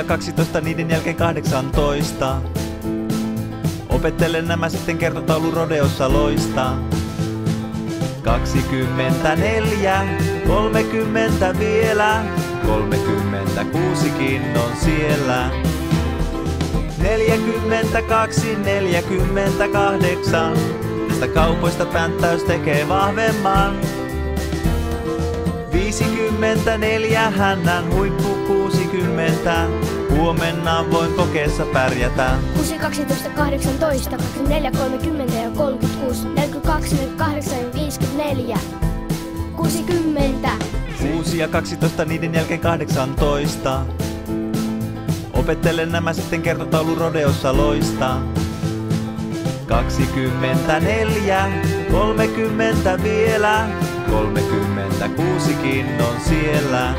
Ja 12, niiden jälkeen 18. Opettelen nämä sitten kertotaulu rodeossa loistaa. 24, 30 vielä, 36kin on siellä. 42, 48, tästä kaupoista pänttäys tekee vahvemman. 54, hännän huippu 60, huomenna voin kokeessa pärjätä. 6, 12, 18, 24, 30 ja 36, 42, 48 ja 54. 60. 6 ja 12, niiden jälkeen 18. Opettelen nämä sitten kertotaulu rodeossa loistaa. 24, 30 vielä, 36kin on siellä.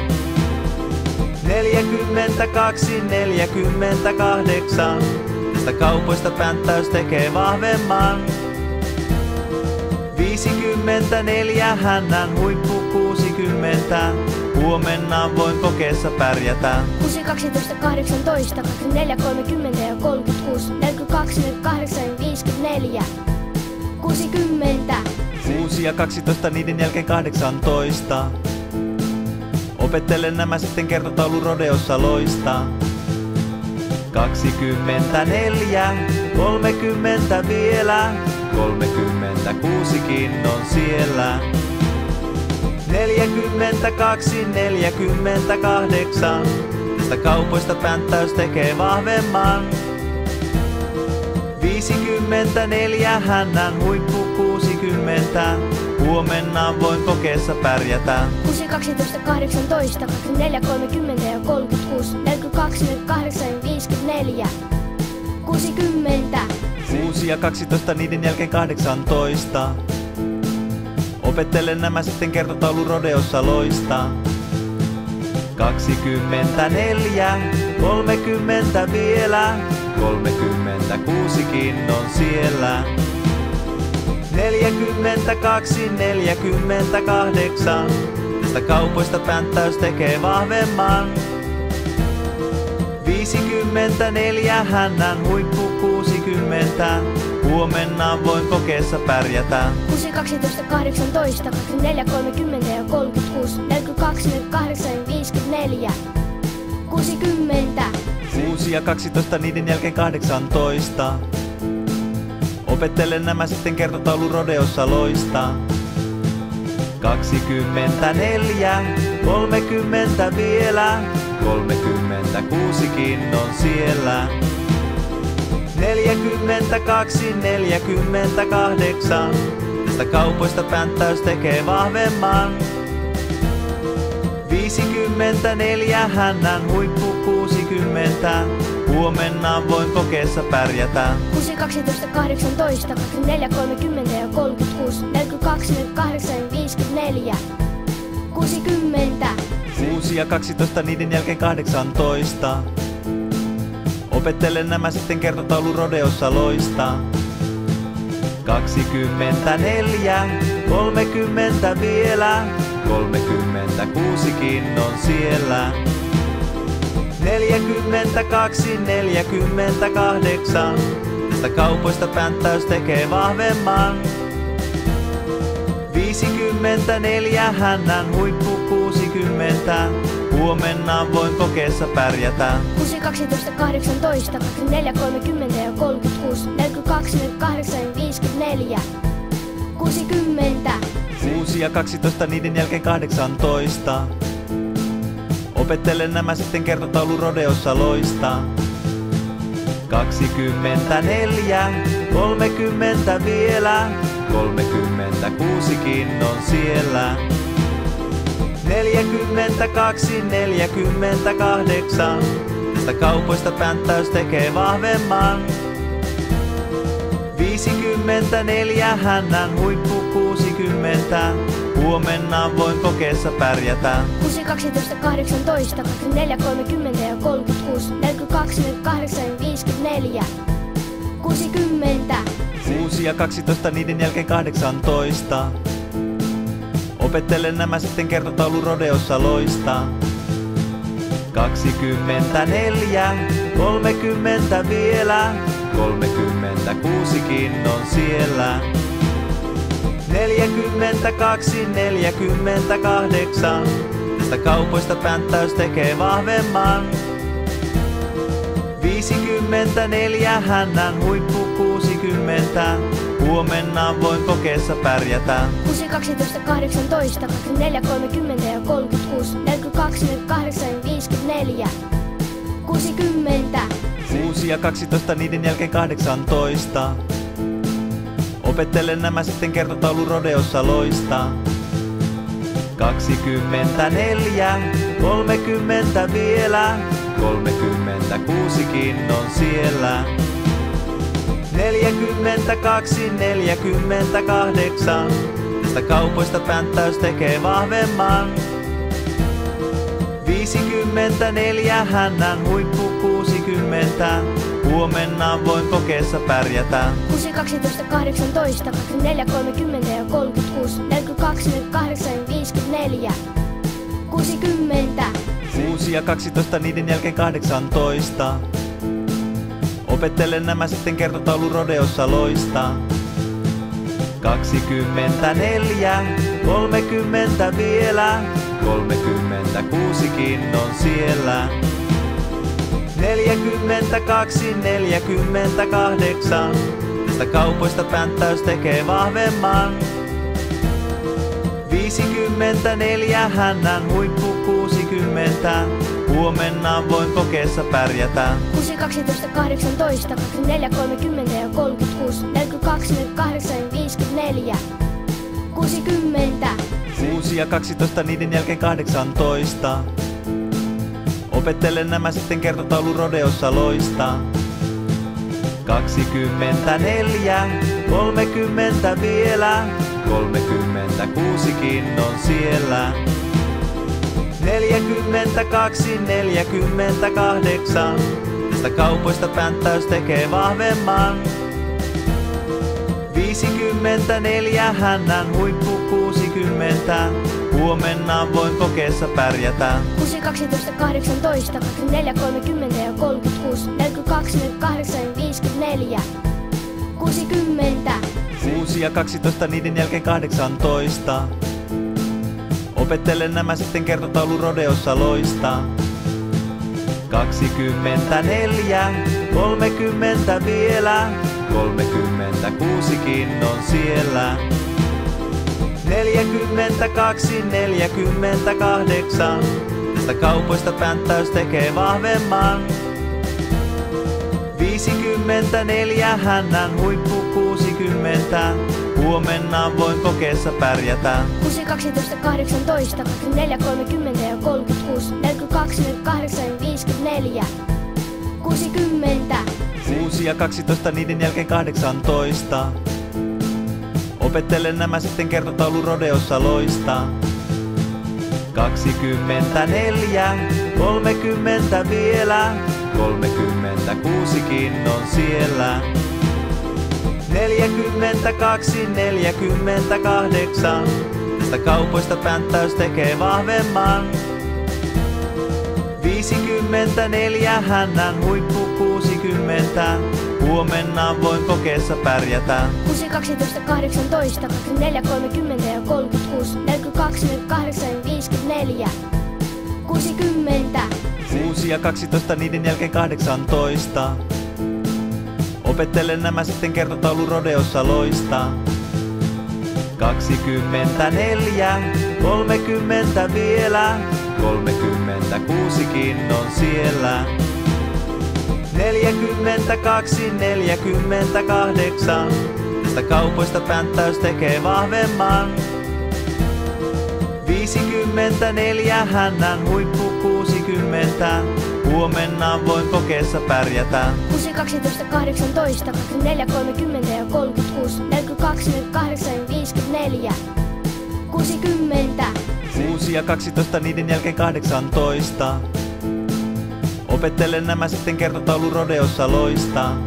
42, 48, tästä kaupoista pänttäys tekee vahvemman. 54, hännän huippu 60, huomenna voin kokeessa pärjätä. 6, 12, 18, 24, 30 ja 36, 42, 48 ja 54. 60. 6 ja 12, niiden jälkeen 18. Opettelen nämä sitten kertotaulu rodeossa loistaa. 24, 30 vielä, 36kin on siellä. 42, 48, tästä kaupoista pänttäys tekee vahvemman. 54, hännän huippu 60, huomenna voin kokeessa pärjätä. 6, 12, 18, 24, 30 ja 36, 42, 48 ja 54. 60. 6 ja 12, niiden jälkeen 18. Opettelen nämä sitten kertotaulu rodeossa loistaa. 24, 30 vielä, 36kin on siellä. 42, 48, tästä kaupoista pänttäys tekee vahvemman. 54, hännän huippu 60, huomenna voin kokeessa pärjätä. 6, 12, 18, 24, 30 ja 36, 42, 48 ja 54. 60. 6 ja 12, niiden jälkeen 18. Opettelen nämä sitten kertotaulu rodeossa loistaa. 24, 30 vielä, 36kin on siellä. 42, 48, tästä kaupoista pänttäys tekee vahvemman. 54, hännän huippu 60, huomenna voin kokeessa pärjätä. 6, 12, 18, 24, 30 ja 36, 42, 48 ja 54. 60. 6 ja 12, niiden jälkeen 18. Opettelen nämä sitten kertotaulu rodeossa loistaa. 24, 30 vielä, 36kin on siellä. 42, 48, tästä kaupoista pänttäys tekee vahvemman. 54, hännän huippu 60, huomenna voin kokeessa pärjätä. 6, 12, 18, 24, 30 ja 36, 42, 48 ja 54. 60. 6 ja 12, niiden jälkeen 18. Opettelen nämä sitten kertotaulu rodeossa loistaa. 24, 30 vielä, 36kin on siellä. 42, 48, tästä kaupoista pänttäys tekee vahvemman. 54, hännän huippu 60, huomenna voin kokeessa pärjätä. 6, 12, 18, 24, 30 ja 36, 42, 48 ja 54. 60. Kuusi ja 12, niiden jälkeen 18. Opettelen nämä sitten kertotaulu rodeossa loistaa. 24, 30 vielä, 36kin on siellä. 42, 48, tästä kaupoista pänttäys tekee vahvemman. 54, hännän huippu 60, huomenna voin kokeessa pärjätä. 6, 12, 18, 24, 30 ja 36, 42, 48 ja 54. 60. 6 ja 12, niiden jälkeen 18. Opettelen nämä sitten kertotaulu rodeossa loistaa. 24, 30 vielä, 36kin on siellä. 42, 48, tästä kaupoista pänttäys tekee vahvemman. 54, hännän huippu 60, huomenna voin kokeessa pärjätä. 6, 12, 18, 24, 30 ja 36, 42, 48 ja 54. 60. 6 ja 12, niiden jälkeen 18. Opettelen nämä sitten kertotaulu rodeossa loistaa. 24, 30 vielä, 36kin on siellä. 42, 48, tästä kaupoista pänttäys tekee vahvemman. 54, hännän huippu 60, huomenna voin kokeessa pärjätä. 6, 12, 18, 24, 30 ja 36, 42, 48 ja 54. 60. 6 ja 12, niiden jälkeen 18. Opettelen nämä sitten kertotaulu rodeossa loistaa. 24, 30 vielä, 36kin on siellä. 42, 48, tästä kaupoista pänttäys tekee vahvemman. 54, hännän huippu 60, huomenna voin kokeessa pärjätä. 6, 12, 18, 24, 30 ja 36, 42, 48 ja 54. 60. 6 ja 12, niiden jälkeen 18. Opettelen nämä sitten kertotaulu rodeossa loistaa. 24, 30 vielä, 36kin on siellä. 42, 48, tästä kaupoista pänttäys tekee vahvemman. 54, hännän huippu 60, huomenna voin kokeessa pärjätä. 6, 12, 18, 24, 30 ja 36, 42, 48 ja 54. 60. 6 ja 12, niiden jälkeen 18. Opettelen nämä sitten kertotaulu rodeossa loistaa. 24, 30 vielä, 36kin on siellä. 42, 48, tästä kaupoista pänttäys tekee vahvemman. 54, hännän huippu 60, huomenna voin kokeessa pärjätä. 6, 12, 18, 24, 30 ja 36, 42, 48 ja 54. 60. 6 ja 12, niiden jälkeen 18. Opettelen nämä sitten kertotaulu rodeossa loistaa. 24, 30 vielä, 36kin on siellä. 42, 48, tästä kaupoista pänttäys tekee vahvemman. 54, hännän huippu 60, huomenna voin kokeessa pärjätä. 6, 12, 18, 24, 30 ja 36, 42, 48 ja 54. 60. 6 ja 12, niiden jälkeen 18. Opettelen nämä sitten kertotaulu rodeossa loistaa.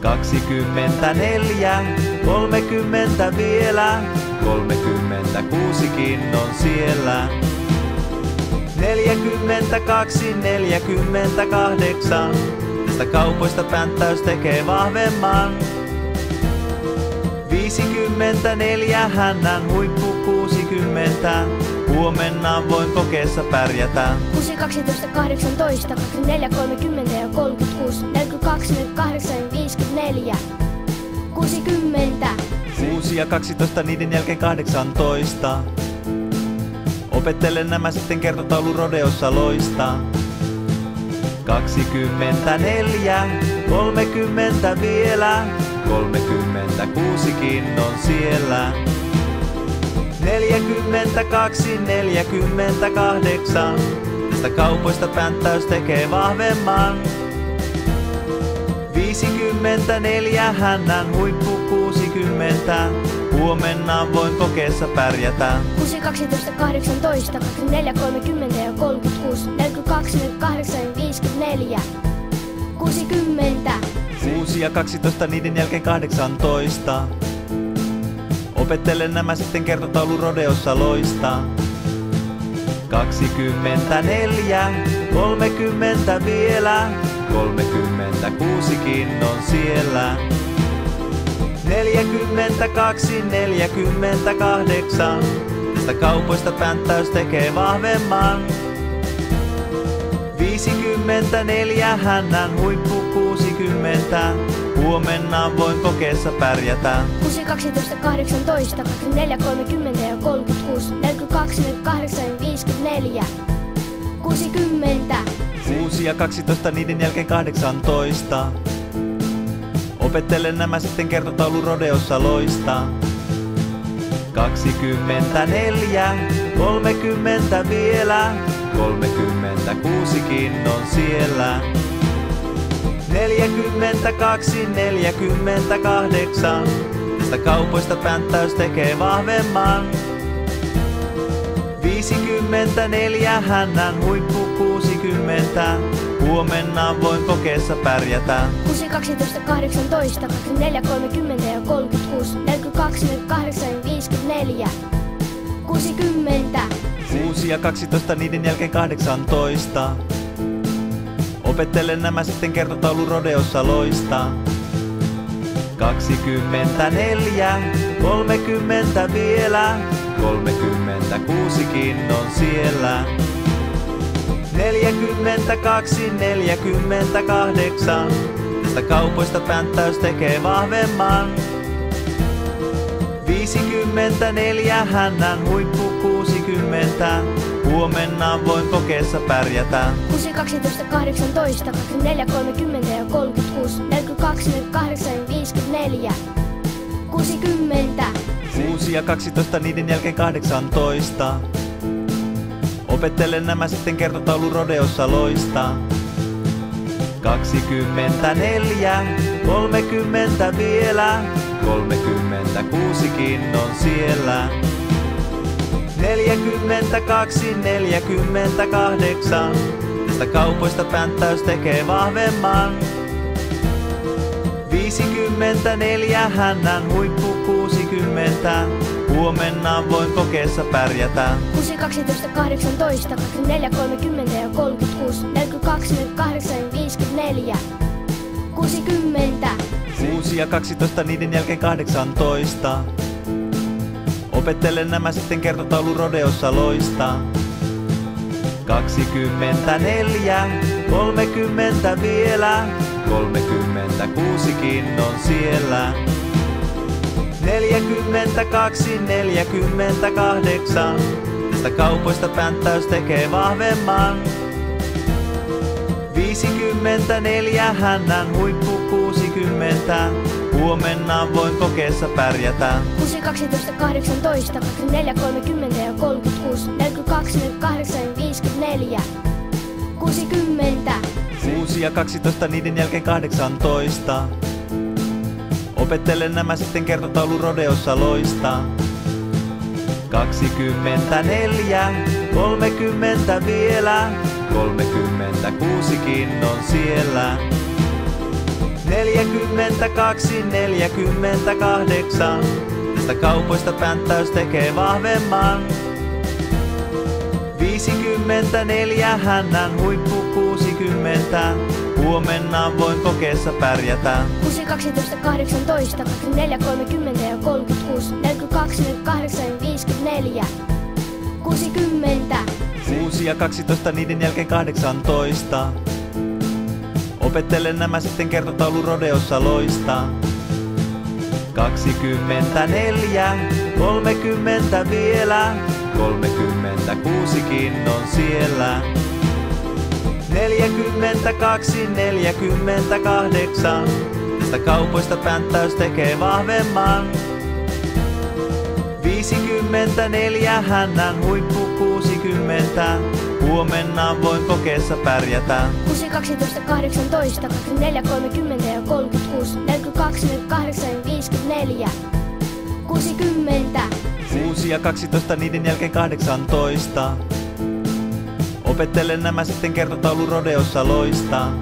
24, 30 vielä, 36kin on siellä. 42, 48, tästä kaupoista pänttäys tekee vahvemman. 54, hännän huippu 60, huomenna voin kokeessa pärjätä. 6, 12, 18, 24, 30 ja 36, 42, 48 ja 54. 60. 6 ja 12, niiden jälkeen 18. Opettelen nämä sitten kertotaulu rodeossa loista. 24, 30 vielä, 36kin on siellä. 42, 48, tästä kaupoista pänttäys tekee vahvemman. 54, hännän huippu 60, huomenna voin kokeessa pärjätä. 6, 12, 18, 24, 30 ja 36, 42, 48 ja 54. 60. 6 ja 12, niiden jälkeen 18. Opettelen nämä sitten kertotaulu rodeossa loista. 24, 30 vielä, 36kin on siellä. 42, 48, tästä kaupoista pänttäys tekee vahvemman. 54, hännän huippu 60, huomenna voin kokeessa pärjätä. 6, 12, 18, 24, 30 ja 36, 42, 48 ja 54. 60. 6 ja 12, niiden jälkeen 18. Opettelen nämä sitten kertotaulu rodeossa loista. 24, 30 vielä, 36kin on siellä. 42, 48, tästä kaupoista pänttäys tekee vahvemman. 54, hännän huippu 60, huomenna voin kokeessa pärjätä. 6, 12, 18, 24, 30 ja 36, 42, 48 ja 54. 60. 6 ja 12, niiden jälkeen 18. Opettelen nämä sitten kertotaulu rodeossa loista. 24, 30 vielä, 36kin on siellä. 42, 48, tästä kaupoista pänttäys tekee vahvemman. 54, hännän huippu 60, huomenna voin kokeessa pärjätä. 6, 12, 18, 24, 30 ja 36, 42, 48 ja 54. 60. 6 ja 12, niiden jälkeen 18. Opettelen nämä sitten kertotaulu rodeossa loista. 24, 30 vielä, 36kin on siellä. 42, 48, tästä kaupoista pänttäys tekee vahvemman. 54, hännän huippu 60, huomenna voin kokeessa pärjätä. 6, 12, 18, 24, 30 ja 36, 42, 48 ja 54. 60. 6 ja 12, niiden jälkeen 18. Opettelen nämä sitten kertotaulu rodeossa loista. 24, 30 vielä, 36kin on siellä. 42, 48, tästä kaupoista pänttäys tekee vahvemman. 54, hännän huippu 60, huomenna voin kokeessa pärjätä. 6, 12, 18, 24, 30 ja 36, 42, 48 ja 54. 60. 6 ja 12, niiden jälkeen 18. Opettelen nämä sitten kertotaulu rodeossa loista. 24, 30 vielä, 36kin on siellä. 42, 48. Tästä kaupoista pänttäys tekee vahvemman. 54, hännän huippu 60. Huomenna voin kokeessa pärjätä. 6, 12, 18, 24, 30 ja 36, 42, 48 ja 54. 60. 6 ja 12, niiden jälkeen 18. Opettelen nämä sitten kertotaulu rodeossa loistaa. 24, 30 vielä, 36kin on siellä. 42, 48, tästä kaupoista pänttäys tekee vahvemman. 54, hännän huippu 60, huomenna voin kokeessa pärjätä. 6, 12, 18, 24, 30 ja 36, 42, 48 ja 54. 60. 6 ja 12, niiden jälkeen 18. Opettelen nämä sitten kertotaulu rodeossa loistaa.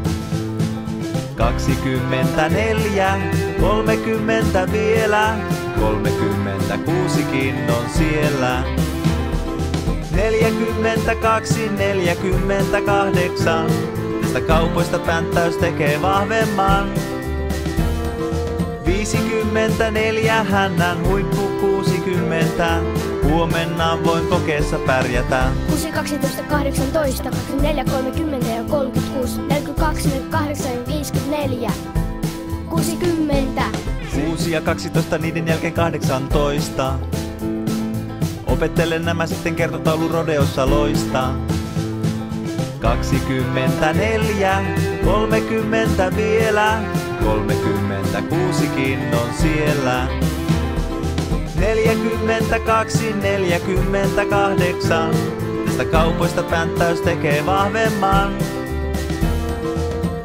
24, 30 vielä, 36kin on siellä. 42, 48, tästä kaupoista pänttäys tekee vahvemman. 54, hännän huippu 60, huomenna voin kokeessa pärjätä. 6, 12, 18, 24, 30 ja 36, 42, 48 ja 54. 60. 6 ja 12, niiden jälkeen 18. Opettelen nämä sitten kertotaulu rodeossa loistaa. 24, 30 vielä, 36kin on siellä. 42, 48, tästä kaupoista pänttäys tekee vahvemman.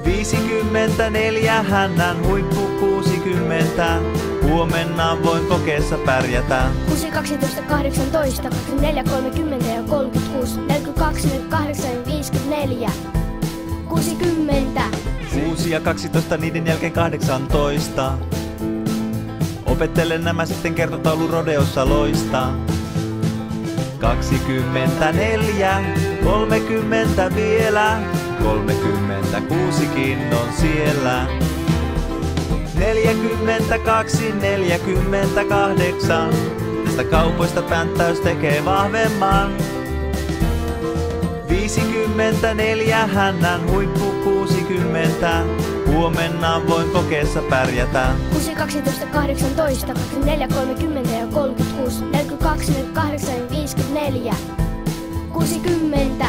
54, hännän huippu 60, huomenna voin kokeessa pärjätä. 6, 12, 18, 24, 30 ja 36, 42, 48 ja 54. 60. 6 ja 12, niiden jälkeen 18. Opettelen nämä sitten kertotaulu rodeossa loistaa. 24, 30 vielä, 36kin on siellä. 42, 48, tästä kaupoista pänttäys tekee vahvemman. 54, hännän huippu 60, huomenna voin kokeessa pärjätä. 6, 12, 18, 24, 30 ja 36, 42, 48 ja 54. 60.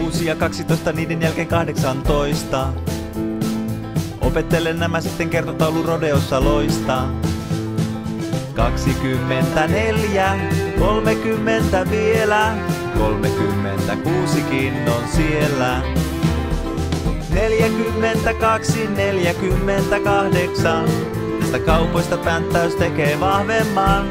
6 ja 12, niiden jälkeen 18. Opettelen nämä sitten kertotaulu rodeossa loistaa. 24, 30 vielä, 36kin on siellä. 42, 48, tästä kaupoista pänttäys tekee vahvemman.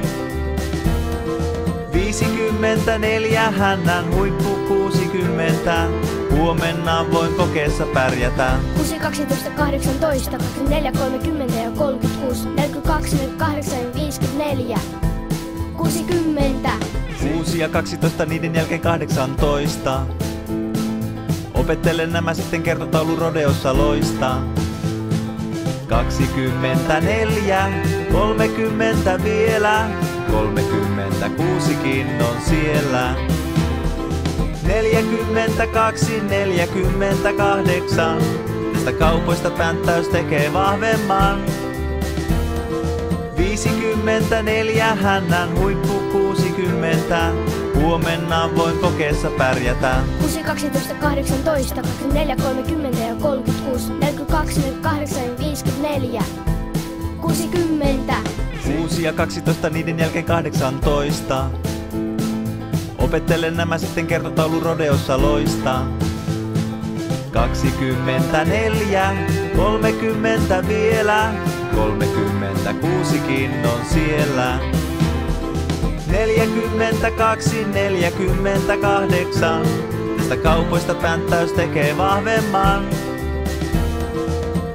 54, hännän huippu 60, huomenna voin kokeessa pärjätä. 6, 12, 18, 24, 30 ja 36, 42, 48 ja 54. 60. 6 ja 12, niiden jälkeen 18. Opettelen nämä sitten kertotaulu rodeossa loistaa. 24, 30 vielä, 36kin on siellä. 42, 48, tästä kaupoista pänttäys tekee vahvemman. 54, hännän huippu 60, huomenna voin kokeessa pärjätä. 6, 12, 18, 24, 30 ja 36, 42, 48 ja 54. 60. 6 ja 12, niiden jälkeen 18. Opettelen nämä sitten kertotaulu rodeossa loistaa. 24, 30 vielä, 36kin on siellä. 42, 48, tästä kaupoista pänttäys tekee vahvemman.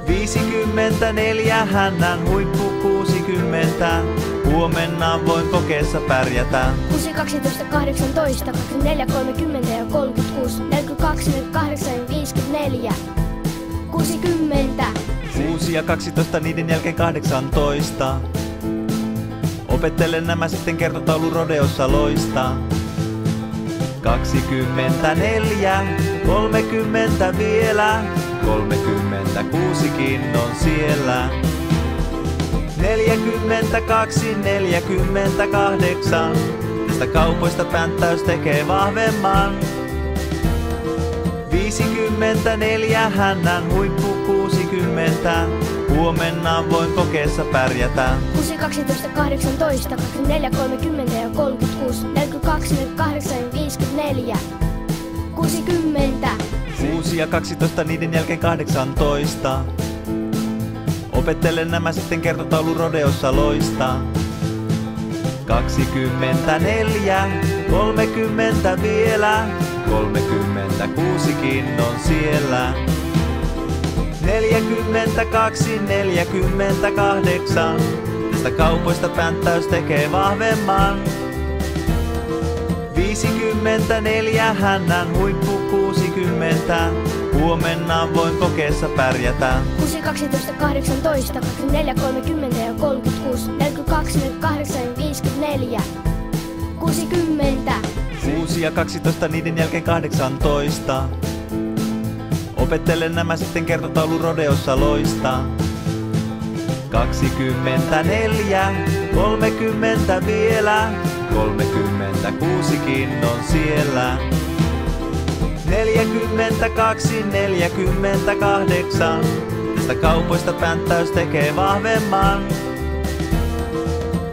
50 64, hännän huippu 60. Huomenna voin kokeessa pärjätä. 6, 12, 18, 24, 30 ja 36, 42, 48 ja 54. 60. 6 ja 12, niiden jälkeen 18. Opettelen nämä sitten kertotaulu rodeossa loistaa. 24, 30 vielä, 36kin on siellä. 42, 48, tästä kaupoista pänttäys tekee vahvemman. 54, hännän huippu 60, huomenna voin kokeessa pärjätä. 6, 12, 18, 24, 30 ja 36, 42, 48 ja 54. 60. 6 ja 12, niiden jälkeen 18. Opettelen nämä sitten kertotaulu rodeossa loistaa. 24, 30 vielä, 36kin on siellä. 42, 48, tästä kaupoista pänttäys tekee vahvemman. 54, hännän huippu 60, huomenna voin kokeessa pärjätä. 6, 12, 18, 24, 30 ja 36, 42, 48 ja 54. 60. 6 ja 12, niiden jälkeen 18. Opettelen nämä sitten kertotaulu rodeossa loistaa. 24, 30 vielä, 36kin on siellä. 42, 48, tästä kaupoista pänttäys tekee vahvemman.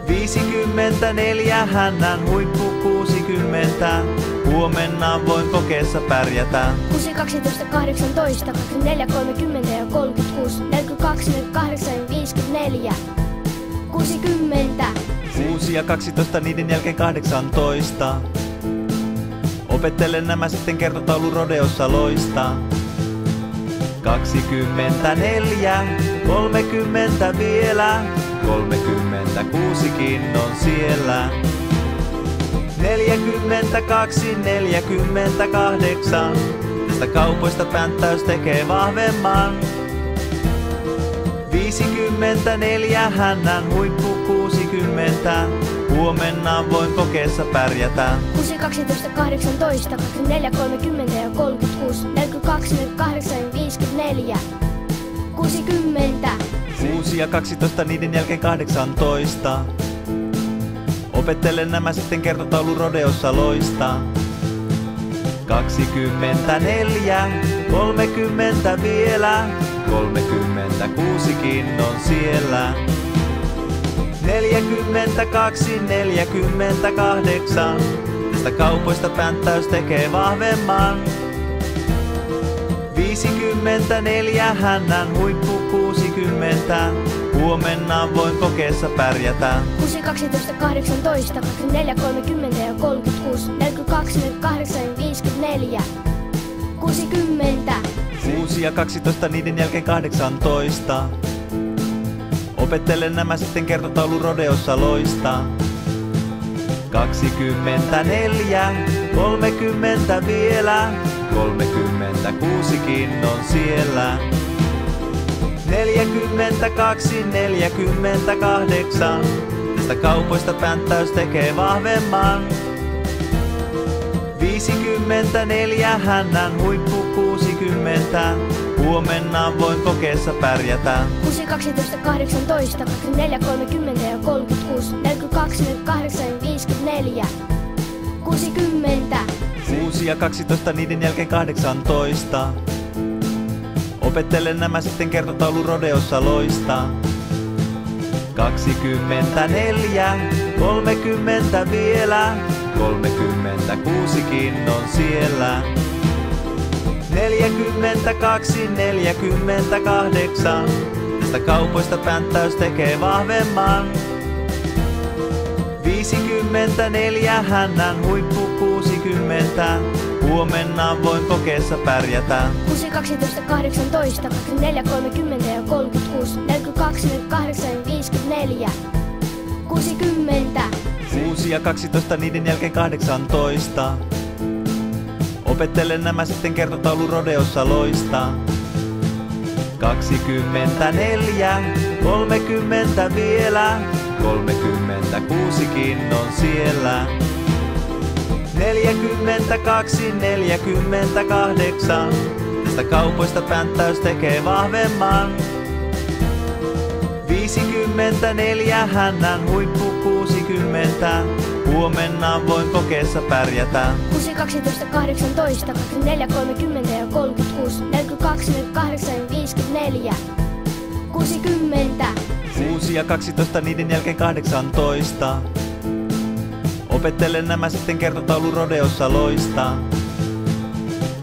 54, hännän huippu 60, huomenna voin kokeessa pärjätä. 6, 12, 18, 24, 30 ja 36, 42, 48 ja 54. 60. 6 ja 12, niiden jälkeen 18. Opettelen nämä sitten kertotaulu rodeossa loistaa. 24, 30 vielä, 36kin on siellä. 42, 48, tästä kaupoista pänttäys tekee vahvemman. 54, hännän huippu 60, huomenna voin kokeessa pärjätä. 6, 12, 18, 24, 30 ja 36, 42, 48 ja 54. 60. 6 ja 12, niiden jälkeen 18. Opettelen nämä sitten kertotaulu rodeossa loistaa. 24, 30 vielä, 36kin on siellä. 42, 48, tästä kaupoista pänttäys tekee vahvemman. 54, hännän huippu 60, huomenna voin kokeessa pärjätä. 6, 12, 18, 24, 30 ja 36, 42, 48 ja 54. 60. 6 ja 12, niiden jälkeen 18. Opettelen nämä sitten kertotaulu rodeossa loistaa. 24, 30 vielä, 36kin on siellä. 42, 48, tästä kaupoista pänttäys tekee vahvemman. 54, hännän huippu 60, huomenna voin kokeessa pärjätä. 6, 12, 18, 24, 30 ja 36, 42, 48 ja 54. 60. 6 ja 12, niiden jälkeen 18. Opettelen nämä sitten kertotaulu rodeossa loistaa. 24, 30 vielä, 36kin on siellä. 42, 48, tästä kaupoista pänttäys tekee vahvemman. 54, hännän huippu 60, huomenna voin kokeessa pärjätä. 6, 12, 18, 24, 30 ja 36, 48, 54. 60. 6 ja 12, niiden jälkeen 18. Opettelen nämä sitten kertotaulu rodeossa loistaa. 24, 30 vielä, 36kin on siellä. 42, 48, tästä kaupoista pänttäys tekee vahvemman. 54, hännän huippu 60, huomenna voin kokeessa pärjätä. 6, 12, 18, 24, 30 ja 36, 42, 48, 54. 60. 6 ja 12, niiden jälkeen 18. Opettelen nämä sitten kertotaulu rodeossa loistaa.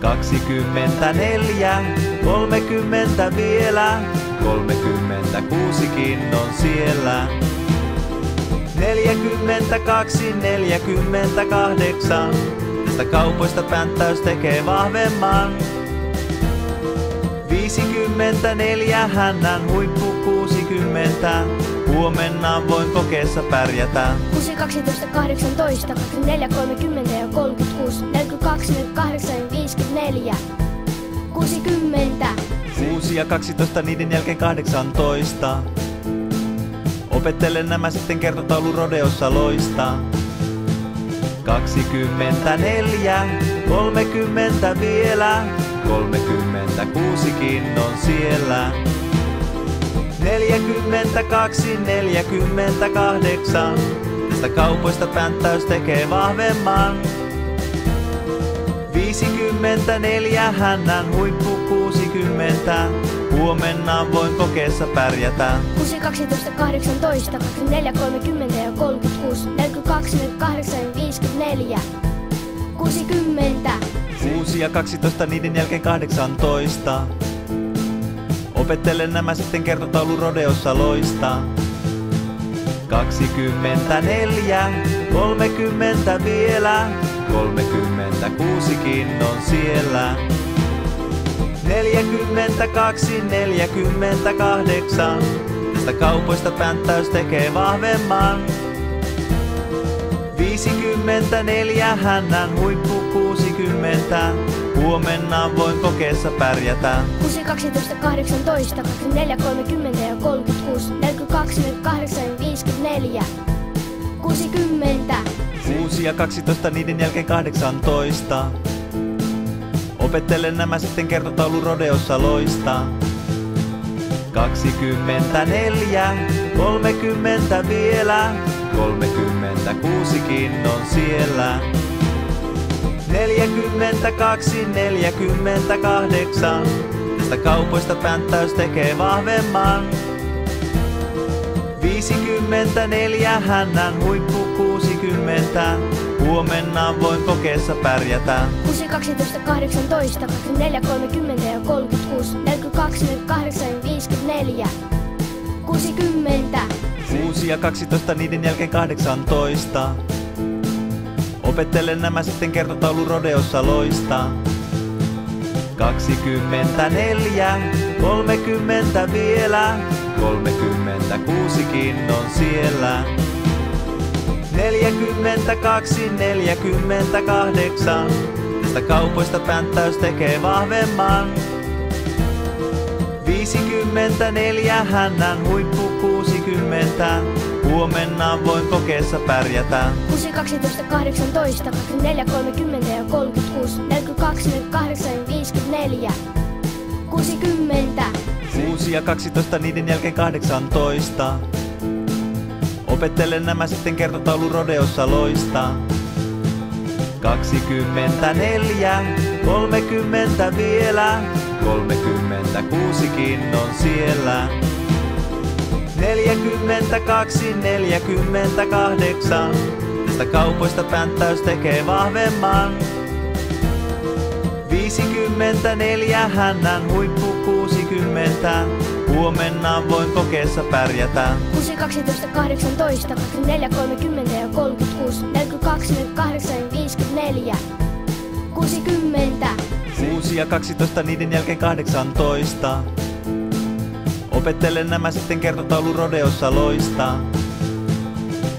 24, 30 vielä, 36kin on siellä. 42, 48, tästä kaupoista pänttäys tekee vahvemman. 54, hännän huippu 60, huomenna voin kokeessa pärjätä. 6, 12, 18, 24, 30 ja 36, 42, 48, 54. 60. 6 ja 12, niiden jälkeen 18. Opettelen nämä sitten kertotaulu rodeossa loistaa. 24, 30 vielä, 36kin on siellä. 42, 48, tästä kaupoista pänttäys tekee vahvemman. 54, hännän huippu 60, huomenna voin kokeessa pärjätä. 6, 12, 18, 24, 30 ja 36, 42, 48, 54. 60. 6 ja 12, niiden jälkeen 18. Opettelen nämä sitten kertotaulu rodeossa loistaa. 24, 30 vielä, 36kin on siellä. 42, 48, tästä kaupoista pänttäys tekee vahvemman. 54, hännän huippu 60, huomenna voin kokeessa pärjätä. 6, 12, 18, 24, 30 ja 36, 42, 48, 54. 60. 6 ja 12, niiden jälkeen 18. Opettelen nämä sitten kertotaulu rodeossa loistaa. 24, 30 vielä, 36kin on siellä. 42, 48, tästä kaupoista pänttäys tekee vahvemman. 54, hännän huippu 60, huomenna voin kokeessa pärjätä. 6, 12, 18, 24, 30 ja 36, 42, 48, 54. 60. 6 ja 12, niiden jälkeen 18. Opettelen nämä sitten kertotaulu rodeossa loistaa. 24, 30 vielä, 36kin on siellä. 42, 48, tästä kaupoista pänttäys tekee vahvemman. 54, hännän huippu 60, huomenna voin kokeessa pärjätä. 6, 12, 18, 24, 30 ja 36, 42, 48, 54. 60. 6 ja 12, niiden jälkeen 18. Opettelen nämä sitten kertotaulu rodeossa loistaa. 24, 30 vielä, 36kin on siellä. 42, 48, tästä kaupoista pänttäys tekee vahvemman. 54, hännän huippu 60, huomenna voin kokeessa pärjätä. 6, 12, 18, 24, 30 ja 36, 42, 48, 54. 60. 6 ja 12, niiden jälkeen 18. Opettelen nämä sitten kertotaulu rodeossa loistaa.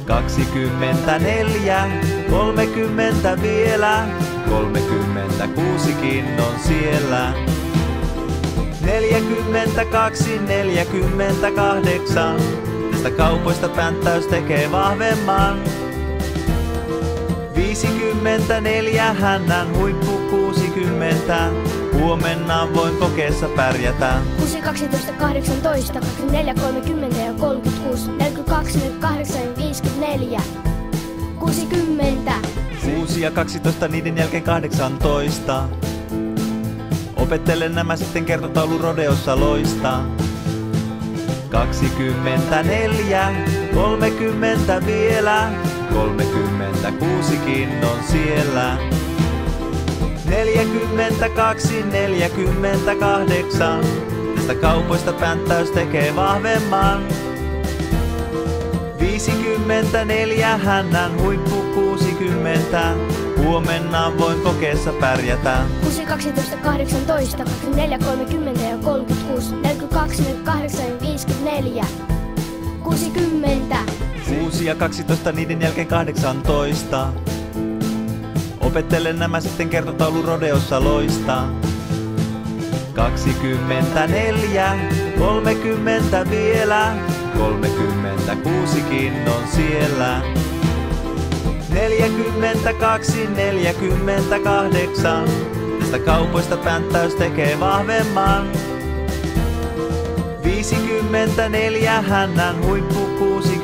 24, 30 vielä, 36kin on siellä. 42, 48, tästä kaupoista pänttäys tekee vahvemman. 54, hännän huippu 60, huomenna voin kokeessa pärjätä. 6, 12, 18, 24, 30 ja 36, 42, 48 ja 54. 60. 6 ja 12, niiden jälkeen 18. Opettelen nämä sitten kertotaulu rodeossa loistaa. 24, 30 vielä, 36kin on siellä. 42, 48, tästä kaupoista pänttäys tekee vahvemman. 54, hännän huippu 60, huomenna voin kokeessa pärjätä. 6, 12, 18, 24, 30 ja 36, 42, 48 ja 54. 60. 6 ja 12, niiden jälkeen 18. Opettelen nämä sitten kertotaulu rodeossa loistaa. 24, 30 vielä, 36kin on siellä. 42, 48, tästä kaupoista pänttäys tekee vahvemman. 54, hännän huippu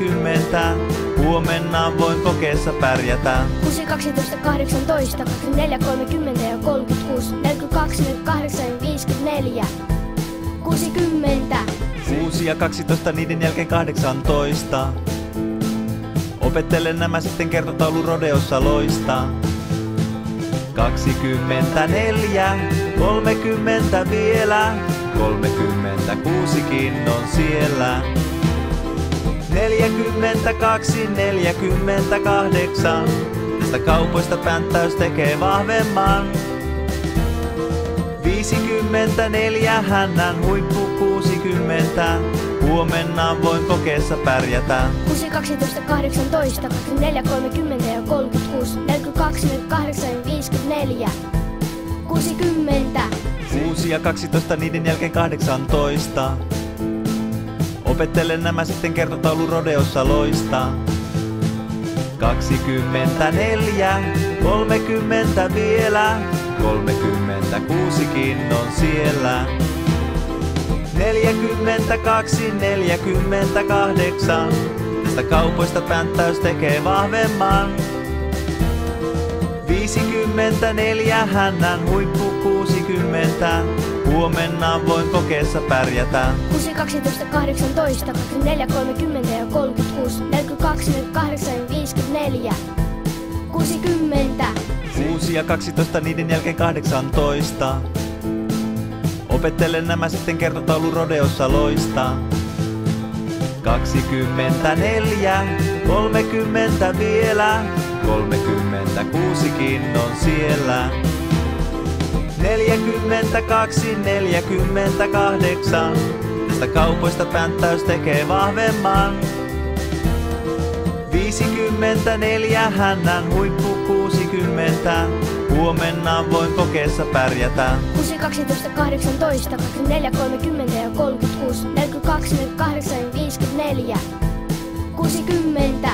60, huomenna voin kokeessa pärjätä. 6, 12, 18, 24, 30 ja 36, 42, 48 ja 54. 60. 6 ja 12, niiden jälkeen 18. Opettelen nämä sitten kertotaulu rodeossa loistaa. 24, 30 vielä, 36kin on siellä. 42, 48, tästä kaupoista pänttäys tekee vahvemman. 54, hännän huippu 60, huomenna voin kokeessa pärjätä. 6, 12, 18, 24, 30 ja 36, 42, 48 ja 54. 60. 6 ja 12, niiden jälkeen 18. Opettelen nämä sitten kertotaulu rodeossa loistaa. 24, 30 vielä, 36kin on siellä. 42, 48, tästä kaupoista pänttäys tekee vahvemman. 54, hännän huippu 60, huomenna voin kokeessa pärjätä. 6, 12, 18, 24, 30 ja 36, 42, 48 ja 54. 60. 6 ja 12, niiden jälkeen 18. Opettelen nämä sitten kertotaulu rodeossa loistaa. 24, 30 vielä, 36kin on siellä. 42, 48, tästä kaupoista pänttäys tekee vahvemman. 54, hännän huippu 60, huomenna voin kokeessa pärjätä. 6, 12, 18, 24, 30 ja 36, 42, 48 ja 54. 60.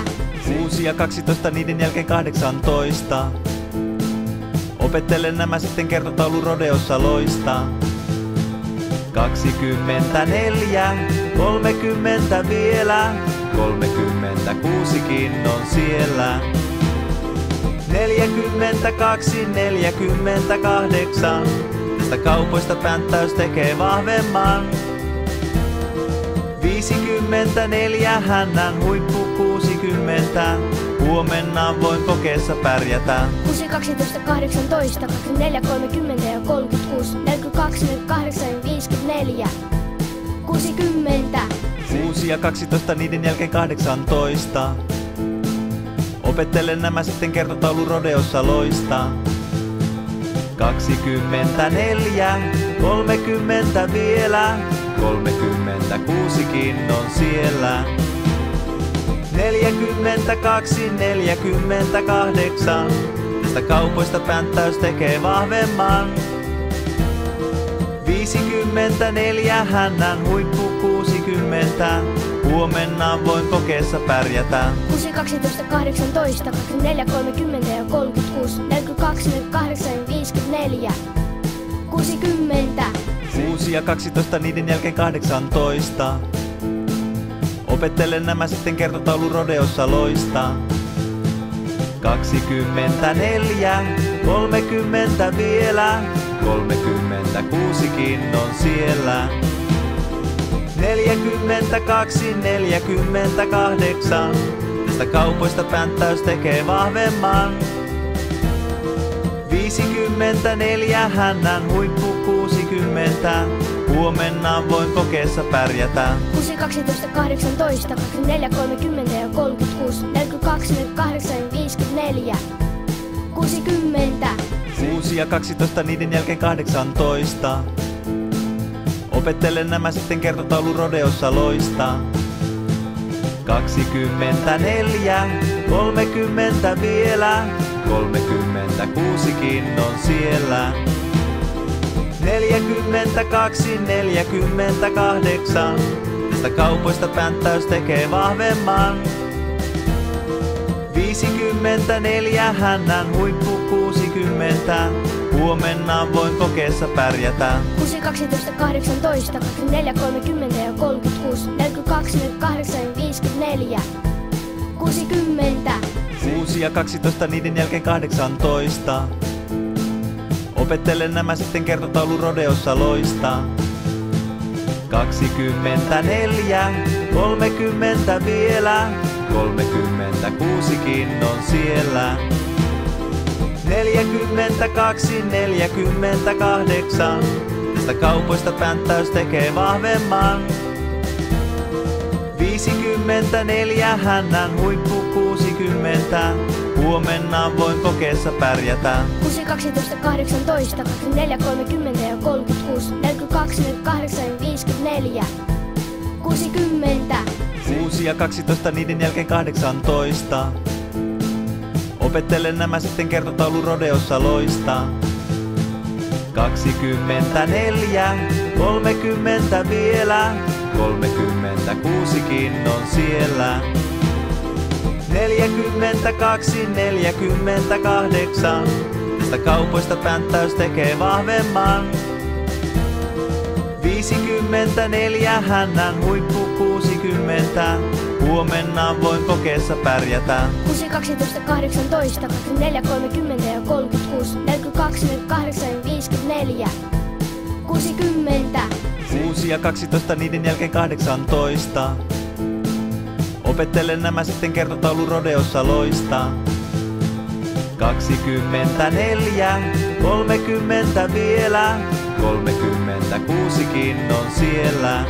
6 ja 12, niiden jälkeen 18. Opettelen nämä sitten kertotaulu rodeossa loistaa. 24, 30 vielä, 36kin on siellä. 42, 48, tästä kaupoista pänttäys tekee vahvemman. 54, hännän huippu 60, huomenna voin kokeessa pärjätä. 6, 12, 18, 24, 30 ja 36, 42, 48 ja 54. 60. 6 ja 12, niiden jälkeen 18. Opettelen nämä sitten kertotaulu rodeossa loistaa. 24, 30 vielä, 36 kuusikin on siellä. 42, 48, tästä kaupoista pänttäys tekee vahvemman. 54, hännän huippu 60, huomenna voin kokeessa pärjätä. 6, 12, 18, 24, 30 ja 36, 42, 48 ja 54, 60. 6 ja 12, niiden jälkeen 18. Opettelen nämä sitten kertotaulu rodeossa loista. 24, 30 vielä, 36kin on siellä. 42, 48, tästä kaupoista pänttäys tekee vahvemman. 54, hännän huippu 60, huomenna voin kokeessa pärjätä. 6, 12, 18, 24, 30 ja 36, 42, 48 ja 54, 60. 6 ja 12, niiden jälkeen 18. Opettelen nämä sitten kertotaulu rodeossa loista. 24, 30 vielä, 36kin on siellä. 42, 48, tästä kaupoista pänttäys tekee vahvemman. 54, hännän huippu 60, huomenna voin kokeessa pärjätä. 6, 12, 18, 24, 30 ja 36, 42, 48 ja 54, 60. 6 ja 12, niiden jälkeen 18. Opettelen nämä sitten kertotaulu rodeossa loista. 24, 30 vielä, 36kin on siellä. 42, 48, tästä kaupoista pänttäys tekee vahvemman. 54, hännän huippu 60, huomenna voin kokeessa pärjätä. 6, 12, 18, 24, 30 ja 36, 42, 48 ja 54, 60. 6 ja 12, niiden jälkeen 18. Opettelen nämä sitten kertotaulu rodeossa loista. 24, 30 vielä, 36kin on siellä. 42, 48, tästä kaupoista pänttäys tekee vahvemman. 54, hännän huippu 60, huomenna voin kokeessa pärjätä. 6, 12, 18, 24, 30 ja 36, 42, 48 ja 54, 60. 6 ja 12, niiden jälkeen 18. Opettelen nämä sitten kertotaulu rodeossa loista. 24, 30 vielä, 36kin on siellä.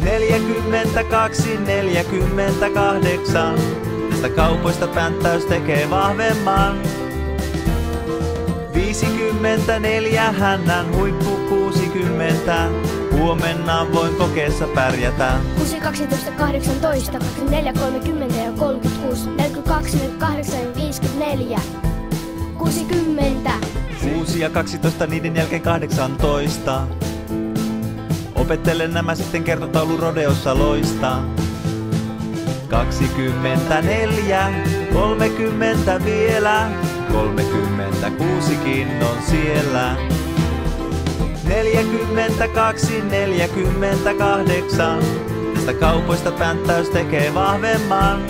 42, 48, tästä kaupoista pänttäys tekee vahvemman. 54, hännän huippu 60, huomenna voin kokeessa pärjätä. 6, 12, 18, 24, 30 ja 36, 42, 48 ja 54, 60. 6 ja 12, niiden jälkeen 18. Opettelen nämä sitten kertotaulu rodeossa loista. 24, 30 vielä, 36kin on siellä. 42, 48, tästä kaupoista pänttäys tekee vahvemman.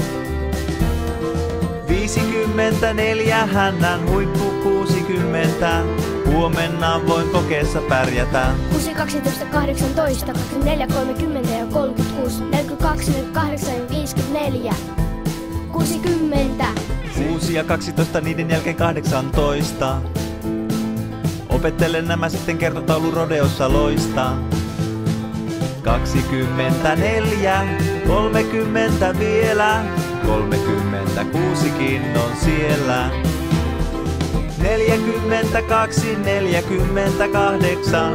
54, hännän huippu 60, huomenna voin kokeessa pärjätä. 6, 12, 18, 24, 30 ja 36, 42, 48 ja 54, 60. 6 ja 12, niiden jälkeen 18. Opettelen nämä sitten kertotaulu rodeossa loista. 24, 30 vielä, 36kin on siellä. 42, 48,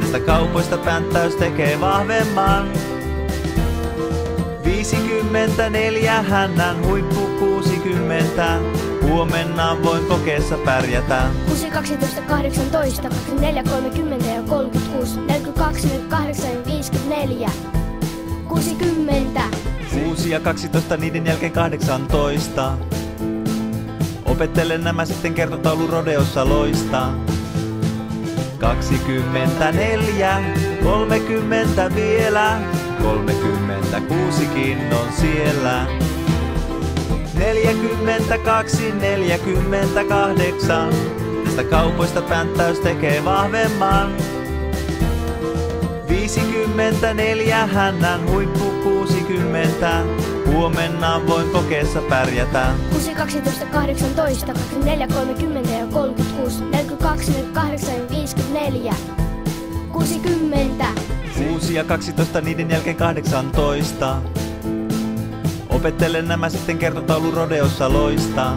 tästä Tästä kaupoista pänttäys tekee vahvemman. 54 hännän huippu 60. Huomenna voin kokeessa pärjätä. 6, 12, 18, 24, 30 ja 36, 42, 48 ja 54. 60. 6 ja 12, niiden jälkeen 18. Opettelen nämä sitten kertotaulu rodeossa loista. 24, 30 vielä, 36kin on siellä. 42, 48, tästä kaupoista pänttäys tekee vahvemman. 54 hännän huippu 60, huomenna voin kokeessa pärjätä. 6, 12, 18, 24, 30 ja 36, 42, 48 ja 54. 60. 6 ja 12, niiden jälkeen 18. Opettelen nämä sitten kertotaulu rodeossa loista.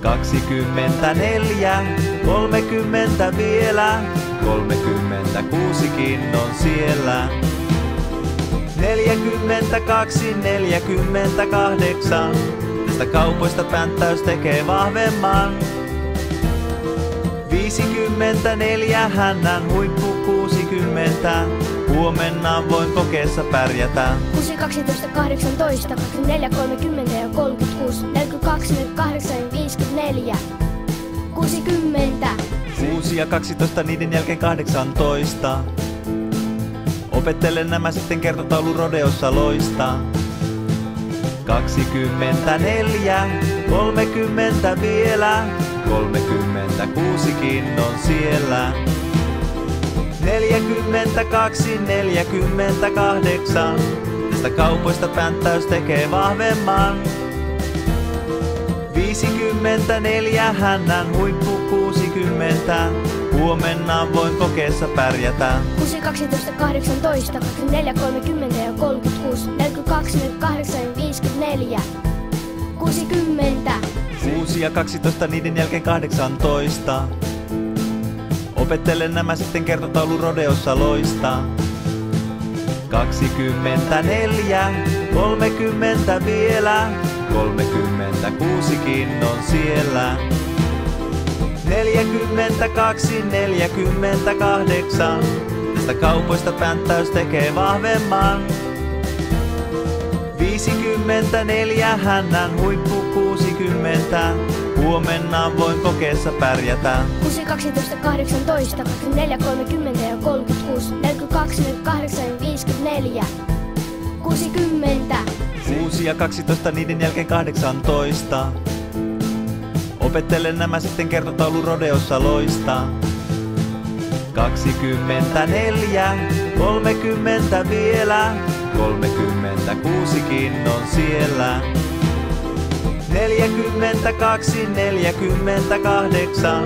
24, 30 vielä, 36kin on siellä. 42, 48, tästä kaupoista pänttäys tekee vahvemman. 54 hännän huippu 60, huomenna voin kokeessa pärjätä. 6, 12, 18, 24, 30 ja 36, 42, 48 ja 54. 60. 6 ja 12, niiden jälkeen 18. Opettelen nämä sitten kertotaulu rodeossa loista. 24, 30 vielä, 36kin on siellä. 42, 48, tästä kaupoista pänttäys tekee vahvemman. 54 hännän huippu 60, huomenna voin kokeessa pärjätä. 6, 12, 18, 24, 30 ja 36, 42, 48 ja 54. 60. 6 ja 12, niiden jälkeen 18. Opettelen nämä sitten kertotaulu rodeossa loista. 24, 30 vielä, 36kin on siellä. 42, 48, tästä kaupoista pänttäys tekee vahvemman. 54 hännän huippu 60, huomenna voin kokeessa pärjätä. 6, 12, 18, 24, 30 ja 36, 42, 48 ja 54. 60. 6 ja 12, niiden jälkeen 18. Opettelen nämä sitten kertotaulu rodeossa loista. 24, 30 vielä, 36kin on siellä. 42, 48,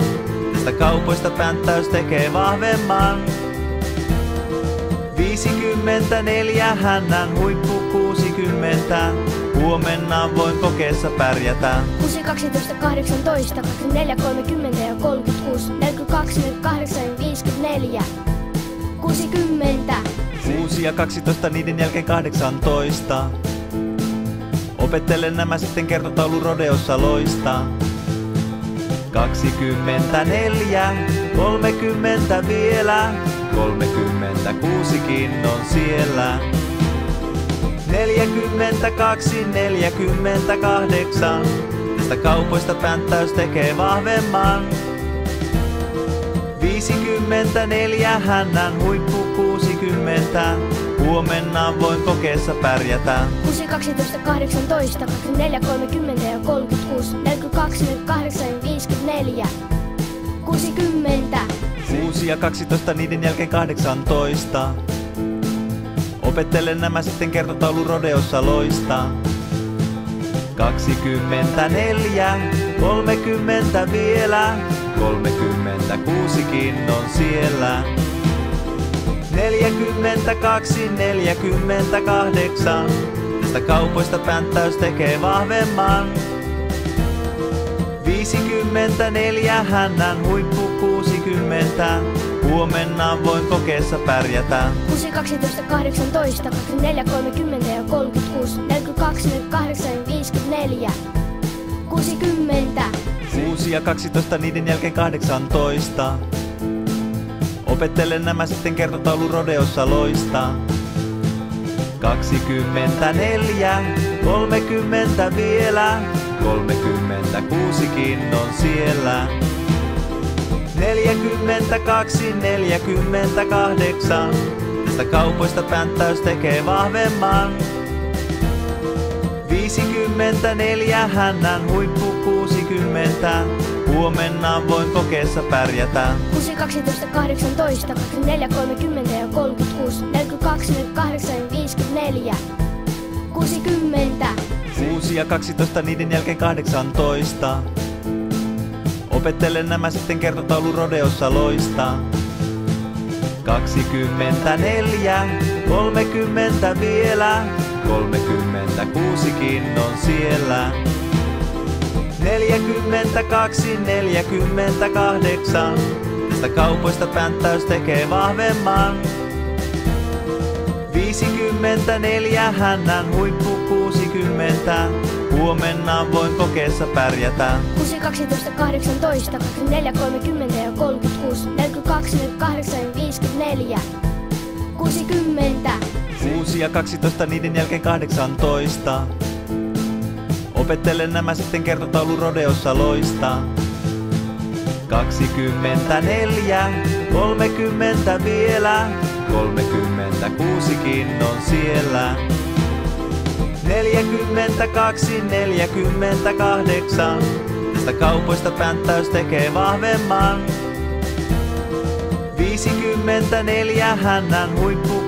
tästä kaupoista pänttäys tekee vahvemman. 54 hännän huippu 60, huomenna voin kokeessa pärjätä. 6, 12, 18, 24, 30 ja 36, 42, 48 ja 54. 60. 6 ja 12, niiden jälkeen 18. Opettelen nämä sitten kertotaulu rodeossa loista. 24, 30 vielä, 36kin on siellä. 42, 48, tästä kaupoista pänttäys tekee vahvemman. 54 hännän huippu 60, huomenna voin kokeessa pärjätä. 6, 12, 18, 24, 30 ja 36, 42, 48 ja 54. 60. 6 ja 12, niiden jälkeen 18. Opettelen nämä sitten kertotaulu rodeossa loista. 24, 30 vielä, 36kin on siellä. 42, 48, tästä kaupoista pänttäys tekee vahvemman. 54 hännän huippu 60, Huomenna voin kokeessa pärjätä. 6, 12, 18, 24, 30 ja 36, 42, 48 ja 54. 60. 6 ja 12, niiden jälkeen 18. Opettelen nämä sitten kertotaulu rodeossa loistaa. 24, 30 vielä, 36kin on siellä. 42, 48, tästä kaupoista pänttäys tekee vahvemman. 54, hännän huippu 60, huomenna voin kokeessa pärjätä. 6, 12, 18, 24, 30 ja 36, 42, 48 ja 54. 60. 6 ja 12, niiden jälkeen 18. Opettelen nämä sitten kertotaulu rodeossa loistaa. 24, 30 vielä, 36kin on siellä. 42, 48, tästä kaupoista pänttäys tekee vahvemman. 54, hännän huippu 60, huomenna voin kokeessa pärjätä. 6, 12, 18, 24, 30 ja 36, 42, 48 ja 54. 60. 6 ja 12, niiden jälkeen 18. Opettelen nämä sitten kertotaulu rodeossa loistaa. 24, 30 vielä, 36kin on siellä. 42, 48, tästä kaupoista pänttäys tekee vahvemman. 54, hännän huippu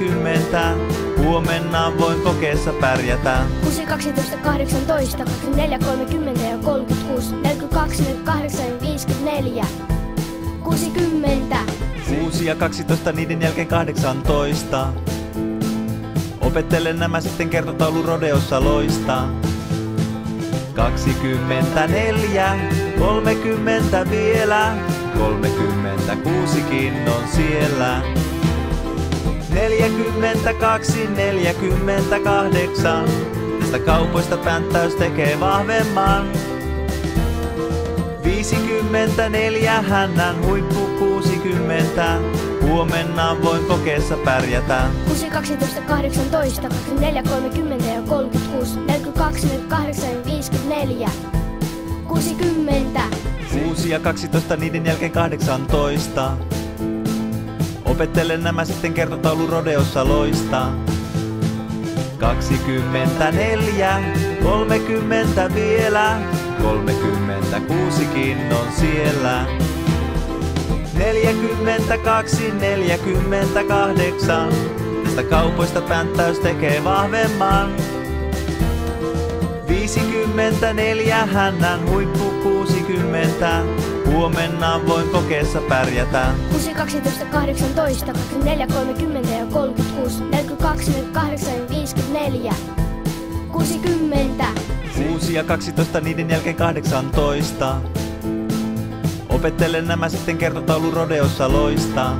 60, huomenna voin kokeessa pärjätä. 6, 12, 18, 24, 30 ja 36, 42, 48 ja 54. 60. 6 ja 12, niiden jälkeen 18. Opettelen nämä sitten kertotaulu rodeossa loistaa. 24, 30 vielä, 36kin on siellä. 42, 48, tästä kaupoista pänttäys tekee vahvemman. 54, hännän huippu 60, huomenna voin kokeessa pärjätä. 6, 12, 18, 24, 30 ja 36, 42, 48 ja 54. 60. 6 ja 12, niiden jälkeen 18. Opettelen nämä sitten kertotaulu rodeossa loistaa. 24, 30 vielä, 36kin on siellä. 42, 48, tästä kaupoista pänttäys tekee vahvemman. 54, hännän huippu 60, huomenna voin kokeessa pärjätä. 6, 12, 18, 24, 30 ja 36, 42, 48 ja 54. 60. 6 ja 12, niiden jälkeen 18. Opettelen nämä sitten kertotaulu rodeossa loistaa.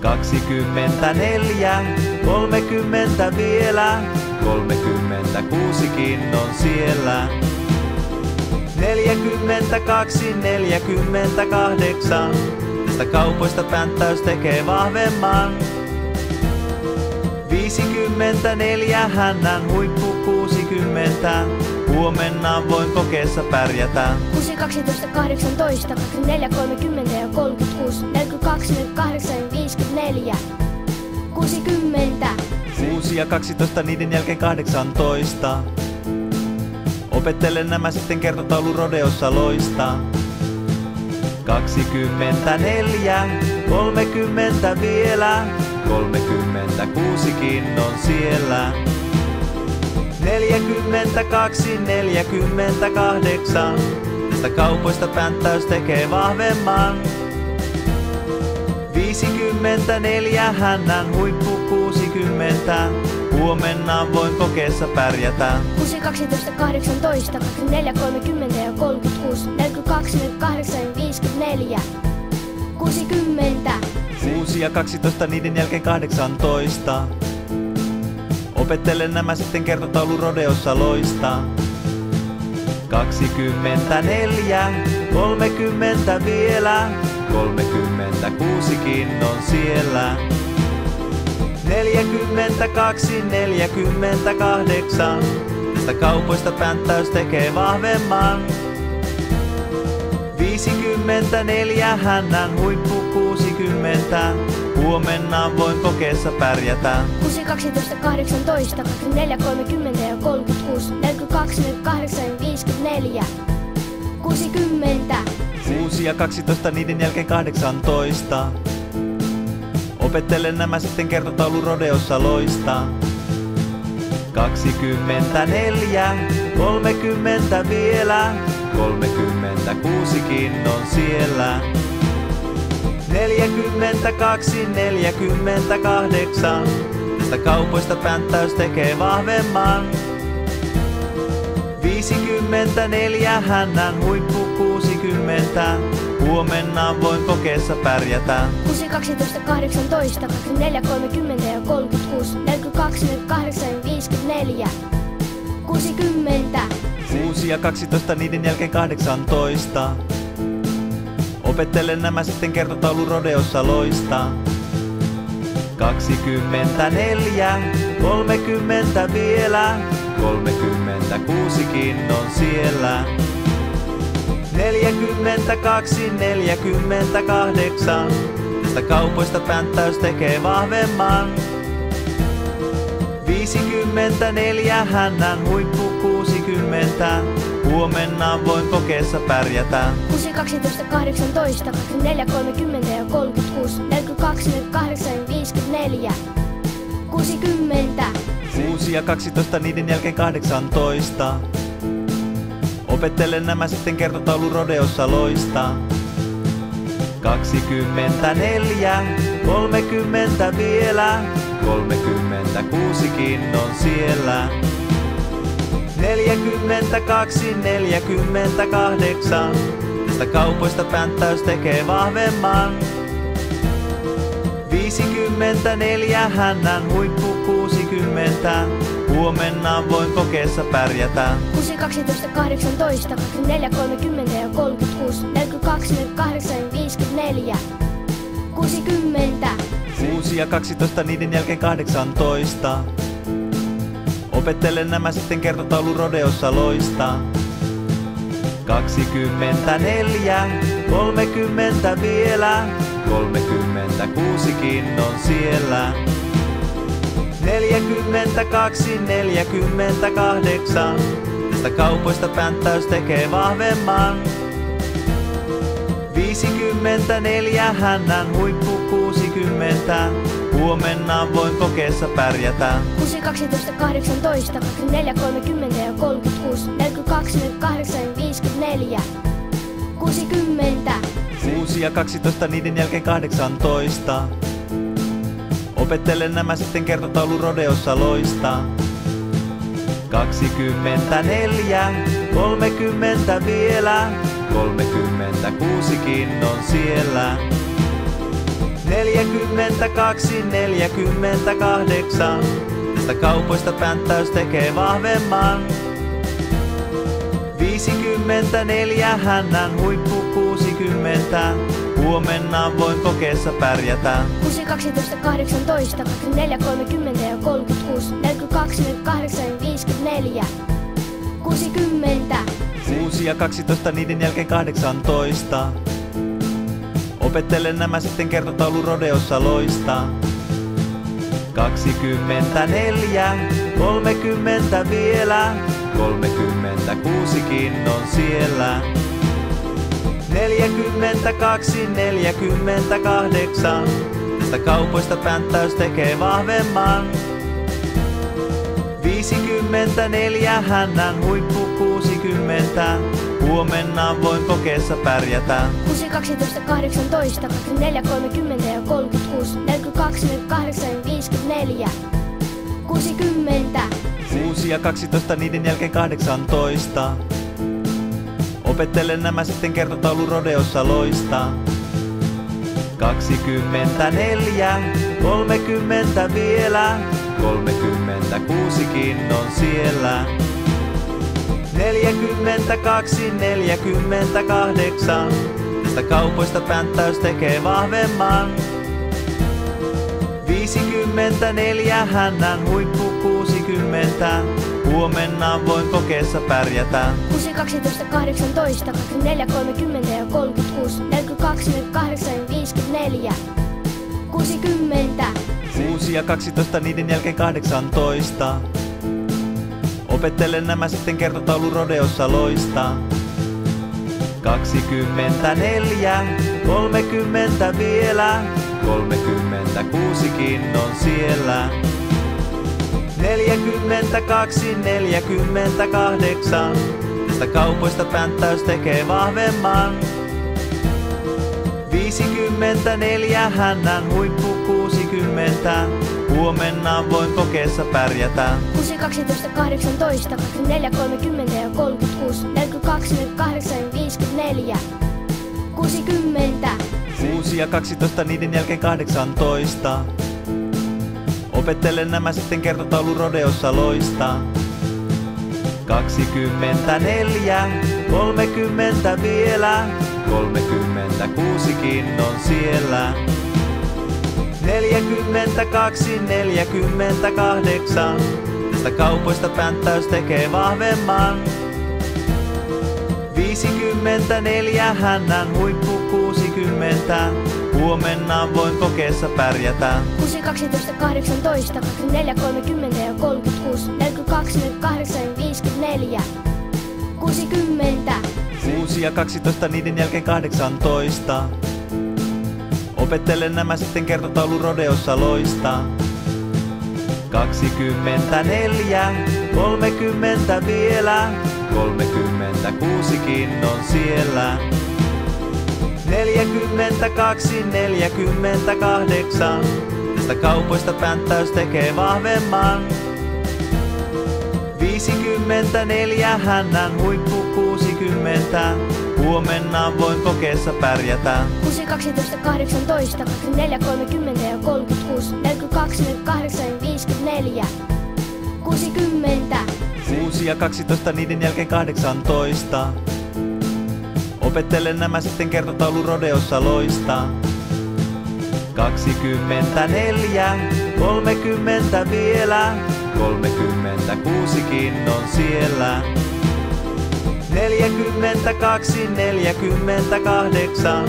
24, 30 vielä, 36kin on siellä. 42, 48, tästä kaupoista pänttäys tekee vahvemman. 54, hännän huippu 60, huomenna voin kokeessa pärjätä. 6, 12, 18, 24, 30 ja 36, 42, 48 ja 54. 60. 6 ja 12, niiden jälkeen 18. Opettelen nämä sitten kertotaulu rodeossa loistaa. 24, 30 vielä, 36kin on siellä. 42, 48, tästä kaupoista pänttäys tekee vahvemman. 54, hännän huippu 60, huomenna voin kokeessa pärjätä. 6, 12, 18, 24, 30 ja 36, 42, 48 ja 54. 60 6 ja 12 niiden jälkeen 18. Opettelen nämä sitten kertotaulu rodeossa loistaa. 24, 30 vielä, 36kin on siellä. 42, 48, tästä kaupoista pänttäys tekee vahvemman. 54, hännän huippu 60, huomenna voin kokeessa pärjätä. 6, 12, 18, 24, 30 ja 36, 42, 48 ja 54. 60 6 ja 12 niiden jälkeen 18. Opettelen nämä sitten kertotaulu rodeossa loistaa. 24, 30 vielä, 36kin on siellä. 42, 48, tästä kaupoista pänttäys tekee vahvemman. 54, hännän huippu 60, huomenna voin kokeessa pärjätä. 6, 12, 18, 24, 30 ja 36, 42, 48 ja 54. 60 6 ja 12 niiden jälkeen 18. Opettelen nämä sitten kertotaulu rodeossa loistaa. 24, 30 vielä, 36kin on siellä. 42, 48, tästä kaupoista pänttäys tekee vahvemman. 54, hännän huippu 60, huomenna voin kokeessa pärjätä. 6, 12, 18, 24, 30 ja 36, 42, 48 ja 54. 60 6 ja 12 niiden jälkeen 18. Opettelen nämä sitten kertotaulu rodeossa loistaa. 24, 30 vielä, 36kin on siellä. 42, 48, tästä kaupoista pänttäys tekee vahvemman. 54, hännän huippu 60, huomenna voin kokeessa pärjätä. 6, 12, 18, 24, 30 ja 36, 42, 48 ja 54. 60 6 ja 12 niiden jälkeen 18. Opettelen nämä sitten kertotaulu rodeossa loistaa. 24, 30 vielä, 36kin on siellä. 42, 48, tästä kaupoista pänttäys tekee vahvemman. 54, hännän huippu 60, huomenna voin kokeessa pärjätä. 6, 12, 18, 24, 30 ja 36, 42, 48 ja 54. 60 6 ja 12 niiden jälkeen 18. Opettelen nämä sitten kertotaulu rodeossa loistaa. 24, 30 vielä, 36kin on siellä. 42, 48, tästä kaupoista pänttäys tekee vahvemman. 54, hännän huippu 60, huomenna voin kokeessa pärjätä. 6, 12, 18, 24, 30 ja 36, 42, 48 ja 54. 60 6 ja 12 niiden jälkeen 18. Opettelen nämä sitten kertotaulu rodeossa loistaa. 24, 30 vielä, 36kin on siellä. 42, 48, tästä kaupoista pänttäys tekee vahvemman. 54, hännän huippu 60, huomenna voin kokeessa pärjätä. 6, 12, 18, 24, 30 ja 36, 42, 48 ja 54. 60 6 ja 12 niiden jälkeen 18. Opettelen nämä sitten kertotaulu rodeossa loistaa. 24, 30 vielä, 36kin on siellä. 42, 48, tästä kaupoista pänttäys tekee vahvemman. 54, hännän huippu 60, huomenna voin kokeessa pärjätä. 6, 12, 18, 24, 30 ja 36, 42, 48 ja 54, 60. 6 ja 12, niiden jälkeen 18. Opettelen nämä sitten kertotaulu rodeossa loista. 24, 30 vielä, 36kin on siellä. 42, 48, tästä kaupoista pänttäys tekee vahvemman. 54, hännän huippu 60, huomenna voin kokeessa pärjätä. 6, 12, 18, 24, 30 ja 36, 42, 48 ja 54, 60. 6 ja 12, niiden jälkeen 18. Opettelen nämä sitten kertotaulu rodeossa loista. 24, 30 vielä, 36kin on siellä. 42, 48, tästä kaupoista pänttäys tekee vahvemman. 54, hännän huippu 60, huomenna voin kokeessa pärjätä. 6, 12, 18, 24, 30 ja 36, 42, 48 ja 54, 60. 6 ja 12, niiden jälkeen 18. Opettelen nämä sitten kertotaulu rodeossa loista. 24, 30 vielä, 36kin on siellä. 42, 48, tästä kaupoista pänttäys tekee vahvemman. 54, hännän huippu 60, huomenna voin kokeessa pärjätä. 6, 12, 18, 24, 30 ja 36, 42, 48 ja 54, 60. 6 ja 12, niiden jälkeen 18. Opettelen nämä sitten kertotaulu rodeossa loista. 24, 30 vielä, 36kin on siellä. 42, 48,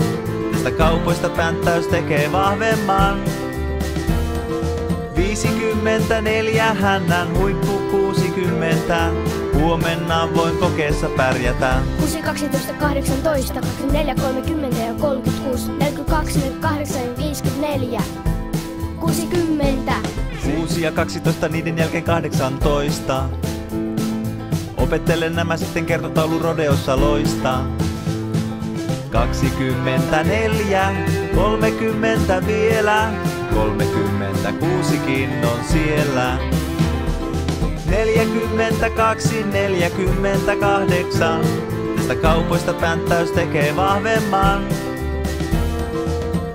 tästä kaupoista pänttäys tekee vahvemman. 54, hännän huippu 60, huomenna voin kokeessa pärjätä. 6, 12, 18, 24, 30 ja 36, 42, 48 ja 54, 60. 6 ja 12, niiden jälkeen 18. Opettelen nämä sitten kertotaulu rodeossa loista. 24, 30 vielä, 36kin on siellä. 42, 48, tästä kaupoista pänttäys tekee vahvemman.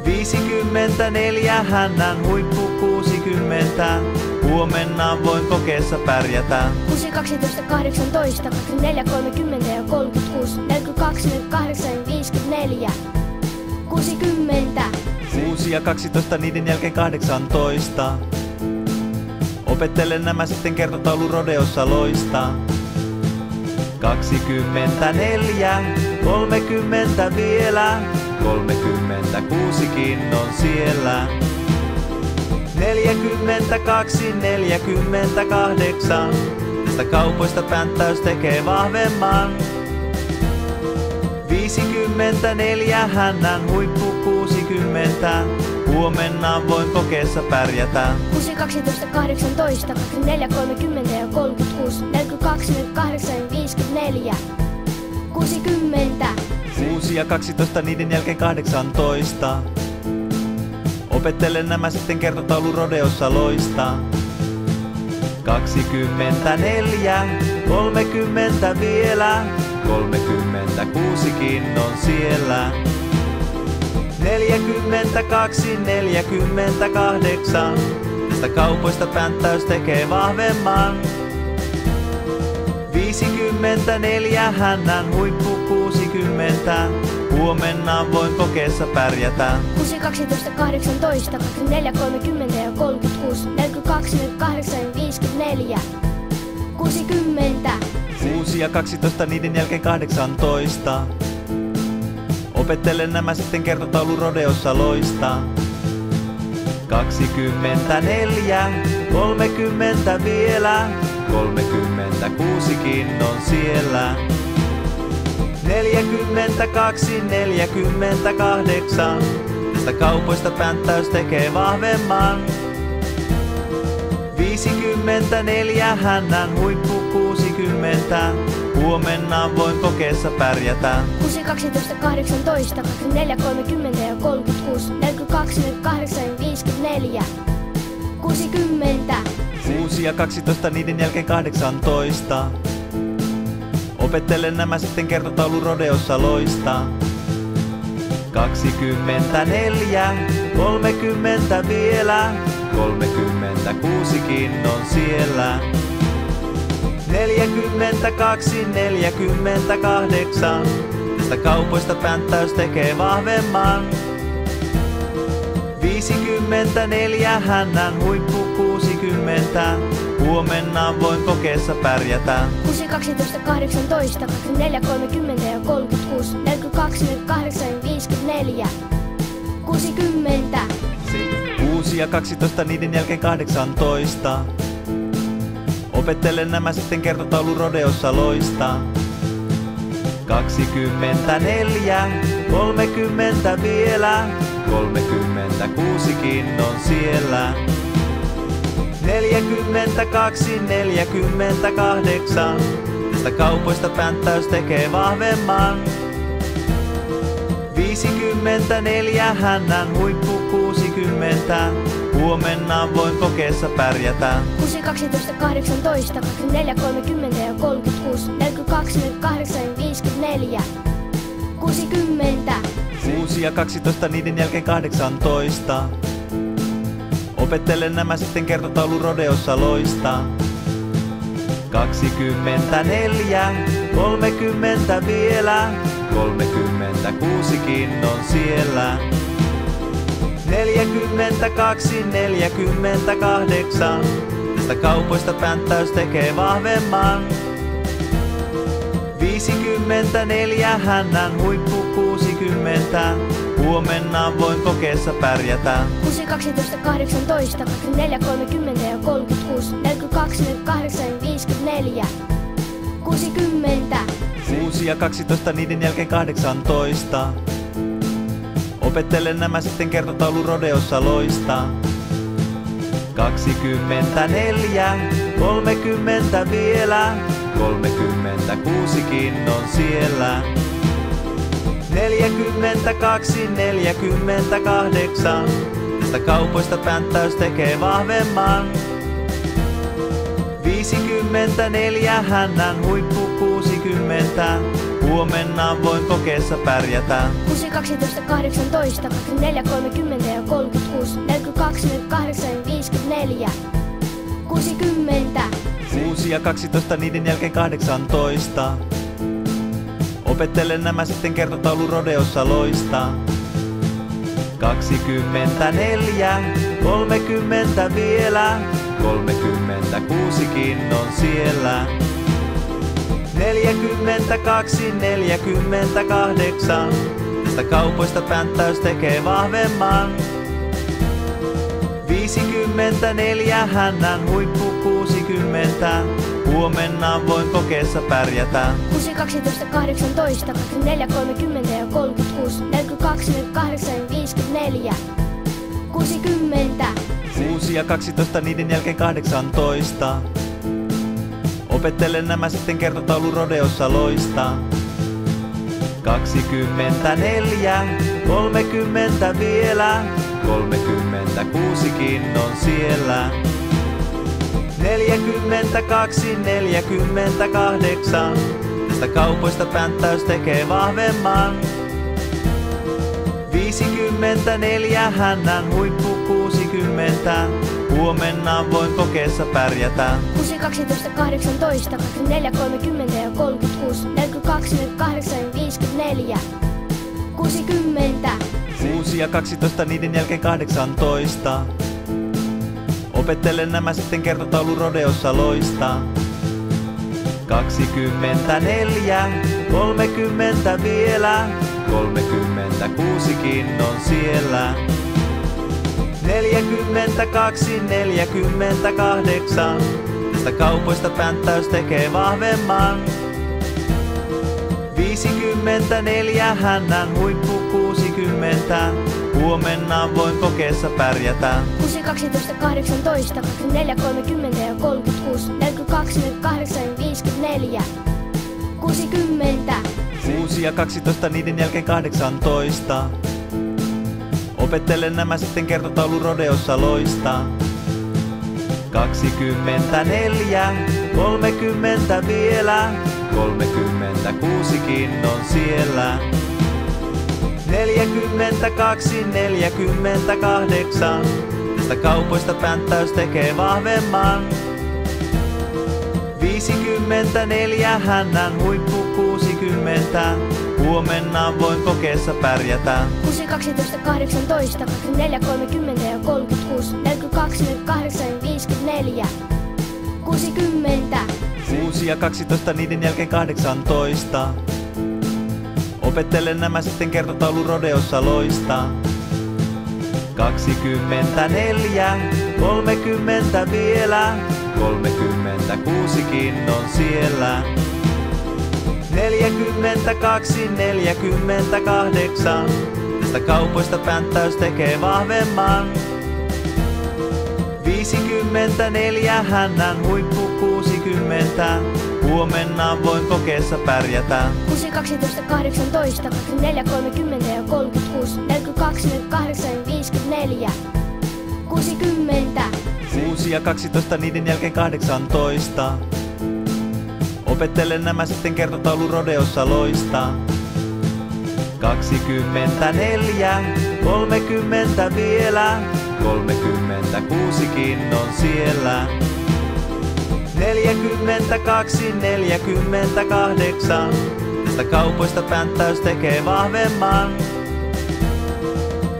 54, hännän huippu 60, huomenna voin kokeessa pärjätä. 6, 12, 18, 24, 30 ja 36, 42, 48 ja 54, 60. 6 ja 12, niiden jälkeen 18. Opettelen nämä sitten kertotaulu rodeossa loista. 24, 30 vielä, 36kin on siellä. 42, 48, tästä kaupoista pänttäys tekee vahvemman. 54, hännän huippu 60, huomenna voin kokeessa pärjätä. 6, 12, 18, 24, 30 ja 36, 42, 48 ja 54, 60. 6 ja 12, niiden jälkeen 18. Opettelen nämä sitten kertotaulu rodeossa loista. 24, 30 vielä, 36kin on siellä. 42, 48. Tästä kaupoista pänttäys tekee vahvemman. 54, hännän huippu 60. Huomenna voin kokeessa pärjätä. 6, 12, 18, 24, 30 ja 36, 42, 48 ja 54. 60. 6 ja 12, niiden jälkeen 18. Opettelen nämä sitten kertotaulu rodeossa loistaa. 24, 30 vielä, 36kin on siellä. 42, 48, tästä kaupoista pänttäys tekee vahvemman. 54, hännän huippu 60, huomenna voin kokeessa pärjätä. 6, 12, 18, 24, 30 ja 36, 42, 48 ja 54. 60. 6 ja 12, niiden jälkeen 18. Opettelen nämä sitten kertotaulu rodeossa loistaa. 24, 30 vielä, 36kin on siellä. 42, 48, tästä kaupoista pänttäys tekee vahvemman. 54, hännän huippu 60, huomenna voin kokeessa pärjätä. 6, 12, 18, 24, 30 ja 36, 42, 48 ja 54. 60. 6 ja 12, niiden jälkeen 18. Opettelen nämä sitten kertotaulu rodeossa loistaa. 24, 30 vielä, 36kin on siellä. 42, 48, tästä kaupoista pänttäys tekee vahvemman. 54, hännän huippu 60, huomenna voin kokeessa pärjätä. 6, 12, 18, 24, 30 ja 36, 42, 48 ja 54. 60. 6 ja 12, niiden jälkeen 18. Opettelen nämä sitten kertotaulu rodeossa loistaa. 24, 30 vielä, 36kin on siellä. 42, 48, tästä kaupoista pänttäys tekee vahvemman. 54, hännän huippu 60, huomenna voin kokeessa pärjätä. 6, 12, 18, 24, 30 ja 36, 42, 48 ja 54. 60. 6 ja 12, niiden jälkeen 18. Opettelen nämä sitten kertotaulu rodeossa loistaa. 24, 30 vielä, 36kin on siellä. 42, 48, tästä kaupoista pänttäys tekee vahvemman. 54, hännän huippu 60, huomenna voin kokeessa pärjätä. 6, 12, 18, 24, 30 ja 36, 42, 48 ja 54. 60. 6 ja 12, niiden jälkeen 18. Opettelen nämä sitten kertotaulu rodeossa loistaa. 24, 30 vielä, 36kin on siellä. 42, 48, tästä kaupoista pänttäys tekee vahvemman. 54, hännän huippu 60, huomenna voin kokeessa pärjätä. 6, 12, 18, 24, 30 ja 36, 42, 48 ja 54. 60. 6 ja 12, niiden jälkeen 18. Opettelen nämä sitten kertotaulu rodeossa loistaa. 24, 30 vielä, 36kin on siellä. 42, 48, tästä kaupoista pänttäys tekee vahvemman. 54 hännän huippu 60. Huomenna voin kokeessa pärjätä. 6, 12, 18, 24, 30 ja 36, 42, 48 ja 54. 60. 6 ja 12, niiden jälkeen 18. Opettelen nämä sitten kertotaulu rodeossa loistaa. 24, 30 vielä, 36kin on siellä. 42, 48, tästä kaupoista pänttäys tekee vahvemman. 54 hännän huippu 60, huomenna voin kokeessa pärjätä. 6, 12, 18, 24, 30 ja 36, 42, 48 ja 54. 60. 6 ja 12, niiden jälkeen 18. Opettelen nämä sitten kertotaulu rodeossa loistaa. 24, 30 vielä, 36kin on siellä. 42, 48, tästä kaupoista pänttäys tekee vahvemman. 54 hännän huippu 60, huomenna voin kokeessa pärjätä. 6, 12, 18, 24, 30 ja 36, 42, 48 ja 54. 60. 6 ja 12, niiden jälkeen 18. Opettelen nämä sitten kertotaulu rodeossa loistaa. 24, 30 vielä, 36kin on siellä. 42, 48, tästä kaupoista pänttäys tekee vahvemman. 54 hännän huippu 60, huomenna voin kokeessa pärjätä. 6, 12, 18, 24, 30 ja 36, 42, 48 ja 54. 60. 6 ja 12, niiden jälkeen 18. Opettelen nämä sitten kertotaulu rodeossa loistaa. 24, 30 vielä, 36kin on siellä. 42, 48, tästä kaupoista pänttäys tekee vahvemman.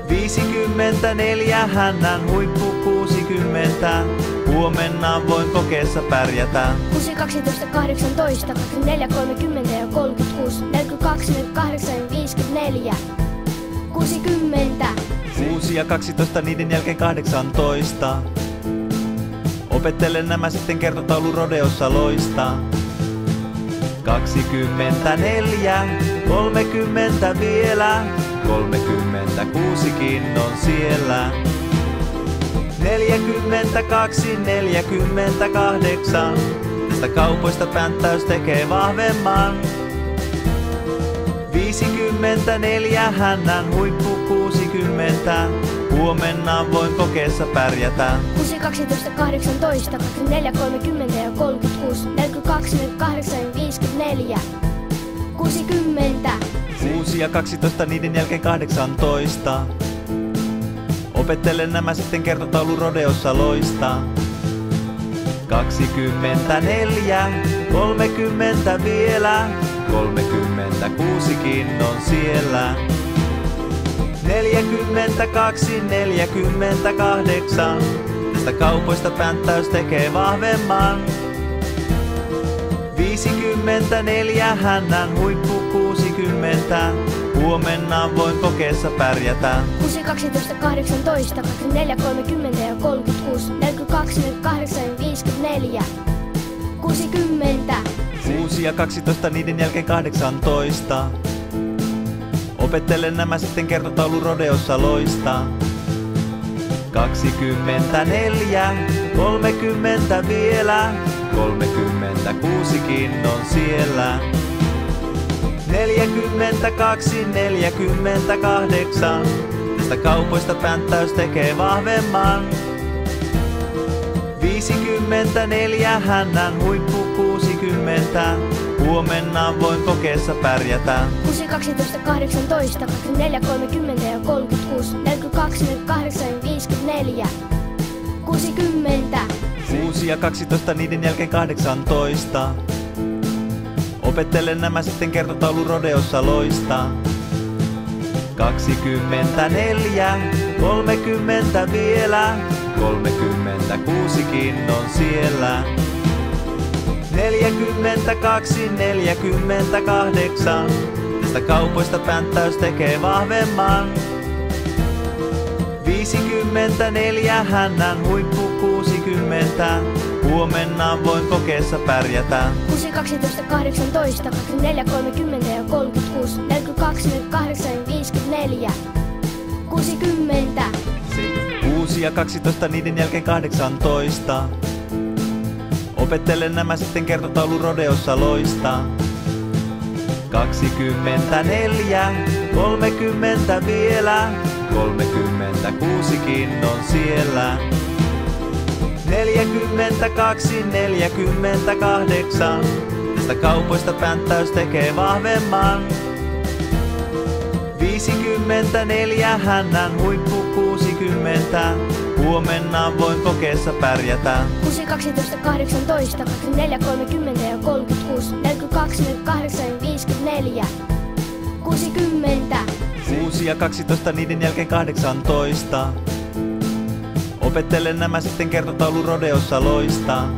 54 hännän huippu 60, huomenna voin kokeessa pärjätä. 6, 12, 18, 24, 30 ja 36, 42, 48 ja 54. 60. 6 ja 12, niiden jälkeen 18. Opettelen nämä sitten kertotaulu rodeossa loistaa. 24, 30 vielä, 36kin on siellä. 42, 48, tästä kaupoista pänttäys tekee vahvemman. 54 hännän huippu 60, huomenna voin kokeessa pärjätä. 6, 12, 18, 24, 30 ja 36, 42, 48 ja 54. 60. 6 ja 12, niiden jälkeen 18. Opettelen nämä sitten kertotaulu rodeossa loistaa. 24, 30 vielä, 36kin on siellä. 42, 48, tästä kaupoista pänttäys tekee vahvemman. 54 hännän huippu 60, huomenna voin kokeessa pärjätä. 6, 12, 18, 24, 30 ja 36, 42, 48 ja 54. 60. 6 ja 12, niiden jälkeen 18. Opettelen nämä sitten kertotaulu rodeossa loistaa. 24, 30 vielä, 36kin on siellä. 42, 48, tästä kaupoista pänttäys tekee vahvemman. 54 hännän huippu 60, 60, huomenna voin kokeessa pärjätä. 6, 12, 18, 24, 30 ja 36, 42, 48 ja 54. 60. 6 ja 12, niiden jälkeen 18. Opettelen nämä sitten kertotaulu rodeossa loistaa. 24, 30 vielä, 36kin on siellä. 42, 48, tästä kaupoista pänttäys tekee vahvemman. 54, hännän huippu 60, huomenna voin kokeessa pärjätä. 6, 12, 18, 24, 30 ja 36, 42, 48 ja 54. 60. 6 ja 12, niiden jälkeen 18. Opettelen nämä sitten kertotaulu rodeossa loistaa. 24, 30 vielä, 36kin on siellä. 42, 48, tästä kaupoista pänttäys tekee vahvemman. 54, hännän huippu 60, huomenna voin kokeessa pärjätä. 6, 12, 18, 24, 30 ja 36, 42, 48 ja 54. 60. 6 ja 12, niiden jälkeen 18. Opettelen nämä sitten kertotaulu rodeossa loistaa.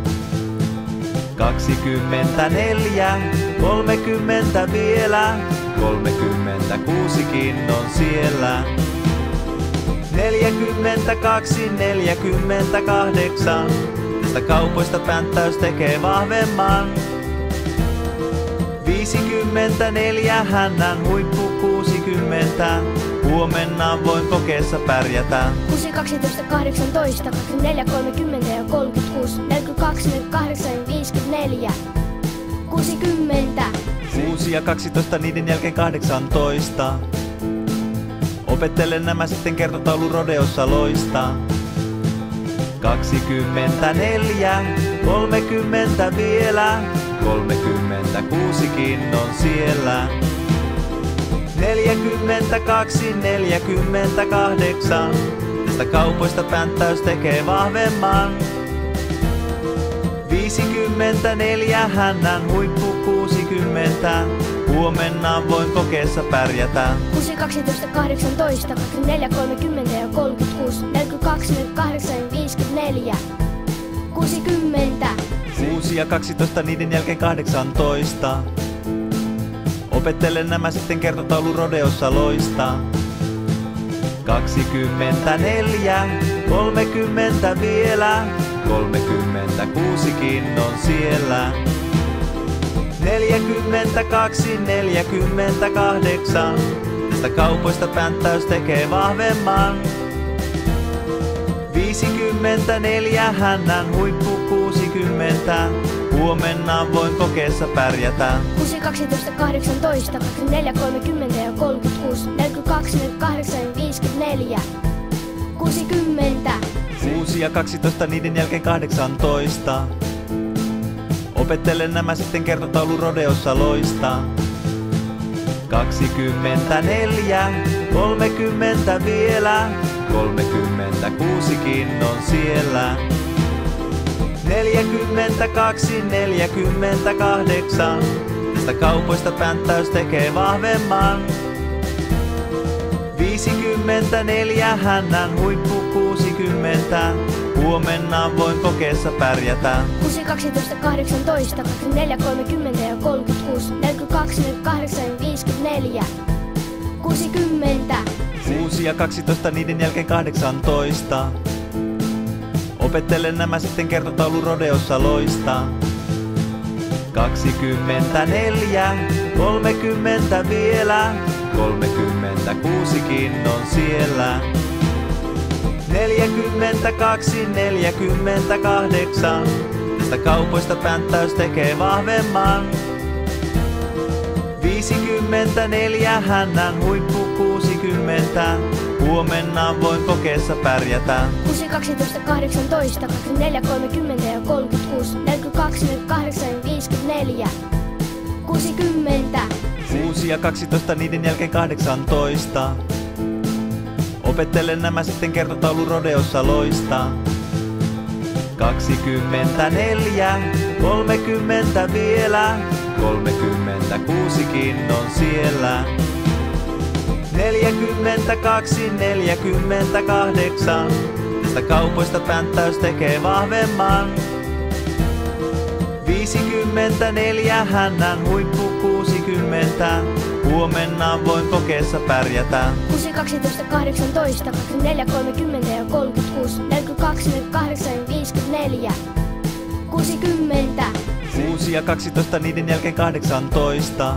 24, 30 vielä, 36kin on siellä. 42, 48, tästä kaupoista pänttäys tekee vahvemman. 54, hännän huippu 60, huomenna voin kokeessa pärjätä. 6, 12, 18, 24, 30 ja 36, 42, 48 ja 54. 60. 6 ja 12, niiden jälkeen 18. Opettelen nämä sitten kertotaulu rodeossa loistaa. 24, 30 vielä, 36kin on siellä. 42, 48, tästä kaupoista pänttäys tekee vahvemman. 54, hännän huippu 60, huomenna voin kokeessa pärjätä. 6, 12, 18, 24, 30 ja 36, 42, 48 ja 54. 60. 6 ja 12, niiden jälkeen 18. Opettelen nämä sitten kertotaulu rodeossa loistaa. 24, 30 vielä, 36kin on siellä. 42, 48, tästä kaupoista pänttäys tekee vahvemman. 54, hännän huippu 60, huomenna voin kokeessa pärjätä. 6, 12, 18, 24, 30 ja 36, 42, 48 ja 54. 60. 6 ja 12, niiden jälkeen 18. Opettelen nämä sitten kertotaulu rodeossa loistaa. 24, 30 vielä, 36kin on siellä. 42, 48, tästä kaupoista pänttäys tekee vahvemman. 54, hännän huippu 60, huomenna voin kokeessa pärjätä. 6, 12, 18, 24, 30 ja 36, 42, 48 ja 54. 60. 6 ja 12, niiden jälkeen 18. Opettelen nämä sitten kertotaulu rodeossa loistaa. 24, 30 vielä, 36kin on siellä. 42, 48, tästä kaupoista pänttäys tekee vahvemman. 54, hännän huippu 60, 60. Huomenna voin kokeessa pärjätä. 6, 12, 18, 24, 30 ja 36, 42, 48 ja 54. 60. 6 ja 12, niiden jälkeen 18. Opettelen nämä sitten kertotaulu rodeossa loistaa. 24, 30 vielä, 36kin on siellä. 42, 48, tästä kaupoista pänttäys tekee vahvemman. 54, hännän huippu 60, huomenna voin kokeessa pärjätä. 6, 12, 18, 24, 30 ja 36, 42, 48 ja 54. 60. 6 ja 12, niiden jälkeen 18.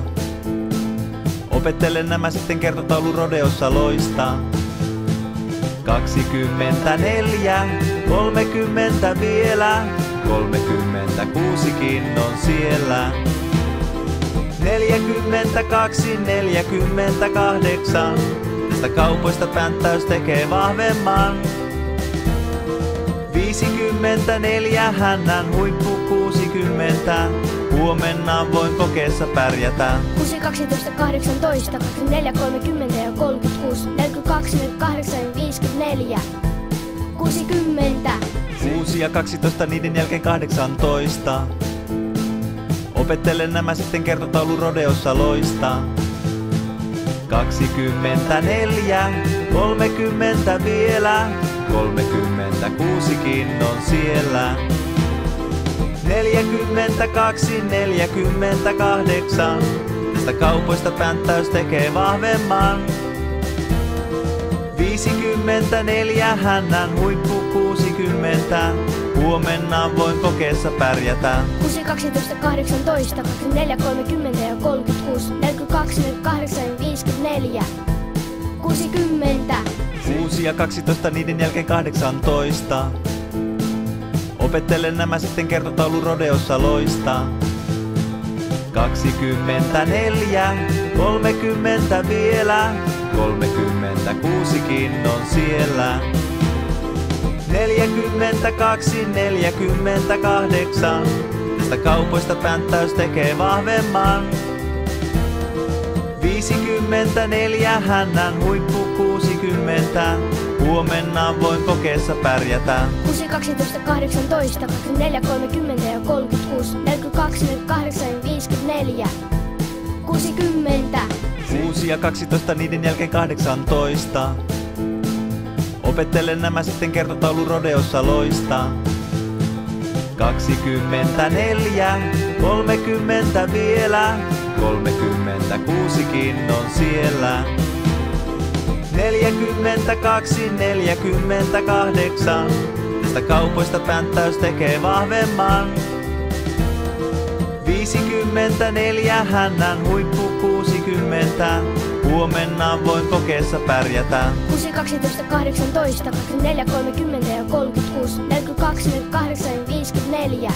Opettelen nämä sitten kertotaulu rodeossa loistaa. 24, 30 vielä, 36kin on siellä. 42, 48, tästä kaupoista pänttäys tekee vahvemman. 54, hännän huippu 60, huomenna voin kokeessa pärjätä. 6, 12, 18, 24, 30 ja 36, 42, 48 ja 54. 60. 6 ja 12, niiden jälkeen 18. Opettelen nämä sitten kertotaulu rodeossa loistaa. 24, 30 vielä, 36kin on siellä. 42, 48, tästä kaupoista pänttäys tekee vahvemman. 54, hännän huippu 60, huomenna voin kokeessa pärjätä. 6, 12, 18, 24, 30 ja 36, 42, 48 ja 54. 60. 6 ja 12, niiden jälkeen 18. Opettelen nämä sitten kertotaulu rodeossa loistaa. 24, 30 vielä, 36kin on siellä. 42, 48, tästä kaupoista pänttäys tekee vahvemman. 54, hännän huippu 60, huomenna voin kokeessa pärjätä. 6, 12, 18, 24, 30 ja 36, 42, 48 ja 54. 60. 6 ja 12, niiden jälkeen 18. Opettelen nämä sitten kertotaulu rodeossa loistaa. 24, 30 vielä, 36kin on siellä. 42, 48, tästä kaupoista pänttäys tekee vahvemman. 54, hännän huippu 60, huomenna voin kokeessa pärjätä. 6, 12, 18, 24, 30 ja 36, 42, 48 ja 54.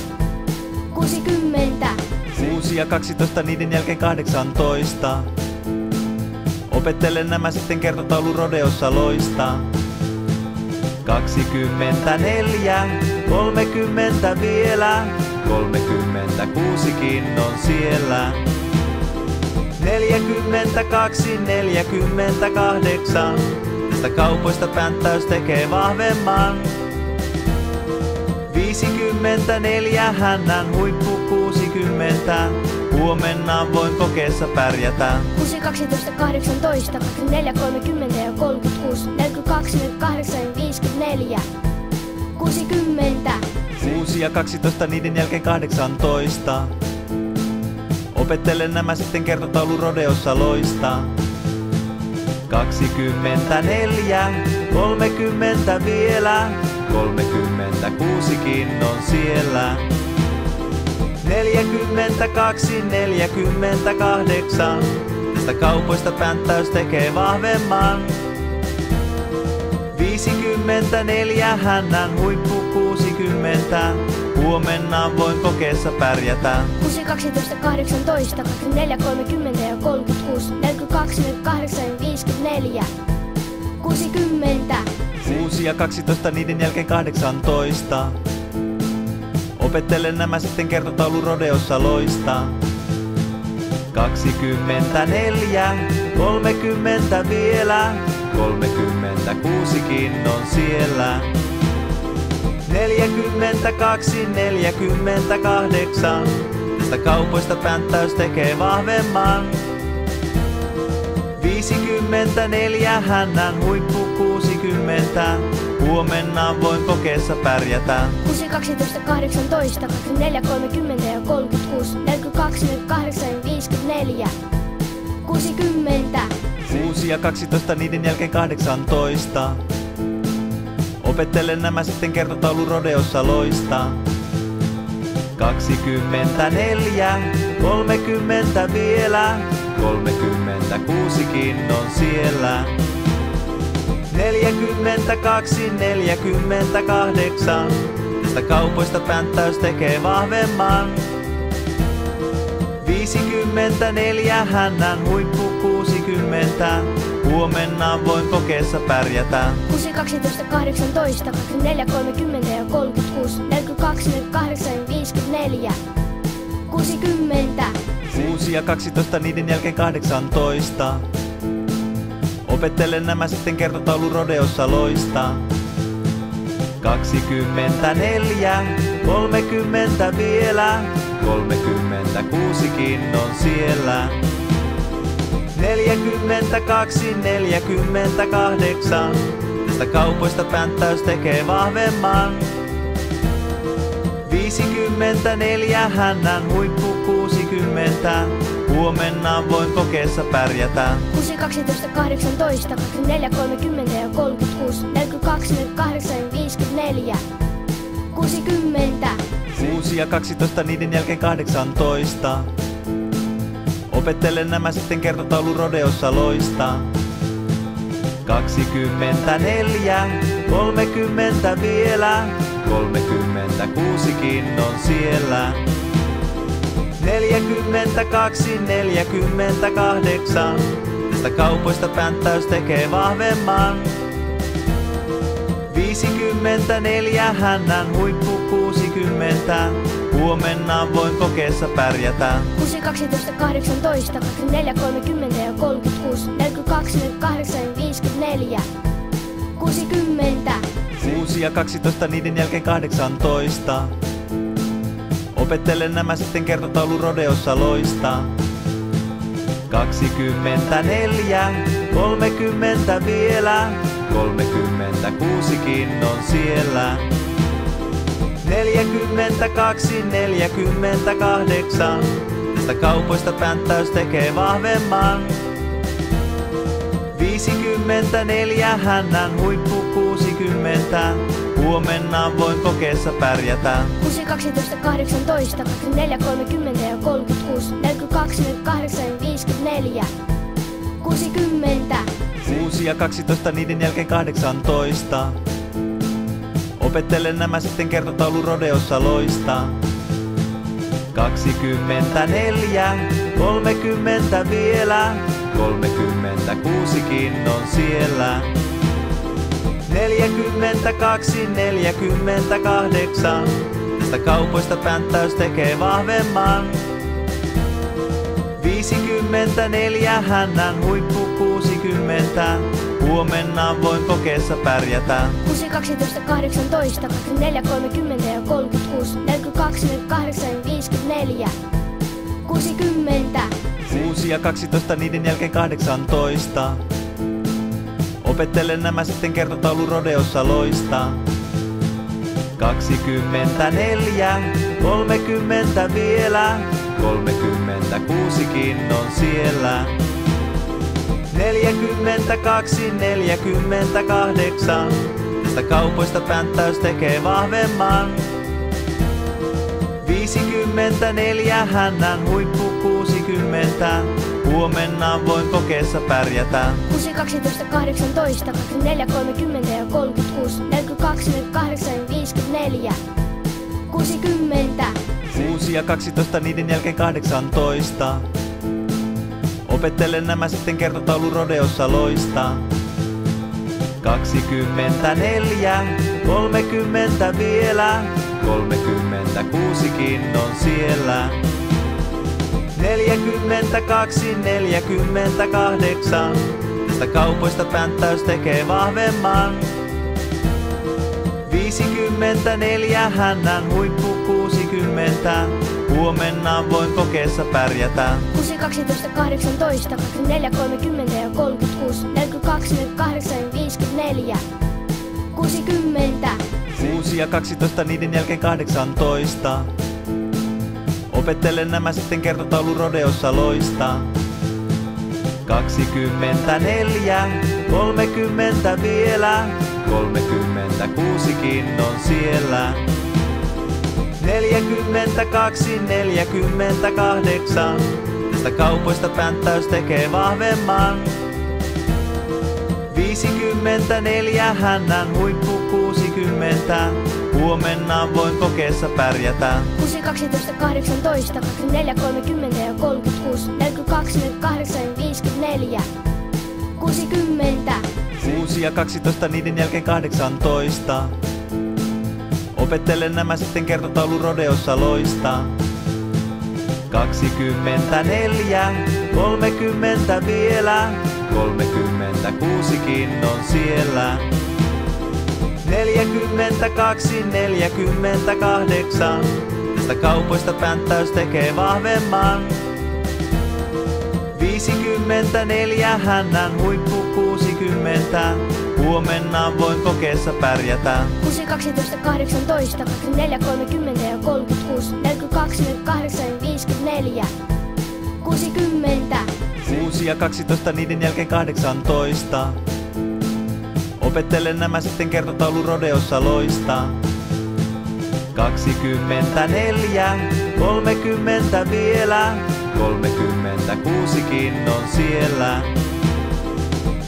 60. 6 ja 12, niiden jälkeen 18. Opettelen nämä sitten kertotaulu rodeossa loistaa. 24, 30 vielä, 36kin on siellä. 42, 48, tästä kaupoista pänttäys tekee vahvemman. 54, hännän huippu 60, huomenna voin kokeessa pärjätä. 6, 12, 18, 24, 30 ja 36, 42, 48 ja 54. 60. 6 ja 12, niiden jälkeen 18. Opettelen nämä sitten kertotaulu rodeossa loistaa. 24, 30 vielä, 36kin on siellä. 42, 48, tästä kaupoista pänttäys tekee vahvemman. 54, hännän huippu 60, Huomenna voin kokeessa pärjätä. 6, 12, 18, 24, 30 ja 36, 42, 48 ja 54. 60. 6 ja 12, niiden jälkeen 18. Opettelen nämä sitten kertotaulu rodeossa loistaa. 24, 30 vielä, 36kin on siellä. 42, 48, tästä kaupoista pänttäys tekee vahvemman. 54, hännän huippu 60, huomenna voin kokeessa pärjätä. 6, 12, 18, 24, 30 ja 36, 42, 48 ja 54. 60. 6 ja 12, niiden jälkeen 18. Opettelen nämä sitten kertotaulu rodeossa loistaa. 24, 30 vielä, 36kin on siellä. 42, 48, tästä kaupoista pänttäys tekee vahvemman. 54, hännän huippu 60, huomenna voin kokeessa pärjätä. 6, 12, 18, 24, 30 ja 36, 42, 48 ja 54. 60. 6 ja 12, niiden jälkeen 18. Opettelen nämä sitten kertotaulu rodeossa loistaa. 24, 30 vielä, 36kin on siellä. 42, 48, tästä kaupoista pänttäys tekee vahvemman. 54, hännän huippu 60, huomenna voin kokeessa pärjätä. 6, 12, 18, 24, 30 ja 36, 42, 48 ja 54. 60. 6 ja 12, niiden jälkeen 18. Opettelen nämä sitten kertotaulu rodeossa loistaa. 24, 30 vielä, 36kin on siellä. 42, 48, tästä kaupoista pänttäys tekee vahvemman. 54, hännän huippu 60, huomenna voin kokeessa pärjätä. 6, 12, 18, 24, 30 ja 36, 42, 48 ja 54. 60. 6 ja 12, niiden jälkeen 18. Opettelen nämä sitten kertotaulu rodeossa loistaa. 24, 30 vielä, 36kin on siellä. 42, 48, tästä kaupoista pänttäys tekee vahvemman. 54, hännän huippu 60, huomenna voin kokeessa pärjätä. 6, 12, 18, 24, 30 ja 36, 42, 48 ja 54. 60. 6 ja 12, niiden jälkeen 18. Opettelen nämä sitten kertotaulu rodeossa loistaa. 24, 30 vielä, 36kin on siellä. 42, 48, tästä kaupoista pänttäys tekee vahvemman. 54, hännän huippu 60, huomenna voin kokeessa pärjätä. 6, 12, 18, 24, 30 ja 36, 42, 48 ja 54. 60. 6 ja 12, niiden jälkeen 18. Opettelen nämä sitten kertotaulu rodeossa loistaa. 24, 30 vielä, 36kin on siellä. 42, 48, tästä kaupoista pänttäys tekee vahvemman. 54, hännän huippu 60, huomenna voin kokeessa pärjätä. 6, 12, 18, 24, 30 ja 36, 42, 48 ja 54. 60 6 ja 12 niiden jälkeen 18. Opettelen nämä sitten kertotaulu rodeossa loistaa. 24, 30 vielä, 36kin on siellä. 42, 48, tästä kaupoista pänttäys tekee vahvemman. 54 hännän huippu 60, huomenna voin kokeessa pärjätä. 6, 12, 18, 24, 30 ja 36, 42, 48 ja 54. 60 6 ja 12 niiden jälkeen 18. Opettelen nämä sitten kertotaulu rodeossa loistaa. 24, 30 vielä, 36kin on siellä. 42, 48, tästä kaupoista pänttäys tekee vahvemman. 54 hännän huippu 60, huomenna voin kokeessa pärjätä. 6, 12, 18, 24, 30 ja 36, 42, 48 ja 54. 60 6 ja 12 niiden jälkeen 18. Opettelen nämä sitten kertotaulu rodeossa loistaa. 24, 30 vielä, 36kin on siellä. 42, 48, tästä kaupoista pänttäys tekee vahvemman. 54 hännän huippu 60, huomenna voin kokeessa pärjätä. 6, 12, 18, 24, 30 ja 36, 42, 48 ja 54. 60 6 ja 12 niiden jälkeen 18. Opettelen nämä sitten kertotaulu rodeossa loistaa. 24, 30 vielä, 36kin on siellä.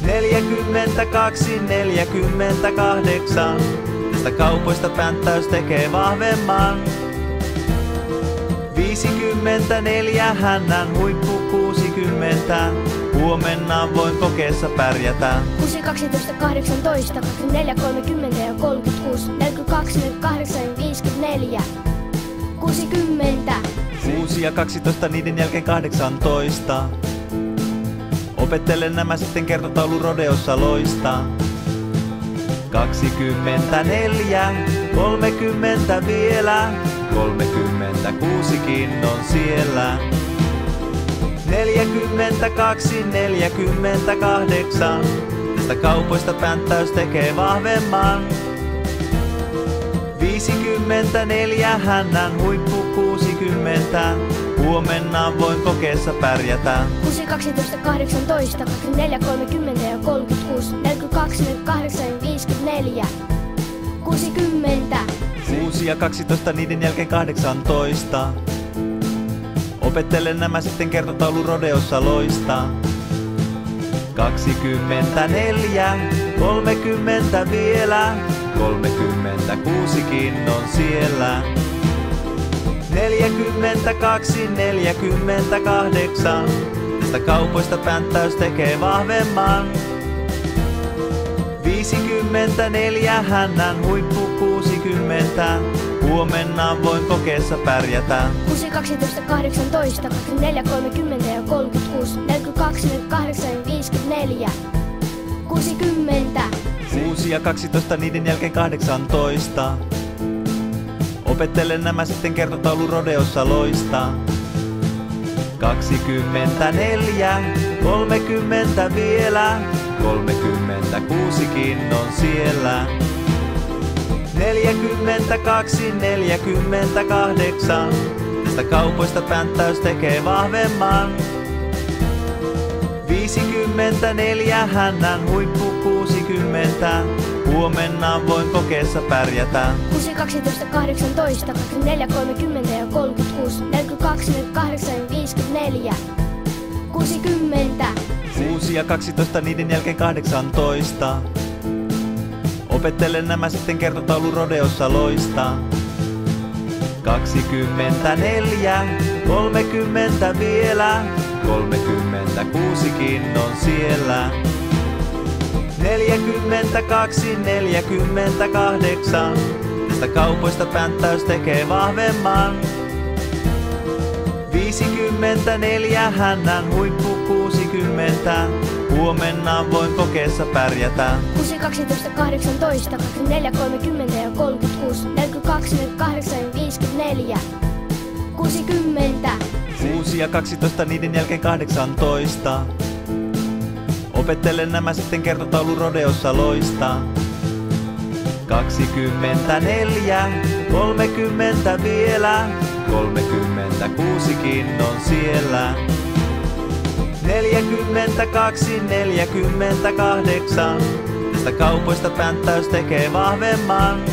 42, 48, tästä kaupoista pänttäys tekee vahvemman. 54 hännän huippu 60, huomenna voin kokeessa pärjätä. 6, 12, 18, 24, 30 ja 36, 42, 48 ja 54. 60 6 ja 12 niiden jälkeen 18. Opettelen nämä sitten kertotaulu rodeossa loistaa. 24, 30 vielä, 36kin on siellä. 42, 48, tästä kaupoista pänttäys tekee vahvemman. 54 hännän huippu 60, huomenna voin kokeessa pärjätä. 6, 12, 18, 24, 30 ja 36, 42, 48 ja 54. 60 6 ja 12 niiden jälkeen 18. Opettelen nämä sitten kertotaulu rodeossa loistaa. 24, 30 vielä, 36kin on siellä. 42, 48, tästä kaupoista pänttäys tekee vahvemman. 54 hännän huippu 60, huomenna voin kokeessa pärjätä. 6, 12, 18, 24, 30 ja 36, 42, 48 ja 54. 60 6 ja 12 niiden jälkeen 18. Opettelen nämä sitten kertotaulu rodeossa loistaa. 24, 30 vielä, 36kin on siellä. 42, 48, tästä kaupoista pänttäys tekee vahvemman. 54 hännän huippu 60, huomenna voin kokeessa pärjätä. 6, 12, 18, 24, 30 ja 36, 42, 48 ja 54. 60 6 ja 12 niiden jälkeen 18. Opettelen nämä sitten kertotaulu rodeossa loistaa. 24, 30 vielä, 36kin on siellä. 42, 48, tästä kaupoista pänttäys tekee vahvemman. 54, hännän huippu 60, huomenna voin kokeessa pärjätä. 6, 12, 18, 24, 30 ja 36, 42, 48 ja 54. 60. 6 ja 12, niiden jälkeen 18. Opettelen nämä sitten kertotaulu rodeossa loista. 24, 30 vielä, 36kin on siellä. 42, 48, tästä kaupoista pänttäys tekee vahvemman.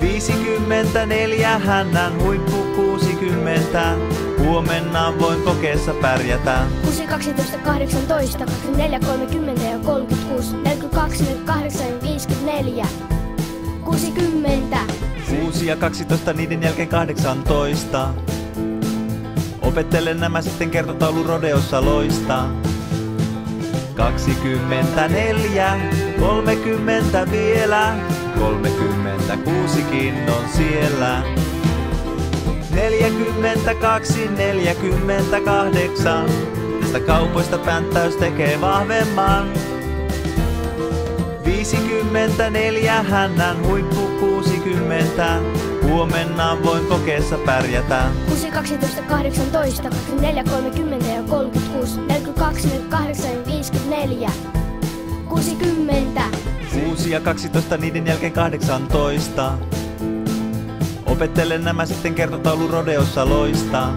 54, hännän huippu 60, huomenna voin kokeessa pärjätä. 6, 12, 18, 24, 30 ja 36, 42, 48 ja 54. 60. 6 ja 12, niiden jälkeen 18. Opettelen nämä sitten kertotaulu rodeossa loista. 24, 30 vielä, 36kin on siellä. 42, 48, tästä kaupoista pänttäys tekee vahvemman. 54, hännän huippu 60, huomenna voin kokeessa pärjätä. 6, 12, 18, 24, 30 ja 36, 42, 48 ja 54. 60. 6 ja 12, niiden jälkeen 18. Opettelen nämä sitten kertotaulu rodeossa loista.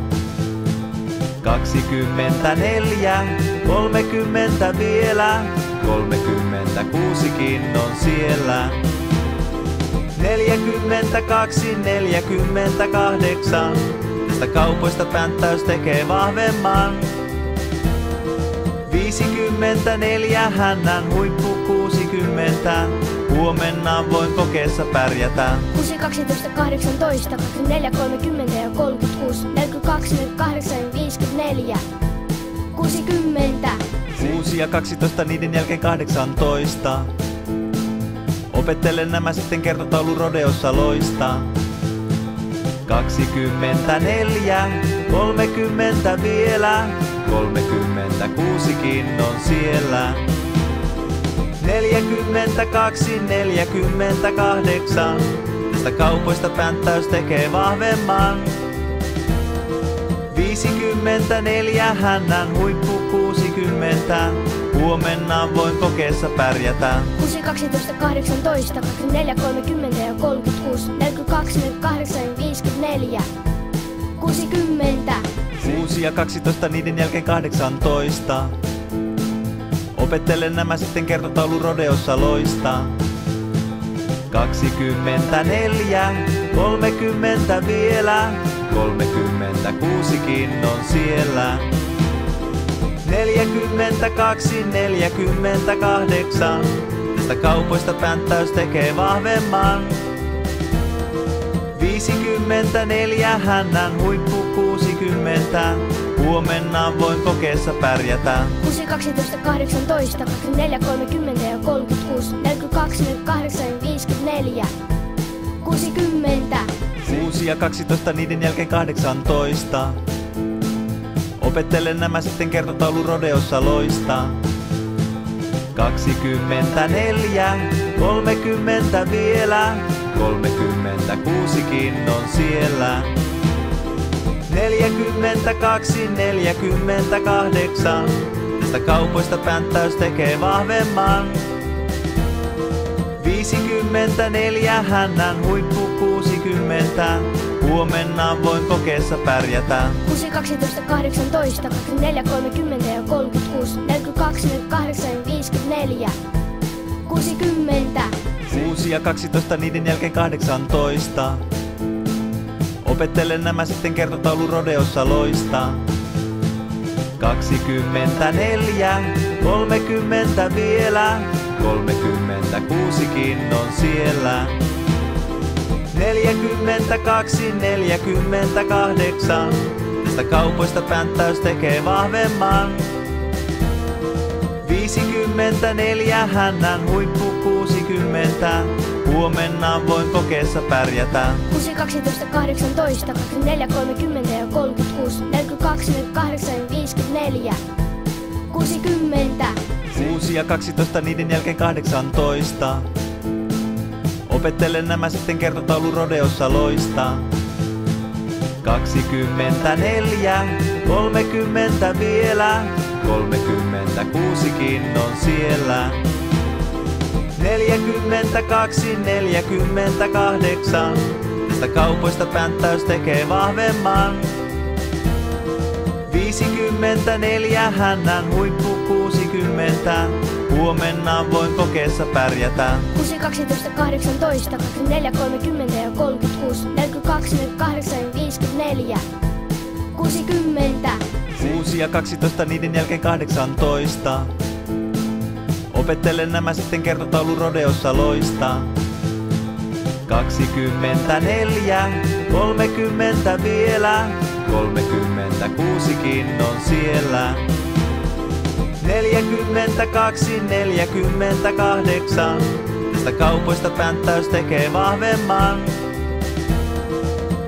24, 30 vielä, 36kin on siellä. 42, 48, tästä kaupoista pänttäys tekee vahvemman. 54, hännän huippu 60, huomenna voin kokeessa pärjätä. 6, 12, 18, 24, 30 ja 36, 42, 48 ja 54. 60. 6 ja 12, niiden jälkeen 18. Opettelen nämä sitten kertotaulu rodeossa loista. 24, 30 vielä, 36kin on siellä. 42, 48, tästä kaupoista pänttäys tekee vahvemman. 54, hännän huippu 60, huomenna voin kokeessa pärjätä. 6, 12, 18, 24, 30 ja 36, 42, 48 ja 54. 60. 6 ja 12, niiden jälkeen 18. Opettelen nämä sitten kertotaulu rodeossa loista. 24, 30 vielä, 36kin on siellä. 42, 48, tästä kaupoista pänttäys tekee vahvemman. 54, hännän huippu 60, huomenna voin kokeessa pärjätä. 6, 12, 18, 24, 30 ja 36, 42, 48 ja 54. 60. 6 ja 12, niiden jälkeen 18. Opettelen nämä sitten kertotaulu rodeossa loista. 24, 30 vielä, 36kin on siellä. 42, 48, tästä kaupoista pänttäys tekee vahvemman. 54, hännän huippu 60, huomenna voin kokeessa pärjätä. 6, 12, 18, 24, 30 ja 36, 42, 48 ja 54. 60. 6 ja 12, niiden jälkeen 18. Opettelen nämä sitten kertotaulu rodeossa loista. 24, 30 vielä, 36kin on siellä. 42, 48. Tästä kaupoista pänttäys tekee vahvemman. 54, hännän huippu 60. Huomenna voin kokeessa pärjätä. 6, 12, 18, 24, 30 ja 36, 42, 48 ja 54. 60. 6 ja 12, niiden jälkeen 18. Opettelen nämä sitten kertotaulu rodeossa loistaa. 24, 30 vielä, 36kin on siellä. 42, 48, tästä kaupoista pänttäys tekee vahvemman. 54, hännän huippu 60, huomenna voin kokeessa pärjätä. 6, 12, 18, 24, 30 ja 36, 42, 48 ja 54. 60. 6 ja 12, niiden jälkeen 18. Opettelen nämä sitten kertotaulu rodeossa loistaa. 24, 30 vielä, 36kin on siellä. 42, 48, tästä kaupoista pänttäys tekee vahvemman.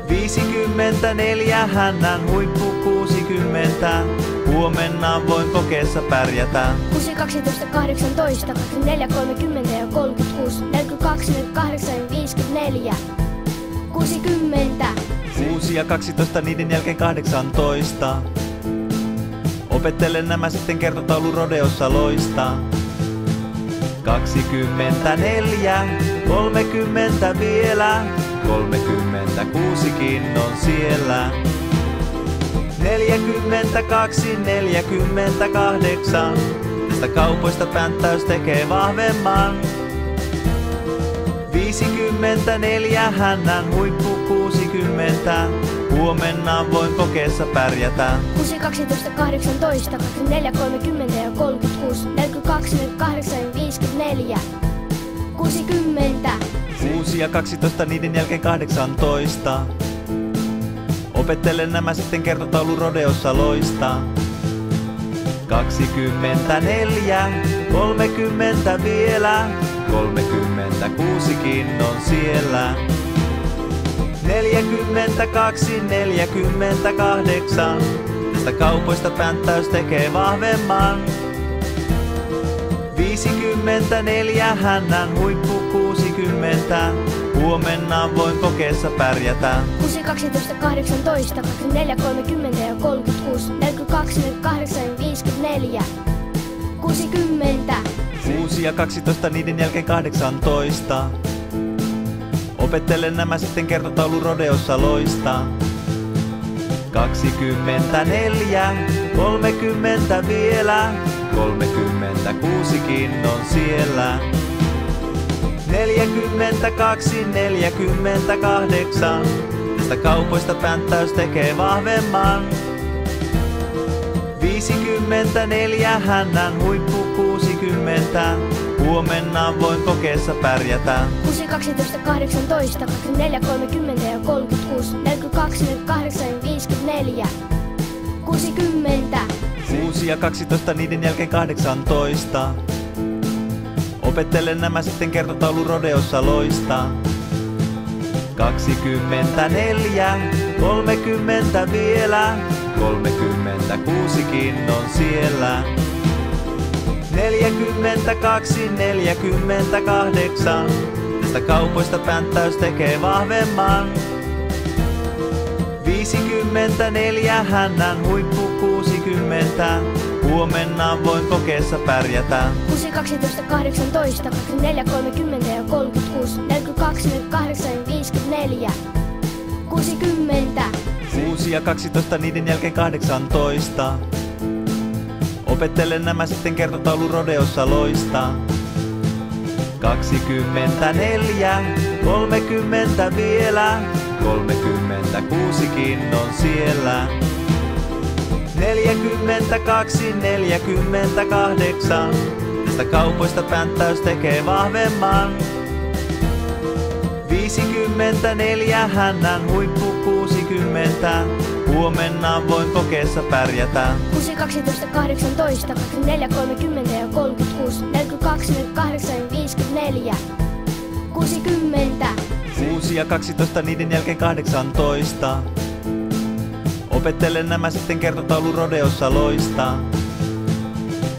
54, hännän huippu 60, huomenna voin kokeessa pärjätä. 6, 12, 18, 24, 30 ja 36, 42, 48 ja 54. 60. 6 ja 12, niiden jälkeen 18. Opettelen nämä sitten kertotaulu rodeossa loistaa. 24, 30 vielä, 36kin on siellä. 42, 48, tästä kaupoista pänttäys tekee vahvemman. 54, hännän huippu 60, huomenna voin kokeessa pärjätä. 6, 12, 18, 24, 30 ja 36, 42, 48 ja 54. 60. 6 ja 12, niiden jälkeen 18. Opettelen nämä sitten kertotaulu rodeossa loistaa. 24, 30 vielä, 36kin on siellä. 42, 48, tästä kaupoista pänttäys tekee vahvemman. 54, hännän huippu 60, huomenna voin kokeessa pärjätä. 6, 12, 18, 24, 30 ja 36, 42, 48 ja 54. 60. 6 ja 12, niiden jälkeen 18. Opettelen nämä sitten kertotaulu rodeossa loistaa. 24, 30 vielä, 36kin on siellä. 42, 48, tästä kaupoista pänttäys tekee vahvemman. 54, hännän huippu 60, huomenna voin kokeessa pärjätä. 6, 12, 18, 24, 30 ja 36, 42, 48 ja 54. 60. 6 ja 12, niiden jälkeen 18. Opettelen nämä sitten kertotaulu rodeossa loistaa. 24, 30 vielä, 36kin on siellä. 42, 48, tästä kaupoista pänttäys tekee vahvemman. 54, hännän huippu 60, huomenna voin kokeessa pärjätä. 6, 12, 18, 24, 30 ja 36, 42, 48 ja 54. 60. 6 ja 12, niiden jälkeen 18. Opettelen nämä sitten kertotaulu rodeossa loistaa. 24, 30 vielä, 36kin on siellä. 42, 48, tästä kaupoista pänttäys tekee vahvemman. 54 hännän huippu 60. Huomenna voin kokeessa pärjätä. 6, 12, 18, 24, 30 ja 36, 42, 48 ja 54. 60. 6 ja 12, niiden jälkeen 18. Opettelen nämä sitten kertotaulu rodeossa loistaa.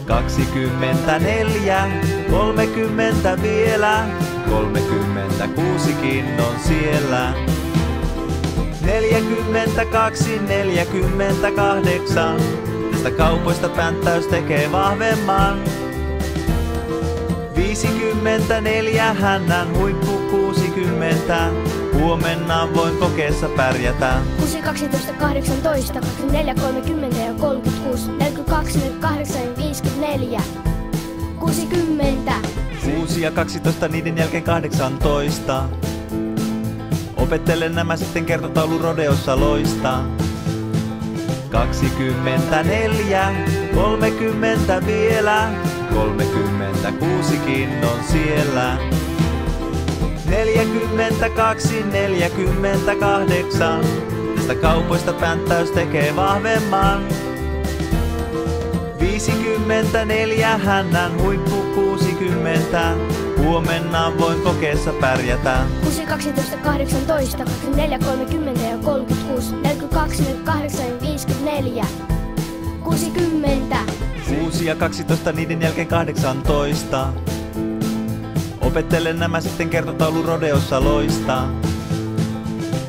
24, 30 vielä, 36kin on siellä. 42, 48, tästä kaupoista pänttäys tekee vahvemman. 54 hännän huippu 60, huomenna voin kokeessa pärjätä. 6, 12, 18, 24, 30 ja 36, 42, 48 ja 54. 60. 6 ja 12, niiden jälkeen 18. Opettelen nämä sitten kertotaulu rodeossa loistaa. 24, 30 vielä, 36kin on siellä. 42, 48, tästä kaupoista pänttäys tekee vahvemman. 54 hännän huippu 60, huomenna voin kokeessa pärjätä. 6, 12, 18, 24, 30 ja 36, 42, 48 ja 54. 60. 6 ja 12, niiden jälkeen 18. Opettelen nämä sitten kertotaulu rodeossa loistaa.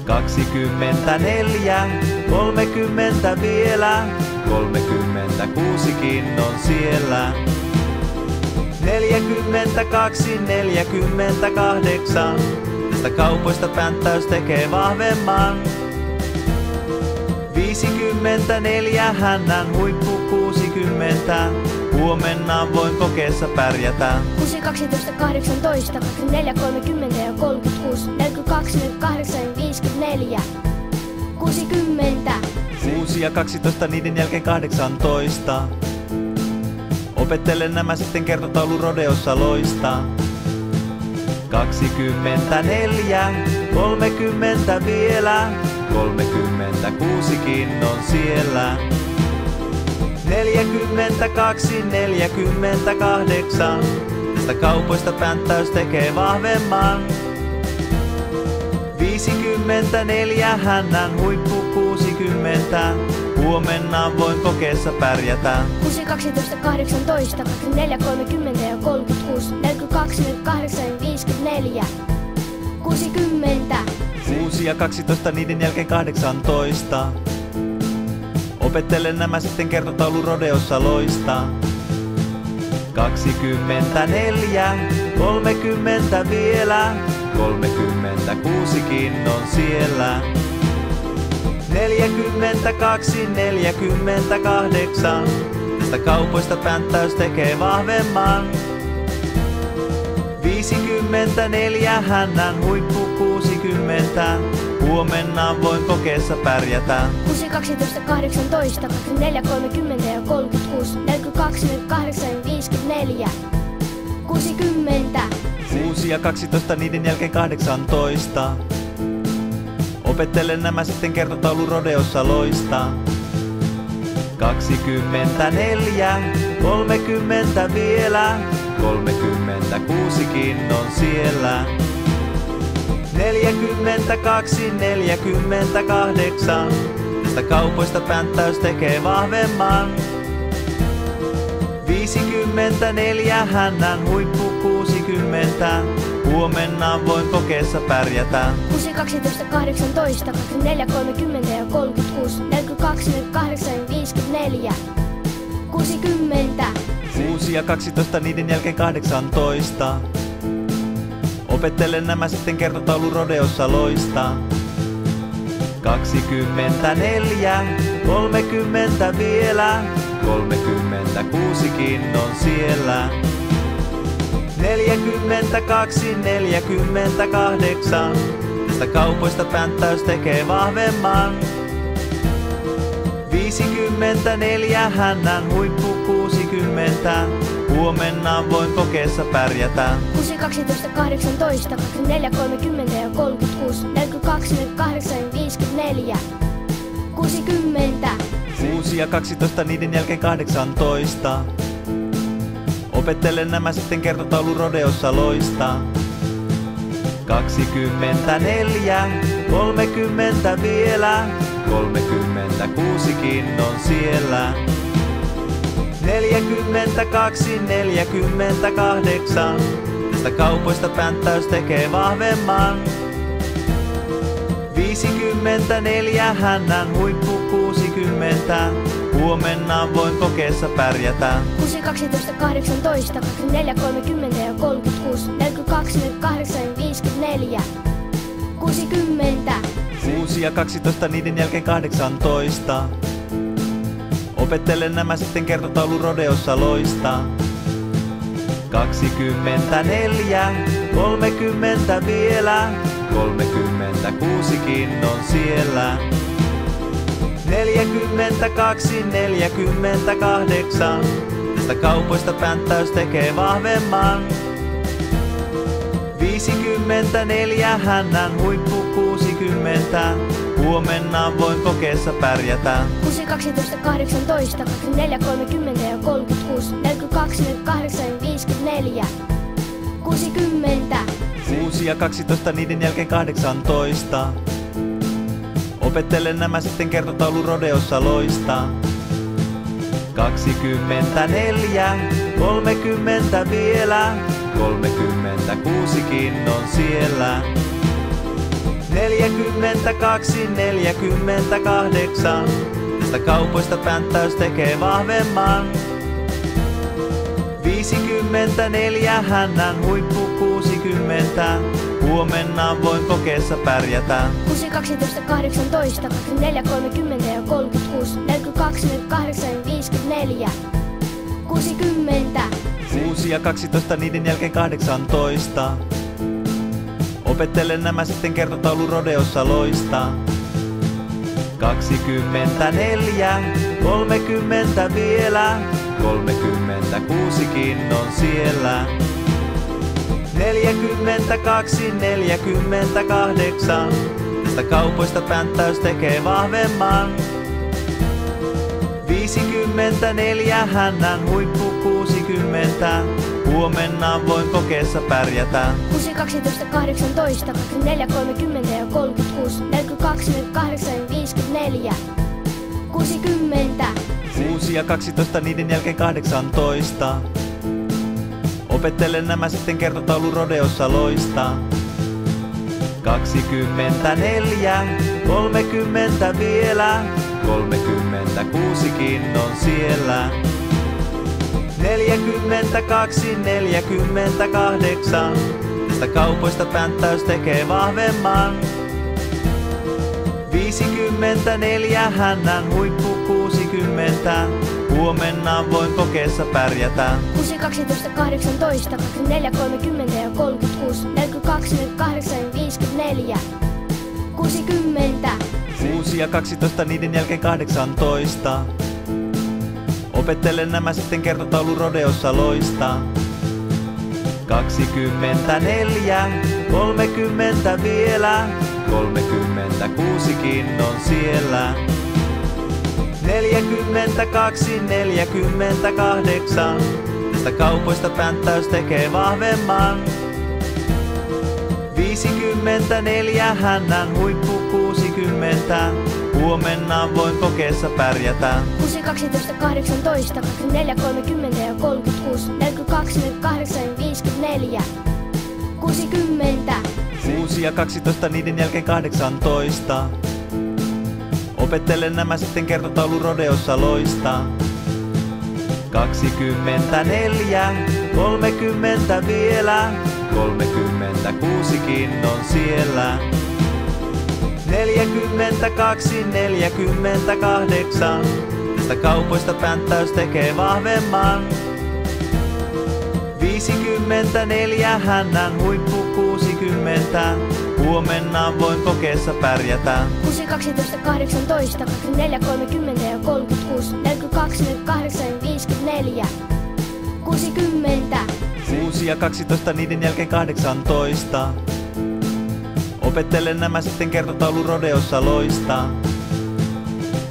24, 30 vielä, 36kin on siellä. 42, 48, tästä kaupoista pänttäys tekee vahvemman. 54 hännän huippu 60, huomenna voin kokeessa pärjätä. 6, 12, 18, 24, 30 ja 36, 42, 48 ja 54. 60. 6 ja 12, niiden jälkeen 18. Opettelen nämä sitten kertotaulu rodeossa loistaa. 24, 30 vielä, 36kin on siellä. 42, 48, tästä kaupoista pänttäys tekee vahvemman. 54 hännän huippu 60, huomenna voin kokeessa pärjätä. 6, 12, 18, 24, 30 ja 36, 42, 48 ja 54. 60. 6 ja 12, niiden jälkeen 18. Opettelen nämä sitten kertotaulu rodeossa loistaa. 24, 30 vielä, 36kin on siellä. 42, 48, tästä kaupoista pänttäys tekee vahvemman. 54 hännän huippu 60, huomenna voin kokeessa pärjätä. 6, 12, 18, 24, 30 ja 36, 42, 48 ja 54. 60. 6 ja 12, niiden jälkeen 18. Opettelen nämä sitten kertotaulu rodeossa loistaa. 24, 30 vielä, 36kin on siellä. 42, 48, tästä kaupoista pänttäys tekee vahvemman. 54 hännän huippu 60, huomenna voin kokeessa pärjätä. 6, 12, 18, 24, 30 ja 36, 42, 48 ja 54. 60. 6 ja 12, niiden jälkeen 18. Opettelen nämä sitten kertotaulu rodeossa loistaa. 24, 30 vielä, 36kin on siellä. 42, 48, tästä kaupoista pänttäys tekee vahvemman. 54 hännän huippu 60, Huomenna voin kokeessa pärjätä. 6, 12, 18, 24, 30 ja 36, 42, 48 ja 54. 60. 6 ja 12, niiden jälkeen 18. Opettelen nämä sitten kertotaulu rodeossa loistaa. 24, 30 vielä, 36kin on siellä. 42, 48, tästä kaupoista pänttäys tekee vahvemman. 54, hännän huippu 60, huomenna voin kokeessa pärjätä. 6, 12, 18, 24, 30 ja 36, 42, 48 ja 54. 60. 6 ja 12, niiden jälkeen 18. Opettelen nämä sitten kertotaulu rodeossa loistaa. 24, 30 vielä, 36kin on siellä. 42, 48, tästä kaupoista pänttäys tekee vahvemman. 54, hännän huippu 60, huomenna voin kokeessa pärjätä. 6, 12, 18, 24, 30 ja 36, 42, 48 ja 54. 60. 6 ja 12, niiden jälkeen 18. Opettelen nämä sitten kertotaulu rodeossa loistaa. 24, 30 vielä, 36kin on siellä. 42, 48, tästä kaupoista pänttäys tekee vahvemman. 54, hännän huippu 60, huomenna voin kokeessa pärjätä. 6, 12, 18, 24, 30 ja 36, 42, 48 ja 54. 60. 6 ja 12, niiden jälkeen 18. Opettelen nämä sitten kertotaulu rodeossa loistaa. 24, 30 vielä, 36kin on siellä. 42, 48, tästä kaupoista pänttäys tekee vahvemman. 54, hännän huippu 60, huomenna voin kokeessa pärjätä. 6, 12, 18, 24, 30 ja 36, 42, 48 ja 54. 60. 6 ja 12, niiden jälkeen 18. Opettelen nämä sitten kertotaulu rodeossa loistaa. 24, 30 vielä, 36kin on siellä. 42, 48, tästä kaupoista pänttäys tekee vahvemman. 54, hännän huippu 60, huomenna voin kokeessa pärjätä. 6, 12, 18, 24, 30 ja 36, 42, 48 ja 54. 60. 6 ja 12, niiden jälkeen 18. Opettelen nämä sitten kertotaulu rodeossa loistaa. 24, 30 vielä, 36kin on siellä. 42, 48, tästä kaupoista pänttäys tekee vahvemman. 54, hännän huippu 60, huomenna voin kokeessa pärjätä. 6, 12, 18, 24, 30 ja 36, 42, 48 ja 54. 60. 6 ja 12, niiden jälkeen 18. Opettelen nämä sitten kertotaulu rodeossa loistaa. 24, 30 vielä, 36kin on siellä. 42, 48, tästä kaupoista pänttäys tekee vahvemman. 54, hännän huippu 60, huomenna voin kokeessa pärjätä. 6, 12, 18, 24, 30 ja 36, 42, 48 ja 54. 60 6 ja 12 niiden jälkeen 18. Opettelen nämä sitten kertotaulu rodeossa loistaa.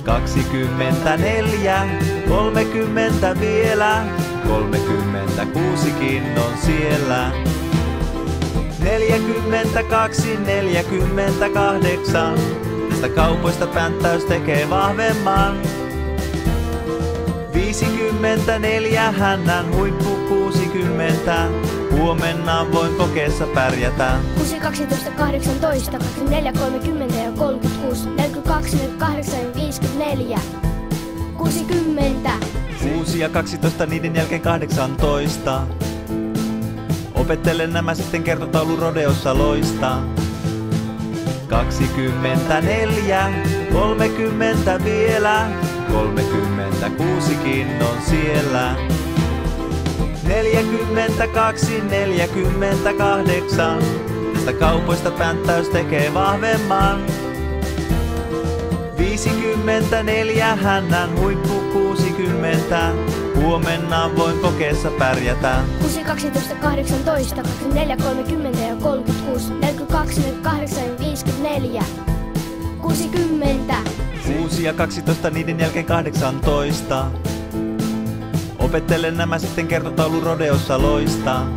24, 30 vielä, 36kin on siellä. 42, 48, tästä kaupoista pänttäys tekee vahvemman. 54 hännän huippu 60, huomenna voin kokeessa pärjätä. 6, 12, 18, 24, 30 ja 36, 42, 48 ja 54. 60 6 ja 12 niiden jälkeen 18. Opettelen nämä sitten kertotaulu rodeossa loistaa. 24, 30 vielä, 36kin on siellä. 42, 48, tästä kaupoista pänttäys tekee vahvemman. 54 hännän huippu 60, huomenna voin kokeessa pärjätä. 6, 12, 18, 24, 30 ja 36, 42, 48 ja 54. 60 6 ja 12 niiden jälkeen 18. Opettelen nämä sitten kertotaulu rodeossa loistaa.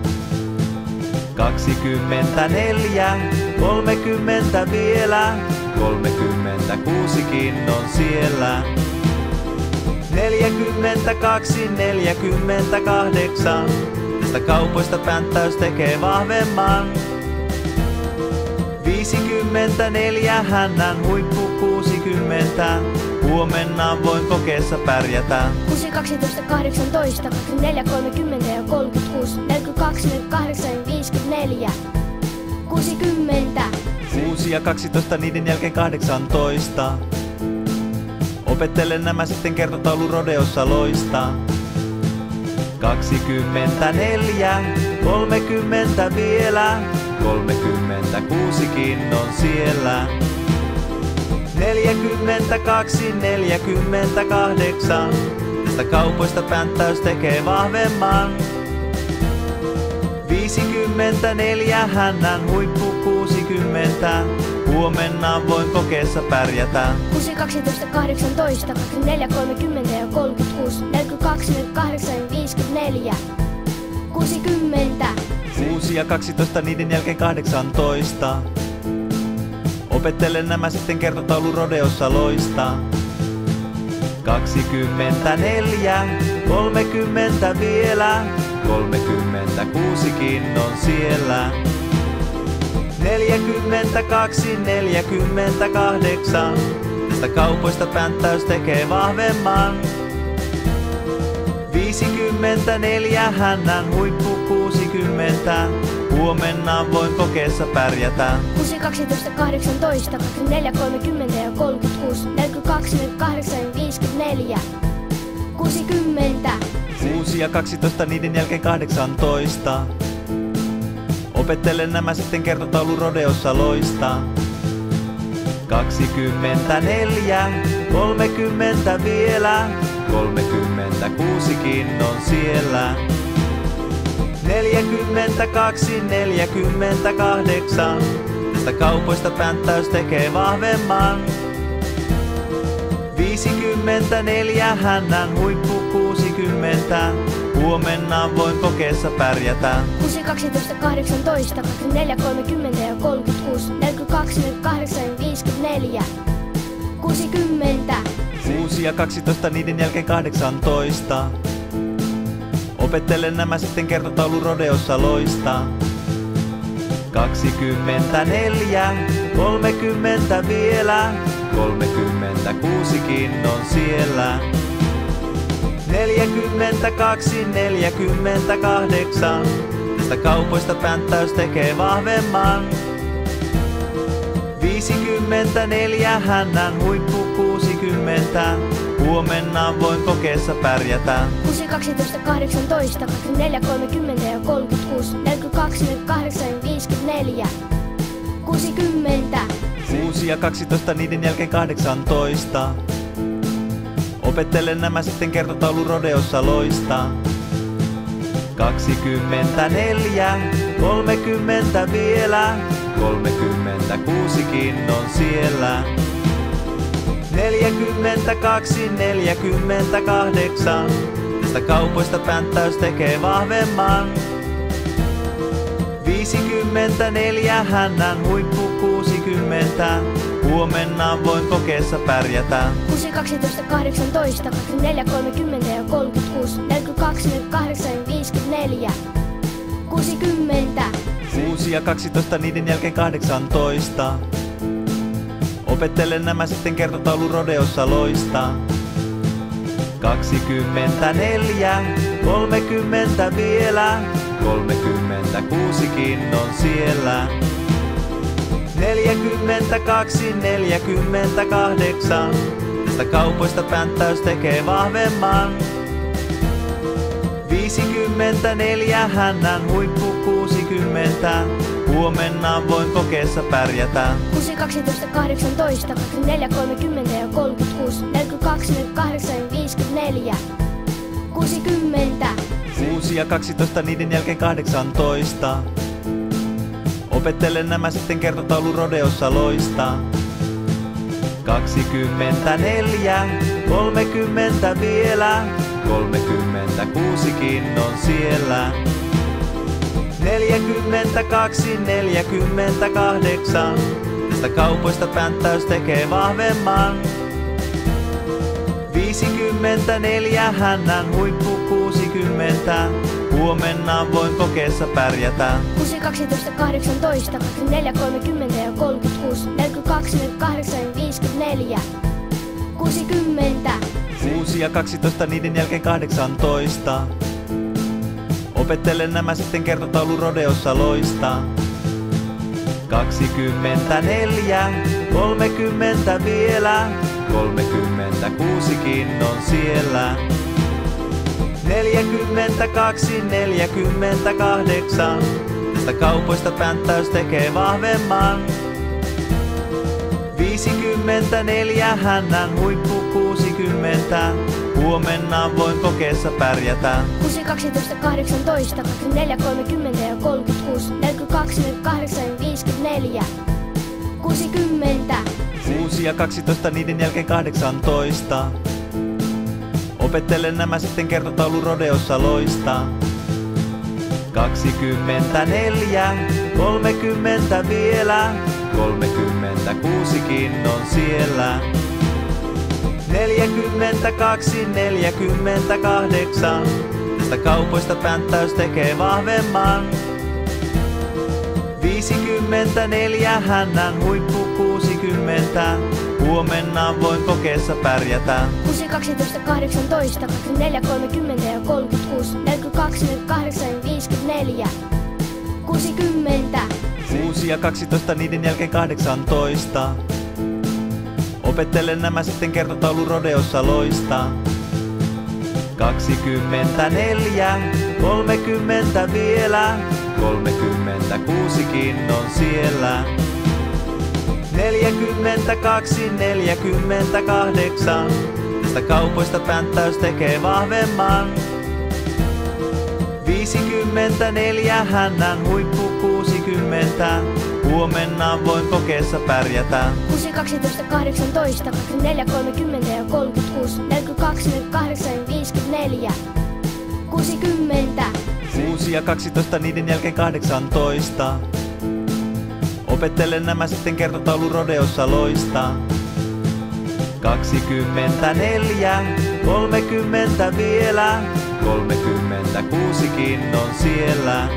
24, 30 vielä, 36kin on siellä. 42, 48, tästä kaupoista pänttäys tekee vahvemman. 54 hännän huippu 60, huomenna voin kokeessa pärjätä. 6, 12, 18, 24, 30 ja 36, 42, 48 ja 54. 60 6 ja 12 niiden jälkeen 18. Opettelen nämä sitten kertotaulu rodeossa loistaa. 24, 30 vielä, 36kin on siellä. 42, 48, tästä kaupoista pänttäys tekee vahvemman. 54 hännän huippu 60, huomenna voin kokeessa pärjätä. 6, 12, 18, 24, 30 ja 36, 42, 48 ja 54. 60 6 ja 12 niiden jälkeen 18. Opettelen nämä sitten kertotaulu rodeossa loistaa. 24, 30 vielä, 36kin on siellä. 42, 48, tästä kaupoista pänttäys tekee vahvemman. 54 hännän huippu 60, huomenna voin kokeessa pärjätä. 6, 12, 18, 24, 30 ja 36, 42, 48 ja 54. 60 6 ja 12 niiden jälkeen 18. Opettelen nämä sitten kertotaulu rodeossa loistaa. 24, 30 vielä, 36kin on siellä. 42, 48, tästä kaupoista pänttäys tekee vahvemman. 54 hännän huippu 60, huomenna voin kokeessa pärjätä. 6, 12, 18, 24, 30 ja 36, 42, 48 ja 54. 60 6 ja 12 niiden jälkeen 18. Opettelen nämä sitten kertotaulu rodeossa loistaa. 24, 30 vielä, 36kin on siellä. 42, 48, tästä kaupoista pänttäys tekee vahvemman. 54 hännän huippu 60, huomenna voin kokeessa pärjätä. 6, 12, 18, 24, 30 ja 36, 42, 48 ja 54. 60 6 ja 12 niiden jälkeen 18. Opettelen nämä sitten kertotaulu rodeossa loistaa. 24, 30 vielä, 36kin on siellä. 42, 48, tästä kaupoista pänttäys tekee vahvemman. 54, hännän huippu 60, huomenna voin kokeessa pärjätä. 6, 12, 18, 24, 30 ja 36, 42, 48 ja 54. 60. 6 ja 12, niiden jälkeen 18. Opettelen nämä sitten kertotaulu rodeossa loistaa. 24, 30 vielä, 36kin on siellä. 42, 48, tästä kaupoista pänttäys tekee vahvemman. 54, hännän huippu 60, huomenna voin kokeessa pärjätä. 6, 12, 18, 24, 30 ja 36, 42, 48 ja 54. 60. 6 ja 12, niiden jälkeen 18. Opettelen nämä sitten kertotaulu rodeossa loistaa. 24, 30 vielä, 36kin on siellä. 42, 48, tästä kaupoista pänttäys tekee vahvemman. 54, hännän huippu 60, huomenna voin kokeessa pärjätä. 6, 12, 18, 24, 30 ja 36, 42, 48 ja 54. 60. 6 ja 12, niiden jälkeen 18. Opettelen nämä sitten kertotaulu rodeossa loistaa. 24, 30 vielä, 36kin on siellä. 42, 48, tästä kaupoista pänttäys tekee vahvemman. 54, hännän huippu 60, huomenna voin kokeessa pärjätä. 6, 12, 18, 24, 30 ja 36, 42, 48 ja 54. 60. 6 ja 12, niiden jälkeen 18. Opettelen nämä sitten kertotaulu rodeossa loistaa. 24, 30 vielä, 36kin on siellä. 42, 48, tästä kaupoista pänttäys tekee vahvemman. 54, hännän huippu 60, huomenna voin kokeessa pärjätä. 6, 12, 18, 24, 30 ja 36, 42, 48 ja 54. 60. 6 ja 12, niiden jälkeen 18. Opettelen nämä sitten kertotaulu rodeossa loistaa. 24, 30 vielä, 36kin on siellä. 42, 48, tästä kaupoista pänttäys tekee vahvemman. 54, hännän huippu 60, huomenna voin kokeessa pärjätä. 6, 12, 18, 24, 30 ja 36, 42, 48 ja 54. 60. 6 ja 12, niiden jälkeen 18. Opettelen nämä sitten kertotaulu rodeossa loistaa. 24, 30 vielä, 36kin on siellä.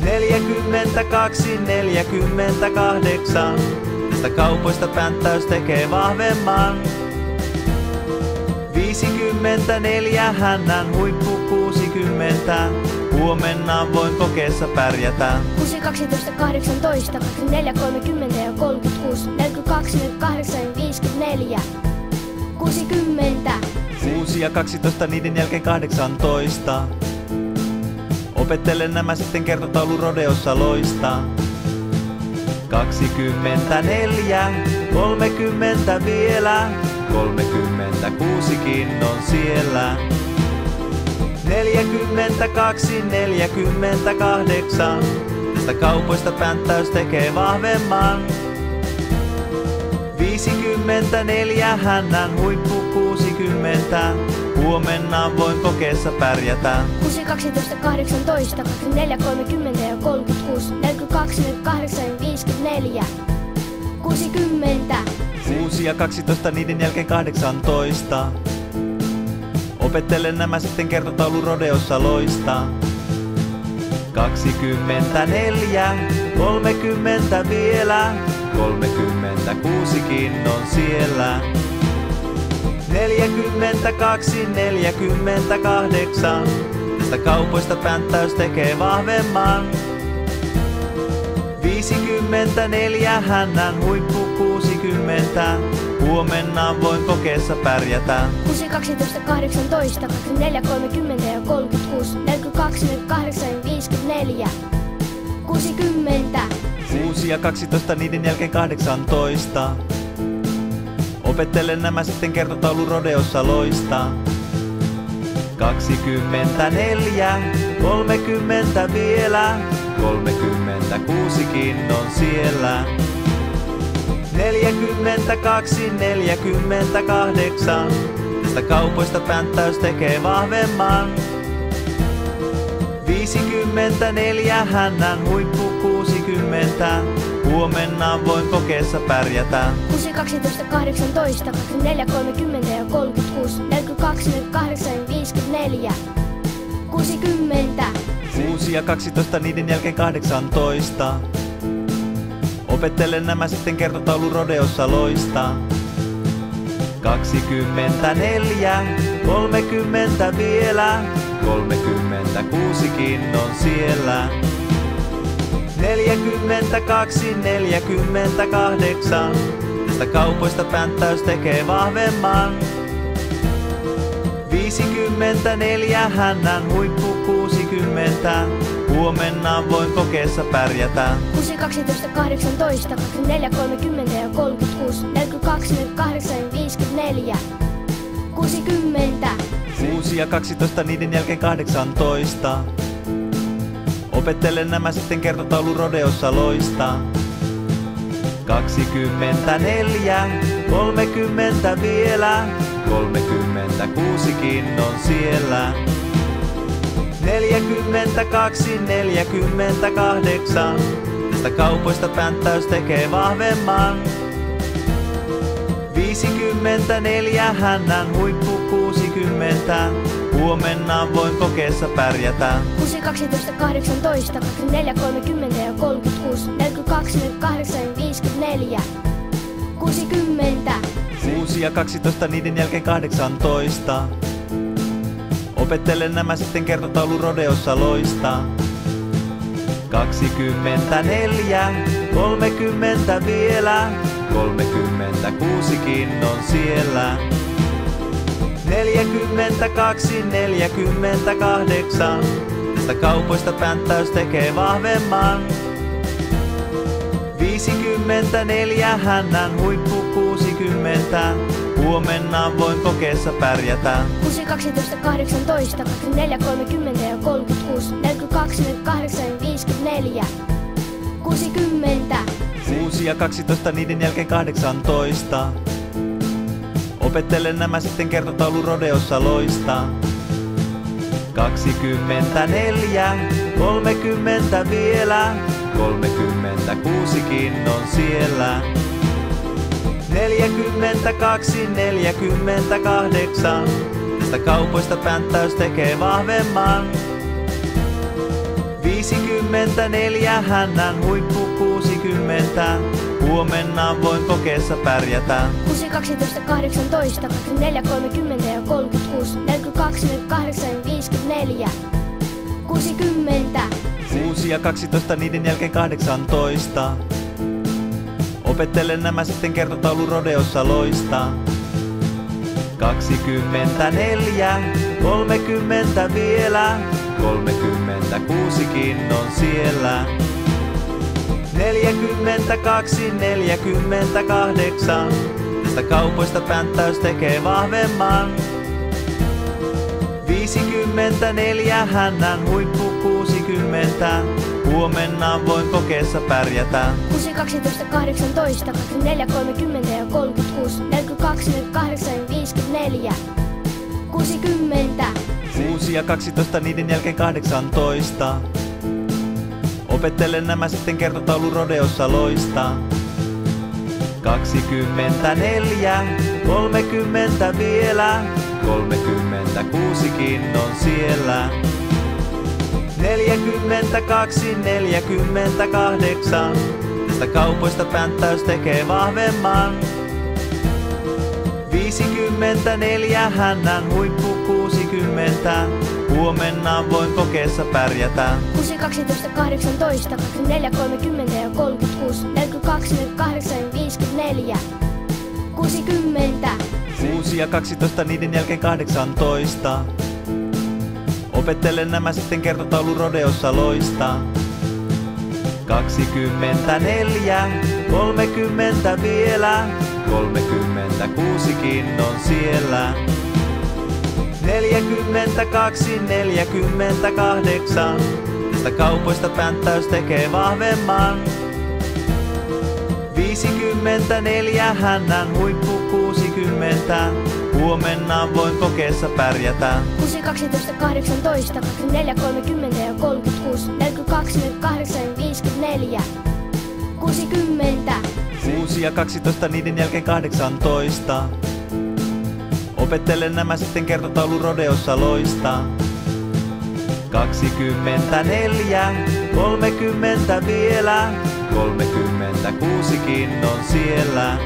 42, 48, tästä kaupoista pänttäys tekee vahvemman. 54, hännän huippu 60, huomenna voin kokeessa pärjätä. 6, 12, 18, 24, 30 ja 36, 42, 48 ja 54. 60. 6 ja 12, niiden jälkeen 18. Opettelen nämä sitten kertotaulu rodeossa loistaa. 24, 30 vielä, 36kin on siellä. 42, 48. Tästä kaupoista pänttäys tekee vahvemman. 54, hännän huippu 60. Huomenna voin kokeessa pärjätä. 6, 12, 18, 24, 30 ja 36, 42, 48 ja 54. 60. 6 ja 12, niiden jälkeen 18. Opettelen nämä sitten kertotaulu rodeossa loistaa. 24, 30 vielä, 36kin on siellä. 42, 48, tästä kaupoista pänttäys tekee vahvemman. 54, hännän huippu 60, huomenna voin kokeessa pärjätä. 6, 12, 18, 24, 30 ja 36, 42, 48 ja 54. 60. 6 ja 12, niiden jälkeen 18. Opettelen nämä sitten kertotaulu rodeossa loistaa. 24, 30 vielä, 36kin on siellä. 42, 48, tästä kaupoista pänttäys tekee vahvemman. 54, hännän huippu 60, huomenna voin kokeessa pärjätä. 6, 12, 18, 24, 30 ja 36, 42, 48 ja 54. 60. 6 ja 12, niiden jälkeen 18. Opettelen nämä sitten kertotaulu rodeossa loistaa. 24, 30 vielä, 36kin on siellä. 42, 48, tästä kaupoista pänttäys tekee vahvemman. 54, hännän huippu 60, huomenna voin kokeessa pärjätä. 6, 12, 18, 24, 30 ja 36, 42, 48 ja 54. 60. 6 ja 12, niiden jälkeen 18. Opettelen nämä sitten kertotaulu rodeossa loistaa. 24, 30 vielä, 36kin on siellä. 42, 48, tästä kaupoista pänttäys tekee vahvemman. 54, hännän huippu 60, huomenna voin kokeessa pärjätä. 6, 12, 18, 24, 30 ja 36, 42, 48 ja 54. 60. 6 ja 12, niiden jälkeen 18. Opettelen nämä sitten kertotaulu rodeossa loistaa. 24, 30 vielä, 36kin on siellä. 42, 48, tästä kaupoista pänttäys tekee vahvemman. 54, hännän huippu 60, huomenna voin kokeessa pärjätä. 6, 12, 18, 24, 30 ja 36, 42, 48 ja 54. 60. 6 ja 12, niiden jälkeen 18. Opettelen nämä sitten kertotaulu rodeossa loistaa. 24, 30 vielä, 36kin on siellä. 42, 48, tästä kaupoista pänttäys tekee vahvemman. 54, hännän huippu 60, huomenna voin kokeessa pärjätä. 6, 12, 18, 24, 30 ja 36, 42, 48 ja 54. 60. 6 ja 12, niiden jälkeen 18. Opettelen nämä sitten kertotaulu rodeossa loistaa. 24, 30 vielä, 36kin on siellä. 42, 48, tästä kaupoista pänttäys tekee vahvemman. 54 hännän huippu 60. Huomenna voin kokeessa pärjätä. 6, 12, 18, 24, 30 ja 36, 42, 48 ja 54. 60. 6 ja 12, niiden jälkeen 18. Opettelen nämä sitten kertotaulu rodeossa loistaa. 24, 30 vielä, 36kin on siellä. 42, 48, tästä kaupoista pänttäys tekee vahvemman. 54 hännän huippu 60, huomenna voin kokeessa pärjätä. 6, 12, 18, 24, 30 ja 36, 42, 48 ja 54. 60. 6 ja 12, niiden jälkeen 18. Opettelen nämä sitten kertotaulu rodeossa loistaa. 24, 30 vielä, 36kin on siellä. 42, 48, tästä kaupoista pänttäys tekee vahvemman. 54 hännän huippu 60, huomenna voin kokeessa pärjätä. 6, 12, 18, 24, 30 ja 36, 42, 48 ja 54. 60. 6 ja 12, niiden jälkeen 18. Opettelen nämä sitten kertotaulu rodeossa loistaa. 24, 30 vielä, 36kin on siellä.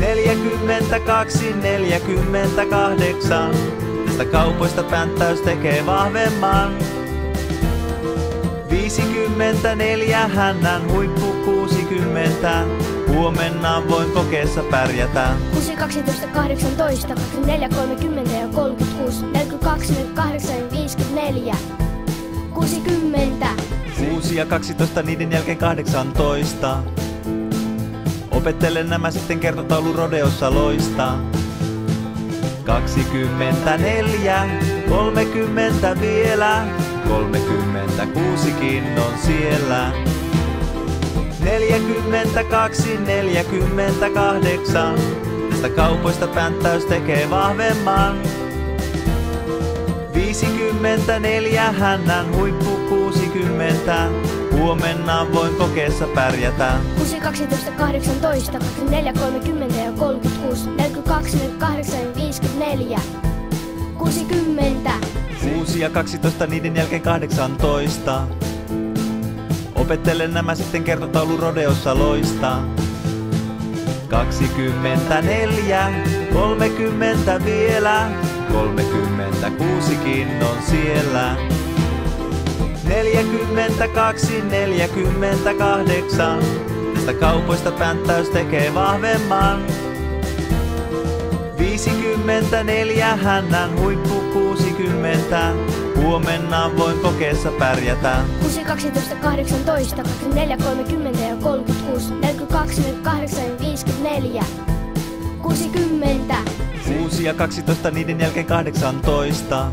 42, 48, tästä kaupoista pänttäys tekee vahvemman. 54 hännän huippu 60, huomenna voin kokeessa pärjätä. 6, 12, 18, 24, 30 ja 36, 42, 48 ja 54. 60. 6 ja 12, niiden jälkeen 18. Opettelen nämä sitten kertotaulu rodeossa loistaa. 24, 30 vielä, 36kin on siellä. 42, 48, tästä kaupoista pänttäys tekee vahvemman. 54 hännän huippu 60, huomenna voin kokeessa pärjätä. 6, 12, 18, 24, 30 ja 36, 42, 48 ja 54. 60. 6 ja 12, niiden jälkeen 18. Opettelen nämä sitten kertotaulu rodeossa loistaa. 24, 30 vielä, 36kin on siellä. 42, 48, tästä kaupoista pänttäys tekee vahvemman. 54 hännän huippu 60, huomenna voin kokeessa pärjätä. 6, 12, 18, 24, 30 ja 36, 42, 48 ja 54. 60. 6 ja 12, niiden jälkeen 18.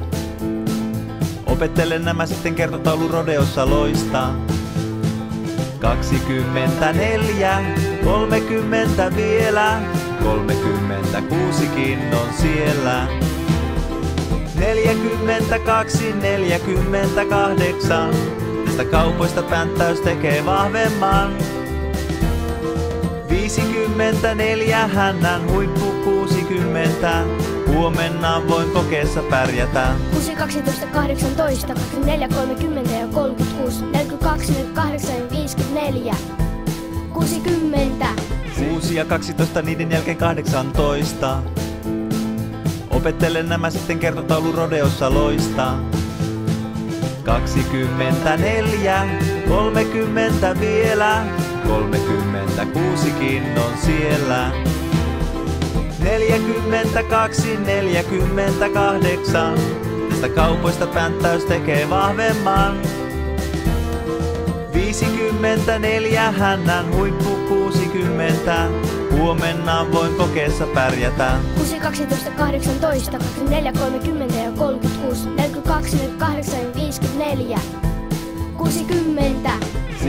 Opettelen nämä sitten kertotaulu rodeossa loistaa. 24, 30 vielä, 36kin on siellä. 42, 48, tästä kaupoista pänttäys tekee vahvemman. 54 hännän huippu 60, huomenna voin kokeessa pärjätä. 6, 12, 18, 24, 30 ja 36, 42, 48 ja 54. 60. 6 ja 12, niiden jälkeen 18. Opettelen nämä sitten kertotaulu rodeossa loistaa. 24, 30 vielä, 36kin on siellä. 42, 48, tästä kaupoista pänttäys tekee vahvemman. 54 hännän huippu 60, huomenna Huomenna voin kokeessa pärjätä. 6, 12, 18, 24, 30 ja 36, 42, 48 ja 54. 60.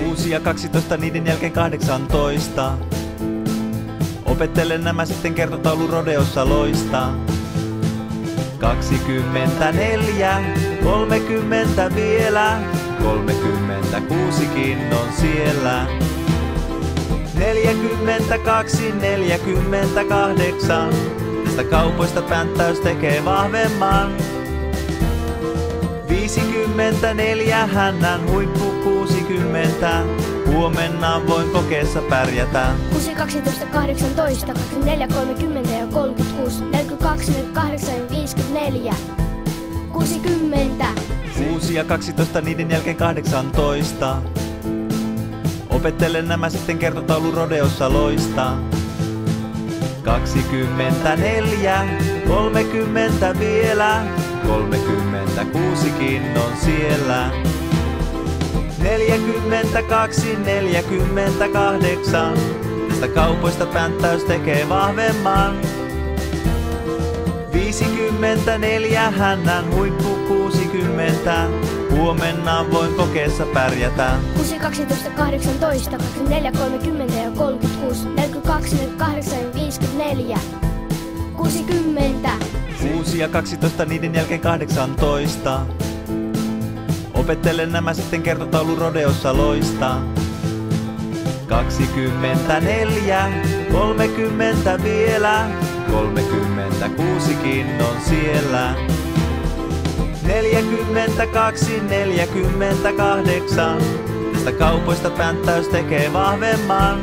6 ja 12, niiden jälkeen 18. Opettelen nämä sitten kertotaulu rodeossa loistaa. 24, 30 vielä, 36kin on siellä. 42, 48, tästä kaupoista pänttäys tekee vahvemman. 54, hännän huippu 60, huomenna voin kokeessa pärjätä. 6, 12, 18, 24, 30 ja 36, 42, 48 ja 54. 60. 6 ja 12, niiden jälkeen 18. Opettelen nämä sitten kertotaulu rodeossa loistaa. 24, 30 vielä, 36kin on siellä. 42, 48, tästä kaupoista pänttäys tekee vahvemman. 54, hännän huippu 60, huomenna voin kokeessa pärjätä. 6, 12, 18, 24, 30 ja 36, 42, 48 ja 54. 60. 6 ja 12, niiden jälkeen 18. Opettelen nämä sitten kertotaulu rodeossa loistaa. 24, 30 vielä, 36kin on siellä. 42, 48, tästä kaupoista pänttäys tekee vahvemman.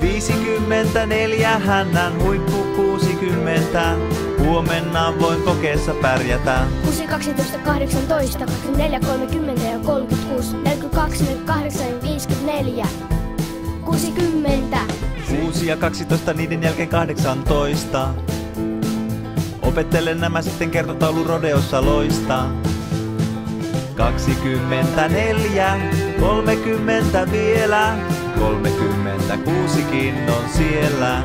54, hännän huippu 60, huomenna voin kokeessa pärjätä. 6, 12, 18, 24, 30 ja 36, 42, 48 ja 54. 60. 6 ja 12, niiden jälkeen 18. Opettelen nämä sitten kertotaulu rodeossa loistaa. 24, 30 vielä, 36kin on siellä.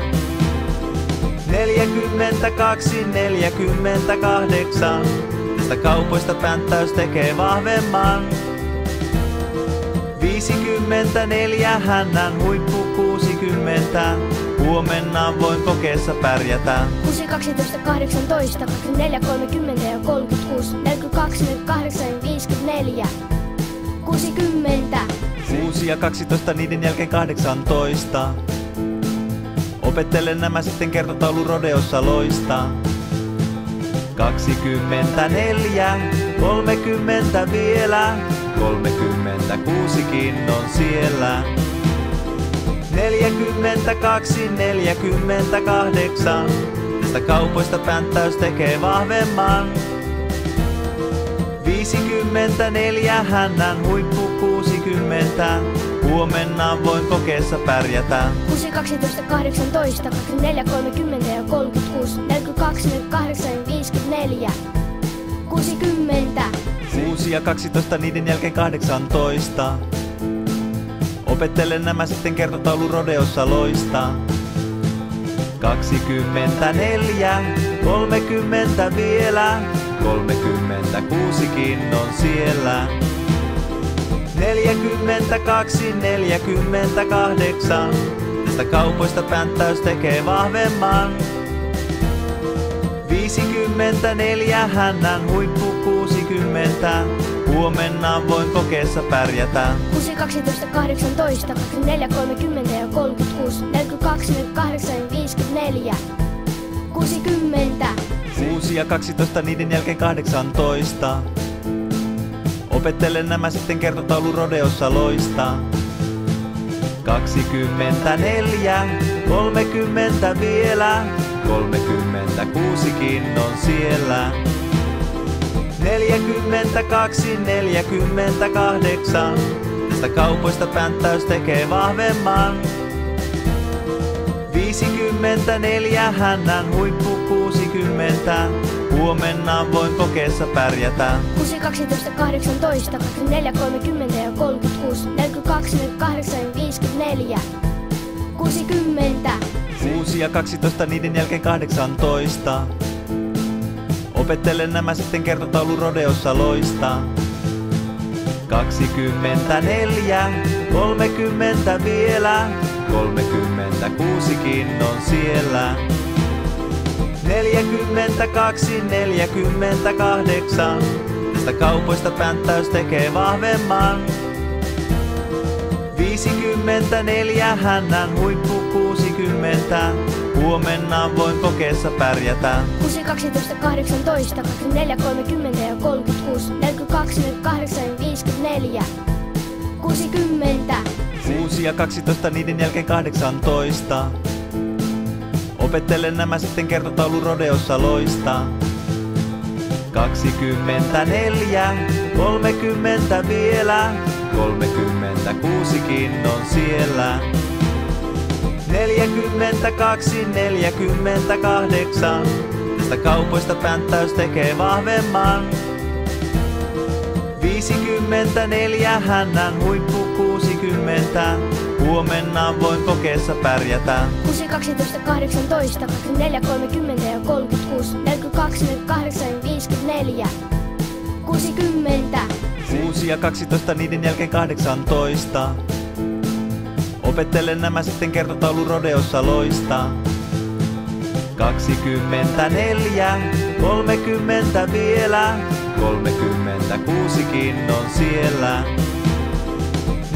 42, 48, tästä kaupoista pänttäys tekee vahvemman. 54, hännän huippu 60, huomenna voin kokeessa pärjätä. 6, 12, 18, 24, 30 ja 36, 42, 48 ja 54. 60. 6 ja 12, niiden jälkeen 18. Opettelen nämä sitten kertotaulu rodeossa loistaa. 24, 30 vielä, 36kin on siellä. 42, 48, tästä kaupoista pänttäys tekee vahvemman. 54, hännän huippu 60, huomenna voin kokeessa pärjätä. 6, 12, 18, 24, 30 ja 36, 42, 48 ja 54. 60. 6 ja 12, niiden jälkeen 18. Opettelen nämä sitten kertotaulu rodeossa loistaa. 24, 30 vielä, 36kin on siellä. 42, 48, tästä kaupoista pänttäys tekee vahvemman. 54, hännän huippu 60, huomenna voin kokeessa pärjätä. 6, 12, 18, 24, 30 ja 36, 42, 48 ja 54. 60. 6 ja 12, niiden jälkeen 18. Opettelen nämä sitten kertotaulu rodeossa loistaa. 24, 30 vielä, 36kin on siellä. 42, 48, tästä kaupoista pänttäys tekee vahvemman. 54, hännän huippu 60, huomenna voin kokeessa pärjätä. 6, 12, 18, 24, 30 ja 36, 42, 48 ja 54. 60 6 ja 12 niiden jälkeen 18. Opettelen nämä sitten kertotaulu rodeossa loistaa. 24, 30 vielä, 36kin on siellä. 42, 48, tästä kaupoista pänttäys tekee vahvemman. 54 hännän huippu 60. Huomenna voin kokeessa pärjätä. 6, 12, 18, 24, 30 ja 36, 42, 48 ja 54. 60 6 ja 12 niiden jälkeen 18. Opettelen nämä sitten kertotaulu rodeossa loistaa. 24, 30 vielä, 36kin on siellä. 42, 48, tästä kaupoista pänttäys tekee vahvemman. 54 hännän huippu 60, huomenna voin kokeessa pärjätä. 6, 12, 18, 24, 30 ja 36, 42, 48 ja 54. 60 6 ja 12 niiden jälkeen 18. Opettelen nämä sitten kertotaulu rodeossa loistaa. 24, 30 vielä, 36kin on siellä.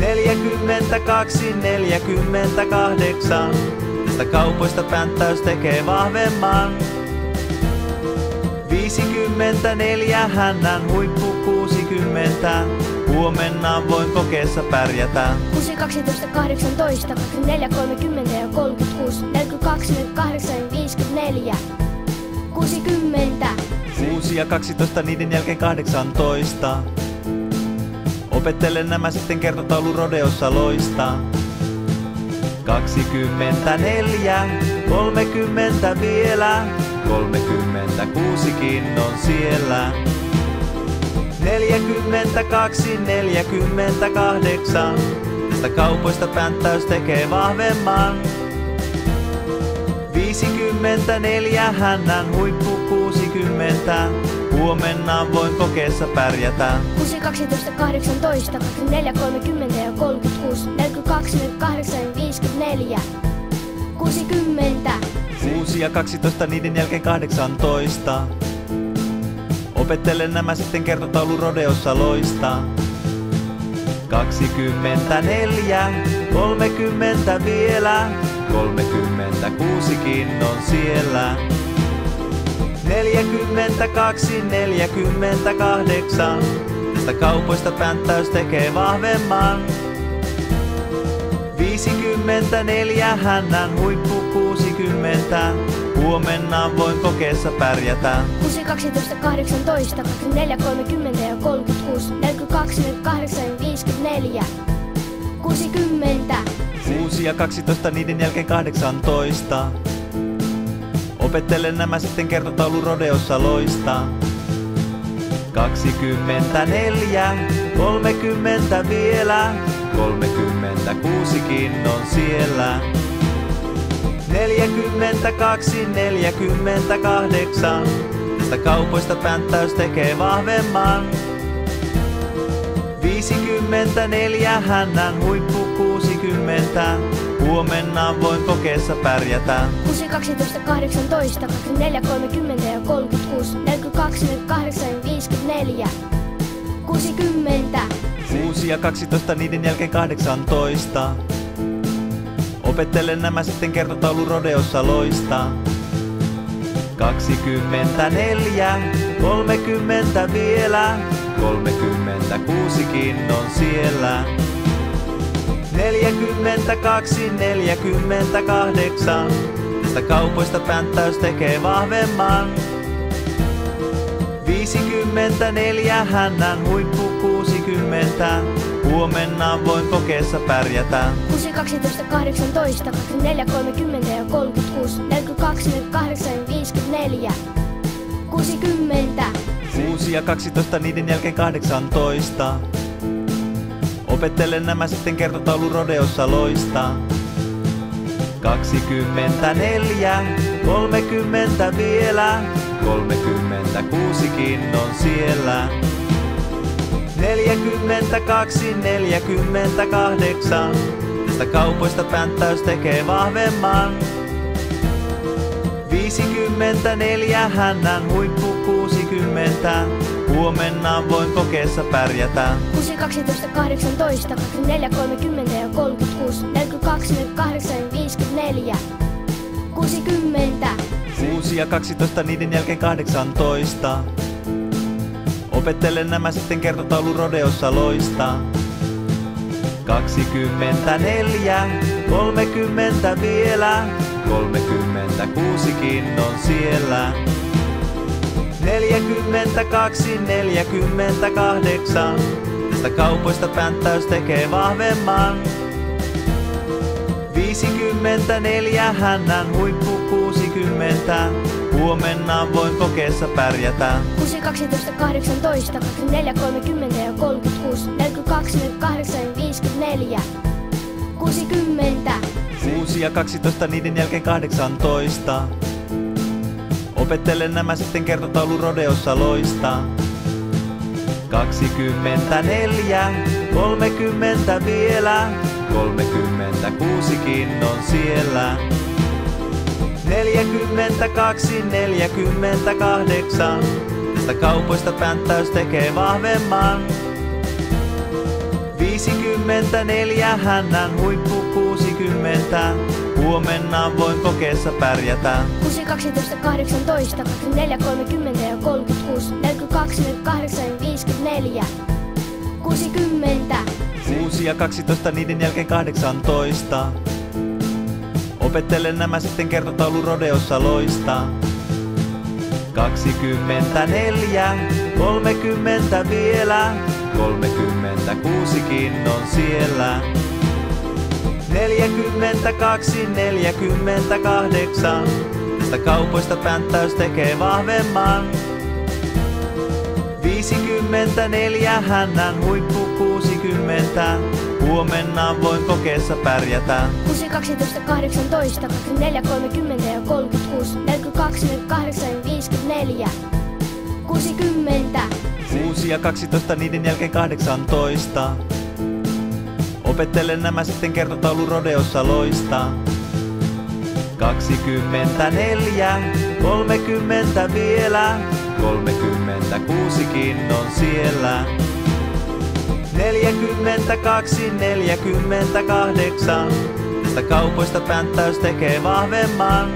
42, 48, tästä kaupoista pänttäys tekee vahvemman. 54 hännän huippu 60, huomenna voin kokeessa pärjätä. 6, 12, 18, 24, 30 ja 36, 42, 48 ja 54. 60 6 ja 12 niiden jälkeen 18. Opettelen nämä sitten kertotaulu rodeossa loistaa. 24, 30 vielä, 36kin on siellä. 42, 48, tästä kaupoista pänttäys tekee vahvemman. 54 hännän huippu 60, huomenna voin kokeessa pärjätä. 6, 12, 18, 24, 30 ja 36, 42, 48 ja 54. 60 6 ja 12 niiden jälkeen 18. Opettelen nämä sitten kertotaulu rodeossa loistaa. 24, 30 vielä, 36kin on siellä. 42, 48, tästä kaupoista pänttäys tekee vahvemman. 54 hännän huippu 60, huomenna voin kokeessa pärjätä. 6, 12, 18, 24, 30 ja 36, 42, 48 ja 54. 60 6 ja 12 niiden jälkeen 18. Opettelen nämä sitten kertotaulu rodeossa loistaa. 24, 30 vielä, 36kin on siellä. 42, 48, tästä kaupoista pänttäys tekee vahvemman. 54 hännän huippu 60, huomenna voin kokeessa pärjätä. 6, 12, 18, 24, 30 ja 36, 42, 48 ja 54. 60 6 ja 12 niiden jälkeen 18. Opettelen nämä sitten kertotaulu rodeossa loistaa. 24, 30 vielä, 36kin on siellä. 42, 48, tästä kaupoista pänttäys tekee vahvemman. 54 hännän huippu 60, huomenna voin kokeessa pärjätä. 6, 12, 18, 24, 30 ja 36, 42, 48 ja 54. 60 6 ja 12 niiden jälkeen 18. Opettelen nämä sitten kertotaulu rodeossa loistaa. 24, 30 vielä, 36kin on siellä. 42, 48, tästä kaupoista pänttäys tekee vahvemman. 54, hännän huippu 60, huomenna voin kokeessa pärjätä. 6, 12, 18, 24, 30 ja 36, 42, 48 ja 54. 60. 6 ja 12, niiden jälkeen 18. Opettelen nämä sitten kertotaulu rodeossa loistaa. 24, 30 vielä, 36kin on siellä. 42, 48, tästä kaupoista pänttäys tekee vahvemman. 54, hännän huippu 60, huomenna voin kokeessa pärjätä. 6, 12, 18, 24, 30 ja 36, 42, 48 ja 54. 60. 6 ja 12, niiden jälkeen 18. Opettelen nämä sitten kertotaulu rodeossa loistaa. 24, 30 vielä, 36kin on siellä. 42, 48, tästä kaupoista pänttäys tekee vahvemman. 54, hännän huippu 60, huomenna voin kokeessa pärjätä. 6, 12, 18, 24, 30 ja 36, 42, 48 ja 54. 60. 6 ja 12, niiden jälkeen 18. Opettelen nämä sitten kertotaulu rodeossa loistaa. 24, 30 vielä, 36kin on siellä. 42, 48, tästä kaupoista pänttäys tekee vahvemman. 54, hännän huippu 60, huomenna voin kokeessa pärjätä. 6, 12, 18, 24, 30 ja 36, 42, 48 ja 54. 60. 6 ja 12, niiden jälkeen 18. Opettelen nämä sitten kertotaulu rodeossa loistaa. 24, 30 vielä, 36kin on siellä. 42, 48, tästä kaupoista pänttäys tekee vahvemman.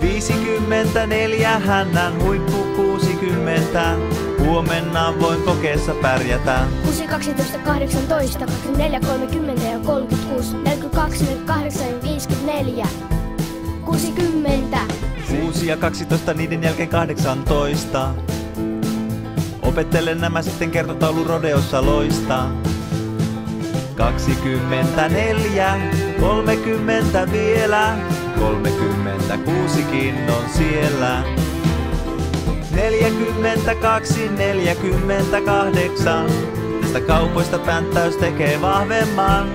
54, hännän huippu 60, huomenna voin kokeessa pärjätä. 6, 12, 18, 24, 30 ja 36, 42, 48 ja 54. 60. 6 ja 12, niiden jälkeen 18. Opettelen nämä sitten kertotaulu rodeossa loistaa. 24, 30 vielä, 36kin on siellä. 42, 48, tästä kaupoista pänttäys tekee vahvemman.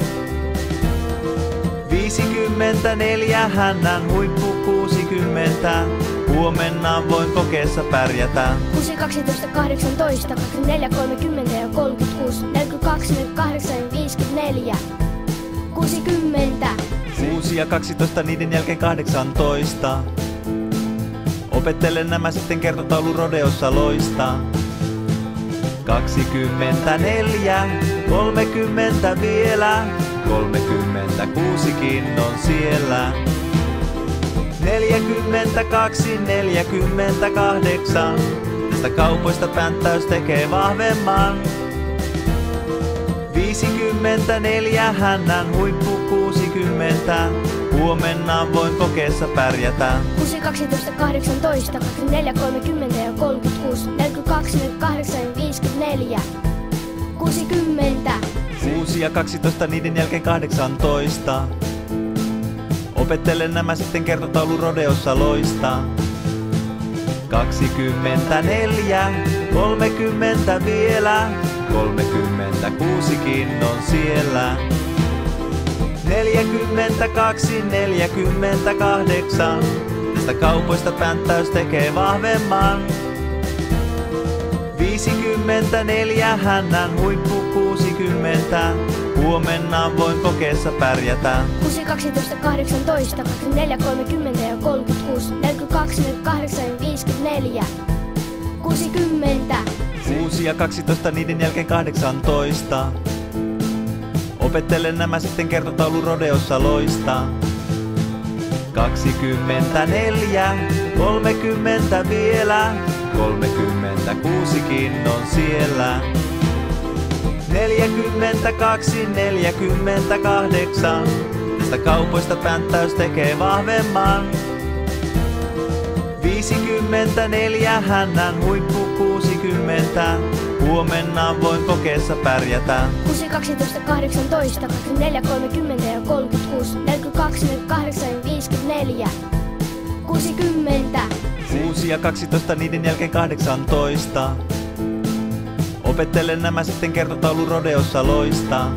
54, hännän huippu 60, huomenna voin kokeessa pärjätä. 6, 12, 18, 24, 30 ja 36, 42, 48 ja 54. 60. 6 ja 12, niiden jälkeen 18. Opettelen nämä sitten kertotaulu rodeossa loistaa. 24, 30 vielä, 36kin on siellä. 42, 48, tästä kaupoista pänttäys tekee vahvemman. 54, hännän huippu 60, huomenna voin kokeessa pärjätä. 6, 12, 18, 24, 30 ja 36, 42, 48 ja 54. 60. 6 ja 12, niiden jälkeen 18. Opettelen nämä sitten kertotaulu rodeossa loistaa. 24, 30 vielä, 36kin on siellä. 42, 48. Tästä kaupoista pänttäys tekee vahvemman. 54, hännän huippu 60. Huomenna voin kokeessa pärjätä. 6, 12, 18, 24, 30 ja 36, 42, 48 ja 54. 60. 6 ja 12, niiden jälkeen 18. Opettelen nämä sitten kertotaulu rodeossa loistaa. 24, 30 vielä, 36kin on siellä. 42, 48, tästä kaupoista pänttäys tekee vahvemman. 54, hännän huippu 60, huomenna voin kokeessa pärjätä. 6, 12, 18, 24, 30 ja 36, 42, 48 ja 54. 60. 6 ja 12, niiden jälkeen 18. Opettelen nämä sitten kertotaulu rodeossa loistaa.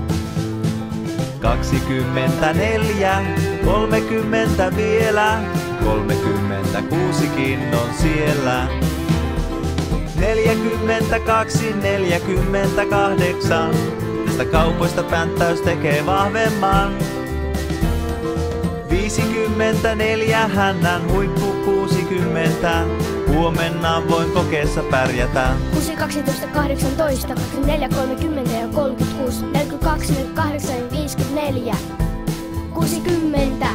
24, 30 vielä, 36kin on siellä. 42, 48, tästä kaupoista pänttäys tekee vahvemman. 54, hännän huippu 60, huomenna voin kokeessa pärjätä. 6, 12, 18, 24, 30 ja 36, 42, 48 ja 54. 60.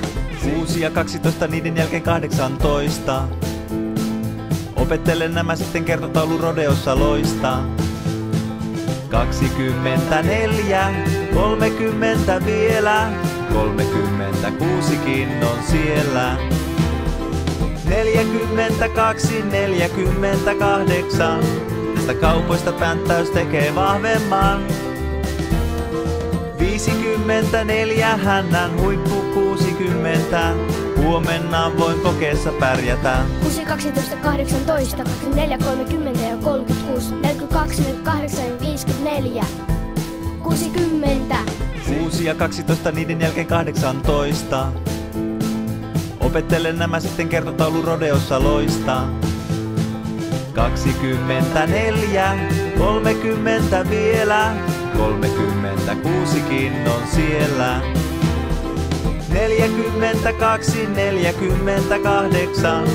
6 ja 12, niiden jälkeen 18. Opettelen nämä sitten kertotaulu rodeossa loistaa. 24, 30 vielä, 36kin on siellä. 42, 48, tästä kaupoista pänttäys tekee vahvemman. 54, hännän huippu 60, huomenna voin kokeessa pärjätä. 6, 12, 18, 24, 30 ja 36, 42, 48 ja 54. 60. 6 ja 12, niiden jälkeen 18. Opettelen nämä sitten kertotaulu rodeossa loistaa. 24, 30 vielä, 36kin on siellä. 42, 48,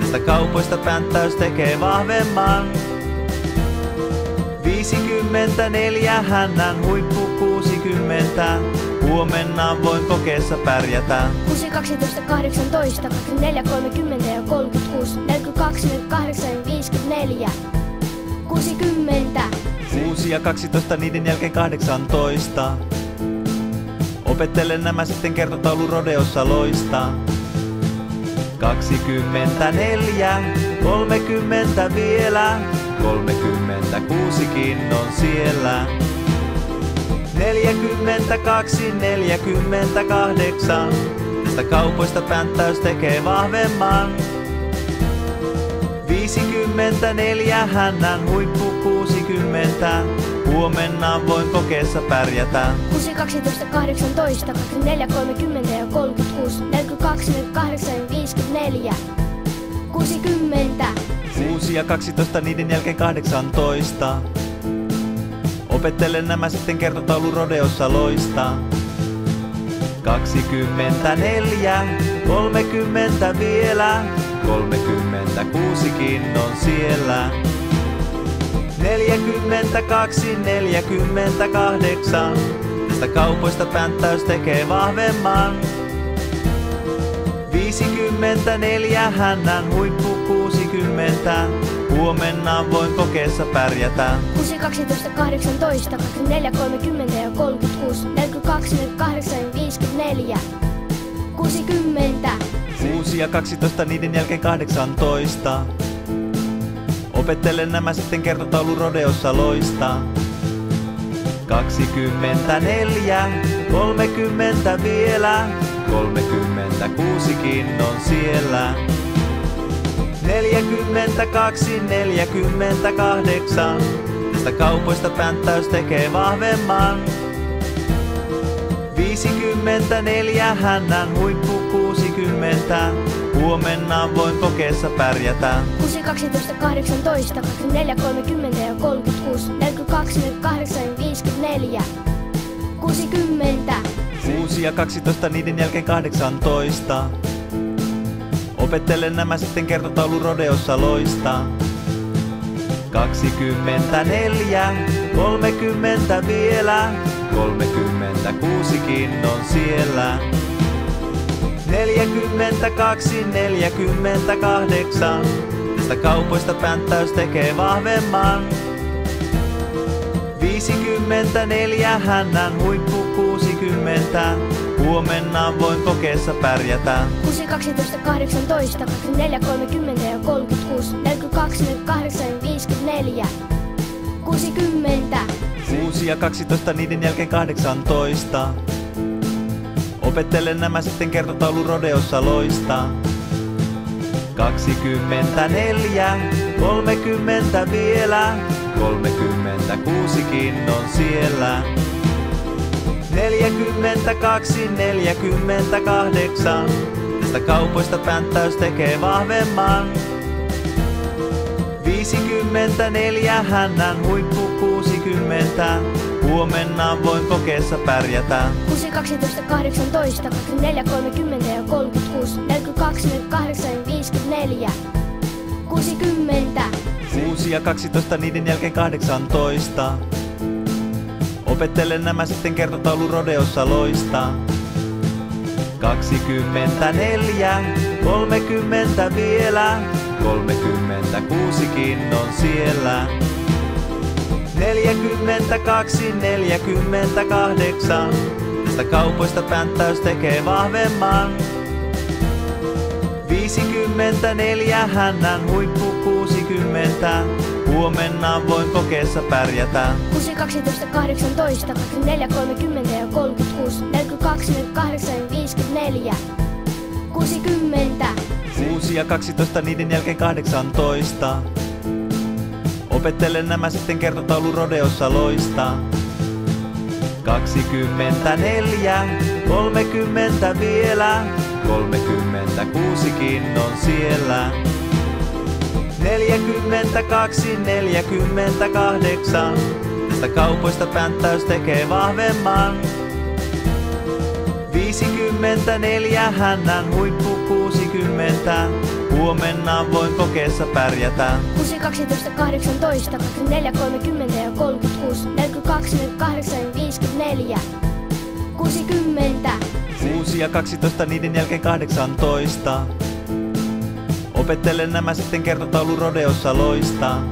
tästä kaupoista pänttäys tekee vahvemman. 54, hännän huippu 60, huomenna voin kokeessa pärjätä. 6, 12, 18, 24, 30 ja 36, 42, 48 ja 54. 60. 6 ja 12, niiden jälkeen 18. Opettelen nämä sitten kertotaulu rodeossa loistaa. 24, 30 vielä, 36kin on siellä. 42, 48, tästä kaupoista pänttäys tekee vahvemman. 54, hännän huippu 60, huomenna voin kokeessa pärjätä. 6, 12, 18, 24, 30 ja 36, 42, 48 ja 54. 60. 6 ja 12, niiden jälkeen 18. Opettelen nämä sitten kertotaulu rodeossa loistaa. 24, 30 vielä, 36kin on siellä. 42, 48, tästä kaupoista pänttäys tekee vahvemman. 54, hännän huippu 60, huomenna voin kokeessa pärjätä. 6, 12, 18, 24, 30 ja 36, 42, 48 ja 54. 60. 6 ja 12, niiden jälkeen 18. Opettelen nämä sitten kertotaulu rodeossa loistaa. 24, 30 vielä, 36kin on siellä. 42, 48, tästä kaupoista pänttäys tekee vahvemman. 54 hännän huippu 60. Huomenna voin kokeessa pärjätä. 6, 12, 18, 24, 30 ja 36, 42, 48 ja 54. 60. 6 ja 12, niiden jälkeen 18. Opettelen nämä sitten kertotaulu rodeossa loistaa. 24, 30 vielä, 36kin on siellä. 42, 48, tästä kaupoista pänttäys tekee vahvemman. 54 hännän huippu 60, huomenna voin kokeessa pärjätä. 6, 12, 18, 24, 30 ja 36, 42, 48 ja 54. 60. 6 ja 12, niiden jälkeen 18. Opettelen nämä sitten kertotaulu rodeossa loistaa. 24, 30 vielä, 36kin on siellä. 42, 48, tästä kaupoista pänttäys tekee vahvemman. 54 hännän huippu 60, huomenna voin kokeessa pärjätä. 6, 12, 18, 24, 30 ja 36, 42, 48 ja 54. 60. 6 ja 12, niiden jälkeen 18. Opettelen nämä sitten kertotaulu rodeossa loistaa. 24, 30 vielä, 36kin on siellä. 42, 48, tästä kaupoista pänttäys tekee vahvemman. 54 hännän huippu 60, huomenna voin kokeessa pärjätä. 6, 12, 18, 24, 30 ja 36, 42, 48 ja 54. 60. 6 ja 12, niiden jälkeen 18. Opettelen nämä sitten kertotaulu rodeossa loistaa. 24, 30 vielä, 36kin on siellä. 42, 48, tästä kaupoista pänttäys tekee vahvemman. 54 hännän huippu 60, huomenna voin kokeessa pärjätä. 6, 12, 18, 24, 30 ja 36, 42, 48 ja 54. 60. 6 ja 12, niiden jälkeen 18. Opettelen nämä sitten kertotaulu rodeossa loistaa.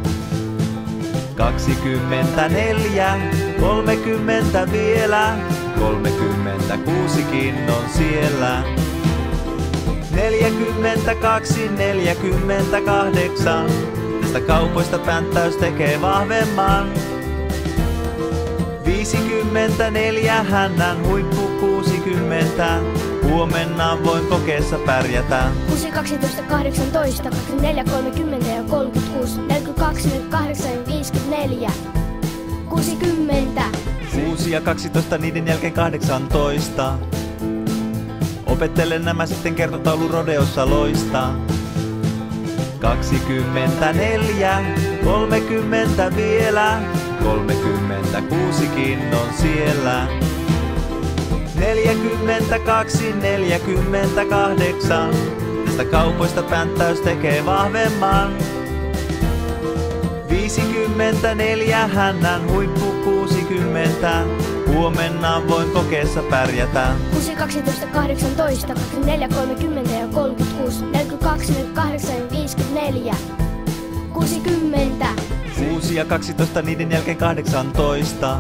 24, 30 vielä, 36kin on siellä. 42, 48, tästä kaupoista pänttäys tekee vahvemman. 54 hännän huippu 60, huomenna voin kokeessa pärjätä. 6, 12, 18, 24, 30 ja 36, 42, 48 ja 54. 60. 6 ja 12, niiden jälkeen 18. Opettelen nämä sitten kertotaulu rodeossa loistaa. 24, 30 vielä, 36kin on siellä. 42, 48, tästä kaupoista pänttäys tekee vahvemman. 54 hännän huippu 60, huomenna voin kokeessa pärjätä. 6, 12, 18, 24, 30 ja 36, 42, 48 ja 54. 60. 6 ja 12, niiden jälkeen 18.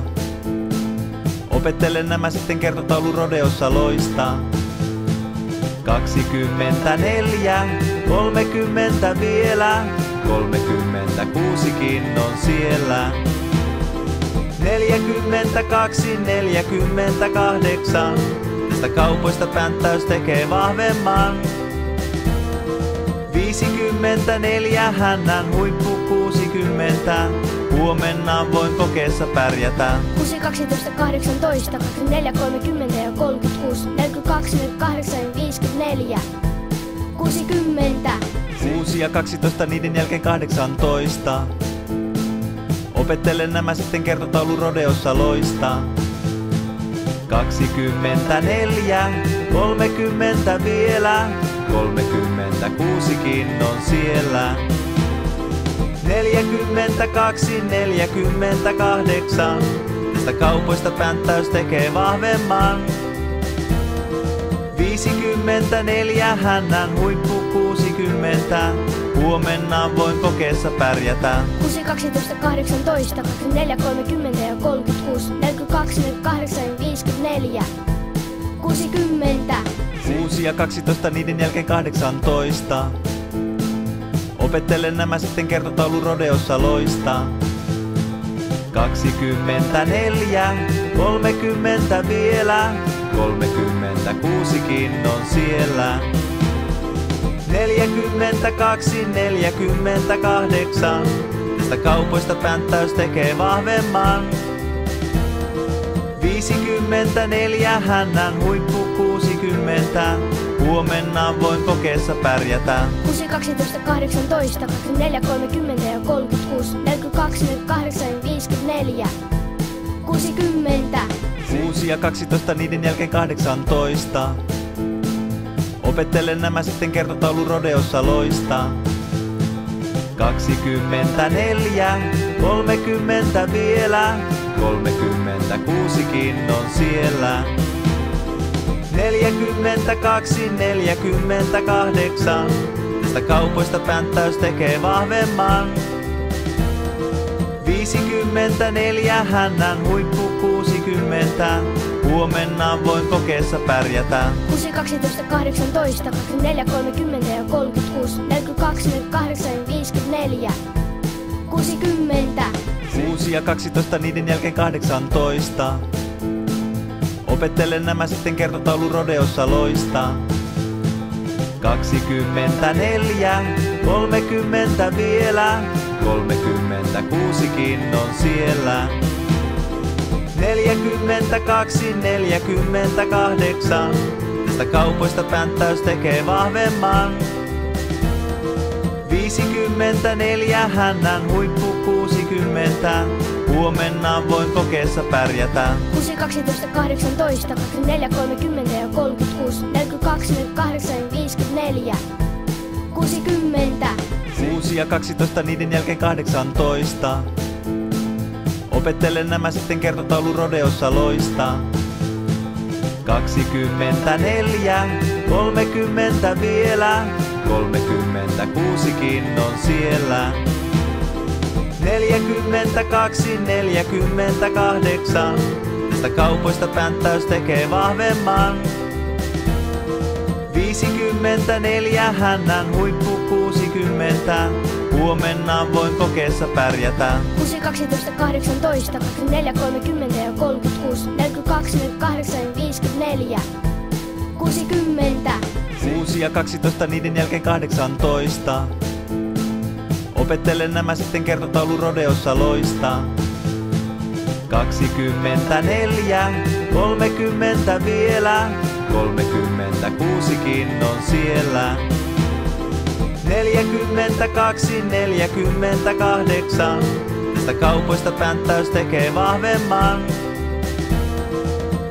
Opettelen nämä sitten kertotaulu rodeossa loistaa. 24, 30 vielä, 36kin on siellä. 42, 48, tästä kaupoista pänttäys tekee vahvemman. 54 hännän huippu 60, 60. Huomenna voin kokeessa pärjätä. 6, 12, 18, 24, 30 ja 36, 42, 48 ja 54. 60. 6 ja 12, niiden jälkeen 18. Opettelen nämä sitten kertotaulu rodeossa loistaa. 24, 30 vielä, 36kin on siellä. 42, 48, tästä kaupoista pänttäys tekee vahvemman. 54, hännän huippu 60, huomenna voin kokeessa pärjätä. 6, 12, 18, 24, 30 ja 36, 42, 48 ja 54. 60. 6 ja 12, niiden jälkeen 18. Opettelen nämä sitten kertotaulu rodeossa loistaa. 24, 30 vielä, 36kin on siellä. 42, 48, tästä kaupoista pänttäys tekee vahvemman. 54, hännän huippu 60, huomenna voin kokeessa pärjätä. 6, 12, 18, 24, 30 ja 36, 42, 48 ja 54. 60. 6 ja 12, niiden jälkeen 18. Opettelen nämä sitten kertotaulu rodeossa loistaa. 24, 30 vielä, 36kin on siellä. 42, 48, tästä kaupoista pänttäys tekee vahvemman. 54, hännän huippu 60, huomenna voin kokeessa pärjätä. 6, 12, 18, 24, 30 ja 36, 42, 48 ja 54. 60. 6 ja 12, niiden jälkeen 18. Opettelen nämä sitten kertotaulu rodeossa loistaa. 24, 30 vielä, 36kin on siellä. 42, 48, tästä kaupoista pänttäys tekee vahvemman. 54, hännän huippu 60, huomenna voin kokeessa pärjätä. 6, 12, 18, 24, 30 ja 36, 42, 48 ja 54. 60. 6 ja 12, niiden jälkeen 18. Opettelen nämä sitten kertotaulu rodeossa loistaa. 24, 30 vielä, 36kin on siellä. 42, 48, tästä kaupoista pänttäys tekee vahvemman. 54, hännän huippu 60, huomenna voin kokeessa pärjätä. 6, 12, 18, 24, 30 ja 36, 42, 48 ja 54. 60. 6 ja 12, niiden jälkeen 18. Opettelen nämä sitten kertotaulu rodeossa loistaa. 24, 30 vielä, 36kin on siellä. 42, 48, tästä kaupoista pänttäys tekee vahvemman.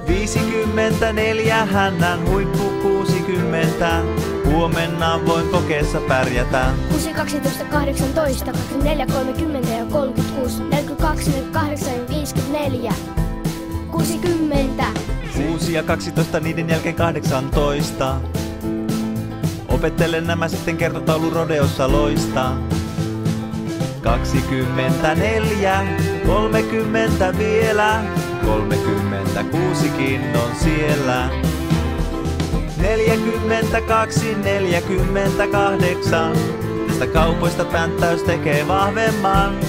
54, hännän huippu 60, huomenna voin kokeessa pärjätä. 6, 12, 18, 24, 30 ja 36, 42, 48 ja 54. 60. 6 ja 12, niiden jälkeen 18. Opettelen nämä sitten kertotaulu rodeossa loistaa. 24, 30 vielä, 36kin on siellä. 42, 48, tästä kaupoista pänttäys tekee vahvemman.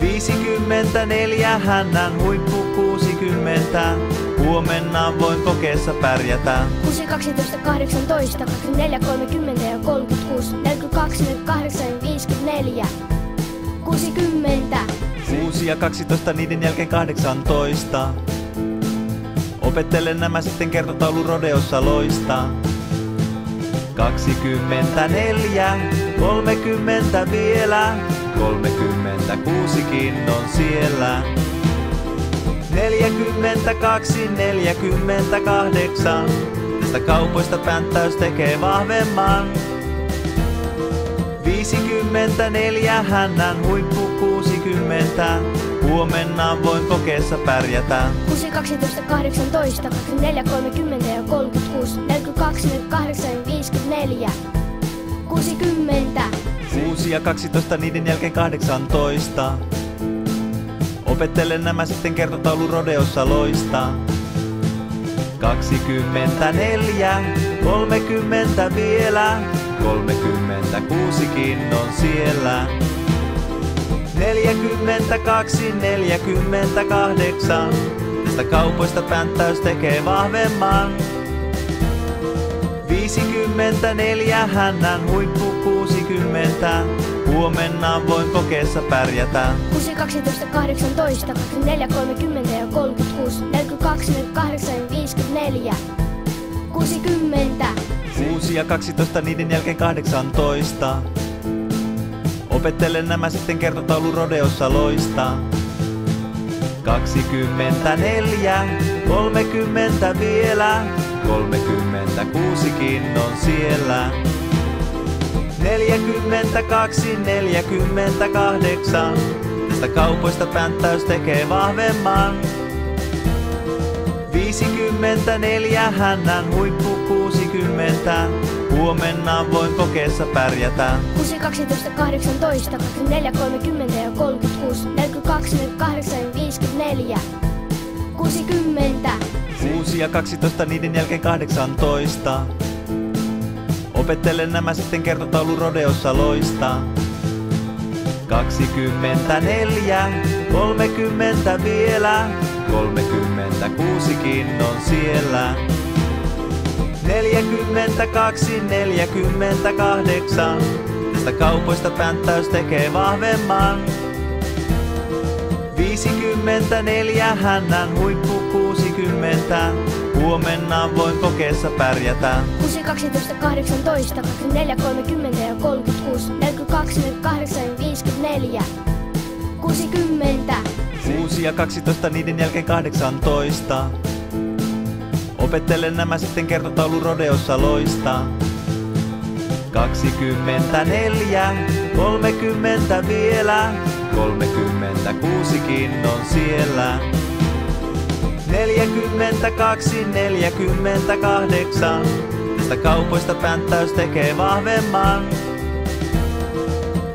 54, hännän huippu 60, Huomenna voin kokeessa pärjätä. 6, 12, 18, 24, 30 ja 36, 42, 48 ja 54. 60. 6 ja 12, niiden jälkeen 18. Opettelen nämä sitten kertotaulu rodeossa loistaa. 24, 30 vielä, 36kin on siellä. 42, 48, tästä kaupoista pänttäys tekee vahvemman. 54, hännän huippu 60, huomenna voin kokeessa pärjätä. 6, 12, 18, 24, 30 ja 36, 42, 48 ja 54. 60. 6 ja 12, niiden jälkeen 18. Opettelen nämä sitten kertotaulu rodeossa loistaa. 24, 30 vielä, 36kin on siellä. 42, 48, tästä kaupoista pänttäys tekee vahvemman. 54, hännän huippu 60, huomenna voin kokeessa pärjätä. 6, 12, 18, 24, 30 ja 36, 42, 48 ja 54. 60. 6 ja 12, niiden jälkeen 18. Opettelen nämä sitten kertotaulu rodeossa loistaa. 24, 30 vielä, 36kin on siellä. 42, 48, tästä kaupoista pänttäys tekee vahvemman. 54, hännän huippu 60, huomenna voin kokeessa pärjätä. 6, 12, 18, 24, 30 ja 36, 42, 48 ja 54. 60. 6 ja 12, niiden jälkeen 18. Opettelen nämä sitten kertotaulu rodeossa loistaa. 24, 30 vielä, 36kin on siellä. 42, 48, tästä kaupoista pänttäys tekee vahvemman. 54, hännän huippu 60, huomenna voin kokeessa pärjätä. 6, 12, 18, 24, 30 ja 36, 42, 48 ja 54. 60. 6 ja 12, niiden jälkeen 18. Opettelen nämä sitten kertotaulu rodeossa loistaa. 24, 30 vielä, 36kin on siellä. 42, 48, tästä kaupoista pänttäys tekee vahvemman.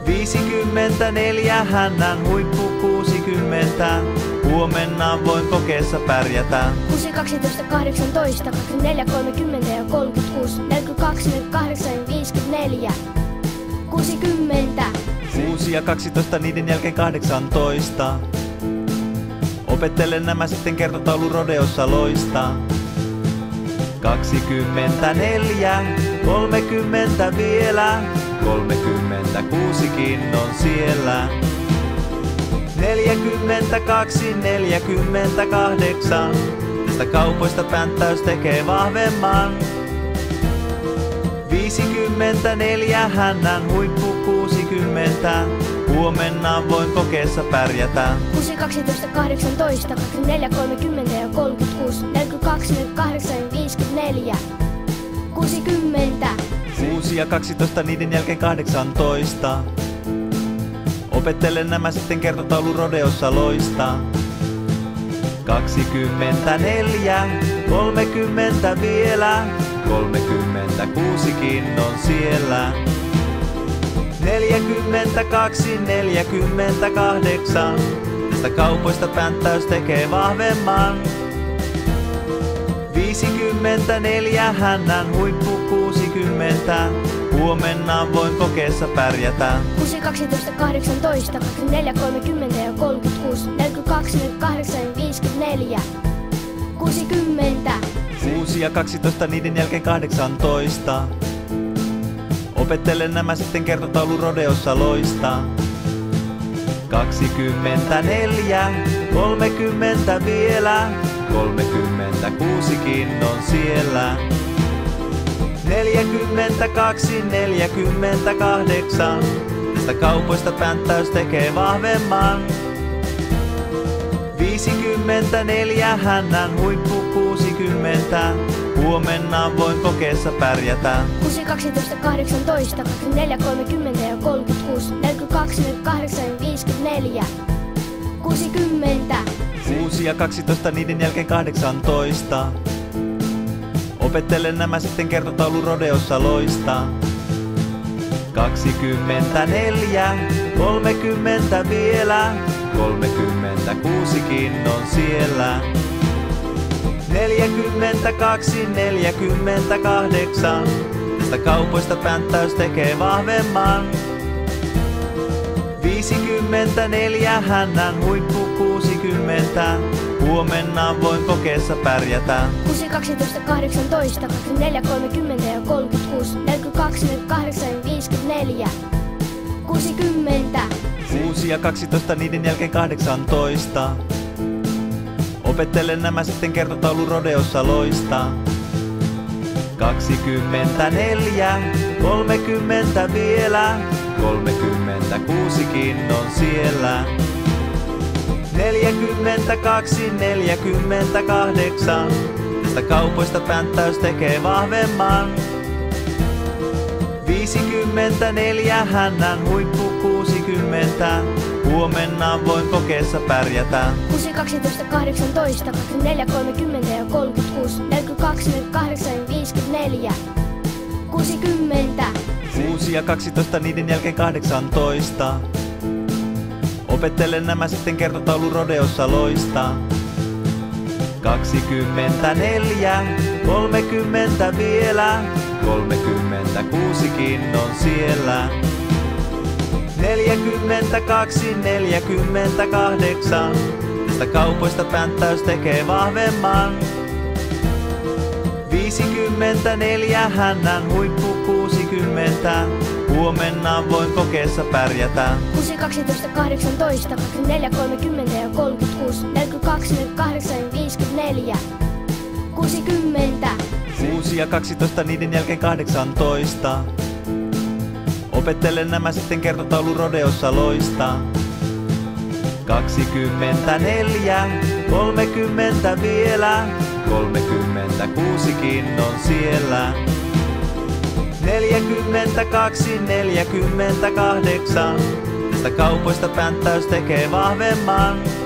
54, hännän huippu 60, huomenna voin kokeessa pärjätä. 6, 12, 18, 24, 30 ja 36, 42, 48 ja 54. 60. 6 ja 12, niiden jälkeen 18. Opettelen nämä sitten kertotaulu rodeossa loistaa. 24, 30 vielä, 36kin on siellä. 42, 48, tästä kaupoista pänttäys tekee vahvemman. 54, hännän huippu 60, huomenna voin kokeessa pärjätä. 6, 12, 18, 24, 30 ja 36, 42, 48 ja 54. 60. 6 ja 12, niiden jälkeen 18. Opettelen nämä sitten kertotaulu rodeossa loistaa. 24, 30 vielä, 36kin on siellä. 42, 48, tästä kaupoista pänttäys tekee vahvemman. 54, hännän huippu 60, huomenna voin kokeessa pärjätä. 6, 12, 18, 24, 30 ja 36, 42, 48 ja 54. 60 6 ja 12 niiden jälkeen 18. Opettelen nämä sitten kertotaulu rodeossa loistaa. 24, 30 vielä, 36kin on siellä. 42, 48, tästä kaupoista pänttäys tekee vahvemman. 54, hännän huippu 60, huomenna voin kokeessa pärjätä. 6, 12, 18, 24, 30 ja 36, 42, 48 ja 54. 60 6 ja 12 niiden jälkeen 18. Opettelen nämä sitten kertotaulu rodeossa loistaa. 24, 30 vielä, 36kin on siellä. 42, 48, tästä kaupoista pänttäys tekee vahvemman. 54, hännän huippu 60, huomenna voin kokeessa pärjätä. 6, 12, 18, 24, 30 ja 36, 42, 48 ja 54. 60 6 ja 12 niiden jälkeen 18. Opettelen nämä sitten kertotaulu rodeossa loistaa. 24, 30 vielä, 36kin on siellä. 42, 48, tästä kaupoista pänttäys tekee vahvemman. 54, hännän huippu 60, huomenna voin kokeessa pärjätä. 6, 12, 18, 24, 30 ja 36, 42, 48 ja 54. 60 6 ja 12 niiden jälkeen 18. Opettelen nämä sitten kertotaulu rodeossa loistaa. 24, 30 vielä, 36kin on siellä. 42, 48, tästä kaupoista pänttäys tekee vahvemman. 54, hännän huippu 60, huomenna voin kokeessa pärjätä. 6, 12, 18, 24, 30 ja 36, 42, 48 ja 54. 60 6 ja 12 niiden jälkeen 18. Opettelen nämä sitten kertotaulu rodeossa loistaa. 24, 30 vielä, 36kin on siellä. 42, 48, tästä kaupoista pänttäys tekee vahvemman.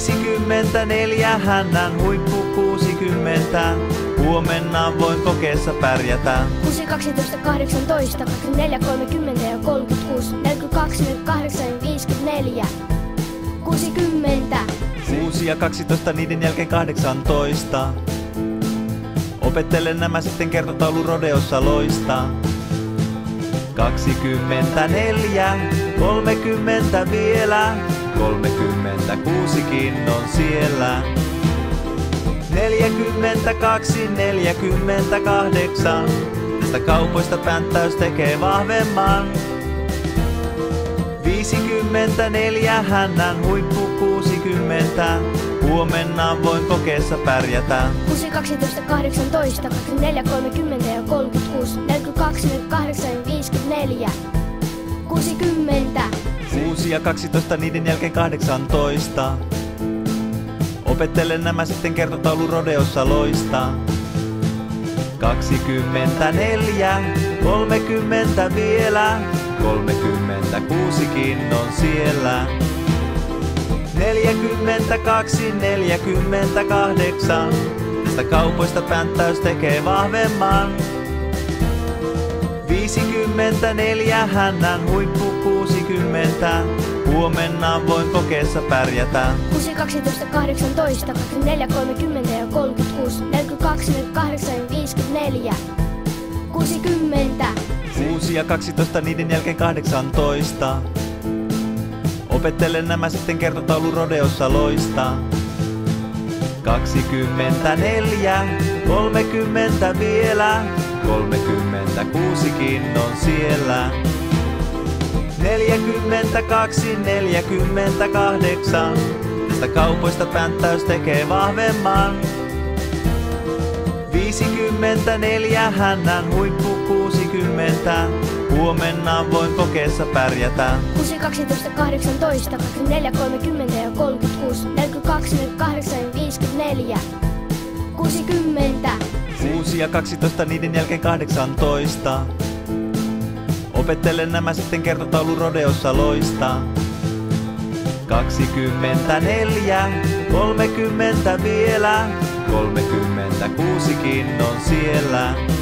54, hännän huippu 60, huomenna voin kokeessa pärjätä. 6, 12, 18, 24, 30 ja 36, 42, 48 ja 54. 60 6 ja 12 niiden jälkeen 18. Opettelen nämä sitten kertotaulu rodeossa loistaa. 24, 30 vielä, 36kin on siellä. 42, 48, tästä kaupoista pänttäys tekee vahvemman. 54, hännän huippu 60, huomenna voin kokeessa pärjätä. 6, 12, 18, 24, 30 ja 36, 42, 48 ja 54. 60 6 ja 12 niiden jälkeen 18. Opettelen nämä sitten kertotaulu rodeossa loistaa. 24, 30 vielä, 36kin on siellä. 42, 48, tästä kaupoista pänttäys tekee vahvemman. 54, hännän huippu 60, huomenna voin kokeessa pärjätä. 6, 12, 18, 24, 30 ja 36, 42, 48 ja 54. 60 6 ja 12 niiden jälkeen 18. Opettelen nämä sitten kertotaulu rodeossa loistaa. 24, 30 vielä, 36kin on siellä. 42, 48, tästä kaupoista pänttäys tekee vahvemman. 54, hännän huippu 60, huomenna voin kokeessa pärjätä. 6, 12, 18, 24, 30 ja 36, 42, 48 ja 54. 60. 6 ja 12, niiden jälkeen 18. Opettelen nämä sitten kertotaulu rodeossa loistaa. 24, 30 vielä, 36kin on siellä.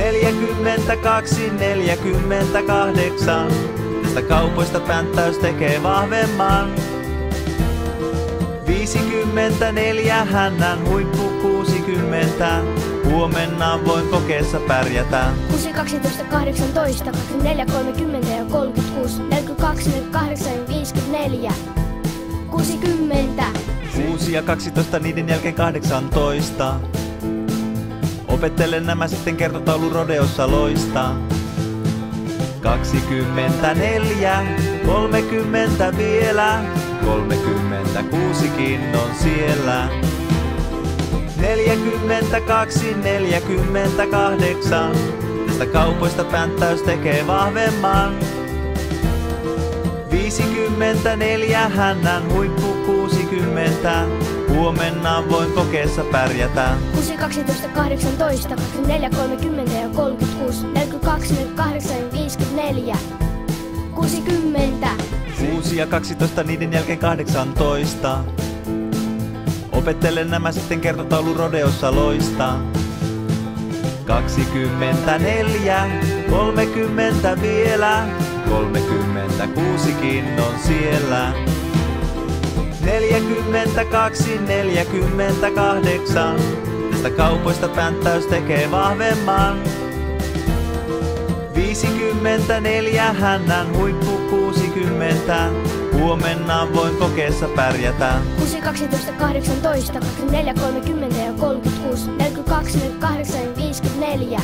42, 48, tästä kaupoista pänttäys tekee vahvemman. 54, hännän huippu 60, huomenna voin kokeessa pärjätä. 6, 12, 18, 24, 30 ja 36, 42, 48 ja 54. 60. 6 ja 12, niiden jälkeen 18. Opettelen nämä sitten kertotaulu rodeossa loistaa. 24, 30 vielä, 36kin on siellä. 42, 48, tästä kaupoista pänttäys tekee vahvemman. 54, hännän huippu 60, huomenna voin kokeessa pärjätä. 6, 12, 18, 24, 30 ja 36, 42, 48 ja 54. 60. 6 ja 12, niiden jälkeen 18. Opettelen nämä sitten kertotaulu rodeossa loistaa. 24, 30 vielä, 36kin on siellä. 42, 48, tästä kaupoista pänttäys tekee vahvemman. 54, hännän huippu 60, huomenna voin kokeessa pärjätä. 6, 12, 18, 24, 30 ja 36, 42, 48 ja 54.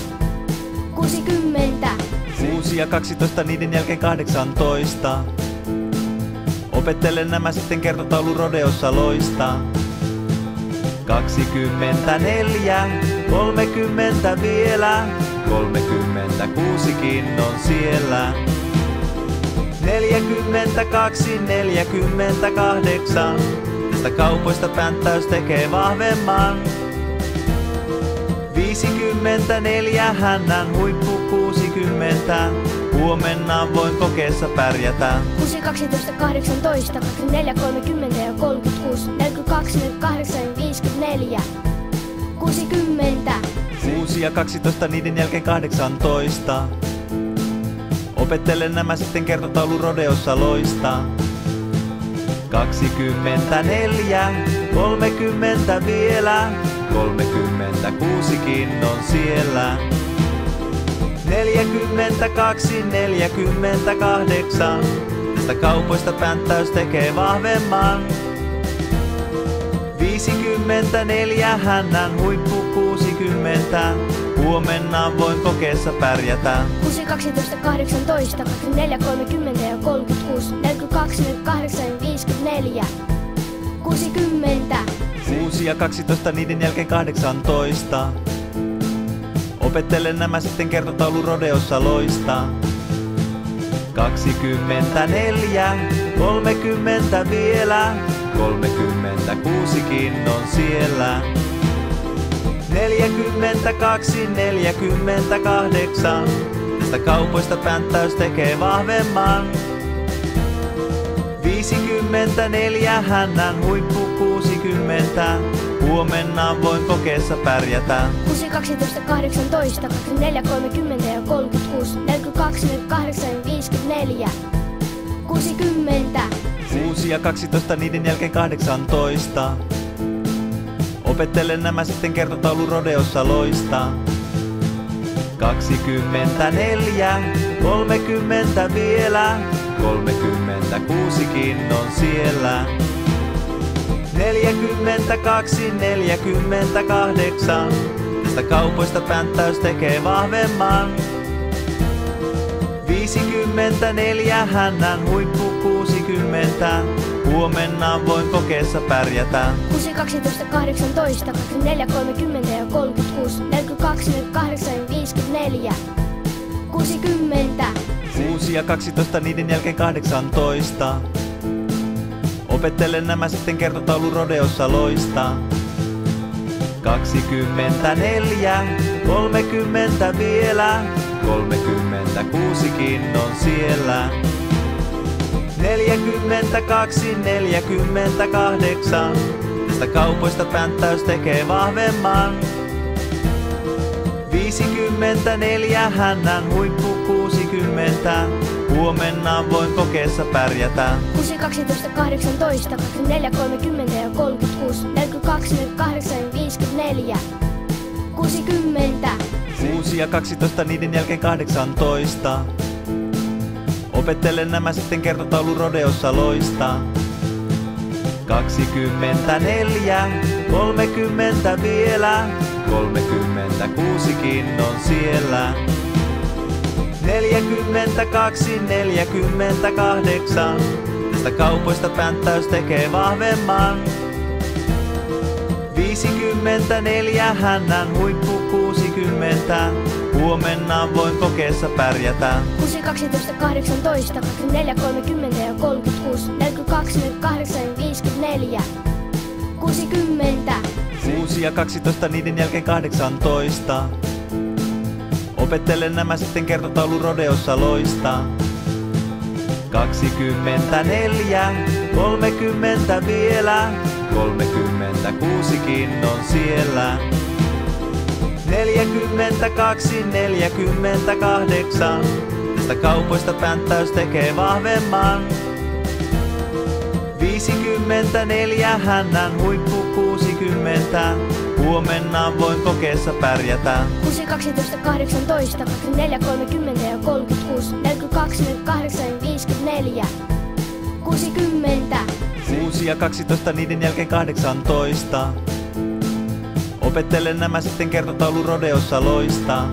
60. 6 ja 12, niiden jälkeen 18. Opettelen nämä sitten kertotaulu rodeossa loistaa. 24, 30 vielä, 36kin on siellä. 42, 48, tästä kaupoista pänttäys tekee vahvemman. 54, hännän huippu 60, huomenna voin kokeessa pärjätä. 6, 12, 18, 24, 30 ja 36, 42, 48 ja 54. 60. 6 ja 12, niiden jälkeen 18. Opettelen nämä sitten kertotaulu rodeossa loistaa. 24, 30 vielä, 36kin on siellä. 42, 48, tästä kaupoista pänttäys tekee vahvemman. 54, hännän huippu 60, huomenna voin kokeessa pärjätä. 6, 12, 18, 24, 30 ja 36, 42, 48 ja 54. 60. 6 ja 12, niiden jälkeen 18. Opettelen nämä sitten kertotaulu rodeossa loistaa. 24, 30 vielä, 36kin on siellä. 42, 48, tästä kaupoista pänttäys tekee vahvemman. 54, hännän huippu 60, huomenna voin kokeessa pärjätä. 6, 12, 18, 24, 30 ja 36, 42, 48 ja 54. 60. 6 ja 12, niiden jälkeen 18. Opettelen nämä sitten kertotaulu rodeossa loistaa. 24, 30 vielä, 36kin on siellä. 42, 48. Tästä kaupoista pänttäys tekee vahvemman. 54 hännän huippu 60. Huomenna voin kokeessa pärjätä. 6, 12, 18, 24, 30 ja 36, 42, 48 ja 54. 60. 6 ja 12, niiden jälkeen 18. Opettelen nämä sitten kertotaulu rodeossa loistaa. 24, 30 vielä, 36kin on siellä. 42, 48, tästä kaupoista pänttäys tekee vahvemman. 54 hännän huippu 60, huomenna voin kokeessa pärjätä. 6, 12, 18, 24, 30 ja 36, 42, 48 ja 54. 60. 6 ja 12, niiden jälkeen 18. Opettelen nämä sitten kertotaulu rodeossa loistaa. 24, 30 vielä, 36kin on siellä. 42, 48, tästä kaupoista pänttäys tekee vahvemman. 54 hännän huippu 60, huomenna voin kokeessa pärjätä. 6, 12, 18, 24, 30 ja 36, 42, 48 ja 54. 60. 6 ja 12, niiden jälkeen 18. Opettelen nämä sitten kertotaulu rodeossa loistaa. 24, 30 vielä, 36kin on siellä. 42, 48, tästä kaupoista pänttäys tekee vahvemman. 54 hännän huippu 60, huomenna voin kokeessa pärjätä. 6, 12, 18, 24, 30 ja 36, 42, 48 ja 54. 60. 6 ja 12, niiden jälkeen 18. Opettelen nämä sitten kertotaulu rodeossa loistaa.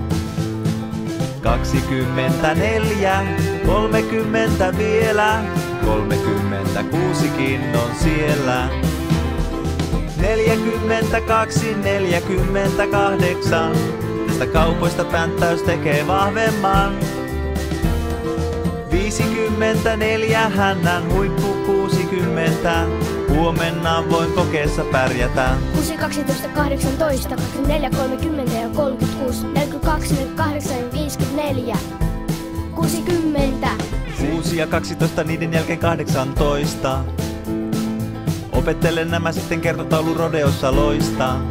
24, 30 vielä, 36kin on siellä. 42, 48, tästä kaupoista pänttäys tekee vahvemman. 54 hännän huippu 60, huomenna voin kokeessa pärjätä. 6, 12, 18, 24, 30 ja 36, 42, 48 ja 54. 60. 6 ja 12, niiden jälkeen 18. Opettelen nämä sitten kertotaulu rodeossa loistaa.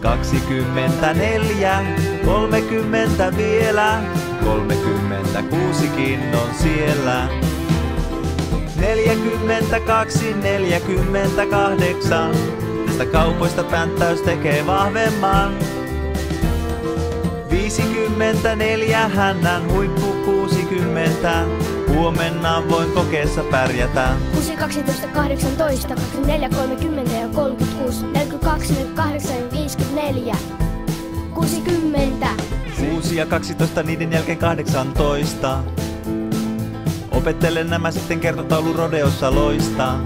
24, 30 vielä, 36kin on siellä. 42, 48, tästä kaupoista pänttäys tekee vahvemman. 54 hännän huippu 60, huomenna voin kokeessa pärjätä. 6, 12, 18, 24, 30 ja 36, 42, 48 ja 54. 60. 6 ja 12, niiden jälkeen 18. Opettelen nämä sitten kertotaulu rodeossa loistaa.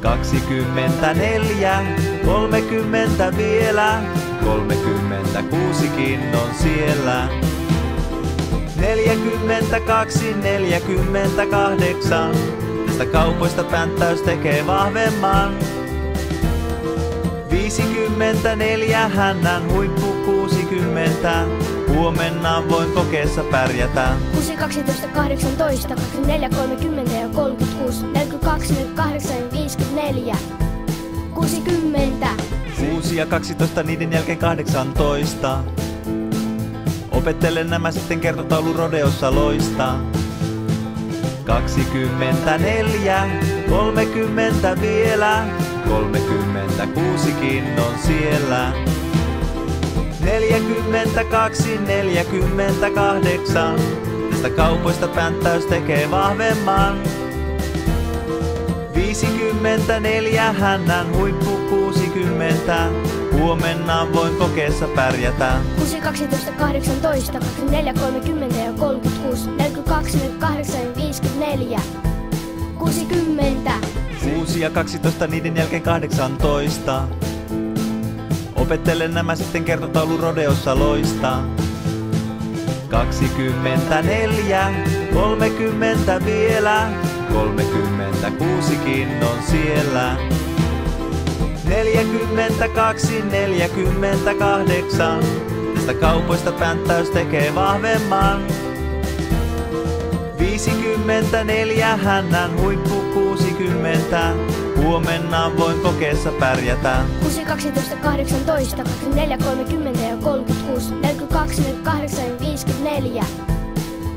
24, 30 vielä, 36kin on siellä. 42, 48, tästä kaupoista pänttäys tekee vahvemman. 54 hännän huippu 60, huomenna voin kokeessa pärjätä. 6, 12, 18, 24, 30 ja 36, 42, 48 ja 54. 60. 6 ja 12, niiden jälkeen 18. Opettelen nämä sitten kertotaulu rodeossa loistaa. 24, 30 vielä, 36kin on siellä. 42, 48, tästä kaupoista pänttäys tekee vahvemman. 54 hännän huippu 60. Huomenna voin kokeessa pärjätä. 6, 12, 18, 24, 30 ja 36, 42, 48 ja 54. 60. 6 ja 12, niiden jälkeen 18. Opettelen nämä sitten kertotaulu rodeossa loista. 24, 30 vielä, 36kin on siellä. 42, 48, tästä kaupoista pänttäys tekee vahvemman. 54 hännän huippu 60, huomenna voin kokeessa pärjätä. 6, 12, 18, 24, 30 ja 36, 42, 48 ja 54.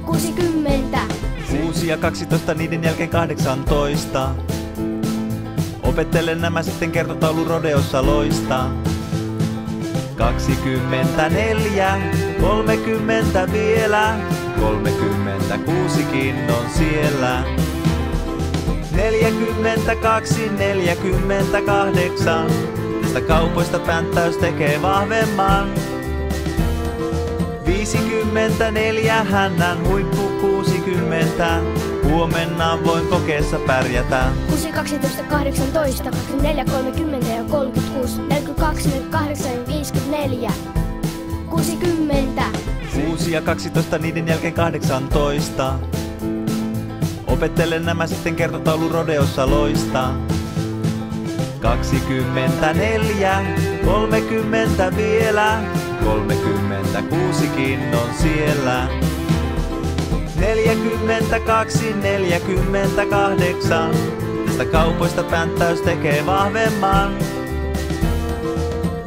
60. 6 ja 12, niiden jälkeen 18. Opettelen nämä sitten kertotaulu rodeossa loista. 24, 30 vielä, 36kin on siellä. 42, 48, tästä kaupoista pänttäys tekee vahvemman. 54 hännän huippu 60, huomenna voin kokeessa pärjätä. 6, 12, 18, 24, 30 ja 36, 42, 48 ja 54. 60. 6 ja 12, niiden jälkeen 18. Opettelen nämä sitten kertotaulu rodeossa loista. 24, 30 vielä, 36kin on siellä. 42, 48, tästä kaupoista pänttäys tekee vahvemman.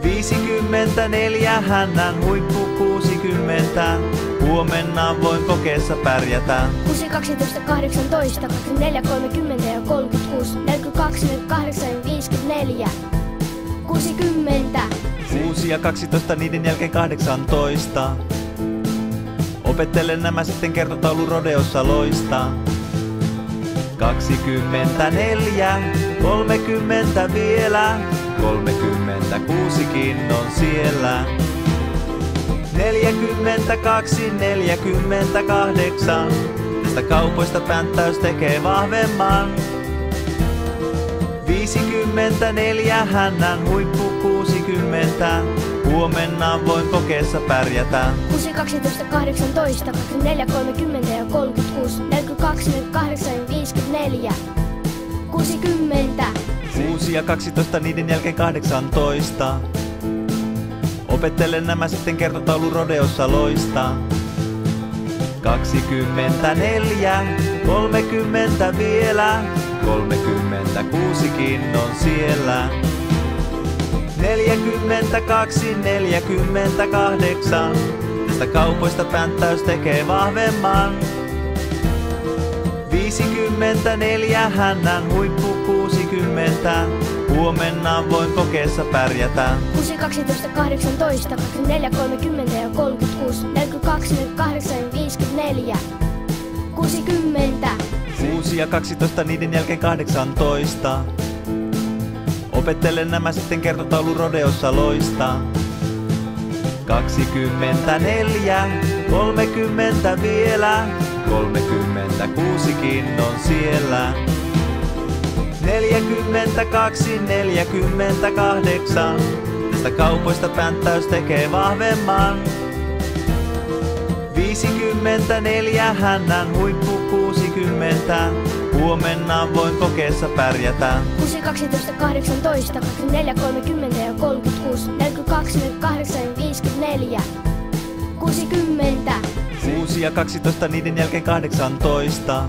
54 hännän huippu 60, huomenna voin kokeessa pärjätä. 6, 12, 18, 24, 30 ja 36, 42, 48 ja 54. 60. 6 ja 12, niiden jälkeen 18. Opettelen nämä sitten kertotaulu rodeossa loista. 24, 30 vielä, 36kin on siellä. 42, 48, tästä kaupoista pänttäys tekee vahvemman. 54 hännän huippu 60, huomenna voin kokeessa pärjätä. 6, 12, 18, 24, 30 ja 36, 42, 48 ja 54. 60. 6 ja 12, niiden jälkeen 18. Opettelen nämä sitten kertotaulu rodeossa loista. 24, 30 vielä, 36kin on siellä. 42, 48, tästä kaupoista pänttäys tekee vahvemman. 54 hännän huippu 60, huomenna voin kokeessa pärjätä. 6, 12, 18, 24, 30 ja 36, 42, 48 ja 54. 60. 6 ja 12, niiden jälkeen 18. Opettelen nämä sitten kertotaulu rodeossa loista. 24, 30 vielä, 36kin on siellä. 42, 48, tästä kaupoista pänttäys tekee vahvemman. 54 hännän huippu 60, huomenna voin kokeessa pärjätä. 6, 12, 18, 24, 30 ja 36, 42, 48 ja 54. 60. 6 ja 12, niiden jälkeen 18.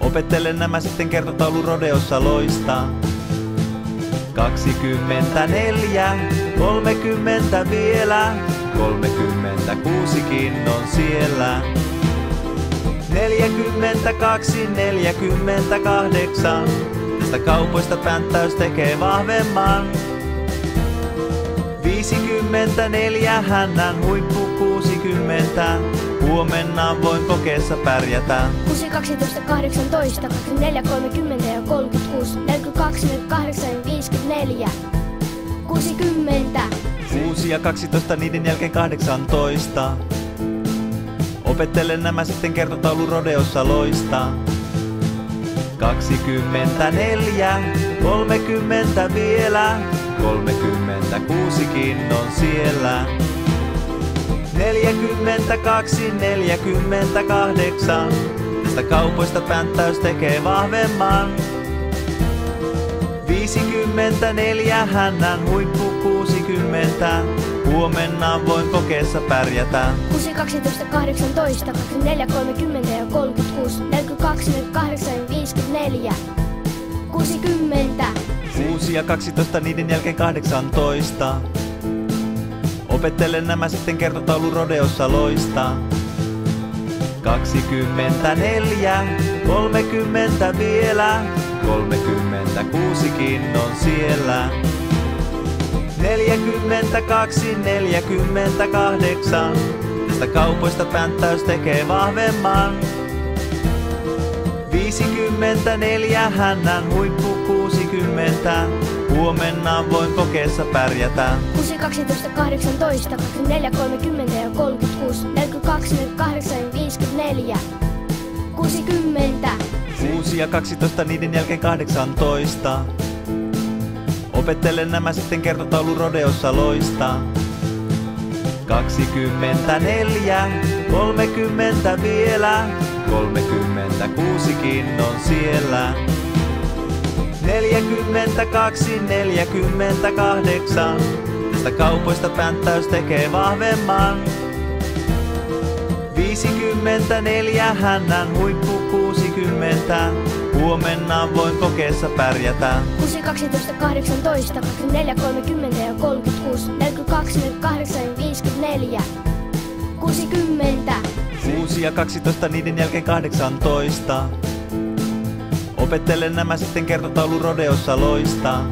Opettelen nämä sitten kertotaulu rodeossa loista. 24, 30 vielä, 36kin on siellä. 42, 48, tästä kaupoista pänttäys tekee vahvemman. 54 hännän huippu 60, huomenna voin kokeessa pärjätä. 6, 12, 18, 24, 30 ja 36, 42, 48 ja 54, 60. 6 ja 12, niiden jälkeen 18. Opettelen nämä sitten kertotaulu rodeossa loistaa. 24, 30 vielä, 36kin on siellä. 42, 48, tästä kaupoista pänttäys tekee vahvemman. 54, hännän huippu 60, huomenna voin kokeessa pärjätä. 6, 12, 18, 24, 30 ja 36, 42, 48 ja 54, 60. 6 ja 12, niiden jälkeen 18. Opettelen nämä sitten kertotaulu rodeossa loistaa. 24, 30 vielä, 36kin on siellä. 42, 48, tästä kaupoista pänttäys tekee vahvemman. 54, hännän huippu 60, huomenna voin kokeessa pärjätä. 6, 12, 18, 24, 30 ja 36, 42, 48 ja 54, 60. 6 ja 12, niiden jälkeen 18. Opettelen nämä sitten kertotaulu rodeossa loistaa. 24, 30 vielä, 36kin on siellä. 42, 48, tästä kaupoista pänttäys tekee vahvemman. 54, hännän huippu 60, huomenna voin kokeessa pärjätä. 6, 12, 18, 24, 30 ja 36, 42, 48 ja 54, 60. 6 ja 12, niiden jälkeen 18. Opettelen nämä sitten kertotaulu rodeossa loistaa.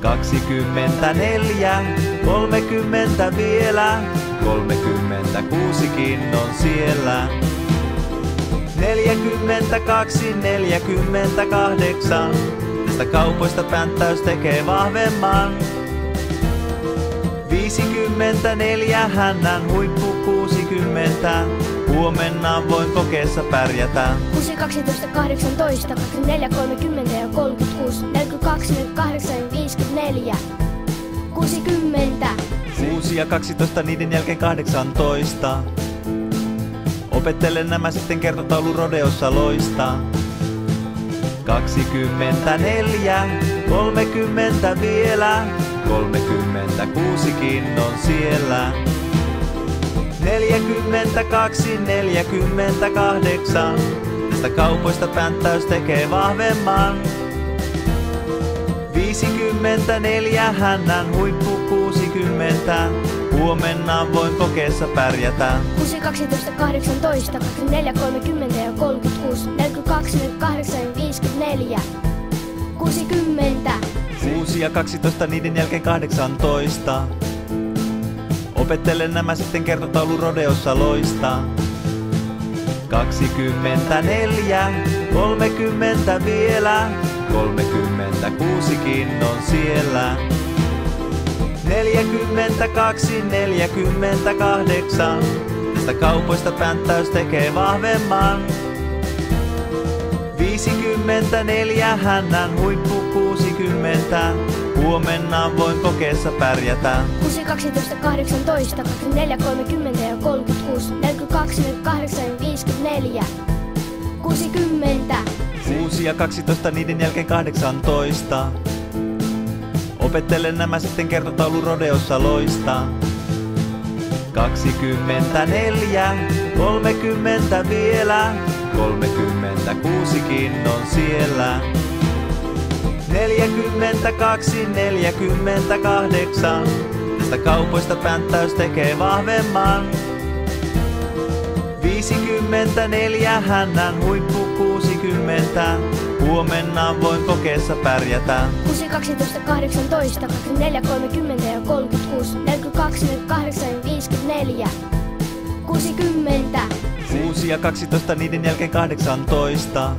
24, 30 vielä, 36kin on siellä. 42, 48, tästä kaupoista pänttäys tekee vahvemman. 54, hännän huippu 60, huomenna voin kokeessa pärjätä. 6, 12, 18, 24, 30 ja 36, 42, 48 ja 54, 60. 6 ja 12, niiden jälkeen 18. Opettelen nämä sitten kertotaulu rodeossa loistaa. 24, 30 vielä, 36kin on siellä. 42, 48, tästä kaupoista pänttäys tekee vahvemman. 54, hännän huippu 60, huomenna voin kokeessa pärjätä. 6, 12, 18, 24, 30 ja 36, 42, 48 ja 54, 60. 6 ja 12, niiden jälkeen 18. Opettelen nämä sitten kertotaulu rodeossa loistaa. 24, 30 vielä, 36kin on siellä. 42, 48, tästä kaupoista pänttäys tekee vahvemman. 54, hännän huippu 60, huomenna voin kokeessa pärjätä. 6, 12, 18, 24, 30 ja 36, 42, 48 ja 54, 60. 6 ja 12, niiden jälkeen 18. Opettelen nämä sitten kertotaulu rodeossa loistaa. 24, 30 vielä, 36kin on siellä. 42, 48, tästä kaupoista pänttäys tekee vahvemman. 54, hännän huippu 60, huomenna voin kokeessa pärjätä. 6, 12, 18, 24, 30 ja 36, 42, 48 ja 54, 60. 6 6 ja 12, niiden jälkeen 18.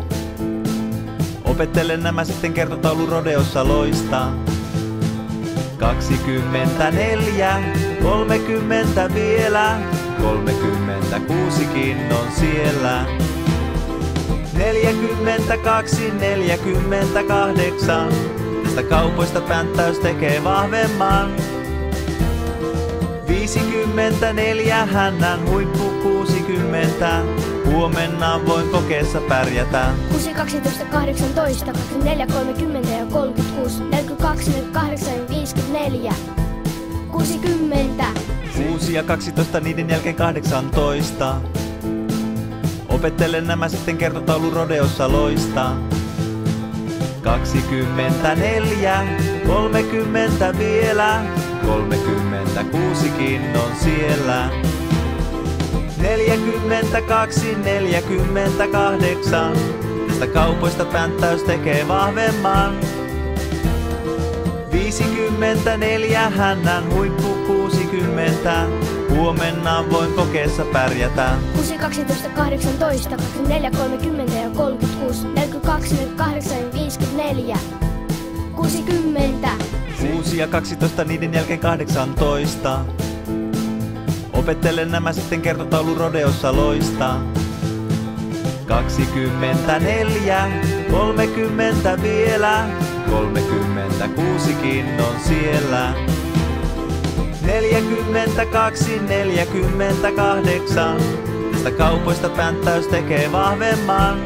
Opettelen nämä sitten kertotaulu rodeossa loistaa. 24, 30 vielä, 36kin on siellä. 42, 48, tästä kaupoista pänttäys tekee vahvemman. 54 hännän huippu 60, huomenna voin kokeessa pärjätä. 6, 12, 18, 24, 30 ja 36, 42, 48 ja 54. 60. 6 ja 12, niiden jälkeen 18. Opettelen nämä sitten kertotaulu rodeossa loistaa. 24, 30 vielä, 36kin on siellä. 42, 48, tästä kaupoista pänttäys tekee vahvemman. 54 hännän huippu 60, huomenna voin kokeessa pärjätä. 6, 12, 18, 24, 30 ja 36, 42, 48 ja 54. 60. 6 ja 12, niiden jälkeen 18. Opettelen nämä sitten kertotaulu rodeossa loistaa. 24, 30 vielä, 36kin on siellä. 42, 48, tästä kaupoista pänttäys tekee vahvemman.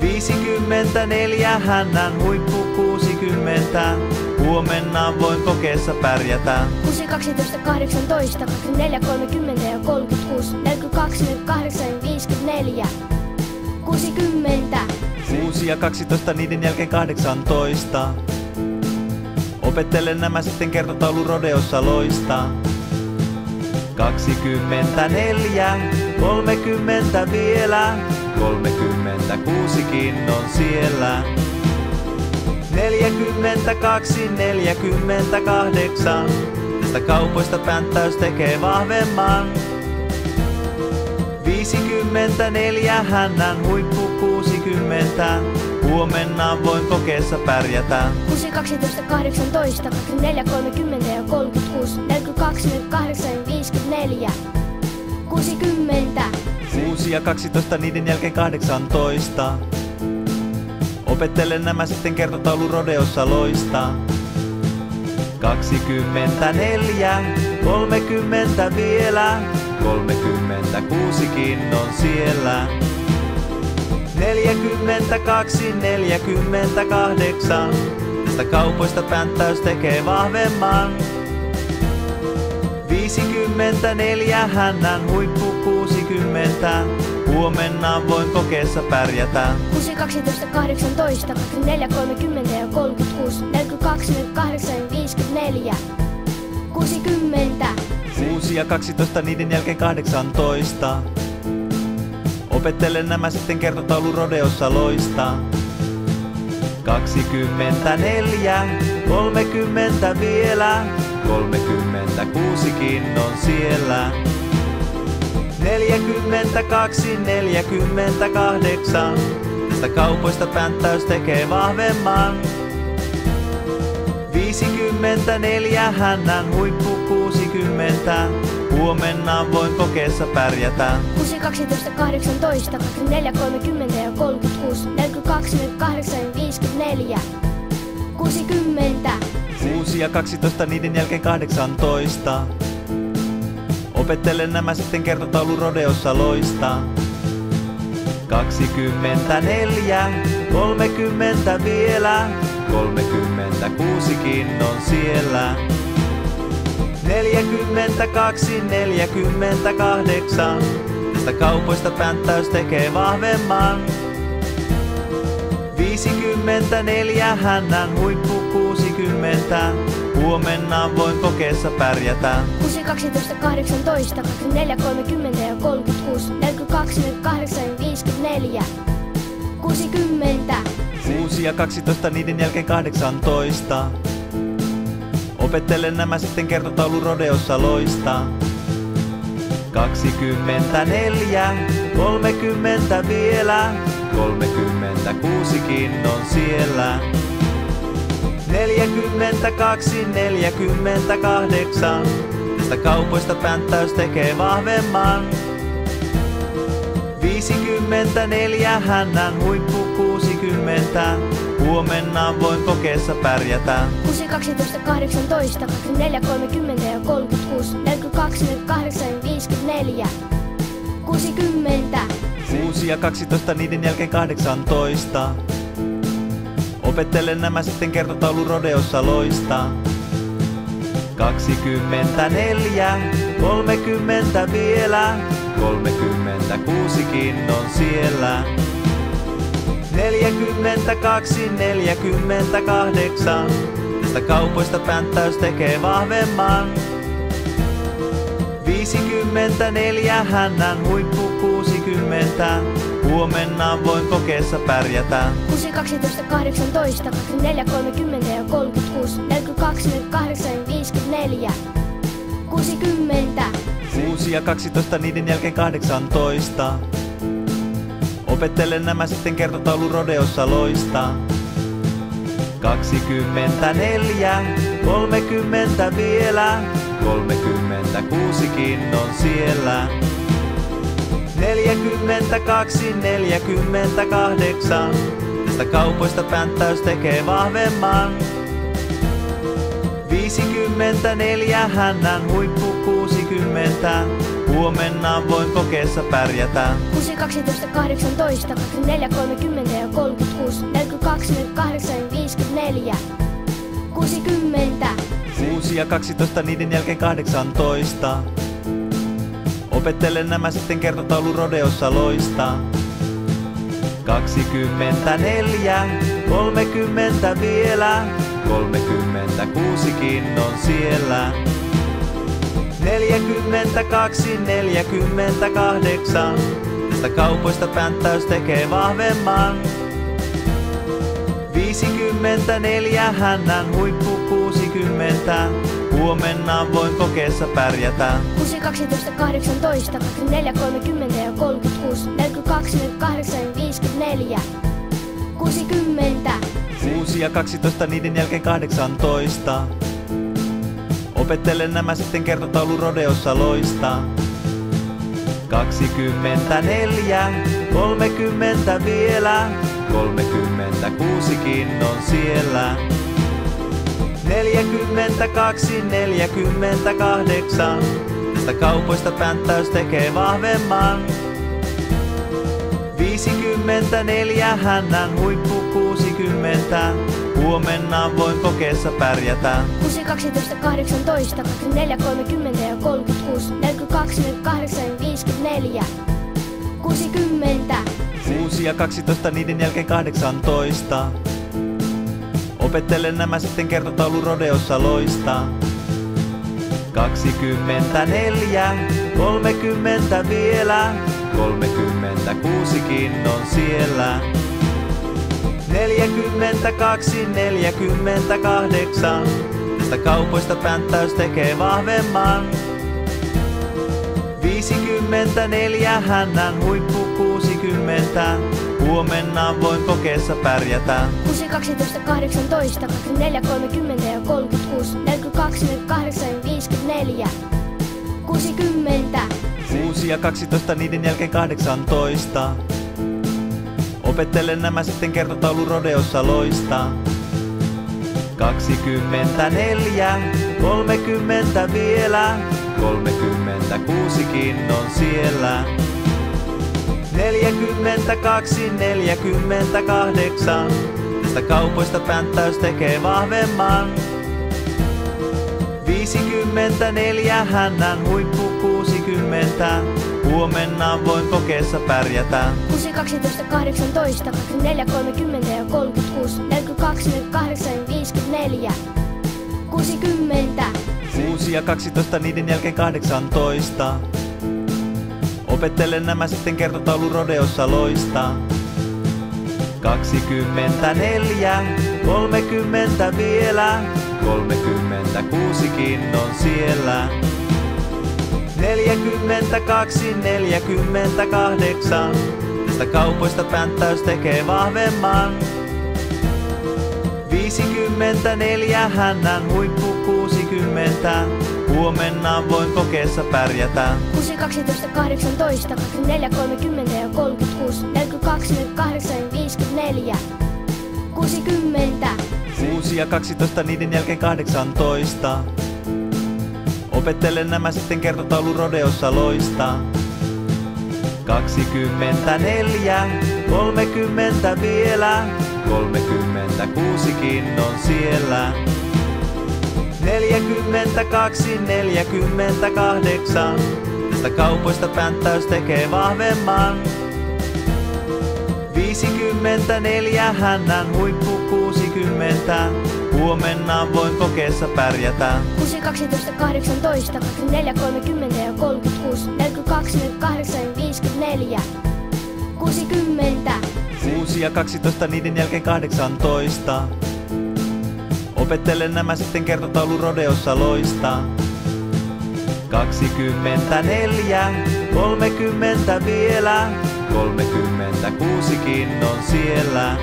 54 hännän huippu 60, huomenna voin kokeessa pärjätä. 6, 12, 18, 24, 30 ja 36, 42, 48 ja 54. 60. 6 ja 12, niiden jälkeen 18. Opettelen nämä sitten kertotaulu rodeossa loistaa. 24, 30 vielä, 36kin on siellä. 42, 48, tästä kaupoista pänttäys tekee vahvemman. 54 hännän huippu 60, huomenna voin kokeessa pärjätä. 6, 12, 18, 24, 30 ja 36, 42, 48 ja 54. 60. 6 ja 12, niiden jälkeen 18. Opettelen nämä sitten kertotaulu rodeossa loistaa. 24, 30 vielä, 36kin on siellä. 42, 48, tästä kaupoista pänttäys tekee vahvemman. 54 hännän huippu 60, huomenna voin kokeessa pärjätä. 6, 12, 18, 24, 30 ja 36, 42, 48 ja 54. 60. 6 ja 12, niiden jälkeen 18. Opettelen nämä sitten kertotaulu rodeossa loistaa. 24, 30 vielä, 36kin on siellä. 42, 48, tästä kaupoista pänttäys tekee vahvemman. 54 hännän huippu 60, huomenna voin kokeessa pärjätä. 6, 12, 18, 24, 30 ja 36, 42, 48 ja 54. 60. 6 ja 12, niiden jälkeen 18. Opettelen nämä sitten kertotaulu rodeossa loistaa. 24, 30 vielä, 36kin on siellä. 42, 48, tästä kaupoista pänttäys tekee vahvemman. 54 hännän huippu 60, huomenna voin kokeessa pärjätä. 6, 12, 18, 24, 30 ja 36, 42, 48 ja 54. 60. 6 ja 12, niiden jälkeen 18. Opettelen nämä sitten kertotaulu rodeossa loistaa. 24, 30 vielä, 36kin on siellä. 42, 48, tästä kaupoista pänttäys tekee vahvemman. 54, hännän huippu 60, huomenna voin kokeessa pärjätä. 6, 12, 18, 24, 30 ja 36, 42, 48 ja 54. 60. 6 ja 12, niiden jälkeen 18. Opettelen nämä sitten kertotaulu rodeossa loista. 24, 30 vielä, 36kin on siellä. 42, 48, tästä kaupoista pänttäys tekee vahvemman. 54, hännän huippu 60, huomenna voin kokeessa pärjätä. 6, 12, 18, 24, 30 ja 36, 42, 48 ja 54. 60. 6 ja 12, niiden jälkeen 18. Opettelen nämä sitten kertotaulu rodeossa loista. 24, 30 vielä, 36kin on siellä. 42, 48, tästä kaupoista pänttäys tekee vahvemman. 54, hännän huippu 60, huomenna voin kokeessa pärjätä. 6, 12, 18, 24, 30 ja 36, 42, 48 ja 54. 60. 6 ja 12, niiden jälkeen 18. Opettelen nämä sitten kertotaulu rodeossa loista. 24, 30 vielä, 36kin on siellä. 42, 48, tästä kaupoista pänttäys tekee vahvemman. 54, hännän huippu 60, huomenna voin kokeessa pärjätä. 6, 12, 18, 24, 30 ja 36, 42, 48 ja 54. 60. 6 ja 12, niiden jälkeen 18. Opettelen nämä sitten kertotaulu rodeossa loista. 24, 30 vielä, 36kin on siellä. 42, 48, tästä kaupoista pänttäys tekee vahvemman. 54, hännän huippu 60, huomenna voin kokeessa pärjätä. 6, 12, 18, 24, 30 ja 36, 42, 48 ja 54. 60. 6 ja 12, niiden jälkeen 18. Opettelen nämä sitten kertotaulu rodeossa loista. 24, 30 vielä, 36kin on siellä. 42, 48, tästä kaupoista pänttäys tekee vahvemman. 54, hännän huippu 60, huomenna voin kokeessa pärjätä. 6, 12, 18, 24, 30 ja 36, 42, 48 ja 54. 60. 6 ja 12, niiden jälkeen 18. Opettelen nämä sitten kertotaulu rodeossa loista. 24, 30 vielä, 36kin on siellä. 42, 48, tästä kaupoista pänttäys tekee vahvemman. 54, hännän huippu 60, huomenna voin kokeessa pärjätä. 6, 12, 18, 24, 30 ja 36, 42, 48 ja 54. 60. 6 ja 12, niiden jälkeen 18. Opettelen nämä sitten kertotaulu rodeossa loista. 24, 30 vielä, 36kin on siellä. 42, 48. Tästä kaupoista pänttäys tekee vahvemman. 54, hännän huippu 60. Huomenna voin kokeessa pärjätä. 6, 12, 18, 24, 30 ja 36, 42, 48 ja 54. 60. 6 ja 12, niiden jälkeen 18. Opettelen nämä sitten kertotaulu rodeossa loistaa. 24, 30 vielä, 36kin on siellä. 42, 48, tästä kaupoista pänttäys tekee vahvemman. 54, hännän huippu 60, huomenna voin kokeessa pärjätä. 6, 12, 18, 24, 30 ja 36, 42, 48 ja 54. 60. 6 ja 12, niiden jälkeen 18. Opettelen nämä sitten kertotaulu rodeossa loistaa. 24, 30 vielä, 36kin on siellä.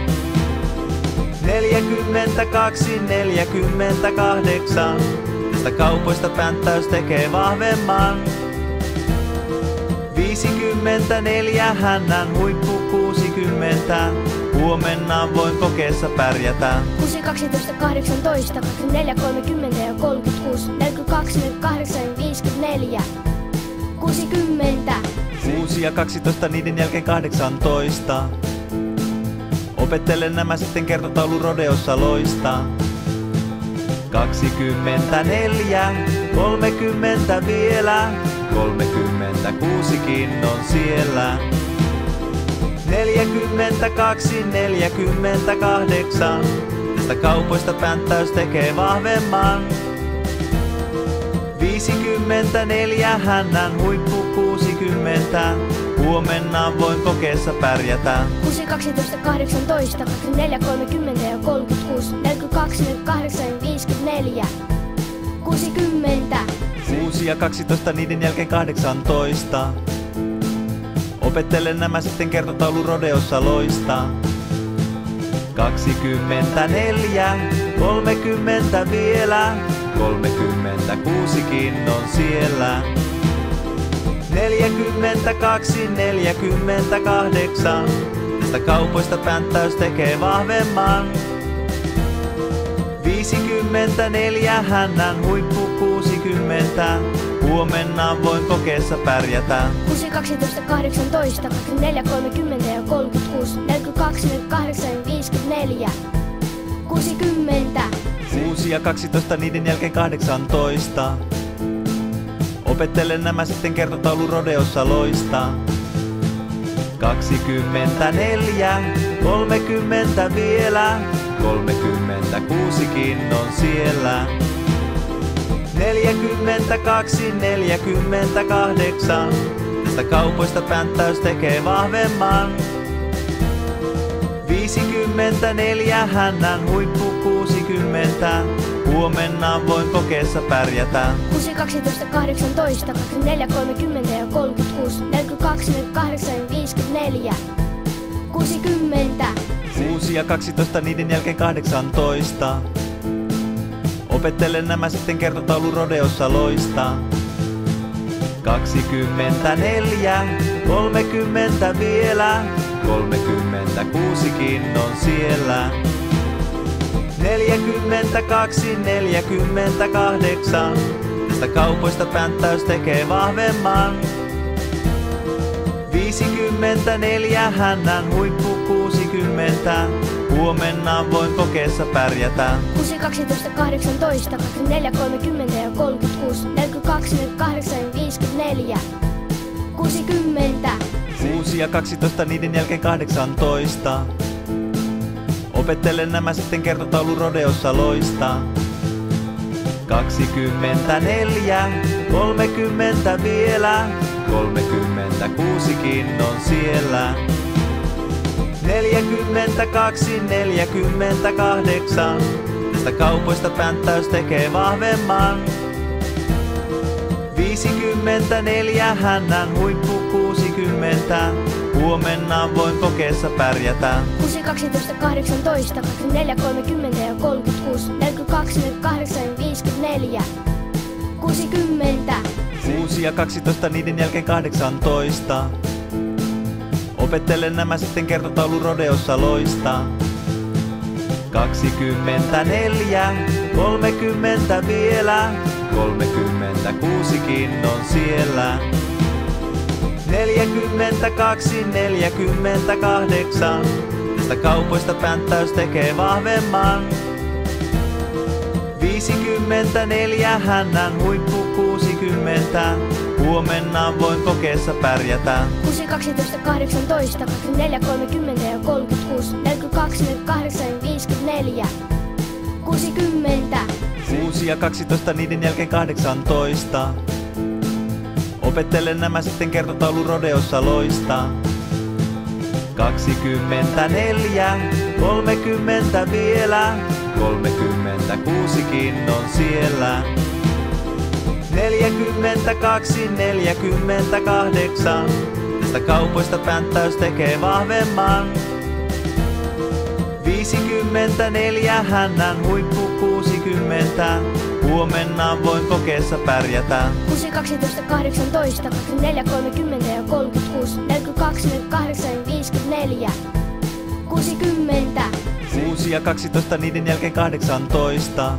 42, 48, tästä kaupoista pänttäys tekee vahvemman. 54, hännän huippu 60, huomenna voin kokeessa pärjätä. 6, 12, 18, 24, 30 ja 36, 42, 48 ja 54. 60. 6 ja 12, niiden jälkeen 18. Opettelen nämä sitten kertotaulu rodeossa loistaa. 24, 30 vielä, 36kin on siellä. 42, 48, tästä kaupoista pänttäys tekee vahvemman. 54, hännän huippu 60, huomenna voin kokeessa pärjätä. 6, 12, 18, 24, 30 ja 36, 42, 48 ja 54. 60. 6 ja 12, niiden jälkeen 18. Opettelen nämä sitten kertotaulu rodeossa loistaa. 24, 30 vielä, 36kin on siellä. 42, 48, tästä kaupoista pänttäys tekee vahvemman. 54, hännän huippu 60, huomenna voin kokeessa pärjätä. 6, 12, 18, 24, 30 ja 36, 42, 48 ja 54. 60. 6 ja 12, niiden jälkeen 18. Opettelen nämä sitten kertotaulu rodeossa loistaa. 24, 30 vielä, 36kin on siellä. 42, 48, tästä kaupoista pänttäys tekee vahvemman. 54, hännän huippu 60, huomenna voin kokeessa pärjätä. 6, 12, 18, 24, 30 ja 36, 42, 48 ja 54. 60. 6 ja 12, niiden jälkeen 18. Opettelen nämä sitten kertotaulu rodeossa loistaa. 24, 30 vielä, 36kin on siellä. 42, 48, tästä kaupoista pänttäys tekee vahvemman. 54, hännän huippu 60, huomenna voin kokeessa pärjätä. 6, 12, 18, 24, 30 ja 36, 42, 48 ja 54. 60. 6 ja 12, niiden jälkeen 18. Opettelen nämä sitten kertotaulu rodeossa loistaa. 24, 30 vielä, 36kin on siellä. 42, 48, tästä kaupoista pänttäys tekee vahvemman. 50 64 hännän huippu 60. Huomenna voin kokeessa pärjätä. 6, 12, 18, 24, 30 ja 36, 42, 48 ja 54. 60. 6 ja 12, niiden jälkeen 18. Opettelen nämä sitten kertotaulu rodeossa loista. 24, 30 vielä, 36kin on siellä. 42, 48, tästä kaupoista pänttäys tekee vahvemman. 54 hännän huippu 60, huomenna voin kokeessa pärjätä. 6, 12, 18, 24, 30 ja 36, 42, 48 ja 54. 60. 6 ja 12, niiden jälkeen 18. Opettelen nämä sitten kertotaulu rodeossa loista. 24, 30 vielä, 36kin on siellä. 42, 48, tästä kaupoista pänttäys tekee vahvemman. 54 hännän huippu 60, huomenna voin kokeessa pärjätä. 6, 12, 18, 24, 30 ja 36, 42, 48 ja 54. 60. 6 ja 12, niiden jälkeen 18.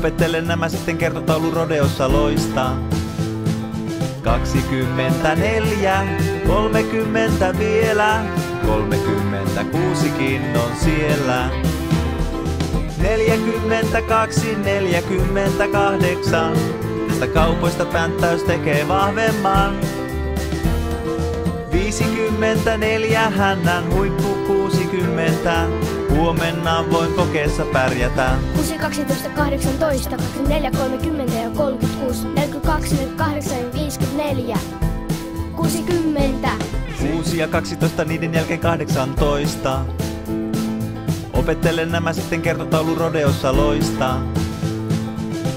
Opettelen nämä sitten kertotaulu rodeossa loista. 24, 30 vielä, 36kin on siellä. 42, 48, tästä kaupoista pänttäys tekee vahvemman. 54 hännän huippu 60, huomenna voin kokeessa pärjätä. 6, 12, 18, 24, 30 ja 36, 42, 48 ja 54. 60. 6 ja 12, niiden jälkeen 18. Opettelen nämä sitten kertotaulu rodeossa loista.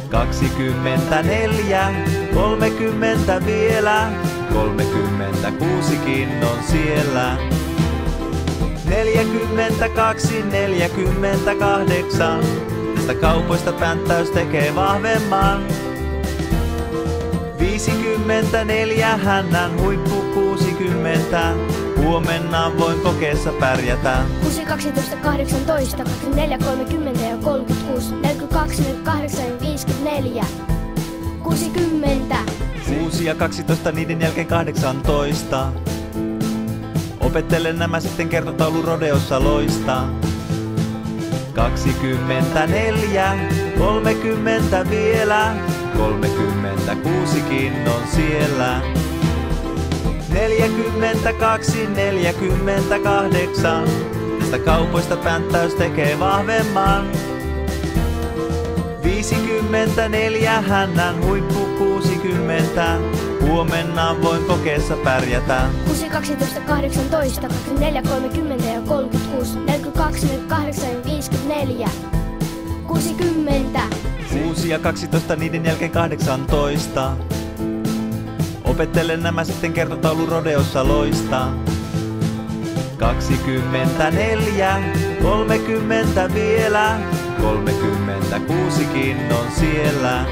24, 30 vielä, 36kin on siellä. 42, 48, tästä kaupoista pänttäys tekee vahvemman. 54 hännän huippu 60, huomenna voin kokeessa pärjätä. 6, 12, 18, 24, 30 ja 36, 42, 48 ja 54. 60. 6 ja 12, niiden jälkeen 18. Opettelen nämä sitten kertotaulu rodeossa loista. 24, 30 vielä, 36kin on siellä. 42, 48, tästä kaupoista pänttäys tekee vahvemman. 54 hännän huippu 60, huomenna voin kokeessa pärjätä. 6, 12, 18, 24, 30 ja 36, 42, 48 ja 54. 60. 6 ja 12, niiden jälkeen 18. Opettelen nämä sitten kertotaulu rodeossa loista. 24, 30 vielä, 36kin on siellä.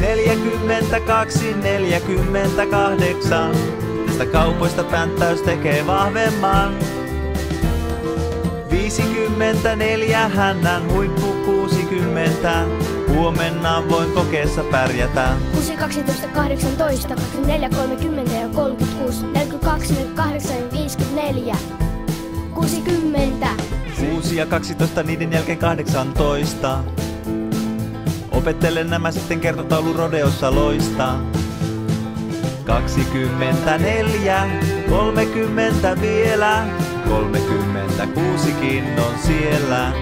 42, 48, tästä kaupoista pänttäys tekee vahvemman. 54 hännän huippu 60, huomenna voin kokeessa pärjätä. 6, 12, 18, 24, 30 ja 36, 42, 48 ja 54. 60. 6 ja 12, niiden jälkeen 18. Opettelen nämä sitten kertotaulu rodeossa loista. 24, 30 vielä, 36kin on siellä.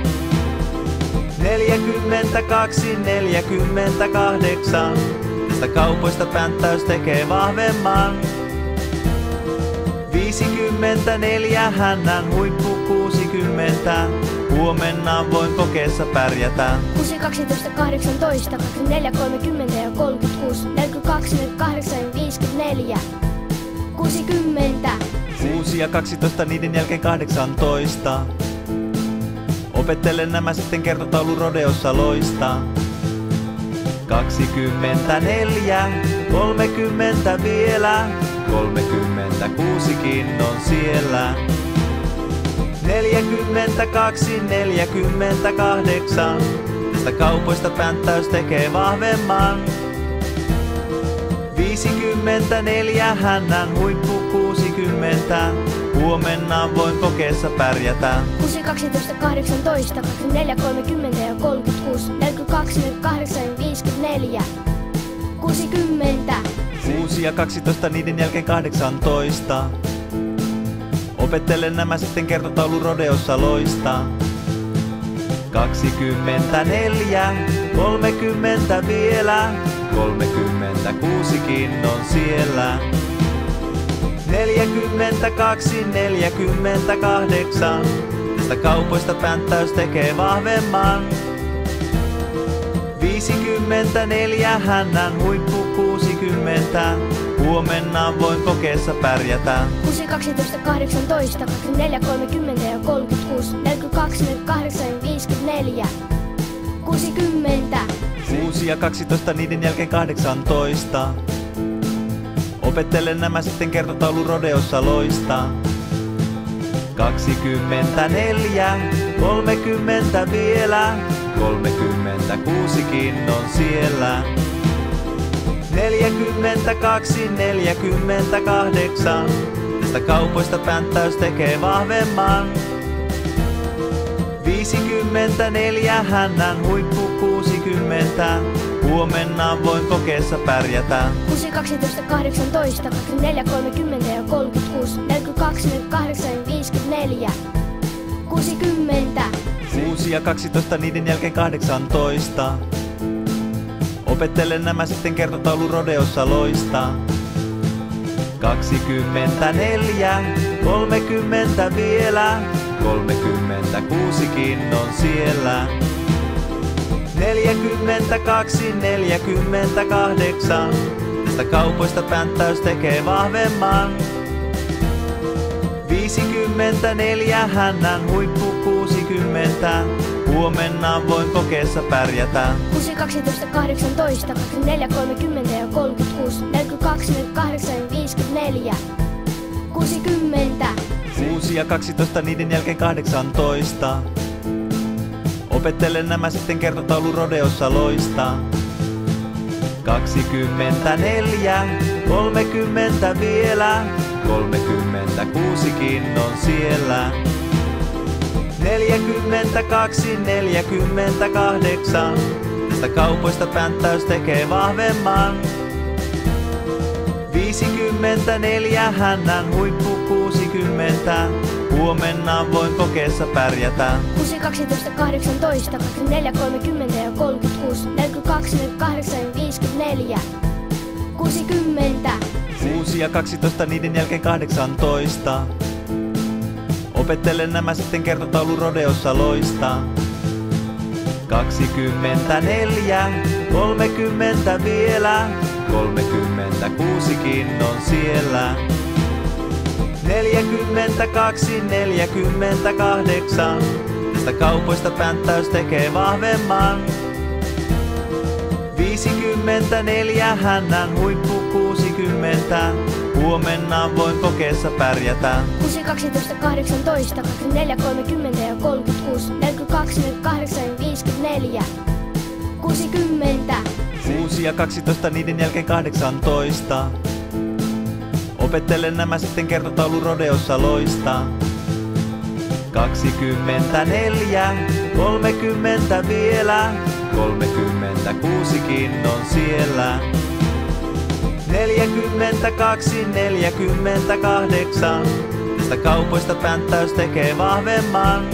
42, 48, tästä kaupoista pänttäys tekee vahvemman. 54 hännän huippu 60, huomenna voin kokeessa pärjätä. 6, 12, 18, 24, 30 ja 36, 28 ja 54. 60. 6 ja 12, niiden jälkeen 18. Opettelen nämä sitten kertotaulu rodeossa loistaa. 24, 30 vielä, 36kin on siellä. 42, 48, tästä kaupoista pänttäys tekee vahvemman. 54, hännän huippu 60, huomenna voin kokeessa pärjätä. 6, 12, 18, 24, 30 ja 36, 42, 48 ja 54. 60. 6 ja 12, niiden jälkeen 18. Opettelen nämä sitten kertotaulu rodeossa loistaa. 24, 30 vielä, 36kin on siellä. 42, 48, tästä kaupoista pänttäys tekee vahvemman. 54, hännän huippu 60, huomenna voin kokeessa pärjätä. 6, 12, 18, 24, 30 ja 36, 42, 48 ja 54. 60. 6 ja 12, niiden jälkeen 18. Opettelen nämä sitten kertotaulu rodeossa loistaa. 24, 30 vielä, 36kin on siellä. 42, 48, tästä kaupoista pänttäys tekee vahvemman. 54, hännän huippu 60, huomenna voin kokeessa pärjätä. 6, 12, 18, 24, 30 ja 36, 42, 48 ja 54. 60. 6 ja 12, niiden jälkeen 18. Opettelen nämä sitten kertotaulu rodeossa loistaa. 24, 30 vielä, 36kin on siellä. 42, 48, tästä kaupoista pänttäys tekee vahvemman. 54, hännän huippu 60, huomenna voin kokeessa pärjätä. 6, 12, 18, 24, 30 ja 36, 42, 48 ja 54. 60. 6 ja 12, niiden jälkeen 18. Opettelen nämä sitten kertotaulu rodeossa loistaa. 24, 30 vielä, 36kin on siellä. 42, 48, tästä kaupoista pänttäys tekee vahvemman. 54, hännän huippu 60, huomenna voin kokeessa pärjätä. 6, 12, 18, 24, 30 ja 36, 42, 48 ja 54. 60. 6 ja 12, niiden jälkeen 18. Opettelen nämä sitten kertotaulu rodeossa loistaa. 24, 30 vielä, 36kin on siellä. 42, 48, tästä kaupoista pänttäys tekee vahvemman. 54, hännän huippu 60, huomenna voin kokeessa pärjätä. 6, 12, 18, 24, 30 ja 36, 42, 48 ja 54. 60. 6 ja 12, niiden jälkeen 18. Opettelen nämä sitten kertotaulu rodeossa loistaa. 24, 30 vielä, 36kin on siellä. 42, 48, tästä kaupoista pänttäys tekee vahvemman.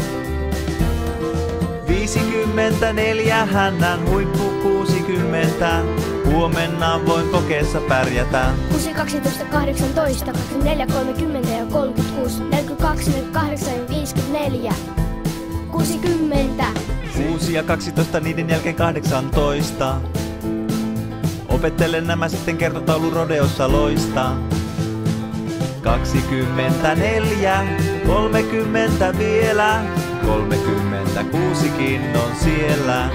54, hännän huippu 60, huomenna voin kokeessa pärjätä. 6, 12, 18, 24, 30 ja 36, 42, 48 ja 54. 60. 6 ja 12, niiden jälkeen 18. Opettelen nämä sitten kertotaulu rodeossa loistaa. 24, 30 vielä, 36kin on siellä.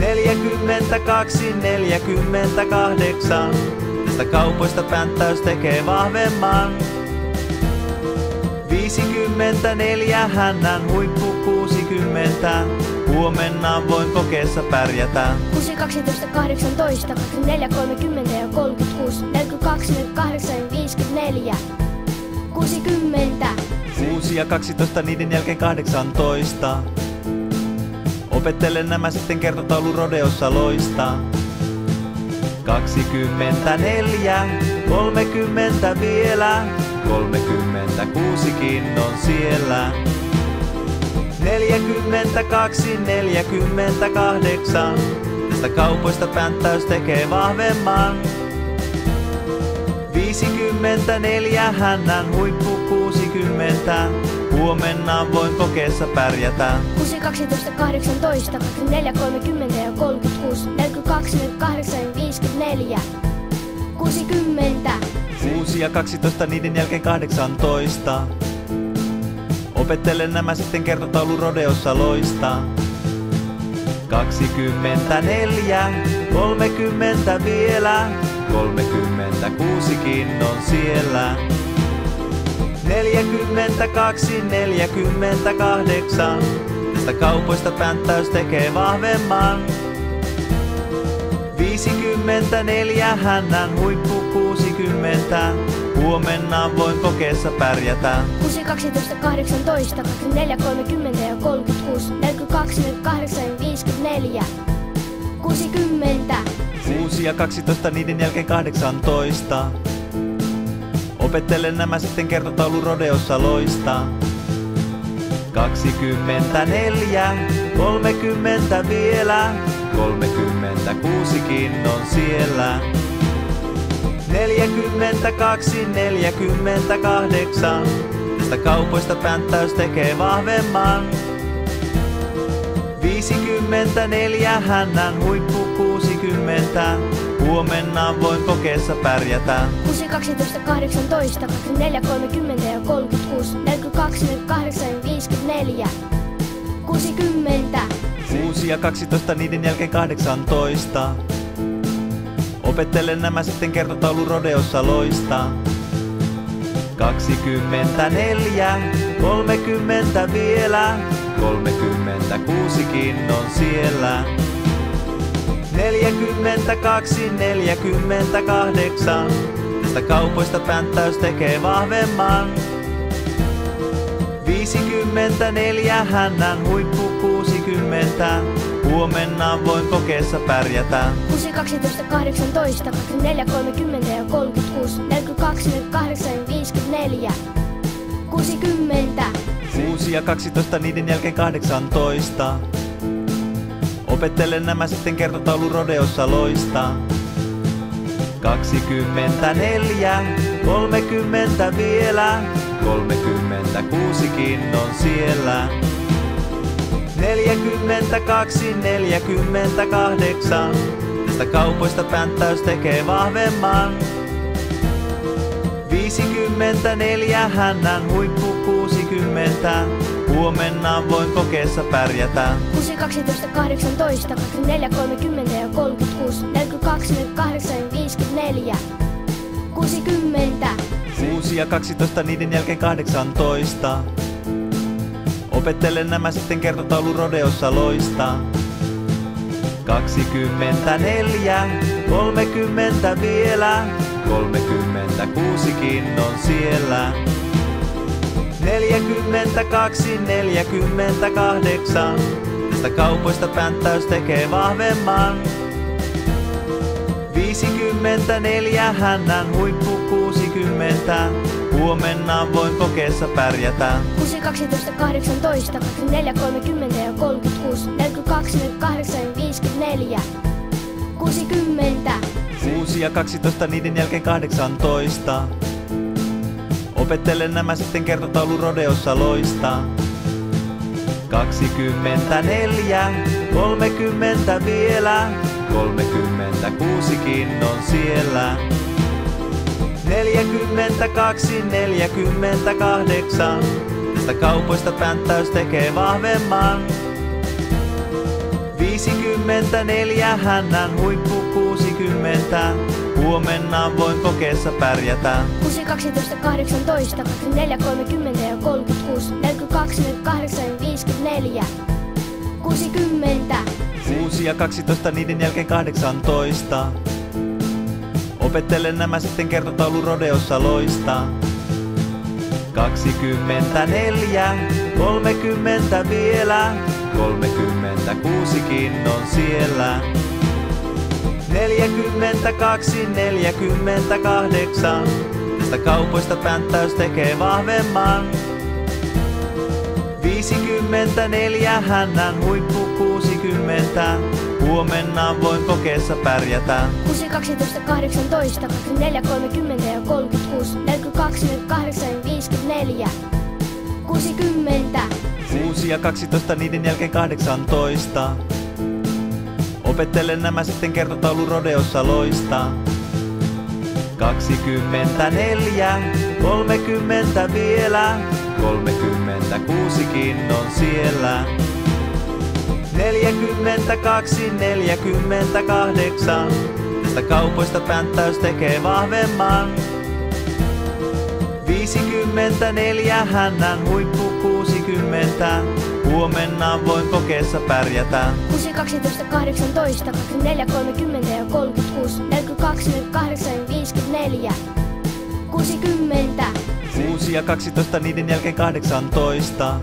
42, 48, tästä kaupoista pänttäys tekee vahvemman. 54, hännän huippu 60, huomenna voin kokeessa pärjätä. 6, 12, 18, 24, 30 ja 36, 42, 48 ja 54. 60. 6 ja 12, niiden jälkeen 18. Opettelen nämä sitten kertotaulu rodeossa loistaa. 24, 30 vielä, 36kin on siellä. 42, 48, tästä kaupoista pänttäys tekee vahvemman. 54, hännän huippu 60, huomenna voin kokeessa pärjätä. 6, 12, 18, 24, 30 ja 36, 42, 48 ja 54. 60. 6 ja 12, niiden jälkeen 18. Opettelen nämä sitten kertotaulu rodeossa loistaa. 24, 30 vielä, 36kin on siellä. 42, 48, tästä kaupoista pänttäys tekee vahvemman. 54, hännän huippu 60, huomenna voin kokeessa pärjätä. 6, 12, 18, 24, 30 ja 36, 42, 48 ja 54. 60. 6 ja 12, niiden jälkeen 18. Opettelen nämä sitten kertotaulu rodeossa loistaa. 24, 30 vielä, 36kin on siellä. 42, 48, tästä kaupoista pänttäys tekee vahvemman. 54, hännän huippu 60, huomenna voin kokeessa pärjätä. 6, 12, 18, 24, 30 ja 36, 42, 48 ja 54. 60. 6 ja 12, niiden jälkeen 18. Opettelen nämä sitten kertotaulu rodeossa loistaa. 24, 30 vielä, 36kin on siellä. 42, 48, tästä kaupoista pänttäys tekee vahvemman. 54, hännän huippu 60, huomenna voin kokeessa pärjätä. 6, 12, 18, 24, 30 ja 36, 42, 48 ja 54. 60. 6 ja 12, niiden jälkeen 18. Opettelen nämä sitten kertotaulu rodeossa loistaa. 24, 30 vielä, 36kin on siellä. 42, 48, tästä kaupoista pänttäys tekee vahvemman. 54, hännän huippu 60, huomenna voin kokeessa pärjätä. 6, 12, 18, 24, 30 ja 36, 42, 48 ja 54. 60. 6 ja 12, niiden jälkeen 18. Opettelen nämä sitten kertotaulu rodeossa loistaa. 24, 30 vielä, 36kin on siellä. 42, 48, tästä kaupoista pänttäys tekee vahvemman. 54, hännän huippu 60, huomenna voin kokeessa pärjätä. 6, 12, 18, 24, 30 ja 36, 42, 48 ja 54. 60. 6 ja 12, niiden jälkeen 18. Opettelen nämä sitten kertotaulu rodeossa loistaa. 24, 30 vielä, 36kin on siellä. 42, 48, tästä kaupoista pänttäys tekee vahvemman. 54, hännän huippu 60, huomenna voin kokeessa pärjätä. 6, 12, 18, 24, 30 ja 36, 42, 48 ja 54. 60. 6 ja 12, niiden jälkeen 18. Opettelen nämä sitten kertotaulu rodeossa loista. 24, 30 vielä, 36kin on siellä. 42, 48, tästä kaupoista pänttäys tekee vahvemman. 54, hännän huippu 60, huomenna voin kokeessa pärjätä. 6, 12, 18, 24, 30 ja 36, 42, 48 ja 54. 60. 6 ja 12, niiden jälkeen 18. Opettelen nämä sitten kertotaulu rodeossa loista. 24, 30 vielä, 36kin on siellä. 42, 48, tästä kaupoista pänttäys tekee vahvemman. 54, hännän huippu 60, huomenna voin kokeessa pärjätä. 6, 12, 18, 24, 30 ja 36, 42, 48 ja 54. 60. 6 ja 12, niiden jälkeen 18.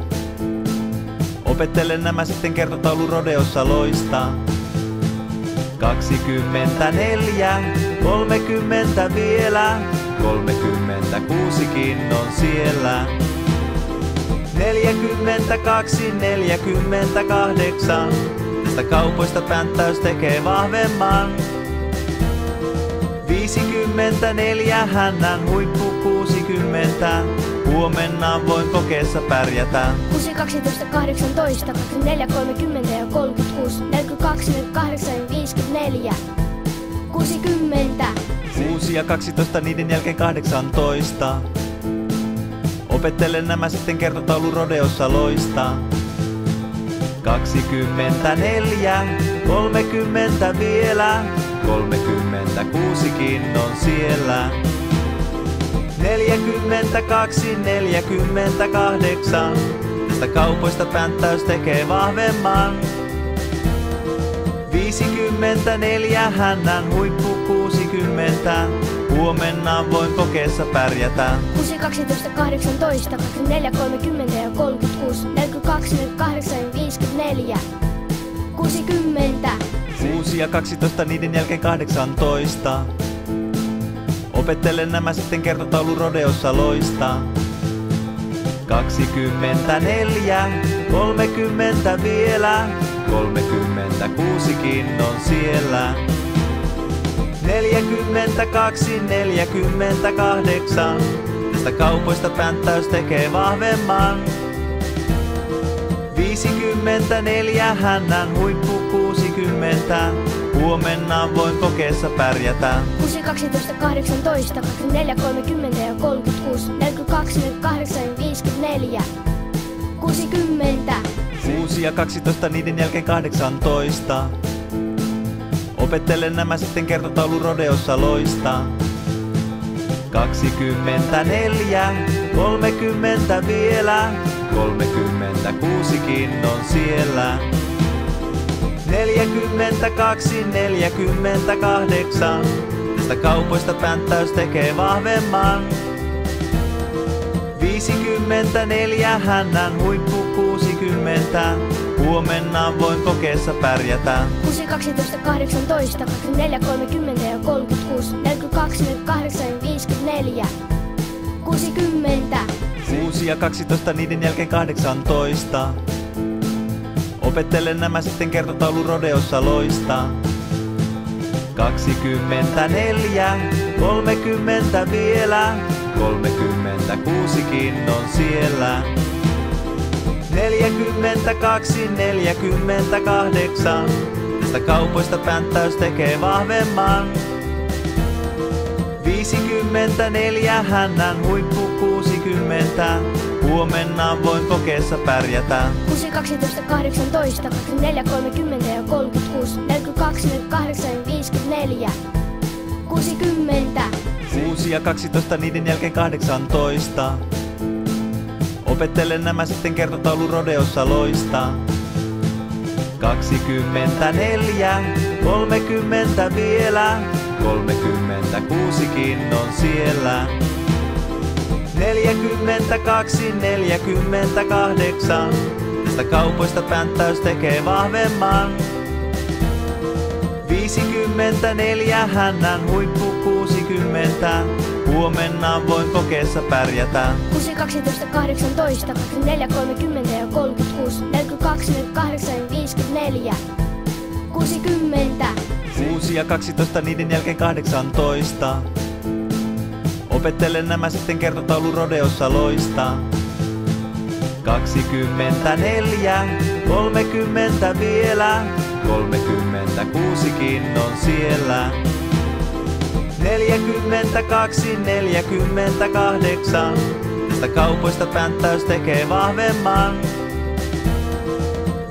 Opettelen nämä sitten kertotaulu rodeossa loista. 24, 30 vielä, 36kin on siellä. 42, 48, tästä kaupoista pänttäys tekee vahvemman. 54, hännän huippu 60, huomenna voin kokeessa pärjätä. 6, 12, 18, 24, 30 ja 36, 42, 48 ja 54. 60. 6 ja 12, niiden jälkeen 18. Opettelen nämä sitten kertotaulu rodeossa loista. 24, 30 vielä, 36kin on siellä. 42, 48, tästä kaupoista pänttäys tekee vahvemman. 54, hännän huippu 60, huomenna voin kokeessa pärjätä. 6, 12, 18, 24, 30 ja 36, 42, 48 ja 54. 60. 6 ja 12, niiden jälkeen 18. Opettelen nämä sitten kertotaulu rodeossa loista. 24, 30 vielä, 36kin on siellä. 42, 48, tästä kaupoista pänttäys tekee vahvemman. 54, hännän huippu 60, huomenna voin kokeessa pärjätä. 6, 12, 18, 24, 30 ja 36, 42, 48 ja 54. 60. 6 ja 12, niiden jälkeen 18. Opettelen nämä sitten kertotaulu rodeossa loista. 24, 30 vielä, 36kin on siellä. 42, 48, tästä kaupoista pänttäys tekee vahvemman. 54, hännän huippu 60, huomenna voin kokeessa pärjätä. 6, 12, 18, 24, 30 ja 36, 42, 48 ja 54. 60. 6 ja 12, niiden jälkeen 18. Opettelen nämä sitten kertotaulu rodeossa loista. 24, 30 vielä, 36kin on siellä. 42, 48. Tästä kaupoista pänttäys tekee vahvemman. 54, hännän huippu 60. Huomenna voin kokeessa pärjätä. 6, 12, 18, 24, 30 ja 36, 42, 48 ja 54. 60. 6 ja 12, niiden jälkeen 18. Opettelen nämä sitten kertotaulu rodeossa loista. 24, 30 vielä, 36kin on siellä. 42, 48, tästä kaupoista pänttäys tekee vahvemman. 54, hännän huippu 60, huomenna voin kokeessa pärjätä. 6, 12, 18, 24, 30 ja 36, 42, 48 ja 54. 60. 6 ja 12, niiden jälkeen 18. Opettelen nämä sitten kertotaulu rodeossa loista. 24, 30 vielä, 36kin on siellä. 42, 48, tästä kaupoista pänttäys tekee vahvemman.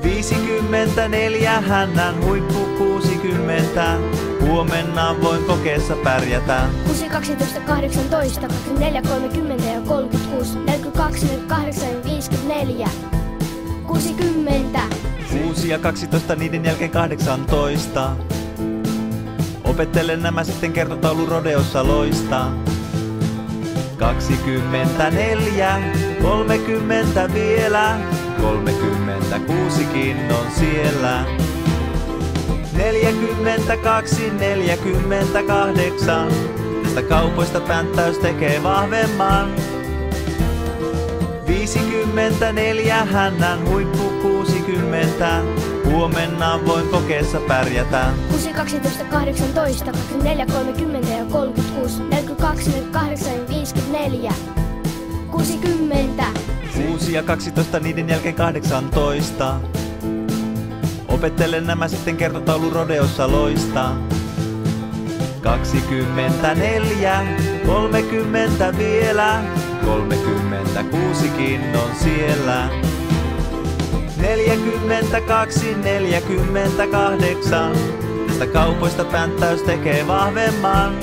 54, hännän huippu 60, huomenna voin kokeessa pärjätä. 6, 12, 18, 24, 30 ja 36, 42, 48 ja 54. 60. 6 ja 12, niiden jälkeen 18. Opettelen nämä sitten kertotaulu rodeossa loista. 24, 30 vielä, 36kin on siellä. 42, 48, tästä kaupoista pänttäys tekee vahvemman. 54, hännän huippu 60, huomenna voin kokeessa pärjätä. 6, 12, 18, 24, 30 ja 36, 42, 48 ja 54. 60. 6 ja 12, niiden jälkeen 18. Opettelen nämä sitten kertotaulu rodeossa loista. 24, 30 vielä, 36kin on siellä. 42, 48, tästä kaupoista pänttäys tekee vahvemman.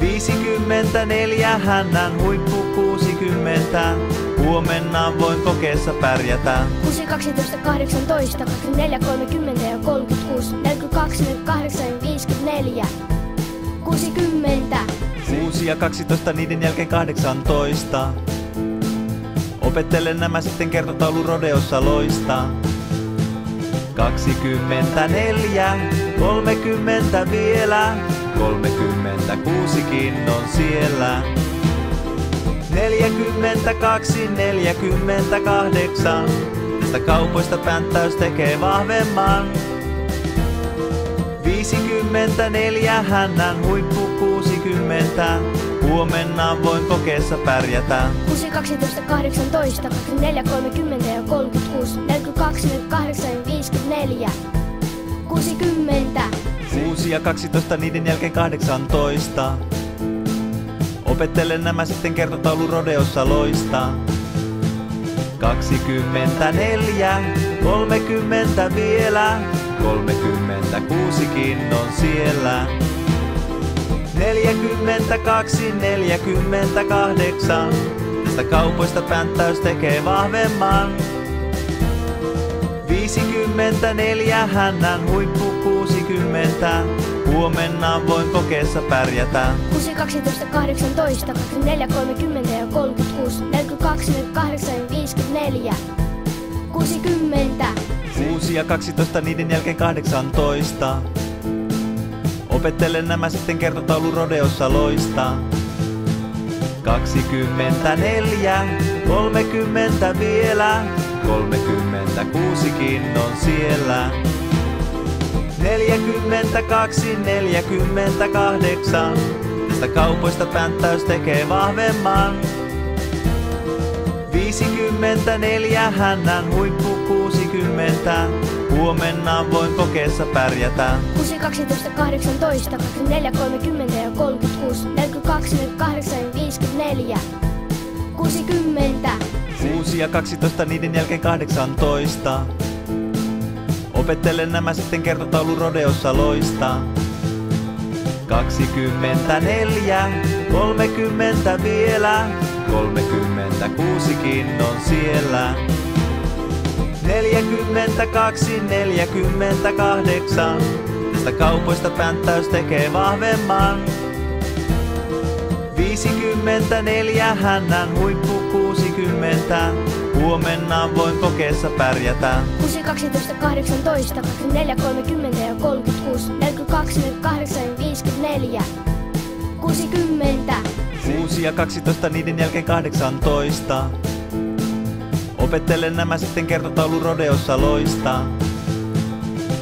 54, hännän huippu 60, huomenna voin kokeessa pärjätä. 6, 12, 18, 24, 30 ja 36, 42, 48 ja 54. 60. 6 ja 12, niiden jälkeen 18. Opettelen nämä sitten kertotaulu rodeossa loista. 24, 30 vielä, 36kin on siellä. 42, 48, tästä kaupoista pänttäys tekee vahvemman. 54, hännän huippu 60, huomenna voin kokeessa pärjätä. 6, 12, 18, 24, 30 ja 36, 42, 48 ja 54. 60. 6 ja 12, niiden jälkeen 18. Opettelen nämä sitten kertotaulu rodeossa loista. 24, 30 vielä, 36kin on siellä. 42, 48, tästä kaupoista pänttäys tekee vahvemman. 54, hännän huippu 60, huomenna voin kokeessa pärjätä. 6, 12, 18, 24, 30 ja 36, 42, 48 ja 54. 60. 6 ja 12, niiden jälkeen 18. Opettelen nämä sitten kertotaulu rodeossa loista. 24, 30 vielä, 36kin on siellä. 42, 48, tästä kaupoista pänttäys tekee vahvemman. 54 hännän huippu 60. Huomenna voin kokeessa pärjätä. 6, 12, 18, 24, 30 ja 36, 42, 48 ja 54. 60. 6 ja 12, niiden jälkeen 18. Opettelen nämä sitten kertotaulu rodeossa loista. 24, 30 vielä, 36kin on siellä. 42, 48, tästä kaupoista pänttäys tekee vahvemman. 54 hännän huippu 60, huomenna voin kokeessa pärjätä. 6, 12, 18, 24, 30 ja 36, 42, 48 ja 54. 60. 6 ja 12, niiden jälkeen 18. Opettelen nämä sitten kertotaulu rodeossa loista.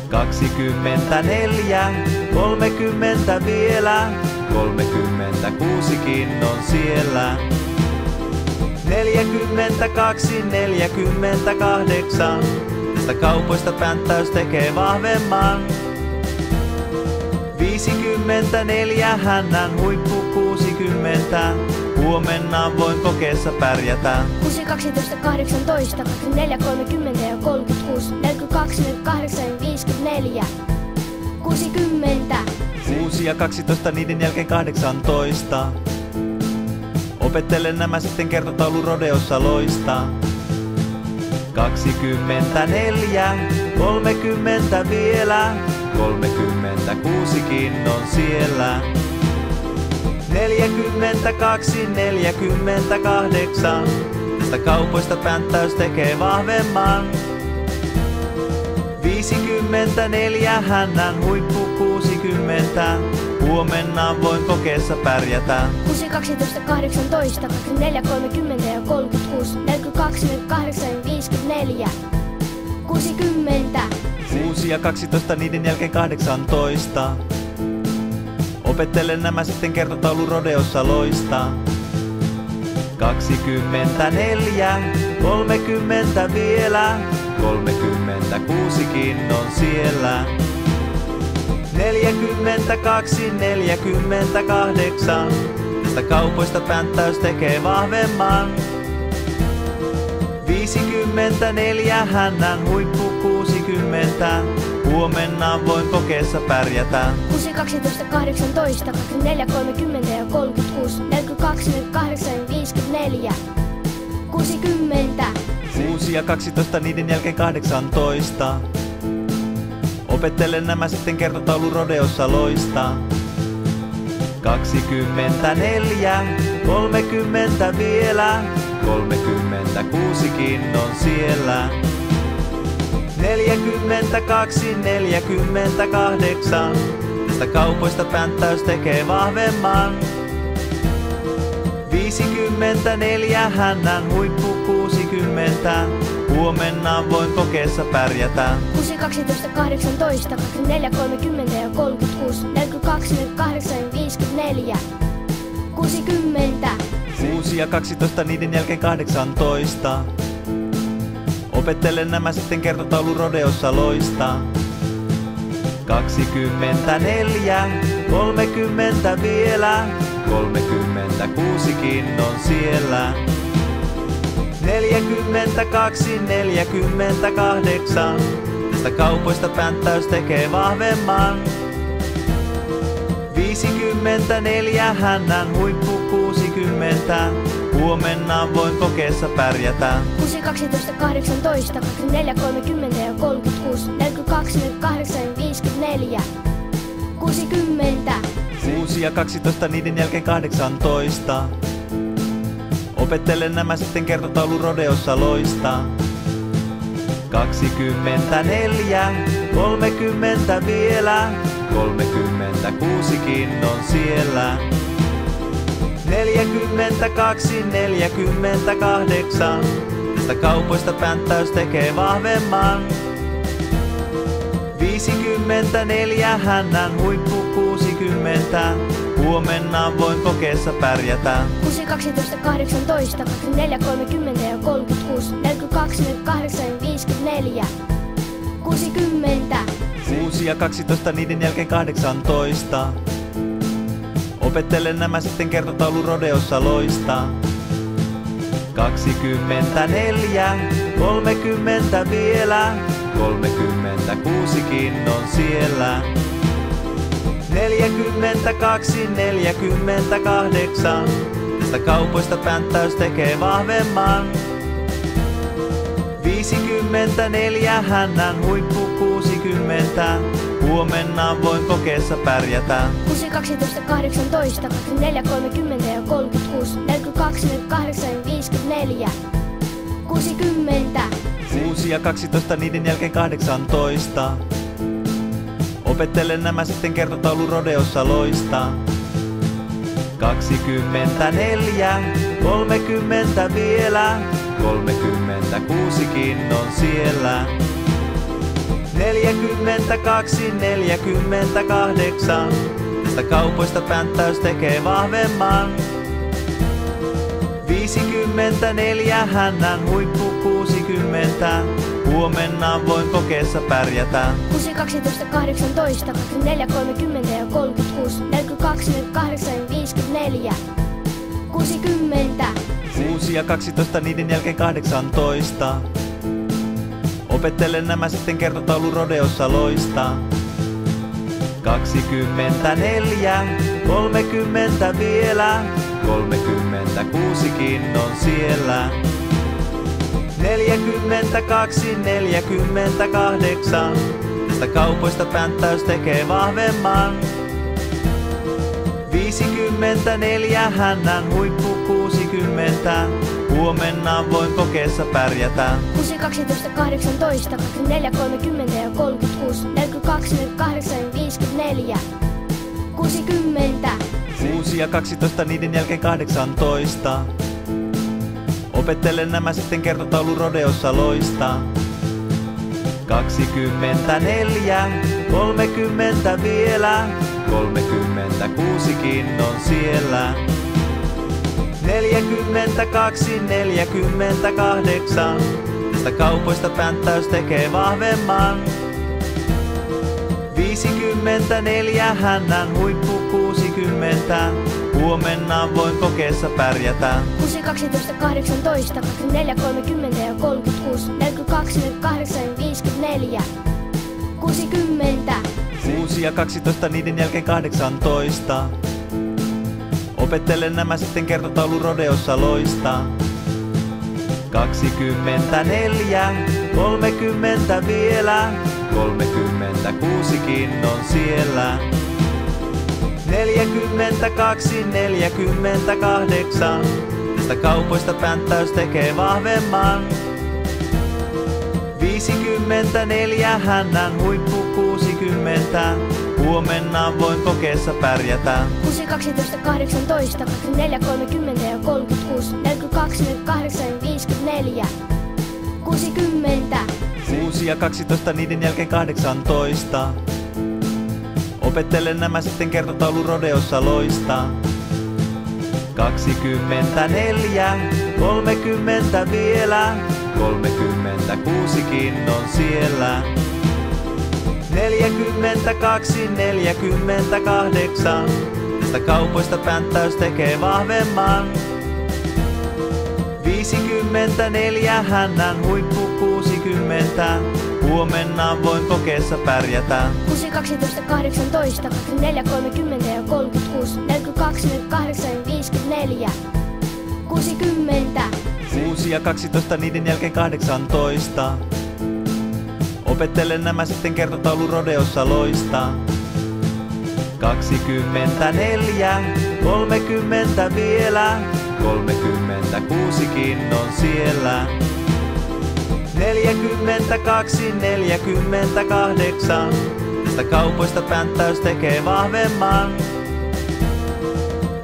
24, 30 vielä, 36kin on siellä. 42, 48, tästä kaupoista pänttäys tekee vahvemman. 54 hännän huippu 60, huomenna voin kokeessa pärjätä. 6, 12, 18, 24, 30 ja 36, 42, 48 ja 54. 60. 6 ja 12, niiden jälkeen 18. Opettelen nämä sitten kertotaulu rodeossa loista. 24, 30 vielä, 36kin on siellä. 42, 48, tästä kaupoista pänttäys tekee vahvemman. 54 hännän huippu 60, huomenna voin kokeessa pärjätä. 6, 12, 18, 24, 30 ja 36, 42, 48 ja 54. 60. 6 ja 12, niiden jälkeen 18. Opettelen nämä sitten kertotaulu rodeossa loista. 24, 30 vielä, 36kin on siellä. 42, 48, tästä kaupoista pänttäys tekee vahvemman. 54 hännän huippu 60, huomenna voin kokeessa pärjätä. 6, 12, 18, 24, 30 ja 36, 42, 48 ja 54. 60. 6 ja 12, niiden jälkeen 18. Opettelen nämä sitten kertotaulu rodeossa loista. 24, 30 vielä, 36kin on siellä. 42, 48, tästä kaupoista pänttäys tekee vahvemman. 54 hännän huippu 60, huomenna voin kokeessa pärjätä. 6, 12, 18, 24, 30 ja 36, 42, 48 ja 54. 60. 6 ja 12, niiden jälkeen 18. Opettelen nämä sitten kertotaulu rodeossa loista. 24, 30 vielä, 36kin on siellä. 42, 48, tästä kaupoista pänttäys tekee vahvemman. 54 hännän huippu 60, huomenna voin kokeessa pärjätä. 6, 12, 18, 24, 30 ja 36, 42, 48 ja 54. 60. 6 ja 12, niiden jälkeen 18. Opettelen nämä sitten kertotaulu rodeossa loista. 24, 30 vielä, 36kin on siellä. 42, 48, tästä kaupoista pänttäys tekee vahvemman. 54 hännän huippu 60, Huomenna voin kokeessa pärjätä. 6, 12, 18, 24, 30 ja 36, 42, 48 ja 54. 60. 6 ja 12, niiden jälkeen 18. Opettelen nämä sitten kertotaulu rodeossa loistaa. 24, 30 vielä, 36kin on siellä. 42, 48, tästä kaupoista pänttäys tekee vahvemman. 54, hännän huippu 60, huomenna voin kokeessa pärjätä. 6, 12, 18, 24, 30 ja 36, 42, 48 ja 54. 60. 6 ja 12, niiden jälkeen 18. Opettelen nämä sitten kertotaulu rodeossa loistaa. 24, 30 vielä, 36kin on siellä. 42, 48, tästä kaupoista pänttäys tekee vahvemman. 54, hännän huippu 60, huomenna voin kokeessa pärjätä. 6, 12, 18, 24, 30 ja 36, 42, 48 ja 54. 60. 6 ja 12, niiden jälkeen 18. Opettelen nämä sitten kertotaulu rodeossa loistaa. 24, 30 vielä, 36kin on siellä. 42, 48, tästä kaupoista pänttäys tekee vahvemman. 54, hännän huippu 60, huomenna voin kokeessa pärjätä. 6, 12, 18, 24, 30 ja 36, 42, 48 ja 54. 60. 6 ja 12, niiden jälkeen 18. Opettelen nämä sitten kertotaulu rodeossa loistaa. 24, 30 vielä, 36kin on siellä. 42, 48, tästä kaupoista pänttäys tekee vahvemman. 54, hännän huippu 60, huomenna voin kokeessa pärjätä. 6, 12, 18, 24, 30 ja 36, 42, 48 ja 54. 60. 6 ja 12, niiden jälkeen 18. Opettelen nämä sitten kertotaulu rodeossa loistaa. 24, 30 vielä, 36kin on siellä. 42, 48, tästä kaupoista pänttäys tekee vahvemman. 54, hännän huippu 60, huomenna voin kokeessa pärjätä. 6, 12, 18, 24, 30 ja 36, 42, 48 ja 54. 60. 6 ja 12, niiden jälkeen 18. Opettelen nämä sitten kertotaulu rodeossa loistaa. 24, 30 vielä, 36kin on siellä. 42, 48, tästä kaupoista pänttäys tekee vahvemman. 54, hännän huippu 60, huomenna voin kokeessa pärjätä. 6, 12, 18, 24, 30 ja 36, 42, 48 ja 54. 60. 6 ja 12, niiden jälkeen 18. Opettelen nämä sitten kertotaulu rodeossa loistaa. 24, 30 vielä, 36kin on siellä. 42, 48, tästä kaupoista pänttäys tekee vahvemman.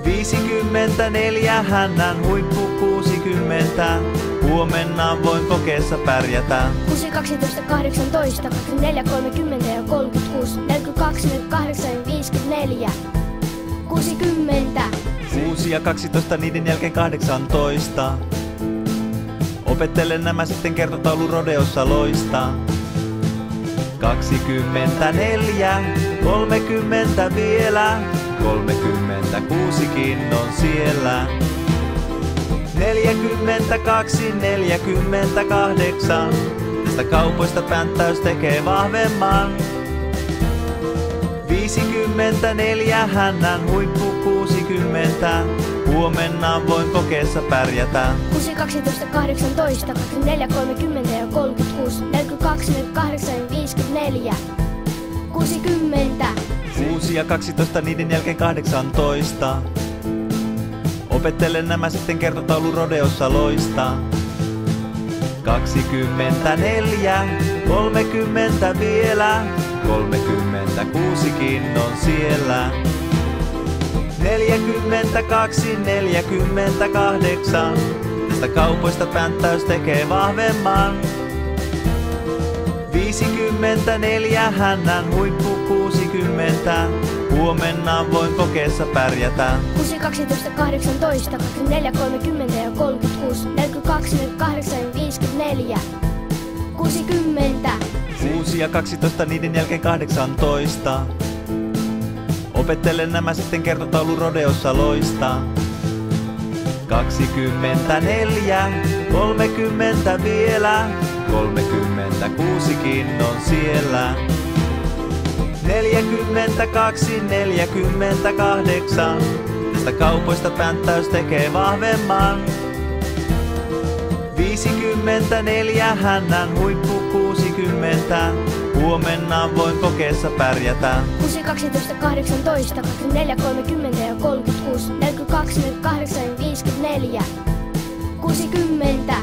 54, hännän huippu 60, huomenna voin kokeessa pärjätä. 6, 12, 18, 24, 30 ja 36, 42, 48 ja 54. 60 6 ja 12 niiden jälkeen 18. Opettelen nämä sitten kertotaulu rodeossa loistaa. 24, 30 vielä, 36kin on siellä. 42, 48, tästä kaupoista pänttäys tekee vahvemman. 54, hännän huippu 60, huomenna voin kokeessa pärjätä. 6, 12, 18, 24, 30 ja 36, 42, 48 ja 54. 60 6 ja 12 niiden jälkeen 18. Opettelen nämä sitten kertotaulu rodeossa loistaa. 24, 30 vielä, 36kin on siellä. 42, 48, tästä kaupoista pänttäys tekee vahvemman. 54, hännän huippu 60, huomenna voin kokeessa pärjätä. 6, 12, 18, 24, 30 ja 36, 42, 48 ja 54. 60 6 ja 12 niiden jälkeen 18. Opettelen nämä sitten kertotaulu rodeossa loistaa. 24, 30 vielä, 36kin on siellä. 42, 48, tästä kaupoista pänttäys tekee vahvemman. 54, hännän huippu 60, huomenna voin kokeessa pärjätä. 6, 12, 18, 24, 30 ja 36, 42, 48 ja 54. 60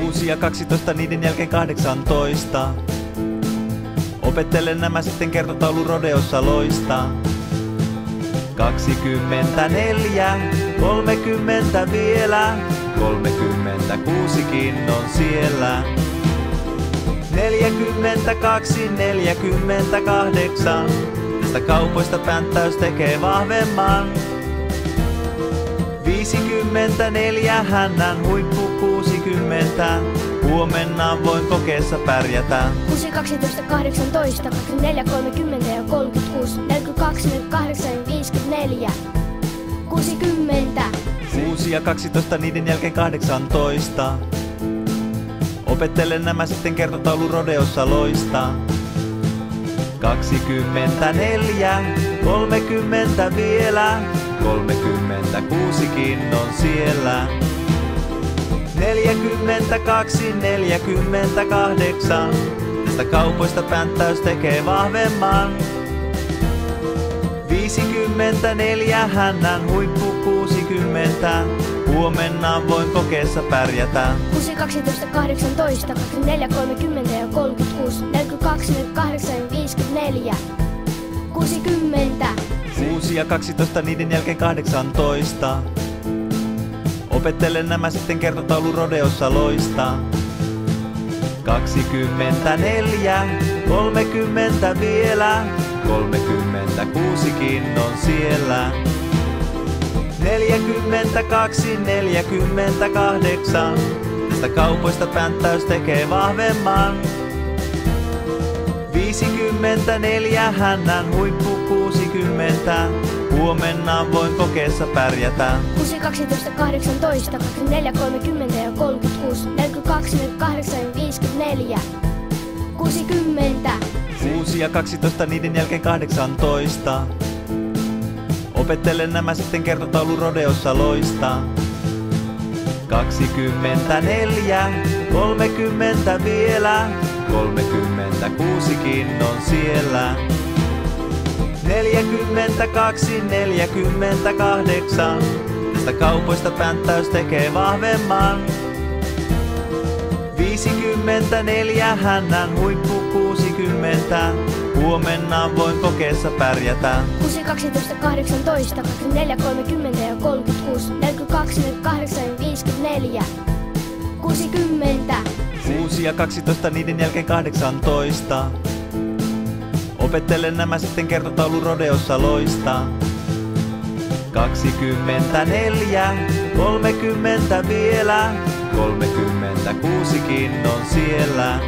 6 ja 12 niiden jälkeen 18. Opettelen nämä sitten kertotaulu rodeossa loistaa. 24, 30 vielä, 36kin on siellä. 42, 48, tästä kaupoista pänttäys tekee vahvemman. 54, hännän huippu 60, huomenna voin kokeessa pärjätä. 6, 12, 18, 24, 30 ja 36, 42, 48 ja 54. 60 6 ja 12 niiden jälkeen 18. Opettelen nämä sitten kertotaulu rodeossa loistaa. 24, 30 vielä, 36kin on siellä. 42, 48, tästä kaupoista pänttäys tekee vahvemman. 54, hännän huippu 60, huomenna voin kokeessa pärjätä. 6, 12, 18, 24, 30 ja 36, 42, 48 ja 54. 60 6 ja 12 niiden jälkeen 18. Opettelen nämä sitten kertotaulu rodeossa loistaa. 24, 30 vielä, 36kin on siellä. 42, 48, tästä kaupoista pänttäys tekee vahvemman. 54, hännän huippu 60, huomenna voin kokeessa pärjätä. 6, 12, 18, 24, 30 ja 36, 42, 48 ja 54. 60 6 ja 12 niiden jälkeen 18. Opettelen nämä sitten kertotaulu rodeossa loistaa. 24, 30 vielä, 36kin on siellä. 42, 48, tästä kaupoista pänttäys tekee vahvemman. 54, hännän huippu 60, huomenna voin kokeessa pärjätä. 6, 12, 18, 24, 30 ja 36, 42, 48 ja 54. 60 6 ja 12 niiden jälkeen 18. Opettelen nämä sitten kertotaulu rodeossa loistaa. 24, 30 vielä, 36kin on siellä.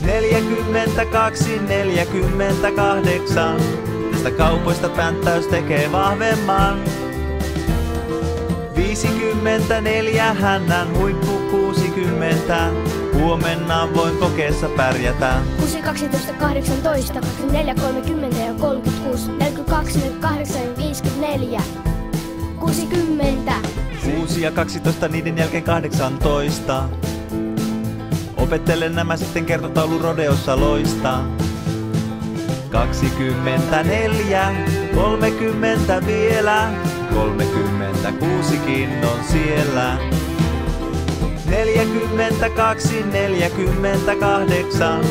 42, 48, tästä kaupoista pänttäys tekee vahvemman. 54, hännän huippu 60, huomenna voin kokeessa pärjätä. 6, 12, 18, 24, 30 ja 36, 42, 48 ja 54. 60. 6 ja 12, niiden jälkeen 18. Opettelen nämä sitten kertotaulu rodeossa loista. 24, 30 vielä, 36kin on siellä. 42, 48,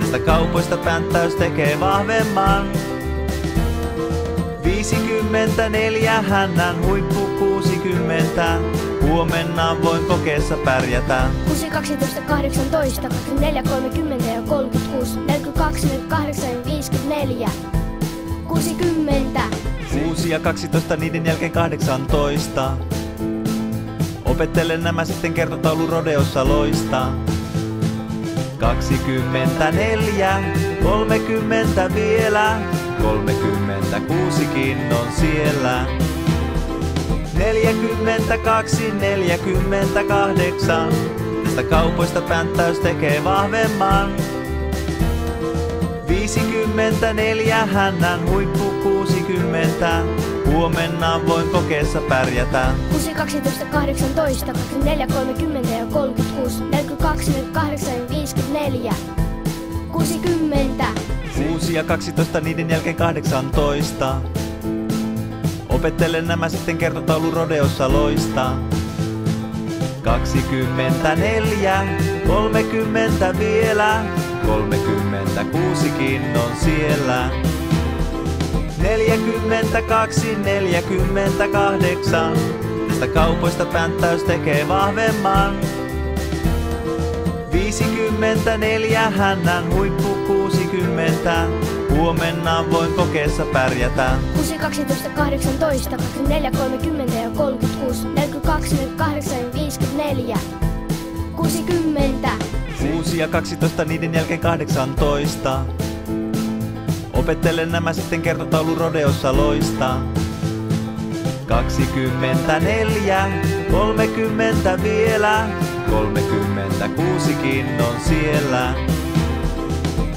tästä kaupoista pänttäys tekee vahvemman. 54, hännän huippu 60, huomenna voin kokeessa pärjätä. 6, 12, 18, 24, 30 ja 36, 42, 48 ja 54. 60. 6 ja 12, niiden jälkeen 18. Opettelen nämä sitten kertotaulu rodeossa loista. 24, 30 vielä, 36kin on siellä. 42, 48, tästä kaupoista pänttäys tekee vahvemman. 54, hännän huippu 60, huomenna voin kokeessa pärjätä. 6, 12, 18, 24, 30 ja 36, 42, 48 ja 54. 60. 6 ja 12, niiden jälkeen 18. Opettelen nämä sitten kertotaulu rodeossa loista. 24, 30 vielä, 36kin on siellä. 42, 48, tästä kaupoista pänttäys tekee vahvemman. 54, hännän huippu 60, huomenna voin kokeessa pärjätä. 6, 12, 18, 24, 30 ja 36, 42, 48 ja 54. 60. 6 ja 12, niiden jälkeen 18. Opettelen nämä sitten kertotaulu rodeossa loista. 24, 30 vielä, 36kin on siellä.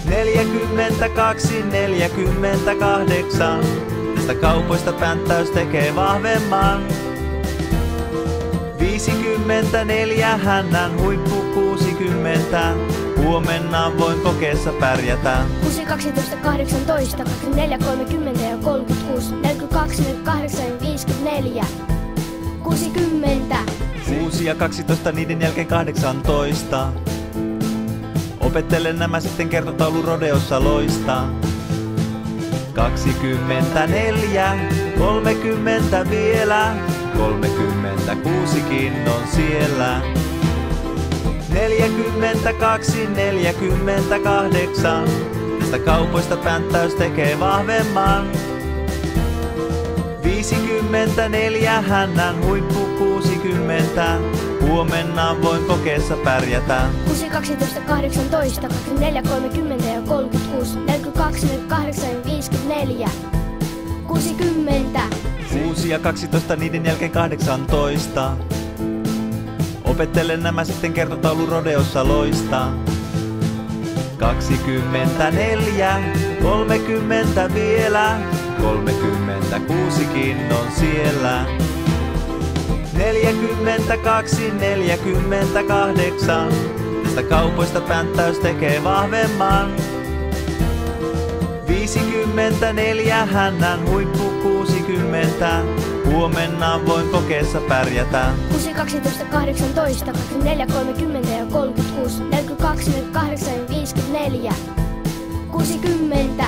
42, 48, tästä kaupoista pänttäys tekee vahvemman. 54, hännän huippu 60, huomenna voin kokeessa pärjätä. 6, 12, 18, 24, 30 ja 36, 42, 48 ja 54. 60. 6 ja 12, niiden jälkeen 18. Opettelen nämä sitten kertotaulu rodeossa loista. 24, 30 vielä, 36kin on siellä. 42, 48, tästä kaupoista pänttäys tekee vahvemman. 54, hännän huippu 60, huomenna voin kokeessa pärjätä. 6, 12, 18, 24, 30 ja 36, 42, 48 ja 54. 60. 6 ja 12, niiden jälkeen 18. Opettelen nämä sitten kertotaulu rodeossa loista. 24, 30 vielä, 36kin on siellä. 42, 48, tästä kaupoista pänttäys tekee vahvemman. 54, hännän huippu 60, huomenna voin kokeessa pärjätä. 6, 12, 18, 24, 30 ja 36, 42, 48 ja 54. 60.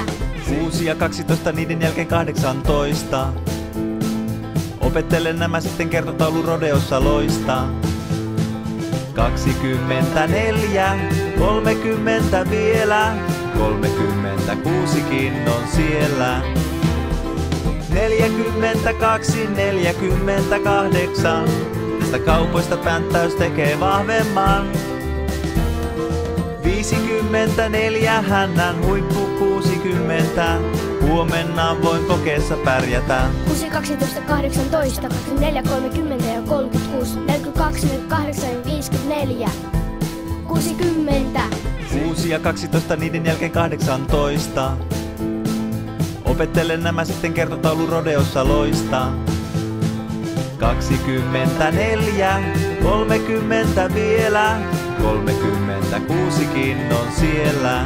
6 ja 12, niiden jälkeen 18. Opettelen nämä sitten kertotaulu rodeossa loista. 24, 30 vielä, 36kin on siellä. 42, 48. Tästä kaupoista pänttäys tekee vahvemman. 54 hännän huippu 60. Huomenna voin kokeessa pärjätä. 6, 12, 18, 24, 30 ja 36, 42, 48 ja 54. 60. 6 ja 12, niiden jälkeen 18. Opettelen nämä sitten kertotaulu rodeossa loistaa. 24, 30 vielä, 36kin on siellä.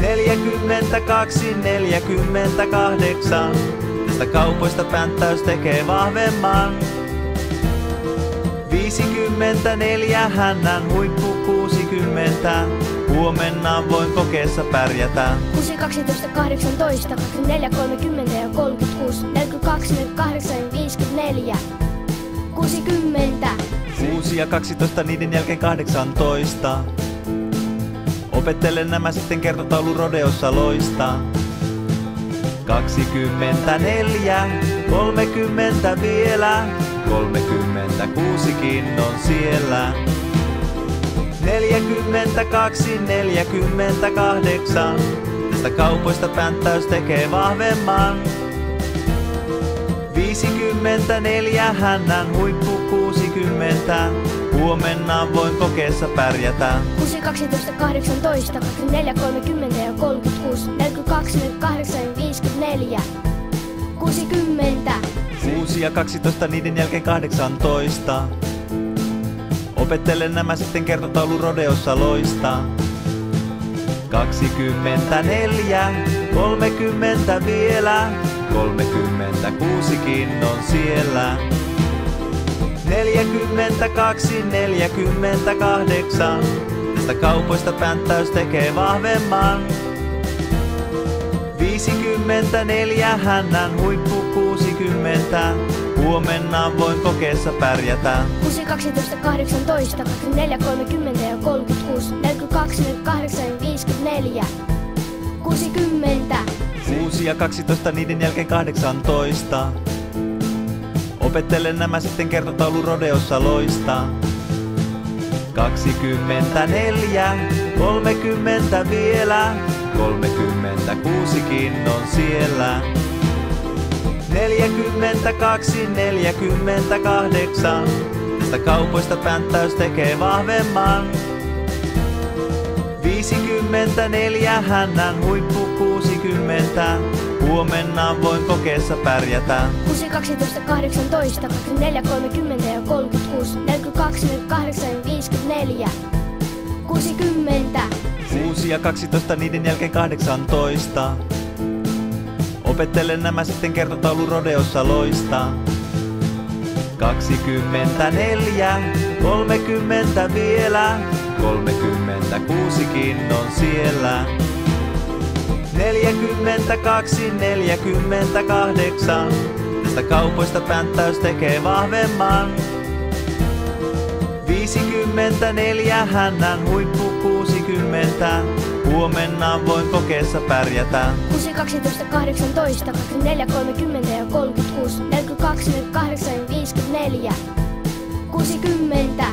42, 48, tästä kaupoista pänttäys tekee vahvemman. 54 hännän huippu 60, huomenna voin kokeessa pärjätä. 6, 12, 18, 24, 30 ja 36, 42, 48 ja 54. 60. 6 ja 12, niiden jälkeen 18. Opettelen nämä sitten kertotaulu rodeossa loistaa. 24, 30 vielä, 36kin on siellä. 42, 48, tästä kaupoista pänttäys tekee vahvemman. 54 hännän huippu 60, huomenna voin kokeessa pärjätä. 6, 12, 18, 24, 30 ja 36, 42, 48 ja 54. 60. 6 ja 12, niiden jälkeen 18. Opettelen nämä sitten kertotaulu rodeossa loistaa. 24, 30 vielä, 36kin on siellä. 42, 48, tästä kaupoista pänttäys tekee vahvemman. 54 hännän huippu 60, huomenna voin kokeessa pärjätä. 6, 12, 18, 24, 30 ja 36, 42, 48 ja 54. 60. 6 ja 12, niiden jälkeen 18. Opettelen nämä sitten kertotaulu rodeossa loistaa. 24, 30 vielä, 36kin on siellä. 42, 48, tästä kaupoista pänttäys tekee vahvemman. 54 hännän huippu 60, huomenna voin kokeessa pärjätä. 6, 12, 18, 24, 30 ja 36, 42, 48 ja 54. 60. 6 ja 12, niiden jälkeen 18. Opettelen nämä sitten kertotaulu rodeossa loistaa. 24, 30 vielä, 36kin on siellä. 42, 48, tästä kaupoista pänttäys tekee vahvemman. 54 hännän huippu 60, huomenna voin kokeessa pärjätä. 6, 12, 18, 24, 30 ja 36, 42, 48 ja 54. 60.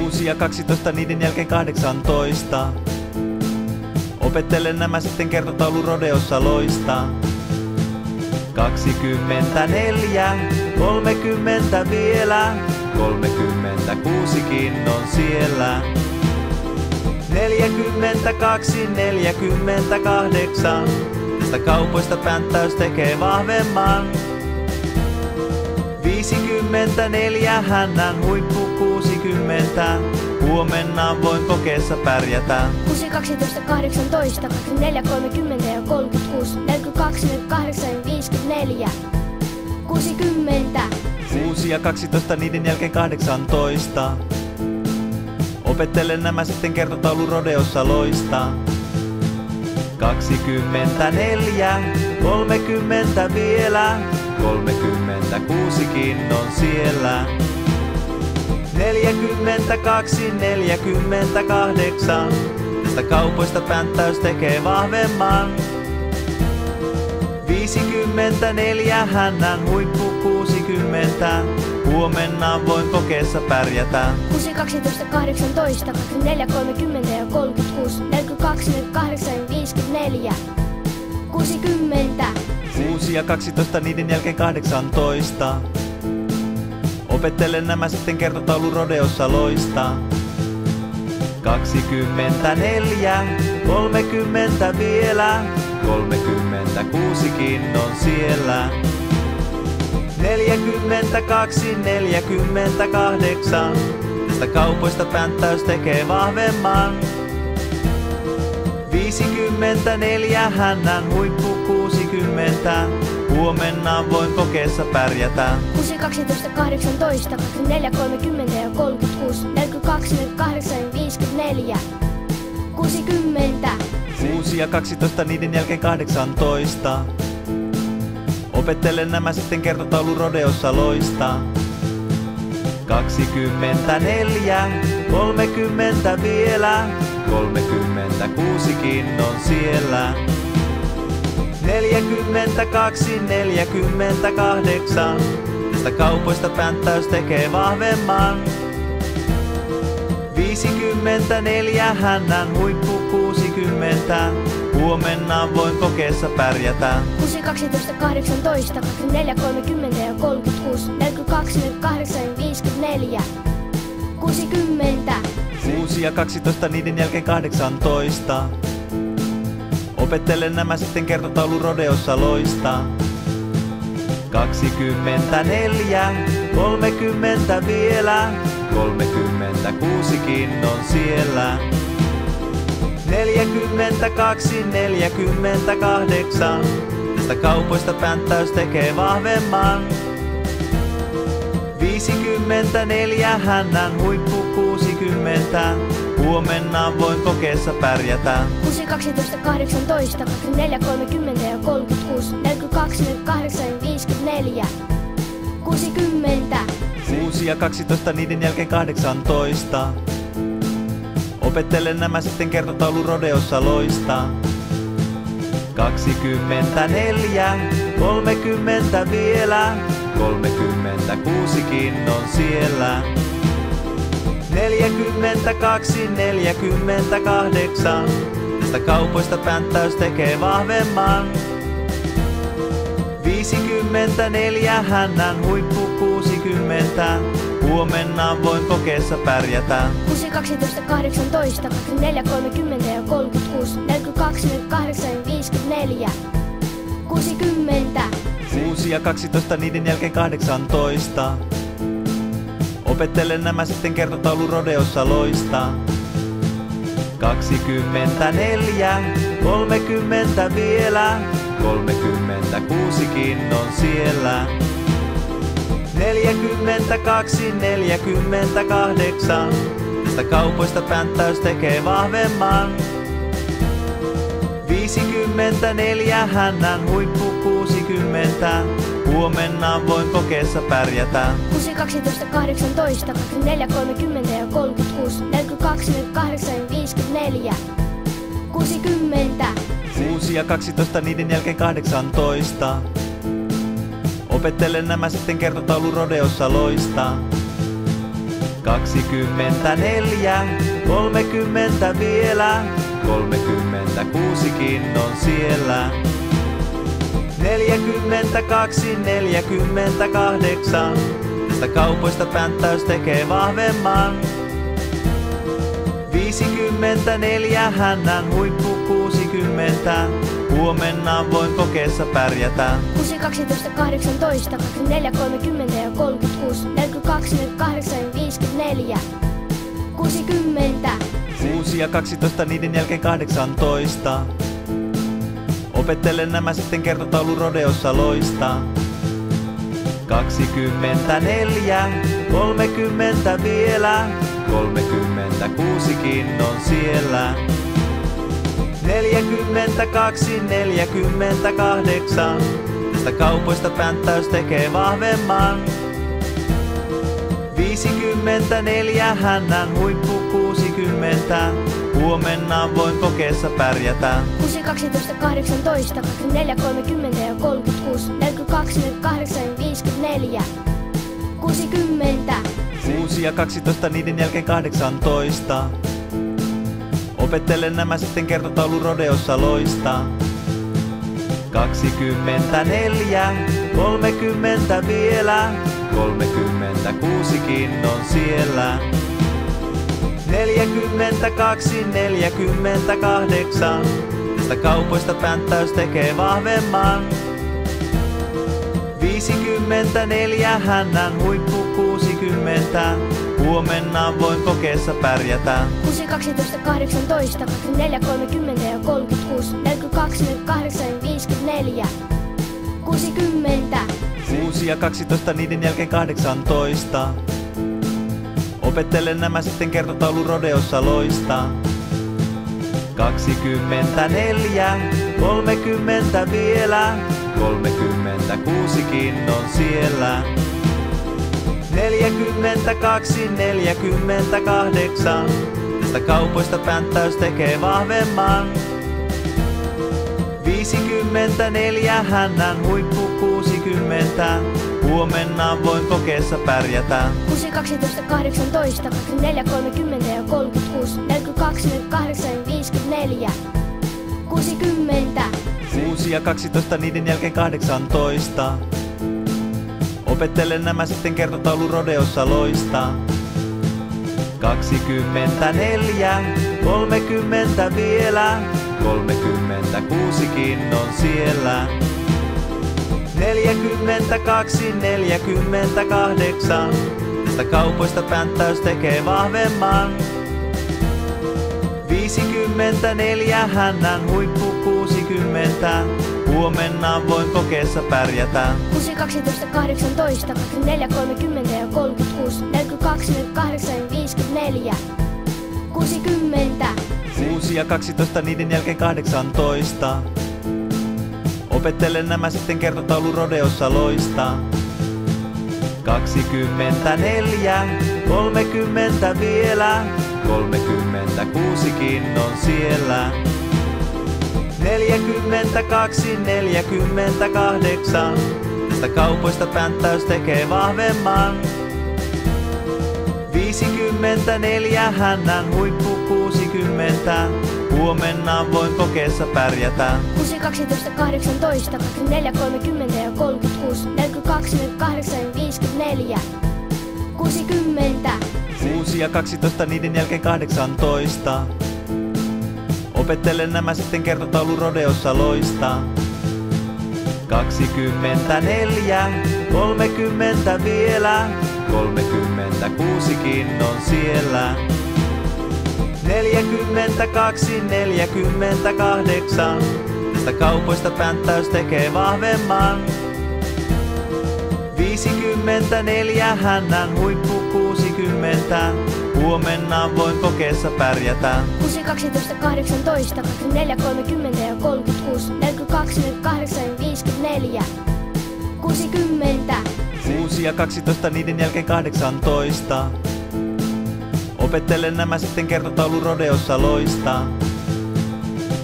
6 ja 12, niiden jälkeen 18. Opettelen nämä sitten kertotaulu rodeossa loistaa. 24, 30 vielä, 36kin on siellä. 42, 48, tästä kaupoista pänttäys tekee vahvemman. 54 hännän huippu 60, huomenna voin kokeessa pärjätä. 6, 12, 18, 24, 30 ja 36, 42, 48 ja 54. 60. 6 ja 12, niiden jälkeen 18. Opettelen nämä sitten kertotaulu rodeossa loistaa. 24, 30 vielä, 36kin on siellä. 42, 48, tästä kaupoista pänttäys tekee vahvemman. 50 54 hännän huippu 60. Huomenna voin kokeessa pärjätä. 6, 12, 18, 24, 30 ja 36, 42, 48 ja 54. 60. 6 ja 12, niiden jälkeen 18. Opettelen nämä sitten kertotaulu rodeossa loistaa. 24, 30 vielä, 36kin on siellä. 42, 48, tästä kaupoista pänttäys tekee vahvemman. 54 hännän huippu 60, huomenna voin kokeessa pärjätä. 6, 12, 18, 24, 30 ja 36, 42, 48 ja 54. 60. 6 ja 12, niiden jälkeen 18. Opettelen nämä sitten kertotaulu rodeossa loistaa. 24, 30 vielä, 36kin on siellä. 42, 48, tästä kaupoista pänttäys tekee vahvemman. 54 hännän huippu 60, huomenna voin kokeessa pärjätä. 6, 12, 18, 24, 30 ja 36, 42, 48 ja 54. 60. 6 ja 12, niiden jälkeen 18. Opettelen nämä sitten kertotaulu rodeossa loistaa. 24, 30 vielä, 36kin on siellä. 42, 48, tästä kaupoista pänttäys tekee vahvemman. 54 hännän huippu 60, huomenna voin kokeessa pärjätä. 6, 12, 18, 24, 30 ja 36, 42, 48 ja 54. 60. 6 ja 12, niiden jälkeen 18. Opettelen nämä sitten kertotaulu rodeossa loistaa. 24, 30 vielä, 36kin on siellä. 42, 48, tästä kaupoista pänttäys tekee vahvemman. 54 hännän huippu 60, huomenna voin kokeessa pärjätä. 6, 12, 18, 24, 30 ja 36, 42, 48 ja 54. 60. 6 ja 12, niiden jälkeen 18. Opettelen nämä sitten kertotaulu rodeossa loistaa. 24, 30 vielä, 36kin on siellä. 42, 48, tästä kaupoista pänttäys tekee vahvemman. 54 hännän huippu 60, huomenna voin kokeessa pärjätä. 6, 12, 18, 24, 30 ja 36, 42, 48 ja 54. 60. 6 ja 12, niiden jälkeen 18. Opettelen nämä sitten kertotaulu rodeossa loistaa. 24, 30 vielä, 36kin on siellä. 42, 48, tästä kaupoista pänttäys tekee vahvemman. 54 hännän huippu 60, huomenna voin kokeessa pärjätä. 6, 12, 18, 24, 30 ja 36, 42, 48 ja 54. 60. 6 ja 12, niiden jälkeen 18. Opettelen nämä sitten kertotaulu rodeossa loistaa. 24, 30 vielä, 36kin on siellä. 42, 48, tästä kaupoista pänttäys tekee vahvemman. 54 hännän huippu 60, Huomenna voin kokeessa pärjätä. 6, 12, 18, 24, 30 ja 36, 42, 48 ja 54. 60. 6 ja 12, niiden jälkeen 18. Opettelen nämä sitten kertotaulu rodeossa loistaa. 24, 30 vielä, 36kin on siellä. 42, 48, tästä kaupoista pänttäys tekee vahvemman. 54, hännän huippu 60, huomenna voin kokeessa pärjätä. 6, 12, 18, 24, 30 ja 36, 42, 48 ja 54. 60. 6 ja 12, niiden jälkeen 18. Opettelen nämä sitten kertotaulu rodeossa loistaa. 24, 30 vielä, 36kin on siellä. 42, 48, tästä kaupoista pänttäys tekee vahvemman. 54, hännän huippu 60, huomenna voin kokeessa pärjätä. 6, 12, 18, 24, 30 ja 36, 42, 48 ja 54. 60. 6 ja 12, niiden jälkeen 18. Opettelen nämä sitten kertotaulu rodeossa loistaa. 24, 30 vielä, 36kin on siellä. 42, 48, tästä kaupoista pänttäys tekee vahvemman. 54, hännän huippu 60, huomenna voin kokeessa pärjätä. 6, 12, 18, 24, 30 ja 36, 42, 48 ja 54. 60. 6 ja 12, niiden jälkeen 18. Opettelen nämä sitten kertotaulu rodeossa loistaa. 24, 30 vielä, 36kin on siellä. 42, 48, tästä kaupoista pänttäys tekee vahvemman. 54, hännän huippu 60, huomenna voin kokeessa pärjätä. 6, 12, 18, 24, 30 ja 36, 42, 48 ja 54. 60. 6 ja 12, niiden jälkeen 18. Opettelen nämä sitten kertotaulu rodeossa loistaa. 24, 30 vielä, 36kin on siellä. 42, 48, tästä kaupoista pänttäys tekee vahvemman. 54, hännän huippu 60, huomenna voin kokeessa pärjätä. 6, 12, 18, 24, 30 ja 36, 42, 48 ja 54. 60. 6 ja 12, niiden jälkeen 18. Opettelen nämä sitten kertotaulu rodeossa loistaa.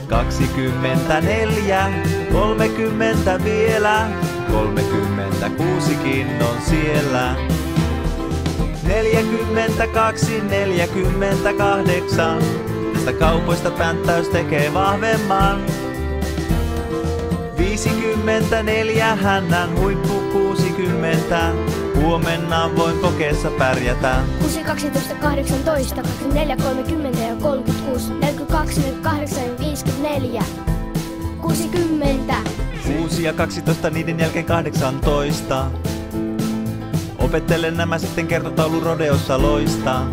24, 30 vielä, 36kin on siellä. 42, 48, tästä kaupoista pänttäys tekee vahvemman. 54, hännän huippu 60, huomenna voin kokeessa pärjätä. 6, 12, 18, 24, 30 ja 36, 42, 48 ja 54. 60. 6 ja 12, niiden jälkeen 18. Opettelen nämä sitten kertotaulu rodeossa loistaa.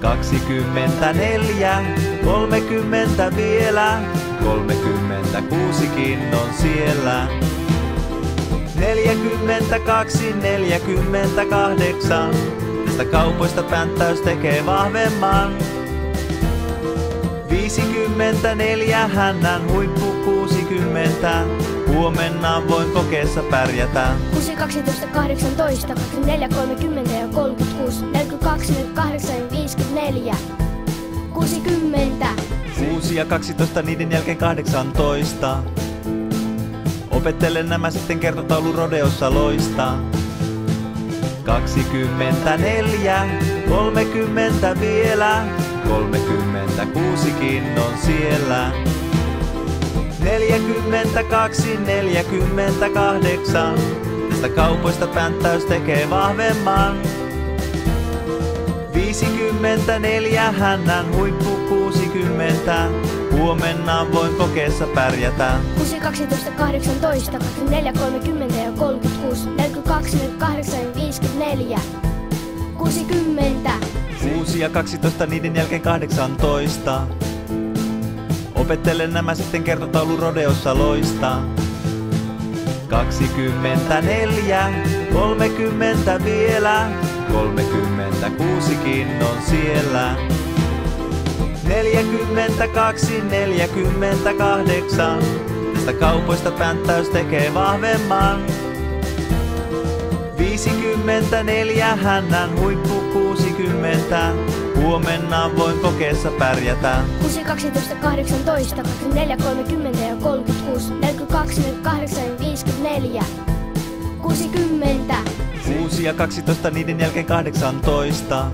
24, 30 vielä, 36kin on siellä. 42, 48, tästä kaupoista pänttäys tekee vahvemman. 54, hännän huippu 60, huomenna voin kokeessa pärjätä. 6, 12, 18, 24, 30 ja 36, 42, 48 ja 54. 60 6 ja 12 niiden jälkeen 18. Opettelen nämä sitten kertotaulu rodeossa loistaa. 24, 30 vielä, 36kin on siellä. 42, 48, tästä kaupoista pänttäys tekee vahvemman. 54, hännän huippu 60, huomenna voin kokeessa pärjätä. 6, 12, 18, 24, 30 ja 36, 42, 48 ja 54. 60 6 ja 12 niiden jälkeen 18. Opettelen nämä sitten kertotaulu rodeossa loistaa. 24, 30 vielä, 36kin on siellä. 42, 48, tästä kaupoista pänttäys tekee vahvemman. 54, hännän huippu 60, huomenna voin kokeessa pärjätä. 6, 12, 18, 24, 30 ja 36, 42, 48 ja 54. 60 6 ja 12 niiden jälkeen 18.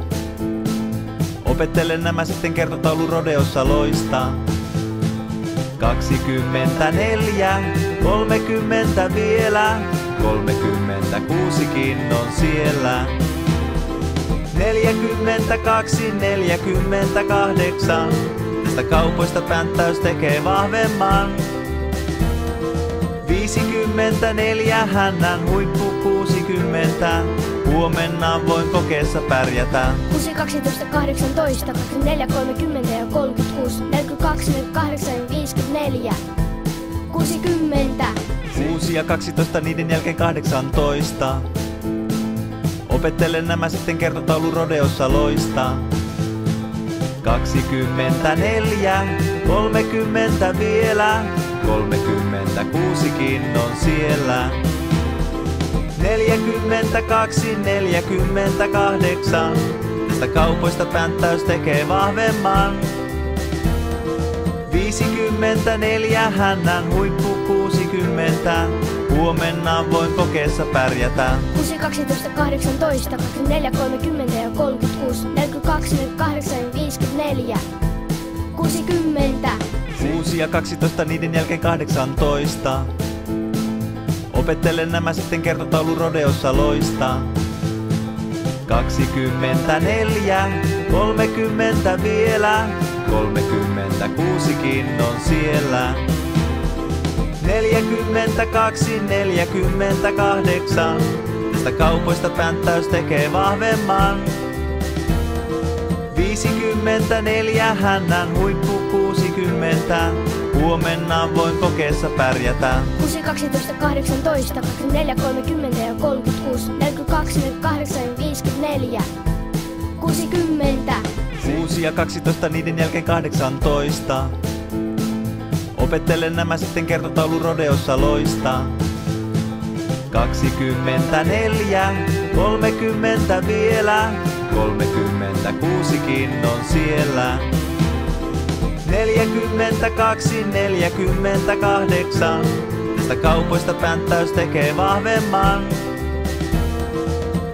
Opettelen nämä sitten kertotaulu rodeossa loistaa. 24, 30 vielä, 36kin on siellä. 42, 48, tästä kaupoista pänttäys tekee vahvemman. 54, hännän huippu 60, huomenna voin kokeessa pärjätä. 6, 12, 18, 24, 30 ja 36, 42, 48 ja 54. 60 6 ja 12 niiden jälkeen 18. Opettelen nämä sitten kertotaulu rodeossa loistaa. 24, 30 vielä, 36kin on siellä. 42, 48, tästä kaupoista pänttäys tekee vahvemman. 54, hännän huippu 60, huomenna voin kokeessa pärjätä. 6, 12, 18, 24, 30 ja 36, 42, 48 ja 54. 60 6 ja 12 niiden jälkeen 18. Opettelen nämä sitten kertotaulu rodeossa loistaa. 24, 30 vielä, 36kin on siellä. 42, 48, tästä kaupoista pänttäys tekee vahvemman. 54, hännän huippu 60, huomenna voin kokeessa pärjätä. 6, 12, 18, 24, 30 ja 36, 42, 48 ja 54. 60 6 ja 12 niiden jälkeen 18. Opettelen nämä sitten kertotaulu rodeossa loistaa. 24, 30 vielä, 36kin on siellä. 42, 48, tästä kaupoista pänttäys tekee vahvemman.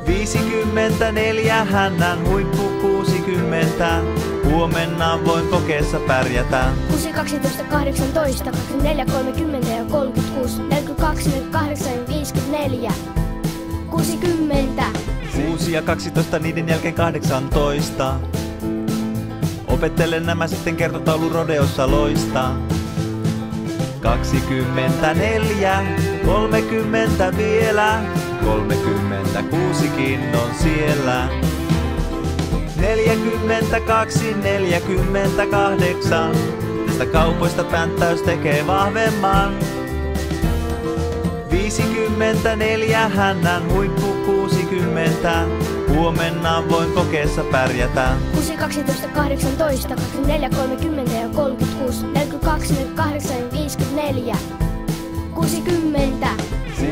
54, hännän huippu 60, huomenna voin kokeessa pärjätä. 6, 12, 18, 24, 30 ja 36, 42, 48 ja 54. 60 6 ja 12 niiden jälkeen 18. Opettelen nämä sitten kertotaulu rodeossa loistaa. 24, 30 vielä, 36kin on siellä. 42, 48, tästä kaupoista pänttäys tekee vahvemman. 54, hännän huippu 60, huomenna voin kokeessa pärjätä. 6, 12, 18, 24, 30 ja 36, 42, 48 ja 54. 60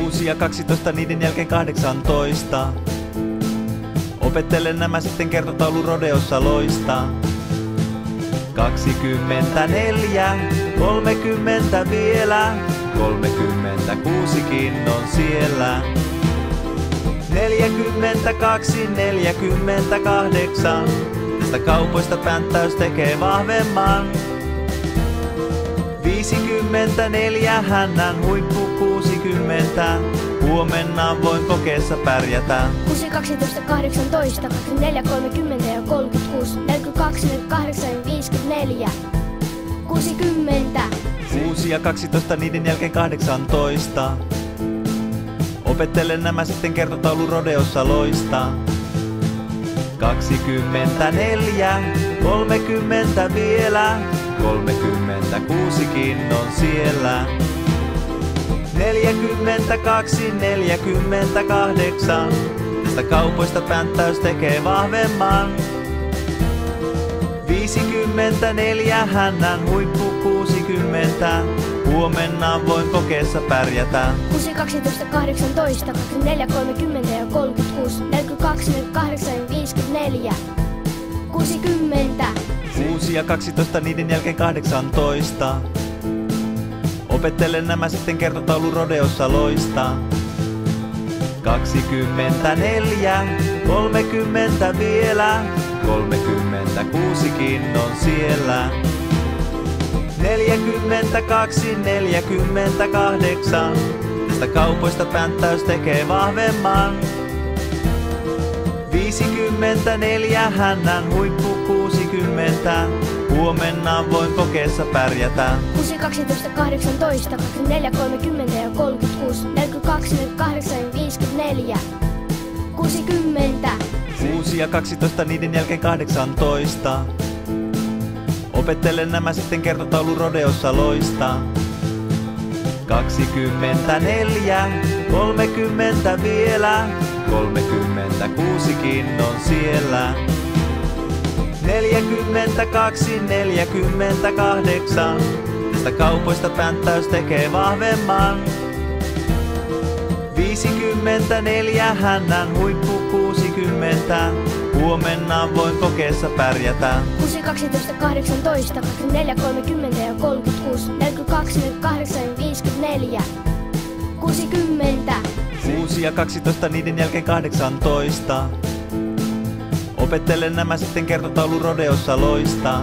6 ja 12 niiden jälkeen 18. Opettelen nämä sitten kertotaulu rodeossa loistaa. 24, 30 vielä, 36kin on siellä. 42, 48, tästä kaupoista pänttäys tekee vahvemman. 54, hännän huippu 60, huomenna voin kokeessa pärjätä. 6, 12, 18, 24, 30 ja 36, 42, 48 ja 54. 60. 6 ja 12, niiden jälkeen 18. Opettelen nämä sitten kertotaulu rodeossa loista. 24, 30 vielä, 36kin on siellä. 42, 48, tästä kaupoista pänttäys tekee vahvemman. 54, hännän huippu 60, huomenna voin kokeessa pärjätä. 6, 12, 18, 24, 30 ja 36, 42, 48 ja 54. 60. 6 ja 12, niiden jälkeen 18. Opettelen nämä sitten kertotaulu rodeossa loista. 24, 30 vielä, 36kin on siellä. 42, 48, tästä kaupoista pänttäys tekee vahvemman. 54, hännän huippu 60, huomenna voin kokeessa pärjätä. 6, 12, 18, 24, 30 ja 36, 42, 48 ja 54. 60. 6 ja 12, niiden jälkeen 18. Opettelen nämä sitten kertotaulu rodeossa loista. 24, 30 vielä, 36kin on siellä. 42, 48, tästä kaupoista pänttäys tekee vahvemman. 54, hännän huippu 60, huomenna voin kokeessa pärjätä. 6, 12, 18, 24, 30 ja 36, 42, 48 ja 54. 60. 6 ja 12, niiden jälkeen 18. Opettelen nämä sitten kertotaulu rodeossa loista.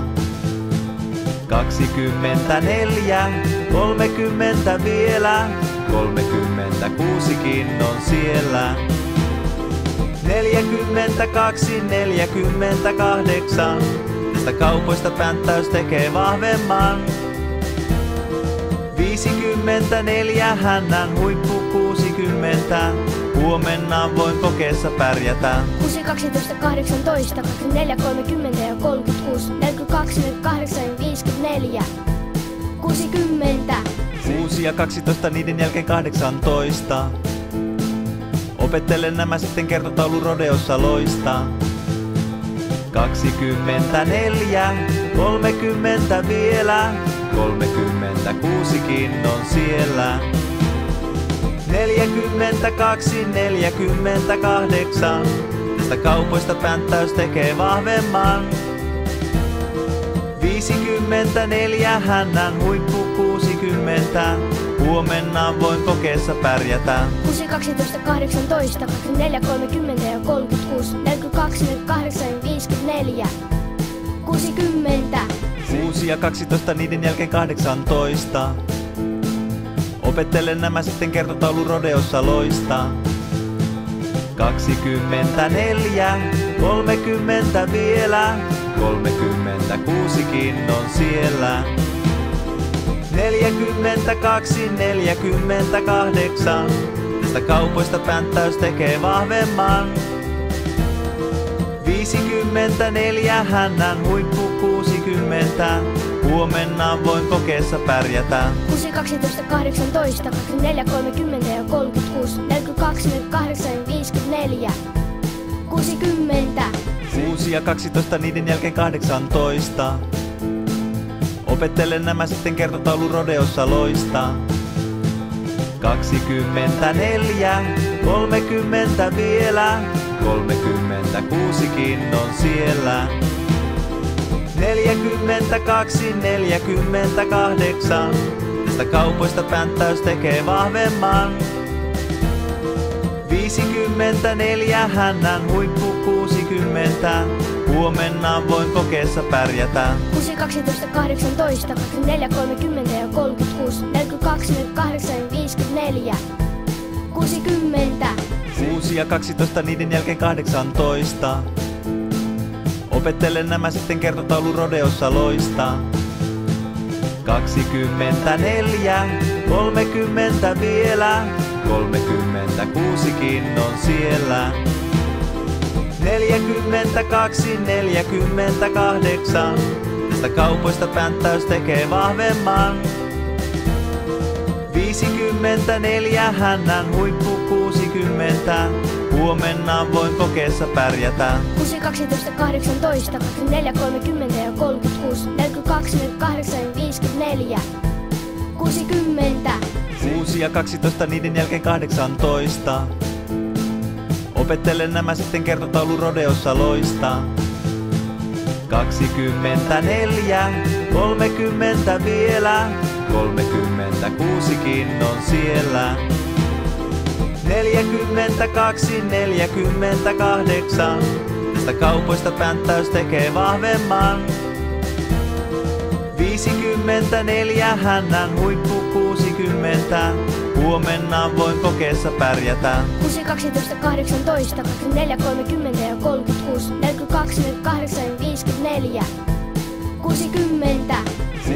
24, 30 vielä, 36kin on siellä. 42, 48, tästä kaupoista pänttäys tekee vahvemman. 54, hännän huippu 60, huomenna voin kokeessa pärjätä. 6, 12, 18, 24, 30 ja 36, 42, 48 ja 54. 60. 6 ja 12, niiden jälkeen 18. Opettelen nämä sitten kertotaulu rodeossa loista. 24, 30 vielä, 36kin on siellä. 42, 48, tästä kaupoista pänttäys tekee vahvemman. 54, hännän huippu 60, huomenna voin kokeessa pärjätä. 6, 12, 18, 24, 30 ja 36, 42, 48 ja 54. 60. 6 ja 12, niiden jälkeen 18. Opettelen nämä sitten kertotaulu rodeossa loista. 24, 30 vielä, 36kin on siellä. 42, 48, tästä kaupoista pänttäys tekee vahvemman. 54, hännän huippu 60, huomenna voin kokeessa pärjätä. 6, 12, 18, 24, 30 ja 36, 42, 48 ja 54. 60. 6 ja 12, niiden jälkeen 18. Opettelen nämä sitten kertotaulu rodeossa loista. 24, 30 vielä, 36kin on siellä. 42, 48. Tästä kaupoista pänttäys tekee vahvemman. 54, hännän huippu 60. Huomenna voin kokeessa pärjätä. 6, 12, 18, 24, 30 ja 36, 42, 48 ja 54. 60. 6 ja 12, niiden jälkeen 18. Opettelen nämä sitten kertotaulu rodeossa loistaa. 24, 30 vielä, 36kin on siellä. 42, 48, tästä kaupoista pänttäys tekee vahvemman. 54, hännän huippu 60, huomenna voin kokeessa pärjätä. 6, 12, 18, 24, 30 ja 36, 42, 48 ja 54. 60. 6 ja 12, niiden jälkeen 18. Opettelen nämä sitten kertotaulu rodeossa loistaa. 24, 30 vielä, 36kin on siellä. 42, 48, tästä kaupoista pänttäys tekee vahvemman. 54, hännän huippu 60, huomenna voin kokeessa pärjätä. 6, 12, 18, 24, 30 ja 36, 42, 48 ja 54. 60.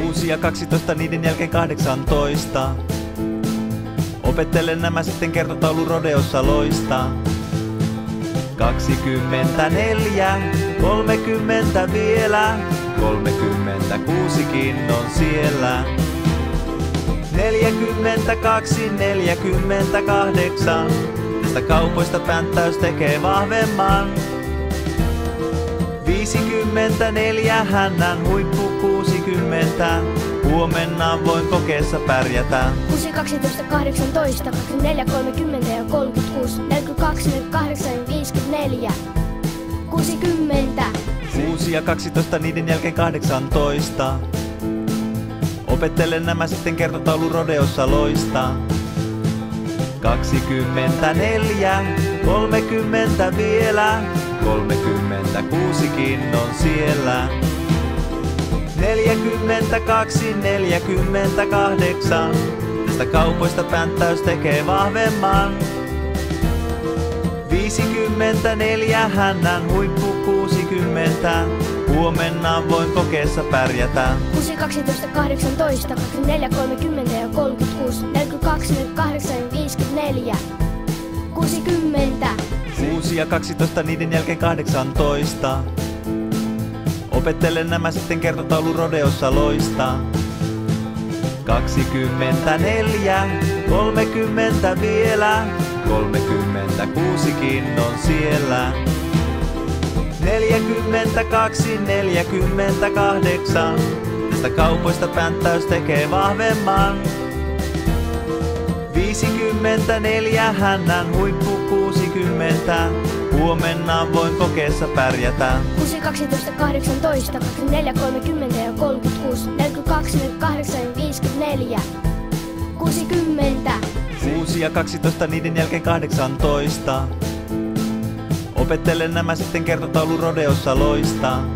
6 ja 12, niiden jälkeen 18. Opettelen nämä sitten kertotaulu rodeossa loistaa. 24, 30 vielä, 36kin on siellä. 42, 48, tästä kaupoista pänttäys tekee vahvemman. 54, hännän huippu 60, huomenna voin kokeessa pärjätä. 6, 12, 18, 24, 30 ja 36, 42, 48 ja 54. 60. 6 ja 12, niiden jälkeen 18. Opettelen nämä sitten kertotaulu rodeossa loistaa. 24, 30 vielä, 36kin on siellä. 42, 48, tästä kaupoista pänttäys tekee vahvemman. 54, hännän huippu 60, huomenna voin kokeessa pärjätä. 6, 12, 18, 24, 30 ja 36, 42, 48 ja 54. 60. 6 ja 12, niiden jälkeen 18. Opettelen nämä sitten kertotaulu rodeossa loistaa. 24, 30 vielä, 36kin on siellä. 42, 48, tästä kaupoista pänttäys tekee vahvemman. 54, hännän huippu 60, huomenna voin kokeessa pärjätä. 6, 12, 18, 24, 30 ja 36, 42, 48 ja 54. 60. 6 ja 12, niiden jälkeen 18. Opettelen nämä sitten kertotaulu rodeossa loistaa.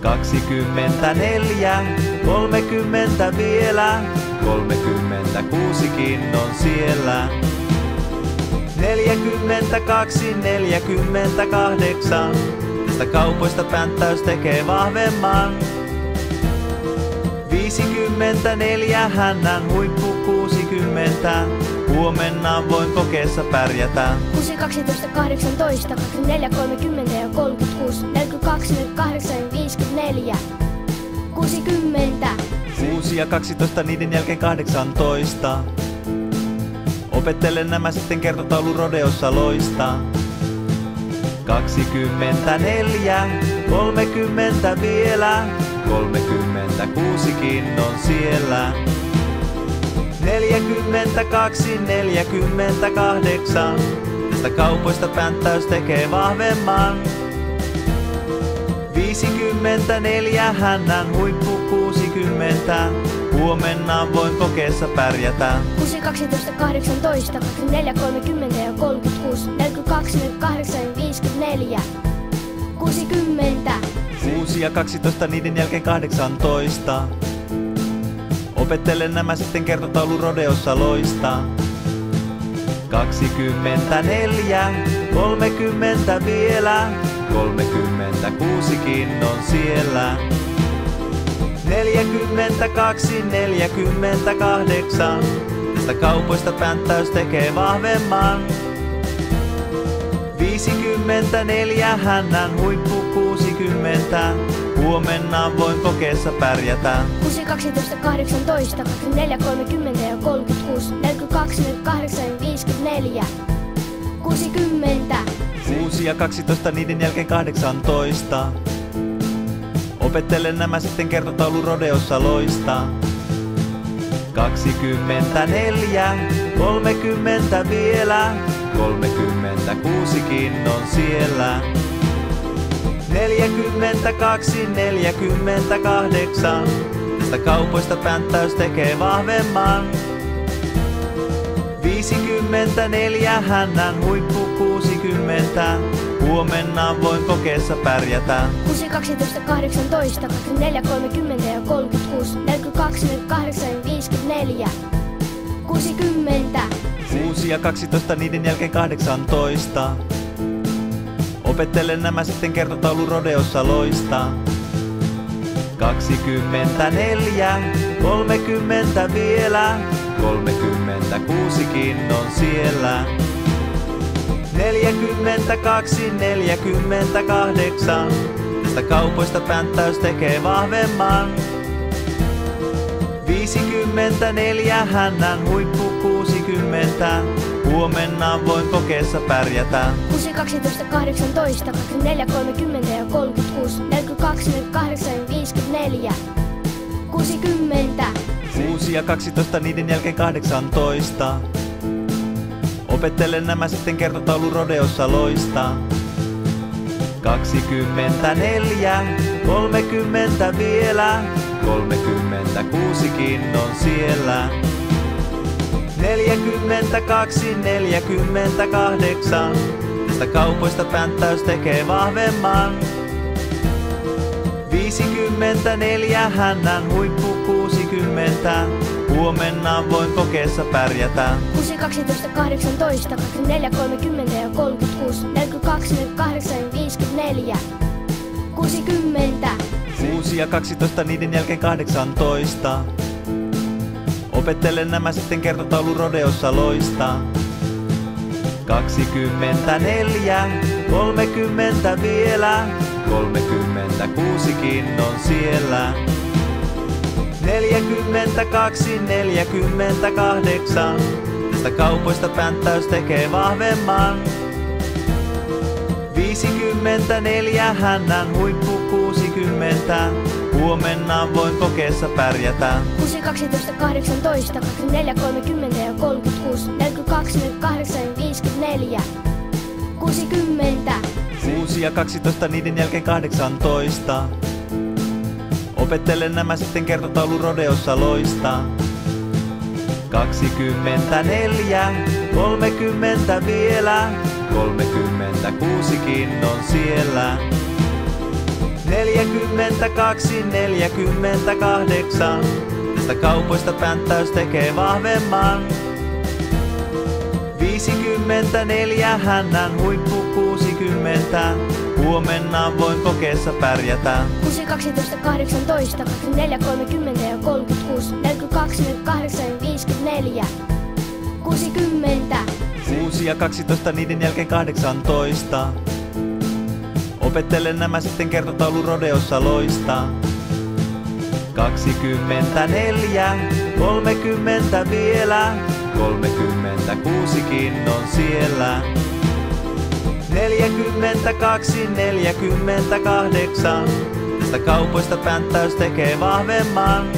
24, 30 vielä, 36kin on siellä. 42, 48, tästä kaupoista pänttäys tekee vahvemman. 54, hännän huippu 60, huomenna voin kokeessa pärjätä. 6, 12, 18, 24, 30 ja 36, 42, 48 ja 54. 60. 6 ja 12, niiden jälkeen 18. Opettelen nämä sitten kertotaulu rodeossa loistaa. 24, 30 vielä, 36kin on siellä. 42, 48, tästä kaupoista pänttäys tekee vahvemman. 54 hännän huippu 60. Huomenna voin kokeessa pärjätä. 6, 12, 18, 24, 30 ja 36, 42, 48 ja 54. 60. 6 ja 12, niiden jälkeen 18. Opettelen nämä sitten kertotaulu rodeossa loista. 24, 30 vielä, 36kin on siellä. 42, 48, tästä kaupoista pänttäys tekee vahvemman. 54 hännän huippu 60, huomenna voin kokeessa pärjätä. 6, 12, 18, 24, 30 ja 36, 42, 48 ja 54. 60. 6 ja 12, niiden jälkeen 18. Opettelen nämä sitten kertotaulu rodeossa loista. 24, 30 vielä, 36kin on siellä. 42, 48, tästä kaupoista pänttäys tekee vahvemman. 54 hännän huippu 60, huomenna voin kokeessa pärjätä. 6, 12, 18, 24, 30 ja 36, 42, 48 ja 54. 60. 6 ja 12, niiden jälkeen 18. Opettelen nämä sitten kertotaulu rodeossa loista. 24, 30 vielä, 36kin on siellä. 42, 48, tästä kaupoista pänttäys tekee vahvemman. 54 hännän huippu 60, huomenna voin kokeessa pärjätä. 6, 12, 18, 24, 30 ja 36, 42, 48 ja 54. 60. 6 ja 12, niiden jälkeen 18. Opettelen nämä sitten kertotaulu rodeossa loista. 24, 30 vielä, 36kin on siellä. 42, 48, tästä kaupoista pänttäys tekee vahvemman. 54 hännän huippu 60, huomenna voin kokeessa pärjätä. 6, 12, 18, 24, 30 ja 36, 42, 48 ja 54. 60. 6 ja 12, niiden jälkeen 18. Opettelen nämä sitten kertotaulu rodeossa loista. 24, 30 vielä, 36kin on siellä. 42, 48, tästä kaupoista pänttäys tekee vahvemman. 54 hännän huippu 60, huomenna voin kokeessa pärjätä. 6, 12, 18, 24, 30 ja 36, 42, 48 ja 54. 60. 6 ja 12, niiden jälkeen 18. Opettelen nämä sitten kertotaulu rodeossa loista. 24, 30 vielä, 36kin on siellä. 42, 48, tästä kaupoista pänttäys tekee vahvemman. 54 hännän huippu 60, huomenna voin kokeessa pärjätä. 6, 12, 18, 24, 30 ja 36, 42, 48 ja 54. 60. 6 ja 12, niiden jälkeen 18. Opettelen nämä sitten kertotaulu rodeossa loista. 24, 30 vielä, 36kin on siellä. 42, 48, tästä kaupoista pänttäys tekee vahvemman.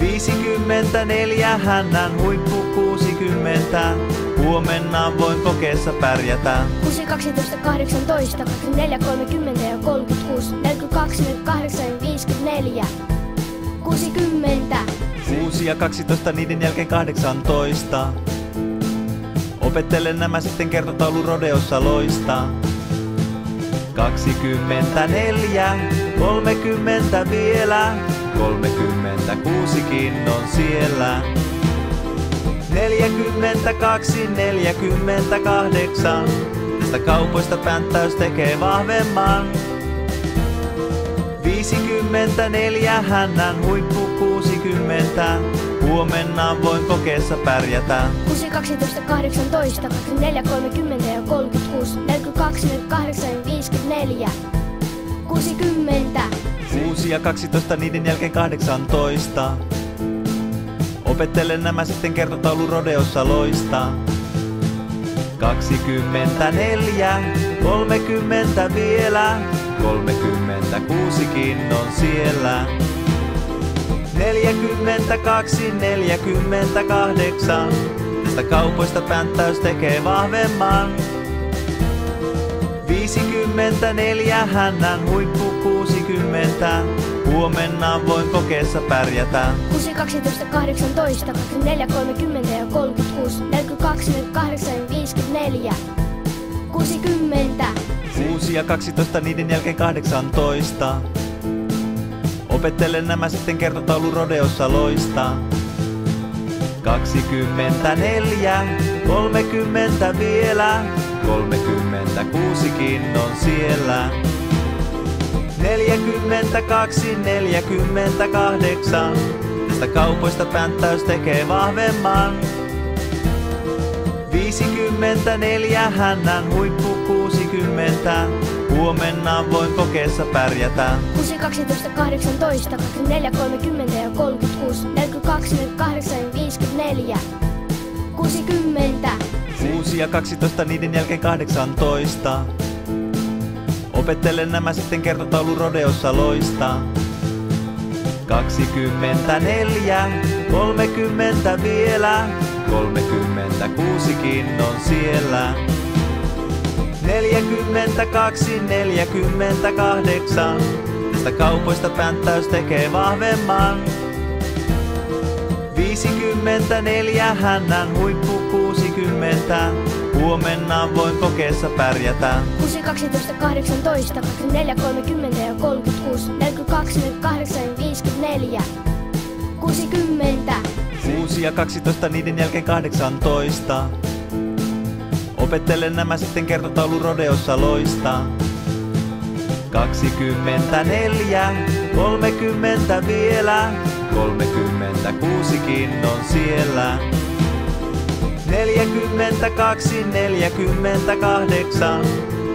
54 hännän huippu 60, Huomenna voin kokeessa pärjätä. 6, 12, 18, 24, 30 ja 36, 42, 48 ja 54. 60. 6 ja 12, niiden jälkeen 18. Opettelen nämä sitten kertotaulu rodeossa loistaa. 24, 30 vielä, 36kin on siellä. 42, 48, tästä kaupoista pänttäys tekee vahvemman. 54, hännän huippu 60, huomenna voin kokeessa pärjätä. 6, 12, 18, 24, 30 ja 36, 42, 48 ja 54. 60. 6 ja 12, niiden jälkeen 18. Opettelen nämä sitten kertotaulu rodeossa loistaa. 24, 30 vielä, 36kin on siellä. 42, 48, tästä kaupoista pänttäys tekee vahvemman. 54, hännän huippu 60, huomenna voin kokeessa pärjätä. 6, 12, 18, 24, 30 ja 36, 42, 48 ja 54. 60. 6 ja 12, niiden jälkeen 18. Opettelen nämä sitten kertotaulu rodeossa loistaa. 24, 30 vielä, 36kin on siellä. 42, 48, tästä kaupoista pänttäys tekee vahvemman. 54, hännän huippu 60, huomenna voin kokeessa pärjätä. 6, 12, 18, 24, 30 ja 36, 42, 48 ja 54. 60. 6 ja 12, niiden jälkeen 18. Opettelen nämä sitten kertotaulu rodeossa loistaa. 24, 30 vielä, 36kin on siellä. 42, 48, tästä kaupoista pänttäys tekee vahvemman. 54, hännän huippu 60, huomenna voin kokeessa pärjätä. 6, 12, 18, 24, 30 ja 36, 42, 48 ja 54. 60. 6 ja 12, niiden jälkeen 18. Opettelen nämä sitten kertotaulu rodeossa loistaa. 24, 30 vielä, 36kin on siellä. 42, 48,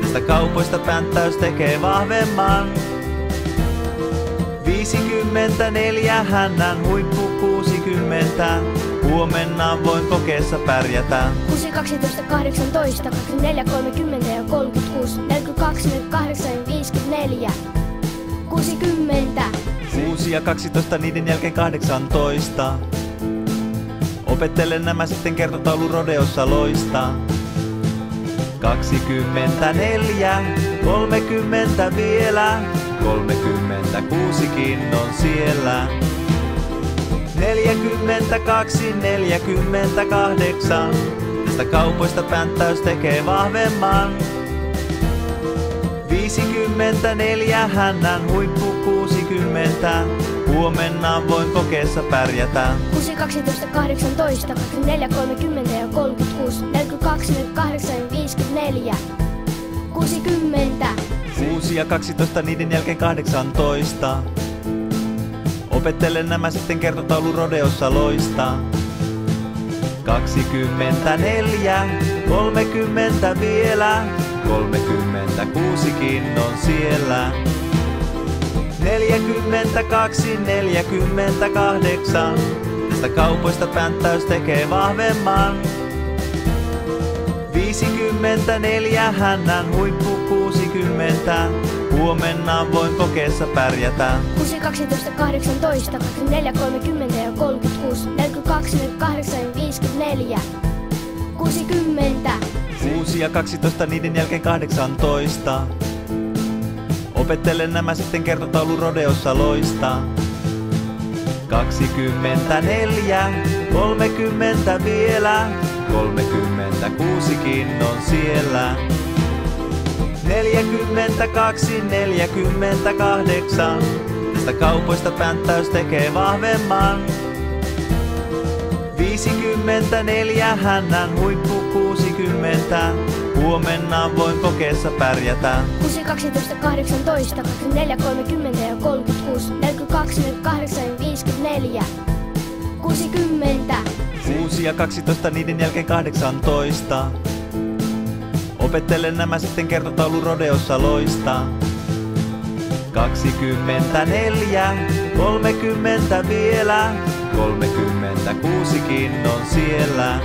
tästä kaupoista pänttäys tekee vahvemman. 54, hännän huippu 60, huomenna voin kokeessa pärjätä. 6, 12, 18, 24, 30 ja 36, 42, 48 ja 54. 60. 6 ja 12, niiden jälkeen 18. Opettelen nämä sitten kertotaulu rodeossa loistaa. 24, 30 vielä, 36kin on siellä. 42, 48, tästä kaupoista pänttäys tekee vahvemman. 54, hännän huippu 60, huomenna voin kokeessa pärjätä. 6, 12, 18, 24, 30 ja 36, 42, 48 ja 54. 60. 6 ja 12, niiden jälkeen 18. Opettelen nämä sitten kertotaulu rodeossa loistaa. 24, 30 vielä, 36kin on siellä. 42, 48, tästä kaupoista pänttäys tekee vahvemman. 54, hännän huippu 60, huomenna voin kokeessa pärjätä. 6, 12, 18, 24, 30 ja 36, 42, 48 ja 54. 60 6 ja 12 niiden jälkeen 18. Opettelen nämä sitten kertotaulu rodeossa loistaa. 24, 30 vielä, 36kin on siellä. 42, 48, tästä kaupoista pänttäys tekee vahvemman. 54, hännän huippu 60, huomenna voin kokeessa pärjätä. 6, 12, 18, 24, 30 ja 36, 42, 48 ja 54. 60 6 ja 12 niiden jälkeen 18. Opettelen nämä sitten kertotaulu rodeossa loistaa. 24, 30 vielä, 36kin on siellä.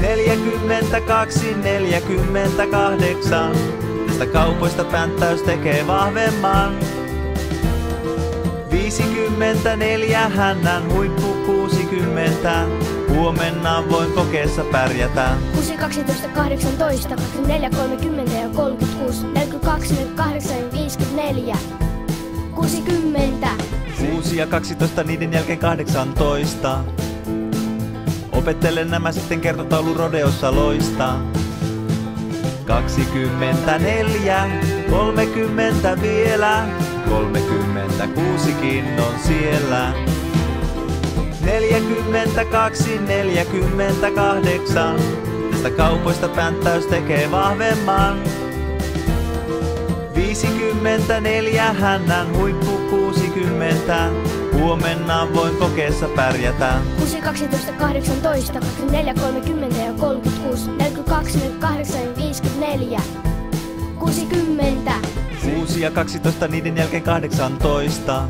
42, 48, tästä kaupoista pänttäys tekee vahvemman. 54, hännän huippu 60, huomenna voin kokeessa pärjätä. 6, 12, 18, 24, 30 ja 36, 42, 48 ja 54. 60 6 ja 12 niiden jälkeen 18. Opettelen nämä sitten kertotaulu rodeossa loistaa. 24, 30 vielä, 36kin on siellä. 42, 48, tästä kaupoista pänttäys tekee vahvemman. 54, hännän huippu 60, huomenna voin kokeessa pärjätä. 6, 12, 18, 24, 30 ja 36, 42, 48 ja 54. 60 6 ja 12 niiden jälkeen 18.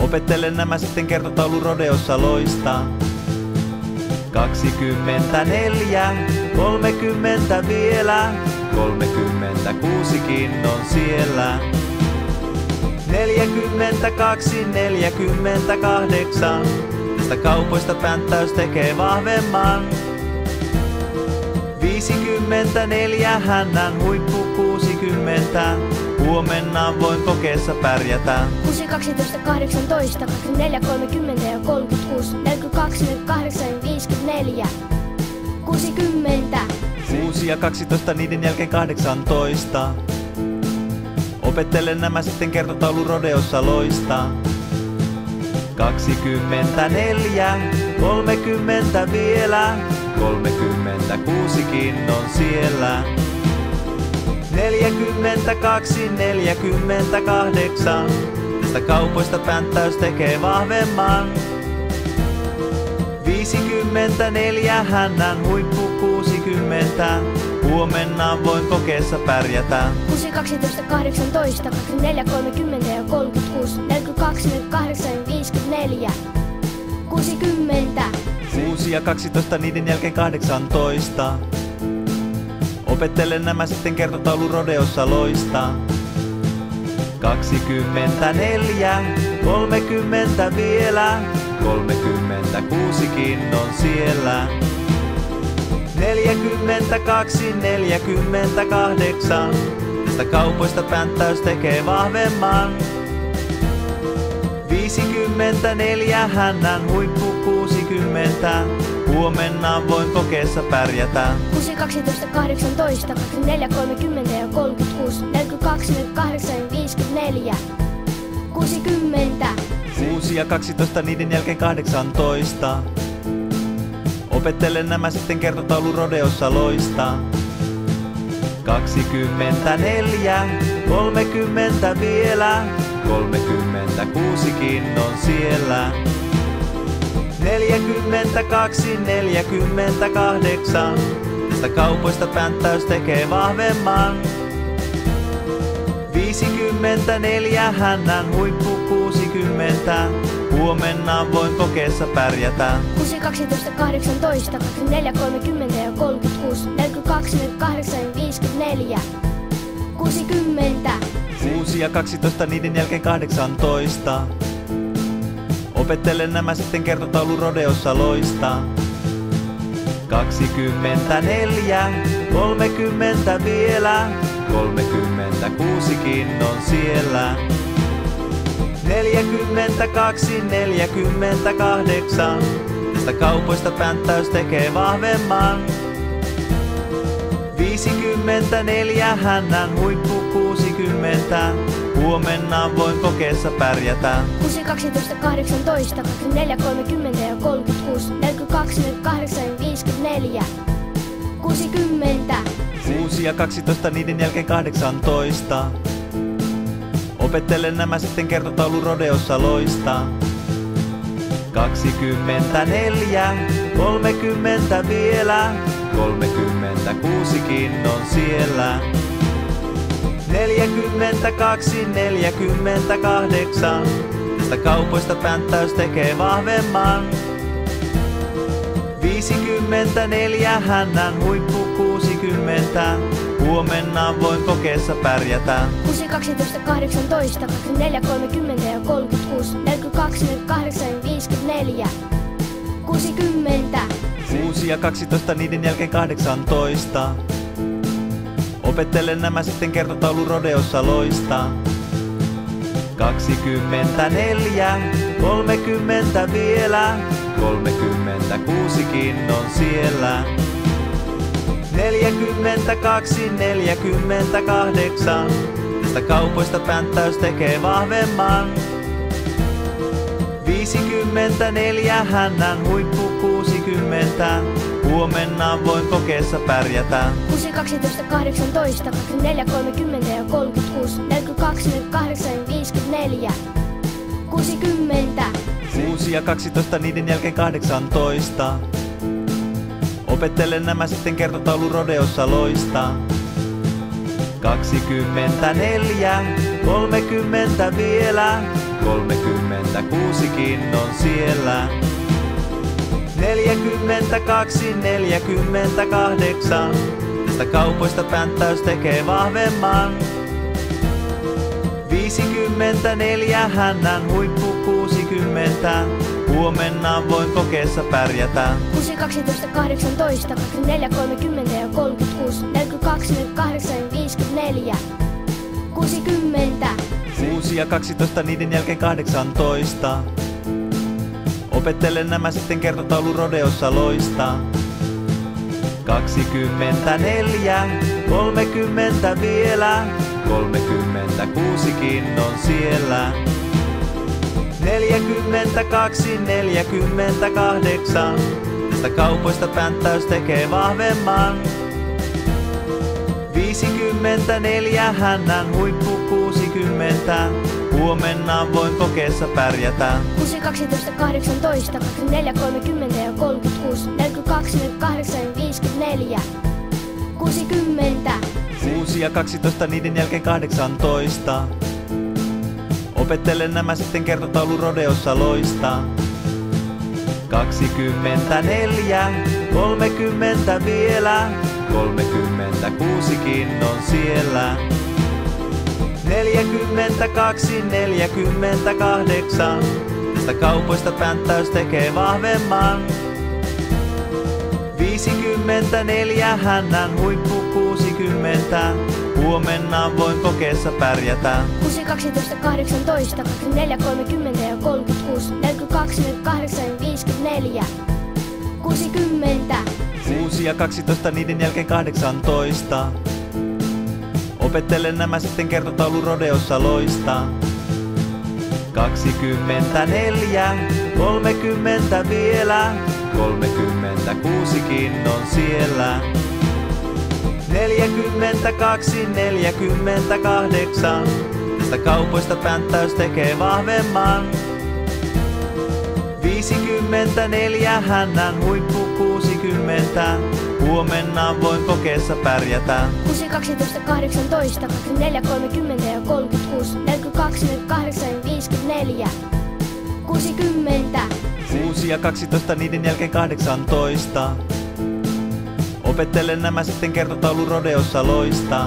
Opettelen nämä sitten kertotaulu rodeossa loistaa. 24, 30 vielä, 36kin on siellä. 42, 48, tästä kaupoista pänttäys tekee vahvemman. 54, hännän huippu 60, huomenna voin kokeessa pärjätä. 6, 12, 18, 24, 30 ja 36, 42, 48 ja 54. 60 6 ja 12 niiden jälkeen 18. Opettelen nämä sitten kertotaulu rodeossa loistaa. 24, 30 vielä, 36kin on siellä. 42, 48, tästä kaupoista pänttäys tekee vahvemman. 54, hännän huippu 60, huomenna voin kokeessa pärjätä. 6, 12, 18, 24, 30 ja 36, 42, 48 ja 54. 60 6 ja 12 niiden jälkeen 18. Opettelen nämä sitten kertotaulu rodeossa loistaa. 24, 30 vielä, 36kin on siellä. 42, 48, tästä kaupoista pänttäys tekee vahvemman. 54, hännän huippu 60, huomenna voin kokeessa pärjätä. 6, 12, 18, 24, 30 ja 36, 42, 48 ja 54. 60 6 ja 12 niiden jälkeen 18. Opettelen nämä sitten kertotaulu rodeossa loistaa. 24, 30 vielä, 36kin on siellä. 42, 48, tästä kaupoista pänttäys tekee vahvemman. 54, hännän huippu 60, huomenna voin kokeessa pärjätä. 6, 12, 18, 24, 30 ja 36, 42, 48 ja 54. 60 6 ja 12 niiden jälkeen 18. Opettelen nämä sitten kertotaulu rodeossa loistaa. 24, 30 vielä, 36kin on siellä. 42, 48, tästä kaupoista pänttäys tekee vahvemman. 54, hännän huippu 60, huomenna voin kokeessa pärjätä. 6, 12, 18, 24, 30 ja 36, 42, 48 ja 54. 60. 6 ja 12, niiden jälkeen 18. Opettelen nämä sitten kertotaulu rodeossa loista. 24, 30 vielä, 36kin on siellä. 42, 48, tästä kaupoista pänttäys tekee vahvemman. 54, hännän huippu 60, huomenna voin kokeessa pärjätä. 6, 12, 18, 24, 30 ja 36, 42, 48 ja 54. 60. 6 ja 12, niiden jälkeen 18. Opettelen nämä sitten kertotaulu rodeossa loista. 24, 30 vielä, 36kin on siellä. 42, 48, tästä kaupoista pänttäys tekee vahvemman. 54, hännän huippu 60, huomenna voin kokeessa pärjätä. 6, 12, 18, 24, 30 ja 36, 42, 48 ja 54. 60. 6 ja 12, niiden jälkeen 18. Opettelen nämä sitten kertotaulu rodeossa loista. 24, 30 vielä, 36kin on siellä. 42, 48, tästä kaupoista pänttäys tekee vahvemman. 54, hännän huippu 60, huomenna voin kokeessa pärjätä. 6, 12, 18, 24, 30 ja 36, 42, 48 ja 54. 60. 6 ja 12, niiden jälkeen 18. Opettelen nämä sitten kertotaulu rodeossa loista. 24, 30 vielä, 36kin on siellä. 42, 48, tästä kaupoista pänttäys tekee vahvemman. 54, hännän huippu 60, huomenna voin kokeessa pärjätä. 6, 12, 18, 24, 30 ja 36, 42, 48 ja 54. 60. 6 ja 12, niiden jälkeen 18. Opettelen nämä sitten kertotaulu rodeossa loista. 24, 30 vielä, 36kin on siellä. 42, 48, tästä kaupoista pänttäys tekee vahvemman. 54, hännän huippu 60, huomenna voin kokeessa pärjätä. 6, 12, 18, 24, 30 ja 36, 42, 48 ja 54. 60. 6 ja 12, niiden jälkeen 18. Opettelen nämä sitten kertotaulu rodeossa loista. 24, 30 vielä, 36kin on siellä. 42, 48, tästä kaupoista pänttäys tekee vahvemman. 54, hännän huippu 60, huomenna voin kokeessa pärjätä. 6, 12, 18, 24, 30 ja 36, 42, 48 ja 54. 60. 6 ja 12, niiden jälkeen 18. Opettelen nämä sitten kertotaulu rodeossa loista.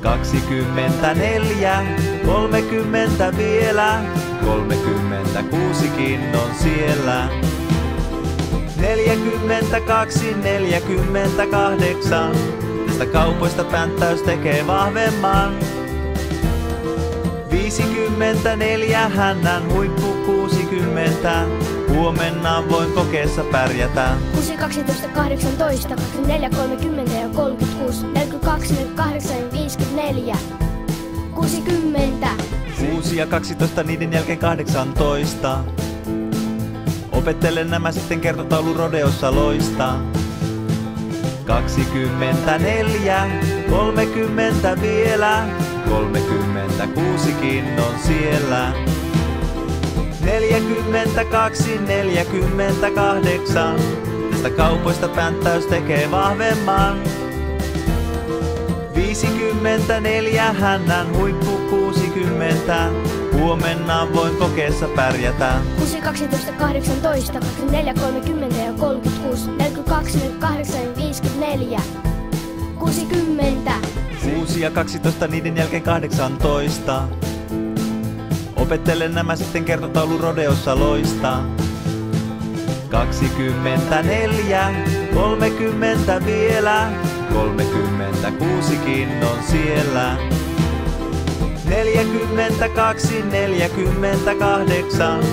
24, 30 vielä, 36kin on siellä. 42, 48. Tästä kaupoista pänttäys tekee vahvemman. 54, hännän huippu 60. Huomenna voin kokeessa pärjätä. 6, 12, 18, 24, 30 ja 36, 42, 48 ja 54. 60. 6 ja 12, niiden jälkeen 18. Opettelen nämä sitten kertotaulu rodeossa loista. 24, 30 vielä, 36kin on siellä. 42, 48, tästä kaupoista pänttäys tekee vahvemman. 54, hännän huippu 60, huomenna voin kokeessa pärjätä. 6, 12, 18, 24, 30 ja 36, 42, 48 ja 54. 60. 6 ja 12, niiden jälkeen 18. Opettelen nämä sitten kertotaulu rodeossa loista. 24, 30 vielä, 36kin on siellä. 42, 48,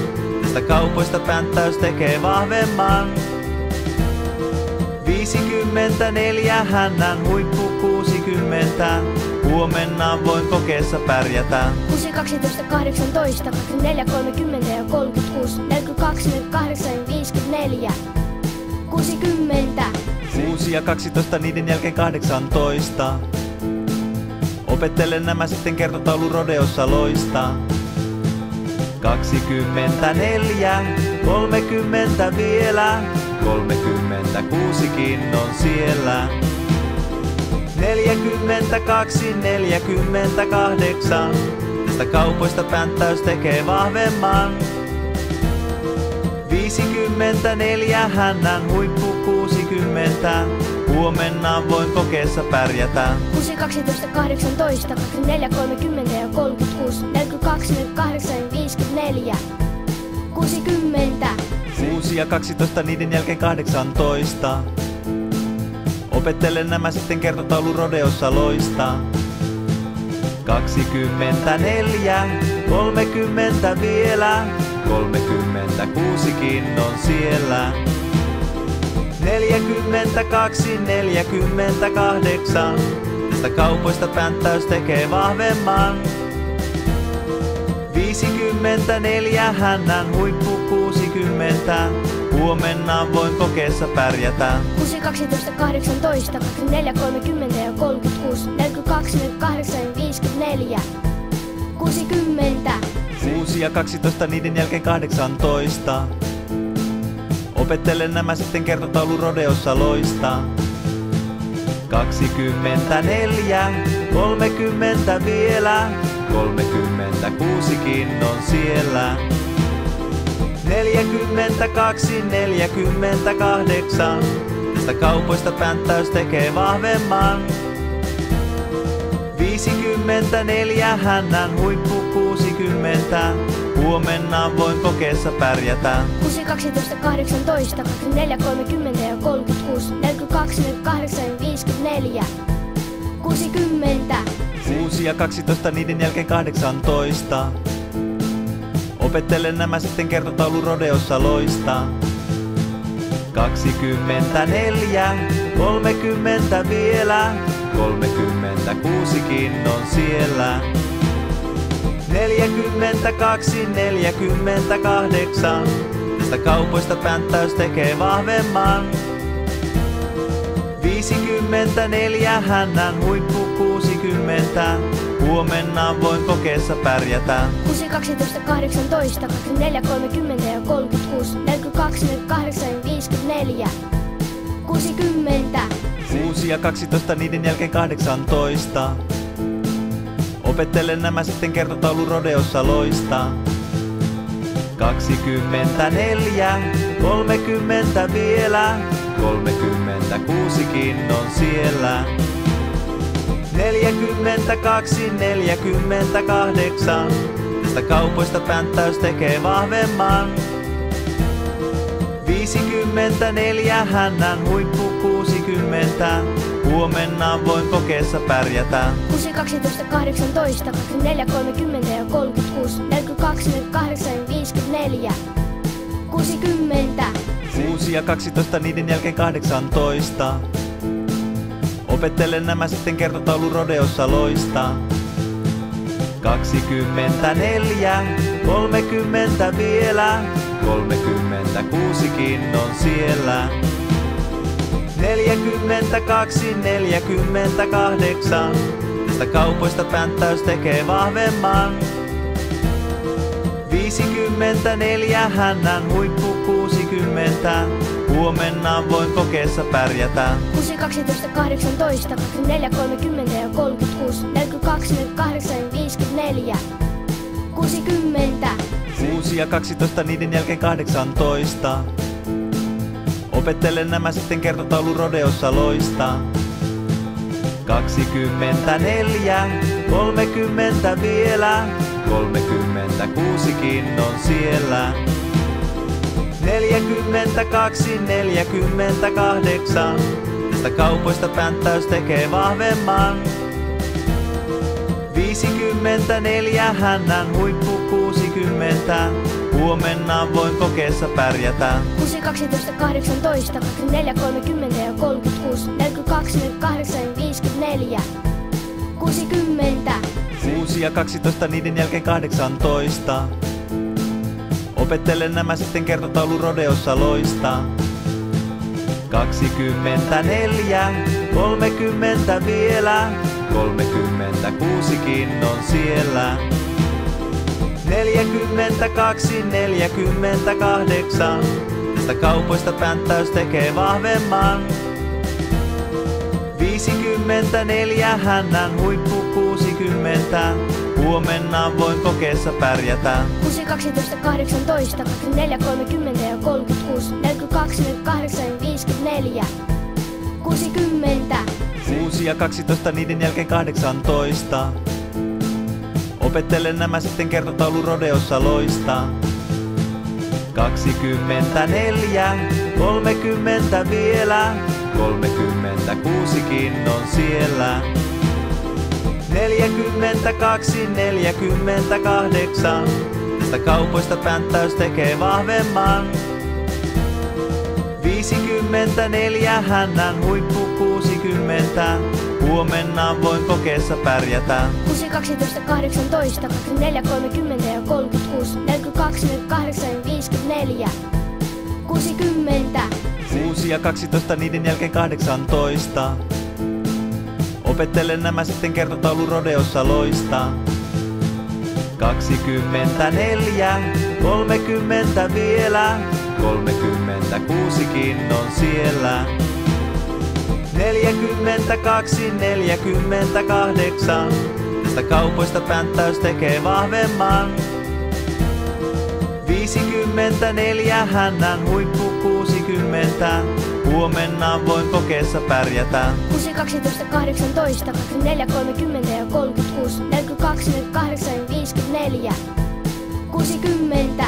tästä kaupoista pänttäys tekee vahvemman. 54, hännän huippu 60, huomenna voin kokeessa pärjätä. 6, 12, 18, 24, 30 ja 36, 42, 48 ja 54. 60. 6 ja 12, niiden jälkeen 18. Opettelen nämä sitten kertotaulu rodeossa loista. 24, 30 vielä, 36kin on siellä. 42, 48, tästä kaupoista pänttäys tekee vahvemman. 54, hännän huippu 60, huomenna voin kokeessa pärjätä. 6, 12, 18, 24, 30 ja 36, 42, 48 ja 54. 60. 6 ja 12, niiden jälkeen 18. Opettelen nämä sitten kertotaulu rodeossa loista. 24, 30 vielä, 36kin on siellä. 42, 48, tästä kaupoista pänttäys tekee vahvemman. 54, hännän huippu 60, huomenna voin kokeessa pärjätä. 6, 12, 18, 24, 30 ja 36, 42, 48 ja 54. 60. 6 ja 12, niiden jälkeen 18. Opettelen nämä sitten kertotaulu rodeossa loista. 24, 30 vielä, 36kin on siellä. 42, 48, tästä kaupoista pänttäys tekee vahvemman. 54, hännän huippu 60, huomenna voin kokeessa pärjätä. 6, 12, 18, 24, 30 ja 36, 42, 48 ja 54. 60. 6 ja 12, niiden jälkeen 18. Opettelen nämä sitten kertotaulu rodeossa loista. 24, 30 vielä, 36kin on siellä. 42, 48, tästä kaupoista pänttäys tekee vahvemman. 54, hännän huippu 60, huomenna voin kokeessa pärjätä. 6, 12, 18, 24, 30 ja 36, 42, 48 ja 54. 60. 6 ja 12, niiden jälkeen 18. Opettelen nämä sitten kertotaulu rodeossa loista. 24, 30 vielä, 36kin on siellä. 42, 48, tästä kaupoista pänttäys tekee vahvemman. 54 hännän huippu 60. Huomenna voin kokeessa pärjätä. 6, 12, 18, 24, 30 ja 36, 42, 48 ja 54. 60. 6 ja 12 niiden jälkeen 18. Opettelen nämä sitten kertotaulu rodeossa loistaa. 24, 30 vielä, 36kin on siellä. 42, 48, tästä kaupoista pänttäys tekee vahvemman. 54 hännän huippu 60, huomenna voin kokeessa pärjätä. 6, 12, 18, 24, 30 ja 36, 42, 48 ja 54. 60. 6 ja 12 niiden jälkeen 18. Opettelen nämä sitten kertotaulu rodeossa loistaa. 24, 30 vielä, 36kin on siellä. 42, 48, tästä kaupoista pänttäys tekee vahvemman. 54 hännän huippu 60, huomenna voin kokeessa pärjätä. 6, 12, 18, 24, 30 ja 36, 42, 48 ja 54. 60. 6 ja 12 niiden jälkeen 18. Opettelen nämä sitten kertotaulu rodeossa loistaa. 24, 30 vielä, 36kin on siellä. 42, 48, tästä kaupoista pänttäys tekee vahvemman. 54 hännän huippu 60, huomenna voin kokeessa pärjätä. 6, 12, 18, 24, 30 ja 36, 42, 48 ja 54. 60. 6 ja 12 niiden jälkeen 18. Opettelen nämä sitten kertotaulu rodeossa loistaa. 24, 30 vielä, 36kin on siellä. 42, 48, tästä kaupoista pänttäys tekee vahvemman. 54 hännän huippu 60, huomenna voin kokeessa pärjätä. 6, 12, 18, 24, 30 ja 36, 42, 48 ja 54. 60. 6 ja 12 niiden jälkeen 18. Opettelen nämä sitten kertotaulu rodeossa loistaa. 24, 30 vielä, 36kin on siellä. 42, 48, tästä kaupoista pänttäys tekee vahvemman. 54 hännän huippu 60, huomenna voin kokeessa pärjätä. 6, 12, 18, 24, 30 ja 36, 42, 48 ja 54. 60.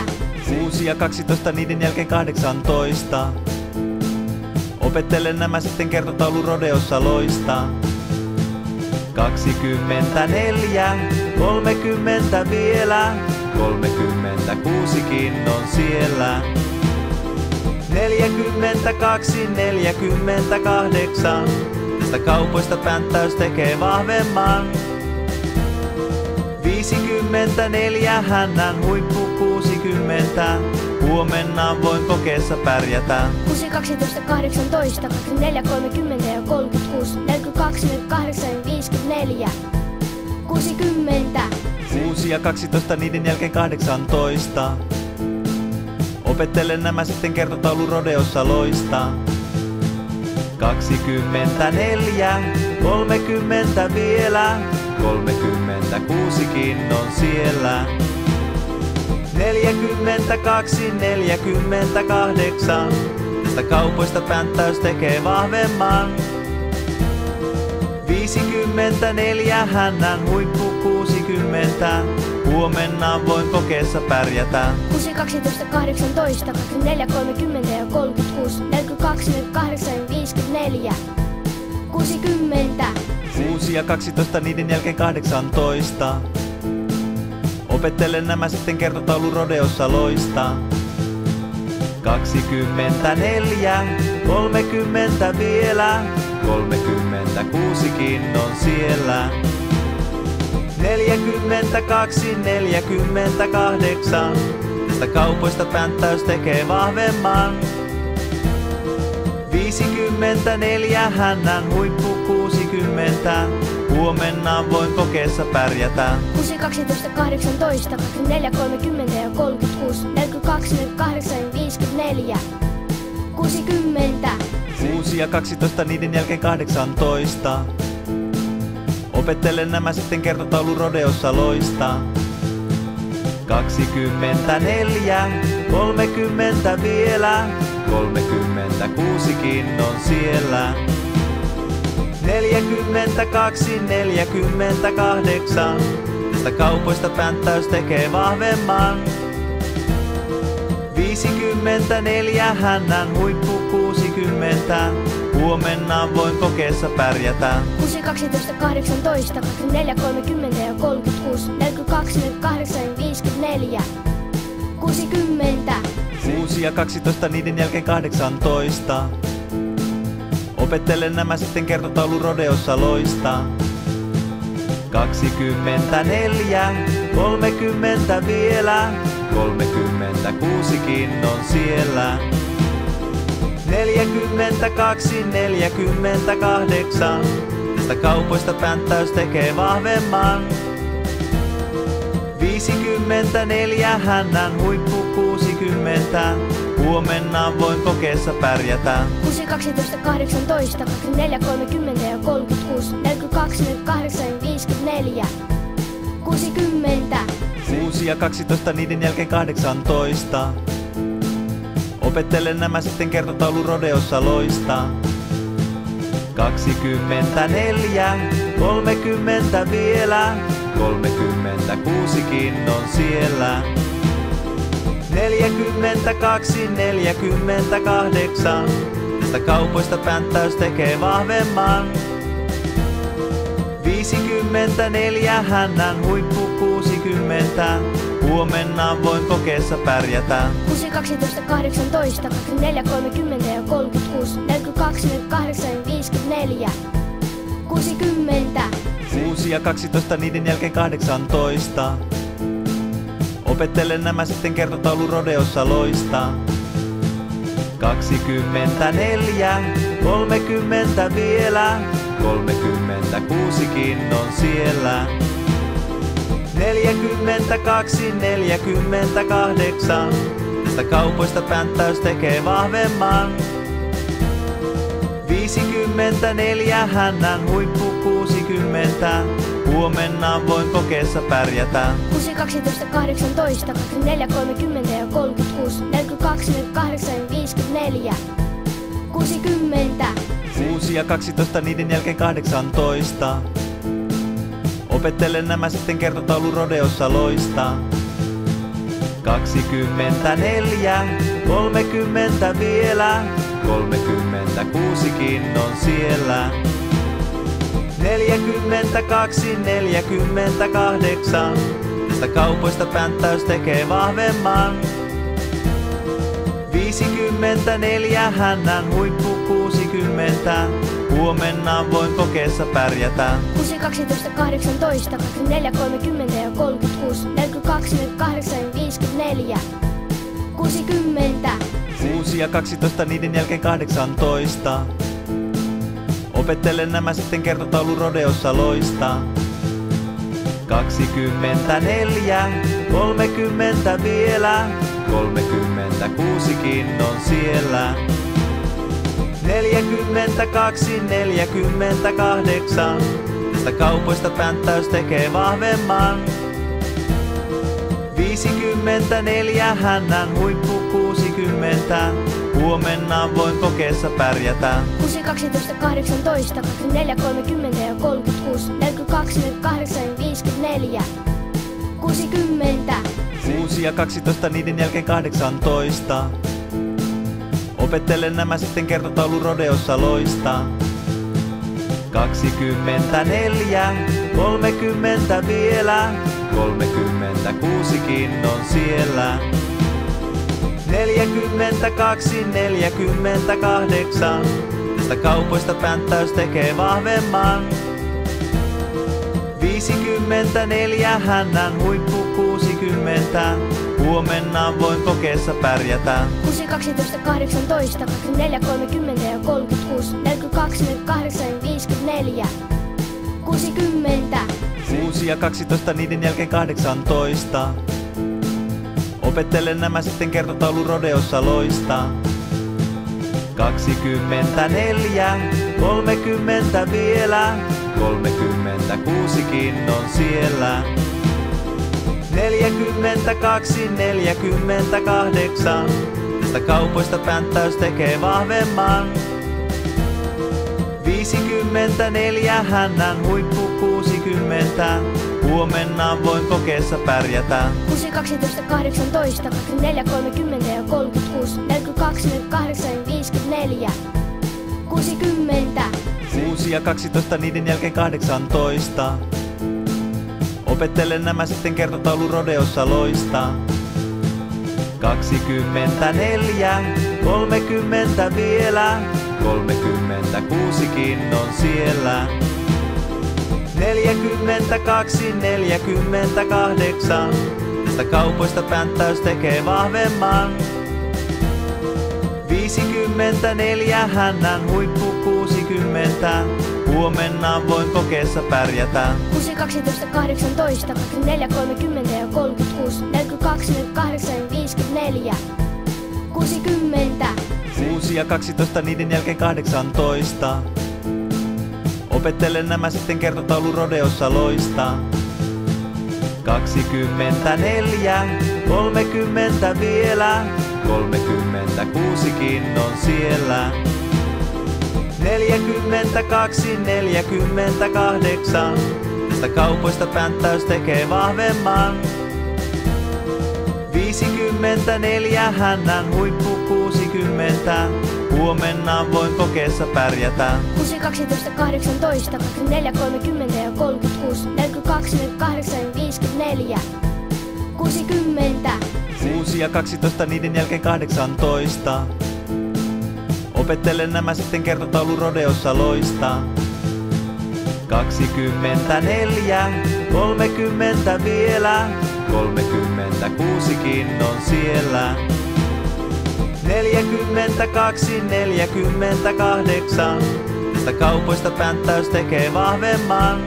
6 ja 12 niiden jälkeen 18. Opettelen nämä sitten kertotaulu rodeossa loistaa. 24, 30 vielä, 36kin on siellä. 42, 48, tästä kaupoista pänttäys tekee vahvemman. 54 hännän huippu 60, huomenna voin kokeessa pärjätä. 6, 12, 18, 24, 30 ja 36, 42, 48 ja 54. 60. 6 ja 12 niiden jälkeen 18. Opettelen nämä sitten kertotaulu rodeossa loistaa. 24, 30 vielä, 36kin on siellä. 42, 48, tästä kaupoista pänttäys tekee vahvemman. 54 hännän huippu 60. Huomenna voin kokeessa pärjätä. 6, 12, 18, 24, 30 ja 36, 42, 48 ja 54. 60. 6 ja 12, niiden jälkeen 18. Opettelen nämä sitten kertotaulu rodeossa loistaa. 24, 30 vielä, 36kin on siellä. 42, 48, tästä kaupoista pänttäys tekee vahvemman. 54 hännän huippu 60, huomenna voin kokeessa pärjätä. 6, 12, 18, 24, 30 ja 36, 42, 48 ja 54. 60. 6 ja 12, niiden jälkeen 18. Opettelen nämä sitten kertotaulu rodeossa loistaa. 24, 30 vielä, 36kin on siellä. 42, 48, tästä kaupoista pänttäys tekee vahvemman. 54 hännän huippu 60, huomenna voin kokeessa pärjätä. 6, 12, 18, 24, 30 ja 36, 42, 48 ja 54. 60. 6 ja 12, niiden jälkeen 18. Opettelen nämä sitten kertotaulu rodeossa loistaa. 24, 30 vielä, 36kin on siellä. 42, 48, tästä kaupoista pänttäys tekee vahvemman. 54 hännän huippu 60, huomenna voin kokeessa pärjätä. 6, 12, 18, 24, 30 ja 36, 42, 48 ja 54. 60. 6 ja 12, niiden jälkeen 18. Opettelen nämä sitten kertotaulu rodeossa loistaa. 24, 30 vielä, 36kin on siellä. 42, 48, tästä kaupoista pänttäys tekee vahvemman. 54 hännän huippu 60, huomenna voin kokeessa pärjätä. 6, 12, 18, 24, 30 ja 36, 42, 48 ja 54. 60. 6 ja 12, niiden jälkeen 18. Opettelen nämä sitten kertotaulu rodeossa loistaa. 24, 30 vielä, 36kin on siellä. 42, 48, tästä kaupoista pänttäys tekee vahvemman. 54 hännän huippu 60, huomenna voin kokeessa pärjätä. 6, 12, 18, 24, 30 ja 36, 42, 48 ja 54. 60. 6 ja 12, niiden jälkeen 18. Opettelen nämä sitten kertotaulu rodeossa loistaa. 24, 30 vielä, 36kin on siellä. 42, 48, tästä kaupoista pänttäys tekee vahvemman. 54 hännän huippu 60, huomenna voin kokeessa pärjätä. 6, 12, 18, 24, 30 ja 36, 42, 48 ja 54. 60. 6 ja 12, niiden jälkeen 18. Opettelen nämä sitten kertotaulu rodeossa loistaa. 24, 30 vielä, 36kin on siellä. 42, 48, tästä kaupoista pänttäys tekee vahvemman. 54 hännän huippu 60, Huomenna voin kokeessa pärjätä. 6, 12, 18, 24, 30 ja 36, 42, 48 ja 54. 60. 6 ja 12, niiden jälkeen 18. Opettelen nämä sitten kertotaulu rodeossa loistaa. 24, 30 vielä, 36kin on siellä. 42, 48, tästä kaupoista pänttäys tekee vahvemman. 54, hännän huippu 60, huomenna voin kokeessa pärjätä. 6, 12, 18, 24, 30 ja 36, 42, 48 ja 54. 60. 6 ja 12, niiden jälkeen 18. Opettelen nämä sitten kertotaulu rodeossa loistaa. 24, 30 vielä, 36kin on siellä. 42, 48, tästä kaupoista pänttäys tekee vahvemman. 54, hännän huippu 60, huomenna voin kokeessa pärjätä. 6, 12, 18, 24, 30 ja 36, 42, 48 ja 54. 60. 6 ja 12, niiden jälkeen 18. Opettelen nämä sitten kertotaulu rodeossa loistaa. 24, 30 vielä, 36kin on siellä. 42, 48, tästä kaupoista pänttäys tekee vahvemman. 54, hännän huippu 60, huomenna voin kokeessa pärjätä. 6, 12, 18, 24, 30 ja 36, 42, 48 ja 54. 60. 6 ja 12, niiden jälkeen 18. Opettelen nämä sitten kertotaulu rodeossa loistaa. 24, 30 vielä, 36kin on siellä. 42, 48, tästä kaupoista pänttäys tekee vahvemman. 54, hännän huippu 60, huomenna voin kokeessa pärjätä. 6, 12, 18, 24, 30 ja 36, 42, 48 ja 54. 60. 6 ja 12, niiden jälkeen 18. Opettelen nämä sitten kertotaulu rodeossa loistaa. 24, 30 vielä, 36kin on siellä. 42, 48, tästä kaupoista pänttäys tekee vahvemman.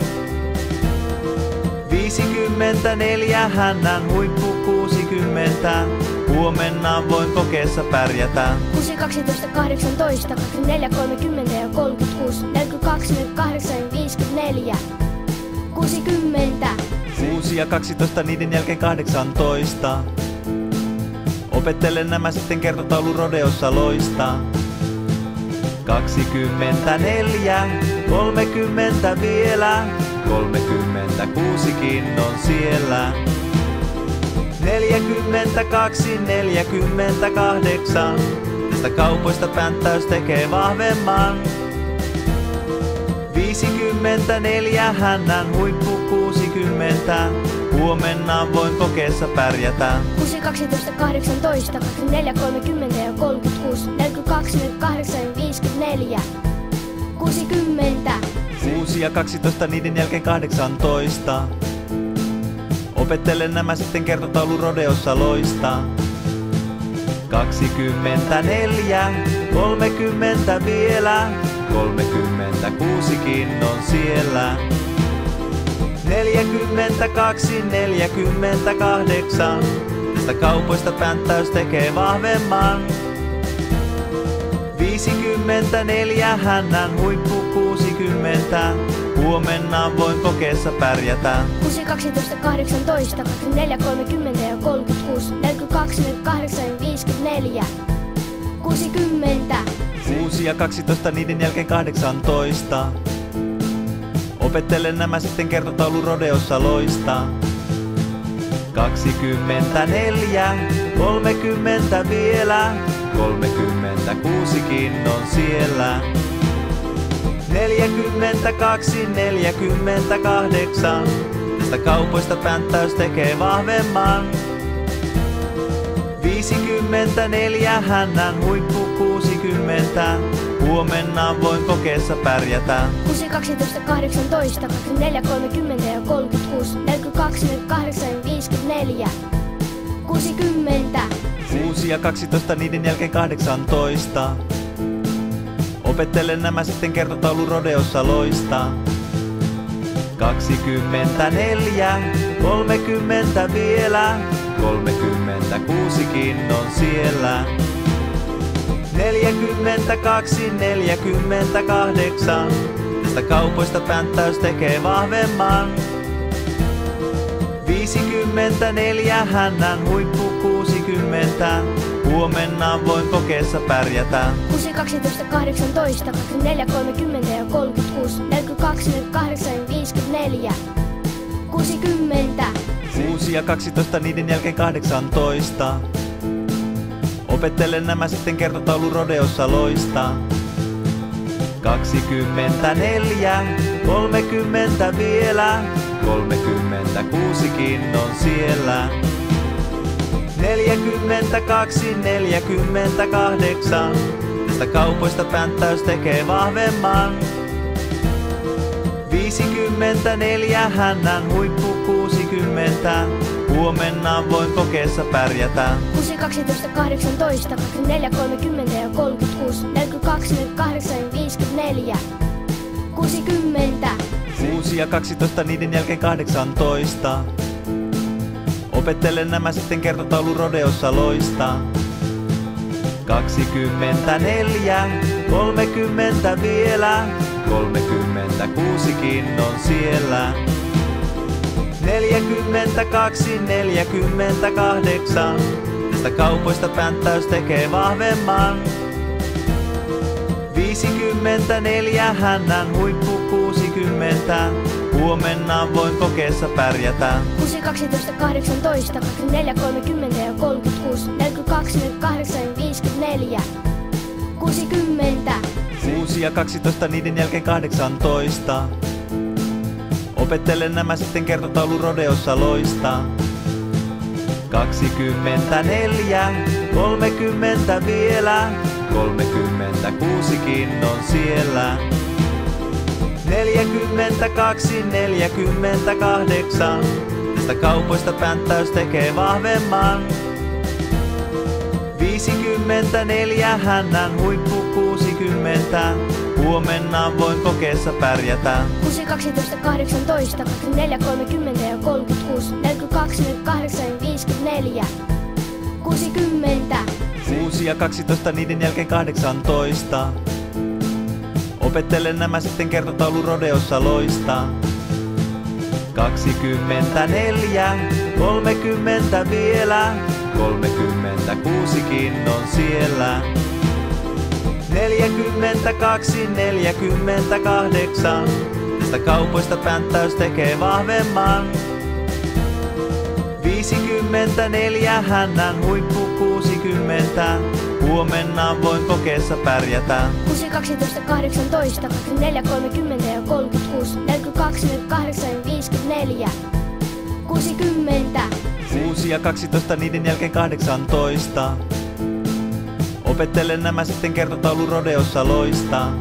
54, hännän huippu 60, huomenna voin kokeessa pärjätä. 6, 12, 18, 24, 30 ja 36, 42, 48 ja 54. 60. 6 ja 12, niiden jälkeen 18. Opettelen nämä sitten kertotaulu rodeossa loistaa. 24, 30 vielä, 36kin on siellä. 42, 48, tästä kaupoista pänttäys tekee vahvemman. 54, hännän huippu 60, huomenna voin kokeessa pärjätä. 6, 12, 18, 24, 30 ja 36, 42, 48 ja 54. 60. 6 ja 12, niiden jälkeen 18. Opettelen nämä sitten kertotaulu rodeossa loistaa. 24, 30 vielä, 36kin on siellä. 42, 48, tästä kaupoista pänttäys tekee vahvemman. 54, hännän huippu 60, huomenna voin kokeessa pärjätä. 6, 12, 18, 24, 30 ja 36, 42, 48 ja 54. 60 6 ja 12 niiden jälkeen 18. Opettelen nämä sitten kertotaulu rodeossa loistaa. 24, 30 vielä, 36kin on siellä. 42, 48, tästä kaupoista pänttäys tekee vahvemman. 54 hännän huippu 60, huomenna voin kokeessa pärjätä. 6, 12, 18, 24, 30 ja 36, 42, 48 ja 54. 60 6 ja 12 niiden jälkeen 18. Opettelen nämä sitten kertotaulu rodeossa loistaa. 24, 30 vielä, 36kin on siellä. 42, 48, tästä kaupoista pänttäys tekee vahvemman. 54 hännän huippu 60, huomenna voin kokeessa pärjätä. 6, 12, 18, 24, 30 ja 36, 42, 48 ja 54. 60 6 ja 12 niiden jälkeen 18. Opettelen nämä sitten kertotaulu rodeossa loistaa. 24, 30 vielä, 36kin on siellä. 42, 48, tästä kaupoista pänttäys tekee vahvemman. 54 hännän huippu 60, huomenna voin kokeessa pärjätä. 6, 12, 18, 24, 30 ja 36, 42, 48 ja 54. 60 6 ja 12 niiden jälkeen 18. Opettelen nämä sitten kertotaulu rodeossa loistaa. 24, 30 vielä, 36kin on siellä. 42, 48, tästä kaupoista pänttäys tekee vahvemman. 54 hännän huippu 60, huomenna voin kokeessa pärjätä. 6, 12, 18, 24, 30 ja 36, 42, 48 ja 54. 60 6 ja 12 niiden jälkeen 18. Opettelen nämä sitten kertotaulu rodeossa loistaa. 24, 30 vielä, 36kin on siellä. 42, 48, tästä kaupoista pänttäys tekee vahvemman. 54 hännän huippu 60, huomenna voin kokeessa pärjätä. 6, 12, 18, 24, 30 ja 36, 42, 48 ja 54. 60 6 ja 12 niiden jälkeen 18. Opettelen nämä sitten kertotaulu rodeossa loistaa. 24, 30 vielä, 36kin on siellä. 42, 48, tästä kaupoista pänttäys tekee vahvemman. 54 hännän huippu 60, huomenna voin kokeessa pärjätä. 6, 12, 18, 24, 30 ja 36, 42, 48 ja 54. 60 6 ja 12 niiden jälkeen 18. Opettelen nämä sitten kertotaulu rodeossa loistaa.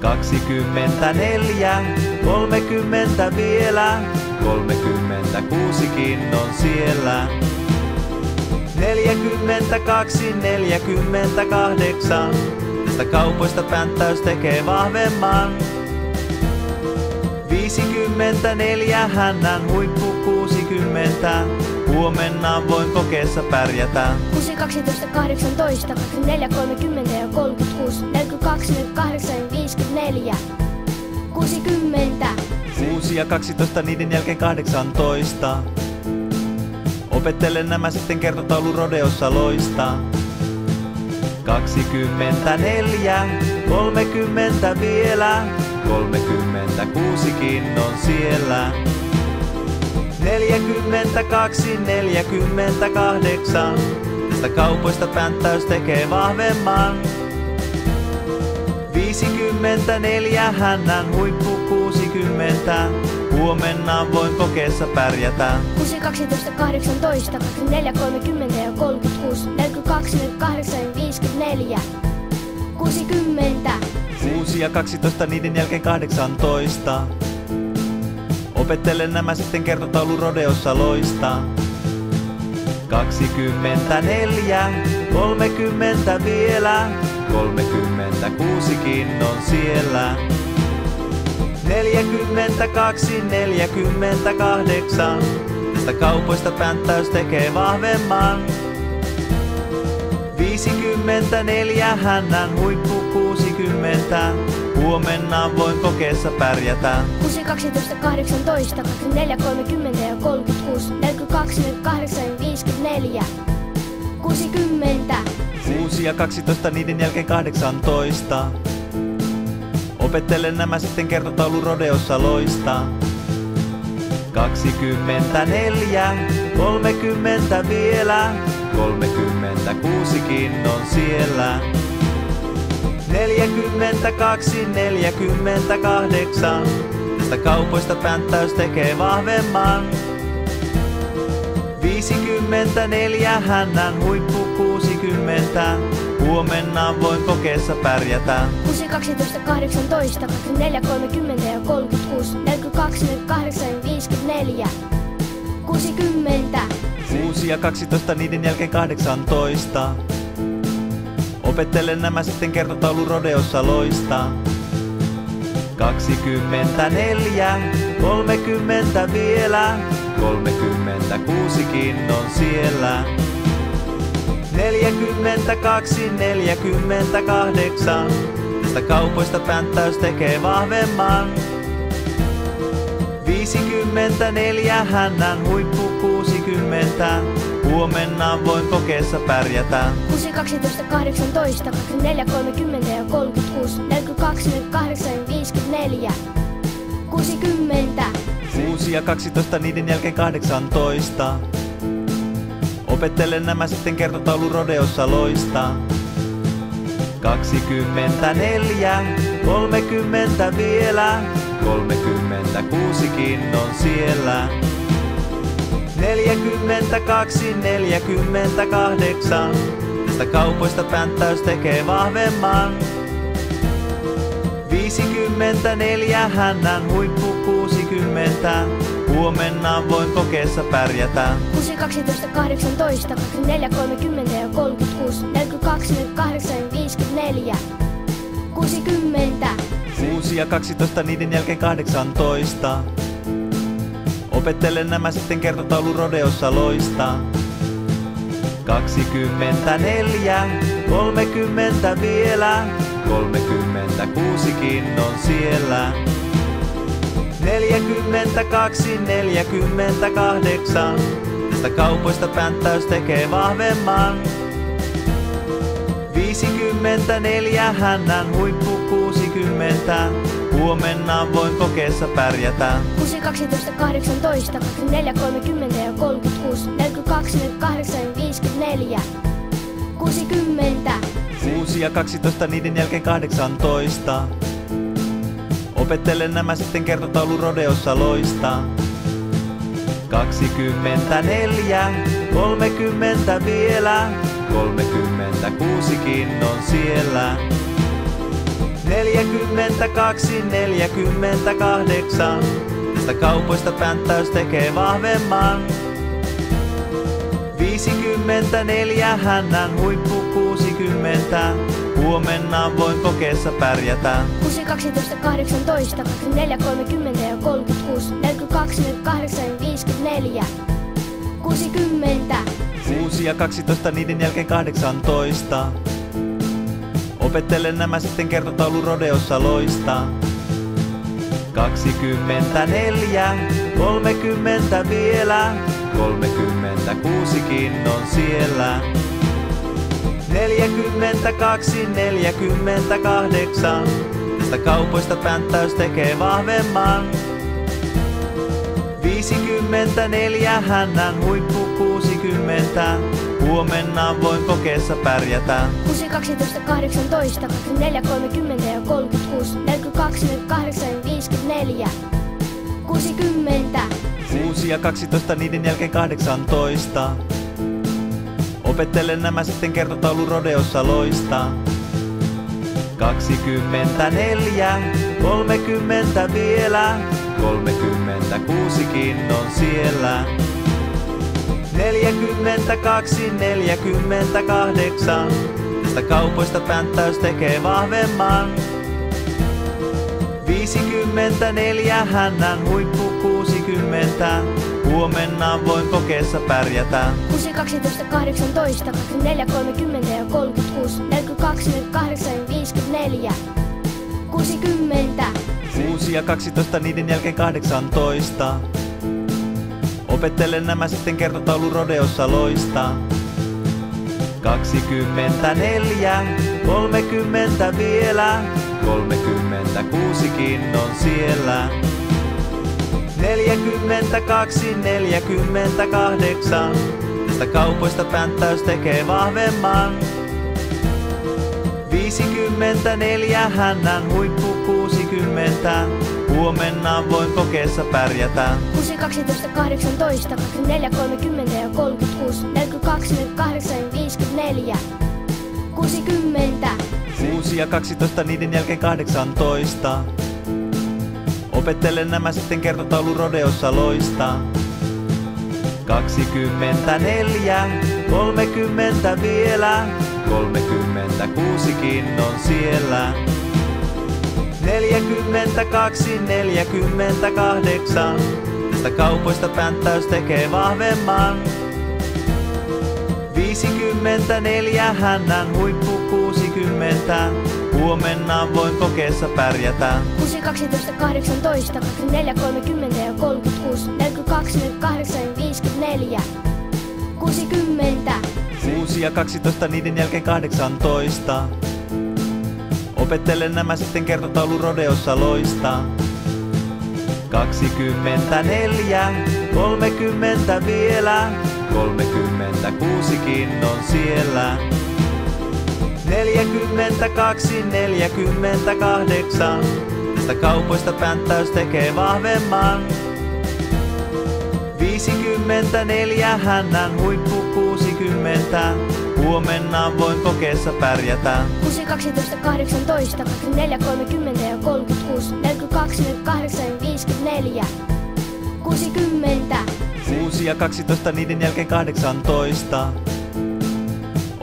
24, 30 vielä, 36kin on siellä. 42, 48, tästä kaupoista pänttäys tekee vahvemman. 54 hännän huippu 60, huomenna voin kokeessa pärjätä. 6, 12, 18, 24, 30 ja 36, 42, 48 ja 54. 60 6 ja 12 niiden jälkeen 18. Opettelen nämä sitten kertotaulu rodeossa loistaa. 24, 30 vielä, 36kin on siellä. 42, 48, tästä kaupoista pänttäys tekee vahvemman. 54, hännän huippu 60, huomenna voin kokeessa pärjätä. 6, 12, 18, 24, 30 ja 36, 42, 48 ja 54. 60. 6 ja 12, niiden jälkeen 18. Opettelen nämä sitten kertotaulu rodeossa loista. 24, 30 vielä, 36kin on siellä. 42, 48, tästä kaupoista pänttäys tekee vahvemman. 54, hännän huippu 60, huomenna voin kokeessa pärjätä. 6, 12, 18, 24, 30 ja 36, 42, 48 ja 54. 60. 6 ja 12, niiden jälkeen 18. Opettelen nämä sitten kertotaulu rodeossa loista. 24, 30 vielä, 36kin on siellä. 42, 48, tästä kaupoista pänttäys tekee vahvemman. 54, hännän huippu 60, huomenna voin kokeessa pärjätä. 6, 12, 18, 24, 30 ja 36, 42, 48 ja 54. 60. 6 ja 12, niiden jälkeen 18. Opettelen nämä sitten kertotaulu rodeossa loista. 24, 30 vielä, 36kin on siellä. 42, 48, tästä kaupoista pänttäys tekee vahvemman. 54, hännän huippu 60, huomenna voin kokeessa pärjätä. 6, 12, 18, 24, 30 ja 36, 42, 48 ja 54. 60. 6 ja 12, niiden jälkeen 18. Opettelen nämä sitten kertotaulu rodeossa loista. 24, 30 vielä, 36kin on siellä. 42, 48, tästä kaupoista pänttäys tekee vahvemman. 54, hännän huippu 60, huomenna voin kokeessa pärjätä. 6, 12, 18, 24, 30 ja 36, 42, 48 ja 54. 60. 6 ja 12, niiden jälkeen 18. Opettelen nämä sitten kertotaulu rodeossa loista. 24, 30 vielä, 36kin on siellä. 42, 48, tästä kaupoista pänttäys tekee vahvemman. 54, hännän huippu 60, huomenna voin kokeessa pärjätä. 6, 12, 18, 24, 30 ja 36, 42, 48 ja 54. 60. 6 ja 12, niiden jälkeen 18. Opettelen nämä sitten kertotaulu rodeossa loista. 24, 30 vielä, 36kin on siellä. 42, 48, tästä kaupoista pänttäys tekee vahvemman. 54, hännän huippu 60, huomenna voin kokeessa pärjätä. 6, 12, 18, 24, 30 ja 36, 42, 48 ja 54. 60. 6 ja 12, niiden jälkeen 18. Opettelen nämä sitten kertotaulu rodeossa loista. 24, 30 vielä, 36kin on siellä. 42, 48. Tästä kaupoista pänttäys tekee vahvemman. 54, hännän huippu 60. Huomenna voin kokeessa pärjätä. 6, 12, 18, 24, 30 ja 36, 42, 48 ja 54. 60. 6 ja 12, niiden jälkeen 18. Opettelen nämä sitten kertotaulu rodeossa loistaa. 24, 30 vielä, 36kin on siellä. 42, 48, tästä kaupoista pänttäys tekee vahvemman. 54, hännän huippu 60, huomenna voin kokeessa pärjätä. 6, 12, 18, 24, 30 ja 36, 42, 48 ja 54. 60. 6 ja 12, niiden jälkeen 18. Opettelen nämä sitten kertotaulu rodeossa loistaa. 24, 30 vielä, 36kin on siellä. 42, 48, tästä kaupoista pänttäys tekee vahvemman. 54, hännän huippu 60, huomenna voin kokeessa pärjätä. 6, 12, 18, 24, 30 ja 36, 42, 48 ja 54. 60. 6 ja 12, niiden jälkeen 18. Opettelen nämä sitten kertotaulu rodeossa loistaa. 24, 30 vielä, 36kin on siellä. 42, 48, tästä kaupoista pänttäys tekee vahvemman. 54, hännän huippu 60, huomenna voin kokeessa pärjätä. 6, 12, 18, 24, 30 ja 36, 42, 48 ja 54. 60. 6 ja 12, niiden jälkeen 18. Opettelen nämä sitten kertotaulu rodeossa loistaa. 24, 30 vielä, 36kin on siellä. 42, 48, tästä kaupoista pänttäys tekee vahvemman. 54, hännän huippu 60, huomenna voin kokeessa pärjätä. 6, 12, 18, 24, 30 ja 36, 42, 48 ja 54. 60. 6 ja 12, niiden jälkeen 18.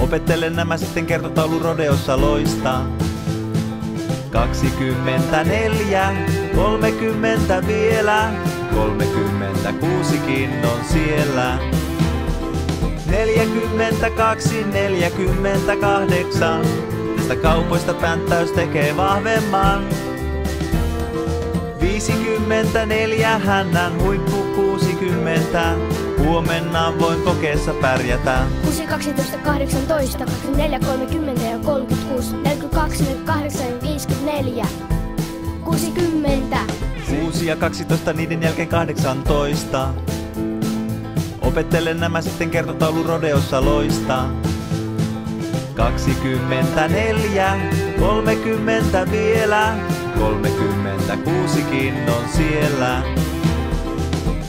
Opettelen nämä sitten kertotaulu rodeossa loistaa. 24, 30 vielä, 36kin on siellä. 42, 48, tästä kaupoista pänttäys tekee vahvemman. 54, hännän huippu 60, huomenna voin kokeessa pärjätä. 6, 12, 18, 24, 30 ja 36, 42, 48 ja 54. 60. 6 ja 12, niiden jälkeen 18. Opettelen nämä sitten kertotaulu rodeossa loistaa. 24, 30 vielä, 36kin on siellä.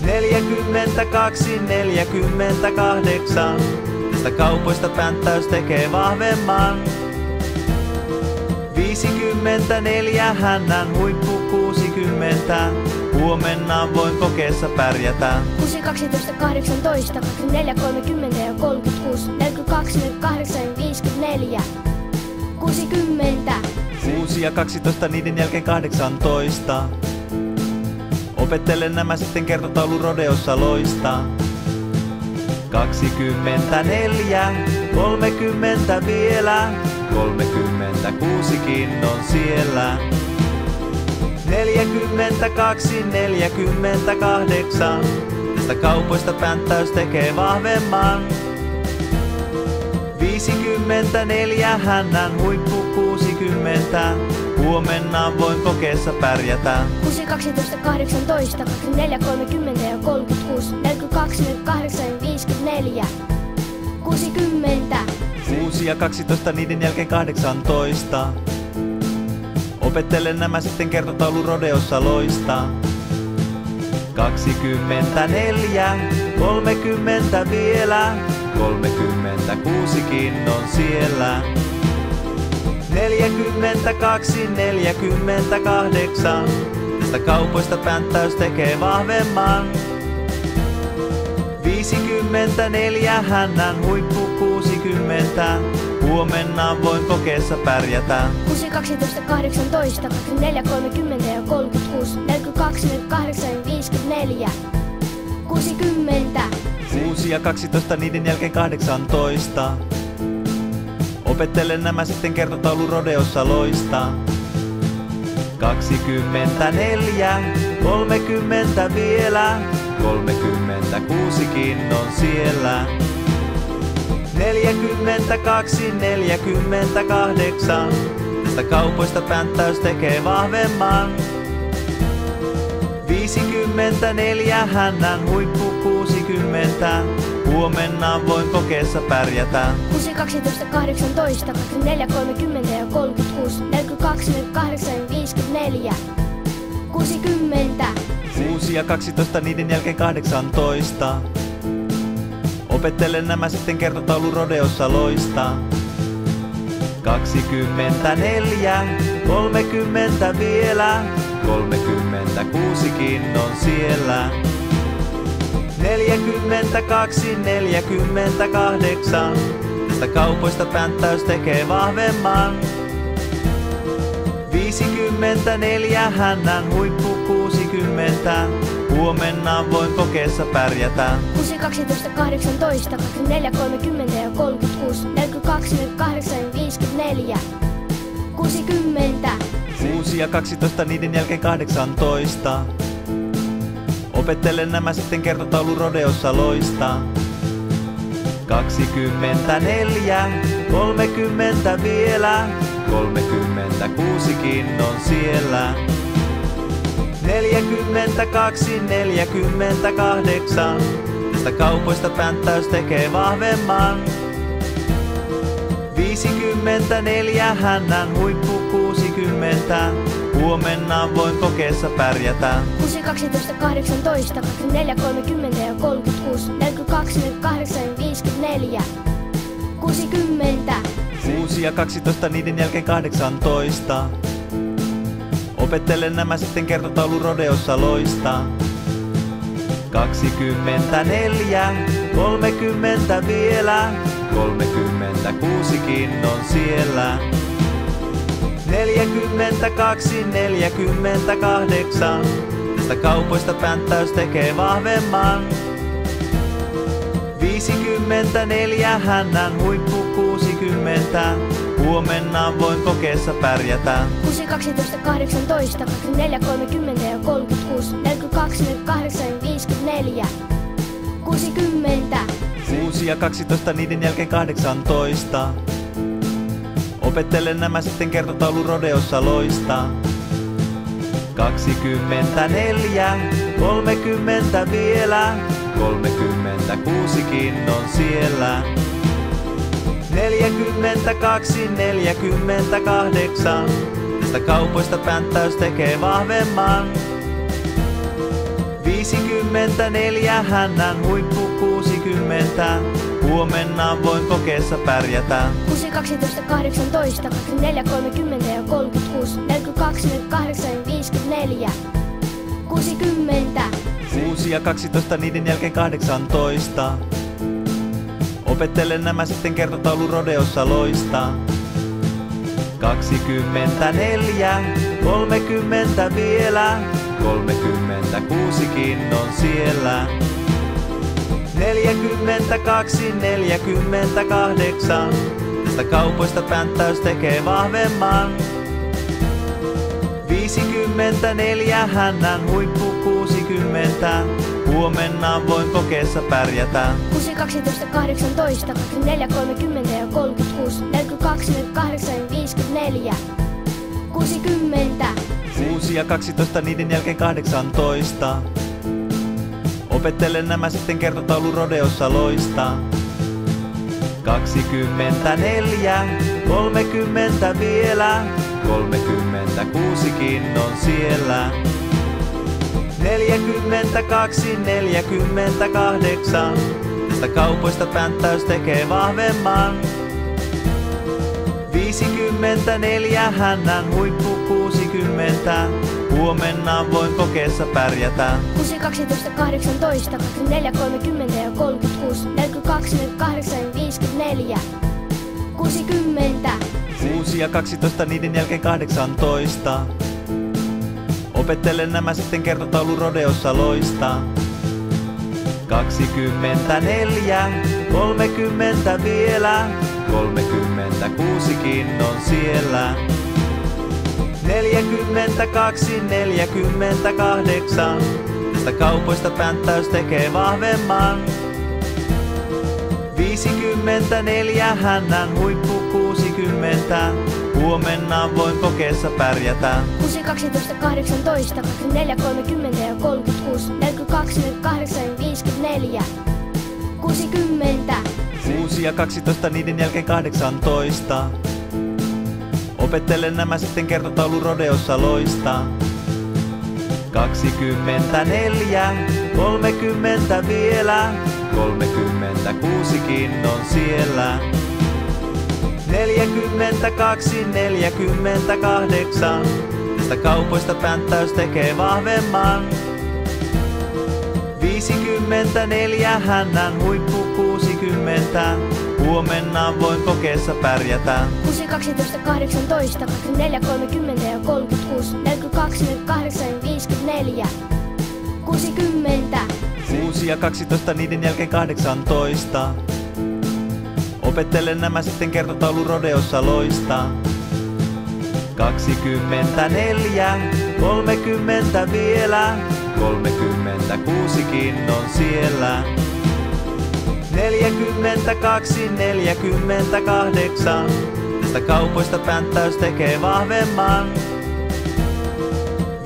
42, 48, tästä kaupoista pänttäys tekee vahvemman. 54, hännän huippu 60, huomenna voin kokeessa pärjätä. 6, 12, 18, 24, 30 ja 36, 42, 48 ja 54. 60. 6 ja 12, niiden jälkeen 18. Opettelen nämä sitten kertotaulu rodeossa loistaa. 24, 30 vielä, 36kin on siellä. 42, 48, tästä kaupoista pänttäys tekee vahvemman. 50 44 hännän huippu 60. Huomenna voin kokeessa pärjätä. 6, 12, 18, 24, 30 ja 36, 42, 48 ja 54. 60. 6 ja 12, niiden jälkeen 18. Opettelen nämä sitten kertotaulu rodeossa loistaa. 24, 30 vielä, 36kin on siellä. 42, 48, tästä kaupoista pänttäys tekee vahvemman. 54 hännän huippu 60, huomenna voin kokeessa pärjätä. 6, 12, 18, 24, 30 ja 36, 42, 48 ja 54. 60. 6 ja 12, niiden jälkeen 18. Opettelen nämä sitten kertotaulu rodeossa loistaa. 24, 30 vielä, 36kin on siellä. 42, 48, tästä kaupoista pänttäys tekee vahvemman. 54 hännän huippu 60, huomenna voin kokeessa pärjätä. 6, 12, 18, 24, 30 ja 36, 42, 48 ja 54. 60. 6 ja 12, niiden jälkeen 18. Opettelen nämä sitten kertotaulu rodeossa loistaa. 24, 30 vielä, 36kin on siellä. 42, 48, tästä kaupoista pänttäys tekee vahvemman. 54 hännän huippu 60, huomenna voin kokeessa pärjätä. 6, 12, 18, 24, 30 ja 36, 42, 48 ja 54. 60. 6 ja 12, niiden jälkeen 18. Opettelen nämä sitten kertotaulu rodeossa loistaa. 24, 30 vielä, 36kin on siellä. 42, 48, tästä kaupoista pänttäys tekee vahvemman. 54 hännän huippu 60, huomenna voin kokeessa pärjätä. 6, 12, 18, 24, 30 ja 36, 42, 48 ja 54. 60. 6 ja 12, niiden jälkeen 18. Opettelen nämä sitten kertotaulu rodeossa loistaa. 24, 30 vielä, 36kin on siellä. 42, 48, tästä kaupoista pänttäys tekee vahvemman. 54 hännän huippu 60, huomenna voin kokeessa pärjätä. 6, 12, 18, 24, 30 ja 36, 42, 48 ja 54. 60. 6 ja 12, niiden jälkeen 18. Opettelen nämä sitten kertotaulu rodeossa loistaa. 24, 30 vielä, 36kin on siellä. 42, 48, tästä kaupoista pänttäys tekee vahvemman. 54 hännän huippu 60, huomenna voin kokeessa pärjätä. 6, 12, 18, 24, 30 ja 36, 42, 48 ja 54. 60. 6 ja 12, niiden jälkeen 18. Opettelen nämä sitten kertotaulu rodeossa loistaa. 24, 30 vielä, 36kin on siellä. 42, 48, tästä kaupoista pänttäys tekee vahvemman. 50 24 hännän huippu 60. Huomenna voin kokeessa pärjätä. 6, 12, 18, 24, 30 ja 36, 42, 48 ja 54. 60. 6 ja 12, niiden jälkeen 18. Opettelen nämä sitten kertotaulu rodeossa loistaa. 24, 30 vielä, 36kin on siellä. 42, 48, tästä kaupoista pänttäys tekee vahvemman. 54 hännän huippu 60, huomenna voin kokeessa pärjätä. 6, 12, 18, 24, 30 ja 36, 42, 48 ja 54. 60. 6 ja 12, niiden jälkeen 18. Opettelen nämä sitten kertotaulu rodeossa loistaa. 24, 30 vielä, 36kin on siellä. 42, 48, tästä kaupoista pänttäys tekee vahvemman. 54 hännän huippu 60, huomenna voin kokeessa pärjätä. 6, 12, 18, 24, 30 ja 36, 42, 48 ja 54. 60. 6 ja 12, niiden jälkeen 18. Opettelen nämä sitten kertotaulu rodeossa loistaa. 24, 30 vielä, 36kin on siellä. 42, 48, tästä kaupoista pänttäys tekee vahvemman. 54 hännän huippu 60, huomenna voin kokeessa pärjätä. 6, 12, 18, 24, 30 ja 36, 42, 48 ja 54. 60. 6 ja 12, niiden jälkeen 18. Opettelen nämä sitten kertotaulu rodeossa loistaa. 24, 30 vielä, 36kin on siellä. 42, 48, tästä kaupoista pänttäys tekee vahvemman.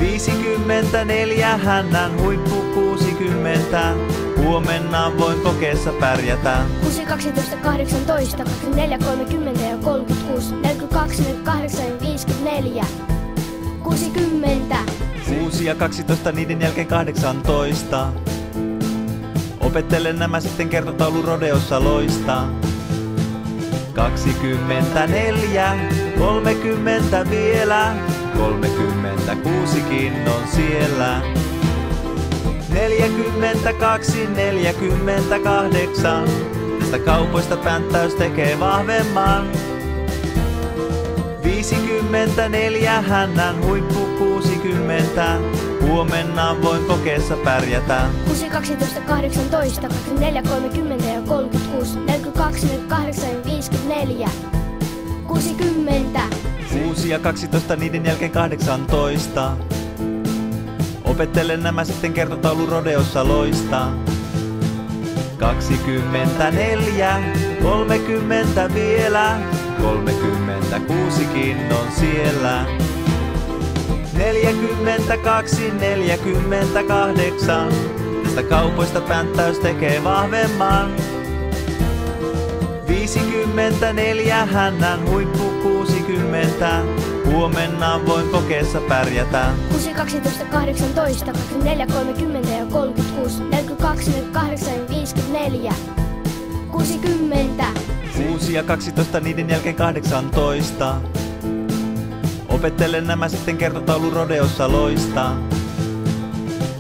54 hännän huippu 60, huomenna voin kokeessa pärjätä. 6, 12, 18, 24, 30 ja 36, 42, 48 ja 54. 60. 6 ja 12, niiden jälkeen 18. Opettelen nämä sitten kertotaulu rodeossa loistaa. 24, 30 vielä, 36kin on siellä. 42, 48, tästä kaupoista pänttäys tekee vahvemman. 54 hännän huippu 60, huomenna voin kokeessa pärjätä. 6, 12, 18, 24, 30 ja 36, 42, 48 ja 54. 60. 6 ja 12, niiden jälkeen 18. Opettelen nämä sitten kertotaulu rodeossa loistaa. 24, 30 vielä, 36kin on siellä. 42, 48, tästä kaupoista pänttäys tekee vahvemman. 54 hännän huippu 60, huomenna voin kokeessa pärjätä. 6, 12, 18, 24, 30 ja 36, 42, 48 ja 54. 60. 6 ja 12, niiden jälkeen 18. Opettelen nämä sitten kertotaulu rodeossa loistaa.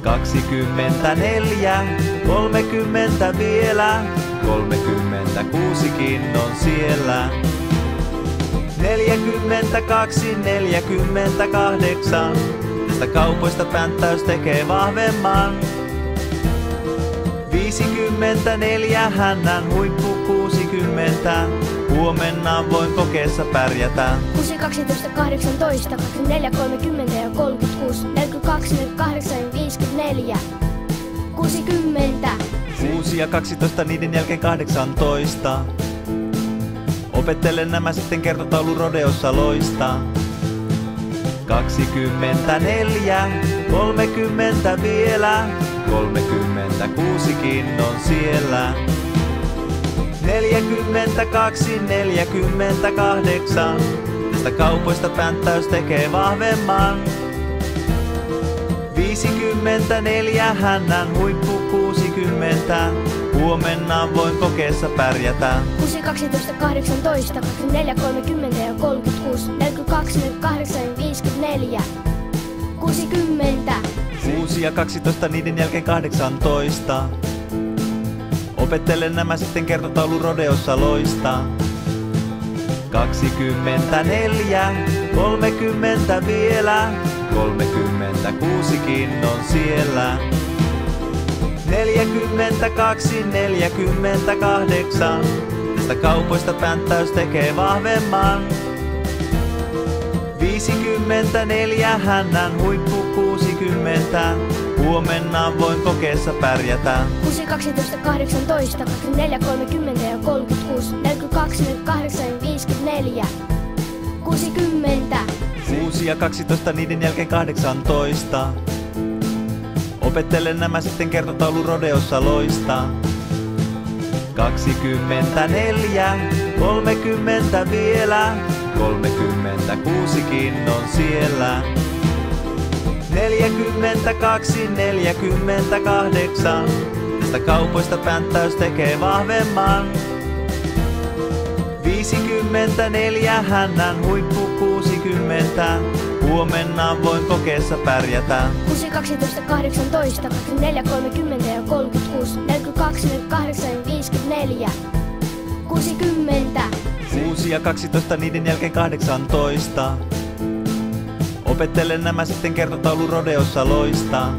24, 30 vielä, 36kin on siellä. 42, 48, tästä kaupoista pänttäys tekee vahvemman. 54 hännän huippu 60, huomenna voin kokeessa pärjätä. 6, 12, 18, 24, 30 ja 36, 36, 42, 48, 54, 60. 6 ja 12, niiden jälkeen 18. Opettelen nämä sitten kertotaulu rodeossa loistaa. 24, 30 vielä, 36kin on siellä. 42, 48, tästä kaupoista pänttäys tekee vahvemman. 54, hännän huippu 60, huomenna voin kokeessa pärjätä. 6, 12, 18, 24, 30 ja 36, 42, 48, 54, 60. 6 ja 12, niiden jälkeen 18. Opettelen nämä sitten kertotaulu rodeossa loistaa. 24, 30 vielä, 36kin on siellä. 42, 48, tästä kaupoista pänttäys tekee vahvemman. 54, hännän huippu 60, huomenna voin kokeessa pärjätä. 6, 12, 18, 24, 30 ja 36, 42, 48, 54, 60. 6 ja 12, niiden jälkeen 18. Opettelen nämä sitten kertotaulu rodeossa loistaa. 24, 30 vielä, 36kin on siellä. 42, 48, tästä kaupoista pänttäys tekee vahvemman. 54, hännän huippu 60, huomenna voin kokeessa pärjätä. 6, 12, 18, 24, 30 ja 36, 42, 48, 54, 60. 6 ja 12, niiden jälkeen 18. Opettelen nämä sitten kertotaulu rodeossa loistaa.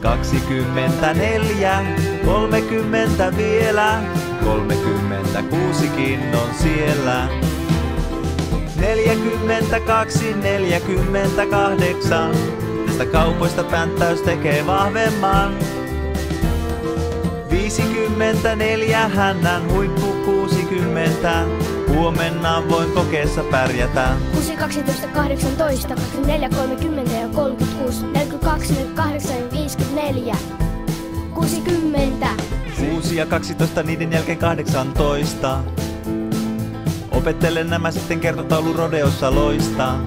24, 30 vielä, 36kin on siellä. 42, 48, tästä kaupoista pänttäys tekee vahvemman. 54, hännän huippu 60, huomenna voin kokeessa pärjätä. 6, 12, 18, 24, 30 ja 36, 42, 48, 54, 60. 6 ja 12, niiden jälkeen 18. Opettelen nämä sitten kertotaulu rodeossa loistaa.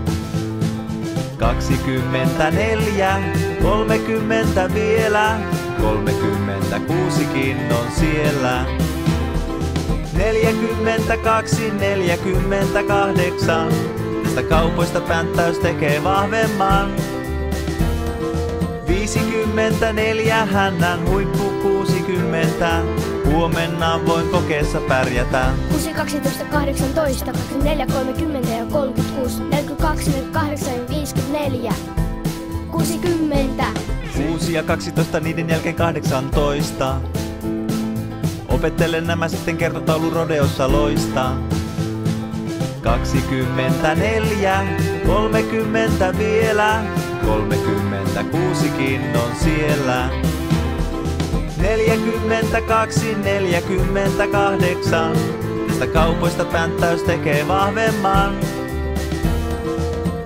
24, 30 vielä, 36kin on siellä. 42, 48, tästä kaupoista pänttäys tekee vahvemman. 54, hännän huippu 60, huomenna voin kokeessa pärjätä. 6, 12, 18, 24, 30 ja 36, 42, 48, 54, 60. 6 ja 12, niiden jälkeen 18. Opettelen nämä sitten kertotaulu rodeossa loistaa. 24, 30 vielä, 36kin on siellä. 42, 48, tästä kaupoista pänttäys tekee vahvemman.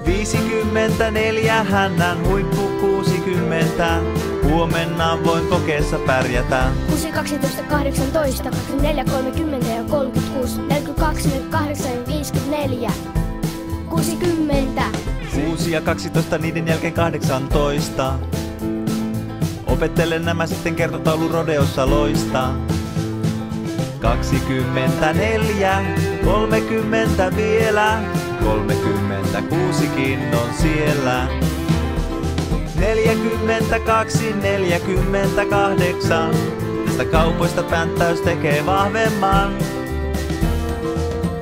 54, hännän huippu 60, huomenna voin kokeessa pärjätä. 6, 12, 18, 24, 30 ja 36, 42, 48, 54, 60. 6 ja 12, niiden jälkeen 18. Opettelen nämä sitten kertotaulu rodeossa loistaa. 24, 30 vielä, 36kin on siellä. 42, 48, tästä kaupoista pänttäys tekee vahvemman.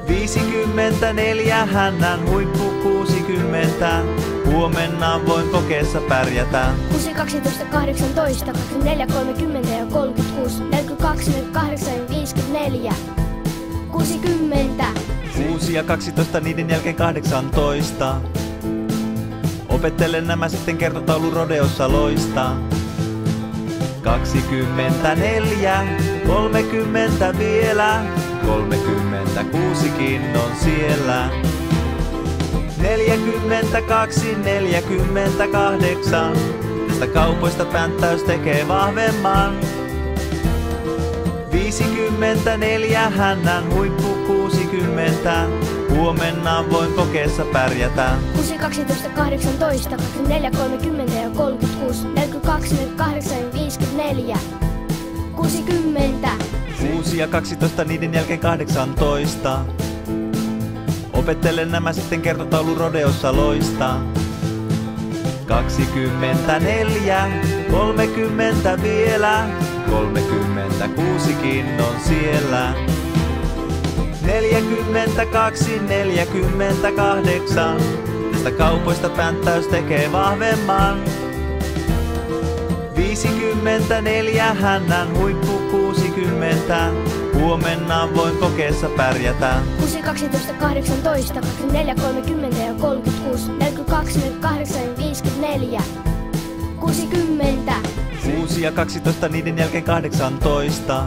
54, hännän huippu 60, huomenna voin kokeessa pärjätä. 6, 12, 18, 24, 30 ja 36, 42, 48, 54, 60. 6 ja 12, niiden jälkeen 18. Opettelen nämä sitten kertotaulu rodeossa loistaa. 24, 30 vielä, 36kin on siellä. 42, 48, tästä kaupoista pänttäys tekee vahvemman. 54, hännän huippu 60, huomenna voin kokeessa pärjätä. 6, 12, 18, 24, 30 ja 36, 42, 48 ja 54. 60. 6 ja 12, niiden jälkeen 18. Opettelen nämä sitten kertotaulu rodeossa loistaa. 24, 30 vielä, 36kin on siellä. 42, 48, tästä kaupoista pänttäys tekee vahvemman. 54, hännän huippu 60, huomenna voin kokeessa pärjätä. 6, 12, 18, 24, 30 ja 36, 42, 48 ja 54. 60. 6 ja 12, niiden jälkeen 18.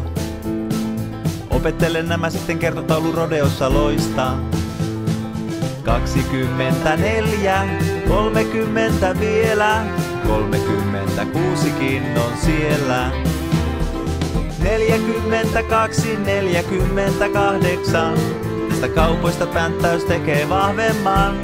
Opettelen nämä sitten kertotaulu rodeossa loistaa. 24, 30 vielä, 36kin on siellä. 42, 48, tästä kaupoista pänttäys tekee vahvemman.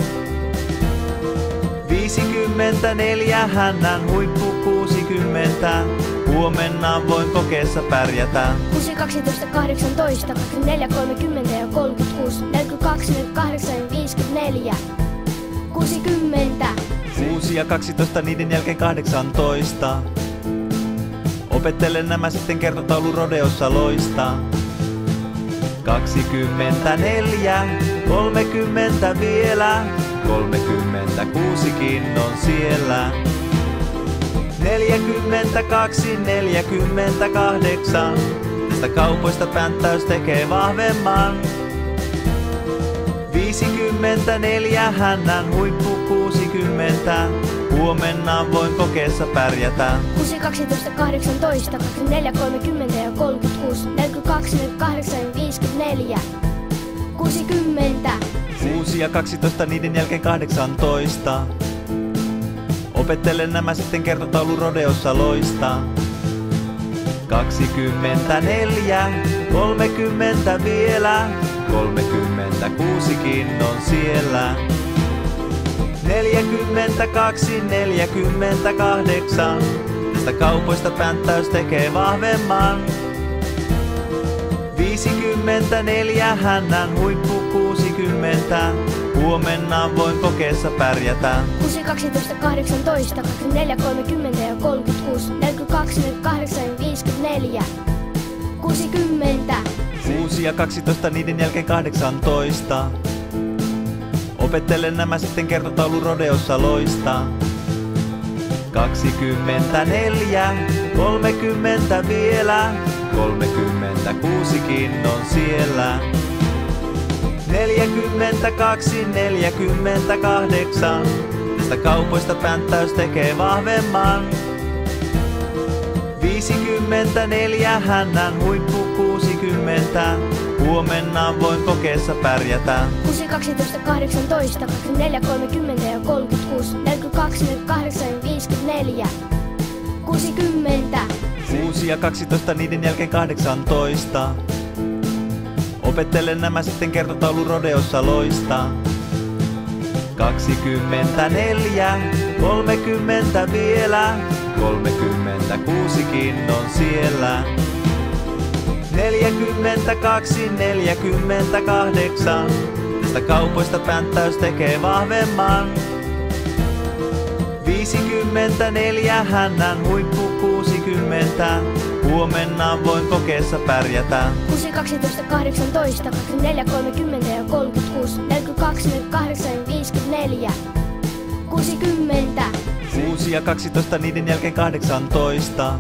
54, hännän huippu 60, huomenna voin kokeessa pärjätä. 6, 12, 18, 24, 30 ja 36, 42, 48 ja 54. 60. 6 ja 12, niiden jälkeen 18. Opettelen nämä sitten kertotaulu rodeossa loistaa. 24, 30 vielä, 36kin on siellä. 42, 48, tästä kaupoista pänttäys tekee vahvemman. 54, hännän huippu 60, huomenna voin kokeessa pärjätä. 6, 12, 18, 24, 30 ja 36, 42, 48 ja 54. 60. 6 ja 12, niiden jälkeen 18. Opettelen nämä sitten kertotaulu rodeossa loistaa. 24, 30 vielä, 36kin on siellä. 42, 48, tästä kaupoista pänttäys tekee vahvemman. 54, hännän huippu 60, huomenna voin kokeessa pärjätä. 6, 12, 18, 24, 30 ja 36, 42, 48 ja 54. 60. 6 ja 12, niiden jälkeen 18. Opettelen nämä sitten kertotaulu rodeossa loistaa. 24, 30 vielä, 36kin on siellä. 42, 48, tästä kaupoista pänttäys tekee vahvemman. 54, hännän huippu 60, huomenna voin kokeessa pärjätä. 6, 12, 18, 24, 30 ja 36, 42, 48 ja 54. 60. 6 ja 12, niiden jälkeen 18. Opettelen nämä sitten kertotaulu rodeossa loistaa. 24, 30 vielä, 36kin on siellä. 42, 48, tästä kaupoista pänttäys tekee vahvemman. 54, hännän huippu 60, huomenna voin kokeessa pärjätä. 6, 12, 18, 24, 30 ja 36, 42, 48 ja 54. 60. 6 ja 12, niiden jälkeen 18.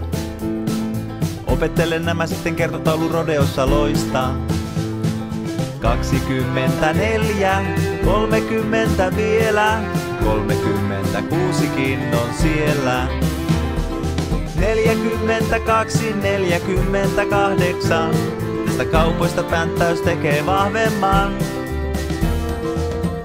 Opettelen nämä sitten kertotaulu rodeossa loistaa. 24, 30 vielä, 36kin on siellä. 42, 48, tästä kaupoista pänttäys tekee vahvemman.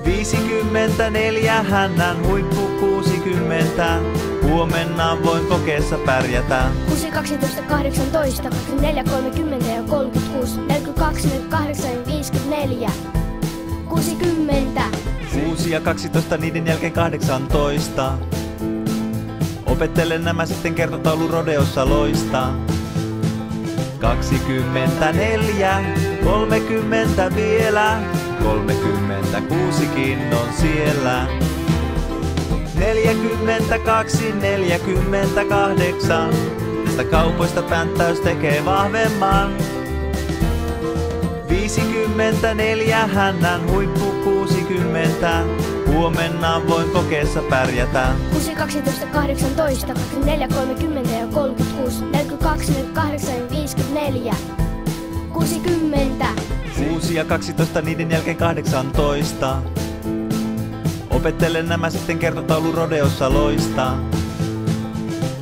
54, hännän huippu 60, huomenna voin kokeessa pärjätä. 6, 12, 18, 24, 30 ja 36, 42, 48 ja 54. 60. 6 ja 12, niiden jälkeen 18. Opettelen nämä sitten kertotaulu rodeossa loistaa. 24, 30 vielä, 36kin on siellä. 42, 48, tästä kaupoista pänttäys tekee vahvemman. 54, hännän huippu 60, huomenna voin kokeessa pärjätä. 6, 12, 18, 24, 30 ja 36, 42, 48 ja 54. 60. 6 ja 12, niiden jälkeen 18. Opettelen nämä sitten kertotaulu rodeossa loistaa.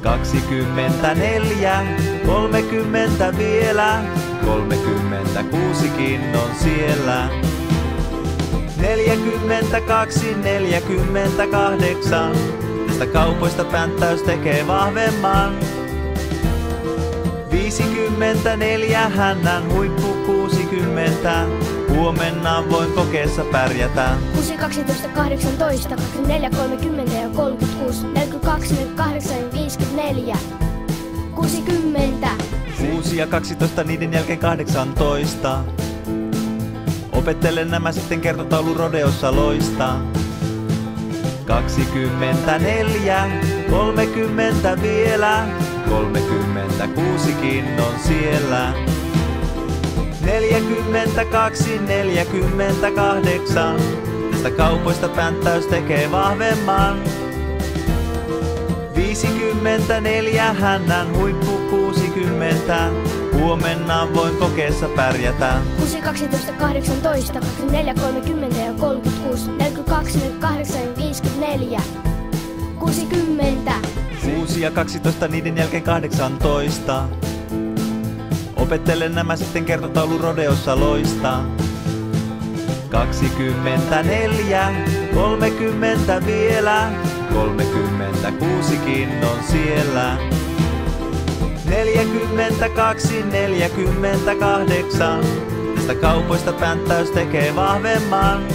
24, 30 vielä, 36kin on siellä. 42, 48, tästä kaupoista pänttäys tekee vahvemman. 54, hännän huippu 60, huomenna voin kokeessa pärjätä. 6, 12, 18, 24, 30 ja 36, 42, 48 ja 54. 60. 6 ja 12, niiden jälkeen 18. Opettelen nämä sitten kertotaulu rodeossa loistaa. 24, 30 vielä, 36kin on siellä. 42, 48, tästä kaupoista pänttäys tekee vahvemman. 54, hännän huippu 60, huomenna voin kokeessa pärjätä. 6, 12, 18, 24, 30 ja 36, 42, 48 ja 54. 60. 6 ja 12, niiden jälkeen 18. Opettelen nämä sitten kertotaulu rodeossa loistaa. 24, 30 vielä, 36kin on siellä. 42, 48, tästä kaupoista pänttäys tekee vahvemman.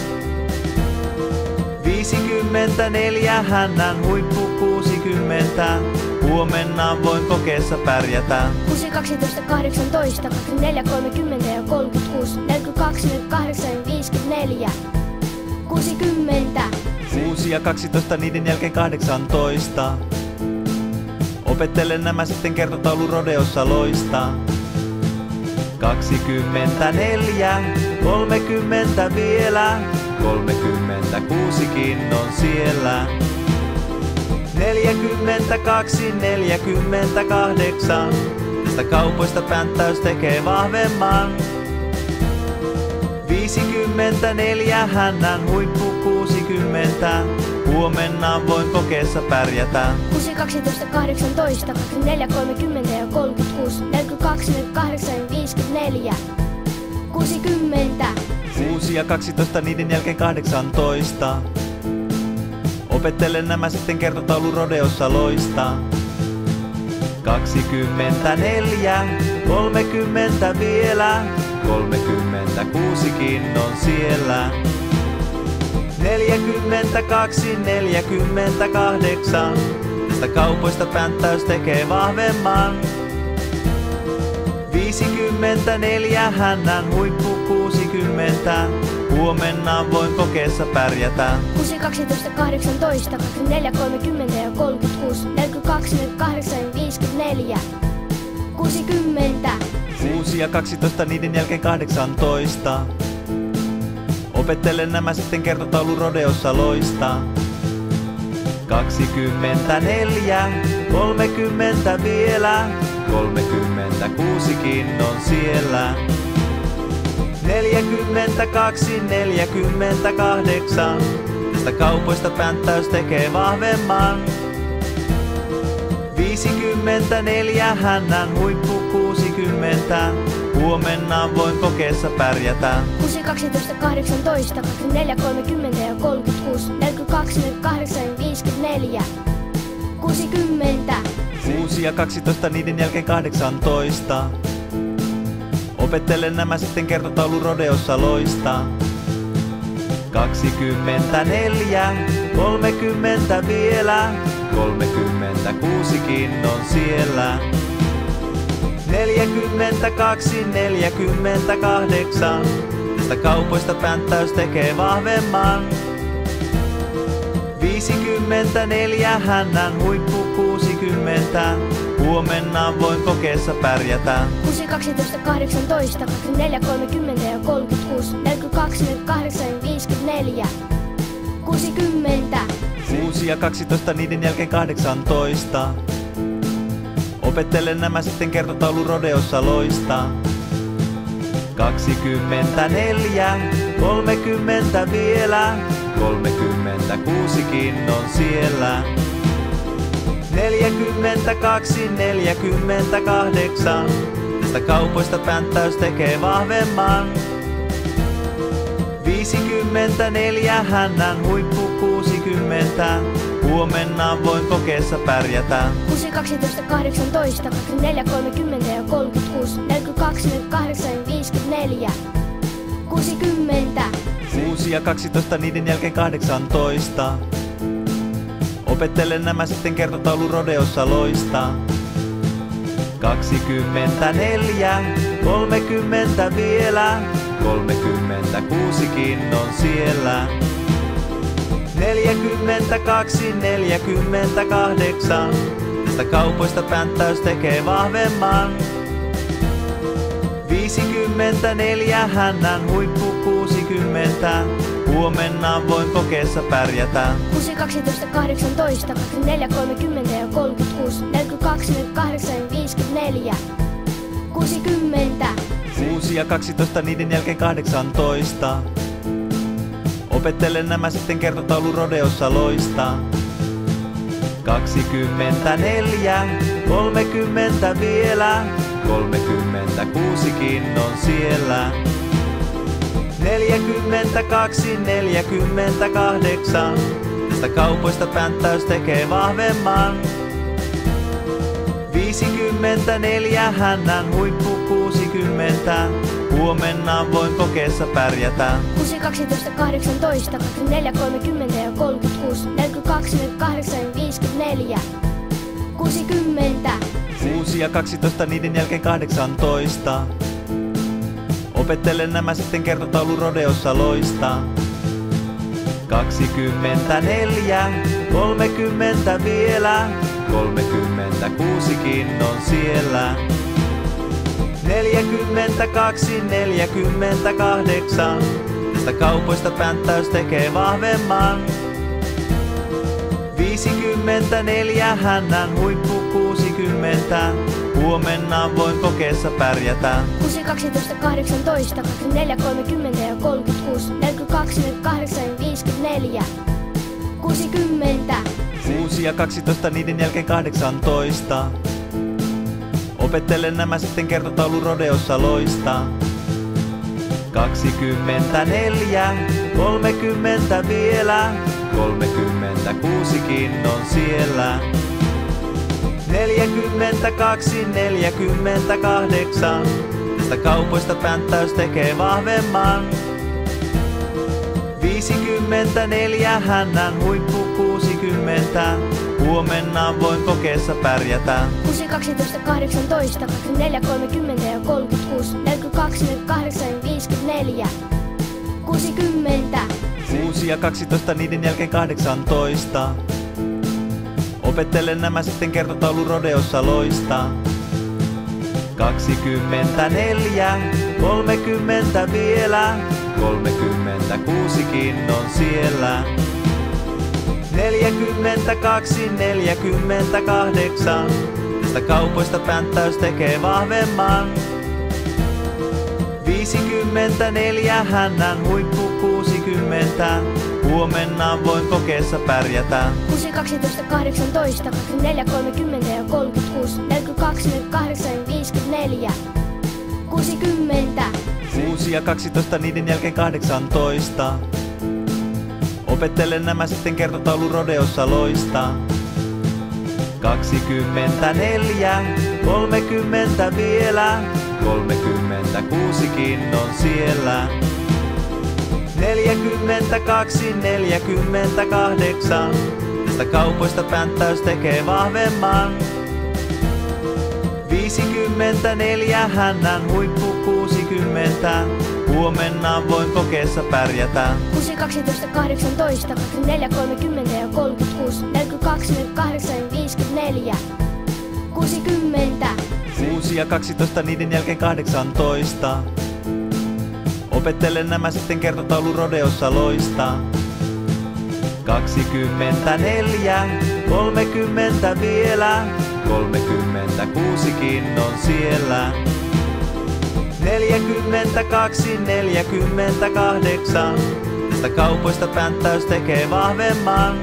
54, hännän huippu 60, huomenna voin kokeessa pärjätä. 6, 12, 18, 24, 30 ja 36, 42, 48 ja 54. 60. 6 ja 12, niiden jälkeen 18. Opettelen nämä sitten kertotaulu rodeossa loistaa. 24, 30 vielä, 36kin on siellä. 42, 48, tästä kaupoista pänttäys tekee vahvemman. 54, hännän huippu 60, huomenna voin kokeessa pärjätä. 6, 12, 18, 24, 30 ja 36, 42, 48 ja 54. 60. 6 ja 12, niiden jälkeen 18. Opettelen nämä sitten kertotaulu rodeossa loistaa. 24, 30 vielä, 36kin on siellä. 42, 48, tästä kaupoista pänttäys tekee vahvemman. 54, hännän huippu 60, huomenna voin kokeessa pärjätä. 6, 12, 18, 24, 30 ja 36, 42, 48 ja 54. 60. 6 ja 12, niiden jälkeen 18. Opettelen nämä sitten kertotaulu rodeossa loistaa. 24, 30 vielä, 36kin on siellä. 42, 48, Tästä kaupoista pänttäys tekee vahvemman. 54 hännän huippu 60. Huomenna voin kokeessa pärjätä. 6, 12, 18, 24, 30 ja 36, 42, 48 ja 54. 60. 6 ja 12, niiden jälkeen 18. Opettelen nämä sitten kertotaulu rodeossa loistaa. 24, 30 vielä, 36kin on siellä. 42, 48, tästä kaupoista pänttäys tekee vahvemman. 54 hännän huippu 60, huomenna voin kokeessa pärjätä. 6, 12, 18, 24, 30 ja 36, 42, 48 ja 54. 60. 6 ja 12, niiden jälkeen 18. Opettelen nämä sitten kertotaulu rodeossa loistaa. 24, 30 vielä, 36kin on siellä. 42, 48, tästä kaupoista pänttäys tekee vahvemman. 54 hännän huippu 60, huomenna voin kokeessa pärjätä. 6, 12, 18, 24, 30 ja 36, 42, 48 ja 54. 60. 6 ja 12, niiden jälkeen 18. Opettelen nämä sitten kertotaulu rodeossa loistaa. 24, 30 vielä, 36kin on siellä. 42, 48, tästä kaupoista pänttäys tekee vahvemman. 54 hännän huippu 60, huomenna voin kokeessa pärjätä. 6, 12, 18, 24, 30 ja 36, 42, 48 ja 54. 60. 6 ja 12, niiden jälkeen 18. Opettelen nämä sitten kertotaulu rodeossa loistaa. 24, 30 vielä, 36kin on siellä. 42, 48, tästä kaupoista pänttäys tekee vahvemman. 54 hännän huippu 60, huomenna voin kokeessa pärjätä. 6, 12, 18, 24, 30 ja 36, 42, 48 ja 54. 60. 6 ja 12, niiden jälkeen 18. Opettelen nämä sitten kertotaulu rodeossa loistaa. 24, 30 vielä, 36kin on siellä. 42, 48, tästä kaupoista pänttäys tekee vahvemman. 54 hännän huippu 60, huomenna voin kokeessa pärjätä. 6, 12, 18, 24, 30 ja 36, 42, 48 ja 54. 60. 6 ja 12, niiden jälkeen 18. Opettelen nämä sitten kertotaulu rodeossa loistaa. 24, 30 vielä, 36kin on siellä. 42, 48, tästä kaupoista pänttäys tekee vahvemman. 54 hännän huippu 60, huomenna voin kokeessa pärjätä. 6, 12, 18, 24, 30 ja 36, 42, 48 ja 54. 60. 6 ja 12, niiden jälkeen 18. Opettelen nämä sitten kertotaulu rodeossa loistaa. 24, 30 vielä, 36kin on siellä. 42, 48, tästä kaupoista pänttäys tekee vahvemman. 54 hännän huippu 60, Huomenna voin kokeessa pärjätä. 6, 12, 18, 24, 30 ja 36, 42, 48 ja 54. 60. 6 ja 12, niiden jälkeen 18. Opettelen nämä sitten kertotaulu rodeossa loistaa. 24, 30 vielä, 36kin on siellä. 42, 48, tästä kaupoista pänttäys tekee vahvemman. 54, hännän huippu 60, huomenna voin kokeessa pärjätä. 6, 12, 18, 24, 30 ja 36, 42, 48 ja 54. 60. 6 ja 12, niiden jälkeen 18. Opettelen nämä sitten kertotaulu rodeossa loistaa. 24, 30 vielä, 36kin on siellä. 42, 48, tästä kaupoista pänttäys tekee vahvemman.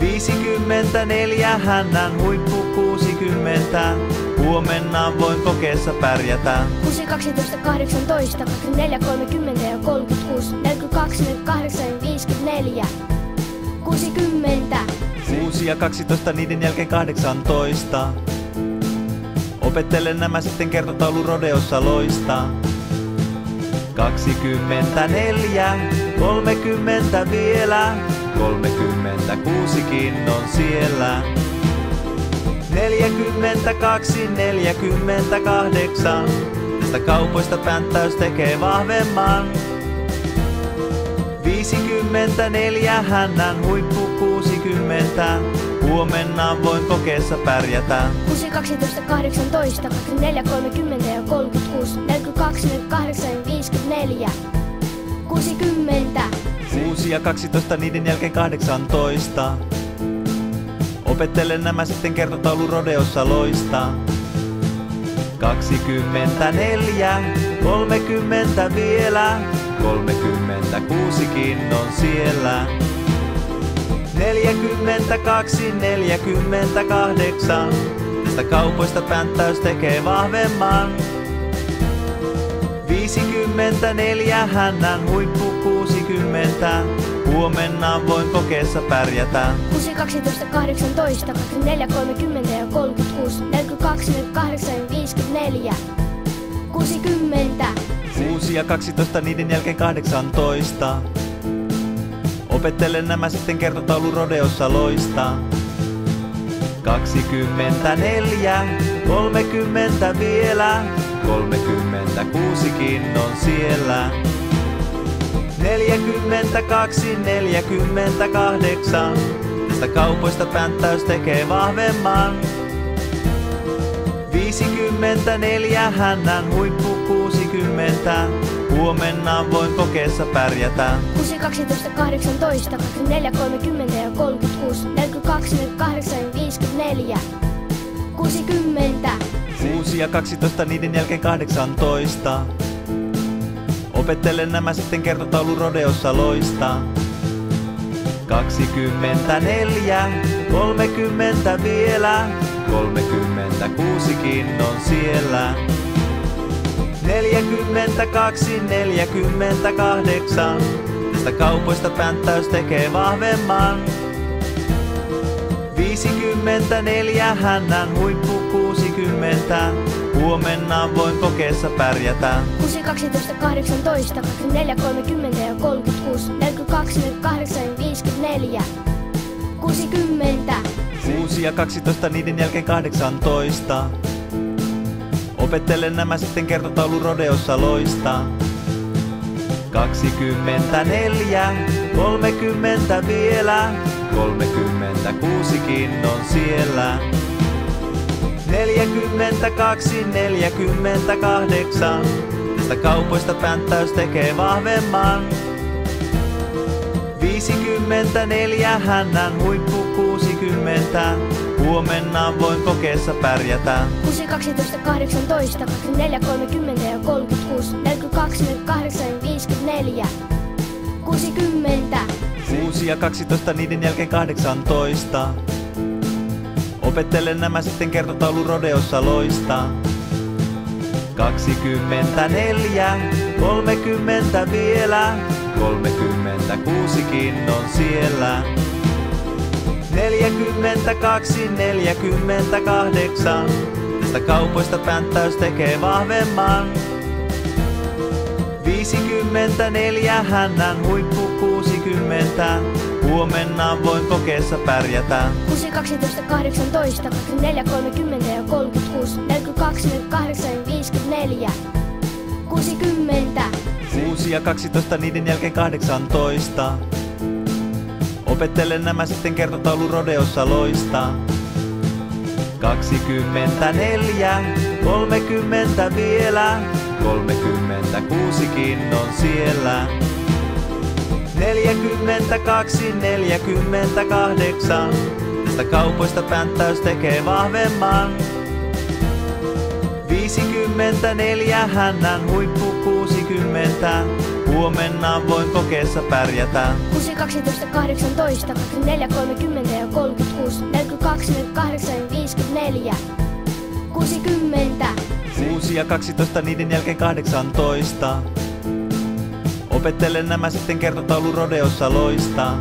54, hännän huippu 60, huomenna voin kokeessa pärjätä. 6, 12, 18, 24, 30 ja 36, 42, 48 ja 54. 60. 6 ja 12, niiden jälkeen 18. Opettelen nämä sitten kertotaulu rodeossa loistaa. 24, 30 vielä, 36kin on siellä. 42, 48, tästä kaupoista pänttäys tekee vahvemman. 54, hännän huippu 60, huomenna voin kokeessa pärjätä. 6, 12, 18, 24, 30 ja 36, 42, 48 ja 54. 60. 6 ja 12, niiden jälkeen 18. Opettelen nämä sitten kertotaulu rodeossa loistaa. 24, 30 vielä, 36kin on siellä. 42, 48, tästä kaupoista pänttäys tekee vahvemman. 54, hännän huippu 60, huomenna voin kokeessa pärjätä. 6, 12, 18, 24, 30 ja 36, 42, 48 ja 54. 60. 6 ja 12, niiden jälkeen 18. Opettelen nämä sitten kertotaulu rodeossa loistaa. 24, 30 vielä, 36kin on siellä. 42, 48, tästä kaupoista pänttäys tekee vahvemman. 54, hännän huippu 60, huomenna voin kokeessa pärjätä. 6, 12, 18, 24, 30 ja 36, 42, 48 ja 54. 60. 6 ja 12, niiden jälkeen 18. Opettelen nämä sitten kertotaulu rodeossa loistaa. 24, 30 vielä, 36kin on siellä. 42, 48, tästä kaupoista pänttäys tekee vahvemman. 54, hännän huippu 60, huomenna voin kokeessa pärjätä. 6, 12, 18, 24, 30 ja 36, 42, 48 ja 54. 60. 6 ja 12, niiden jälkeen 18. Opettelen nämä sitten kertotaulu rodeossa loistaa. 24, 30 vielä, 36kin on siellä. 42, 48, tästä kaupoista pänttäys tekee vahvemman. 54, hännän huippu 60, huomenna voin kokeessa pärjätä. 6, 12, 18, 24, 30 ja 36, 42, 48 ja 54. 60 6 ja 12 niiden jälkeen 18. Opettelen nämä sitten kertotaulu rodeossa loistaa. 24, 30 vielä, 36kin on siellä. 42, 48, tästä kaupoista pänttäys tekee vahvemman. 54 hännän huippu 60, huomenna voin kokeessa pärjätä. 6, 12, 18, 24, 30 ja 36, 42, 48 ja 54. 60 6 ja 12 niiden jälkeen 18. Opettelen nämä sitten kertotaulu rodeossa loistaa. 24, 30 vielä, 36kin on siellä. 42, 48, tästä kaupoista pänttäys tekee vahvemman. 54 hännän huippu 60, huomenna voin kokeessa pärjätä. 6, 12, 18, 24, 30 ja 36, 42, 48 ja 54. 60 6 ja 12 niiden jälkeen 18. Opettelen nämä sitten kertotaulu rodeossa loistaa.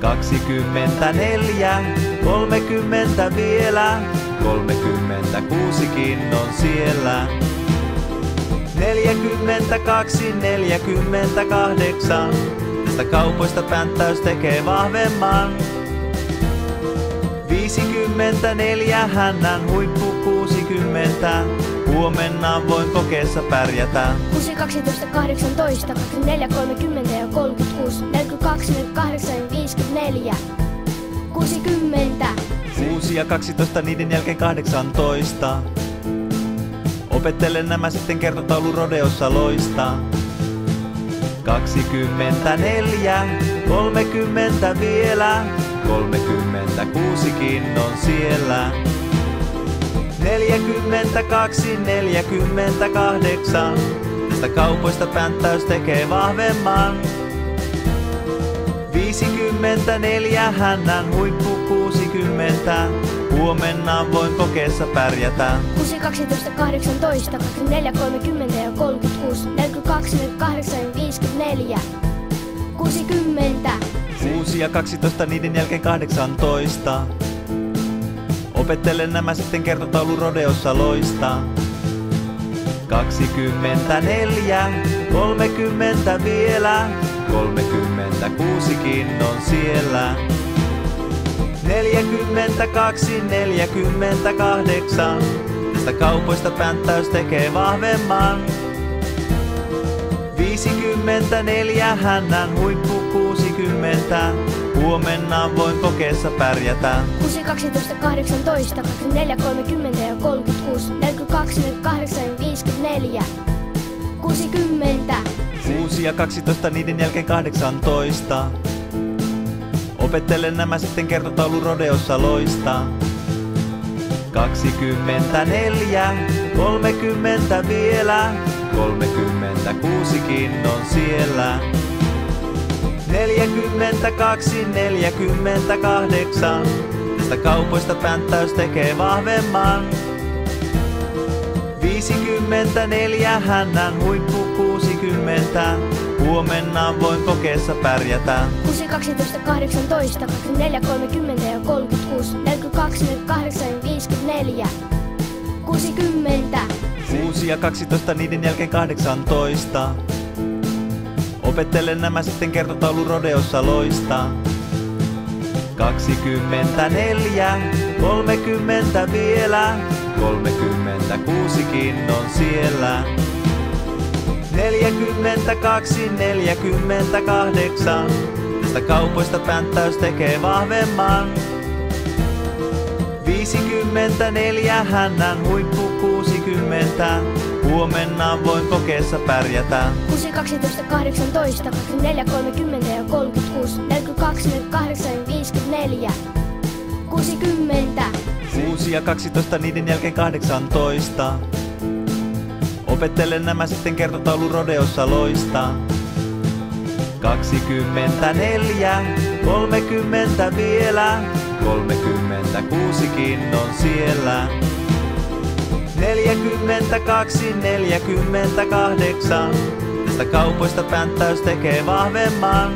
24, 30 vielä, 36kin on siellä. 42, 48, tästä kaupoista pänttäys tekee vahvemman. 54 hännän huippu 60, huomenna voin kokeessa pärjätä. 6, 12, 18, 24, 30 ja 36, 42, 48 ja 54. 60 6 ja 12 niiden jälkeen 18. Opettelen nämä sitten kertotaulu rodeossa loistaa. 24, 30 vielä, 36kin on siellä. 42, 48, tästä kaupoista pänttäys tekee vahvemman. 54 hännän huippu 60, huomenna voin kokeessa pärjätä. 6, 12, 18, 24, 30 ja 36, 42, 48 ja 54. 60 6 ja 12 niiden jälkeen 18. Opettelen nämä sitten kertotaulu rodeossa loistaa. 24, 30 vielä, 36kin on siellä. 42, 48, tästä kaupoista pänttäys tekee vahvemman. 54 hännän huippu 60, huomenna voin kokeessa pärjätä. 6, 12, 18, 24, 30 ja 36, 42, 48 ja 54. 60 6 ja 12 niiden jälkeen 18. Opettelen nämä sitten kertotaulu rodeossa loistaa. 24, 30 vielä, 36kin on siellä. 42, 48, tästä kaupoista pänttäys tekee vahvemman. 54 hännän huippu 60, huomenna voin kokeessa pärjätä. 6, 12, 18, 24, 30 ja 36, 42, 48 ja 54. 60 6 ja 12 niiden jälkeen 18. Opettelen nämä sitten kertotaulu rodeossa loistaa. 24, 30 vielä, 36kin on siellä. 42, 48, tästä kaupoista pänttäys tekee vahvemman. 54 hännän huippu 60, huomenna voin kokeessa pärjätä. 6, 12, 18, 24, 30 ja 36, 42, 48 ja 54. 60 6 ja 12 niiden jälkeen 18. Opettelen nämä sitten kertotaulu rodeossa loistaa. 24, 30 vielä, 36kin on siellä. 42, 48, tästä kaupoista pänttäys tekee vahvemman.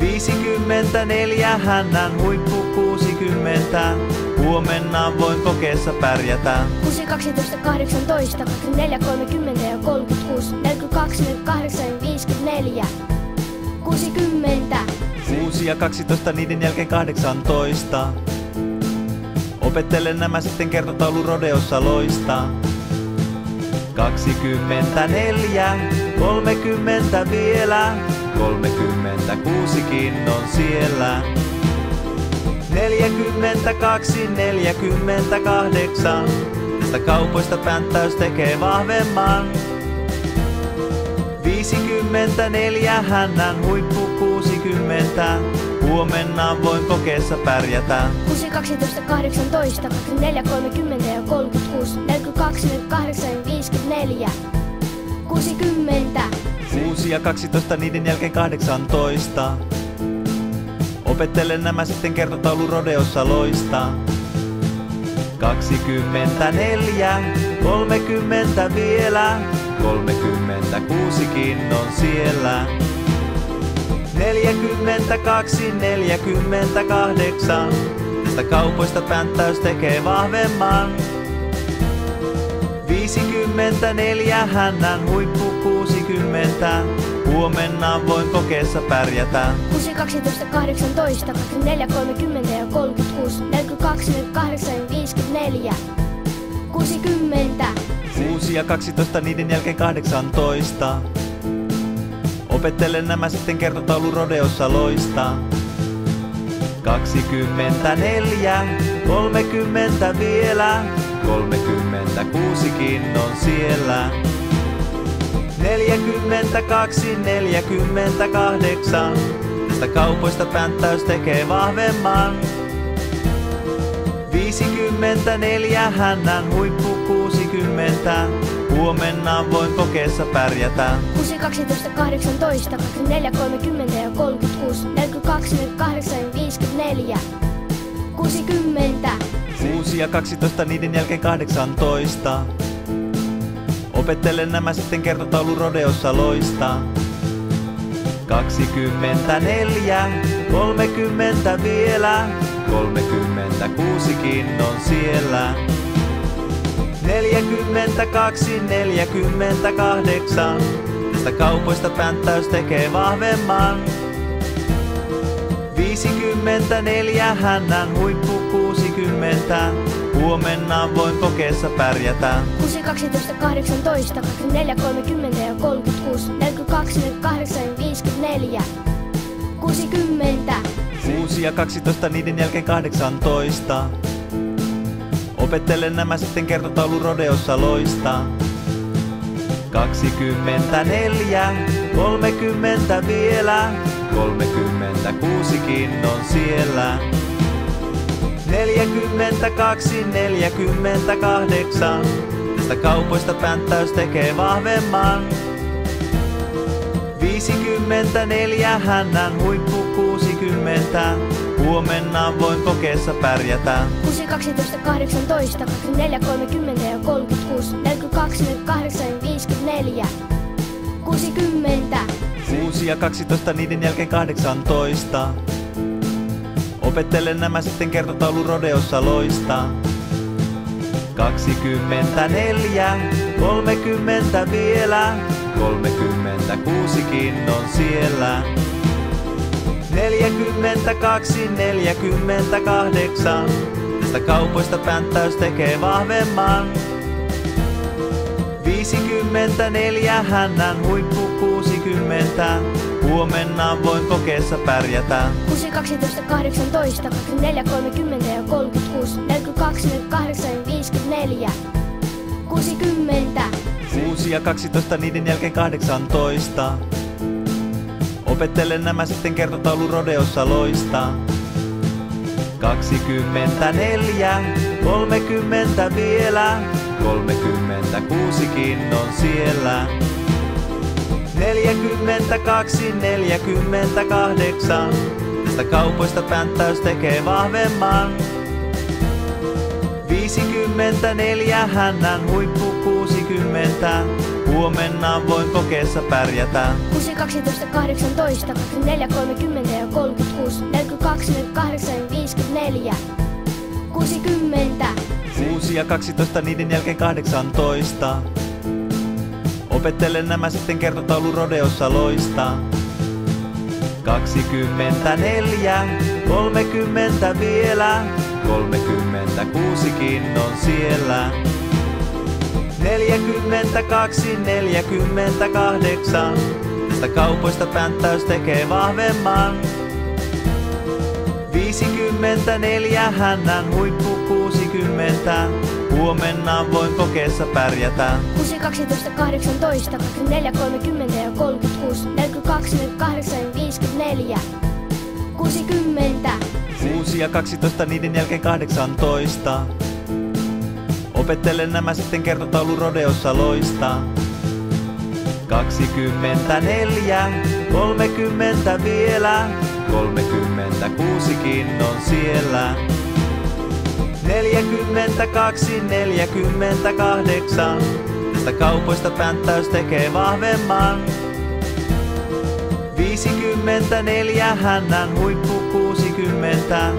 54, hännän huippu 60, huomenna voin kokeessa pärjätä. 6, 12, 18, 24, 30 ja 36, 42, 48 ja 54. 60. 6 ja 12, niiden jälkeen 18. Opettelen nämä sitten kertotaulu rodeossa loistaa. 24, 30 vielä, 36kin on siellä. 42, 48, tästä kaupoista pänttäys tekee vahvemman. 54, hännän huippu 60, huomenna voin kokeessa pärjätä. 6, 12, 18, 24, 30 ja 36, 42, 48 ja 54. 60. 6 ja 12, niiden jälkeen 18. Opettelen nämä sitten kertotaulu rodeossa loistaa. 24, 30 vielä, 36kin on siellä. 42, 48, tästä kaupoista pänttäys tekee vahvemman. 54, hännän huippu 60, huomenna voin kokeessa pärjätä. 6, 12, 18, 24, 30 ja 36, 42, 48 ja 54. 60. 6 ja 12, niiden jälkeen 18. Opettelen nämä sitten kertotaulu rodeossa loistaa. 24, 30 vielä, 36kin on siellä. 42, 48, tästä kaupoista pänttäys tekee vahvemman. 54, hännän huippu 60, huomenna voin kokeessa pärjätä. 6, 12, 18, 24, 30 ja 36, 42, 48 ja 54. 60. 6 ja 12, niiden jälkeen 18. Opettelen nämä sitten kertotaulu rodeossa loistaa. 24, 30 vielä, 36kin on siellä. 42, 48, tästä kaupoista pänttäys tekee vahvemman. 54, hännän huippu 60, huomenna voin kokeessa pärjätä. 6, 12, 18, 24, 30 ja 36, 42, 48 ja 54. 60. 6 ja 12, niiden jälkeen 18. Opettelen nämä sitten kertotaulu rodeossa loistaa. 24, 30 vielä, 36kin on siellä. 42, 48, tästä kaupoista pänttäys tekee vahvemman. 54, hännän huippu 60, huomenna voin kokeessa pärjätä. 6, 12, 18, 24, 30 ja 36, 42, 48 ja 54. 60. 6 ja 12, niiden jälkeen 18. Opettelen nämä sitten kertotaulu rodeossa loistaa. 24, 30 vielä, 36kin on siellä. 42, 48, tästä kaupoista pänttäys tekee vahvemman. 54, hännän huippu 60, huomenna voin kokeessa pärjätä. 6, 12, 18, 24, 30 ja 36, 42, 48 ja 54. 60. 6 ja 12, niiden jälkeen 18. Opettelen nämä sitten kertotaulu rodeossa loistaa. 24, 30 vielä, 36kin on siellä. 42, 48. Tästä kaupoista pänttäys tekee vahvemman. 54, hännän huippu 60. Huomenna voin kokeessa pärjätä. 6, 12, 18, 24, 30 ja 36, 42, 48 ja 54. 60. 6 ja 12, niiden jälkeen 18. Opettelen nämä sitten kertotaulu rodeossa loistaa. 24, 30 vielä, 36kin on siellä. 42, 48, tästä kaupoista pänttäys tekee vahvemman. 54, hännän huippu 60, huomenna voin kokeessa pärjätä. 6, 12, 18, 24, 30 ja 36, 42, 48 ja 54. 60. 6 ja 12, niiden jälkeen 18. Opettelen nämä sitten kertotaulu rodeossa loistaa. 24, 30 vielä, 36kin on siellä. 42, 48, tästä kaupoista pänttäys tekee vahvemman. 54, hännän huippu 60,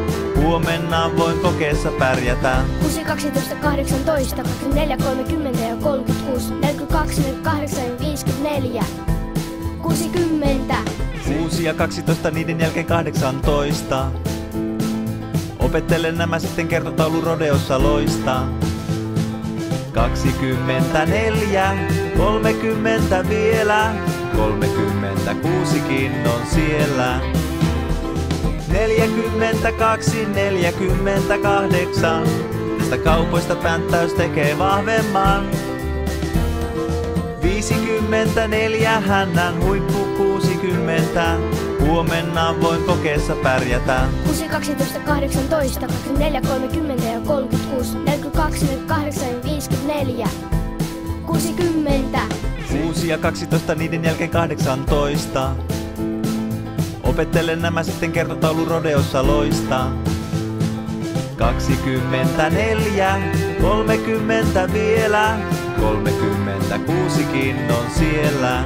huomenna voin kokeessa pärjätä. 6, 12, 18, 24, 30 ja 36, 42, 48 ja 54. 60. 6 ja 12, niiden jälkeen 18. Opettelen nämä sitten kertotaulu rodeossa loistaa. 24, 30 vielä, 36kin on siellä. 42, 48, tästä kaupoista pänttäys tekee vahvemman. 54, hännän huippu 60, huomenna voin kokeessa pärjätä. 6, 12, 18, 24, 30 ja 36, 42, 48 ja 54. 60. 6 ja 12, niiden jälkeen 18. Opettelen nämä sitten kertotaulu rodeossa loistaa. 24, 30 vielä, 36kin on siellä.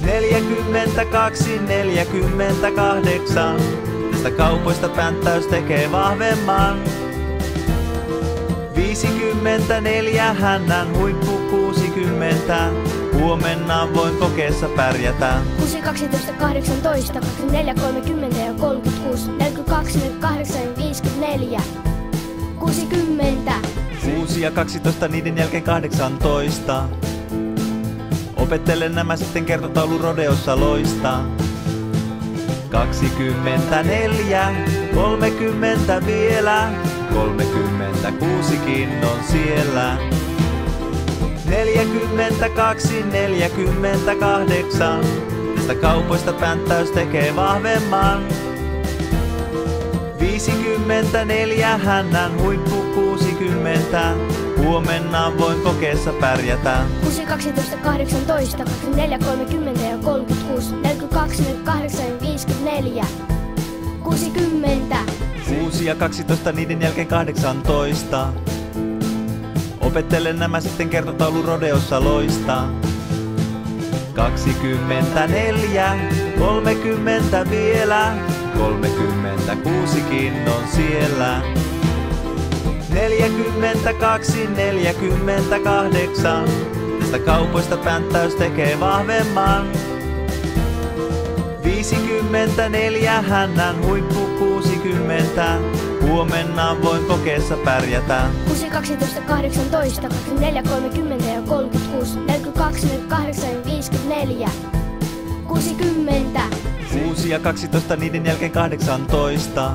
42, 48, tästä kaupoista pänttäys tekee vahvemman. 54, hännän huippu 60, huomenna voin kokeessa pärjätä. 6, 12, 18, 24, 30 ja 36, 42, 48 ja 54. 60. 6 ja 12, niiden jälkeen 18. Opettelen nämä sitten kertotaulu rodeossa loistaa. 24, 30 vielä, 36kin on siellä. 42, 48, tästä kaupoista pänttäys tekee vahvemman. 54, hännän huippu 60, huomenna voin kokeessa pärjätä. 6, 12, 18, 24, 30 ja 36, 42, 48 ja 54. 60. 6 ja 12, niiden jälkeen 18. Opettelen nämä sitten kertotaulu rodeossa loistaa. 24, 30 vielä, 36kin on siellä. 42, 48, tästä kaupoista pänttäys tekee vahvemman. 54, hännän huippu 60, huomenna voin kokeessa pärjätä. 6, 12, 18, 24, 30 ja 36, 42, 48 ja 54. 60. 6 ja 12, niiden jälkeen 18.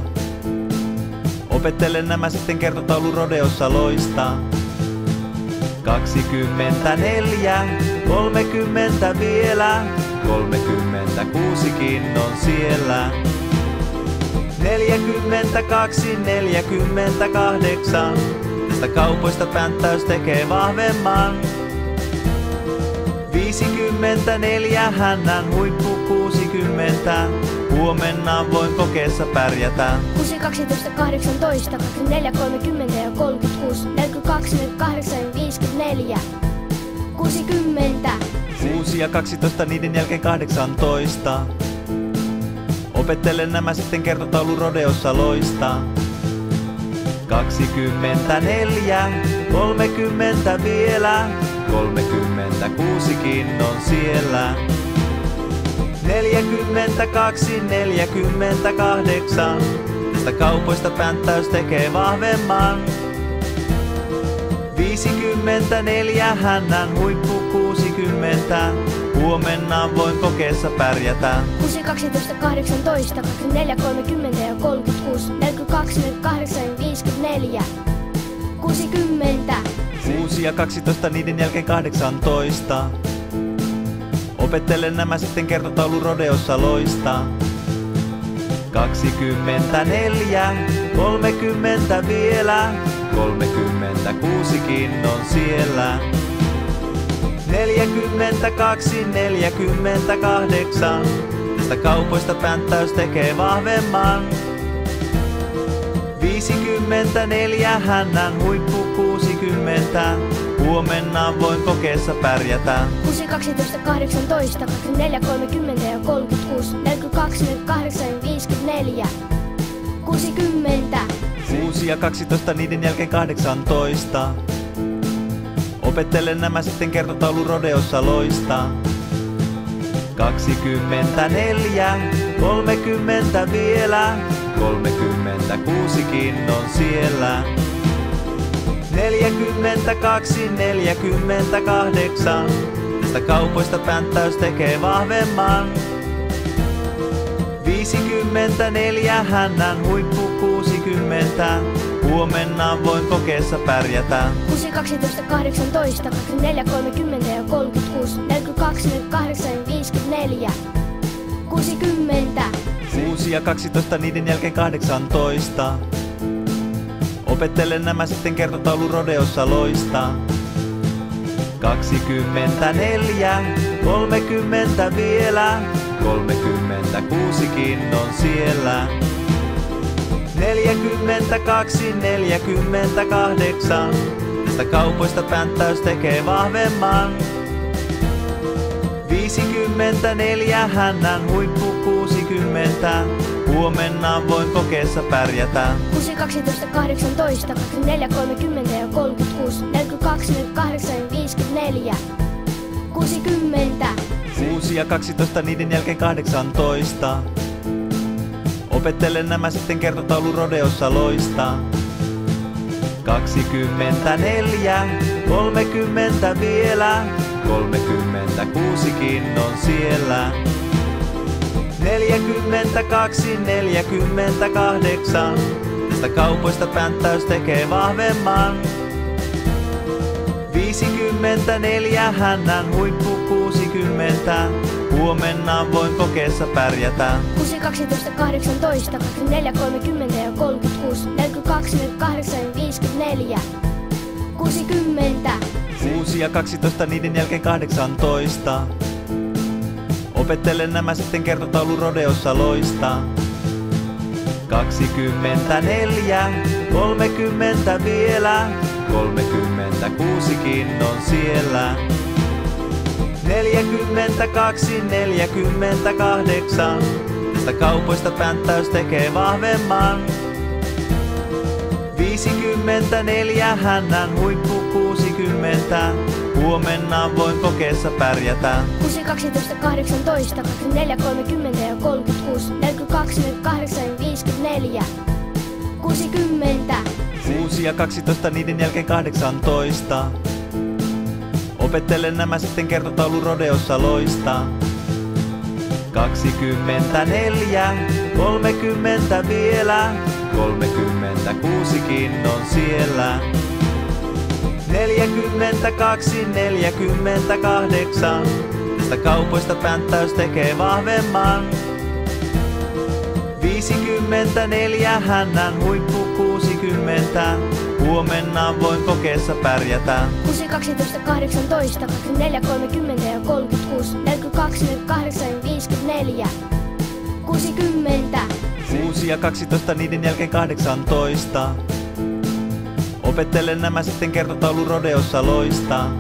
Opettelen nämä sitten kertotaulu rodeossa loistaa. 24, 30 vielä, 36kin on siellä. 42, 48, tästä kaupoista pänttäys tekee vahvemman. 54 hännän huippu 60. Huomenna voin kokeessa pärjätä. 6, 12, 18, 24, 30 ja 36, 42, 48 ja 54. 60. 6 ja 12, niiden jälkeen 18. Opettelen nämä sitten kertotaulu rodeossa loistaa. 24, 30 vielä, 36kin on siellä. 42, 48, tästä kaupoista pänttäys tekee vahvemman. 54 hännän huippu 60, huomenna voin kokeessa pärjätä. 6, 12, 18, 24, 30 ja 36, 42, 48 ja 54. 60. 6 ja 12, niiden jälkeen 18. Opettelen nämä sitten kertotaulu rodeossa loistaa. 24, 30 vielä, 36kin on siellä. 42, 48, tästä kaupoista pänttäys tekee vahvemman. 54 hännän huippu 60, huomenna voin kokeessa pärjätä. 6, 12, 18, 24, 30 ja 36, 42, 48 ja 54. 60. 6 ja 12, niiden jälkeen 18. Opettelen nämä sitten kertotaulu rodeossa loistaa. 24, 30 vielä, 36kin on siellä. 42, 48, tästä kaupoista pänttäys tekee vahvemman. 54 hännän huippu 60, huomenna voin kokeessa pärjätä. 6, 12, 18, 24, 30 ja 36, 42, 48 ja 54. 60. 6 ja 12, niiden jälkeen 18. Opettelen nämä sitten kertotaulu rodeossa loistaa. 24, 30 vielä, 36kin on siellä. 42, 48, tästä kaupoista pänttäys tekee vahvemman. 54 hännän huippu 60, huomenna voin kokeessa pärjätä. 6, 12, 18, 24, 30 ja 36, 42, 48 ja 54. 60. 6 ja 12, niiden jälkeen 18. Opettelen nämä sitten kertotaulu rodeossa loistaa. 24, 30 vielä, 36kin on siellä. 42, 48, tästä kaupoista pänttäys tekee vahvemman. 54 hännän huippu 60, huomenna voin kokeessa pärjätä. 6, 12, 18, 24, 30 ja 36, 42, 48 ja 54. 60. 6 ja 12, niiden jälkeen 18. Opettelen nämä sitten kertotaulu rodeossa loistaa. 24, 30 vielä, 36kin on siellä. 42, 48, tästä kaupoista pänttäys tekee vahvemman. 54 hännän huippu 60, huomenna voin kokeessa pärjätä. 6, 12, 18, 24, 30 ja 36, 42, 48 ja 54. 60. 6 ja 12, niiden jälkeen 18. Opettelen nämä sitten kertotaulu rodeossa loistaa. 24, 30 vielä, 36kin on siellä. 42, 48, tästä kaupoista pänttäys tekee vahvemman. 54 hännän huippu 60, Huomenna voin kokeessa pärjätä. 6, 12, 18, 24, 30 ja 36, 42, 48 ja 54. 60. 6 ja 12, niiden jälkeen 18. Opettelen nämä sitten kertotaulu rodeossa loistaa.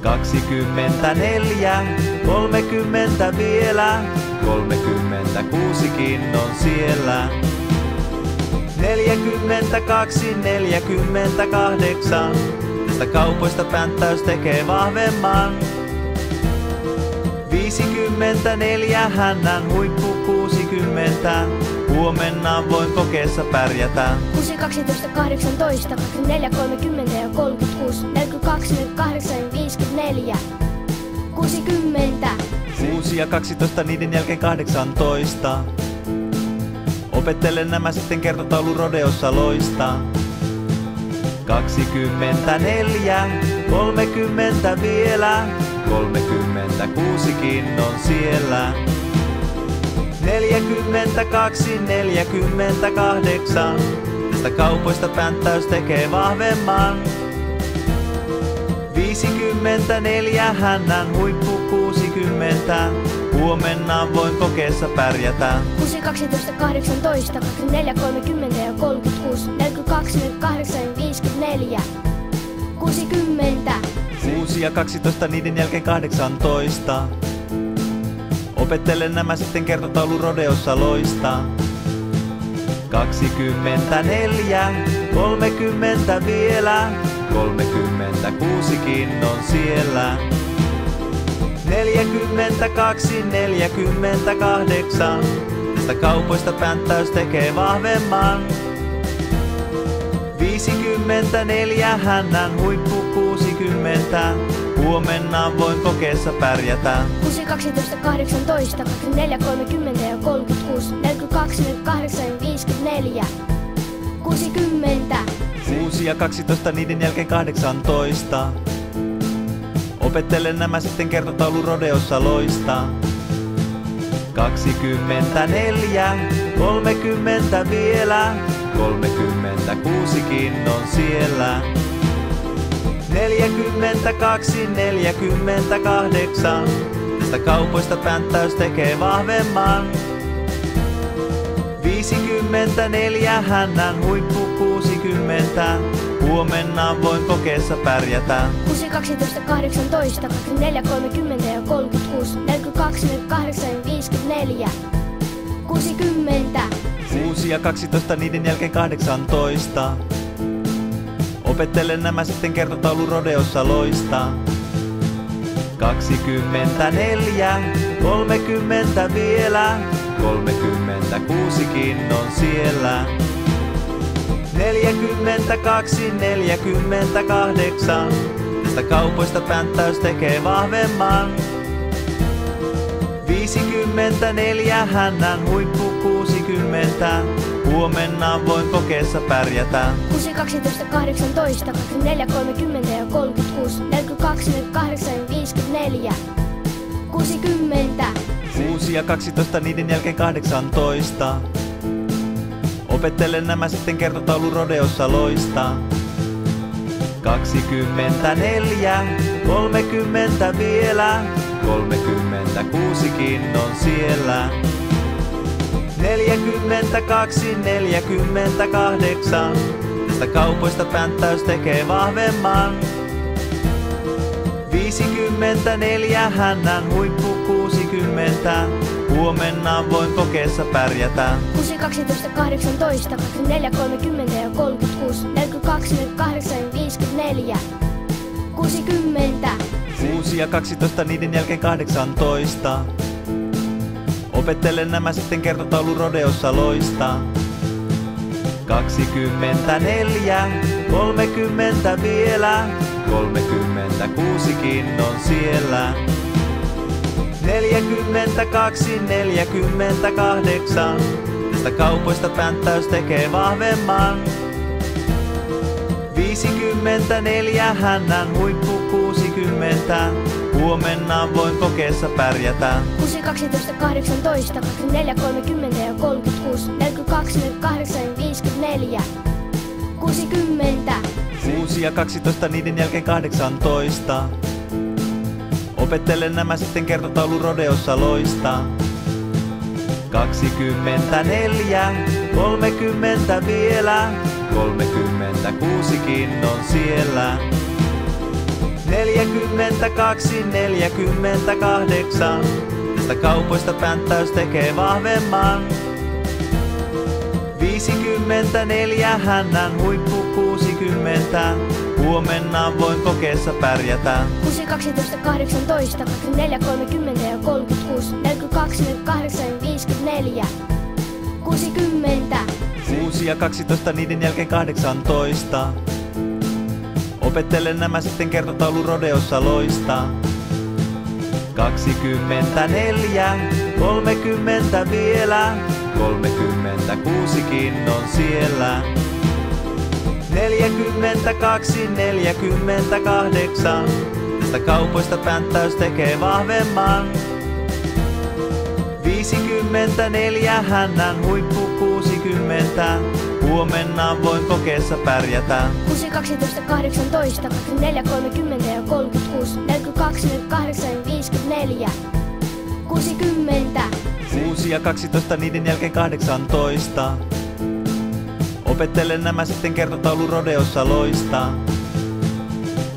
24, 30 vielä, 36kin on siellä. 42, 48, tästä kaupoista pänttäys tekee vahvemman. 54, hännän huippu 60, huomenna voin kokeessa pärjätä. 6, 12, 18, 24, 30 ja 36, 42, 48 ja 54. 60. 6 ja 12, niiden jälkeen 18. Opettelen nämä sitten kertotaulu rodeossa loistaa. 24, 30 vielä, 36kin on siellä. 42, 48, tästä kaupoista pänttäys tekee vahvemman. 54, hännän huippu 60, huomenna voin kokeessa pärjätä. 6, 12, 18, 24, 30 ja 36, 42, 48 ja 54. 60. 6 ja 12, niiden jälkeen 18. Opettelen nämä sitten kertotaulu rodeossa loistaa. 24, 30 vielä, 36kin on siellä. 42, 48, tästä kaupoista pänttäys tekee vahvemman. 54, hännän huippu 60, huomenna voin kokeessa pärjätä. 6, 12, 18, 24, 30 ja 36, 42, 48 ja 54. 60. 6 ja 12, niiden jälkeen 18. Opettelen nämä sitten kertotaulu rodeossa loistaa. 24, 30 vielä, 36kin on siellä. 42, 48, tästä kaupoista pänttäys tekee vahvemman. 54, hännän huippu 60, huomenna voin kokeessa pärjätä. 6, 12, 18, 24, 30 ja 36, 42, 48 ja 54. 60. 6 ja 12, niiden jälkeen 18. Opettelen nämä sitten kertotaulu rodeossa loistaa. 24, 30 vielä, 36kin on siellä. 42, 48, tästä kaupoista pänttäys tekee vahvemman. 54, hännän huippu 60, huomenna voin kokeessa pärjätä. 6, 12, 18, 24, 30 ja 36, 42, 48 ja 54. 60. 6 ja 12, niiden jälkeen 18. Opettelen nämä sitten kertotaulu rodeossa loistaa. 24, 30 vielä, 36kin on siellä. 42, 48, tästä kaupoista pänttäys tekee vahvemman. 54, hännän huippu 60, huomenna voin kokeessa pärjätä. 6, 12, 18, 24, 30 ja 36, 42, 48 ja 54. 60. 6 ja 12, niiden jälkeen 18. Opettelen nämä sitten kertotaulu rodeossa loistaa. 24, 30 vielä, 36kin on siellä. 42, 48, tästä kaupoista pänttäys tekee vahvemman. 54, hännän huippu 60, huomenna voin kokeessa pärjätä. 6, 12, 18, 24, 30 ja 36, 42, 48 ja 54. 60 6 ja 12 niiden jälkeen 18. Opettelen nämä sitten kertotaulu rodeossa loistaa. 24, 30 vielä, 36kin on siellä. 42, 48, tästä kaupoista pänttäys tekee vahvemman. 54, hännän huippu 60, huomenna voin kokeessa pärjätä. 6, 12, 18, 24, 30 ja 36, 42, 48 ja 54. 60 6 ja 12 niiden jälkeen 18. Opettelen nämä sitten kertotaulu rodeossa loistaa. 24, 30 vielä, 36kin on siellä. 42, 48, tästä kaupoista pänttäys tekee vahvemman. 54, hännän huippu 60, huomenna voin kokeessa pärjätä. 6, 12, 18, 24, 30 ja 36, 42, 48 ja 54. 60 6 ja 12 niiden jälkeen 18. Opettelen nämä sitten kertotaulu rodeossa loistaa.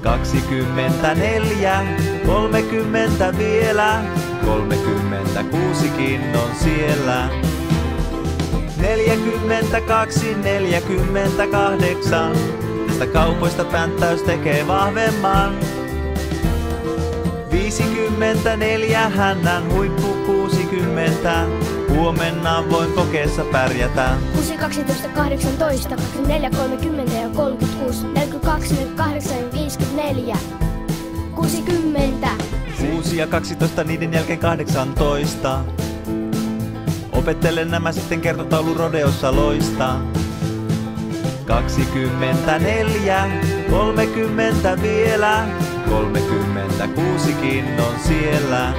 24, 30 vielä, 36kin on siellä. 42, 48, tästä kaupoista pänttäys tekee vahvemman. 54, hännän huippu 60, huomenna voin kokeessa pärjätä. 6, 12, 18, 24, 30 ja 36, 42, 48 ja 54. 60 6 ja 12 niiden jälkeen 18. Opettelen nämä sitten kertotaulu rodeossa loistaa. 24, 30 vielä, 36kin on siellä.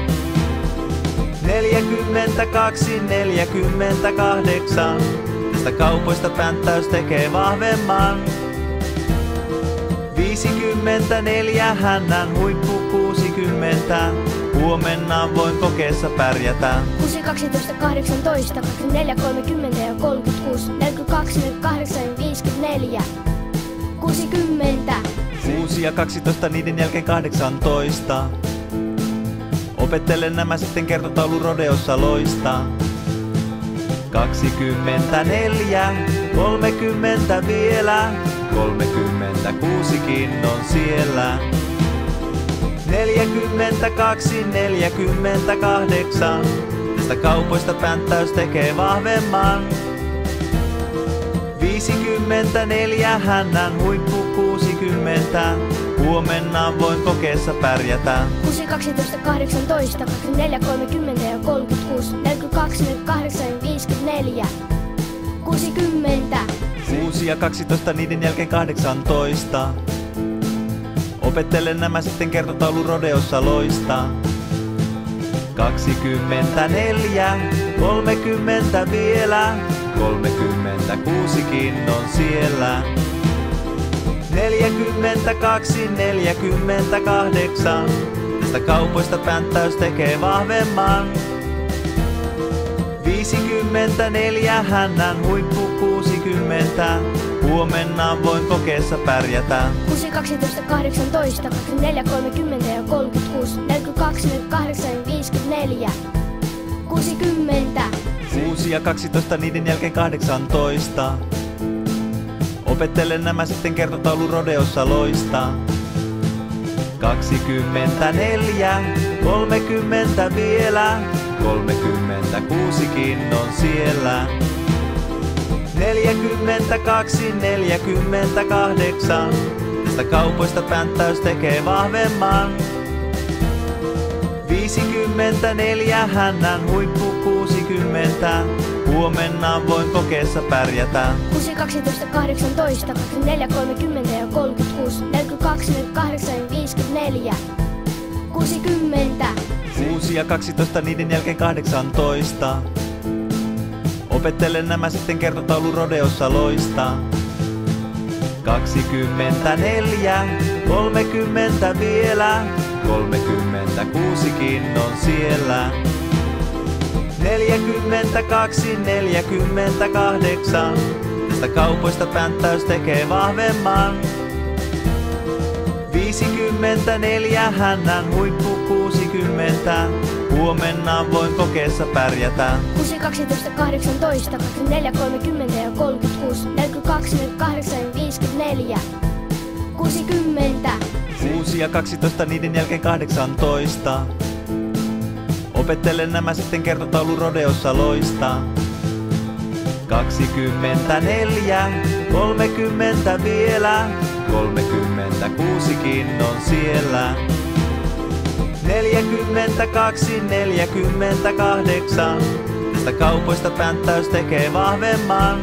42, 48, tästä kaupoista pänttäys tekee vahvemman. 54, hännän huippu 60, huomenna voin kokeessa pärjätä. 6, 12, 18, 24, 30 ja 36, 42, 48 ja 54. 60 6 ja 12 niiden jälkeen 18. Opettelen nämä sitten kertotaulu rodeossa loistaa. 24, 30 vielä, 36kin on siellä. 42, 48, tästä kaupoista pänttäys tekee vahvemman. 54, hännän huippu 60, huomenna voin kokeessa pärjätä. 6, 12, 18, 24, 30 ja 36, 42, 48 ja 54. 60 6 ja 12 niiden jälkeen 18. Opettelen nämä sitten kertotaulu rodeossa loistaa. 24, 30 vielä, 36kin on siellä. 42, 48, tästä kaupoista pänttäys tekee vahvemman. 54, hännän huippu 60, huomenna voin kokeessa pärjätä. 6, 12, 18, 24, 30 ja 36, 42, 48 ja 54. 60 6 ja 12 niiden jälkeen 18. Opettelen nämä sitten kertotaulu rodeossa loistaa. 24, 30 vielä, 36kin on siellä. 42, 48, tästä kaupoista pänttäys tekee vahvemman. 54, hännän huippu 60, huomenna voin kokeessa pärjätä. 6, 12, 18, 24, 30 ja 36, 42, 48 ja 54. 60 6 ja 12 niiden jälkeen 18. Opettelen nämä sitten kertotaulu rodeossa loistaa. 24, 30 vielä, 36kin on siellä. 42, 48, tästä kaupoista pänttäys tekee vahvemman. 54, hännän huippu 60, huomenna voin kokeessa pärjätä. 6, 12, 18, 24, 30 ja 36, 42, 48 ja 54. 60. 6 ja 12, niiden jälkeen 18. Opettelen nämä sitten kertotaulu rodeossa loistaa. 24, 30 vielä, 36kin on siellä. 42, 48, tästä kaupoista pänttäys tekee vahvemman.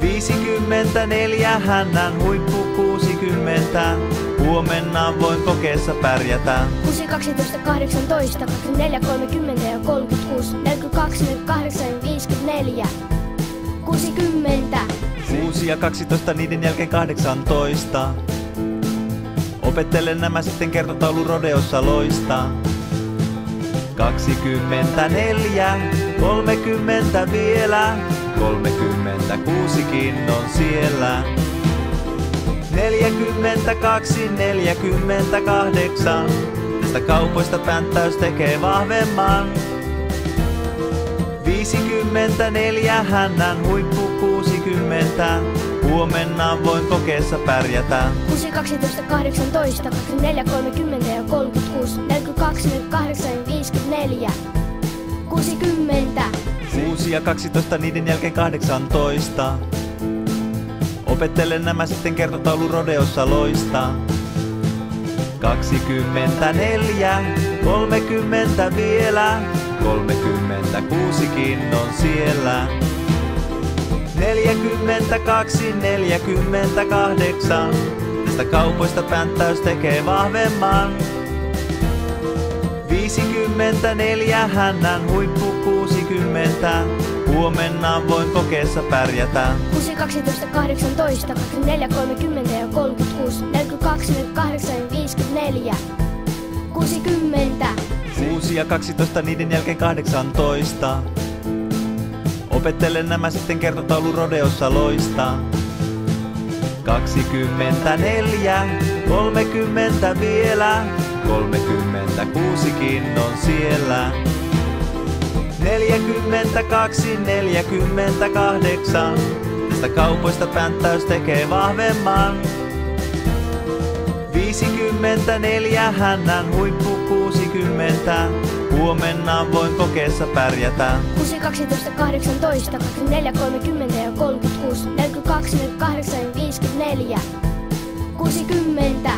54, hännän huippu 60, huomenna voin kokeessa pärjätä. 6, 12, 18, 24, 30 ja 36, 42, 48 ja 54. 60. 6 ja 12, niiden jälkeen 18. Opettelen nämä sitten kertotaulu rodeossa loistaa. 24, 30 vielä, 36kin on siellä. 42, 48, tästä kaupoista pänttäys tekee vahvemman. 54, hännän huippu 60, huomenna voin kokeessa pärjätä. 6, 12, 18, 24, 30 ja 36, 42, 48 ja 54. 60. 6 ja 12, niiden jälkeen 18. Opettelen nämä sitten kertotaulu rodeossa loistaa. 24, 30 vielä, 36kin on siellä. 42, 48, tästä kaupoista pänttäys tekee vahvemman. 54, hännän huippu 60, huomenna voin kokeessa pärjätä. 6, 12, 18, 24, 30 ja 36, 42, 48 ja 54. 60. 6 ja 12, niiden jälkeen 18. Opettelen nämä sitten kertotaulu rodeossa loistaa. 24, 30 vielä, 36kin on siellä. 42, 48, tästä kaupoista pänttäys tekee vahvemman. 54, hännän huippu 60, huomenna voin kokeessa pärjätä. 6, 12, 18, 24, 30 ja 36, 42, 48 ja 54. 60.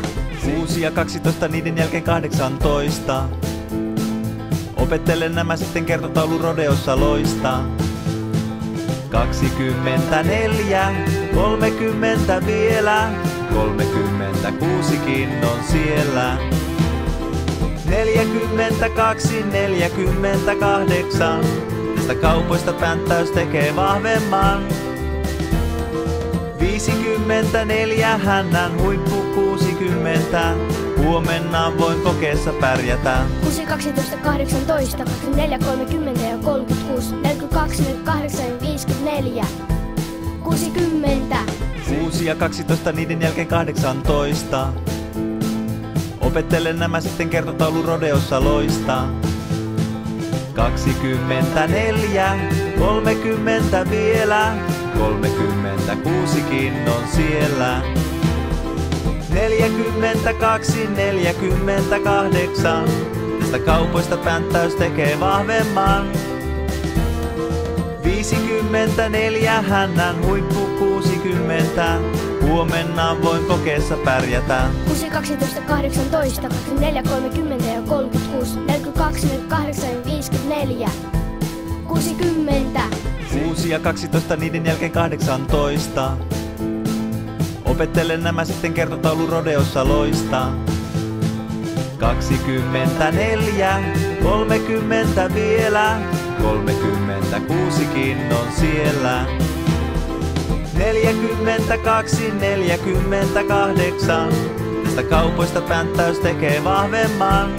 6 ja 12, niiden jälkeen 18. Opettelen nämä sitten kertotaulu rodeossa loistaa. 24, 30 vielä, 36kin on siellä. 42, 48, tästä kaupoista pänttäys tekee vahvemman. 54, hännän huippu 60, huomenna voin kokeessa pärjätä. 6, 12, 18, 24, 30 ja 36, 42, 48 ja 54. 60. 6 ja 12, niiden jälkeen 18. Opettelen nämä sitten kertotaulu rodeossa loistaa. 24, 30 vielä, 36kin on siellä. 42, 48, tästä kaupoista pänttäys tekee vahvemman. 54, hännän huippu 60, huomenna voin kokeessa pärjätä. 6, 12, 18, 24, 30 ja 36, 42, 48 ja 54. 60. 6 ja 12, niiden jälkeen 18. Opettelen nämä sitten kertotaulu rodeossa loistaa. 24, 30 vielä, 36kin on siellä. 42, 48. Tästä kaupoista pänttäys tekee vahvemman.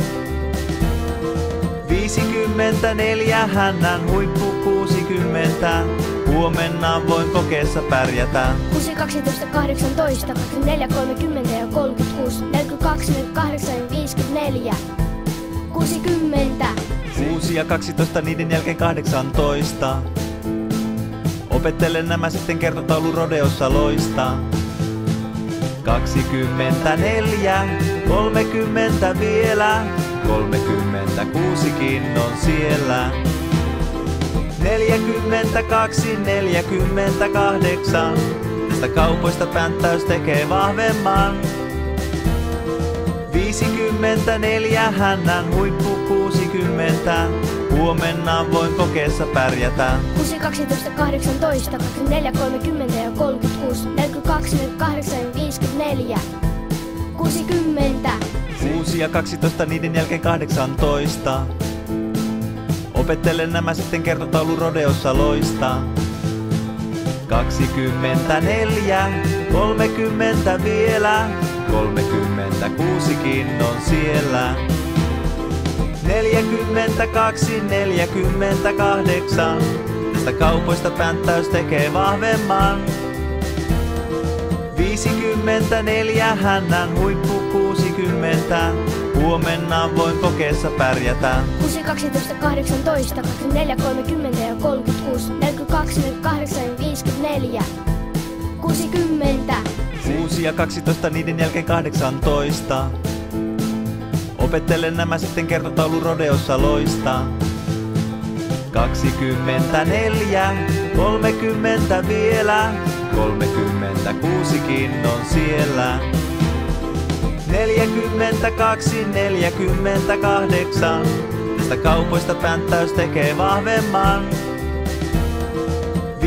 54, hännän huippu 60. Huomenna voin kokeessa pärjätä. 6, 12, 18, 24, 30 ja 36, 42, 48 ja 54. 60. 6 ja 12, niiden jälkeen 18. Opettelen nämä sitten kertotaulu rodeossa loistaa. 24, 30 vielä, 36kin on siellä. 42, 48, tästä kaupoista pänttäys tekee vahvemman. 54, hännän huippu 60, huomenna voin kokeessa pärjätä. 6, 12, 18, 24, 30 ja 36, 42, 48 ja 54. 60. 6 ja 12, niiden jälkeen 18. Opettelen nämä sitten kertotaulu rodeossa loistaa. 24, 30 vielä, 36kin on siellä. 42, 48, tästä kaupoista pänttäys tekee vahvemman. 54, hännän huippu 60, huomenna voin kokeessa pärjätä. 6, 12, 18, 24, 30 ja 36, 42, 48 ja 54. 60. 6 ja 12, niiden jälkeen 18. Opettelen nämä sitten kertotaulu rodeossa loistaa. 24, 30 vielä, 36kin on siellä. 42, 48, tästä kaupoista pänttäys tekee vahvemman.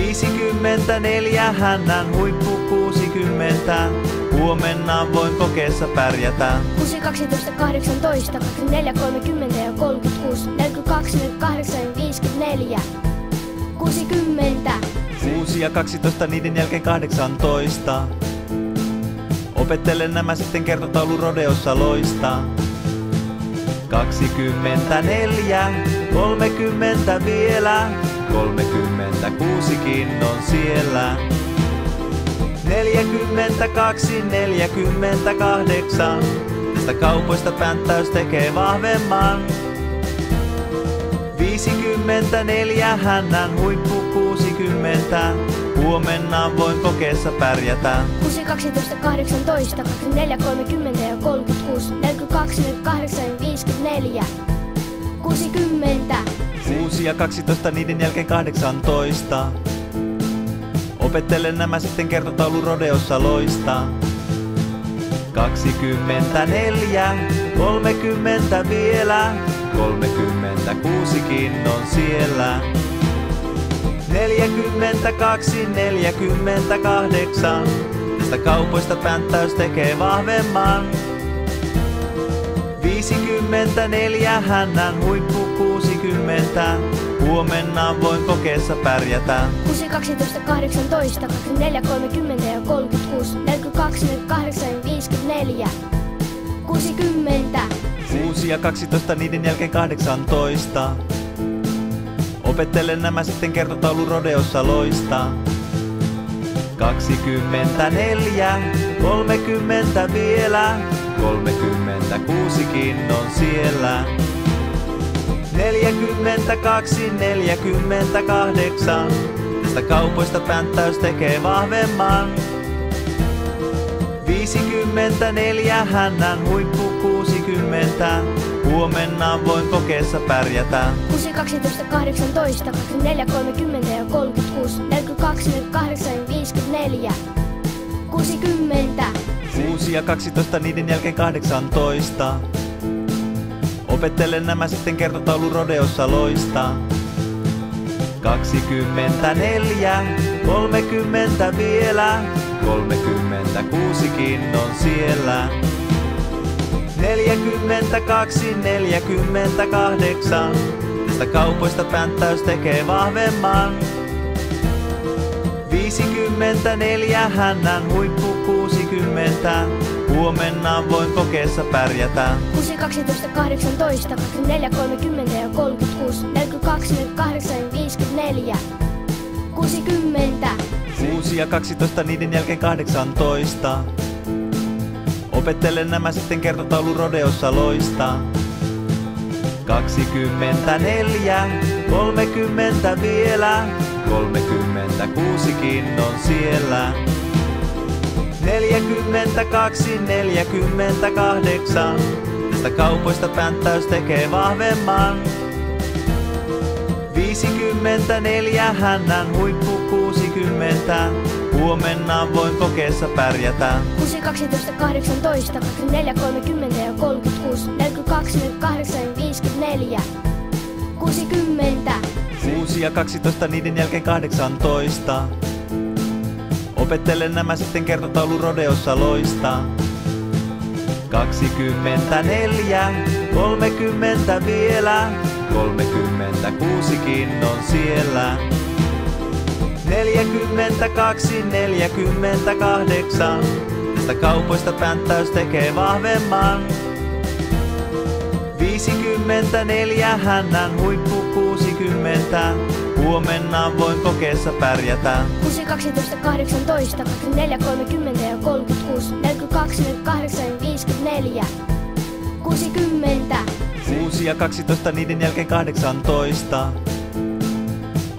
54, hännän huippu 60, huomenna voin kokeessa pärjätä. 6, 12, 18, 24, 30 ja 36, 42, 48 ja 54. 60. 6 ja 12, niiden jälkeen 18. Opettelen nämä sitten kertotaulu rodeossa loistaa. 24, 30 vielä, 36kin on siellä. 42, 48, tästä kaupoista pänttäys tekee vahvemman. 54, hännän huippu 60, huomenna voin kokeessa pärjätä. 6, 12, 18, 24, 30 ja 36, 42, 48 ja 54. 60. 6 ja 12, niiden jälkeen 18. Opettelen nämä sitten kertotaulu rodeossa loistaa. 24, 30 vielä, 36kin on siellä. 42, 48, tästä kaupoista pänttäys tekee vahvemman. 54, hännän huippu 60, huomenna voin kokeessa pärjätä. 6, 12, 18, 24, 30 ja 36, 42, 48 ja 54. 60. 6 ja 12, niiden jälkeen 18. Opettelen nämä sitten kertotaulu rodeossa loistaa. 24, 30 vielä, 36kin on siellä. 42, 48, tästä kaupoista pänttäys tekee vahvemman. 54, hännän huippu 60, huomenna voin kokeessa pärjätä. 6, 12, 18, 24, 30 ja 36, 42, 48 ja 54. 60. 6 ja 12, niiden jälkeen 18. Opettelen nämä sitten kertotaulu rodeossa loistaa. 24, 30 vielä, 36kin on siellä. 42, 48, tästä kaupoista pänttäys tekee vahvemman. 50 64 hännän huippu 60. Huomenna voin kokeessa pärjätä. 6, 12, 18, 24, 30 ja 36, 42, 48 ja 54. 60. 6 ja 12, niiden jälkeen 18. Opettelen nämä sitten kertotaulu rodeossa loistaa. 24, 30 vielä, 36kin on siellä. 42, 48, tästä kaupoista pänttäys tekee vahvemman. 54 hännän huippu 60, huomenna voin kokeessa pärjätä. 6, 12, 18, 24, 30 ja 36, 42, 48 ja 54. 60. 6 ja 12, niiden jälkeen 18. Opettelen nämä sitten kertotaulu rodeossa loistaa. 24, 30 vielä, 36kin on siellä. 42, 48, tästä kaupoista pänttäys tekee vahvemman. 54 hännän huippu 60, huomenna voin kokeessa pärjätä. 6, 12, 18, 24, 30 ja 36, 42, 48 ja 54. 60. 6 ja 12, niiden jälkeen 18.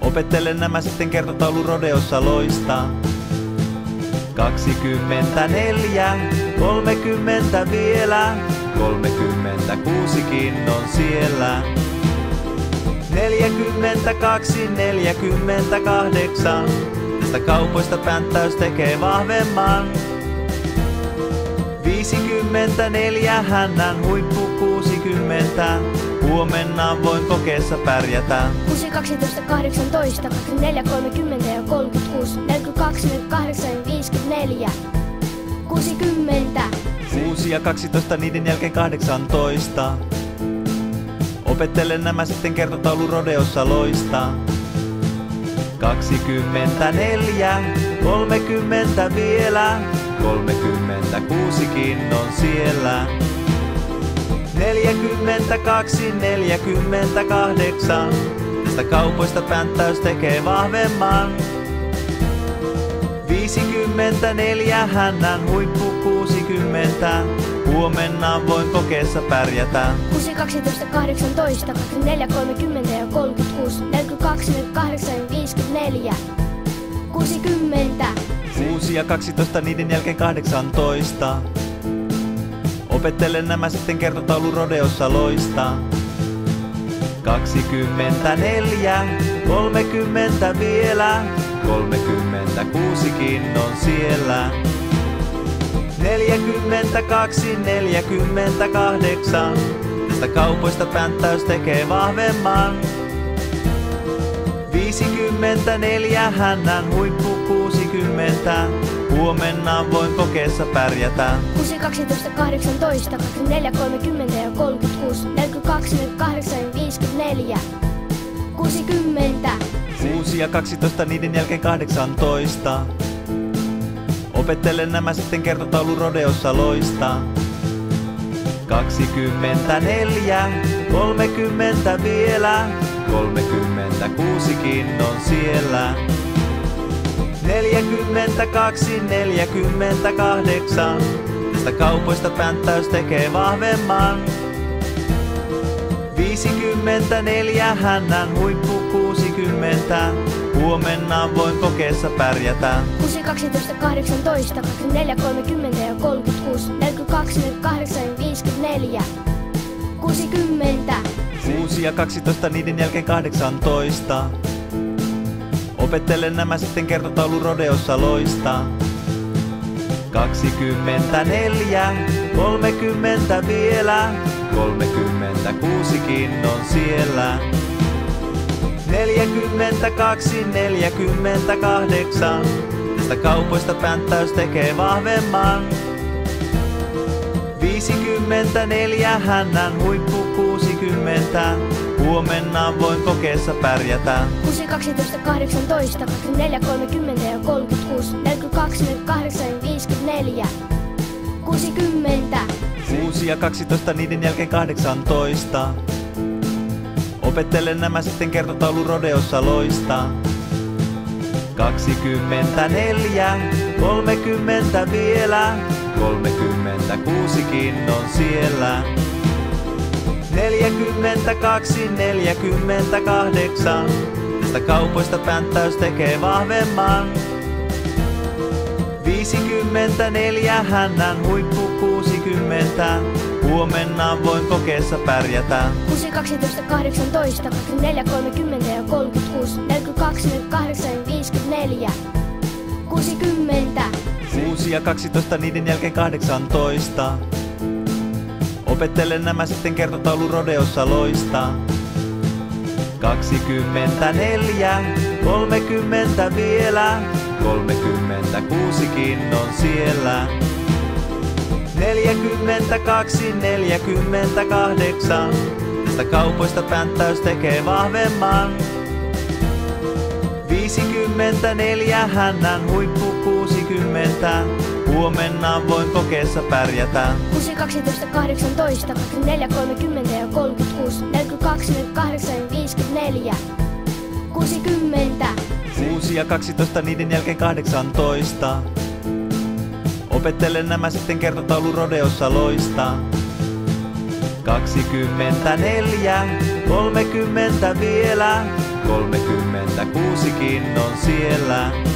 Opettelen nämä sitten kertotaulu rodeossa loistaa. 24, 30 vielä, 36kin on siellä. 42, 48, tästä kaupoista pänttäys tekee vahvemman. 54 hännän huippu 60, huomenna voin kokeessa pärjätä. 6, 12, 18, 24, 30 ja 36, 42, 48 ja 54. 60. 6 ja 12, niiden jälkeen 18. Opettelen nämä sitten kertotaulu rodeossa loistaa. 24, 30 vielä, 36kin on siellä. 42, 48, tästä kaupoista pänttäys tekee vahvemman. 54 hännän huippu 60, huomenna voin kokeessa pärjätä. 6, 12, 18, 24, 30 ja 36, 42, 48 ja 54. 60. 6 ja 12, niiden jälkeen 18. Opettelen nämä sitten kertotaulu rodeossa loistaa. 24, 30 vielä, 36kin on siellä. 42, 48, tästä kaupoista pänttäys tekee vahvemman. 54 hännän huippu 60, huomenna voin kokeessa pärjätä. 6, 12, 18, 24, 30 ja 36, 42, 48 ja 54. 60. 6 ja 12, niiden jälkeen 18. Opettelen nämä sitten kertotaulu rodeossa loistaa. 24, 30 vielä, 36kin on siellä. 42, 48, tästä kaupoista pänttäys tekee vahvemman. 54 hännän huippu 60, huomenna voin kokeessa pärjätä. 6, 12, 18, 24, 30 ja 36, 42, 48 ja 54. 60. 6 ja 12, niiden jälkeen 18. Opettelen nämä sitten kertotaulu rodeossa loistaa. 24, 30 vielä, 36kin on siellä. 42, 48, tästä kaupoista pänttäys tekee vahvemman. 54 hännän huippu 60, huomenna voin kokeessa pärjätä. 6, 12, 18, 24, 30 ja 36, 36, 42, 48, 54. 60. 6 ja 12, niiden jälkeen 18. Opettelen nämä sitten kertotaulu rodeossa loistaa. 24, 30 vielä, 36kin on siellä. 42, 48, tästä kaupoista pänttäys tekee vahvemman. 54, hännän huippu 60, huomenna voin kokeessa pärjätä. 6, 12, 18, 24, 30 ja 36, 42, 48, 54. 60. 6 ja 12, niiden jälkeen 18. Opettelen nämä sitten kertotaulu rodeossa loistaa. 24, 30 vielä, 36kin on siellä. 42, 48, tästä kaupoista pänttäys tekee vahvemman. 54, hännän huippu 60, huomenna voin kokeessa pärjätä. 6, 12, 18, 24, 30 ja 36, 42, 48, 54. 60. 6 ja 12, niiden jälkeen 18. Opettelen nämä sitten kertotaulu rodeossa loistaa. 24, 30 vielä, 36kin on siellä.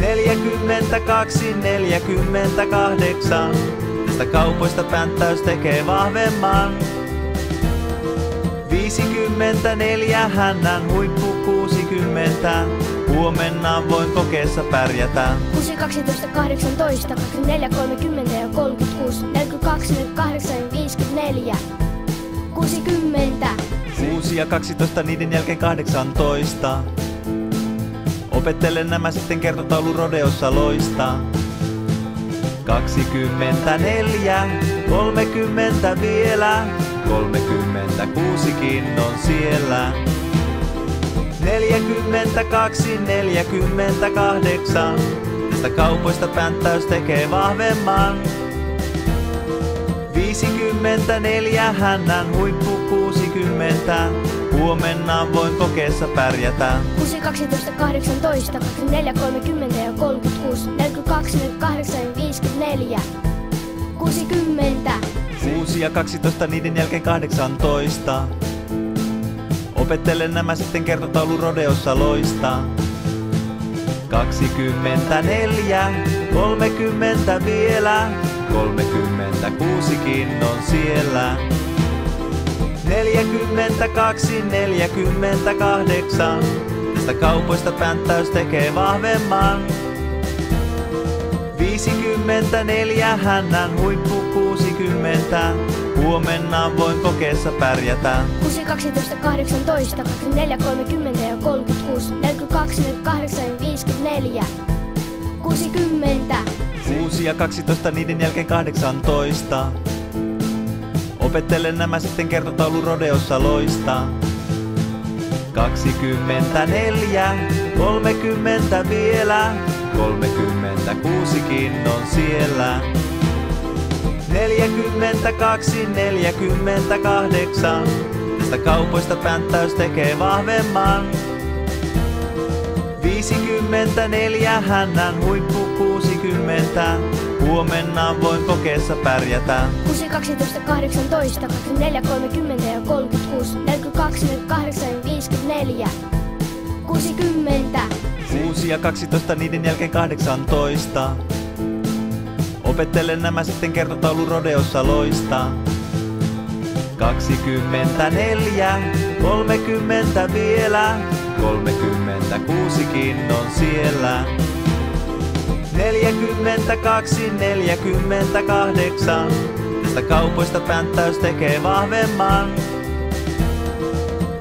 42, 48, tästä kaupoista pänttäys tekee vahvemman. 54, hännän huippu 60, huomenna voin kokeessa pärjätä. 6, 12, 18, 24, 30 ja 36, 42, 48, 54. 60. 6 ja 12, niiden jälkeen 18. Opettelen nämä sitten kertotaulu rodeossa loistaa. 24, 30 vielä, 36kin on siellä. 42, 48, tästä kaupoista pänttäys tekee vahvemman. 54, hännän huippu 60, huomenna voin kokeessa pärjätä. 6, 12, 18, 24, 30 ja 36, 42, 48, 54. 60. 6 ja 12, niiden jälkeen 18. Opettelen nämä sitten kertotaulu rodeossa loistaa. 24, 30 vielä, 36kin on siellä. 42, 48, tästä kaupoista pänttäys tekee vahvemman. 54, hännän huippu 60, huomenna voin kokeessa pärjätä. 6, 12, 18, 24, 30 ja 36, 42, 48, 54. 60. 6 ja 12, niiden jälkeen 18. Opettelen nämä sitten kertotaulu rodeossa loistaa. 24, 30 vielä, 36kin on siellä. 42, 48, tästä kaupoista pänttäys tekee vahvemman. 54, hännän huippu 60, huomenna voin kokeessa pärjätä. 6, 12, 18, 24, 30 ja 36, 42, 48, 54. 60. 6 ja 12, niiden jälkeen 18. Opettelen nämä sitten kertotaulu rodeossa loistaa. 24, 30 vielä, 36kin on siellä. 42, 48, tästä kaupoista pänttäys tekee vahvemman.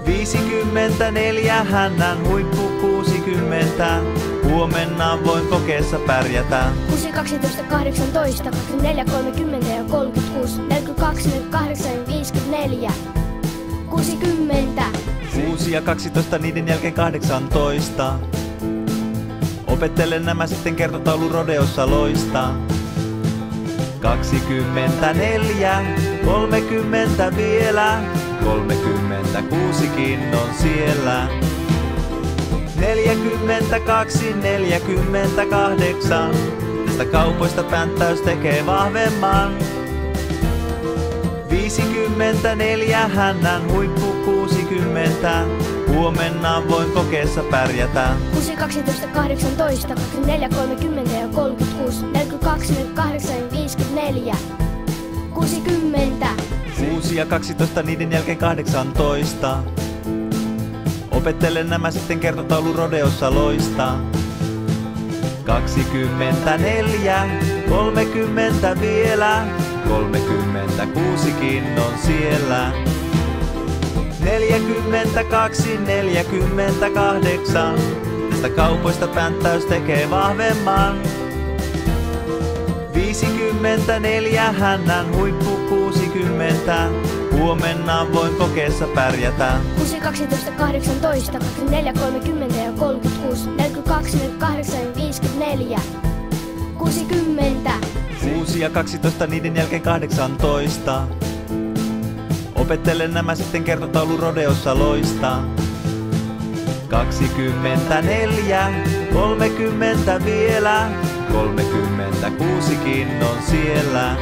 54, hännän huippu 60, huomenna voin kokeessa pärjätä. 6, 12, 18, 24, 30 ja 36, 42, 48, 54. 60. 6 ja 12, niiden jälkeen 18. Opettelen nämä sitten kertotaulu rodeossa loistaa. 24, 30 vielä, 36kin on siellä. 42, 48, tästä kaupoista pänttäys tekee vahvemman. 54, hännän huippu 60, huomenna voin kokeessa pärjätä. 6, 12, 18, 24, 30 ja 36, 42, 48 ja 54. 60. 6 ja 12, niiden jälkeen 18. Opettelen nämä sitten kertotaulu rodeossa loistaa. 24, 30 vielä, 36kin on siellä. 42, 48, tästä kaupoista pänttäys tekee vahvemman. 54, hännän huippu 60, huomenna voin kokeessa pärjätä. 6, 12, 18, 24, 30 ja 36, 42, 48 ja 54. 60. 6 ja 12, niiden jälkeen 18. Opettelen nämä sitten kertotaulu rodeossa loistaa. 24, 30 vielä, 36kin on siellä.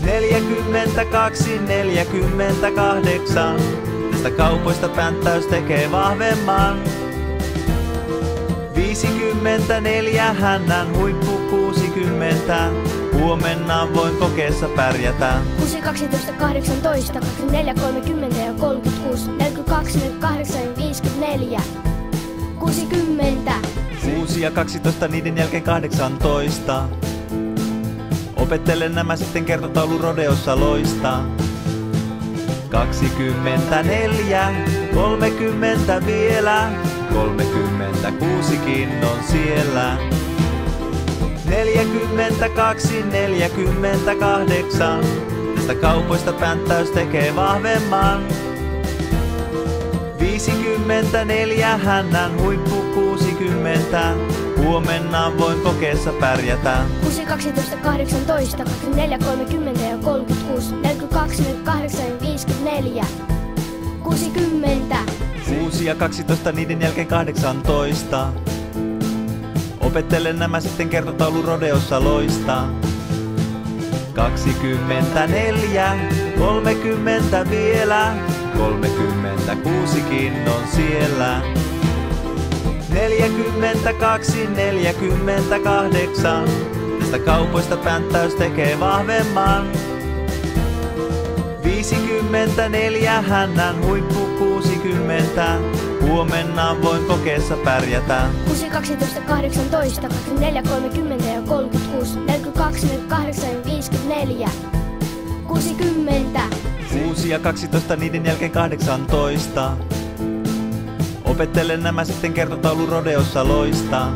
42, 48, tästä kaupoista pänttäys tekee vahvemman. 54, hännän huippu 60, huomenna voin kokeessa pärjätä. 6, 12, 18, 24, 30 ja 36, 42, 48 ja 54. 60. 6 ja 12, niiden jälkeen 18. Opettelen nämä sitten kertotaulu rodeossa loistaa. 24, 30 vielä, 36kin on siellä. 42, 48, tästä kaupoista pänttäys tekee vahvemman. 54, hännän huippu 60, huomenna voin kokeessa pärjätä. 6, 12, 18, 24, 30 ja 36, 42, 48 ja 54. 60. 6 ja 12, niiden jälkeen 18. Opettelen nämä sitten kertotaulu rodeossa loistaa. 24, 30 vielä, 36kin on siellä. 42, 48, tästä kaupoista pänttäys tekee vahvemman. 54, hännän huippu 60, huomenna voin kokeessa pärjätä. 6, 12, 18, 24, 30 ja 36, 42, 48 ja 54. 60. 6 ja 12, niiden jälkeen 18. Opettelen nämä sitten kertotaulu rodeossa loistaa.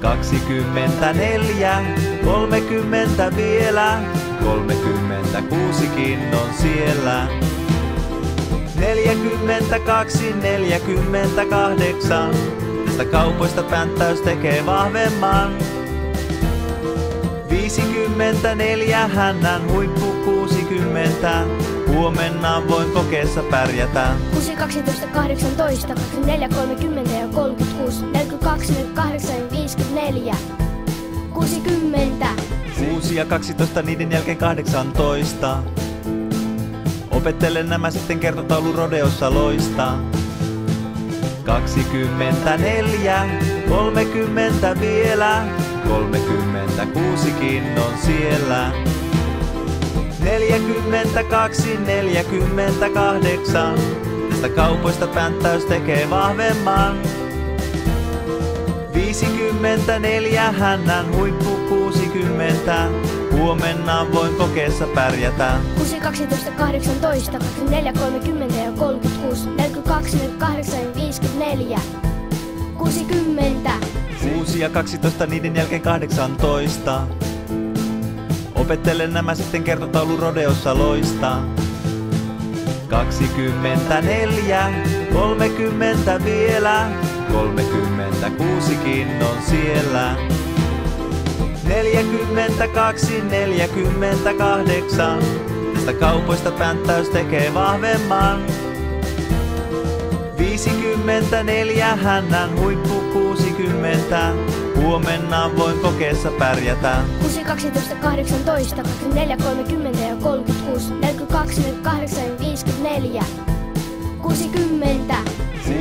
24, 30 vielä, 36kin on siellä. 42, 48, tästä kaupoista pänttäys tekee vahvemman. 54, hännän huippu 60, huomenna voin kokeessa pärjätä. 6, 12, 18, 24, 30 ja 36, 42, 48 ja 54. 60. 6 ja 12, niiden jälkeen 18. Opettelen nämä sitten kertotaulu rodeossa loistaa. 24, 30 vielä, 36kin on siellä. 42, 48, tästä kaupoista pänttäys tekee vahvemman. 54, hännän huippu 60, huomenna voin kokeessa pärjätä. 6, 12, 18, 24, 30 ja 36, 42, 48 ja 54. 60. 6 ja 12, niiden jälkeen 18. Opettelen nämä sitten kertotaulu rodeossa loistaa. 24, 30 vielä, 36kin on siellä. 42, 48, tästä kaupoista pänttäys tekee vahvemman. 54, hännän huippu 60, huomenna voin kokeessa pärjätä. 6, 12, 18, 24, 30 ja 36, 42, 48 ja 54. 60.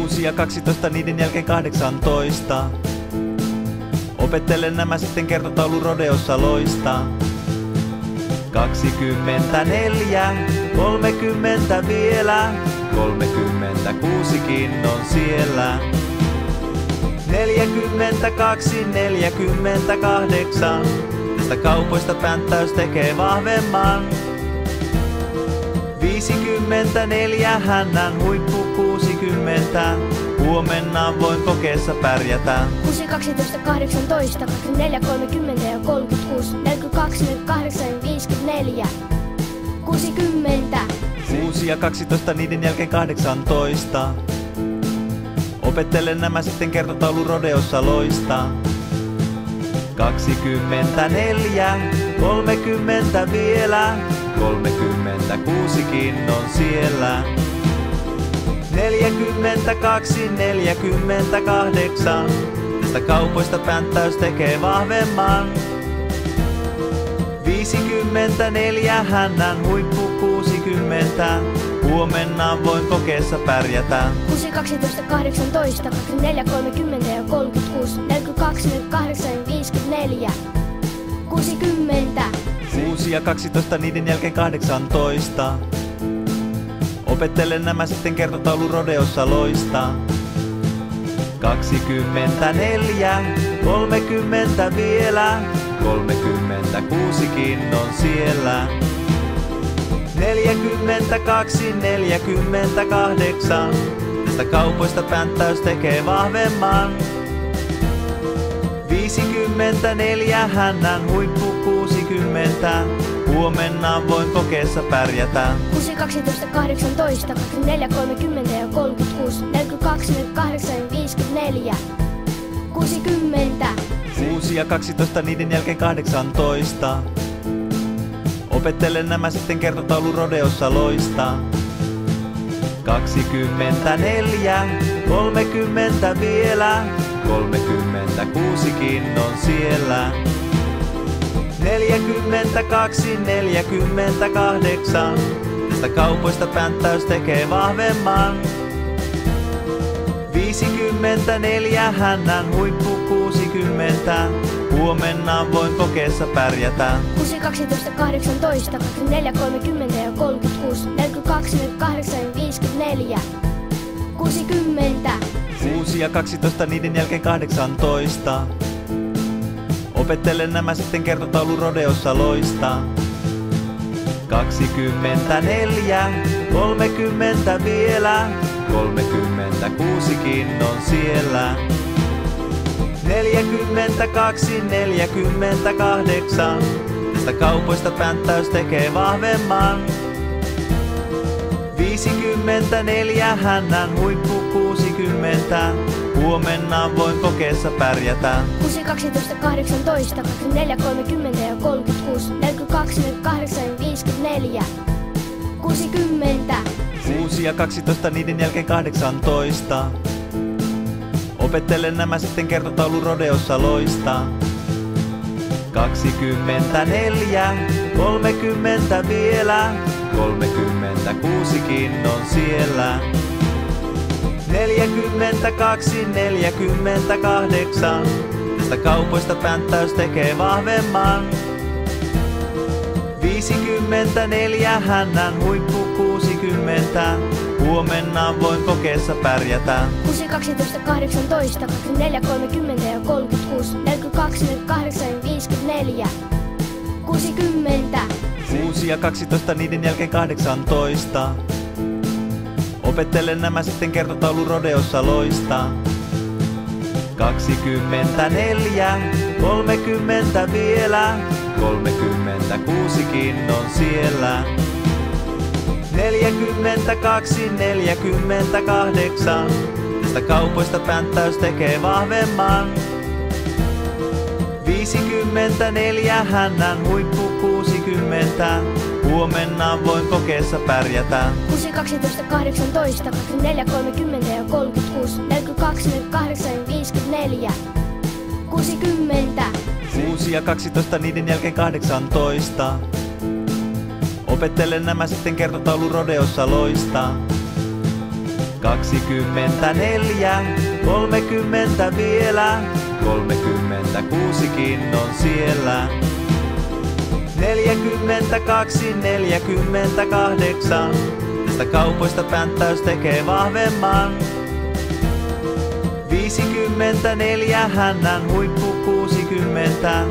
6 ja 12, niiden jälkeen 18. Opettelen nämä sitten kertotaulu rodeossa loistaa. 24, 30 vielä, 36kin on siellä. 42, 48, tästä kaupoista pänttäys tekee vahvemman. 54, hännän huippu 60, huomenna voin kokeessa pärjätä. 6, 12, 18, 24, 30 ja 36, 42, 48 ja 54. 60. 6 ja 12, niiden jälkeen 18. Opettelen nämä sitten kertotaulu rodeossa loistaa. 24, 30 vielä, 36kin on siellä. 42, 48, tästä kaupoista pänttäys tekee vahvemman. 54, hännän huippu 60, huomenna voin kokeessa pärjätä. 6, 12, 18, 24, 30 ja 36, 42, 48 ja 54. 60. 6 ja 12, niiden jälkeen 18. Opettelen nämä sitten kertotaulu rodeossa loistaa. 24, 30 vielä, 36kin on siellä. 42, 48, tästä kaupoista pänttäys tekee vahvemman. 54, hännän huippu 60, huomenna voin kokeessa pärjätä. 6, 12, 18, 24, 30 ja 36, 42, 48 ja 54. 60. 6 ja 12, niiden jälkeen 18. Opettelen nämä sitten kertotaulu rodeossa loistaa. 24, 30 vielä, 36kin on siellä. 42, 48, tästä kaupoista pänttäys tekee vahvemman. 54, hännän huippu 60, huomenna voin kokeessa pärjätä. 6, 12, 18, 24, 30 ja 36, 42, 48 ja 54. 60. 6 ja 12, niiden jälkeen 18. Opettelen nämä sitten kertotaulu rodeossa loistaa. 24, 30 vielä, 36kin on siellä. 42, 48, tästä kaupoista pänttäys tekee vahvemman. 54, hännän huippu 60, huomenna voin kokeessa pärjätä. 6, 12, 18, 24, 30 ja 36, 42, 48 ja 54. 60. 6 ja 12, niiden jälkeen 18. Opettelen nämä sitten kertotaulu rodeossa loistaa. 24, 30 vielä, 36kin on siellä. 42, 48, tästä kaupoista pänttäys tekee vahvemman. 54, hännän huippu 60, huomenna voin kokeessa pärjätä. 6, 12, 18, 24, 30 ja 36, 42, 48 ja 54. 60. 6 ja 12, niiden jälkeen 18. Opettelen nämä sitten kertotaulu rodeossa loistaa. 24, 30 vielä, 36kin on siellä. 42, 48. Tästä kaupoista pänttäys tekee vahvemman. 54, hännän huippu 60. Huomenna voin kokeessa pärjätä. 6, 12, 18, 24, 30 ja 36, 42, 48 ja 54. 60. 6 ja 12, niiden jälkeen 18. Opettelen nämä sitten kertotaulu rodeossa loistaa. 24, 30 vielä, 36kin on siellä. 42, 48, tästä kaupoista pänttäys tekee vahvemman. 54, hännän huippu 60,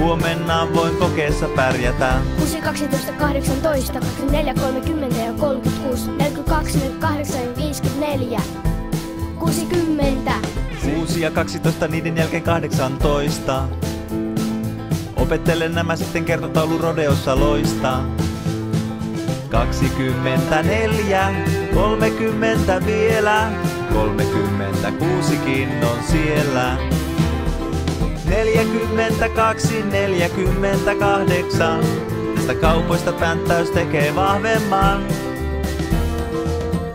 huomenna voin kokeessa pärjätä. 6, 12, 18, 24, 30 ja 36, 42, 48 ja 54. 60. 6 ja 12, niiden jälkeen 18. Opettelen nämä sitten kertotaulu rodeossa loistaa. 24, 30 vielä, 36kin on siellä. 42, 48, tästä kaupoista pänttäys tekee vahvemman.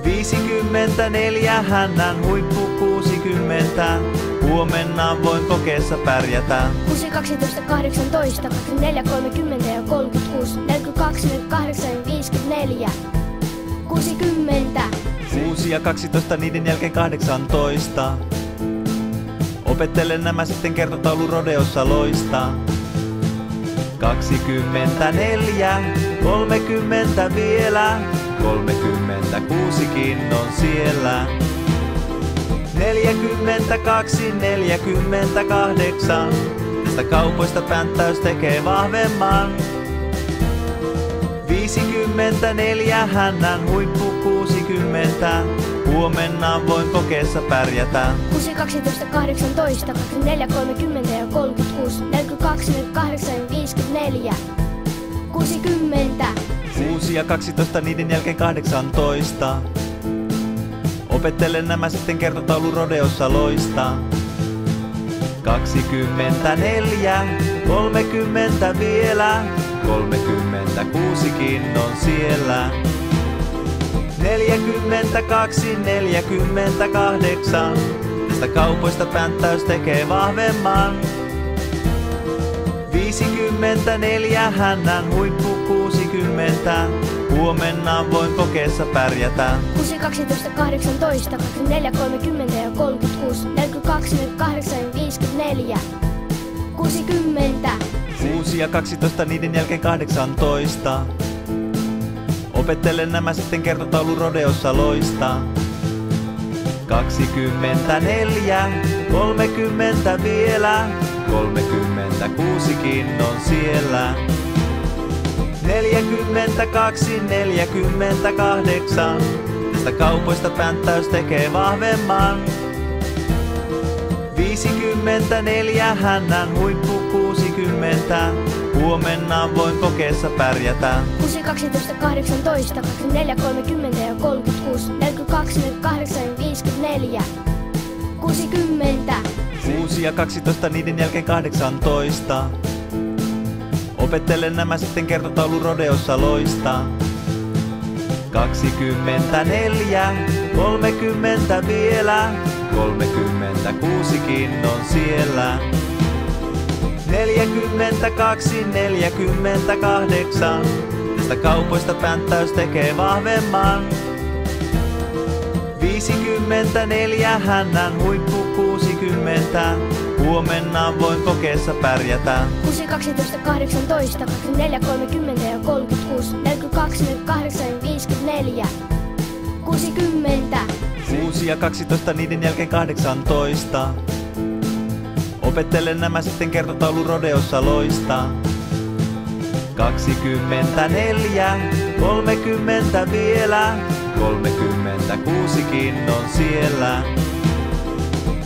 54, hännän huippu 60, huomenna voin kokeessa pärjätä. 6, 12, 18, 24, 30 ja 36, 42, 48 ja 54. 60. 6 ja 12, niiden jälkeen 18. Opettelen nämä sitten kertotaulu rodeossa loistaa. 24, 30 vielä, 36kin on siellä. 42, 48, tästä kaupoista pänttäys tekee vahvemman. 54, hännän huippu 60, huomenna voin kokeessa pärjätä. 6, 12, 18, 24, 30 ja 36, 42, 48 ja 54. 60. 6 ja 12, niiden jälkeen 18. Opettelen nämä sitten kertotaulu rodeossa loistaa. 24, 30 vielä, 36kin on siellä. 42, 48, tästä kaupoista pänttäys tekee vahvemman. 54, hännän huippu 60, huomenna voin kokeessa pärjätä. 6, 12, 18, 24, 30 ja 36, 42, 48 ja 54. 60. 6 ja 12, niiden jälkeen 18. Opettelen nämä sitten kertotaulu rodeossa loistaa. 24, 30 vielä, 36kin on siellä. 42, 48, tästä kaupoista pänttäys tekee vahvemman. 54, hännän huippu 60, huomenna voin kokeessa pärjätä. 6, 12, 18, 24, 30 ja 36, 42, 48 ja 54. 60. 6 ja 12, niiden jälkeen 18. Opettelen nämä sitten kertotaulu rodeossa loistaa. 24, 30 vielä, 36kin on siellä. 42, 48, tästä kaupoista pänttäys tekee vahvemman. 54, hännän huippu 60, huomenna voin kokeessa pärjätä. 6, 12, 18, 24, 30 ja 36, 42, 48 ja 54. 60. 6 ja 12, niiden jälkeen 18. Opettelen nämä sitten kertotaulu rodeossa loistaa. 24, 30 vielä, 36kin on siellä.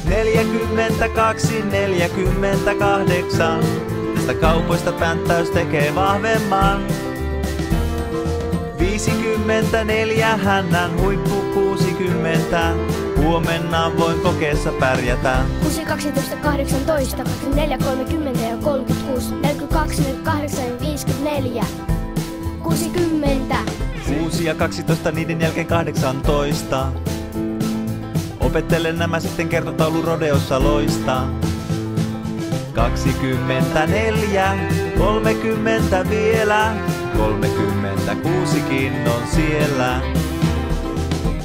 42, 48, tästä kaupoista pänttäys tekee vahvemman. 54 hännän huippu 60. Huomenna voin kokeessa pärjätä. 6, 12, 18, 24, 30 ja 36, 42, 48 ja 54. 60. 6 ja 12, niiden jälkeen 18. Opettelen nämä sitten kertotaulu rodeossa loistaa. 24, 30 vielä, 36kin on siellä.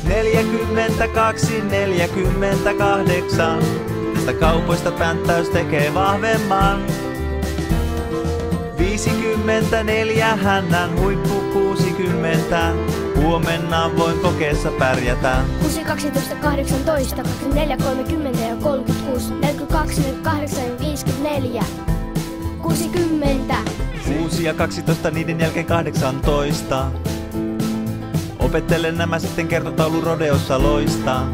42, 48, tästä kaupoista pänttäys tekee vahvemman. 54 hännän huippu 60, huomenna voin kokeessa pärjätä. 6, 12, 18, 24, 30 ja 36, 42, 48 ja 54. 60. 6 ja 12, niiden jälkeen 18. Opettelen nämä sitten kertotaulu rodeossa loistaa.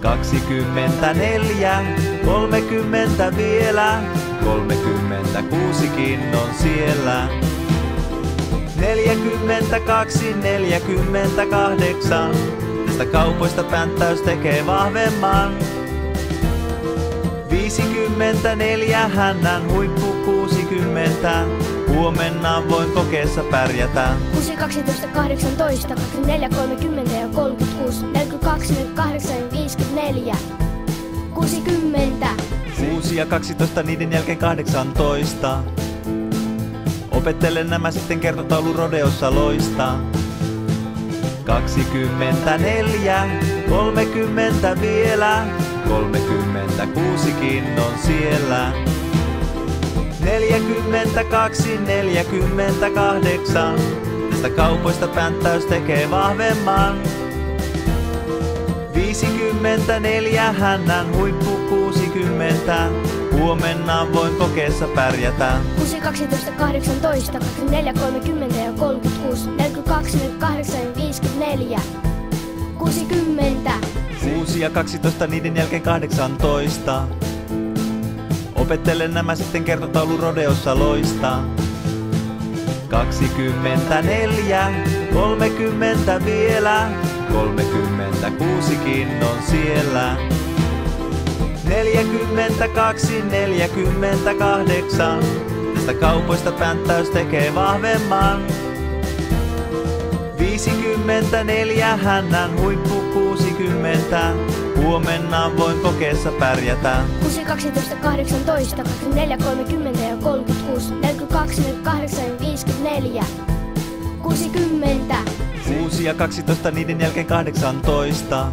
24, 30 vielä, 36kin on siellä. 42, 48, tästä kaupoista pänttäys tekee vahvemman. 54 hännän huippu 60, huomenna voin kokeessa pärjätä. 6, 12, 18, 24, 30 ja 36, 42, 48 ja 54. 60. 6 ja 12, niiden jälkeen 18. Opettelen nämä sitten kertotaulu rodeossa loistaa. 24, 30 vielä, 36kin on siellä. 42, 48, tästä kaupoista pänttäys tekee vahvemman. 54 hännän huippu 60, huomenna voin kokeessa pärjätä. 6, 12, 18, 24, 30 ja 36, 42, 48 ja 54. 60. 6 ja 12, niiden jälkeen 18. Opettelen nämä sitten kertotaulu rodeossa loistaa. 24, 30 vielä, 36kin on siellä. 42, 48, tästä kaupoista pänttäys tekee vahvemman. 54 hännän huippu 60, huomenna voin kokeessa pärjätä. 6, 12, 18, 24, 30 ja 36, 42, 48 ja 54. 60. 6 ja 12, niiden jälkeen 18.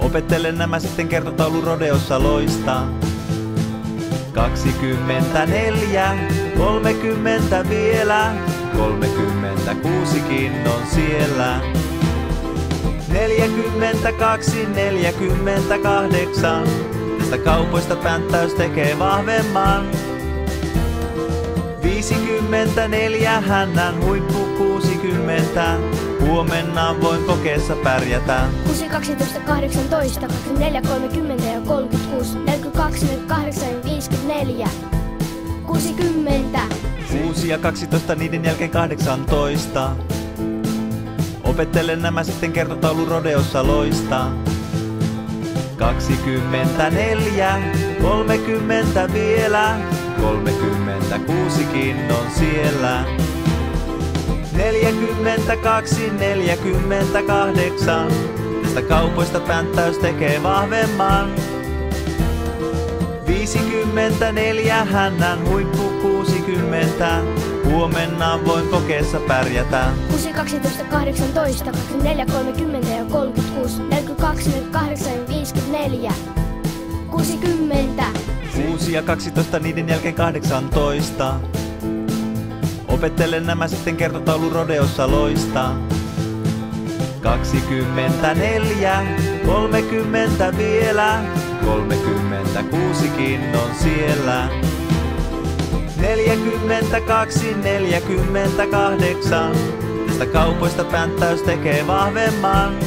Opettelen nämä sitten kertotaulu rodeossa loistaa. 24, 30 vielä, 36kin on siellä. 42, 48, tästä kaupoista pänttäys tekee vahvemman. 54 hännän huippu 60, huomenna voin kokeessa pärjätä. 6, 12, 18, 24, 30 ja 36, 42, 48 ja 54. 60. 6 ja 12, niiden jälkeen 18. Opettelen nämä sitten kertotaulu rodeossa loistaa. 24, 30 vielä, 36kin on siellä. 42, 48, tästä kaupoista pänttäys tekee vahvemman. 54 hännän huippu 60, huomenna voin kokeessa pärjätä. 6, 12, 18, 24, 30 ja 36, 42, 48 ja 54. 60. 6 ja 12, niiden jälkeen 18. Opettelen nämä sitten kertotaulu rodeossa loistaa. 24, 30 vielä, 36kin on siellä. 42, 48, tästä kaupoista pänttäys tekee vahvemman.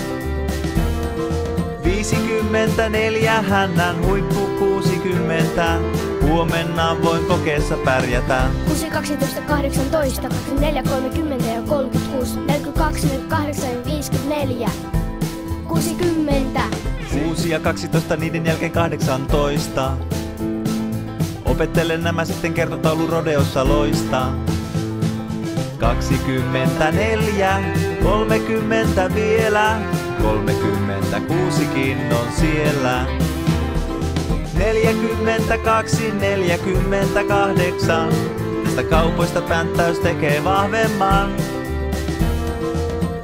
54 hännän huippu 60, 20. Huomenna voin kokeessa pärjätä. 6, 12, 18, 24, 30 ja 36, 42, 48 ja 54. 60. 6 ja 12, niiden jälkeen 18. Opettelen nämä sitten kertotaulu rodeossa loistaa. 24, 30 vielä, 36kin on siellä. 42, 48, tästä kaupoista pänttäys tekee vahvemman.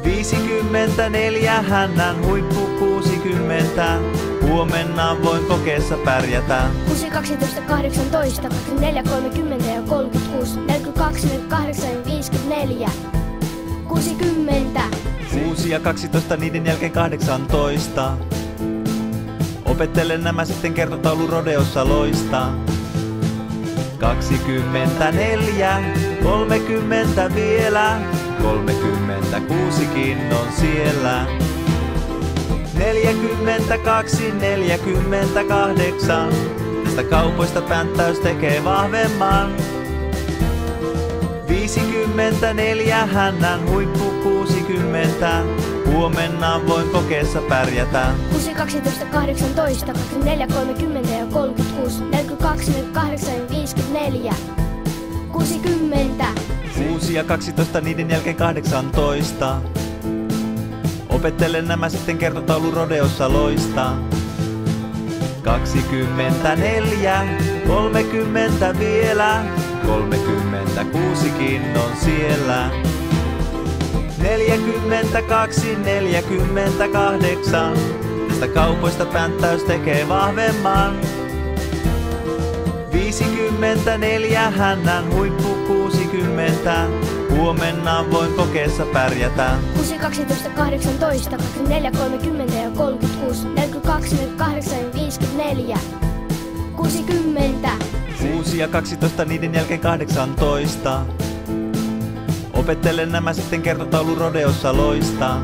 54, hännän huippu 60, huomenna voin kokeessa pärjätä. 6, 12, 18, 24, 30 ja 36, 42, 48 ja 54. 60. 6 ja 12, niiden jälkeen 18. Opettelen nämä sitten kertotaulu rodeossa loistaa. 24, 30 vielä, 36kin on siellä. 42, 48, tästä kaupoista pänttäys tekee vahvemman. 54, hännän huippu 60, huomenna voin kokeessa pärjätä. 6, 12, 18, 24, 30 ja 36, 42, 48 ja 54. 60. 6 ja 12, niiden jälkeen 18. Opettelen nämä sitten kertotaulu rodeossa loistaa. 24, 30 vielä, 36kin on siellä. 42, 48, tästä kaupoista pänttäys tekee vahvemman. 54, hännän huippu 60, huomenna voin kokeessa pärjätä. 6, 12, 18, 24, 30 ja 36, 42, 48 ja 54. 60. 6 ja 12, niiden jälkeen 18. Opettelen nämä sitten kertotaulu rodeossa loistaa.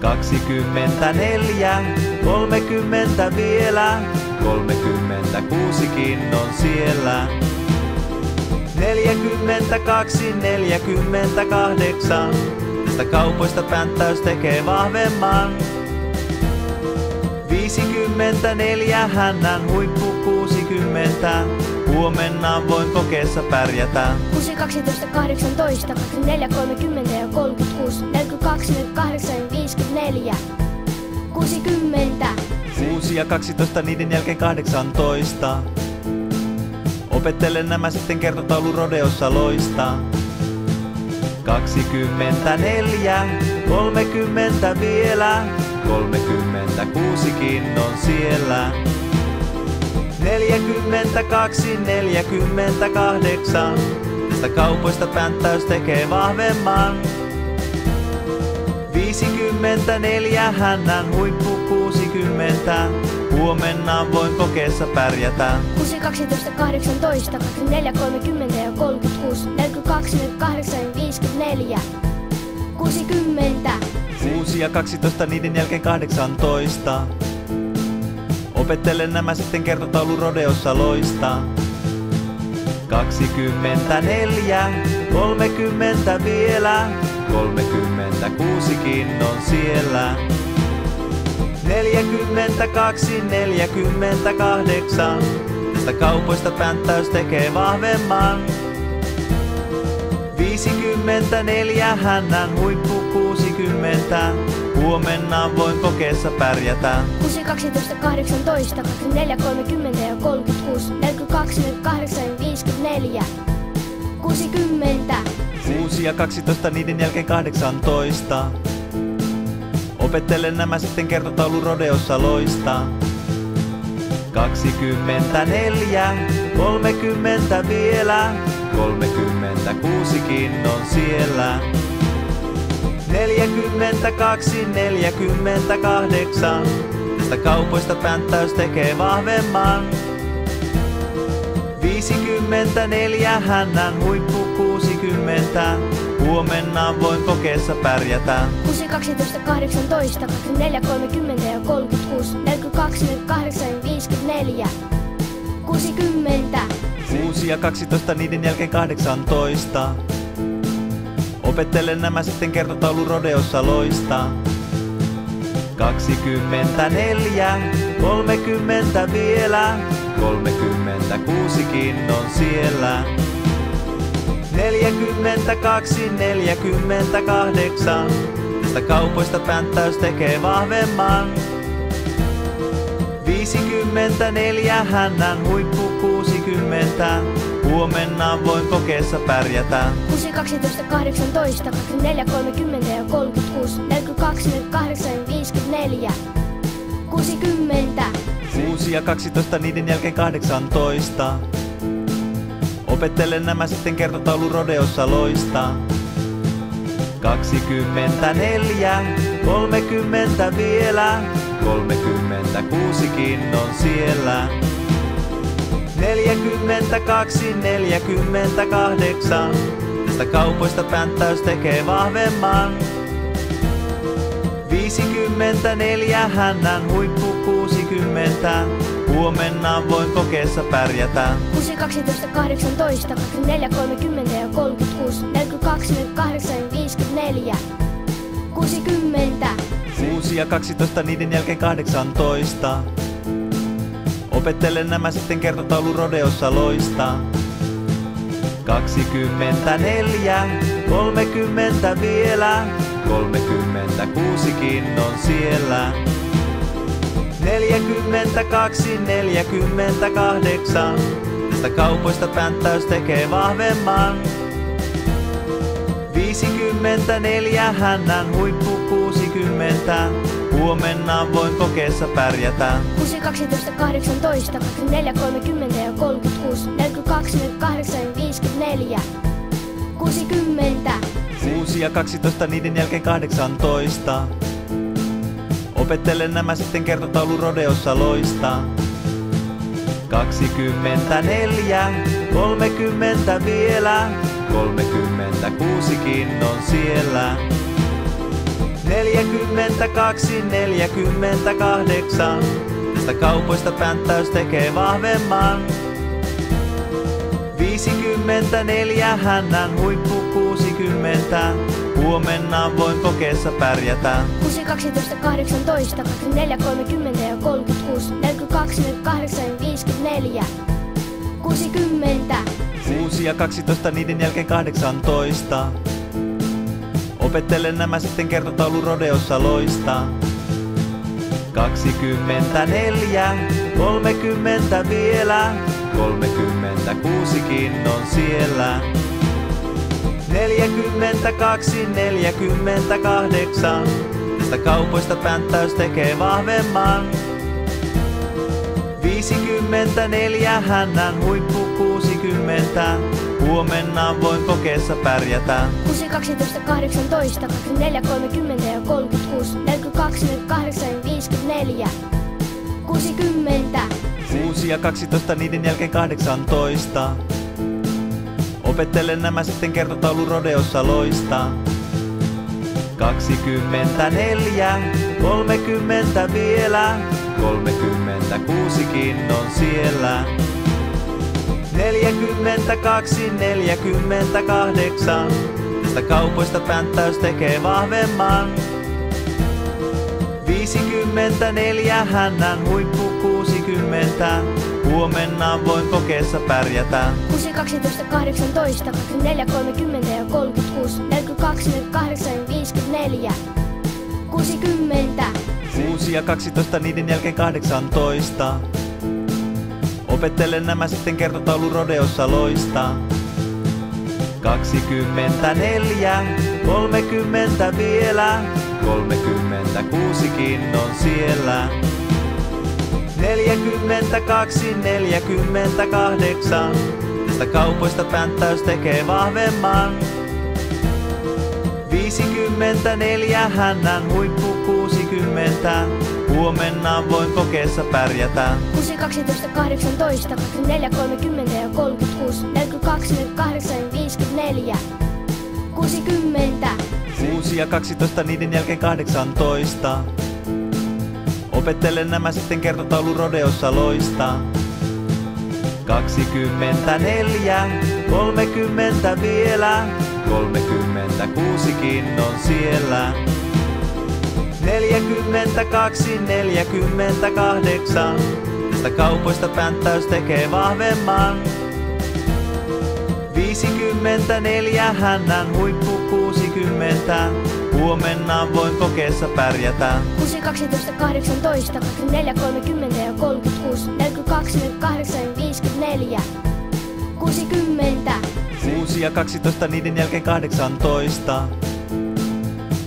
24, 30 vielä, 36kin on siellä. 42, 48, tästä kaupoista pänttäys tekee vahvemman. 54, hännän huippu 60, huomenna voin kokeessa pärjätä. 6, 12, 18, 24, 30 ja 36, 42, 48 ja 54. 60. 6 ja 12, niiden jälkeen 18. Opettelen nämä sitten kertotaulu rodeossa loistaa. 24, 30 vielä, 36kin on siellä. 42, 48, tästä kaupoista pänttäys tekee vahvemman. 54, hännän huippu 60, huomenna voin kokeessa pärjätä. 6, 12, 18, 24, 30 ja 36, 42, 48 ja 54. 60. 6 ja 12, niiden jälkeen 18. Opettelen nämä sitten kertotaulu rodeossa loistaa. 24, 30 vielä, 36kin on siellä. 42, 48, tästä kaupoista pänttäys tekee vahvemman. 54, hännän huippu 60, huomenna voin kokeessa pärjätä. 6, 12, 18, 24, 30 ja 36, 42, 48 ja 54. 60. 6 ja 12, niiden jälkeen 18. Opettelen nämä sitten kertotaulu rodeossa loistaa. 24, 30 vielä, 36kin on siellä. 42, 48, tästä kaupoista pänttäys tekee vahvemman. 54, hännän huippu 60, huomenna voin kokeessa pärjätä. 6, 12, 18, 24, 30 ja 36, 42, 48 ja 54. 54, 60, 6 ja 12 niiden jälkeen 18. Opettelen nämä sitten kertotaulu rodeossa loistaa. 24, 30 vielä, 36kin on siellä. 42, 48, tästä kaupoista pänttäys tekee vahvemman. 54 hännän huippu 60, huomenna voin kokeessa pärjätä. 6, 12, 18, 24, 30 ja 36, 42, 48 ja 54, 60, 6 ja 12 niiden jälkeen 18. Opettelen nämä sitten kertotaulu rodeossa loistaa. 24, 30 vielä, 36kin on siellä. 42, 48, tästä kaupoista pänttäys tekee vahvemman. 54 hännän huippu 60, huomenna voin kokeessa pärjätä. 6, 12, 18, 24, 30 ja 36, 42, 48 ja 54, 60, 6 ja 12 niiden jälkeen 18. Opettelen nämä sitten kertotaulu rodeossa loistaa. 24, 30 vielä, 36kin on siellä. 42, 48, tästä kaupoista pänttäys tekee vahvemman. 54 hännän huippu 60, huomenna voin kokeessa pärjätä. 6, 12, 18, 24, 30 ja 36, 42, 48 ja 54, 60, 6 ja 12 niiden jälkeen 18. Opettelen nämä sitten kertotaulu rodeossa loistaa. 24, 30 vielä, 36kin on siellä. 42, 48, tästä kaupoista pänttäys tekee vahvemman. 54 hännän huippu 60, huomenna voin kokeessa pärjätä. 6, 12, 18, 24, 30 ja 36, 42, 48 ja 54, 60, 6 ja 12 niiden jälkeen 18. Opettelen nämä sitten kertotaulu rodeossa loistaa. 24, 30 vielä, 36kin on siellä. 42, 48, tästä kaupoista pänttäys tekee vahvemman. 54 hännän huippu 60, huomenna voin kokeessa pärjätä. 6, 12, 18, 24, 30 ja 36, 42, 48 ja 54, 60, 6 ja 12 niiden jälkeen 18. Opettelen nämä sitten kertotaulu rodeossa loistaa. 24, 30 vielä, 36kin on siellä. 42, 48, tästä kaupoista pänttäys tekee vahvemman. 54 hännän huippu 60, huomenna voin kokeessa pärjätä. 6, 12, 18, 24, 30 ja 36, 42, 48 ja 54, 60, 6 ja 12 niiden jälkeen 18. Opettelen nämä sitten kertotaulu rodeossa loistaa. 24, 30 vielä, 36kin on siellä. 42, 48, tästä kaupoista pänttäys tekee vahvemman. 54 hännän huippu 60, huomenna voin kokeessa pärjätä. 6, 12, 18, 24, 30 ja 36, 42, 48 ja 54, 60, 6 ja 12 niiden jälkeen 18. Opettelen nämä sitten kertotaulu rodeossa loistaa. 24, 30 vielä, 36kin on siellä. 42, 48, tästä kaupoista pänttäys tekee vahvemman. 54, hännän huippu 60, huomenna voin kokeessa pärjätä. 6, 12, 18, 24, 30 ja 36, 42, 48 ja 54. 60. 6 ja 12, niiden jälkeen 18.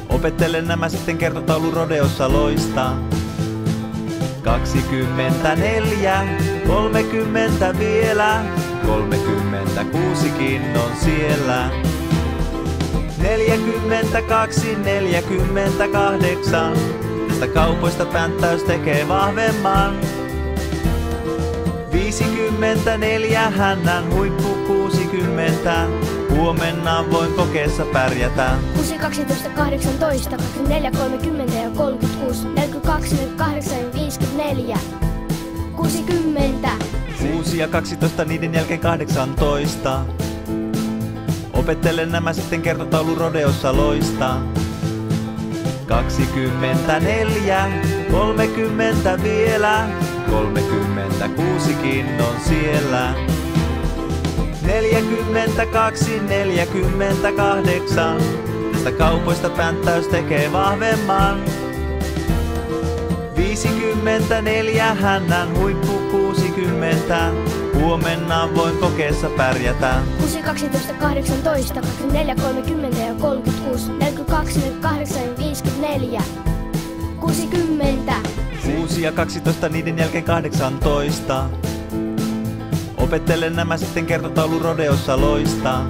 Opettelen nämä sitten kertotaulu rodeossa loistaa. 24, 30 vielä, 36kin on siellä. 42, 48, tästä kaupoista pänttäys tekee vahvemman. 54, hännän huippu 60, huomenna voin kokeessa pärjätä. 6, 12, 18, 24, 30 ja 36, 42, 48 ja 54. 60. 6 ja 12, niiden jälkeen 18. Opettelen nämä sitten kertotaulu rodeossa loistaa. 24, 30 vielä, 36kin on siellä. 42, 48, tästä kaupoista pänttäys tekee vahvemman. 54, hännän huippu 60, huomenna voin kokeessa pärjätä. 6, 12, 18, 24, 30 ja 36, 42, 48 ja 54. 60. 6 ja 12, niiden jälkeen 18. Opettelen nämä sitten kertotaulu rodeossa loistaa.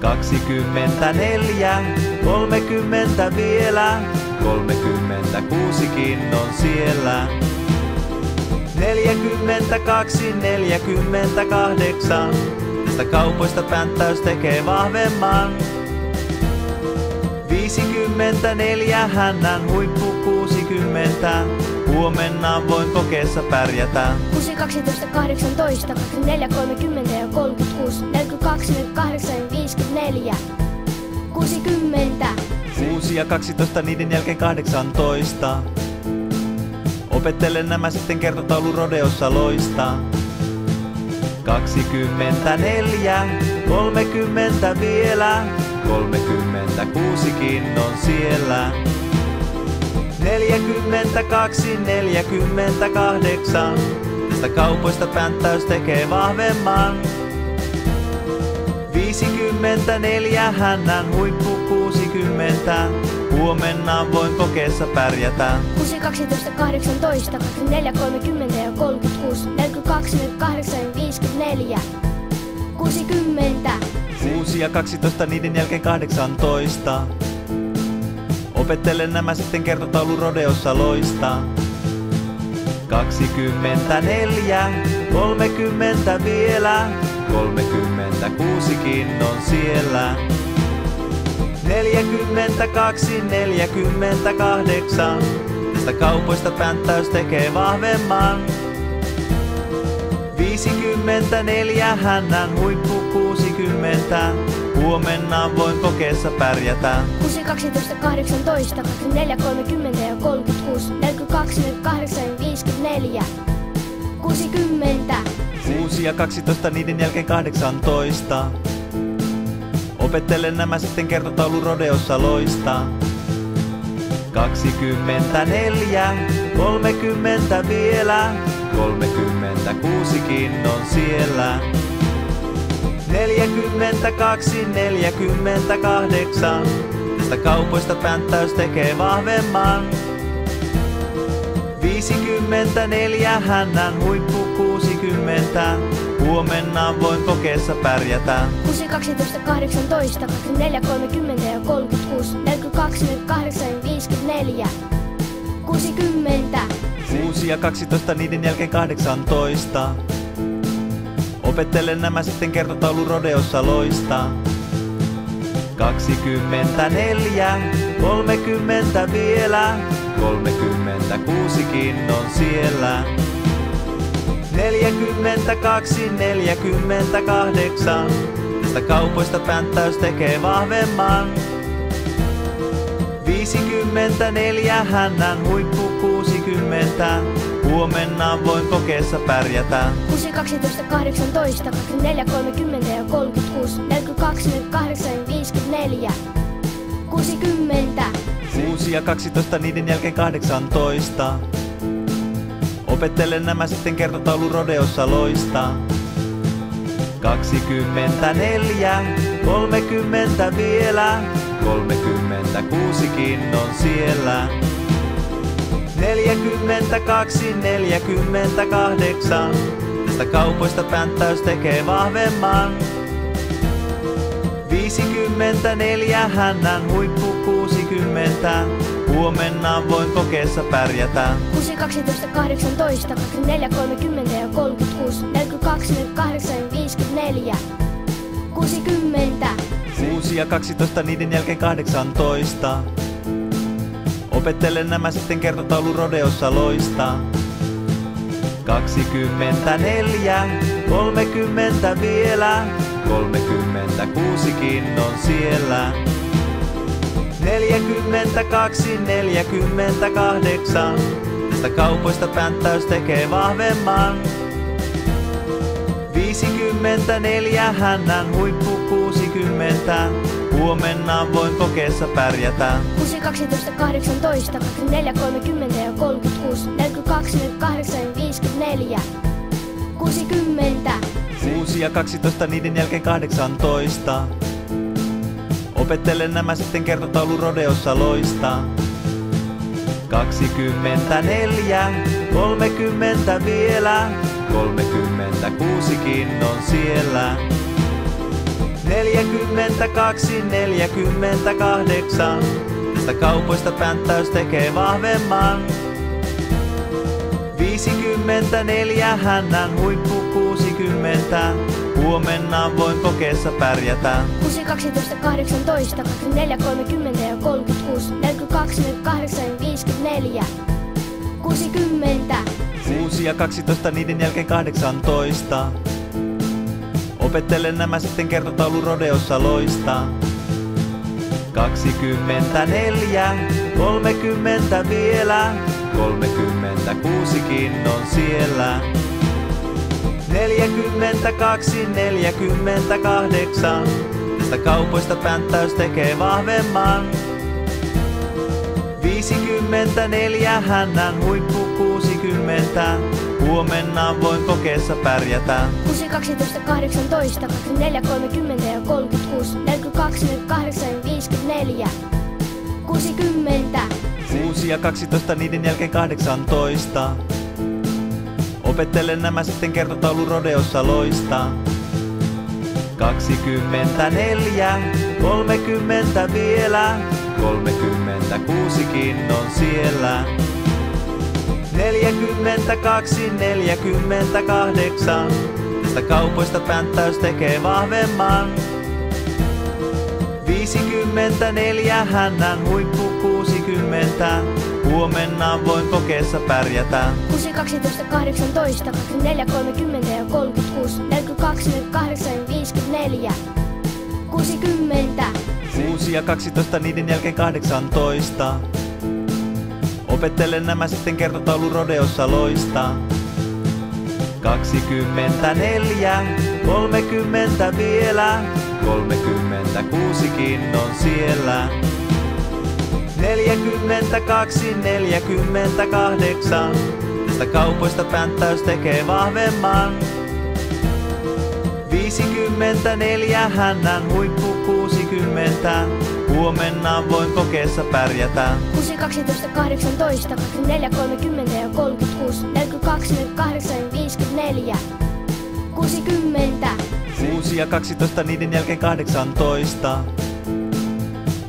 24, 30 vielä, 36kin on siellä. 42, 48, tästä kaupoista pänttäys tekee vahvemman. 54, hännän huippu 60, huomenna voin kokeessa pärjätä. 6, 12, 18, 24, 30 ja 36, 42, 48 ja 54. 60. 6 ja 12, niiden jälkeen 18. Opettelen nämä sitten kertotaulu rodeossa loistaa. 24, 30 vielä, 36kin on siellä. 42, 48, tästä kaupoista pänttäys tekee vahvemman. 54, hännän huippu 60, huomenna voin kokeessa pärjätä. 6, 12, 18, 24, 30 ja 36, 42, 48 ja 54. 60. 6 ja 12, niiden jälkeen 18. Opettelen nämä sitten kertotaulu rodeossa loistaa. 24, 30 vielä, 36kin on siellä. 42, 48, tästä kaupoista pänttäys tekee vahvemman. 54, hännän huippu 60, huomenna voin kokeessa pärjätä. 6, 12, 18, 24, 30 ja 36, 42, 48 ja 54. 60. 6 ja 12, niiden jälkeen 18. Opettelen nämä sitten kertotaulu rodeossa loistaa. 24, 30 vielä, 36kin on siellä. 42, 48, tästä kaupoista pänttäys tekee vahvemman. 54, hännän huippu 60, huomenna voin kokeessa pärjätä. 6, 12, 18, 24, 30 ja 36, 42, 48 ja 54. 60. 6 ja 12, niiden jälkeen 18. Opettelen nämä sitten kertotaulu rodeossa loistaa. 24, 30 vielä, 36kin on siellä. 42, 48, tästä kaupoista pänttäys tekee vahvemman. 54, hännän huippu 60, huomenna voin kokeessa pärjätä. 6, 12, 18, 24, 30 ja 36, 42, 48 ja 54. 60. 6 ja 12, niiden jälkeen 18. Opettelen nämä sitten kertotaulu rodeossa loista. 24, 30 vielä, 36kin on siellä. 42, 48, tästä kaupoista pänttäys tekee vahvemman. 54, hännän huippu 60, huomenna voin kokeessa pärjätä. 6, 12, 18, 24, 30 ja 36, 42, 48 ja 54. 60. 6 ja 12, niiden jälkeen 18. Opettelen nämä sitten kertotaulu rodeossa loista. 24, 30 vielä, 36kin on siellä. 42, 48, tästä kaupoista pänttäys tekee vahvemman. 54, hännän huippu 60, huomenna voin kokeessa pärjätä. 6, 12, 18, 24, 30 ja 36, 42, 48 ja 54. 60. 6 ja 12, niiden jälkeen 18. Opettelen nämä sitten kertotaulu rodeossa loista. 24, 30 vielä, 36kin on siellä. 42, 48, tästä kaupoista pänttäys tekee vahvemman. 54, hännän huippu 60, huomenna voin kokeessa pärjätä. 6, 12, 18, 24, 30 ja 36, 42, 48 ja 54. 60. 6 ja 12, niiden jälkeen 18. Opettelen nämä sitten kertotaulu rodeossa loista. 24, 30 vielä, 36kin on siellä. 42, 48, tästä kaupoista pänttäys tekee vahvemman. 54, hännän huippu 60, huomenna voin kokeessa pärjätä. 6, 12, 18, 24, 30 ja 36, 42, 48 ja 54. 60. 6 ja 12, niiden jälkeen 18. Opettelen nämä sitten kertotaulu rodeossa loista. 24, 30 vielä, 36kin on siellä. 42, 48, tästä kaupoista pänttäys tekee vahvemman. 54, hännän huippu 60, huomenna voin kokeessa pärjätä. 6, 12, 18, 24, 30 ja 36, 42, 48 ja 54. 60. 6 ja 12, niiden jälkeen 18. Opettelen nämä sitten kertotaulu rodeossa loista. 24, 30 vielä, 36kin on siellä. 42, 48, tästä kaupoista pänttäys tekee vahvemman. 54, hännän huippu 60, huomenna voin kokeessa pärjätä. 6, 12, 18, 24, 30 ja 36, 42, 48 ja 54. 60. 6 ja 12, niiden jälkeen 18.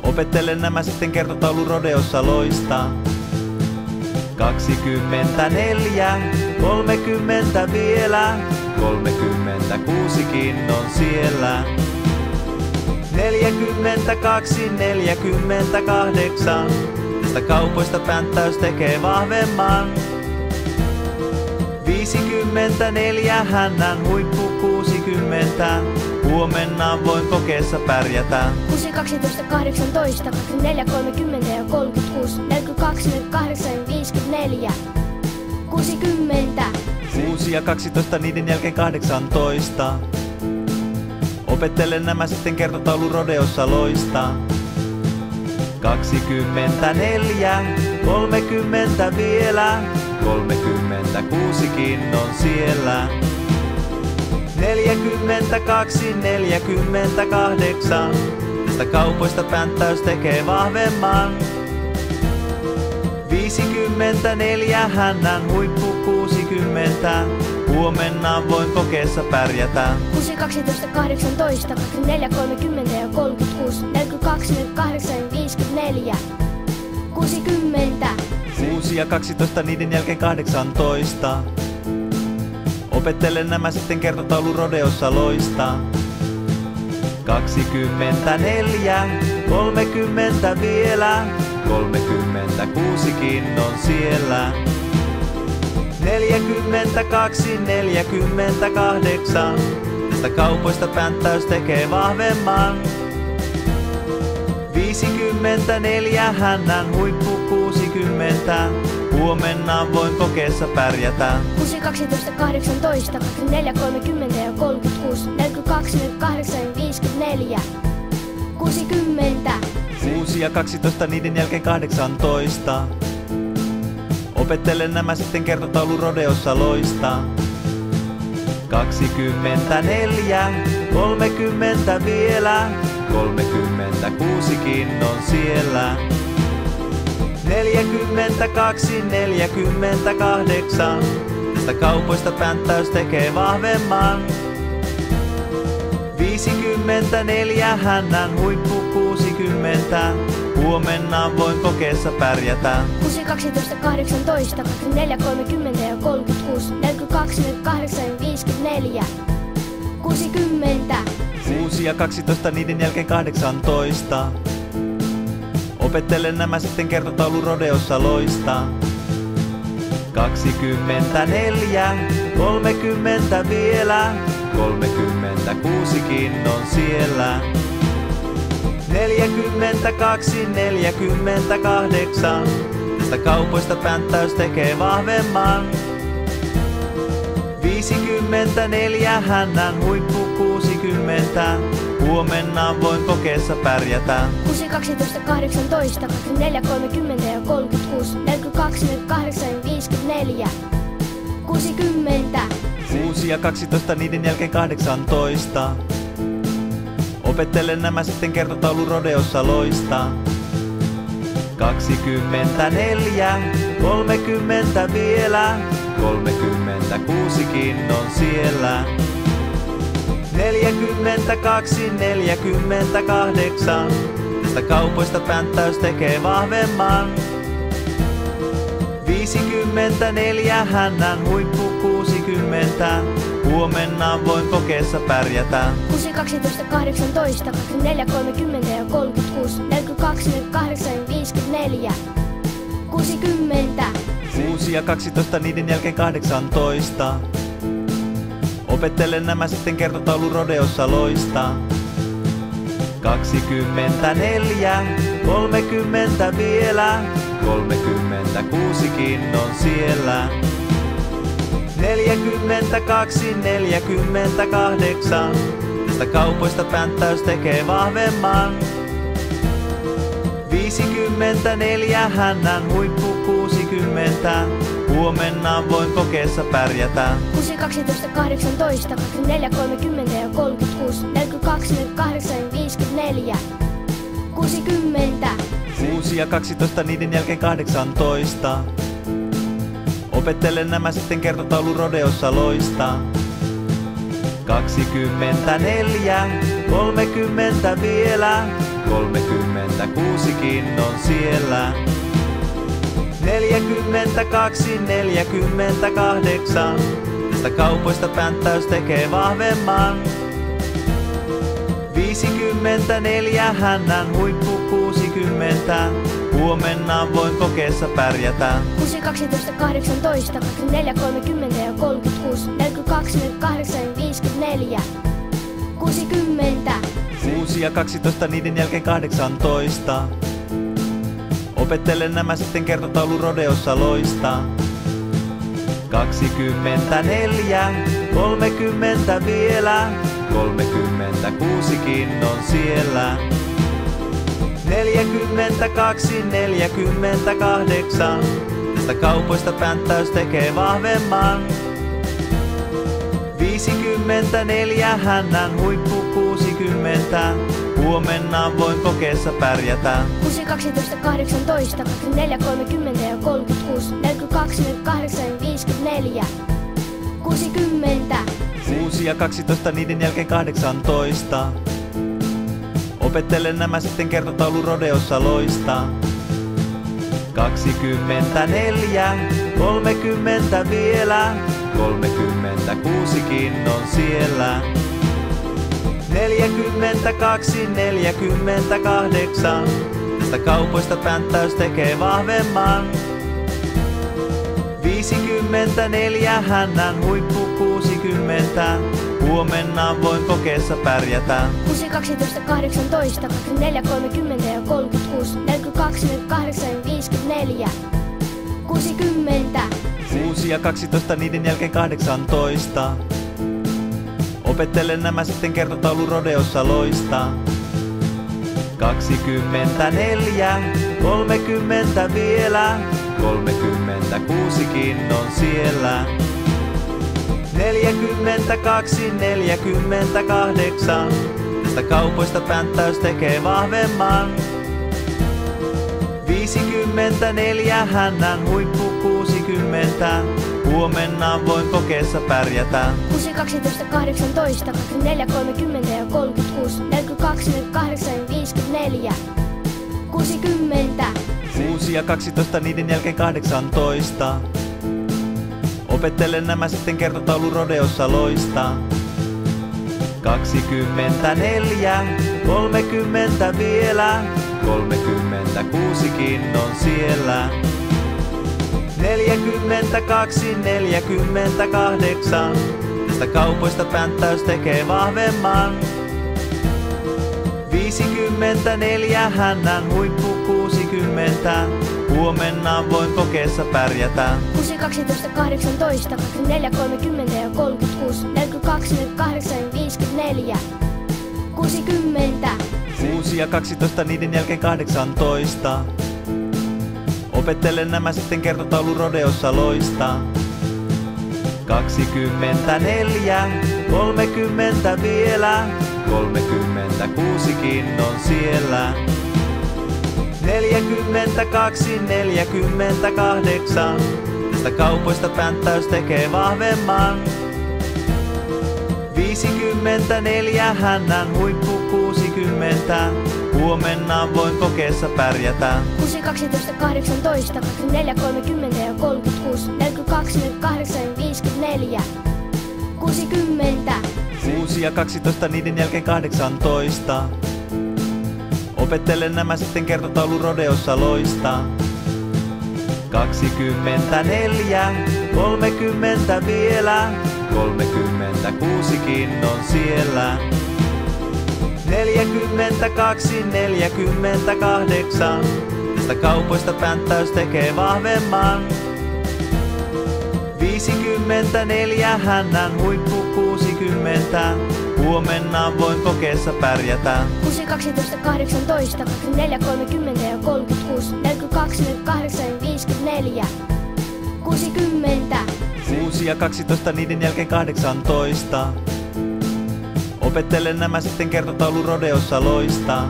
Opettelen nämä sitten kertotaulu rodeossa loista. 24, 30 vielä, 36kin on siellä. 42, 48. Tästä kaupoista pänttäys tekee vahvemman. 54, hännän huippu 60. Huomenna voin kokeessa pärjätä. 6, 12, 18, 24, 30 ja 36, 42, 48 ja 54. 60. 6 ja 12, niiden jälkeen 18. Opettelen nämä sitten kertotaulu rodeossa loistaa. 24, 30 vielä, 36kin on siellä. 42, 48, tästä kaupoista pänttäys tekee vahvemman. 54, hännän huippu 60, huomenna voin kokeessa pärjätä. 6, 12, 18, 24, 30 ja 36, 42, 48 ja 54. 60. 6 ja 12, niiden jälkeen 18. Opettelen nämä sitten kertotaulu rodeossa loistaa. 24, 30 vielä, 36kin on siellä. 42, 48, tästä kaupoista pänttäys tekee vahvemman. 54, hännän huippu 60, huomenna voin kokeessa pärjätä. 6, 12, 18, 24, 30 ja 36, 42, 48 ja 54. 60. 6 ja 12, niiden jälkeen 18. Opettelen nämä sitten kertotaulu rodeossa loistaa. 24, 30 vielä, 36kin on siellä. 42, 48, tästä kaupoista pänttäys tekee vahvemman. 54, hännän huippu 60, huomenna voin kokeessa pärjätä. 6, 12, 18, 24, 30 ja 36, 42, 48 ja 54. 60. 6 ja 12, niiden jälkeen 18. Opettelen nämä sitten kertotaulu rodeossa loistaa. 24, 30 vielä, 36kin on siellä. 42, 48, tästä kaupoista pänttäys tekee vahvemman. 54, hännän huippu 60, huomenna voin kokeessa pärjätä. 6, 12, 18, 24, 30 ja 36, 42, 48 ja 54. 60. 6 ja 12, niiden jälkeen 18. Opettelen nämä sitten kertotaulu rodeossa loistaa. 24, 30 vielä, 36kin on siellä. 42, 48, tästä kaupoista pänttäys tekee vahvemman. 54, hännän huippu 60, huomenna voin kokeessa pärjätä. 6, 12, 18, 24, 30 ja 36, 42, 48 ja 54. 60. 6 ja 12, niiden jälkeen 18. Opettelen nämä sitten kertotaulu rodeossa loistaa. 24, 30 vielä, 36kin on siellä. 42, 48, tästä kaupoista pänttäys tekee vahvemman. 54, hännän huippu 60, huomenna voin kokeessa pärjätä. 6, 12, 18, 24, 30 ja 36, 42, 48 ja 54. 60. 6 ja 12, niiden jälkeen 18. Opettelen nämä sitten kertotaulu rodeossa loistaa. 24, 30 vielä, 36kin on siellä. 42, 48, tästä kaupoista pänttäys tekee vahvemman. 54 hännän huippu 60. Huomenna voin kokeessa pärjätä. 6, 12, 18, 24, 30 ja 36, 42, 48 ja 54. 60. 6 ja 12, niiden jälkeen 18. Opettelen nämä sitten kertotaulu rodeossa loista. 24, 30 vielä, 36kin on siellä. 42, 48, tästä kaupoista pänttäys tekee vahvemman. 54 hännän huippu 60, huomenna voin kokeessa pärjätä. 6, 12, 18, 24, 30 ja 36, 42, 48 ja 54. 60. 6 ja 12, niiden jälkeen 18. Opettelen nämä sitten kertotaulu rodeossa loista. 24, 30 vielä, 36kin on siellä. 42, 48, tästä kaupoista pänttäys tekee vahvemman. 54 hännän huippu 60, huomenna voin kokeessa pärjätä. 6, 12, 18, 24, 30 ja 36, 42, 48 ja 54. 60. 6 ja 12, niiden jälkeen 18. Opettelen nämä sitten kertotaulu rodeossa loista. 24, 30 vielä, 36kin on siellä. 42, 48, tästä kaupoista pänttäys tekee vahvemman. 54 hännän huippu 60, huomenna voin kokeessa pärjätä. 6, 12, 18, 24, 30 ja 36, 42, 48 ja 54. 60. 6 ja 12, niiden jälkeen 18. Opettelen nämä sitten kertotaulu rodeossa loista. 24, 30 vielä, 36kin on siellä. 42, 48, tästä kaupoista pänttäys tekee vahvemman. 54 hännän huippu 60, huomenna voin kokeessa pärjätä. 6, 12, 18, 24, 30 ja 36, 42, 48 ja 54. 60. 6 ja 12, niiden jälkeen 18. Opettelen nämä sitten kertotaulu rodeossa loista. 24, 30 vielä, 36kin on siellä. 42, 48, tästä kaupoista pänttäys tekee vahvemman. 54 hännän huippu 60, huomenna voin kokeessa pärjätä. 6, 12, 18, 24, 30 ja 36, 42, 48 ja 54. 60. 6 ja 12, niiden jälkeen 18. Opettelen nämä sitten kertotaulu rodeossa loista. 24, 30 vielä, 36kin on siellä. 42, 48, tästä kaupoista pänttäys tekee vahvemman. 54 hännän huippu 60, huomenna voin kokeessa pärjätä. 6, 12, 18, 24, 30 ja 36, 42, 48 ja 54. 60. 6 ja 12, niiden jälkeen 18. Opettelen nämä sitten kertotaulu rodeossa loista.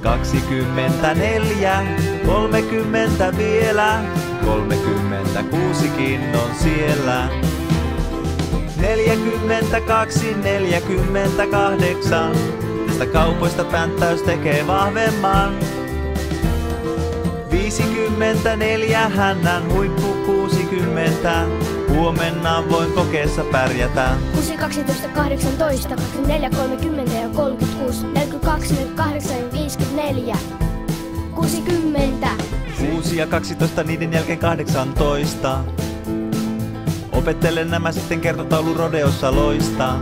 24, 30 vielä, 36kin on siellä. 42, 48, tästä kaupoista pänttäys tekee vahvemman. 54 hännän huippu 60, huomenna voin kokeessa pärjätä. 6, 12, 18, 24, 30 ja 36, 42, 48, 54, 60. 6 ja 12, niiden jälkeen 18. Opettelen nämä sitten kertotaulu rodeossa loistaa.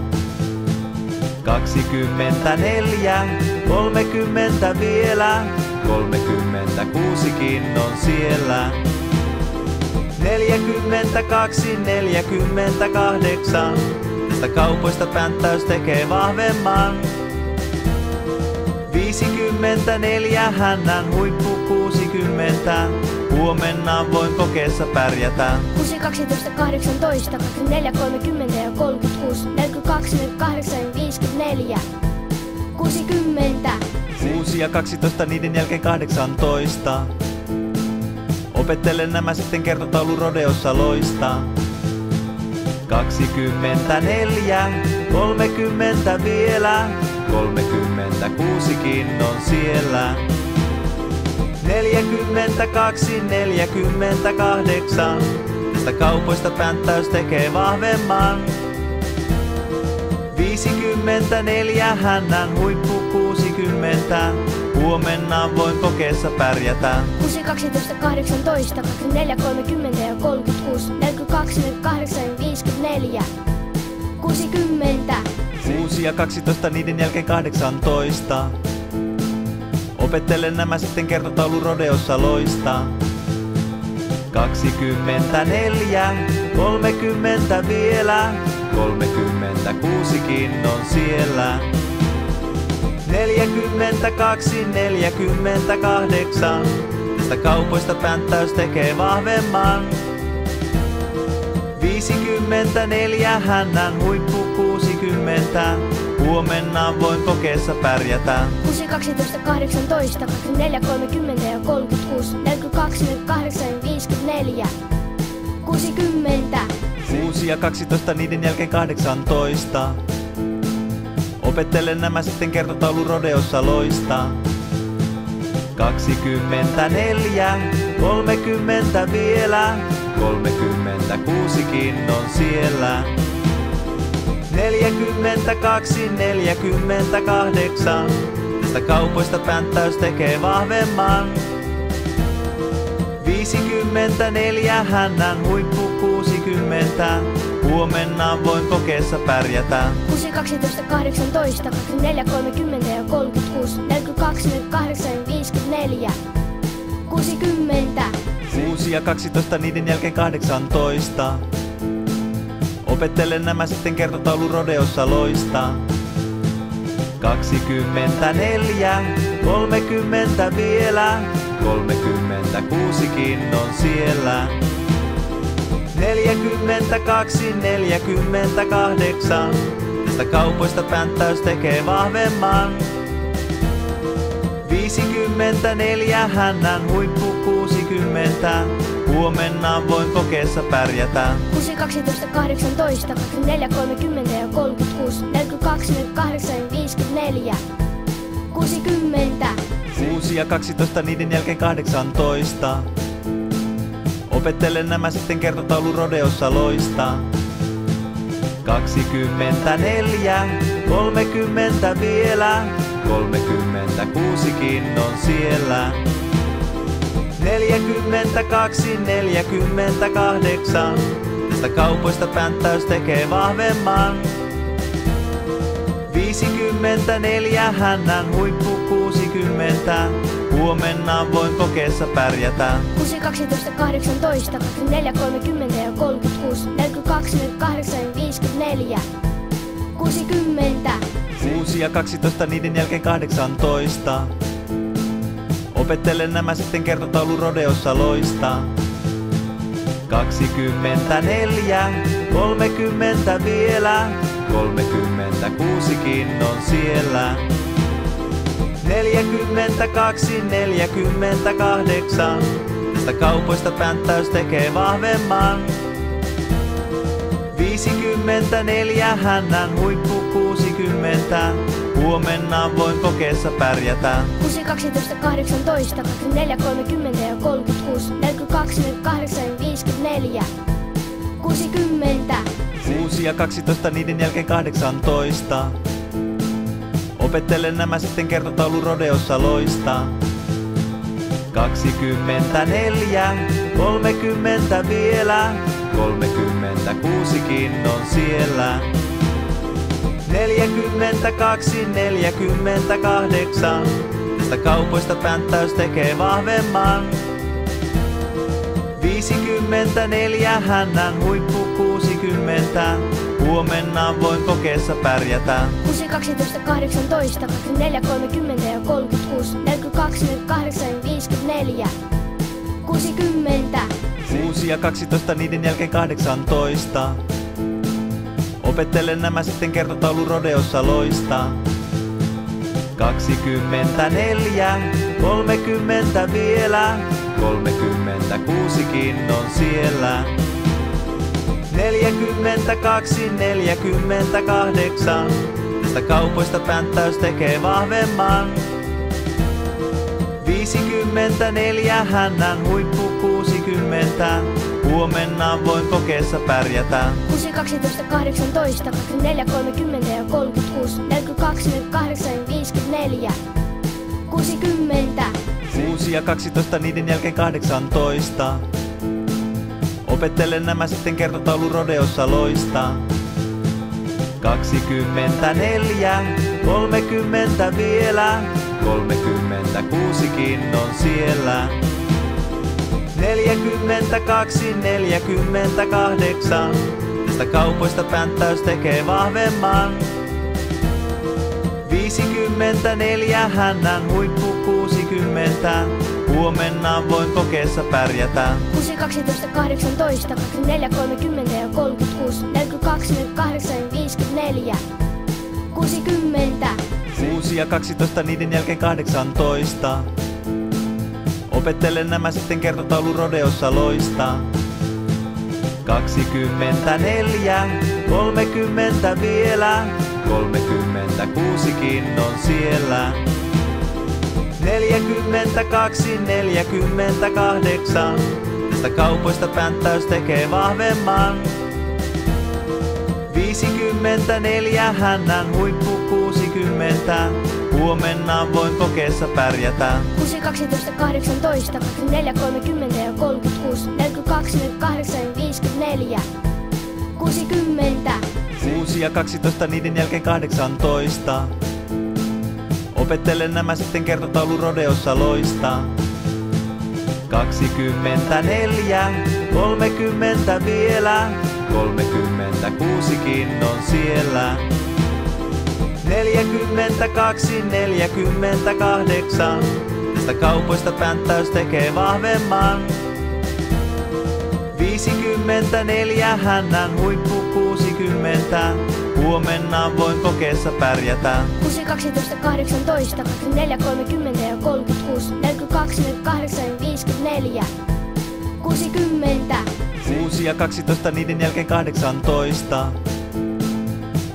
24, 30 vielä, 36kin on siellä. 42, 48, tästä kaupoista pänttäys tekee vahvemman. 54, hännän huippu 60, huomenna voin kokeessa pärjätä. 6, 12, 18, 24, 30 ja 36, 42, 48, 54, 60. 6 ja 12, niiden jälkeen 18. Opettelen nämä sitten kertotaulu rodeossa loistaa. 24, 30 vielä, 36kin on siellä. 42, 48, tästä kaupoista pänttäys tekee vahvemman. 54, hännän huippu 60, huomenna voin kokeessa pärjätä. 6, 12, 18, 24, 30 ja 36, 42, 48, 54, 60. 6 ja 12, niiden jälkeen 18. Opettelen nämä sitten kertotaulu rodeossa loistaa. 24, 30 vielä, 36kin on siellä. 42, 48, tästä kaupoista pänttäys tekee vahvemman. 54, hännän huippu 60, huomenna voin kokeessa pärjätä. 6, 12, 18, 24, 30 ja 36, 42, 48, 54, 60. 6 ja 12, niiden jälkeen 18. Opettelen nämä sitten kertotaulu rodeossa loistaa. 24, 30 vielä, 36kin on siellä. 42, 48, tästä kaupoista pänttäys tekee vahvemman. 54, hännän huippu 60, huomenna voin kokeessa pärjätä. 6, 12, 18, 24, 30 ja 36, 42, 48, 54, 60. 6 ja 12, niiden jälkeen 18. Opettelen nämä sitten kertotaulu rodeossa loistaa. 24, 30 vielä, 36kin on siellä. 42, 48, tästä kaupoista pänttäys tekee vahvemman. 54, hännän huippu 60, huomenna voin kokeessa pärjätä. 6, 12, 18, 24, 30 ja 36, 42, 48, 54, 60. 6 ja 12, niiden jälkeen 18. Opettelen nämä sitten kertotaulu rodeossa loistaa. 24, 30 vielä, 36kin on siellä. 42, 48, tästä kaupoista pänttäys tekee vahvemman. 54, hännän huippu 60, huomenna voin kokeessa pärjätä. 6, 12, 18, 24, 30 ja 36, 42, 48, 54, 60. 6 ja 12, niiden jälkeen 18. Opettelen nämä sitten kertotaulu rodeossa loistaa. 24, 30 vielä, 36kin on siellä. 42, 48, tästä kaupoista pänttäys tekee vahvemman. 54, hännän huippu 60, huomenna voin kokeessa pärjätä. 6, 12, 18, 24, 30 ja 36, 42, 48, 54, 60. 6 ja 12, niiden jälkeen 18. Opettelen nämä sitten kertotaulu rodeossa loistaa. 24, 30 vielä, 36kin on siellä. 42, 48, tästä kaupoista pänttäys tekee vahvemman. 54, hännän huippu 60, huomenna voin kokeessa pärjätä. 6, 12, 18, 24, 30 ja 36, 42, 48 ja 54. 60. 6 ja 12, niiden jälkeen 18. Opettelen nämä sitten kertotaulu rodeossa loistaa. 24, 30 vielä, 36kin on siellä. 42, 48, tästä kaupoista pänttäys tekee vahvemman. 54, hännän huippu 60, huomenna voin kokeessa pärjätä. 6, 12, 18, 24, 30 ja 36, 42, 48 ja 54. 60. 6 ja 12, niiden jälkeen 18. Opettelen nämä sitten kertotaulu rodeossa loistaa. 24, 30 vielä, 36kin on siellä. 42, 48, tästä kaupoista pänttäys tekee vahvemman. 54, hännän huippu 60, huomenna voin kokeessa pärjätä. 6, 12, 18, 24, 30 ja 36, 42, 48 ja 54. 60. 6 ja 12, niiden jälkeen 18. Opettelen nämä sitten kertotaulu rodeossa loistaa. 24, 30 vielä, 36kin on siellä. 42, 48, tästä kaupoista pänttäys tekee vahvemman. 54, hännän huippu 60, huomenna voin kokeessa pärjätä. 6, 12, 18, 24, 30 ja 36, 42, 48 ja 54. 60. 6 ja 12, niiden jälkeen 18. Opettelen nämä sitten kertotaulu rodeossa loistaa. 24, 30 vielä, 36kin on siellä. 42, 48, tästä kaupoista pänttäys tekee vahvemman. 54, hännän huippu 60, huomenna voin kokeessa pärjätä. 6, 12, 18, 24, 30 ja 36, 42, 48 ja 54. 60. 6 ja 12, niiden jälkeen 18.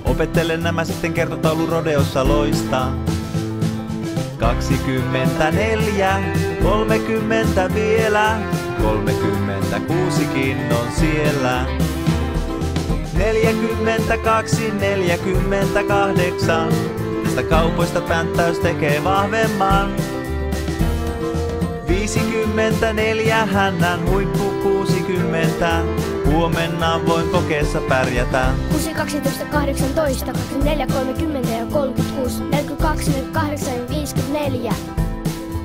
Opettelen nämä sitten kertotaulu rodeossa loistaa. 24, 30 vielä, 36kin on siellä. 42, 48, tästä kaupoista pänttäys tekee vahvemman. 54, hännän huippu 60, huomenna voin kokeessa pärjätä. 6, 12, 18, 24, 30 ja 36, 42, 48 ja 54.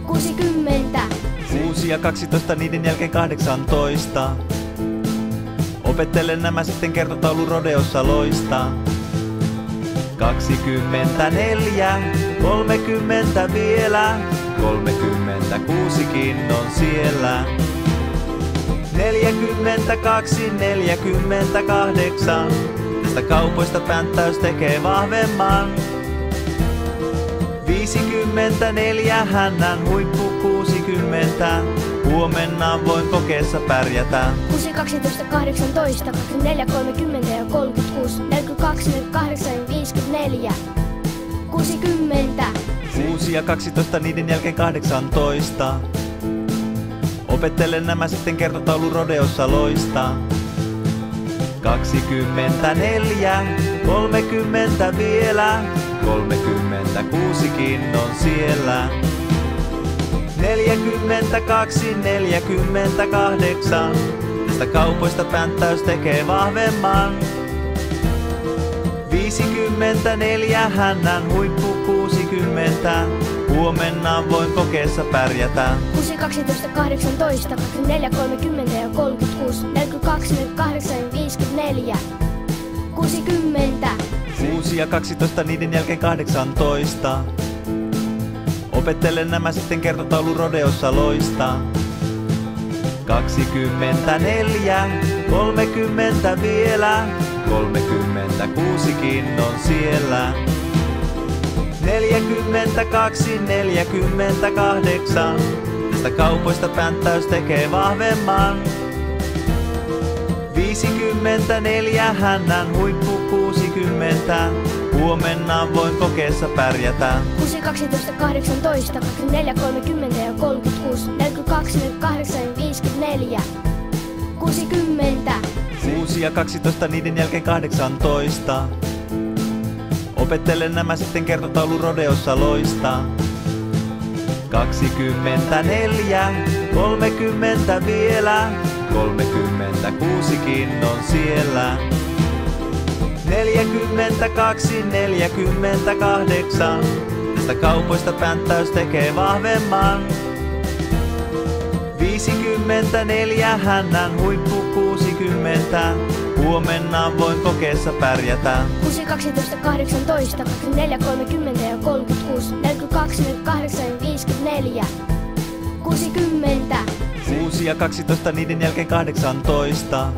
60. 6 ja 12, niiden jälkeen 18. Opettelen nämä sitten kertotaulu rodeossa loistaa. 24, 30 vielä, 36kin on siellä. 42, 48, tästä kaupoista pänttäys tekee vahvemman. 54, hännän huippu 60, huomenna voin kokeessa pärjätä. 6, 12, 18, 24, 30 ja 36, 42, 48 ja 54. 60. 6 ja 12, niiden jälkeen 18. Opettelen nämä sitten kertotaulu rodeossa loistaa. 24, 30 vielä, kuusikin on siellä. 42, 48, tästä kaupoista pänttäys tekee vahvemman. 54, hännän huippu 60, huomenna voin kokeessa pärjätä. 6, 12, 18, 24, 30 ja 36, 42, 48 ja 54. 60. 6 ja 12, niiden jälkeen 18. Opettelen nämä sitten kertotaulu rodeossa loista. 24, 30 vielä, 36kin on siellä. 42, 48, tästä kaupoista pänttäys tekee vahvemman. 54, hännän huippu 60, huomenna voin kokeessa pärjätä. 6, 12, 18, 24, 30 ja 36, 42, 48 ja 54. 60. 6 ja 12, niiden jälkeen 18. Opettelen nämä sitten kertotaulu rodeossa loista. 24, 30 vielä, 36kin on siellä. 42, 48, tästä kaupoista pänttäys tekee vahvemman. 54, hännän huippu 60, huomenna voin kokeessa pärjätä. 6, 12, 18, 24, 30 ja 36, 42, 48 ja 54. 60. 6 ja 12, niiden jälkeen 18.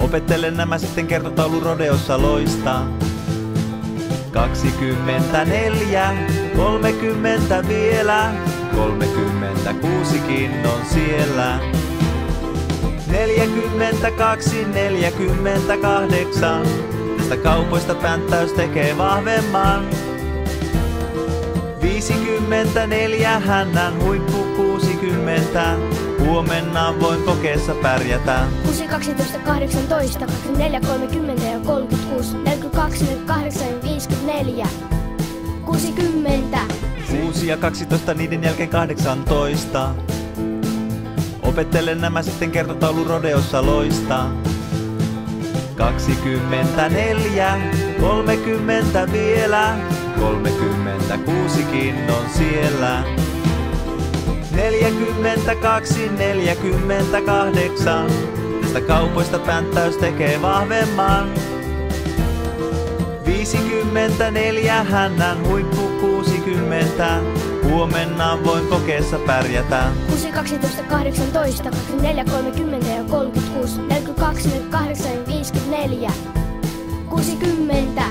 Opettelen nämä sitten kertotaulu rodeossa loista. 24, 30 vielä, 36kin on siellä. 42, 48, tästä kaupoista pänttäys tekee vahvemman. 54, hännän huippu 60, huomenna voin kokeessa pärjätä. 6, 12, 18, 24, 30 ja 36, 42, 48 ja 54. 60. 6 ja 12, niiden jälkeen 18. Opettelen nämä sitten kertotaulu rodeossa loista. 24, 30 vielä, 36kin on siellä. 42, 48, tästä kaupoista pänttäys tekee vahvemman. 54, hännän huippu 60, huomenna voin kokeessa pärjätä. 6, 12, 18, 24, 30 ja 36, 42, 48 ja 54. 60.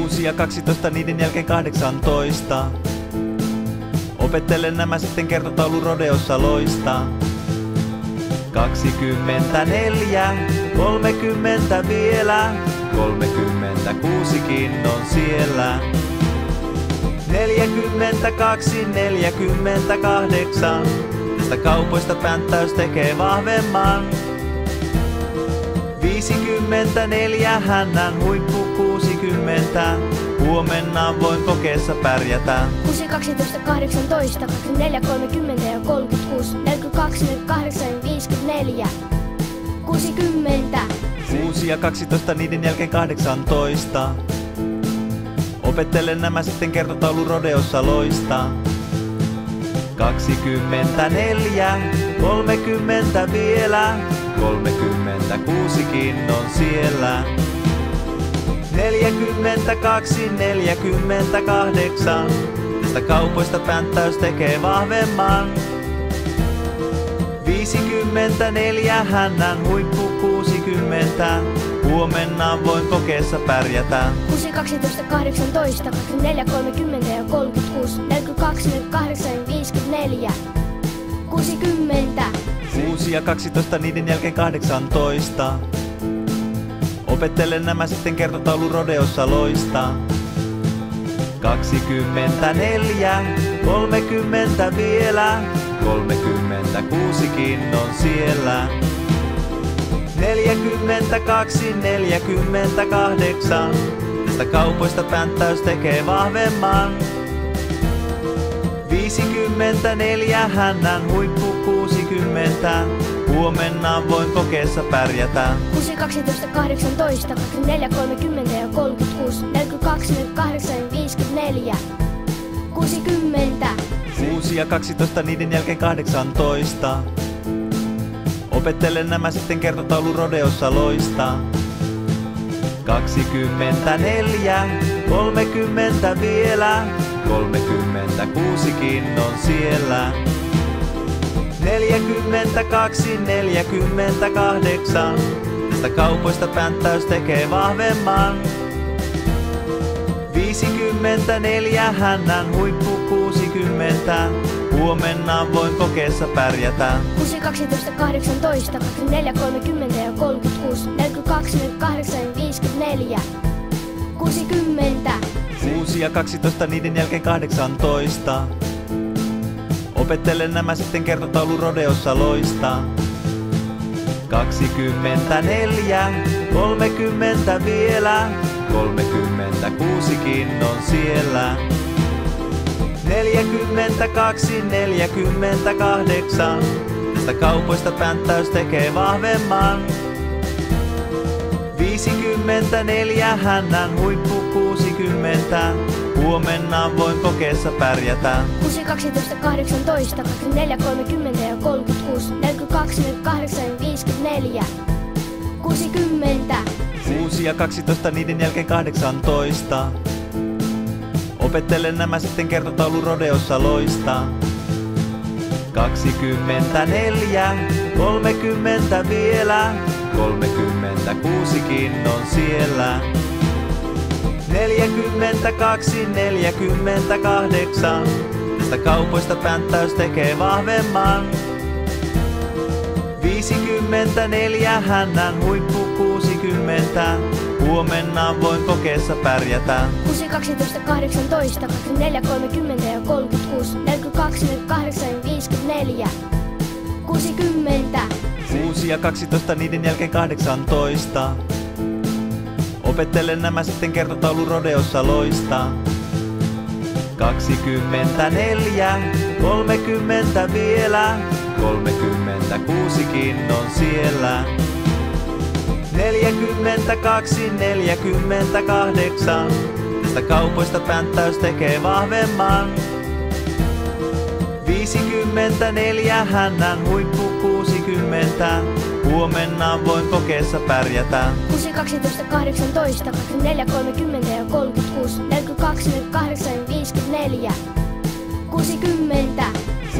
6 ja 12, niiden jälkeen 18. Opettelen nämä sitten kertotaulu rodeossa loista. 24, 30 vielä, 36kin on siellä. 42, 48, tästä kaupoista pänttäys tekee vahvemman. 54, hännän huippu 60, huomenna voin kokeessa pärjätä. 6, 12, 18, 24, 30 ja 36, 42, 48 ja 54. 60. 6 ja 12, niiden jälkeen 18. Opettelen nämä sitten kertotaulu rodeossa loista. 24, 30 vielä, 36kin on siellä. 42, 48, tästä kaupoista pänttäys tekee vahvemman. 54, hännän huippu 60, huomenna voin kokeessa pärjätä. 6, 12, 18, 24, 30 ja 36, 42, 48 ja 54. 60. 6 ja 12, niiden jälkeen 18. Opettelen nämä sitten kertotaulu rodeossa loista. 24, 30 vielä, 36kin on siellä. 42, 48, Tästä kaupoista pänttäys tekee vahvemman. 54 hännän huippu 60. Huomenna voin kokeessa pärjätä. 6, 12, 18, 24, 30 ja 36, 42, 48 ja 54. 60. 6 ja 12, niiden jälkeen 18. Opettelen nämä sitten kertotaulu rodeossa loista. 24, 30 vielä, 36kin on siellä. 42, 48, tästä kaupoista pänttäys tekee vahvemman. 54 hännän huippu 60, huomenna voin kokeessa pärjätä. 6, 12, 18, 24, 30 ja 36, 42, 48 ja 54. 60. 6 ja 12, niiden jälkeen 18. Opettelen nämä sitten kertotaulu rodeossa loista. 24, 30 vielä, 36kin on siellä. 42, 48, tästä kaupoista pänttäys tekee vahvemman. 54 hännän huippu 60, huomenna voin kokeessa pärjätä. 6, 12, 18, 24, 30 ja 36, 42, 48 ja 54. 60. 6 ja 12, niiden jälkeen 18. Opettelen nämä sitten kertotaulu rodeossa loista. 24, 30 vielä, 36kin on siellä. 42, 48, tästä kaupoista pänttäys tekee vahvemman. 54 hännän huippu 60, huomenna voin kokeessa pärjätä. 6, 12, 18, 24, 30 ja 36, 42, 48 ja 54. 60. 6 ja 12, niiden jälkeen 18. Opettelen nämä sitten kertotaulu rodeossa loista. 24, 30 vielä, 36kin on siellä. 42, 48, tästä kaupoista pänttäys tekee vahvemman. 54 hännän huippu 60, huomenna voin kokeessa pärjätä. 6, 12, 18, 24, 30 ja 36, 42, 48 ja 54. 60.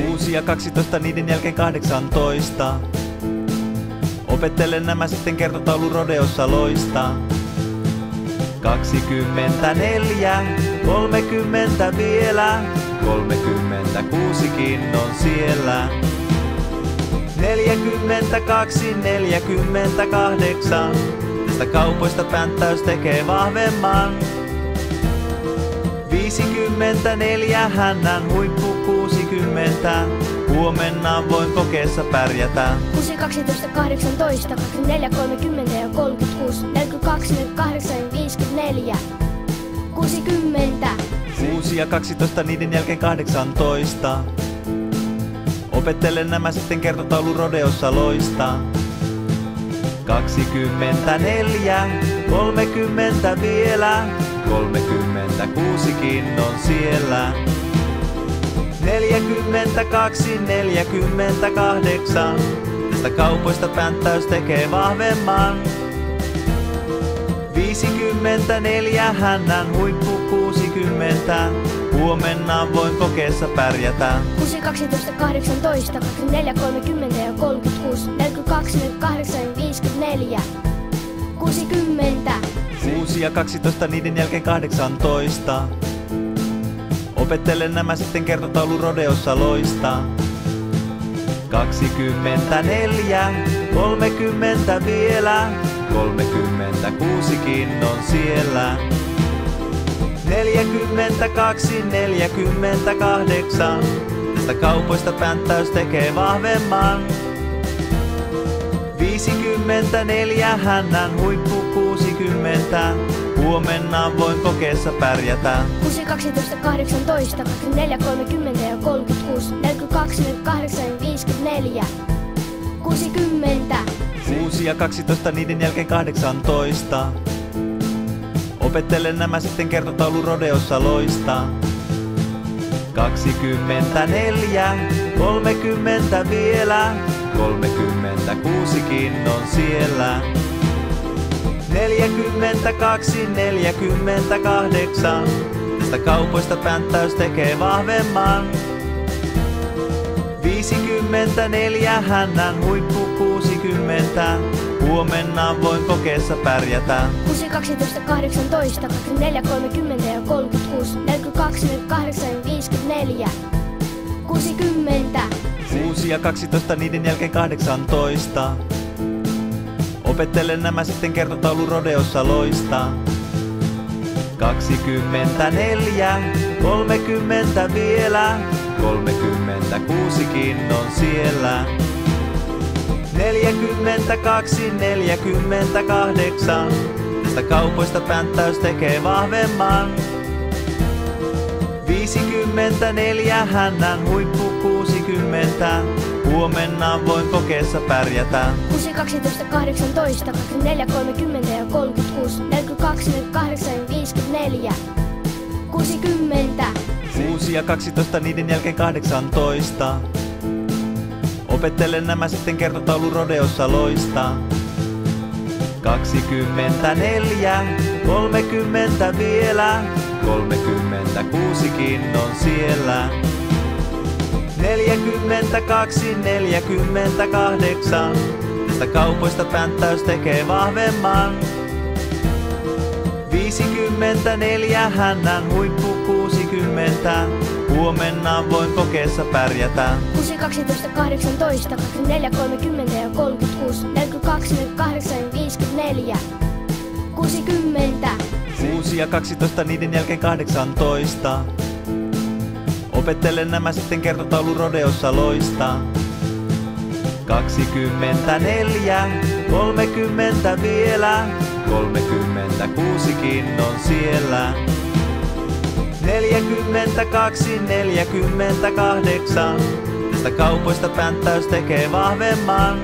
6 ja 12, niiden jälkeen 18. Opettelen nämä sitten kertotaulu rodeossa loista. 24, 30 vielä, 36kin on siellä. 42, 48, tästä kaupoista pänttäys tekee vahvemman. 54 hännän huippu 60, huomenna voin kokeessa pärjätä. 6, 12, 18, 24, 30 ja 36, 42, 48 ja 54. 60. 6 ja 12, niiden jälkeen 18. Opettelen nämä sitten kertotaulu rodeossa loista. 24, 30 vielä, 36kin on siellä. 42, 48, tästä kaupoista pänttäys tekee vahvemman. 54 hännän huippu 60, huomenna voin kokeessa pärjätä. 6, 12, 18, 24, 30 ja 36, 42, 48 ja 54. 60. 6 ja 12, niiden jälkeen 18. Opettelen nämä sitten kertotaulu rodeossa loista. 24, 30 vielä, 36kin on siellä. 42, 48, tästä kaupoista pänttäys tekee vahvemman. 54 hännän huippu 60, Huomenna voin kokeessa pärjätä. 6, 12, 18, 24, 30 ja 36, 42, 48 ja 54. 60. 6 ja 12, niiden jälkeen 18. Opettelen nämä sitten kertotaulu rodeossa loistaa. 24, 30 vielä, 36kin on siellä. 42, 48, tästä kaupoista pänttäys tekee vahvemman. 54, hännän huippu 60, huomenna voin kokeessa pärjätä. 6, 12, 18, 24, 30 ja 36, 42, 48 ja 54. 60. 6 ja 12, niiden jälkeen 18. Opettelen nämä sitten kertotaulu rodeossa loistaa. 24, 30 vielä, 36kin on siellä. 42, 48, tästä kaupoista pänttäys tekee vahvemman. 54, hännän huippu 60, huomenna voin kokeessa pärjätä. 6, 12, 18, 24, 30 ja 36, 42, 48 ja 54. 60. 6 ja 12, niiden jälkeen 18. Opettelen nämä sitten kertotaulu rodeossa loistaa. 24, 30 vielä, 36kin on siellä. 42, 48, tästä kaupoista pänttäys tekee vahvemman. 54, hännän huippu 60, huomenna voin kokeessa pärjätä. 6, 12, 18, 24, 30 ja 36, 42, 48 ja 54. 60. 6 ja 12, niiden jälkeen 18. Opettelen nämä sitten kertotaulu rodeossa loistaa. 24, 30 vielä, 36kin on siellä. 42, 48, tästä kaupoista pänttäys tekee vahvemman.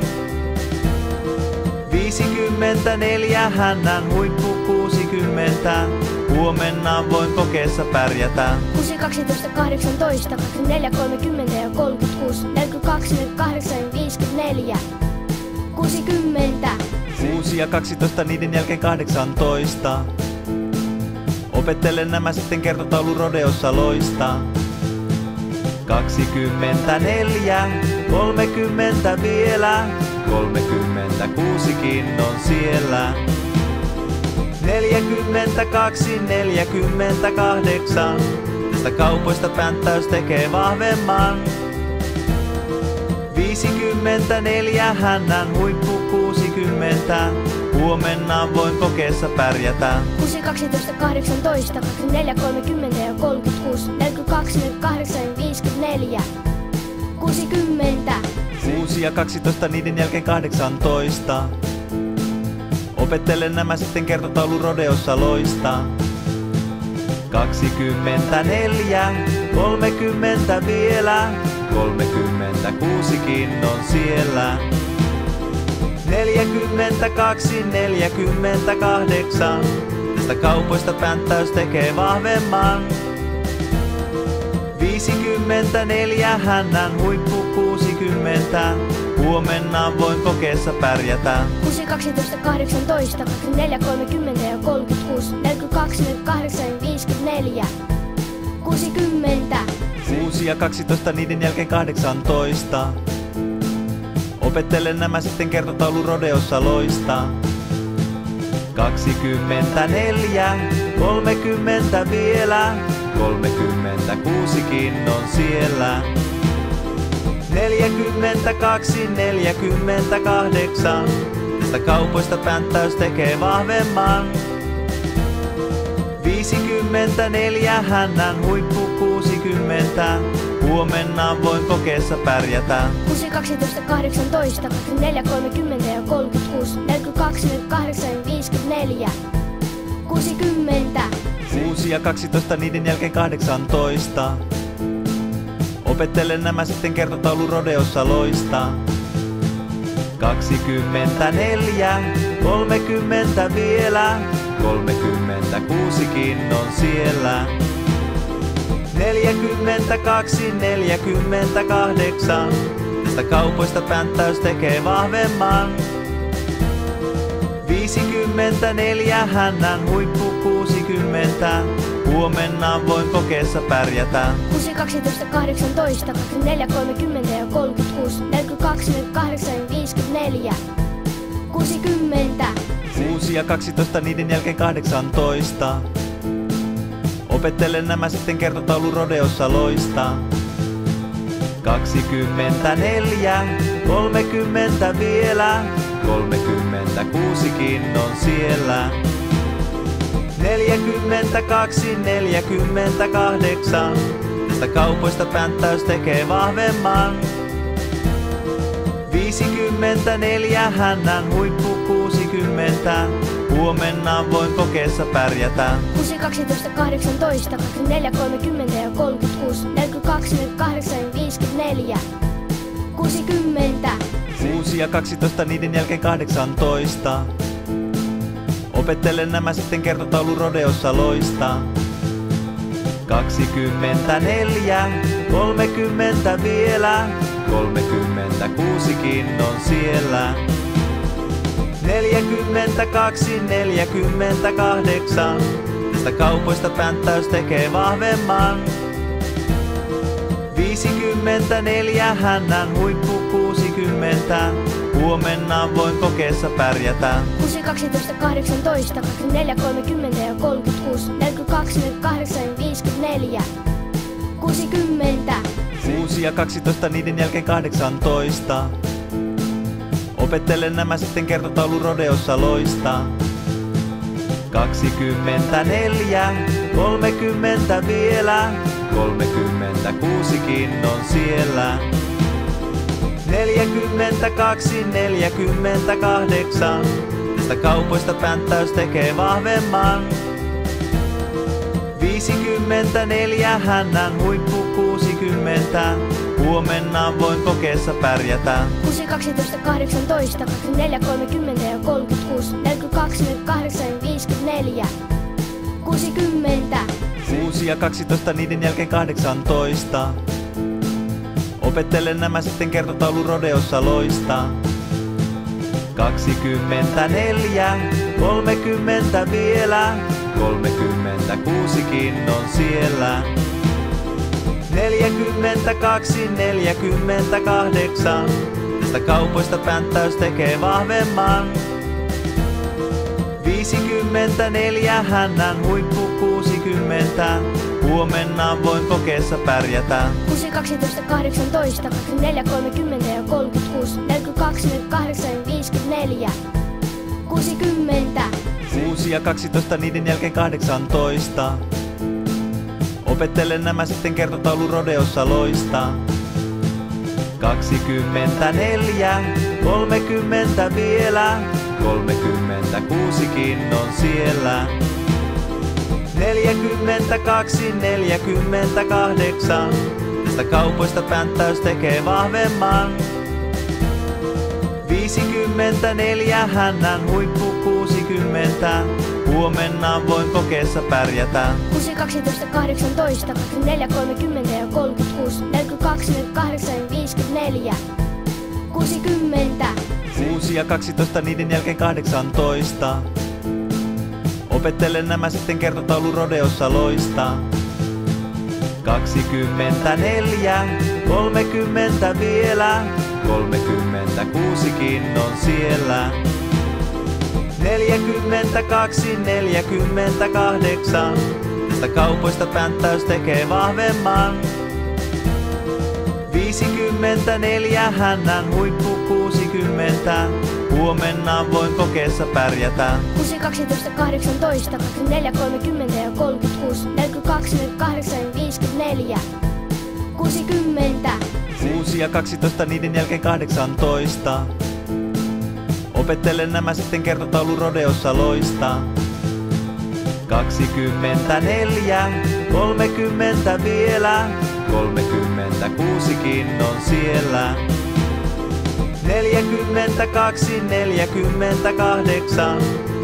54, hännän huippu 60, huomenna voin kokeessa pärjätä. 6, 12, 18, 24, 30 ja 36, 42, 48 ja 54. 60. 6 ja 12, niiden jälkeen 18. Opettelen nämä sitten kertotaulu rodeossa loistaa. 24, 30 vielä, 36kin on siellä. 42, 48, tästä kaupoista pänttäys tekee vahvemman. 54, hännän huippu 60, huomenna voin kokeessa pärjätä. 6, 12, 18, 24, 30 ja 36, 42, 48 ja 54. 60. 6 ja 12, niiden jälkeen 18. Opettelen nämä sitten kertotaulu rodeossa loistaa. 24, 30 vielä, 36kin on siellä. 42, 48, tästä kaupoista pänttäys tekee vahvemman. 54, hännän huippu 60, huomenna voin kokeessa pärjätä. 6, 12, 18, 24, 30 ja 36, 42, 48 ja 54. 60. 6 ja 12, niiden jälkeen 18. Opettelen nämä sitten kertotaulu rodeossa loistaa. 24, 30 vielä, 36kin on siellä. 42, 48, tästä kaupoista pänttäys tekee vahvemman. 54, hännän huippu 60, huomenna voin kokeessa pärjätä. 6, 12, 18, 24, 30 ja 36, 42, 48 ja 54. 60 6 ja 12 niiden jälkeen 18. Opettelen nämä sitten kertotaulu rodeossa loistaa. 24, 30 vielä, 36kin on siellä. 42, 48, tästä kaupoista pänttäys tekee vahvemman. 54, hännän huippu 60, huomenna voin kokeessa pärjätä. 6, 12, 18, 24, 30 ja 36, 42, 48 ja 54. 60 6 ja 12 niiden jälkeen 18. Opettelen nämä sitten kertotaulu rodeossa loistaa. 24, 30 vielä, 36kin on siellä. 42, 48, tästä kaupoista pänttäys tekee vahvemman. 54, hännän huippu 60, huomenna voin kokeessa pärjätä. 6, 12, 18, 24, 30 ja 36, 42, 48 ja 54. 60 6 ja 12 niiden jälkeen 18. Opettelen nämä sitten kertotaulu rodeossa loistaa. 24, 30 vielä, 36kin on siellä. 42, 48, tästä kaupoista pänttäys tekee vahvemman. 54, hännän huippu 60, huomenna voin kokeessa pärjätä. 6, 12, 18, 24, 30 ja 36, 42, 48 ja 54. 60 6 ja 12 niiden jälkeen 18. Opettelen nämä sitten kertotaulu rodeossa loistaa. 24, 30 vielä, 36kin on siellä. 42, 48, tästä kaupoista pänttäys tekee vahvemman. 54, hännän huippu 60, huomenna voin kokeessa pärjätä. 6, 12, 18, 24, 30 ja 36, 42, 48 ja 54. 60 6 ja 12 niiden jälkeen 18. Opettelen nämä sitten kertotaulu rodeossa loistaa. 24, 30 vielä, 36kin on siellä. 42, 48, tästä kaupoista pänttäys tekee vahvemman. 54, hännän huippu 60, huomenna voin kokeessa pärjätä. 6, 12, 18, 24, 30 ja 36, 42, 48 ja 54. 60 6 ja 12 niiden jälkeen 18. Opettelen nämä sitten kertotaulu rodeossa loistaa. 24, 30 vielä, 36kin on siellä. 42, 48, tästä kaupoista pänttäys tekee vahvemman. 54, hännän huippu 60, huomenna voin kokeessa pärjätä. 6, 12, 18, 24, 30 ja 36, 42, 48 ja 54. 60 6 ja 12 niiden jälkeen 18. Opettelen nämä sitten kertotaulu rodeossa loistaa. 24, 30 vielä, 36kin on siellä. 42, 48, tästä kaupoista pänttäys tekee vahvemman. 54, hännän huippu 60, huomenna voin kokeessa pärjätä. 6, 12, 18, 24, 30 ja 36, 42, 48 ja 54. 60 6 ja 12 niiden jälkeen 18. Opettelen nämä sitten kertotaulu rodeossa loistaa. 24, 30 vielä, 36kin on siellä. 42, 48,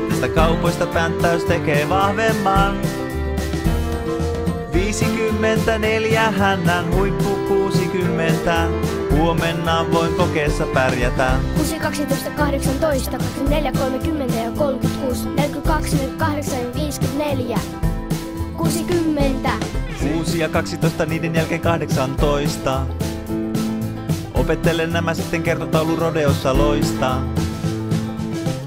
tästä kaupoista pänttäys tekee vahvemman. 54, hännän huippu 60, huomenna voin kokeessa pärjätä. 6, 12, 18, 24, 30 ja 36, 42, 48 ja 54. 60. 6 ja 12, niiden jälkeen 18. Opettelen nämä sitten kertotaulu rodeossa loista.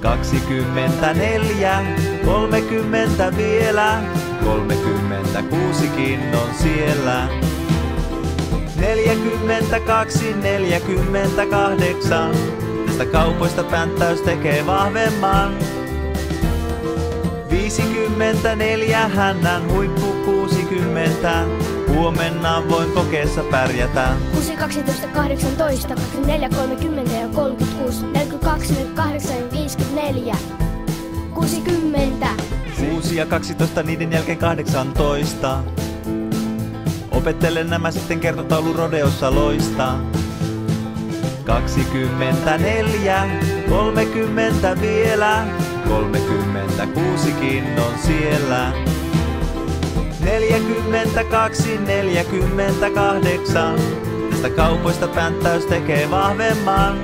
24, 30 vielä, 36kin on siellä. 42, 48, tästä kaupoista pänttäys tekee vahvemman. 54, hännän huippu 60, huomenna voin kokeessa pärjätä. 6, 12, 18, 24, 30 ja 36, 42, 48 ja 54. 60. 6 ja 12, niiden jälkeen 18. Opettelen nämä sitten kertotaulu rodeossa loista. 24, 30 vielä, 36kin on siellä. 42, 48, tästä kaupoista pänttäys tekee vahvemman.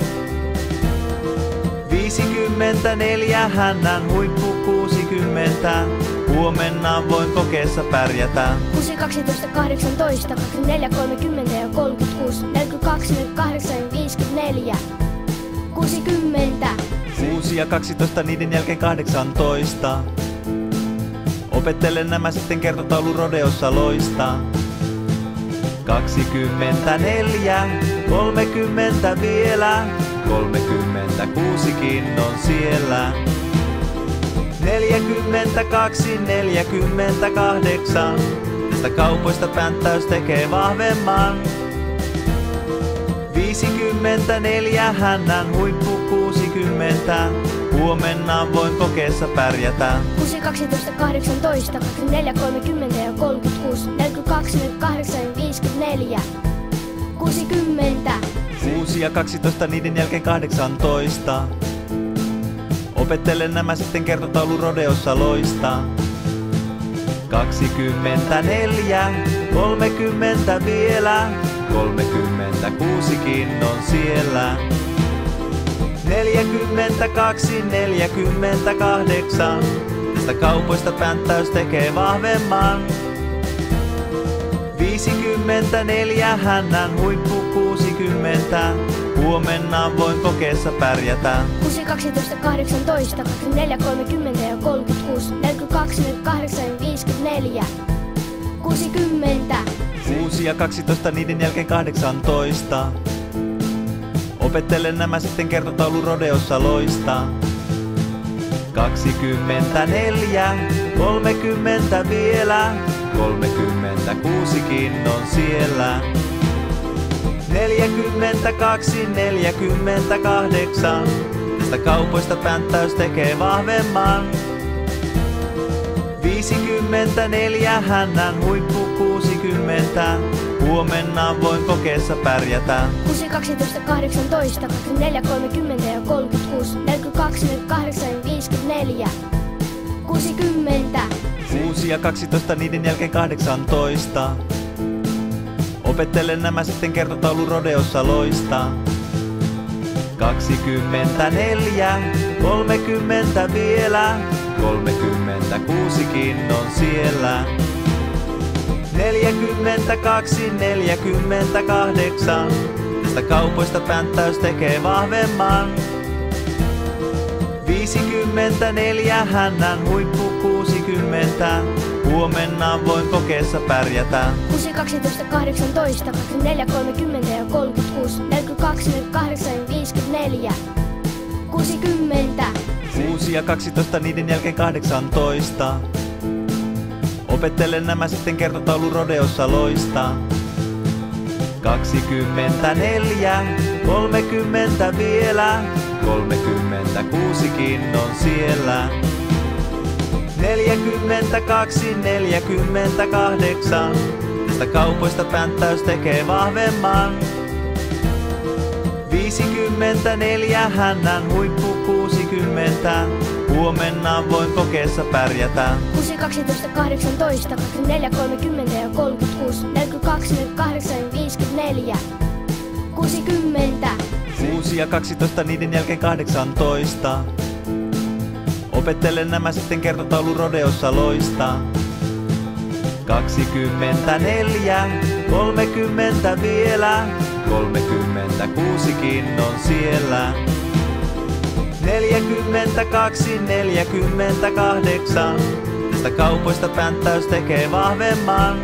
54, hännän huippu 60, huomenna voin kokeessa pärjätä. 6, 12, 18, 24, 30 ja 36, 42, 48 ja 54. 60. 6 ja 12, niiden jälkeen 18. Opettelen nämä sitten kertotaulu rodeossa loista. 24, 30 vielä, 36kin on siellä. 42, 48, tästä kaupoista pänttäys tekee vahvemman. 54, hännän huippu 60, huomenna voin kokeessa pärjätä. 6, 12, 18, 24, 30 ja 36, 42, 48 ja 54. 60. 6 ja 12, niiden jälkeen 18. Opettelen nämä sitten kertotaulu rodeossa loista. 24, 30 vielä, 36kin on siellä. 42, 48, tästä kaupoista pänttäys tekee vahvemman. 54, hännän huippu 60, huomenna voin kokeessa pärjätä. 6, 12, 18, 24, 30 ja 36, 42, 48 ja 54. 60. 6 ja 12, niiden jälkeen 18. Opettelen nämä sitten kertotaulu rodeossa loista. 24, 30 vielä, 36kin on siellä. 42, 48, tästä kaupoista pänttäys tekee vahvemman. 54, hännän huippu 60, huomenna voin kokeessa pärjätä. 6, 12, 18, 24, 30 ja 36, 42, 48 ja 54. 60. 6 ja 12, niiden jälkeen 18. Opettelen nämä sitten kertotaulu rodeossa loista. 24, 30 vielä, 36kin on siellä. 42, 48, tästä kaupoista pänttäys tekee vahvemman. 54, hännän huippu 60, huomenna voin kokeessa pärjätä. 6, 12, 18, 24, 30 ja 36, 42, 48 ja 54. 60. 6 ja 12, niiden jälkeen 18. Opettelen nämä sitten kertotaulu rodeossa loista. 24, 30 vielä, 36kin on siellä. 42, 48. Tästä kaupoista pänttäys tekee vahvemman. 54, hännän huippu 60. Huomenna voin kokeessa pärjätä. 6, 12, 18, 24, 30 ja 36, 42, 48 ja 54. 60. 6 ja 12, niiden jälkeen 18. Opettelen nämä sitten kertotaulu rodeossa loistaa. 24, 30 vielä, 36kin on siellä. 42, 48, tästä kaupoista pänttäys tekee vahvemman.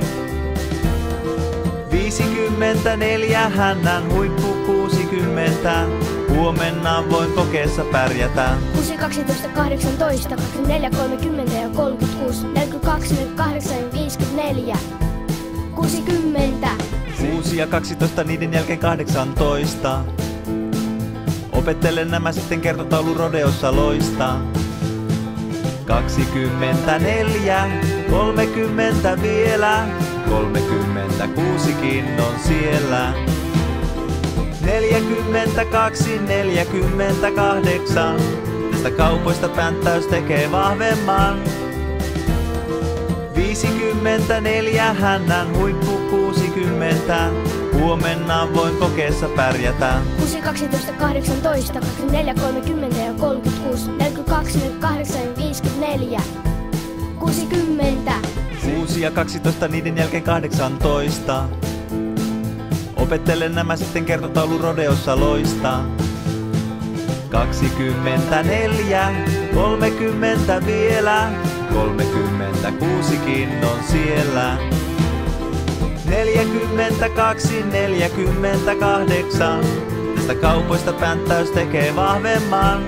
54, hännän huippu 60, huomenna voin kokeessa pärjätä. 6, 12, 18, 24, 30 ja 36, 42, 48 ja 54. 60. 6 ja 12, niiden jälkeen 18. Opettelen nämä sitten kertotaulu rodeossa loistaa. 24, 30 vielä, 36kin on siellä. 42, 48, tästä kaupoista pänttäys tekee vahvemman. 54, hännän huippu 60, huomenna voin kokeessa pärjätä. 6, 12, 18, 24, 30 ja 36, 42, 48 ja 54. 60. 6 ja 12, niiden jälkeen 18. Opettelen nämä sitten kertotaulu rodeossa loistaa. 24, 30 vielä, 36kin on siellä. 42, 48, tästä kaupoista pänttäys tekee vahvemman.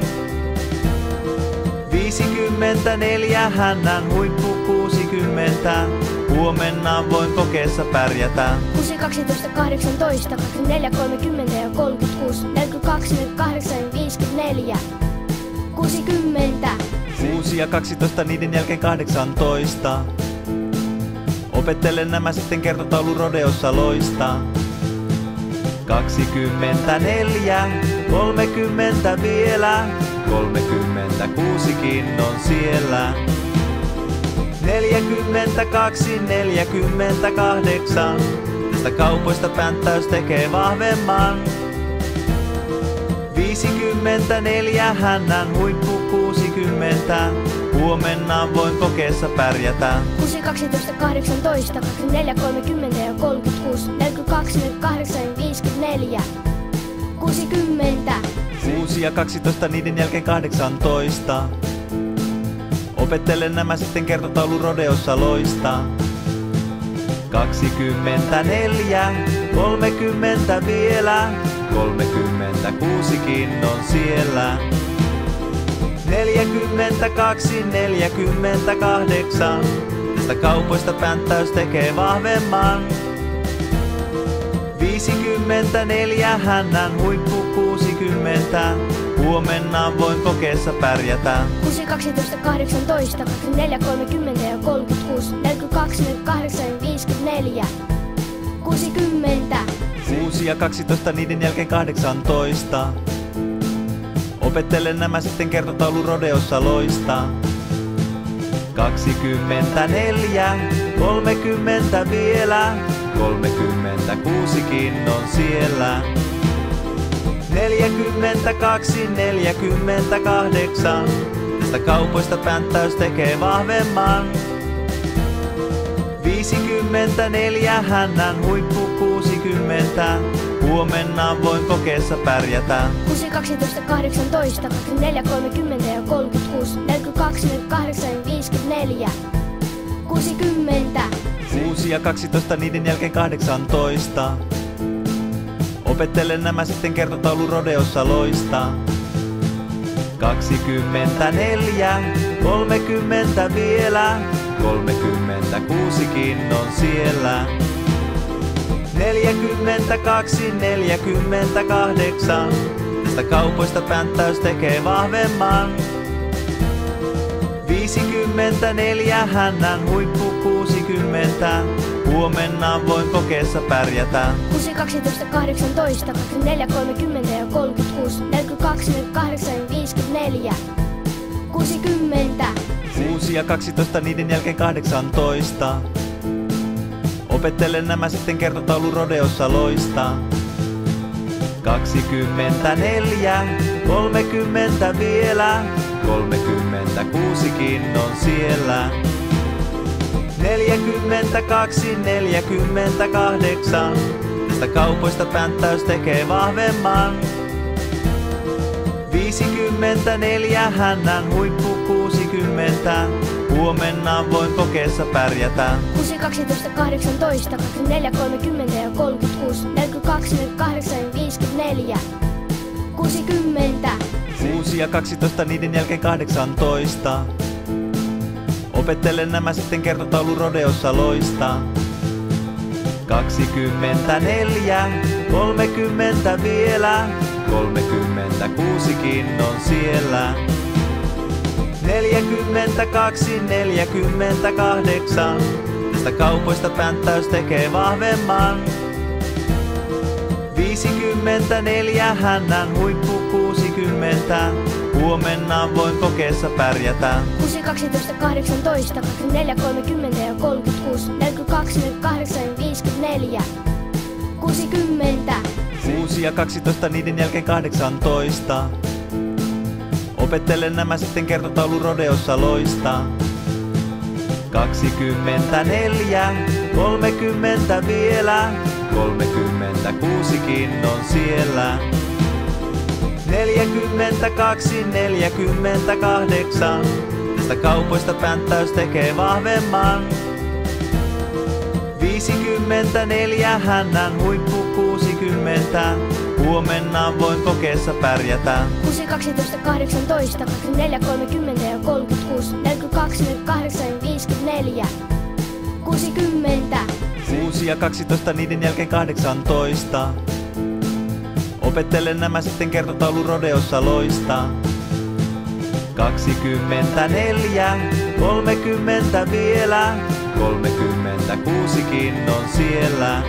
54, hännän huippu 60, huomenna voin kokeessa pärjätä. 6, 12, 18, 24, 30 ja 36, 42, 48 ja 54. 60. 6 ja 12, niiden jälkeen 18. Opettelen nämä sitten kertotaulu rodeossa loistaa. 24, 30 vielä, 36kin on siellä. 42, 48, tästä kaupoista pänttäys tekee vahvemman. 54, hännän huippu 60, huomenna voin kokeessa pärjätä. 6, 12, 18, 24, 30 ja 36, 42, 48 ja 54. 60. 6 ja 12, niiden jälkeen 18. Opettelen nämä sitten kertotaulu rodeossa loistaa. 24, 30 vielä, 36kin on siellä. 42, 48, tästä kaupoista pänttäys tekee vahvemman. 54, hännän huippu 60, huomenna voin kokeessa pärjätä. 6, 12, 18, 24, 30 ja 36, 42, 48 ja 54. 60. 6 ja 12, niiden jälkeen 18. Opettelen nämä sitten kertotaulu rodeossa loistaa. 24, 30 vielä, 36kin on siellä. 42, 48, tästä kaupoista pänttäys tekee vahvemman. 54, hännän huippu 60, huomenna voin kokeessa pärjätä. 6, 12, 18, 24, 30 ja 36, 42, 48 ja 54. 60. 6 ja 12, niiden jälkeen 18. Opettelen nämä sitten kertotaulu rodeossa loistaa. 24, 30 vielä, 36kin on siellä. 42, 48, tästä kaupoista pänttäys tekee vahvemman. 50 54 hännän huippu 60. Huomenna voin kokeessa pärjätä. 6, 12, 18, 24, 30 ja 36, 42, 48 ja 54. 60. 6 ja 12, niiden jälkeen 18. Opettelen nämä sitten kertotaulu rodeossa loista. 24, 30 vielä, 36kin on siellä. 42, 48, tästä kaupoista pänttäys tekee vahvemman. 54 hännän huippu 60, huomenna voin kokeessa pärjätä. 6, 12, 18, 24, 30 ja 36, 42, 48 ja 54. 60. 6 ja 12, niiden jälkeen 18. Opettelen nämä sitten kertotaulu rodeossa loista. 24, 30 vielä, 36kin on siellä. 42, 48, tästä kaupoista pänttäys tekee vahvemman. 54 hännän huippu 60, huomenna voin kokeessa pärjätä. 6, 12, 18, 24, 30 ja 36, 42, 48 ja 54. 60. 6 ja 12, niiden jälkeen 18. Opettelen nämä sitten kertotaulu rodeossa loista. 24, 30 vielä, 36kin on siellä. 42, 48, tästä kaupoista pänttäys tekee vahvemman. 54 hännän huippu 60, huomenna voin kokeessa pärjätä. 6, 12, 18, 24, 30 ja 36, 42, 48 ja 54. 60. 6 ja 12, niiden jälkeen 18. Opettelen nämä sitten kertotaulu rodeossa loista. 24, 30 vielä, 36kin on siellä.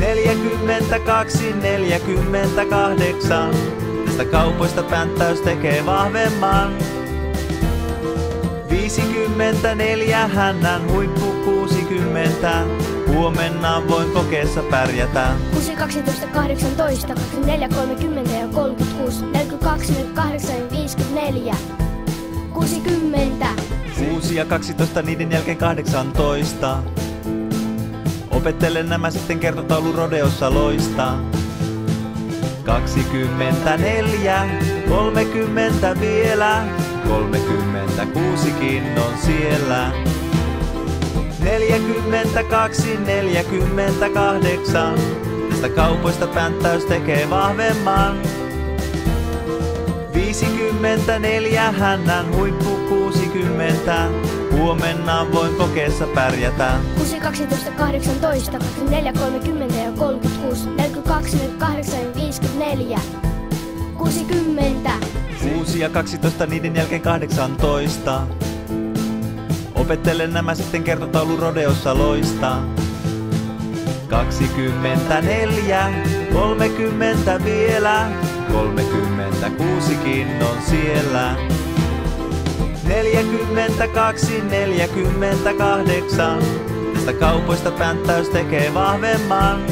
42, 48, tästä kaupoista pänttäys tekee vahvemman. 54 hännän huippu 60, huomenna voin kokeessa pärjätä. 6, 12, 18, 24, 30 ja 36, 42, 48 ja 54. 60. 6 ja 12, niiden jälkeen 18. Opettelen nämä sitten kertotaulu rodeossa loista. 24, 30 vielä, 36kin on siellä. 42, 48, tästä kaupoista pänttäys tekee vahvemman. 54 hännän huippu 60, huomenna voin kokeessa pärjätä. 6, 12, 18, 24, 30 ja 36, 42, 48 ja 54. 60. 6 ja 12, niiden jälkeen 18. Opettelen nämä sitten kertotaulu rodeossa loista. 24, 30 vielä, 36kin on siellä. 42, 48, tästä kaupoista pänttäys tekee vahvemman.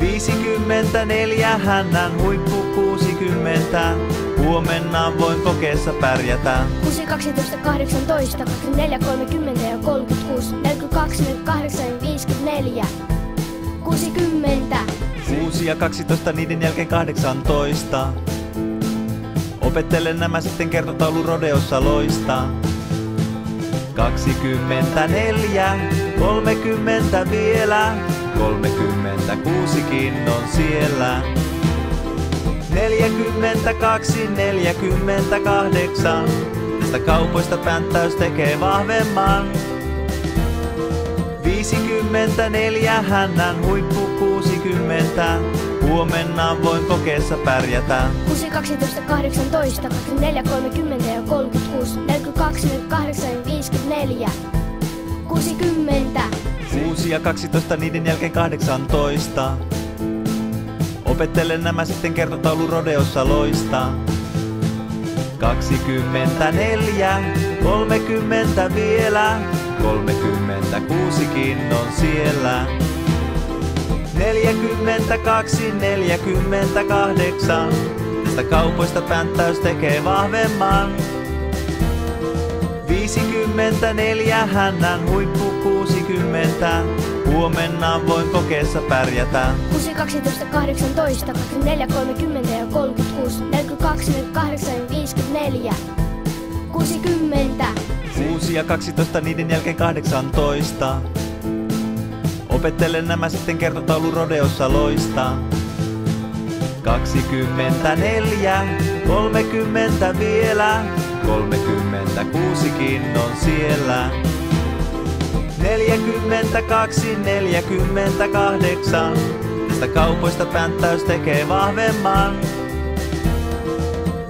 54 hännän huippu 60, huomenna voin kokeessa pärjätä. 6, 12, 18, 24, 30 ja 36, 42, 48 ja 54. 60. 6 ja 12, niiden jälkeen 18. Opettelen nämä sitten kertotaulu rodeossa loista. 24, 30 vielä, 36kin on siellä. 42, 48, tästä kaupoista pänttäys tekee vahvemman. 54 hännän huippu 60, Huomenna voin kokeessa pärjätä. 6, 12, 18, 24, 30 ja 36, 42, 48 ja 54. 60. 6 ja 12, niiden jälkeen 18. Opettelen nämä sitten kertotaulu rodeossa loistaa. 24, 30 vielä, 36kin on siellä. 42, 48, tästä kaupoista pänttäys tekee vahvemman. 54, hännän huippu 60, huomenna voin kokeessa pärjätä. 6, 12, 18, 24, 30 ja 36, 42, 48 ja 54. 60. 6 ja 12, niiden jälkeen 18. Opettelen nämä sitten kertotaulu rodeossa loistaa. 24, 30 vielä, 36kin on siellä. 42, 48, tästä kaupoista pänttäys tekee vahvemman.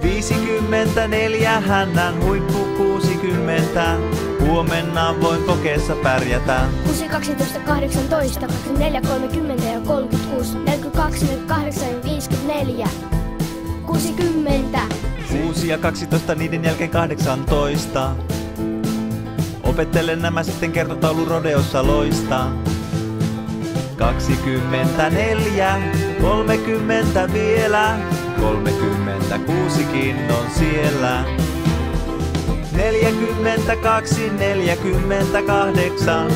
54, hännän huippu 60, huomenna voin kokeessa pärjätä. 6, 12, 18, 24, 30 ja 36, 42, 48 ja 54. 60. 6 ja 12, niiden jälkeen 18. Opettelen nämä sitten kertotaulu rodeossa loistaa. 24, 30 vielä, 36kin on siellä. 42, 48,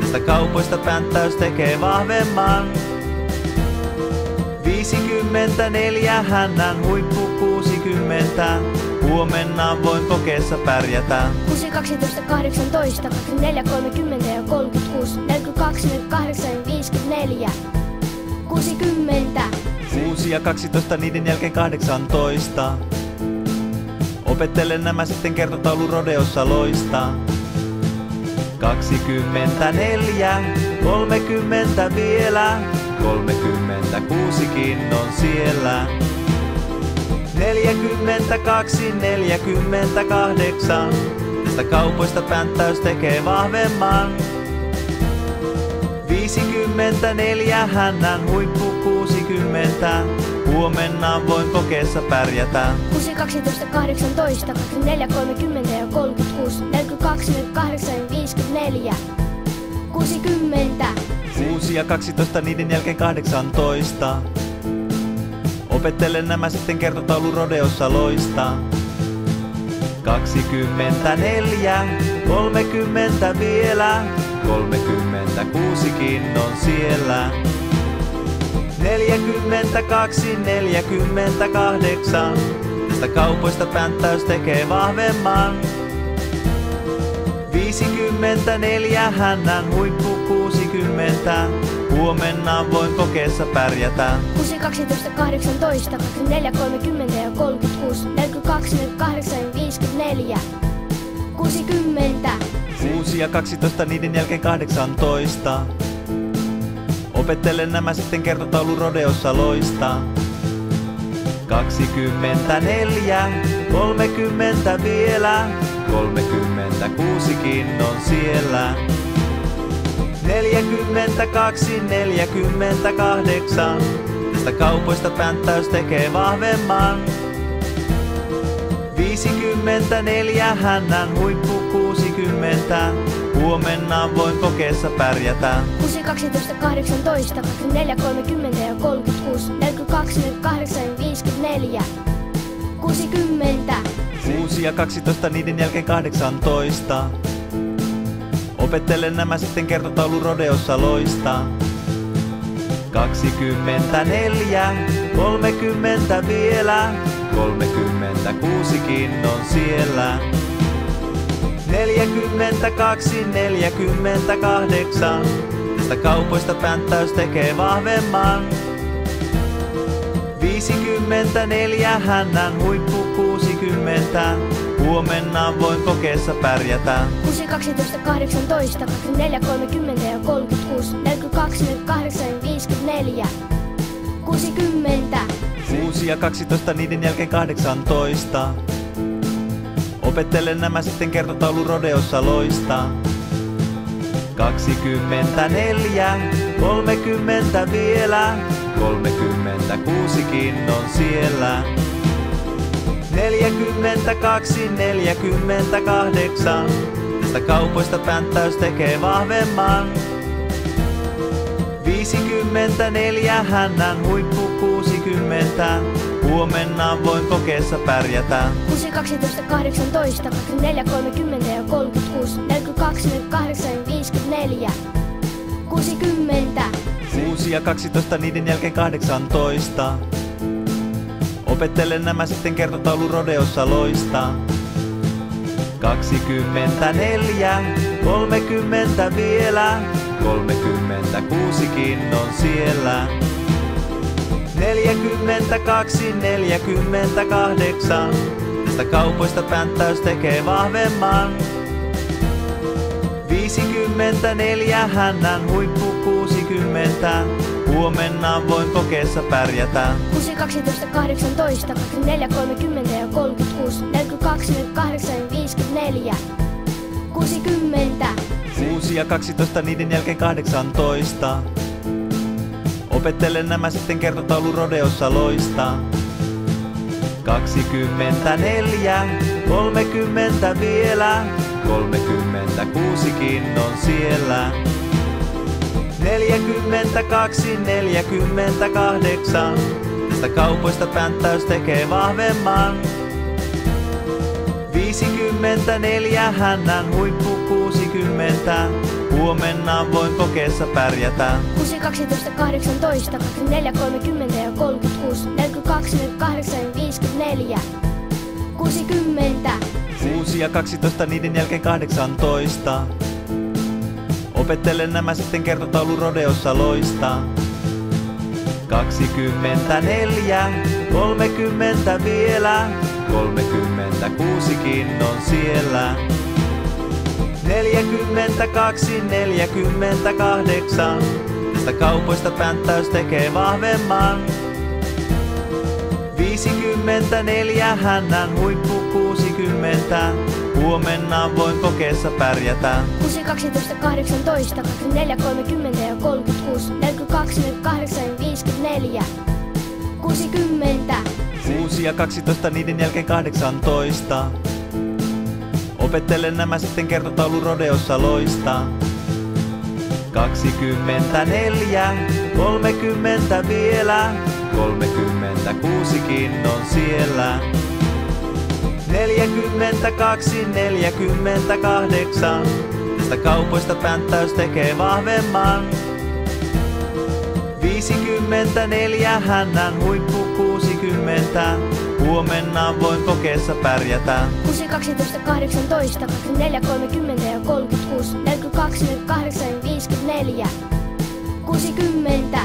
tästä kaupoista pänttäys tekee vahvemman. 54, hännän huippu 60, huomenna voin kokeessa pärjätä. 6, 12, 18, 24, 30 ja 36, 42, 48 ja 54. 60. 6 ja 12, niiden jälkeen 18. Opettelen nämä sitten kertotaulu rodeossa loistaa. 24, 30 vielä, 36kin on siellä. 42, 48, tästä kaupoista pänttäys tekee vahvemman. 54, hännän huippu 60, huomenna voin kokeessa pärjätä. 6, 12, 18, 24, 30 ja 36, 42, 48 ja 54. 60. 6 ja 12, niiden jälkeen 18. Opettelen nämä sitten kertotaulu rodeossa loistaa. 24, 30 vielä, 36kin on siellä. 42, 48, tästä kaupoista pänttäys tekee vahvemman. 54, hännän huippu 60, huomenna voin kokeessa pärjätä. 6, 12, 18, 24, 30 ja 36, 42, 48 ja 54. 60. 6 ja 12, niiden jälkeen 18. Opettelen nämä sitten kertotaulu rodeossa loistaa. 24, 30 vielä, 36kin on siellä. 42, 48, tästä kaupoista pänttäys tekee vahvemman. 54, hännän huippu 60, huomenna voin kokeessa pärjätä. 6, 12, 18, 24, 30 ja 36, 42, 48 ja 54. 60. 6 ja 12, niiden jälkeen 18. Opettelen nämä sitten kertotaulu rodeossa loistaa. 24, 30 vielä, 36kin on siellä. 42, 48, tästä kaupoista pänttäys tekee vahvemman. 54, hännän huippu 60, huomenna voin kokeessa pärjätä. 6, 12, 18, 24, 30 ja 36, 42, 48 ja 54. 60 6 ja 12 niiden jälkeen 18. Opettelen nämä sitten kertotaulu rodeossa loistaa. 24, 30 vielä, 36kin on siellä. 42, 48, tästä kaupoista pänttäys tekee vahvemman. 54, hännän huippu 60, huomenna voin kokeessa pärjätä. 6, 12, 18, 24, 30 ja 36, 42, 48 ja 54. 60 6 ja 12 niiden jälkeen 18. Opettelen nämä sitten kertotaulu rodeossa loistaa. 24, 30 vielä, 36kin on siellä. 42, 48, tästä kaupoista pänttäys tekee vahvemman. 54, hännän huippu 60, huomenna voin kokeessa pärjätä. 6, 12, 18, 24, 30 ja 36, 42, 48 ja 54. 60 6 ja 12 niiden jälkeen 18. Opettelen nämä sitten kertotaulu rodeossa loistaa. 24, 30 vielä, 36kin on siellä. 42, 48, tästä kaupoista pänttäys tekee vahvemman. 54, hännän huippu 60, huomenna voin kokeessa pärjätä. 6, 12, 18, 24, 30 ja 36, 42, 48 ja 54. 60 6 ja 12 niiden jälkeen 18. Opettelen nämä sitten kertotaulu rodeossa loistaa. 24, 30 vielä, 36kin on siellä. 42, 48, tästä kaupoista pänttäys tekee vahvemman. 54, hännän huippu 60, huomenna voin kokeessa pärjätä. 6, 12, 18, 24, 30 ja 36, 42, 48 ja 54. 60 6 ja 12 niiden jälkeen 18. Opettelen nämä sitten kertotaulu rodeossa loistaa. 24, 30 vielä, 36kin on siellä. 42, 48, tästä kaupoista pänttäys tekee vahvemman. 54, hännän huippu 60, huomenna voin kokeessa pärjätä. 6, 12, 18, 24, 30 ja 36, 42, 48 ja 54. 60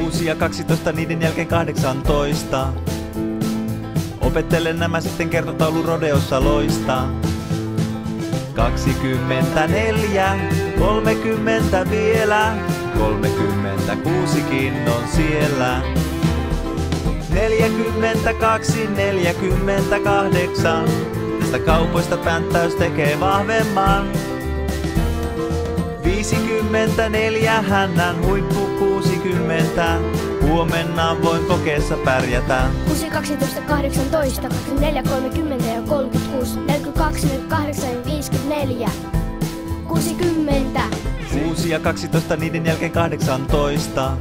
6 ja 12 niiden jälkeen 18. Opettelen nämä sitten kertotaulu rodeossa loistaa. 24, 30 vielä, 36kin on siellä. 42, 48, tästä kaupoista pänttäys tekee vahvemman. 54, hännän huippu 60, huomenna voin kokeessa pärjätä. 6, 12, 18, 24, 30 ja 36, 42, 48 ja 54. 60 6 ja 12 niiden jälkeen 18.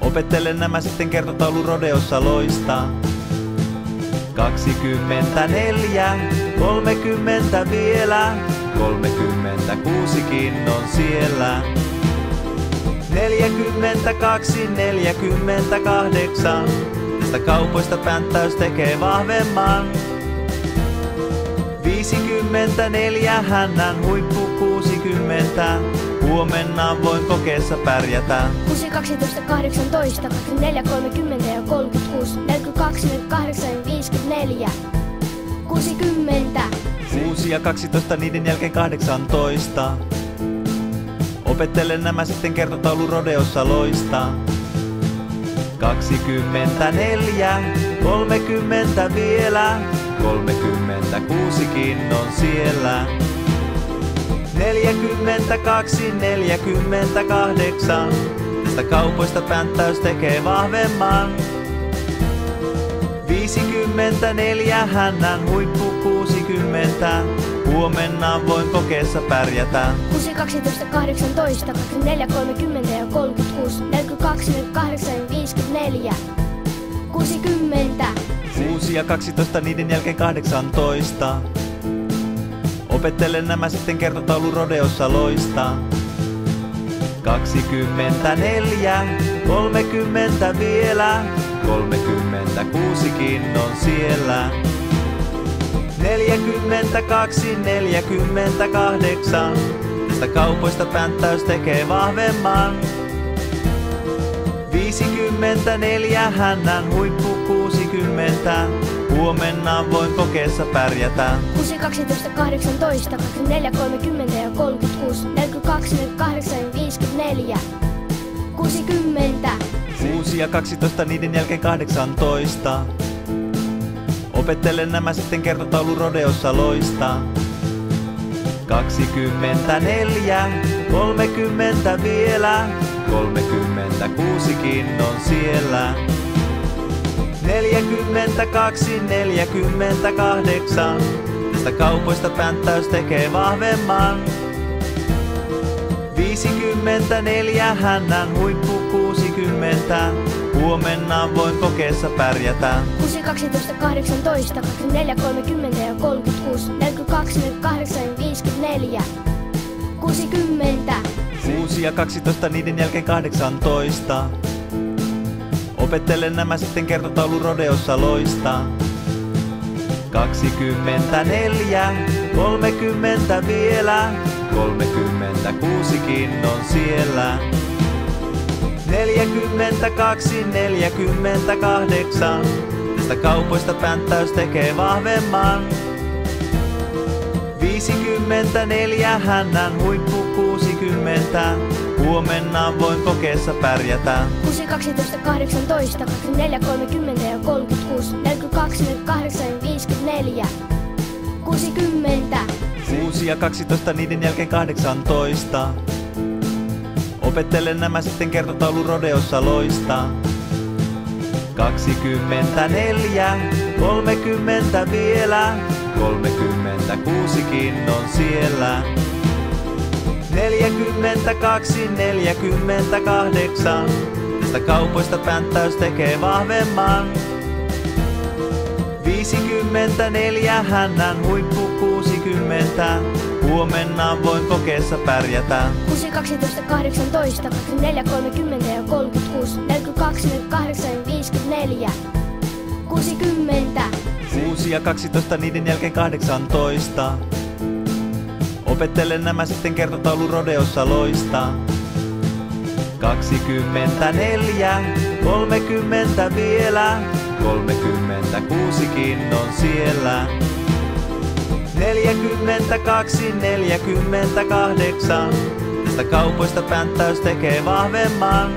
Opettelen nämä sitten kertotaulu rodeossa loistaa. 24, 30 vielä, 36kin on siellä. 42, 48, tästä kaupoista pänttäys tekee vahvemman. 54, hännän huippu 60, huomenna voin kokeessa pärjätä. 6, 12, 18, 24, 30 ja 36, 42, 48 ja 54. 60 6 ja 12 niiden jälkeen 18. Opettelen nämä sitten kertotaulu rodeossa loistaa. 24, 30 vielä, 36kin on siellä. 42, 48, tästä kaupoista pänttäys tekee vahvemman. 54, hännän huippu 60, huomenna voin kokeessa pärjätä. 6, 12, 18, 24, 30 ja 36, 42, 48 ja 54. 60. 6 ja 12, niiden jälkeen 18. Opettelen nämä sitten kertotaulu rodeossa loista. 24, 30 vielä, 36kin on siellä. 42, 48, tästä kaupoista pänttäys tekee vahvemman. 54, hännän huippu 60, huomenna voin kokeessa pärjätä. 6, 12, 18, 24, 30 ja 36, 42, 48 ja 54. 60. 6 ja 12, niiden jälkeen 18. Opettelen nämä sitten kertotaulu rodeossa loista. 24, 30 vielä, 36kin on siellä. 42, 48, tästä kaupoista pänttäys tekee vahvemman. 54, hännän huippu 60, huomenna voin kokeessa pärjätä. 6, 12, 18, 24, 30 ja 36, 42, 48 ja 54. 60. 6 ja 12, niiden jälkeen 18. Opettelen nämä sitten kertotaulu rodeossa loista. 24, 30 vielä, 36kin on siellä. 42, 48, tästä kaupoista pänttäys tekee vahvemman. 54, hännän huippu 60, huomenna voin kokeessa pärjätä. 6, 12, 18, 24, 30 ja 36, 42, 48 ja 54. 60. 6 ja 12, niiden jälkeen 18. Opettelen nämä sitten kertotaulu rodeossa loista. 24, 30 vielä, 36kin on siellä. 42, 48, tästä kaupoista pänttäys tekee vahvemman. 54, hännän huippu 60, huomenna voin kokeessa pärjätä. 6, 12, 18, 24, 30 ja 36, 42, 48 ja 54. 60. 6 ja 12, niiden jälkeen 18. Opettelen nämä sitten kertotaulu rodeossa loista. 24, 30 vielä, 36kin on siellä. 42, 48, tästä kaupoista pänttäys tekee vahvemman.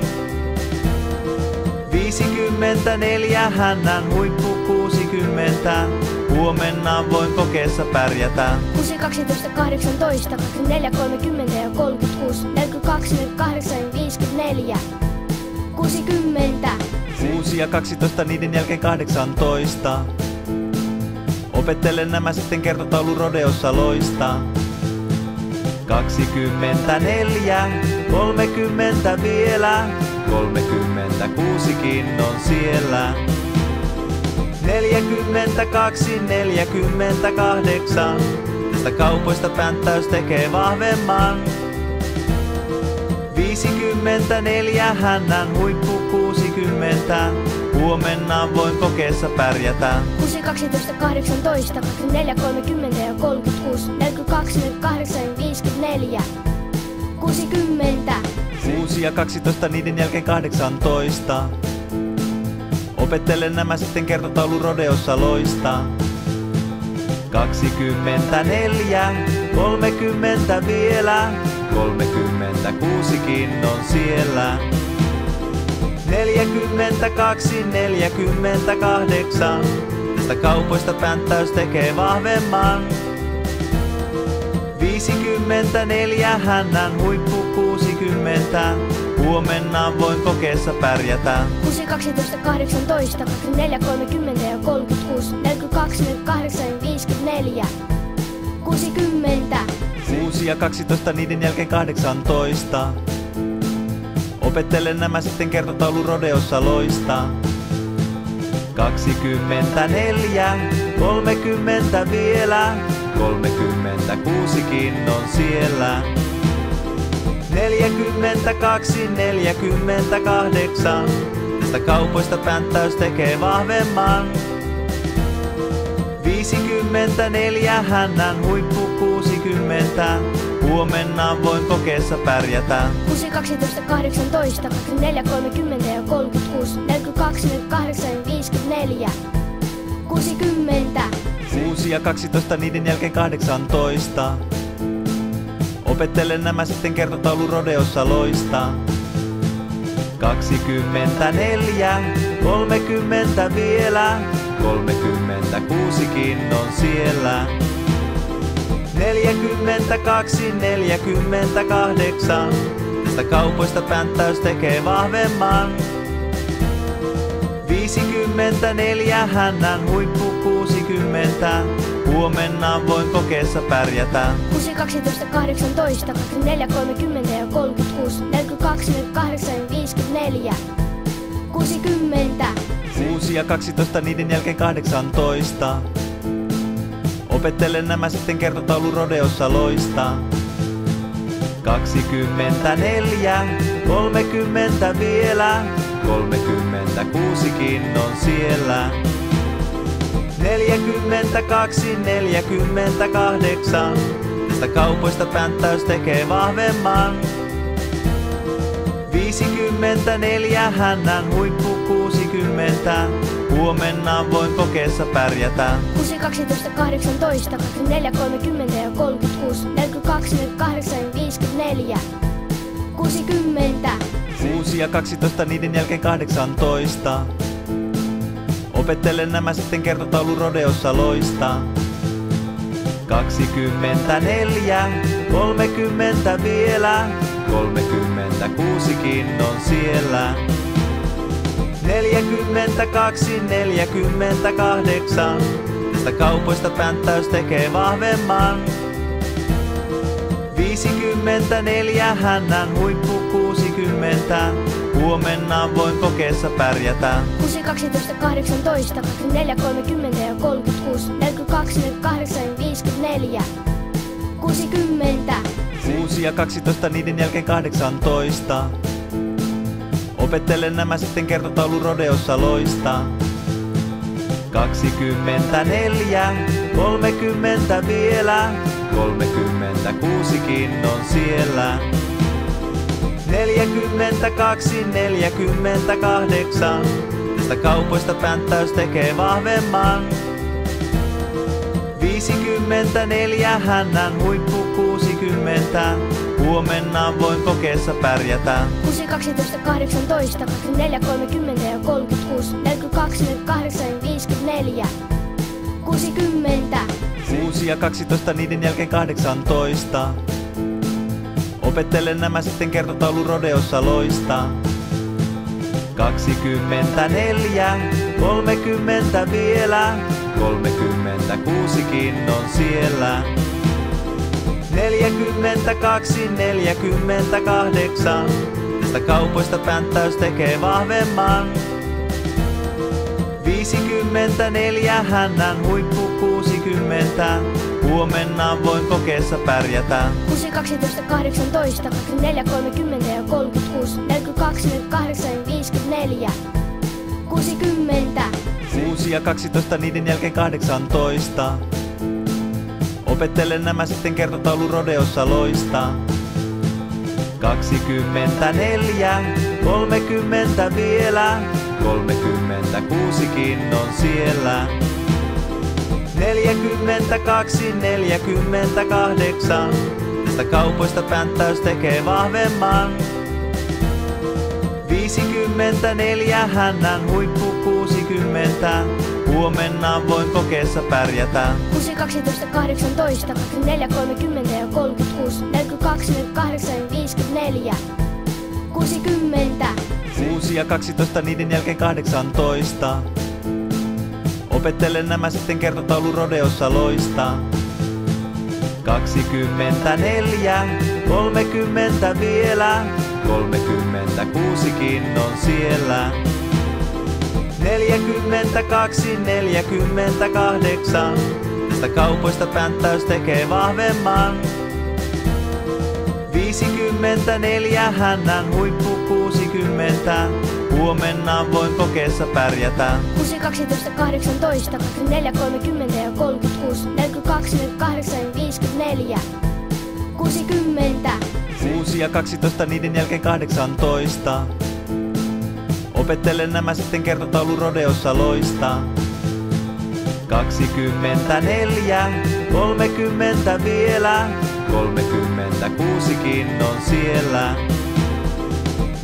54, hännän huippu 60, huomenna voin kokeessa pärjätä. 6, 12, 18, 24, 30 ja 36, 42, 48 ja 54. 60. 6 ja 12, niiden jälkeen 18. Opettelen nämä sitten kertotaulu rodeossa loista. 24, 30 vielä, 36kin on siellä. 42, 48, tästä kaupoista pänttäys tekee vahvemman. 54, hännän huippu 60, huomenna voin kokeessa pärjätä. 6, 12, 18, 24, 30 ja 36, 42, 48 ja 54. 60. 6 ja 12, niiden jälkeen 18. Opettelen nämä sitten kertotaulu rodeossa loista. 24, 30 vielä, 36kin on siellä. 42, 48. Tästä kaupoista pänttäys tekee vahvemman. 54, hännän huippu 60. Huomenna voin kokeessa pärjätä. 6, 12, 18, 24, 30 ja 36, 42, 48 ja 54. 60. 6 ja 12, niiden jälkeen 18. Opettelen nämä sitten kertotaulu rodeossa loista. 24, 30 vielä, 36kin on siellä. 42, 48, tästä kaupoista pänttäys tekee vahvemman. 54, hännän huippu 60, huomenna voin kokeessa pärjätä. 6, 12, 18, 24, 30 ja 36, 42, 48 ja 54. 60. 6 ja 12, niiden jälkeen 18. Opettelen nämä sitten kertotaulu rodeossa loista. 24, 30 vielä, 36kin on siellä. 42, 48, tästä kaupoista pänttäys tekee vahvemman. 54, hännän huippu 60, huomenna voin kokeessa pärjätä. 6, 12, 18, 24, 30 ja 36, 42, 48 ja 54. 60. 6 ja 12, niiden jälkeen 18. Opettelen nämä sitten kertotaulu rodeossa loista. 24, 30 vielä, 36kin on siellä. 42, 48, tästä kaupoista pänttäys tekee vahvemman. 54, hännän huippu 60, huomenna voin kokeessa pärjätä. 6, 12, 18, 24, 30 ja 36, 42, 48 ja 54. 60. 6 ja 12, niiden jälkeen 18. Opettelen nämä sitten kertotaulu rodeossa loista. 24, 30 vielä, 36kin on siellä. 42, 48, tästä kaupoista pänttäys tekee vahvemman. 54, hännän huippu 60, huomenna voin kokeessa pärjätä. 6, 12, 18, 24, 30 ja 36, 42, 48 ja 54. 60. 6 ja 12, niiden jälkeen 18. Opettelen nämä sitten kertotaulu rodeossa loista. 24, 30 vielä, 36kin on siellä. 42, 48, tästä kaupoista pänttäys tekee vahvemman. 54, hännän huippu 60, huomenna voin kokeessa pärjätä. 6, 12, 18, 24, 30 ja 36, 42, 48 ja 54. 60. 6 ja 12, niiden jälkeen 18. Opettelen nämä sitten kertotaulu rodeossa loista. 24, 30 vielä, 36kin on siellä. 42, 48, tästä kaupoista pänttäys tekee vahvemman. 54, hännän huippu 60, huomenna voin kokeessa pärjätä. 6, 12, 18, 24, 30 ja 36, 42, 48 ja 54. 60. 6 ja 12, niiden jälkeen 18. Opettelen nämä sitten kertotaulu rodeossa loista. 24, 30 vielä, 36kin on siellä. 42, 48, tästä kaupoista pänttäys tekee vahvemman. 54 hännän huippu 60. Huomenna voin kokeessa pärjätä. 6, 12, 18, 24, 30 ja 36, 42, 48 ja 54. 60. 6 ja 12, niiden jälkeen 18. Opettelen nämä sitten kertotaulu rodeossa loistaa. 24, 30 vielä, 36kin on siellä. 42, 48, tästä kaupoista pänttäys tekee vahvemman. 54 hännän huippu 60, huomenna voin kokeessa pärjätä. 6, 12, 18, 24, 30 ja 36, 42, 48 ja 54. 60. 6 ja 12, niiden jälkeen 18. Opettelen nämä sitten kertotaulu rodeossa loistaa. 24, 30 vielä, 36kin on siellä.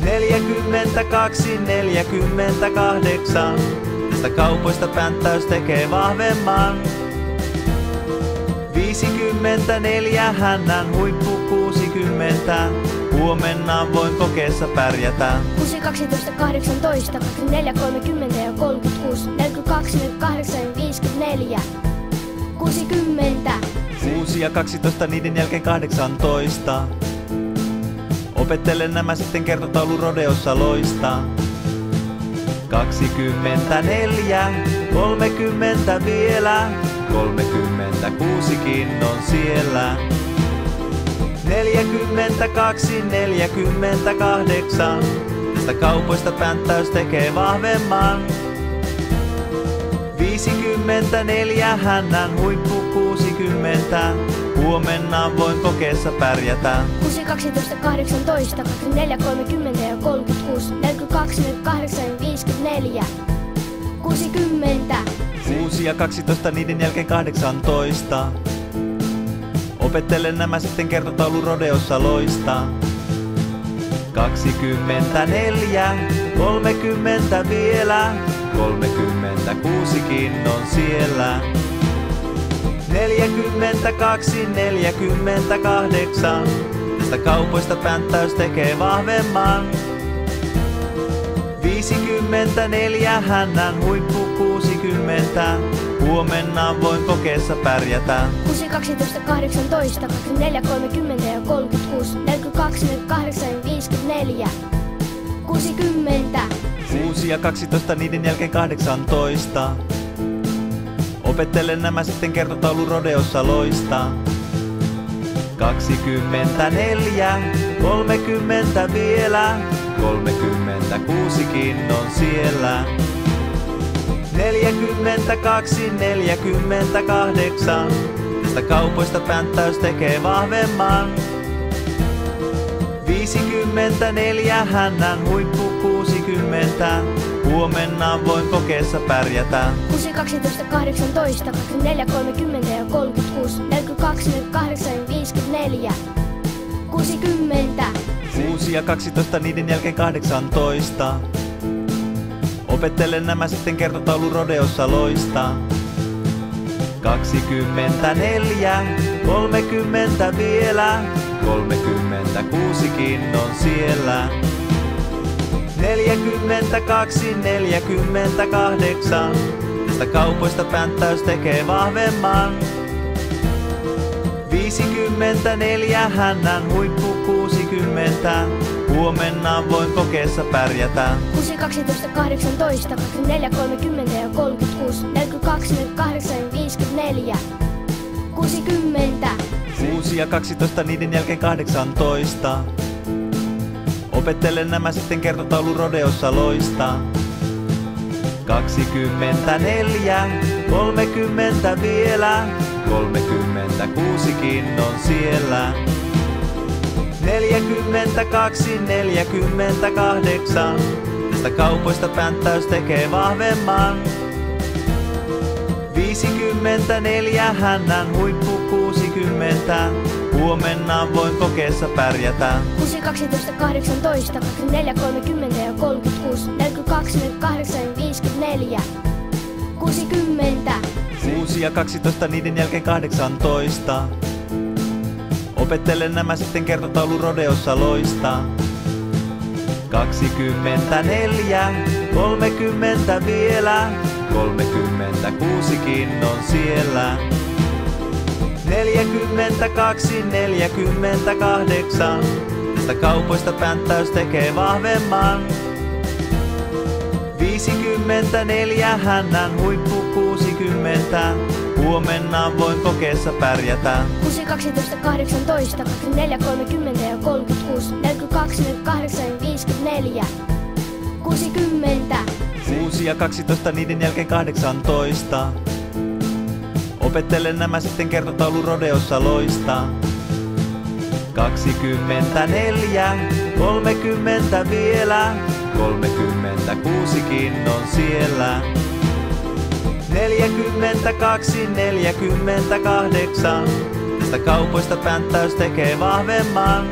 42, 48, tästä kaupoista pänttäys tekee vahvemman. 54 hännän huippu 60, huomenna voin kokeessa pärjätä. 6, 12, 18, 24, 30 ja 36, 42, 48 ja 54. 60. 6 ja 12, niiden jälkeen 18. Opettelen nämä sitten kertotaulu rodeossa loistaa. 24, 30 vielä, 36kin on siellä. 42, 48, tästä kaupoista pänttäys tekee vahvemman. 54 hännän huippu 60, huomenna voin kokeessa pärjätä. 6, 12, 18, 24, 30 ja 36, 42, 48 ja 54. 60. 6 ja 12, niiden jälkeen 18. Opettelen nämä sitten kertotaulu rodeossa loistaa. 24, 30 vielä, 36kin on siellä. 42, 48, tästä kaupoista pänttäys tekee vahvemman. 54 hännän huippu 60, huomenna voin kokeessa pärjätä. 6, 12, 18, 24, 30 ja 36, 42, 48 ja 54. 60. 6 ja 12, niiden jälkeen 18. Opettelen nämä sitten kertotaulu rodeossa loistaa. 24, 30 vielä, 36kin on siellä. 42, 48, tästä kaupoista pänttäys tekee vahvemman. 54 hännän huippu 60, huomenna voin kokeessa pärjätä. 6, 12, 18, 24, 30 ja 36, 42, 48 ja 54. 60. 6 ja 12, niiden jälkeen 18. Opettelen nämä sitten kertotaulu rodeossa loistaa. 24, 30 vielä, 36kin on siellä. 42, 48, tästä kaupoista pänttäys tekee vahvemman. 54 hännän huippu 60, huomenna voin kokeessa pärjätä. 6, 12, 18, 24, 30 ja 36, 42, 48 ja 54. 60. 6 ja 12, niiden jälkeen 18. Opettelen nämä sitten kertotaulu rodeossa loistaa. 24, 30 vielä, 36kin on siellä. 42, 48, tästä kaupoista pänttäys tekee vahvemman. 54 hännän huippu 60, Huomenna voin kokeessa pärjätä. 6, 12, 18, 24, 30 ja 36, 42, 48 ja 54. 60. 6 ja 12, niiden jälkeen 18. Opettelen nämä sitten kertotaulu rodeossa loistaa. 24, 30 vielä, 36kin on siellä. 42, 48, tästä kaupoista pänttäys tekee vahvemman. 54, hännän huippu 60, huomenna voin kokeessa pärjätä. 6, 12, 18, 24, 30 ja 36, 42, 48 ja 54. 60. 6 ja 12, niiden jälkeen 18. Opettelen nämä sitten kertotaulu rodeossa loistaa. 24, 30 vielä, 36kin on siellä. 42, 48, tästä kaupoista pänttäys tekee vahvemman.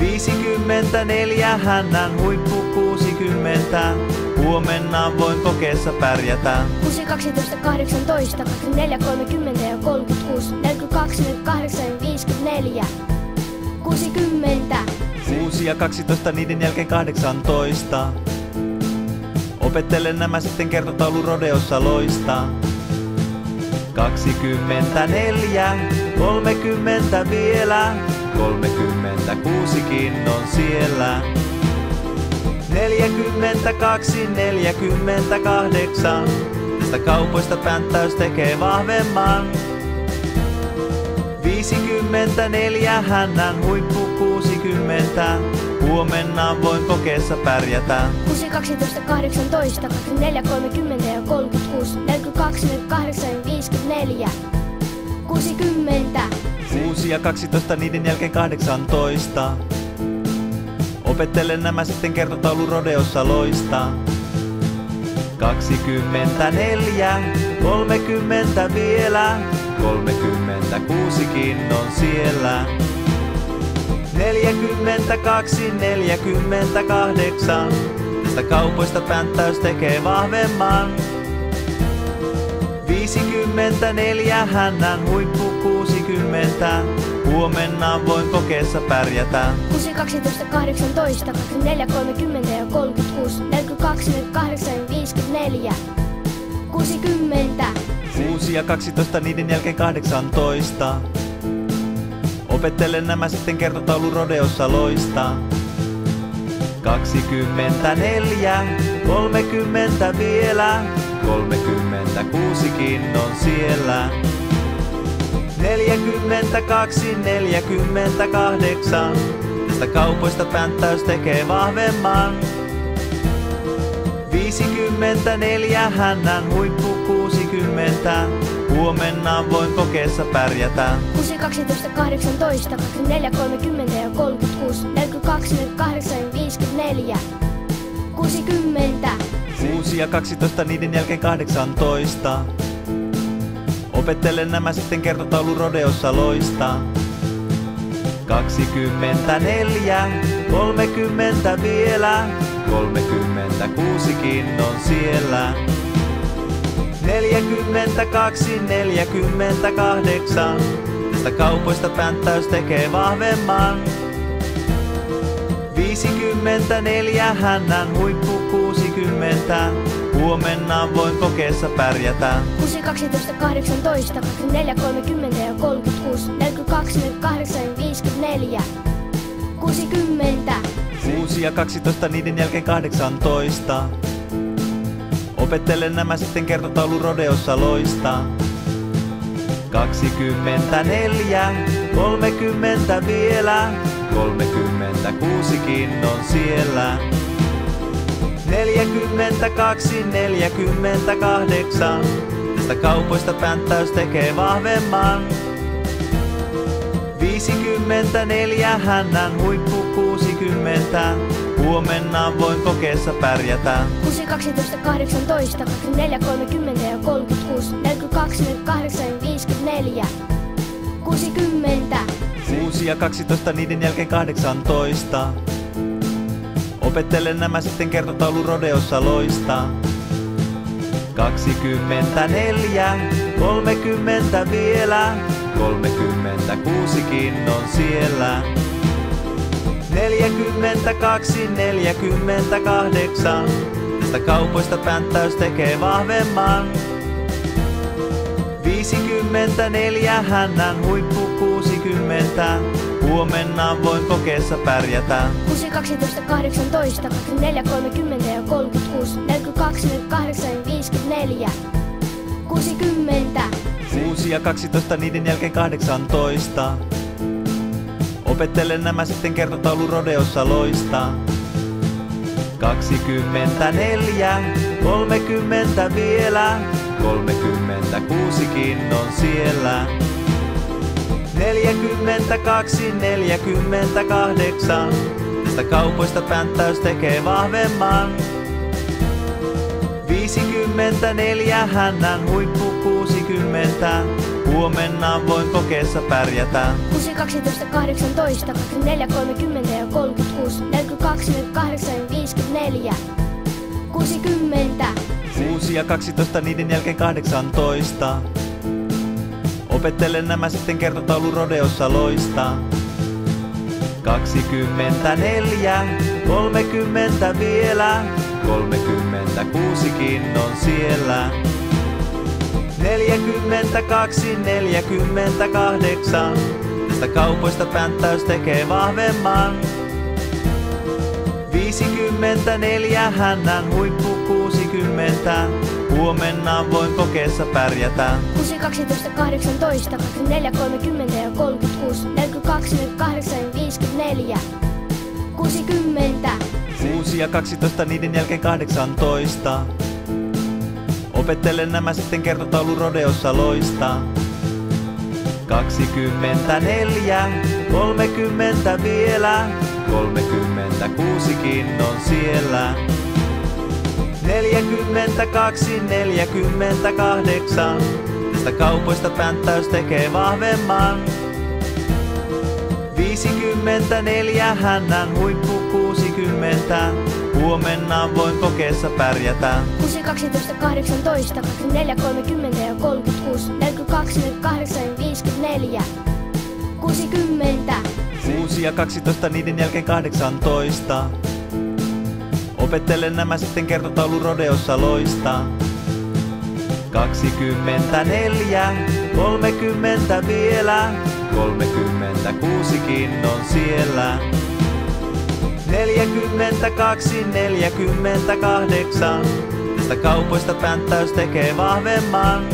54, hännän huippu 60, huomenna voin kokeessa pärjätä. 6, 12, 18, 24, 30 ja 36, 42, 48 ja 54. 60. 6 ja 12, niiden jälkeen 18. Opettelen nämä sitten kertotaulu rodeossa loistaa. 24, 30 vielä, 36kin on siellä. 42, 48, tästä kaupoista pänttäys tekee vahvemman. 54, hännän huippu 60, huomenna voin kokeessa pärjätä. 6, 12, 18, 24, 30 ja 36, 42, 48 ja 54. 60. 6 ja 12, niiden jälkeen 18. Opettelen nämä sitten kertotaulu rodeossa loistaa. 24, 30 vielä, 36kin on siellä. 42, 48, tästä kaupoista pänttäys tekee vahvemman. 54, hännän huippu 60, huomenna voin kokeessa pärjätä. 6, 12, 18, 24, 30 ja 36, 42, 48 ja 54. 60. 6 ja 12, niiden jälkeen 18. Opettelen nämä sitten kertotaulu rodeossa loistaa. 24, 30 vielä, 36kin on siellä. 42, 48, tästä kaupoista pänttäys tekee vahvemman. 54, hännän huippu 60, huomenna voin kokeessa pärjätä. 6, 12, 18, 24, 30 ja 36, 42, 48 ja 54. 60. 6 ja 12, niiden jälkeen 18. Opettelen nämä sitten kertotaulu rodeossa loistaa. 24, 30 vielä, 36kin on siellä. 42, 48, tästä kaupoista pänttäys tekee vahvemman. 54, hännän huippu 60, huomenna voin kokeessa pärjätä. 6, 12, 18, 24, 30 ja 36, 42, 48 ja 54. 60. 6 ja 12, niiden jälkeen 18. Opettelen nämä sitten kertotaulu rodeossa loistaa. 24, 30 vielä, 36kin on siellä. 42, 48, tästä kaupoista pänttäys tekee vahvemman. 54, hännän huippu 60, huomenna voin kokeessa pärjätä. 6, 12, 18, 24, 30 ja 36, 42, 48 ja 54. 60 6 ja 12 niiden jälkeen 18. Opettelen nämä sitten kertotaulu rodeossa loistaa. 24, 30 vielä, 36kin on siellä. 42, 48, tästä kaupoista pänttäys tekee vahvemman. 54 hännän huippu 60, huomenna voin kokeessa pärjätä. 6, 12, 18, 24, 30 ja 36, 42, 48 ja 54. 60 6 ja 12 niiden jälkeen 18. Opettelen nämä sitten kertotaulu rodeossa loistaa. 24, 30 vielä, 36kin on siellä. 42, 48, tästä kaupoista pänttäys tekee vahvemman. 54 hännän huippu 60, huomenna voin kokeessa pärjätä. 6, 12, 18, 24, 30 ja 36, 42, 48 ja 54. 60 6 ja 12 niiden jälkeen 18. Opettelen nämä sitten kertotaulu rodeossa loistaa. 24, 30 vielä, 36kin on siellä. 42, 48, tästä kaupoista pänttäys tekee vahvemman. 54 hännän huippu 60, huomenna voin kokeessa pärjätä. 6, 12, 18, 24, 30 ja 36, 42, 48 ja 54. 60 6 ja 12 niiden jälkeen 18. Opettelen nämä sitten kertotaulu rodeossa loistaa. 24, 30 vielä, 36kin on siellä. 42, 48, tästä kaupoista pänttäys tekee vahvemman. 54 hännän huippu 60, huomenna voin kokeessa pärjätä. 6, 12, 18, 24, 30 ja 36, 42, 48 ja 54. 60 6 ja 12 niiden jälkeen 18. Opettelen nämä sitten kertotaulu rodeossa loistaa. 24, 30 vielä, 36kin on siellä. 42, 48, tästä kaupoista pänttäys tekee vahvemman.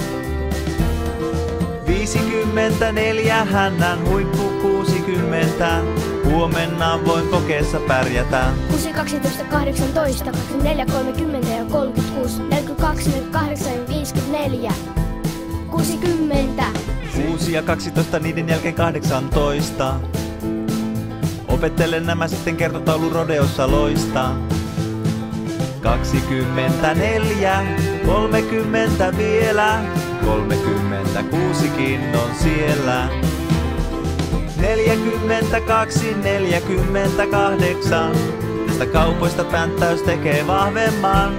54 hännän huippu 60, huomenna voin kokeessa pärjätä. 6, 12, 18, 24, 30 ja 36, 42, 48 ja 54. 60 6 ja 12 niiden jälkeen 18. Opettelen nämä sitten kertotaulu rodeossa loistaa. 24, 30 vielä, 36kin on siellä. 42, 48, tästä kaupoista pänttäys tekee vahvemman.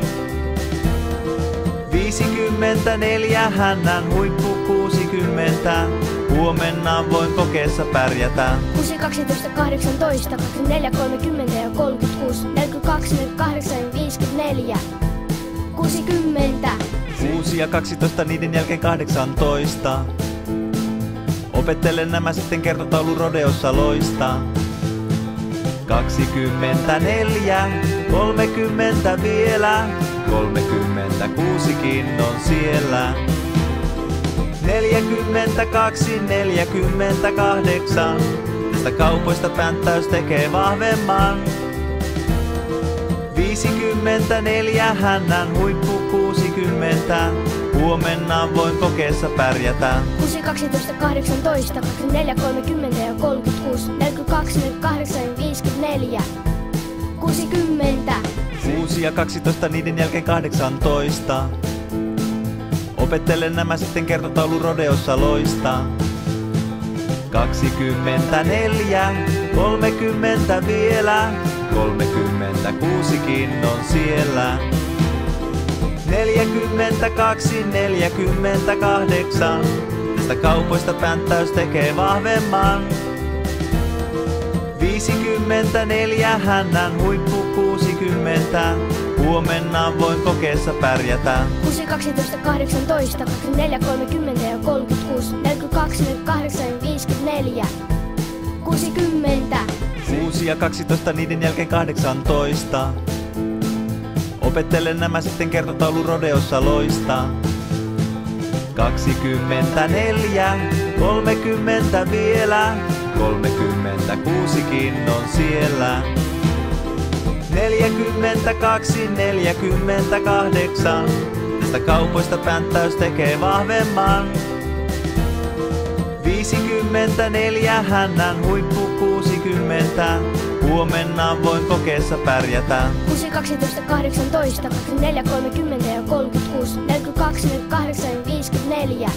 54 hännän huippu 60, huomenna voin kokeessa pärjätä. 6, 12, 18, 24, 30 ja 36, 42, 48 ja 54. 60 6 ja 12 niiden jälkeen 18. Opettelen nämä sitten kertotaulu rodeossa loistaa. 24, 30 vielä, 36kin on siellä. 42, 48, tästä kaupoista pänttäys tekee vahvemman. 54 hännän huippu 60, huomenna voin kokeessa pärjätä. 6, 12, 18, 24, 30 ja 36, 42, 48 ja 54. 60 6 ja 12 niiden jälkeen 18. Opettelen nämä sitten kertotaulu rodeossa loistaa. 24, 30 vielä, 36kin on siellä. 42, 48, tästä kaupoista pänttäys tekee vahvemman. 54, hännän huippu 60, huomenna voin kokeessa pärjätä. 6, 12, 18, 24, 30 ja 36, 42, 48 ja 54. 60. 6 ja 12, niiden jälkeen 18. Opettelen nämä sitten kertotaulu rodeossa loista. 24, 30 vielä, 36kin on siellä. 42, 48, tästä kaupoista pänttäys tekee vahvemman. 54, hännän huippu 60, huomenna voin kokeessa pärjätä. 6, 12, 18, 24, 30 ja 36, 42, 48 ja 54.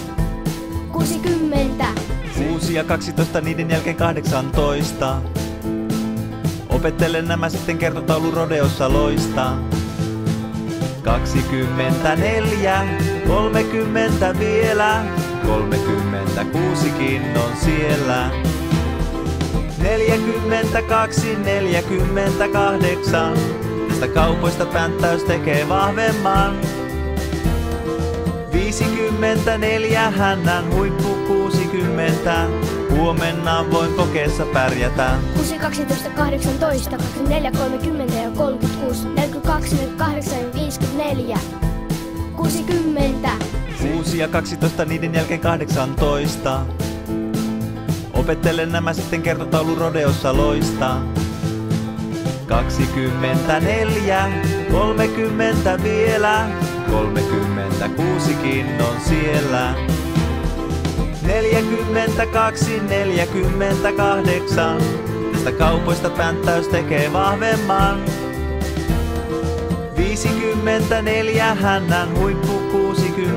60. 6 ja 12, niiden jälkeen 18. Opettelen nämä sitten kertotaulu rodeossa loista. 24, 30 vielä, 36kin on siellä. 42, 48, tästä kaupoista pänttäys tekee vahvemman. 54, hännän huippu 60, huomenna voin kokeessa pärjätä. 6, 12, 18, 24, 30 ja 36, 42, 48 ja 54. 60. 6 ja 12, niiden jälkeen 18. Opettelen nämä sitten kertotaulu rodeossa loista. 24, 30 vielä, 36kin on siellä. 42, 48, tästä kaupoista pänttäys tekee vahvemman. 54, hännän huippu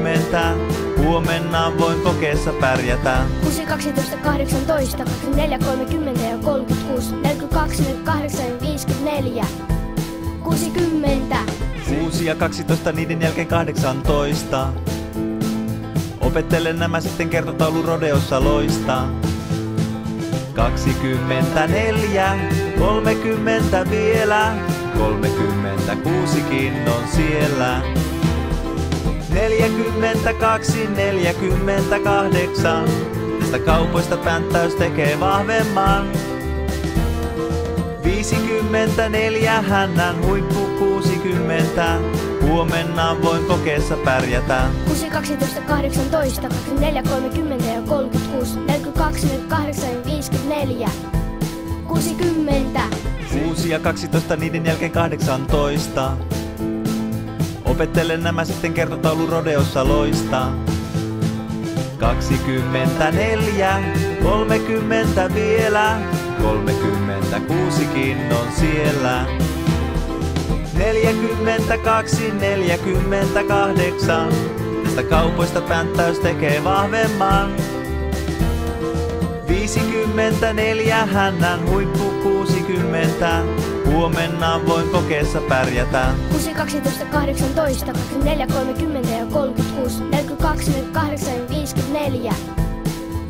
60, huomenna voin kokeessa pärjätä. 6, 12, 18, 24, 30 ja 36, 42, 48 ja 54. 60. 6 ja 12, niiden jälkeen 18. Opettelen nämä sitten kertotaulu rodeossa loista. 24, 30 vielä, 36kin on siellä. 42, 48, tästä kaupoista pänttäys tekee vahvemman. 54, hännän huippu 60, huomenna voin kokeessa pärjätä. 6, 12, 18, 24, 30 ja 36, 42, 48 ja 54. 60. 6 ja 12, niiden jälkeen 18. Opettelen nämä sitten kertotaulu rodeossa loista. 24, 30 vielä, 36kin on siellä. 42, 48, tästä kaupoista pänttäys tekee vahvemman. 54, hännän huippu 60, huomenna voin kokeessa pärjätä. 6, 12, 18, 24, 30 ja 36, 42, 48 ja 54.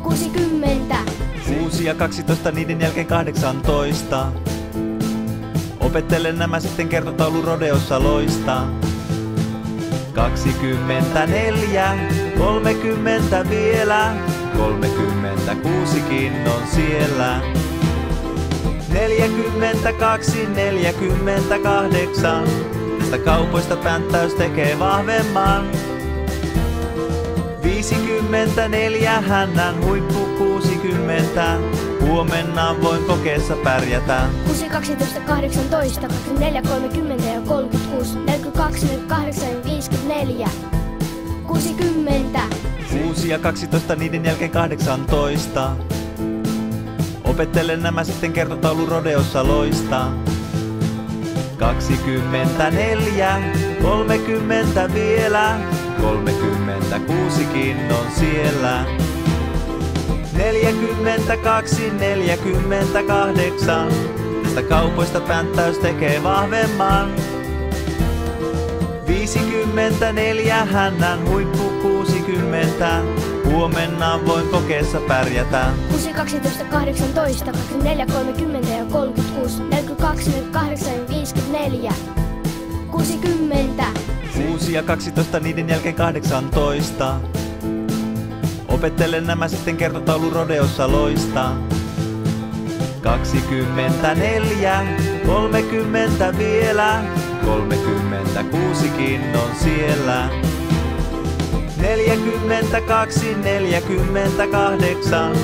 60. 6 ja 12, niiden jälkeen 18. Opettelen nämä sitten kertotaulu rodeossa loista. 24, 30 vielä, 36kin on siellä. 42, 48, tästä kaupoista pänttäys tekee vahvemman. 54, hännän huippu 60, huomenna voin kokeessa pärjätä. 6, 12, 18, 24, 30 ja 36, 42, 48 ja 54. 60. 6 ja 12, niiden jälkeen 18. Opettelen nämä sitten kertotaulu rodeossa loista. 24, 30 vielä, 36kin on siellä. 42, 48. Tästä kaupoista pänttäys tekee vahvemman. 54, hännän huippu 60. Huomenna voin kokeessa pärjätä. 6, 12, 18, 24, 30 ja 36, 42, 48 ja 54. 60. 6 ja 12, niiden jälkeen 18. Opettelen nämä sitten kertotaulu rodeossa loistaa. 24, 30 vielä, 36kin on siellä. 42, 48,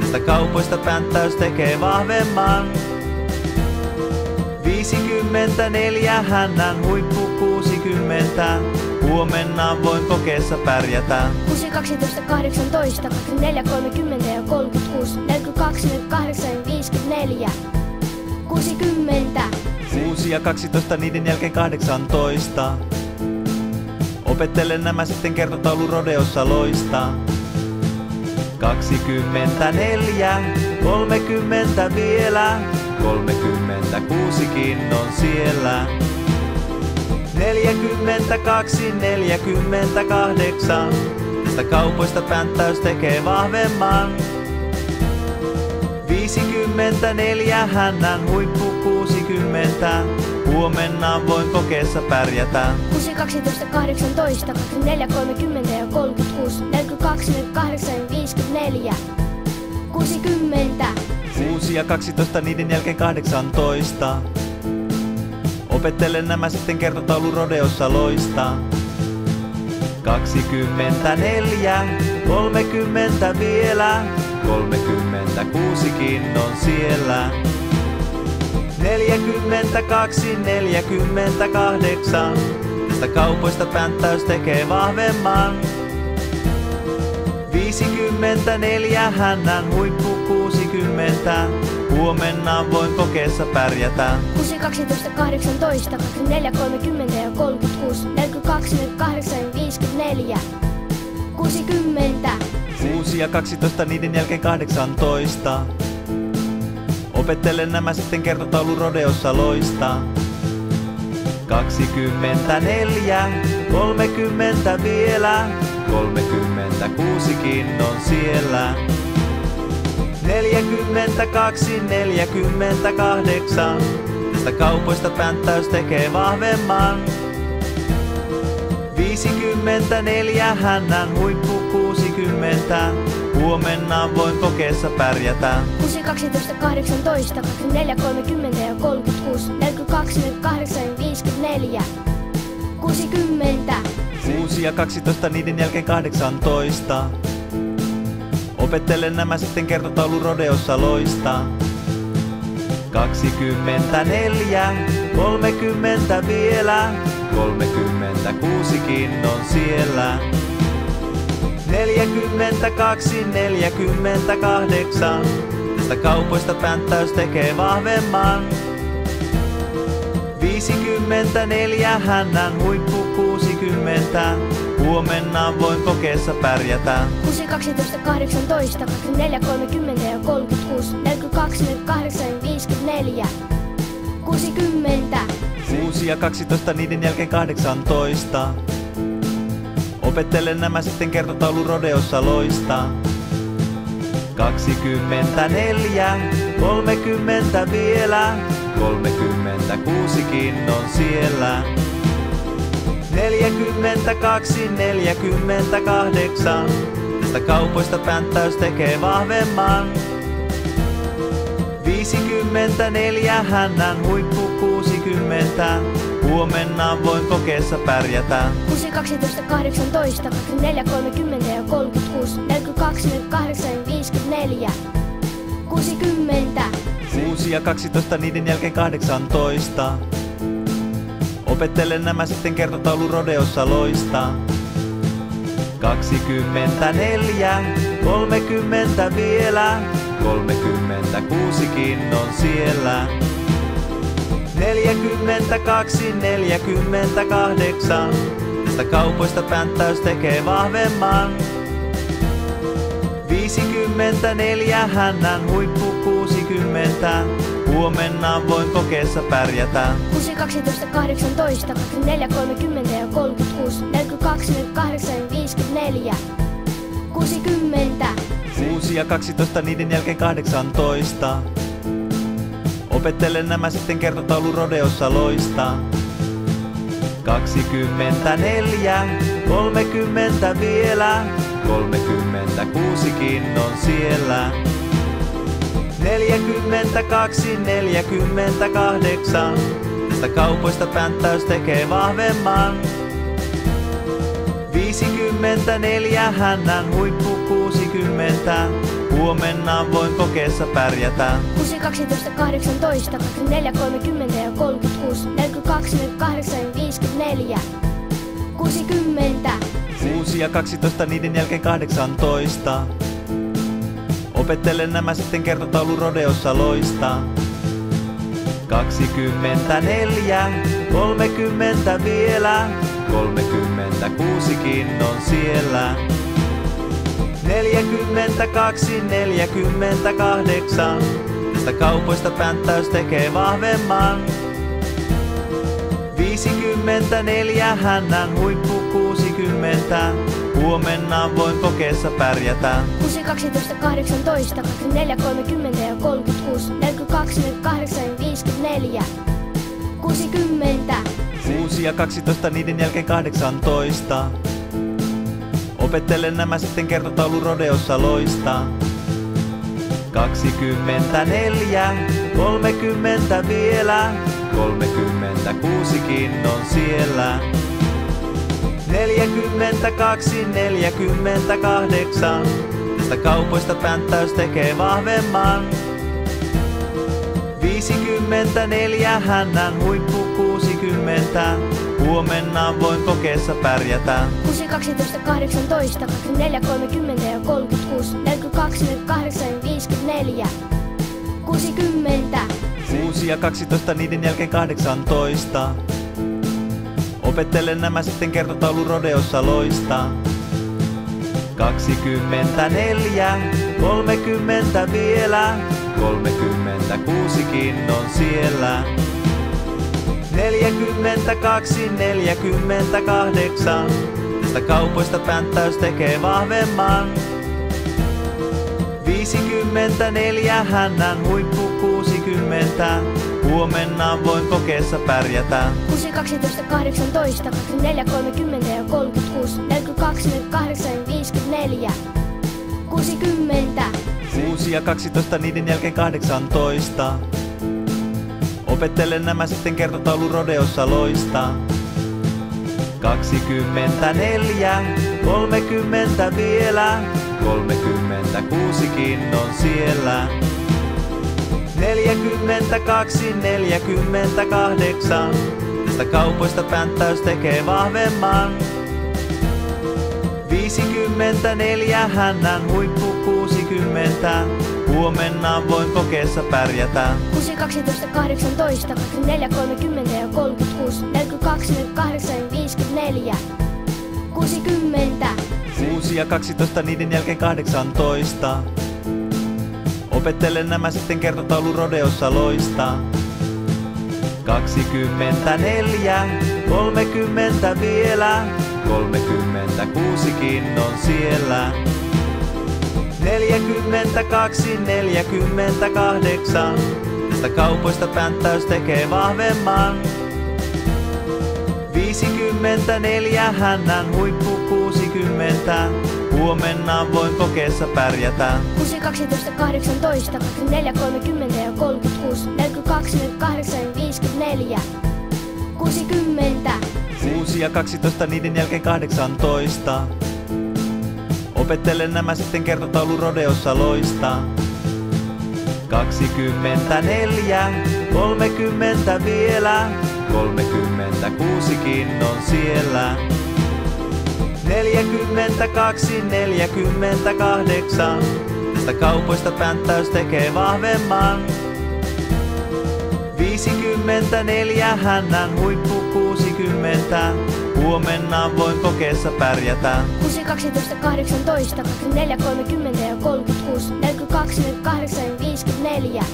tästä kaupoista pänttäys tekee vahvemman. 54, hännän huippu 60, huomenna voin kokeessa pärjätä. 6, 12, 18, 24, 30 ja 36, 42, 48 ja 54. 60. 6 ja 12, niiden jälkeen 18. Opettelen nämä sitten kertotaulu rodeossa loistaa. 24, 30 vielä, 36kin on siellä. 42, 48, tästä kaupoista pänttäys tekee vahvemman. 54, hännän huippu 60, huomenna voin kokeessa pärjätä. 6, 12, 18, 24, 30 ja 36, 42, 48 ja 54. 60. 6 ja 12, niiden jälkeen 18. Opettelen nämä sitten kertotaulu rodeossa loistaa. 24, 30 vielä, 36kin on siellä. 42, 48, tästä kaupoista pänttäys tekee vahvemman. 54, hännän huippu 60, huomenna voin kokeessa pärjätä. 6, 12, 18, 24, 30 ja 36, 42, 48 ja 54. 60. 6 ja 12, niiden jälkeen 18. Opettelen nämä sitten kertotaulu rodeossa loistaa. 24, 30 vielä, 36kin on siellä. 42, 48, tästä kaupoista pänttäys tekee vahvemman. 54, hännän huippu 60, huomenna voin kokeessa pärjätä. 6, 12, 18, 24, 30 ja 36, 42, 48 ja 54. 60. 6 ja 12, niiden jälkeen 18. Opettelen nämä sitten kertotaulu rodeossa loistaa. 24, 30 vielä, 36kin on siellä. 42, 48, tästä kaupoista pänttäys tekee vahvemman. 54, hännän huippu 60, huomenna voin kokeessa pärjätä. 6, 12, 18, 24, 30 ja 36, 42, 48 ja 54. 60. 6 ja 12, niiden jälkeen 18. Opettelen nämä sitten kertotaulu rodeossa loistaa. 24, 30 vielä, 36kin on siellä. 42, 48, tästä kaupoista pänttäys tekee vahvemman. 54, hännän huippu 60, huomenna voin kokeessa pärjätä. 6, 12, 18, 24, 30 ja 36, 42, 48 ja 54. 60. 6 ja 12, niiden jälkeen 18. Opettelen nämä sitten kertotaulu rodeossa loistaa. 24, 30 vielä, 36kin on siellä. 42, 48, tästä kaupoista pänttäys tekee vahvemman. 50 54 hännän huippu 60. Huomenna voin kokeessa pärjätä. 6, 12, 18, 24, 30 ja 36, 42, 48 ja 54. 60. 6 ja 12, niiden jälkeen 18. Opettelen nämä sitten kertotaulu rodeossa loistaa. 24, 30 vielä, 36kin on siellä. 42, 48, tästä kaupoista pänttäys tekee vahvemman. 54 hännän huippu 60, huomenna voin kokeessa pärjätä. 6, 12, 18, 24, 30 ja 36, 42, 48 ja 54. 60. 6 ja 12, niiden jälkeen 18. Opettelen nämä sitten kertotaulu rodeossa loistaa. 24, 30 vielä, 36kin on siellä. 42, 48, tästä kaupoista pänttäys tekee vahvemman. 54 hännän huippu 60, huomenna voin kokeessa pärjätä. 6, 12, 18, 24, 30 ja 36, 42, 48 ja 54. 60. 6 ja 12, niiden jälkeen 18. Opettelen nämä sitten kertotaulu rodeossa loistaa. 24, 30 vielä, 36kin on siellä. 42, 48, tästä kaupoista pänttäys tekee vahvemman. 54 hännän huippu 60, huomenna voin kokeessa pärjätä. 6, 12, 18, 24, 30 ja 36, 42, 48 ja 54. 60. 6 ja 12, niiden jälkeen 18. Opettelen nämä sitten kertotaulu rodeossa loistaa. 24, 30 vielä, 36kin on siellä. 42, 48, tästä kaupoista pänttäys tekee vahvemman. 54 hännän huippu 60, huomenna voin kokeessa pärjätä. 6, 12, 18, 24, 30 ja 36, 42, 48 ja 54. 60. 6 ja 12, niiden jälkeen 18. Opettelen nämä sitten kertotaulu rodeossa loistaa. 24, 30 vielä, 36kin on siellä. 42, 48, tästä kaupoista pänttäys tekee vahvemman. 54 hännän huippu 60, huomenna voin kokeessa pärjätä. 6, 12, 18, 24, 30 ja 36, 42, 48 ja 54. 60. 6 ja 12, niiden jälkeen 18. Opettelen nämä sitten kertotaulu rodeossa loistaa. 24, 30 vielä, 36kin on siellä. 42, 48, tästä kaupoista pänttäys tekee vahvemman. 54 hännän huippu 60, huomenna voin kokeessa pärjätä. 6, 12, 18, 24, 30 ja 36, 42, 48 ja 54. 60. 6 ja 12, niiden jälkeen 18. Opettelen nämä sitten kertotaulu rodeossa loistaa. 24, 30 vielä, 36kin on siellä. 42, 48, tästä kaupoista pänttäys tekee vahvemman. 54 hännän huippu 60, huomenna voin kokeessa pärjätä. 6, 12, 18, 24, 30 ja 36, 36, 42, 48, 54,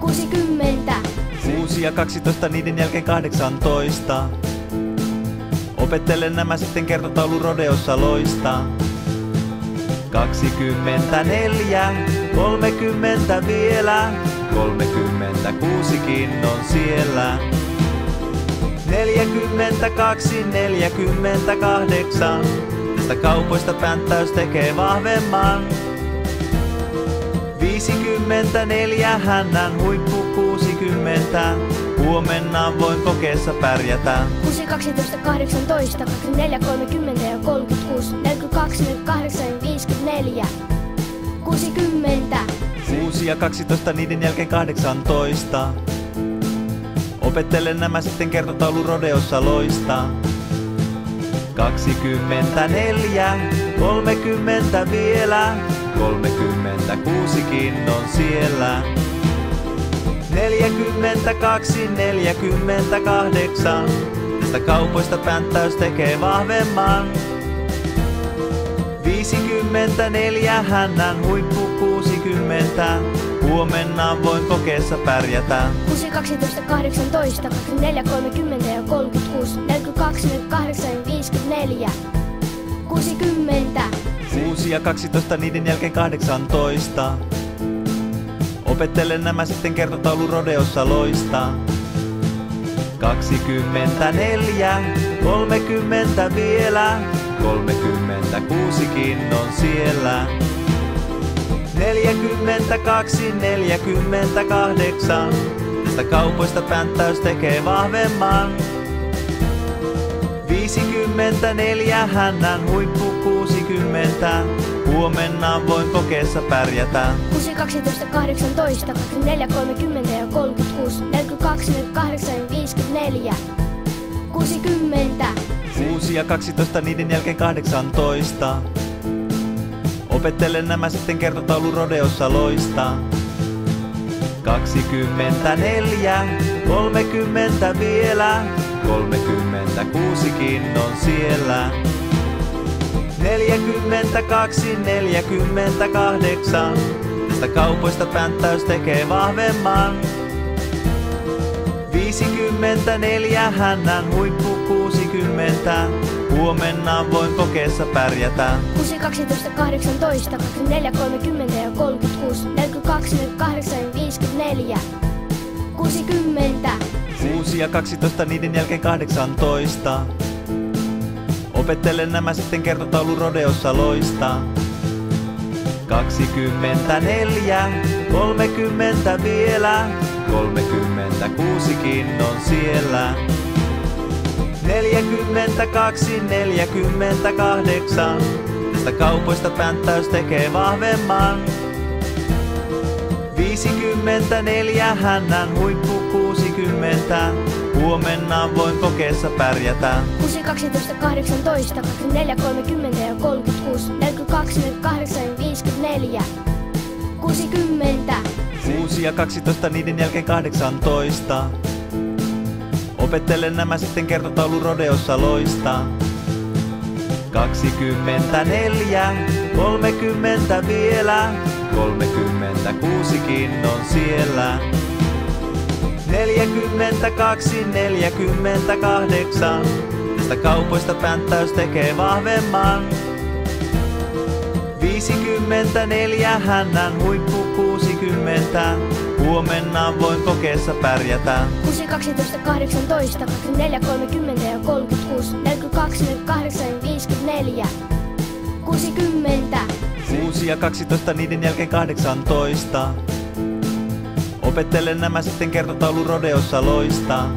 60. 6 ja 12, niiden jälkeen 18. Opettelen nämä sitten kertotaulu rodeossa loistaa. 24, 30 vielä, 36kin on siellä. 42, 48, tästä kaupoista pänttäys tekee vahvemman. 54, hännän huippu 60, huomenna voin kokeessa pärjätä. 6, 12, 18, 24, 30 ja 36, 42, 48 ja 54, 60. 6 ja 12, niiden jälkeen 18. Opettelen nämä sitten kertotaulu rodeossa loistaa. 24, 30 vielä, 36kin on siellä. 42, 48, tästä kaupoista pänttäys tekee vahvemman. 54, hännän huippu 60, huomenna voin kokeessa pärjätä. 6, 12, 18, 24, 30 ja 36, 42, 48 ja 54, 60. 6 ja 12, niiden jälkeen 18. Opettelen nämä sitten kertotaulu rodeossa loistaa. 24, 30 vielä, 36kin on siellä. 42, 48, tästä kaupoista pänttäys tekee vahvemman. 54, hännän huippu 60, huomenna voin kokeessa pärjätä. 6, 12, 18, 24, 30 ja 36, 42, 48 ja 54, 60. 6 ja 12, niiden jälkeen 18. Opettelen nämä sitten kertotaulu rodeossa loistaa. 24, 30 vielä, 36kin on siellä. 42, 48, tästä kaupoista pänttäys tekee vahvemman. 54, hännän huippu 60, huomenna voin kokeessa pärjätä. 6, 12, 18, 24, 30 ja 36, 42, 48 ja 54, 60. 6 ja 12, niiden jälkeen 18. Opettelen nämä sitten kertotaulu rodeossa loistaa. 24, 30 vielä, 36kin on siellä. 42, 48, tästä kaupoista pänttäys tekee vahvemman. 54, hännän huippu 60, huomenna voin kokeessa pärjätä. 6, 12, 18, 24, 30 ja 36, 42, 48 ja 54, 60. 6 ja 12, niiden jälkeen 18. Opettelen nämä sitten kertotaulu rodeossa loistaa. 24, 30 vielä, 36kin on siellä. 42, 48, tästä kaupoista pänttäys tekee vahvemman. 54, hännän huippu 60, huomenna voin kokeessa pärjätä. 6, 12, 18, 24, 30 ja 36, 42, 48 ja 54, 60. 6 ja 12, niiden jälkeen 18. Opettelen nämä sitten kertotaulu rodeossa loistaa.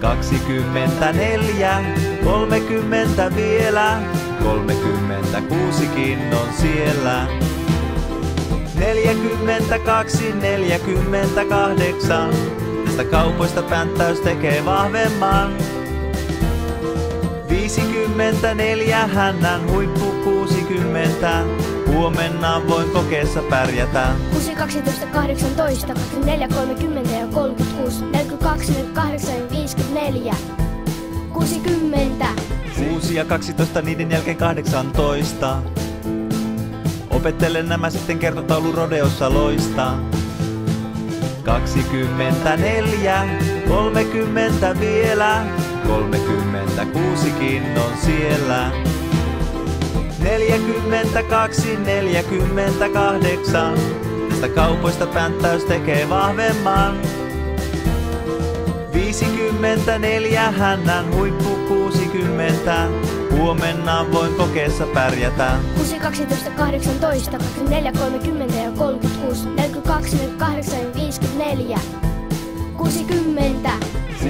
24, 30 vielä, 36kin on siellä. 42, 48, tästä kaupoista pänttäys tekee vahvemman. 54, hännän huippu 60, huomenna voin kokeessa pärjätä. 6, 12, 18, 24, 30 ja 36, 42, 48 ja 54, 60. 6 ja 12, niiden jälkeen 18. Opettelen nämä sitten kertotaulu rodeossa loistaa. 24, 30 vielä, 36kin on siellä. 42, 48, tästä kaupoista pänttäys tekee vahvemman. 54 hännän huippu 60, huomenna voin kokeessa pärjätä. 6, 12, 18, 24, 30 ja 36, 42, 48 ja 54. 60.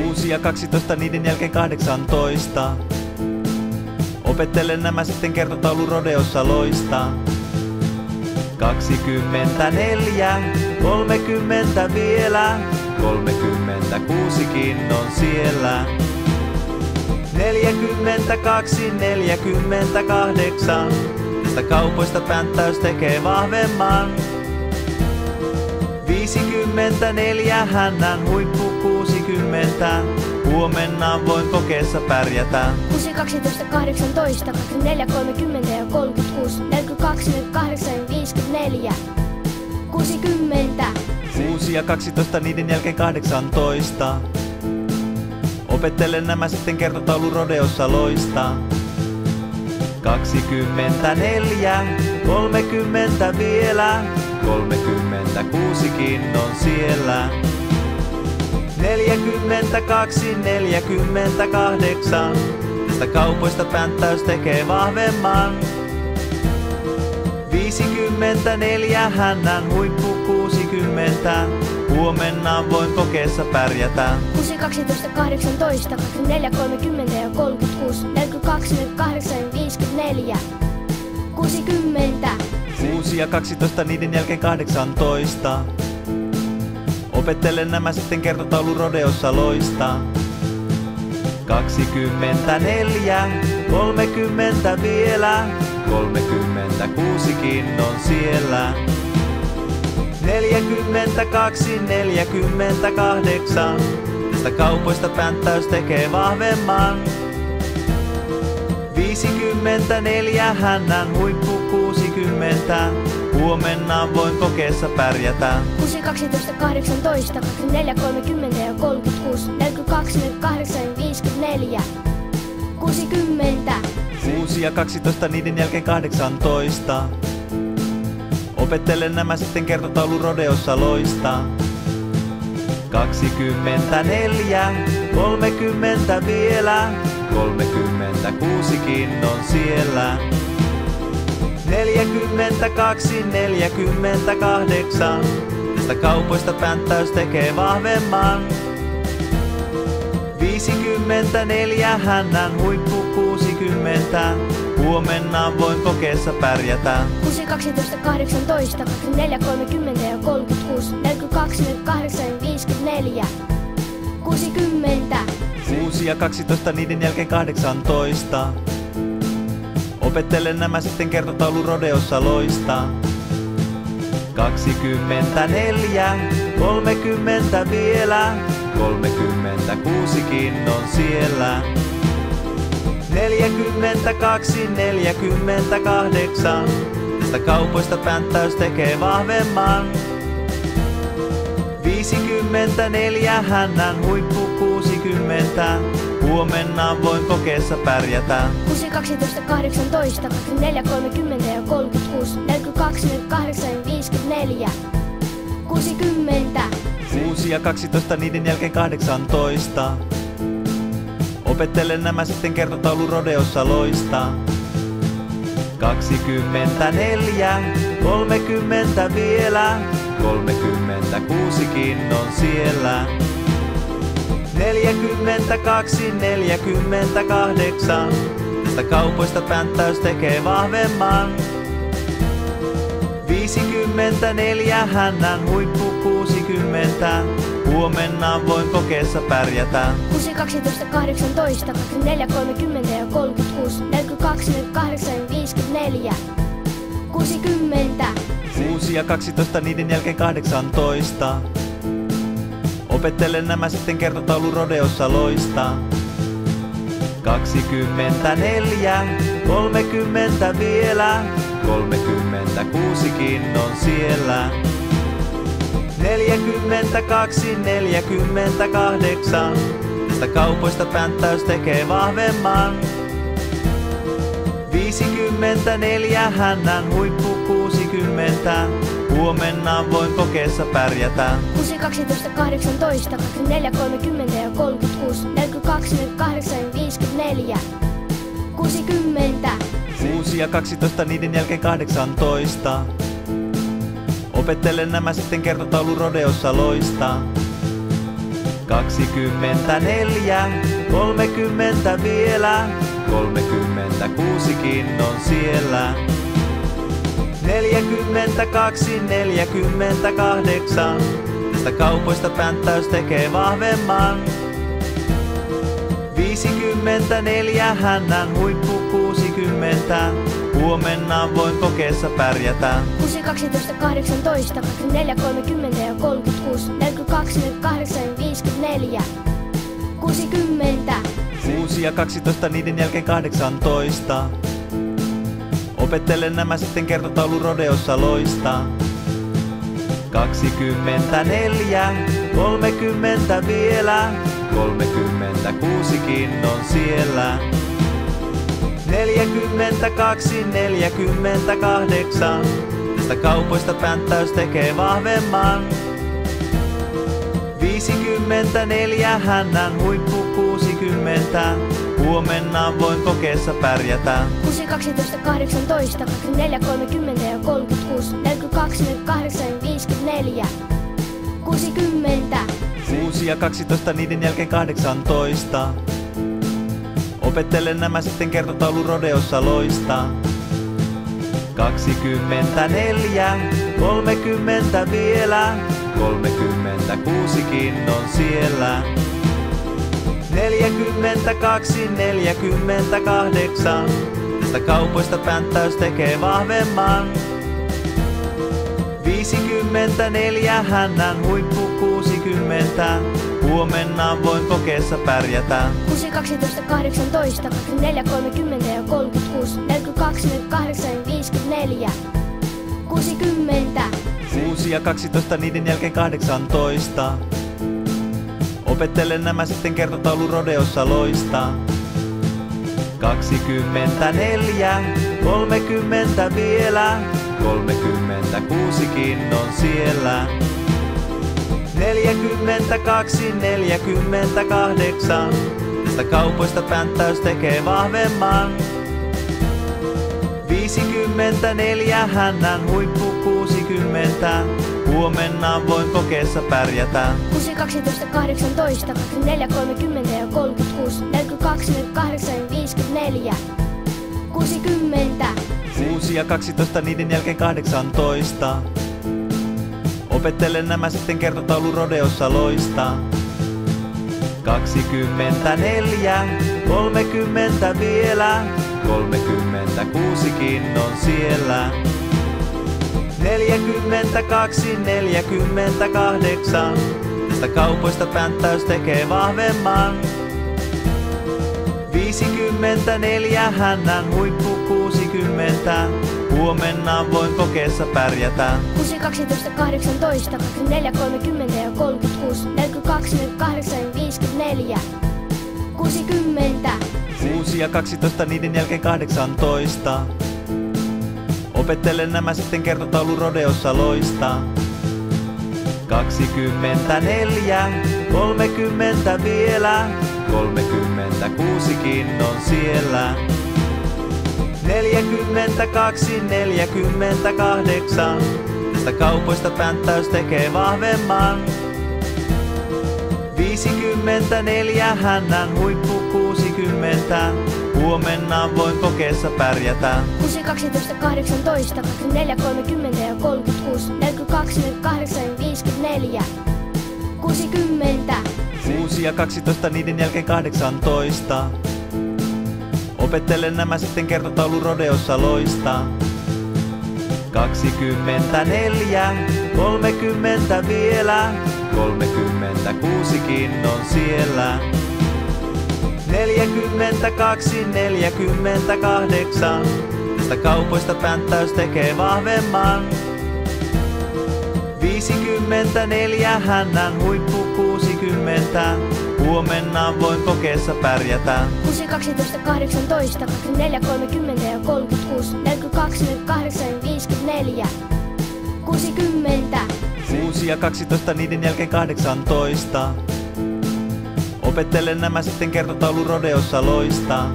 6 ja 12, niiden jälkeen 18. Opettelen nämä sitten kertotaulu rodeossa loistaa. 24, 30 vielä, 36kin on siellä. 42, 48, tästä kaupoista pänttäys tekee vahvemman. 54 hännän huippu 60, huomenna voin kokeessa pärjätä. 6, 12, 18, 24, 30 ja 36, 42, 48 ja 54. 60. 6 ja 12, niiden jälkeen 18. Opettelen nämä sitten kertotaulu rodeossa loistaa. 24, 30 vielä, 36kin on siellä. 42, 48, tästä kaupoista pänttäys tekee vahvemman. 54 hännän huippu 60, huomenna voin kokeessa pärjätä. 6, 12, 18, 24, 30 ja 36, 42, 48 ja 54. 60. 6 ja 12, niiden jälkeen 18. Opettelen nämä sitten kertotaulu rodeossa loistaa. 24, 30 vielä, 36kin on siellä. 42, 48, tästä kaupoista pänttäys tekee vahvemman. 54 hännän huippu 60, huomenna voin kokeessa pärjätä. 6, 12, 18, 24, 30 ja 36, 42, 48 ja 54. 60. 6 ja 12, niiden jälkeen 18. Opettelen nämä sitten kertotaulu rodeossa loistaa. 24, 30 vielä, 36kin on siellä. 42, 48, tästä kaupoista pänttäys tekee vahvemman. 54 hännän huippu 60, huomenna voin kokeessa pärjätä. 6, 12, 18, 24, 30 ja 36, 42, 48 ja 54. 60. 6 ja 12, niiden jälkeen 18. Opettelen nämä sitten kertotaulu rodeossa loistaa. 24, 30 vielä, 36kin on siellä. 42, 48, tästä kaupoista pänttäys tekee vahvemman. 54 hännän huippu 60, huomenna voin kokeessa pärjätä. 6, 12, 18, 24, 30 ja 36, 42, 48 ja 54. 60. 6 ja 12, niiden jälkeen 18. Opettelen nämä sitten kertotaulu rodeossa loistaa. 24, 30 vielä, 36kin on siellä. 42, 48, tästä kaupoista pänttäys tekee vahvemman. 54 hännän huippu 60, huomenna voin kokeessa pärjätä. 6, 12, 18, 24, 30 ja 36, 42, 48 ja 54. 60. 6 ja 12, niiden jälkeen 18. Opettelen nämä sitten kertotaulu rodeossa loistaa. 24, 30 vielä, 36 kuusikin on siellä. 42, 48, tästä kaupoista pänttäys tekee vahvemman. 54 hännän huippu 60, huomenna voin kokeessa pärjätä. 6, 12, 18, 24, 30 ja 36, 42, 48 ja 54. 60. 6 ja 12, niiden jälkeen 18. Opettelen nämä sitten kertotaulu rodeossa loista. 24, 30 vielä, 36kin on siellä. 42, 48, tästä kaupoista pänttäys tekee vahvemman. 54 hännän huippu 60, huomenna voin kokeessa pärjätä. 6, 12, 18, 24, 30 ja 36, 42, 48 ja 54. 60. 6 ja 12, niiden jälkeen 18. Opettelen nämä sitten kertotaulu rodeossa loista. 24, 30 vielä, 36kin on siellä. 42, 48, tästä kaupoista pänttäys tekee vahvemman. 54 hännän huippu 60, huomenna voin kokeessa pärjätä. 6, 12, 18, 24, 30 ja 36, 42, 48 ja 54. 60. 6 ja 12, niiden jälkeen 18. Opettelen nämä sitten kertotaulu rodeossa loista. 24, 30 vielä, 36kin on siellä. 42, 48, tästä kaupoista pänttäys tekee vahvemman. 54 hännän huippu 60, huomenna voin kokeessa pärjätä. 6, 12, 18, 24, 30 ja 36, 42, 48 ja 54. 60. 6 ja 12, niiden jälkeen 18. Opettelen nämä sitten kertotaulu rodeossa loista. 24, 30 vielä, 36kin on siellä. 42, 48, tästä kaupoista pänttäys tekee vahvemman. 54 hännän huippu 60, huomenna voin kokeessa pärjätä. 6, 12, 18, 24, 30 ja 36, 42, 48 ja 54. 60. 6 ja 12, niiden jälkeen 18. Opettelen nämä sitten kertotaulu rodeossa loista. 24, 30 vielä, 36kin on siellä. 42, 48, tästä kaupoista pänttäys tekee vahvemman. 54 hännän huippu 60, huomenna voin kokeessa pärjätä. 6, 12, 18, 24, 30 ja 36, 42, 48 ja 54. 60. 6 ja 12, niiden jälkeen 18. Opettelen nämä sitten kertotaulu rodeossa loista. 24, 30 vielä, 36kin on siellä. 42, 48, tästä kaupoista pänttäys tekee vahvemman. 54 hännän huippu 60, huomenna voin kokeessa pärjätä. 6, 12, 18, 24, 30 ja 36, 42, 48 ja 54. 60. 6 ja 12, niiden jälkeen 18. Opettelen nämä sitten kertotaulu rodeossa loista. 24, 30 vielä, 36kin on siellä. 42, 48, Tästä kaupoista pänttäys tekee vahvemman. 54 hännän huippu 60. Huomenna voin kokeessa pärjätä. 6, 12, 18, 24, 30 ja 36, 42, 48 ja 54. 60. 6 ja 12, niiden jälkeen 18. Opettelen nämä sitten kertotaulu rodeossa loistaa.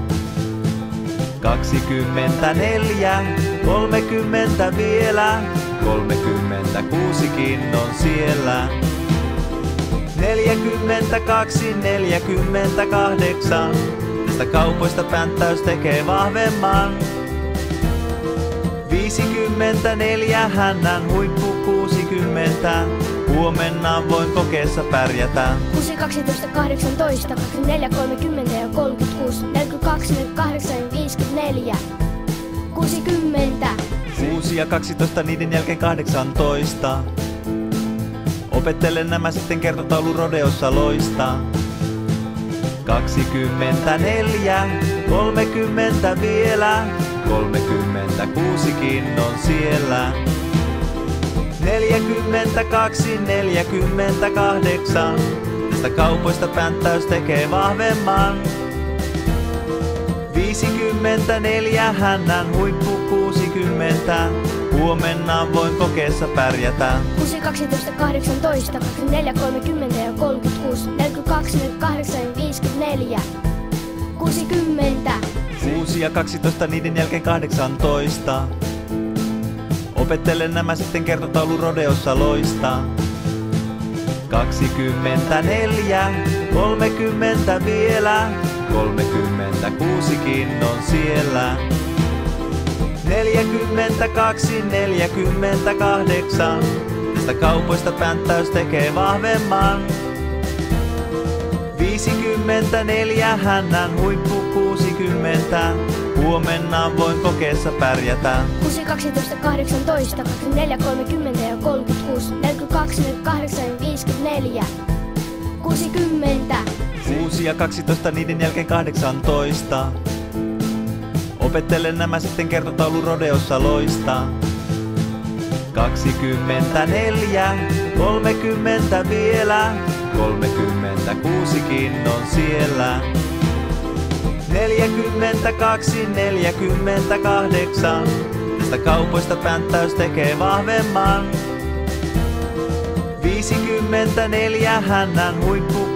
24, 30 vielä, 36kin on siellä. 42, 48, tästä kaupoista pänttäys tekee vahvemman. 54 hännän huippu 60, huomenna voin kokeessa pärjätä. 6, 12, 18, 24, 30 ja 36, 42, 48 ja 54. 60. 6 ja 12, niiden jälkeen 18. Opettelen nämä sitten kertotaulu rodeossa loistaa. 24, 30 vielä, 36kin on siellä. 42, 48, tästä kaupoista pänttäys tekee vahvemman. 54 hännän huippu 60, huomenna voin kokeessa pärjätä. 6, 12, 18, 24, 30 ja 36, 42, 48 ja 54. 60. 6 ja 12, niiden jälkeen 18. Opettelen nämä sitten kertotaulu rodeossa loistaa. 24, 30 vielä, 36kin on siellä. 42, 48, tästä kaupoista pänttäys tekee vahvemman. 54 hännän huippu 60, huomenna voin kokeessa pärjätä. 6, 12, 18, 24, 30 ja 36, 42, 48 ja 54. 60. 6 ja 12, niiden jälkeen 18. Opettelen nämä sitten kertotaulu rodeossa loistaa. 24, 30 vielä, 36kin on siellä. 42, 48, tästä kaupoista pänttäys tekee vahvemman. 54 hännän huippu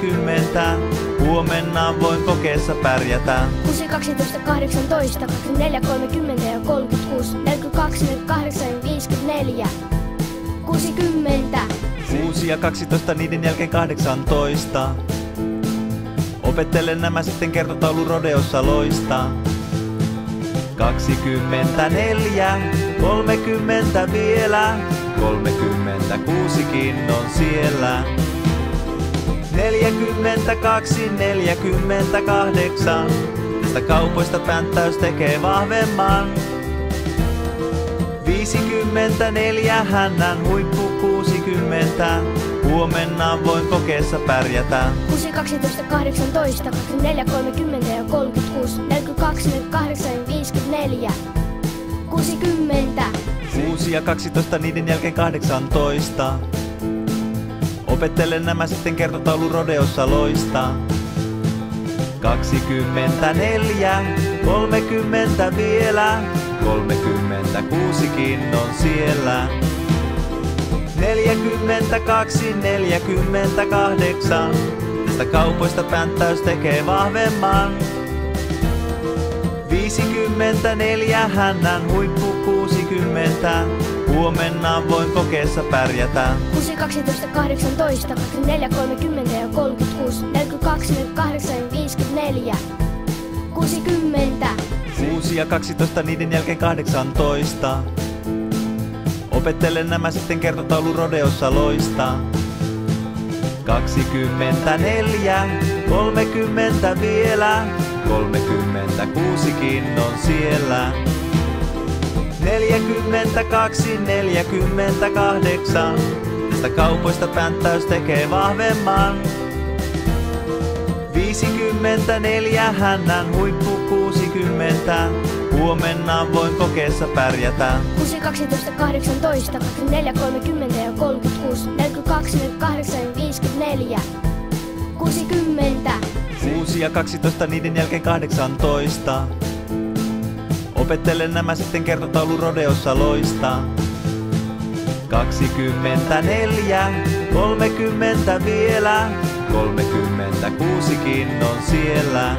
60, huomenna voin kokeessa pärjätä. 6, 12, 18, 24, 30 ja 36, 42, 48 ja 54. 60. 6 ja 12, niiden jälkeen 18. Opettelen nämä sitten kertotaulu rodeossa loistaa. 24, 30 vielä, 36kin on siellä. 42, 48, tästä kaupoista pänttäys tekee vahvemman. 54 hännän huippu 60, huomenna voin kokeessa pärjätä. 6, 12, 18, 24, 30 ja 36, 42, 48 ja 54. 60. 6 ja 12, niiden jälkeen 18. Opettelen nämä sitten kertotaulu rodeossa loistaa. 24, 30 vielä, 36kin on siellä. 42, 48, tästä kaupoista pänttäys tekee vahvemman. 54 hännän huippu 60, huomenna voin kokeessa pärjätä. 6, 12, 18, 24, 30 ja 36, 42, 48 ja 54. 60. 6 ja 12, niiden jälkeen 18. Opettelen nämä sitten kertotaulu rodeossa loistaa. 24, 30 vielä, 36kin on siellä. 42, 48, tästä kaupoista pänttäys tekee vahvemman. 54 hännän huippu 60, 20. Huomenna voin kokeessa pärjätä. 6, 12, 18, 24, 30 ja 36, 42, 48 ja 54. 60. 6 ja 12, niiden jälkeen 18. Opettelen nämä sitten kertotaulu rodeossa loistaa. 24, 30 vielä, 36kin on siellä.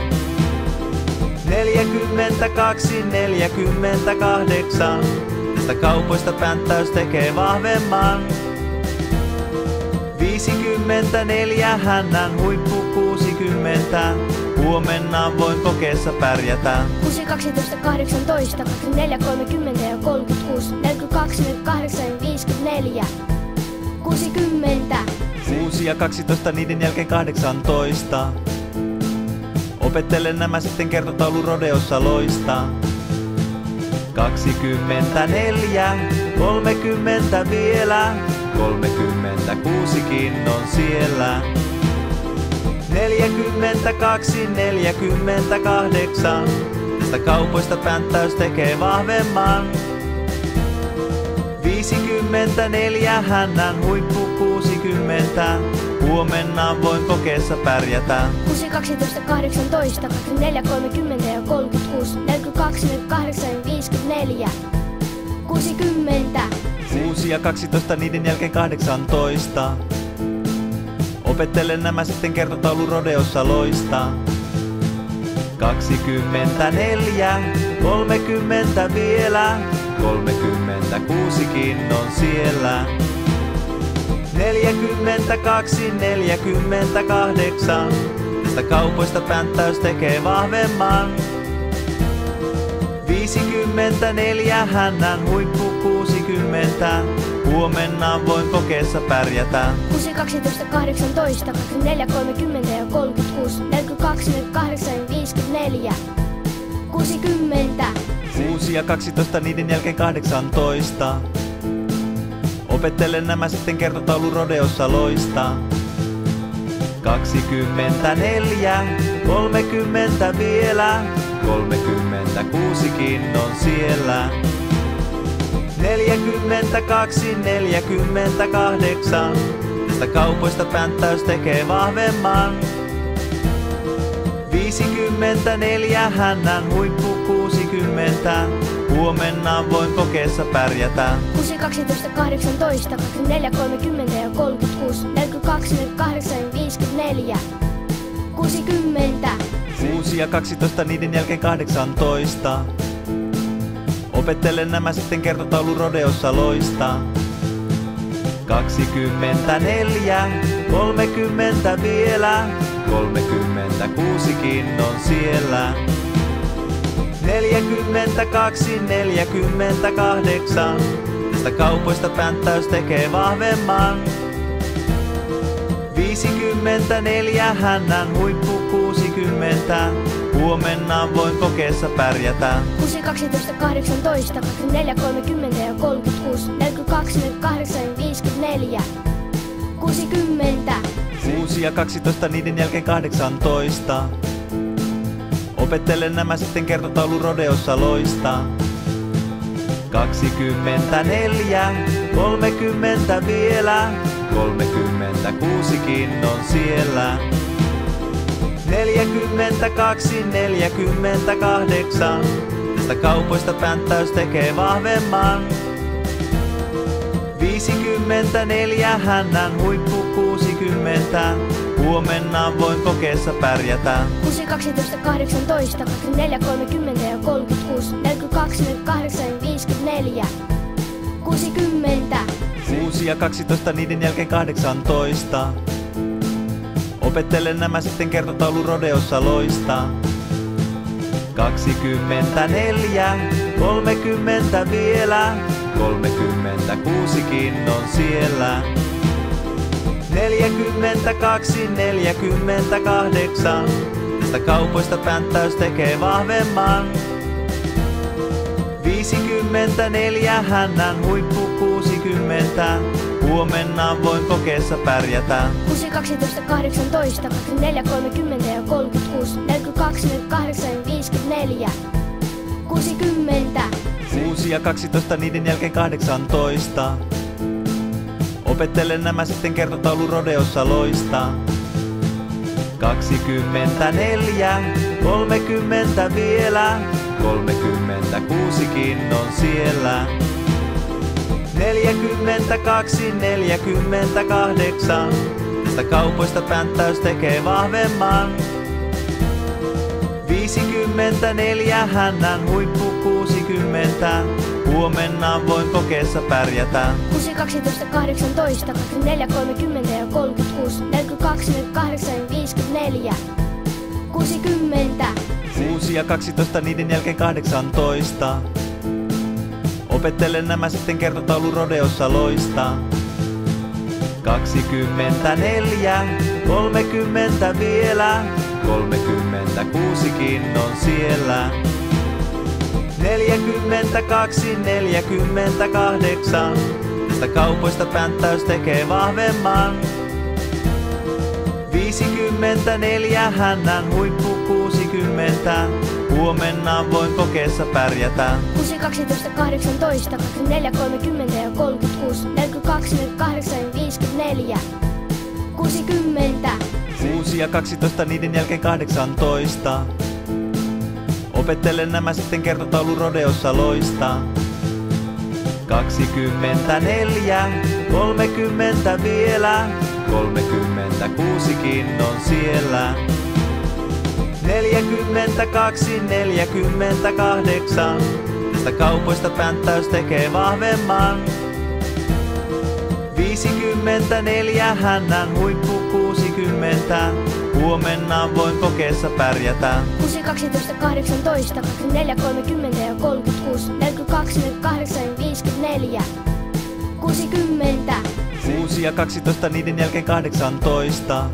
42, 48, tästä kaupoista pänttäys tekee vahvemman. 54, hännän huippu 60, huomenna voin kokeessa pärjätä. 6, 12, 18, 24, 30 ja 36, 42, 48 ja 54. 60. 6 ja 12, niiden jälkeen 18. Opettelen nämä sitten kertotaulu rodeossa loistaa. 24, 30 vielä, 36kin on siellä. 42, 48, tästä kaupoista pänttäys tekee vahvemman. 54, hännän huippu 60, huomenna voin kokeessa pärjätä. 6, 12, 18, 24, 30 ja 36, 42, 48 ja 54. 60. 6 ja 12, niiden jälkeen 18. Opettelen nämä sitten kertotaulu rodeossa loistaa. 24, 30 vielä, 36kin on siellä. 42, 48, tästä kaupoista pänttäys tekee vahvemman. 54, hännän huippu 60, huomenna voin kokeessa pärjätä. 6, 12, 18, 24, 30 ja 36, 42, 48 ja 54. 60. 6 ja 12, niiden jälkeen 18. Opettelen nämä sitten kertotaulu rodeossa loistaa. 24, 30 vielä, 36kin on siellä. 42, 48, tästä kaupoista pänttäys tekee vahvemman. 54, hännän huippu 60, huomenna voin kokeessa pärjätä. 6, 12, 18, 24, 30 ja 36, 42, 48 ja 54. 60. 6 ja 12, niiden jälkeen 18. Opettelen nämä sitten kertotaulu rodeossa loistaa. 24, 30 vielä, 36kin on siellä. 42, 48, tästä kaupoista pänttäys tekee vahvemman. 54, hännän huippu 60, huomenna voin kokeessa pärjätä. 6, 12, 18, 24, 30 ja 36, 42, 48 ja 54. 60. 6 ja 12, niiden jälkeen 18. Opettelen nämä sitten kertotaulu rodeossa loistaa. 24, 30 vielä, 36kin on siellä. 42, 48, tästä kaupoista pänttäys tekee vahvemman. 54, hännän huippu 60, huomenna voin kokeessa pärjätä. 6, 12, 18, 24, 30 ja 36, 42, 48 ja 54. 60. 6 ja 12, niiden jälkeen 18. Opettelen nämä sitten kertotaulu rodeossa loistaa. 24, 30 vielä, 36kin on siellä. 42, 48, tästä kaupoista pänttäys tekee vahvemman. 54, hännän huippu 60, huomenna voin kokeessa pärjätä. 6, 12, 18, 24, 30 ja 36, 42, 48 ja 54. 60 6 ja 12 niiden jälkeen 18. Opettelen nämä sitten kertotaulu rodeossa loistaa. 24, 30 vielä, 36kin on siellä. 42, 48, tästä kaupoista pänttäys tekee vahvemman. 54 hännän huippu 60, huomenna voin kokeessa pärjätä. 6, 12, 18, 24, 30 ja 36, 42, 48 ja 54. 60 6 ja 12 niiden jälkeen 18. Opettelen nämä sitten kertotaulu rodeossa loistaa. 24, 30 vielä, 36kin on siellä. 42, 48, tästä kaupoista pänttäys tekee vahvemman. 54 hännän huippu 60, huomenna voin kokeessa pärjätä. 6, 12, 18, 24, 30 ja 36, 42, 48 ja 54. 60 6 ja 12 niiden jälkeen 18. Opettelen nämä sitten kertotaulu rodeossa loistaa. 24, 30 vielä, 36kin on siellä. 42, 48, tästä kaupoista pänttäys tekee vahvemman. 54 hännän huippu 60, huomenna voin kokeessa pärjätä. 6, 12, 18, 24, 30 ja 36, 42, 48 ja 54. 60 6 ja 12 niiden jälkeen 18.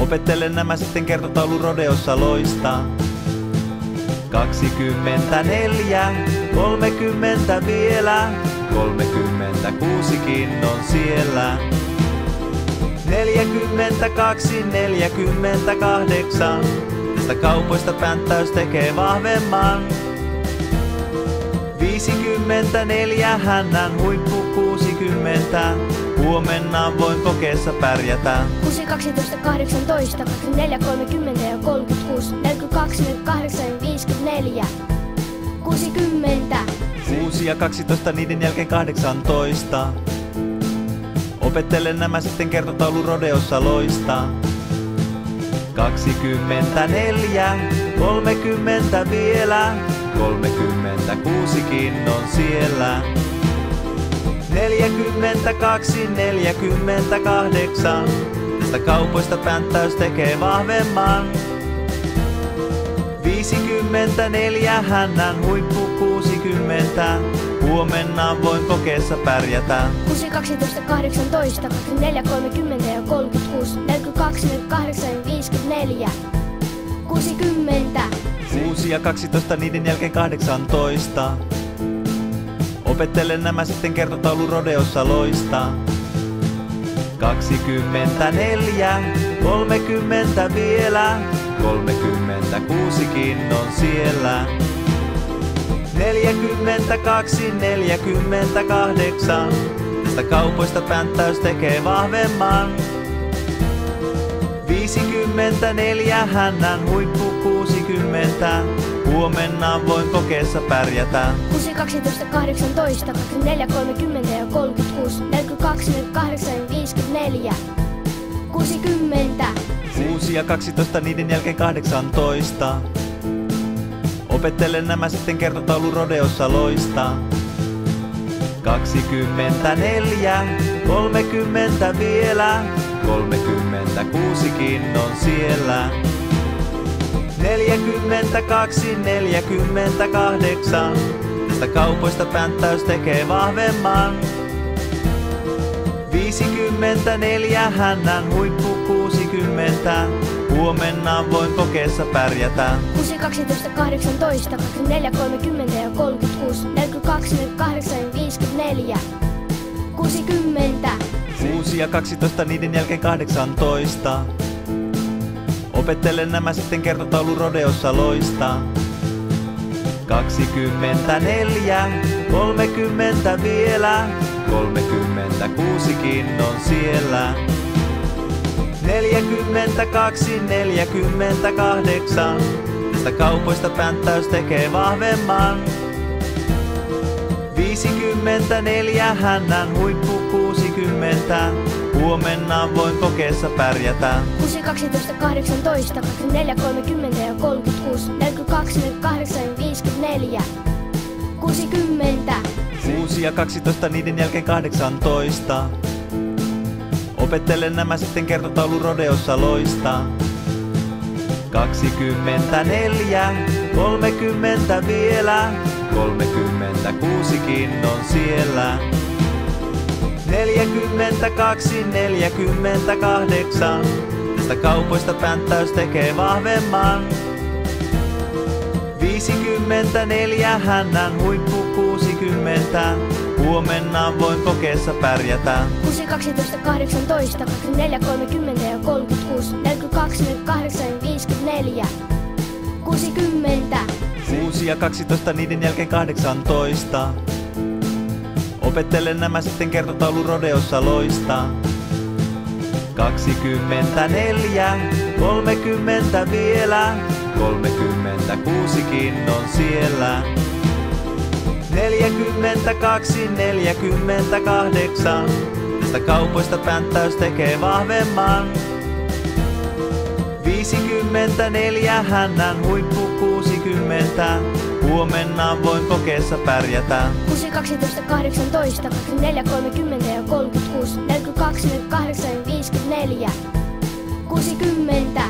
Opettelen nämä sitten kertotaulu rodeossa loistaa. 24, 30 vielä, 36kin on siellä. 42, 48, tästä kaupoista pänttäys tekee vahvemman. 54 hännän huippu 60, huomenna voin kokeessa pärjätä. 6, 12, 18, 24, 30 ja 36, 42, 48 ja 54. 60 6 ja 12 niiden jälkeen 18. Opettelen nämä sitten kertotaulu rodeossa loistaa. 24, 30 vielä, 36kin on siellä. 42, 48, tästä kaupoista pänttäys tekee vahvemman. 54 hännän huippu 60, huomenna voin kokeessa pärjätä. 6, 12, 18, 24, 30 ja 36, 42, 48 ja 54. 60 6 ja 12 niiden jälkeen 18. Opettelen nämä sitten kertotaulu rodeossa loistaa. 24, 30 vielä, 36kin on siellä. 42, 48, tästä kaupoista pänttäys tekee vahvemman. 54 hännän huippu 60, huomenna voin kokeessa pärjätä. 6, 12, 18, 24, 30 ja 36, 42, 48 ja 54. 60 6 ja 12 niiden jälkeen 18. Opettelen nämä sitten kertotaulu rodeossa loistaa. 24, 30 vielä, 36kin on siellä. 42, 48, tästä kaupoista pänttäys tekee vahvemman. 54 hännän huippu 60, huomenna voin kokeessa pärjätä. 6, 12, 18, 24, 30 ja 36, 42, 48 ja 54. 60 6 ja 12 niiden jälkeen 18. Opettelen nämä sitten kertotaulu rodeossa loistaa. 24, 30 vielä, 36kin on siellä. 42, 48, tästä kaupoista pänttäys tekee vahvemman. 54, hännän huippu 60, huomenna voin kokeessa pärjätä. 6, 12, 18, 24, 30 ja 36, 42, 48 ja 54. 60. 6 ja 12, niiden jälkeen 18. Opettelen nämä sitten kertotaulu rodeossa loista. 24, 30 vielä, 36kin on siellä. 42, 48, tästä kaupoista pänttäys tekee vahvemman. 54, hännän huippu 60, huomenna voin kokeessa pärjätä. 6, 12, 18, 24, 30 ja 36, 42, 48 ja 54. 60. 6 ja 12, niiden jälkeen 18. Opettelen nämä sitten kertotaulu rodeossa loista. 24, 30 vielä, 36kin on siellä. 42, 48, tästä kaupoista pänttäys tekee vahvemman. 54, hännän huippu 60, huomenna voin kokeessa pärjätä. 6, 12, 18, 24, 30 ja 36, 42, 48 ja 54. 60.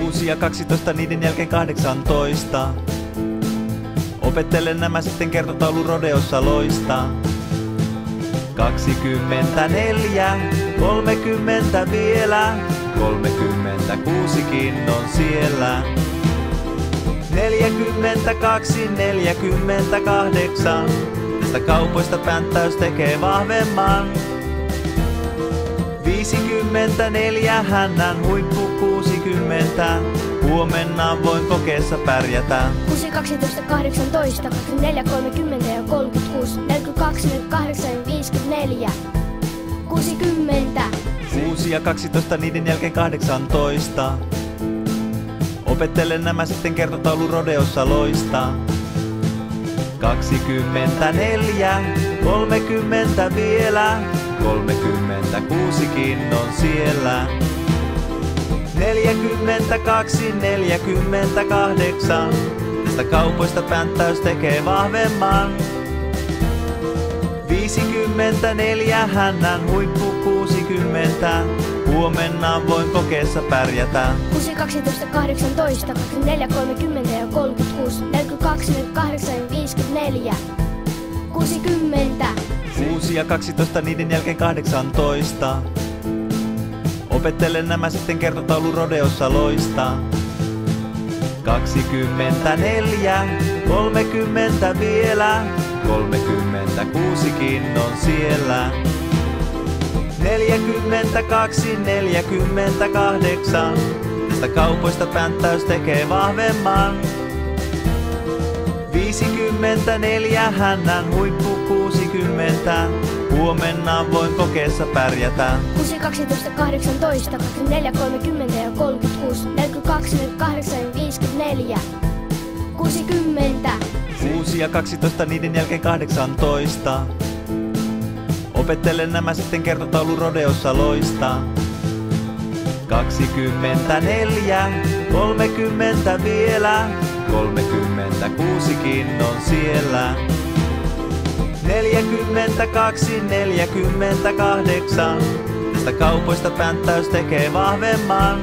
6 ja 12, niiden jälkeen 18. Opettelen nämä sitten kertotaulu rodeossa loista. 24, 30 vielä, 36kin on siellä. 42, 48, tästä kaupoista pänttäys tekee vahvemman. 54, hännän huippu 60, huomenna voin kokeessa pärjätä. 6, 12, 18, 24, 30 ja 36, 42, 48 ja 54. 60. 6 ja 12, niiden jälkeen 18. Opettelen nämä sitten kertotaulu rodeossa loista. 24, 30 vielä, 36kin on siellä. 42, 48, tästä kaupoista pänttäys tekee vahvemman. 54, hännän huippu 60, huomenna voin kokeessa pärjätä. 6, 12, 18, 24, 30 ja 36, 42, 48 ja 54. 60. 6 ja 12, niiden jälkeen 18. Opettelen nämä sitten kertotaulu rodeossa loista. 24, 30 vielä, 36kin on siellä. 42, 48, tästä kaupoista pänttäys tekee vahvemman. 54, hännän huippu 60, huomenna voin kokeessa pärjätä. 6, 12, 18, 24, 30 ja 36, 42, 48 ja 54. 60. 6 ja 12, niiden jälkeen 18. Opettelen nämä sitten kertotaulu rodeossa loista. 24, 30 vielä, 36kin on siellä. 42, 48, tästä kaupoista pänttäys tekee vahvemman.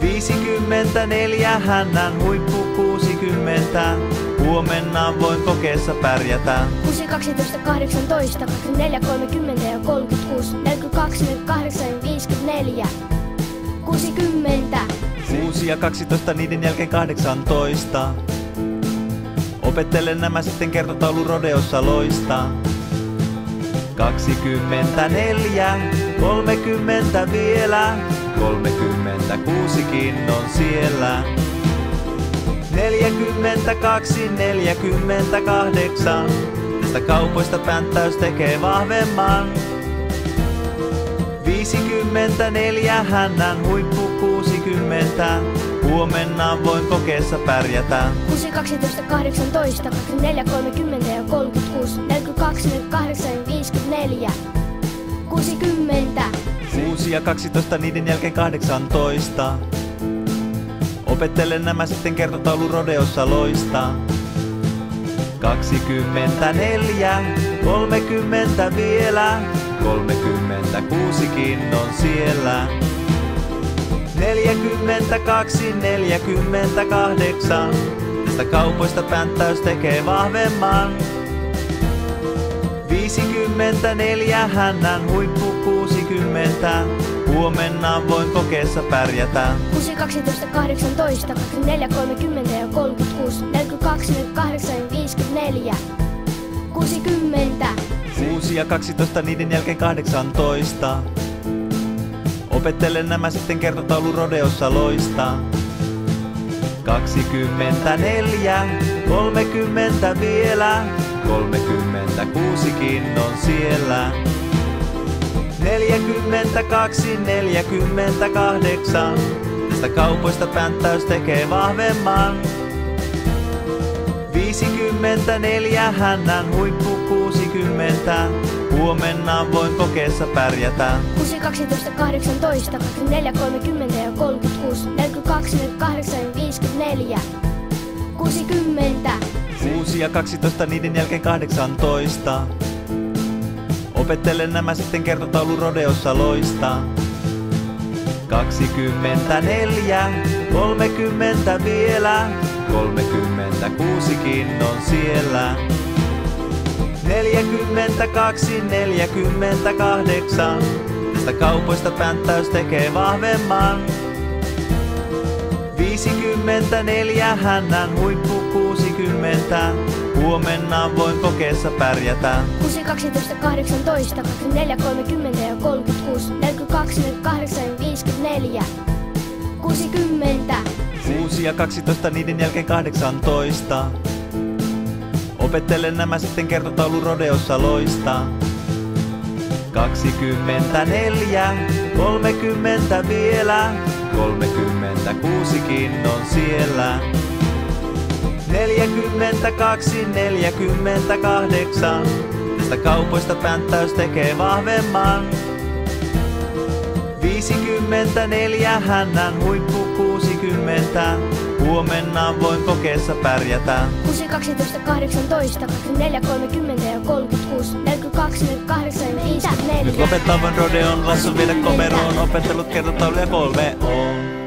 54, hännän huippu 60, huomenna voin kokeessa pärjätä. 6, 12, 18, 24, 30 ja 36, 42, 48 ja 54. 60. 6 ja 12, niiden jälkeen 18. Opettelen nämä sitten kertotaulu rodeossa loista. 24, 30 vielä, 36kin on siellä. 42, 48. Tästä kaupoista pänttäys tekee vahvemman. 54, hännän huippu 60. Huomenna voin kokeessa pärjätä. 6, 12, 18, 24, 30 ja 36, 42, 48 ja 54. 60. 6 ja 12, niiden jälkeen 18. Opettelen nämä sitten kertotaulu rodeossa loistaa. 24, 30 vielä, 36kin on siellä. 42, 48, tästä kaupoista pänttäys tekee vahvemman. 54, hännän huippu 60, huomenna voin kokeessa pärjätä. 6, 12, 18, 24, 30 ja 36, 42, 48 ja 54. 60. 6 ja 12, niiden jälkeen 18. Opettelen nämä sitten kertotaulu rodeossa loistaa. 24, 30 vielä, 36kin on siellä. 42, 48, tästä kaupoista pänttäys tekee vahvemman. 54, hännän huippu 60, huomenna voin kokeessa pärjätä. 6, 12, 18, 24, 30 ja 36, 42, 48 ja 54. 60. 6 ja 12, niiden jälkeen 18. Opettelen nämä sitten kertotaulu rodeossa loistaa. 24, 30 vielä, 36kin on siellä. 42, 48, tästä kaupoista pänttäys tekee vahvemman. 54, hännän huippu 60, huomenna voin kokeessa pärjätä. 6, 12, 18, 24, 30 ja 36, 42, 48 ja 54. 60. 6 ja 12, niiden jälkeen 18. Opettelen nämä sitten kertotaulu rodeossa loistaa. 24, 30 vielä, 36kin on siellä. 42, 48, tästä kaupoista pänttäys tekee vahvemman. 54, hännän huippu 60, huomenna voin kokeessa pärjätä. 6, 12, 18, 24, 30 ja 36, 42, 48 ja 54. Nyt lopettavan rodeon, lassu viedä komeroon, opettelut kertotauluja kolme on.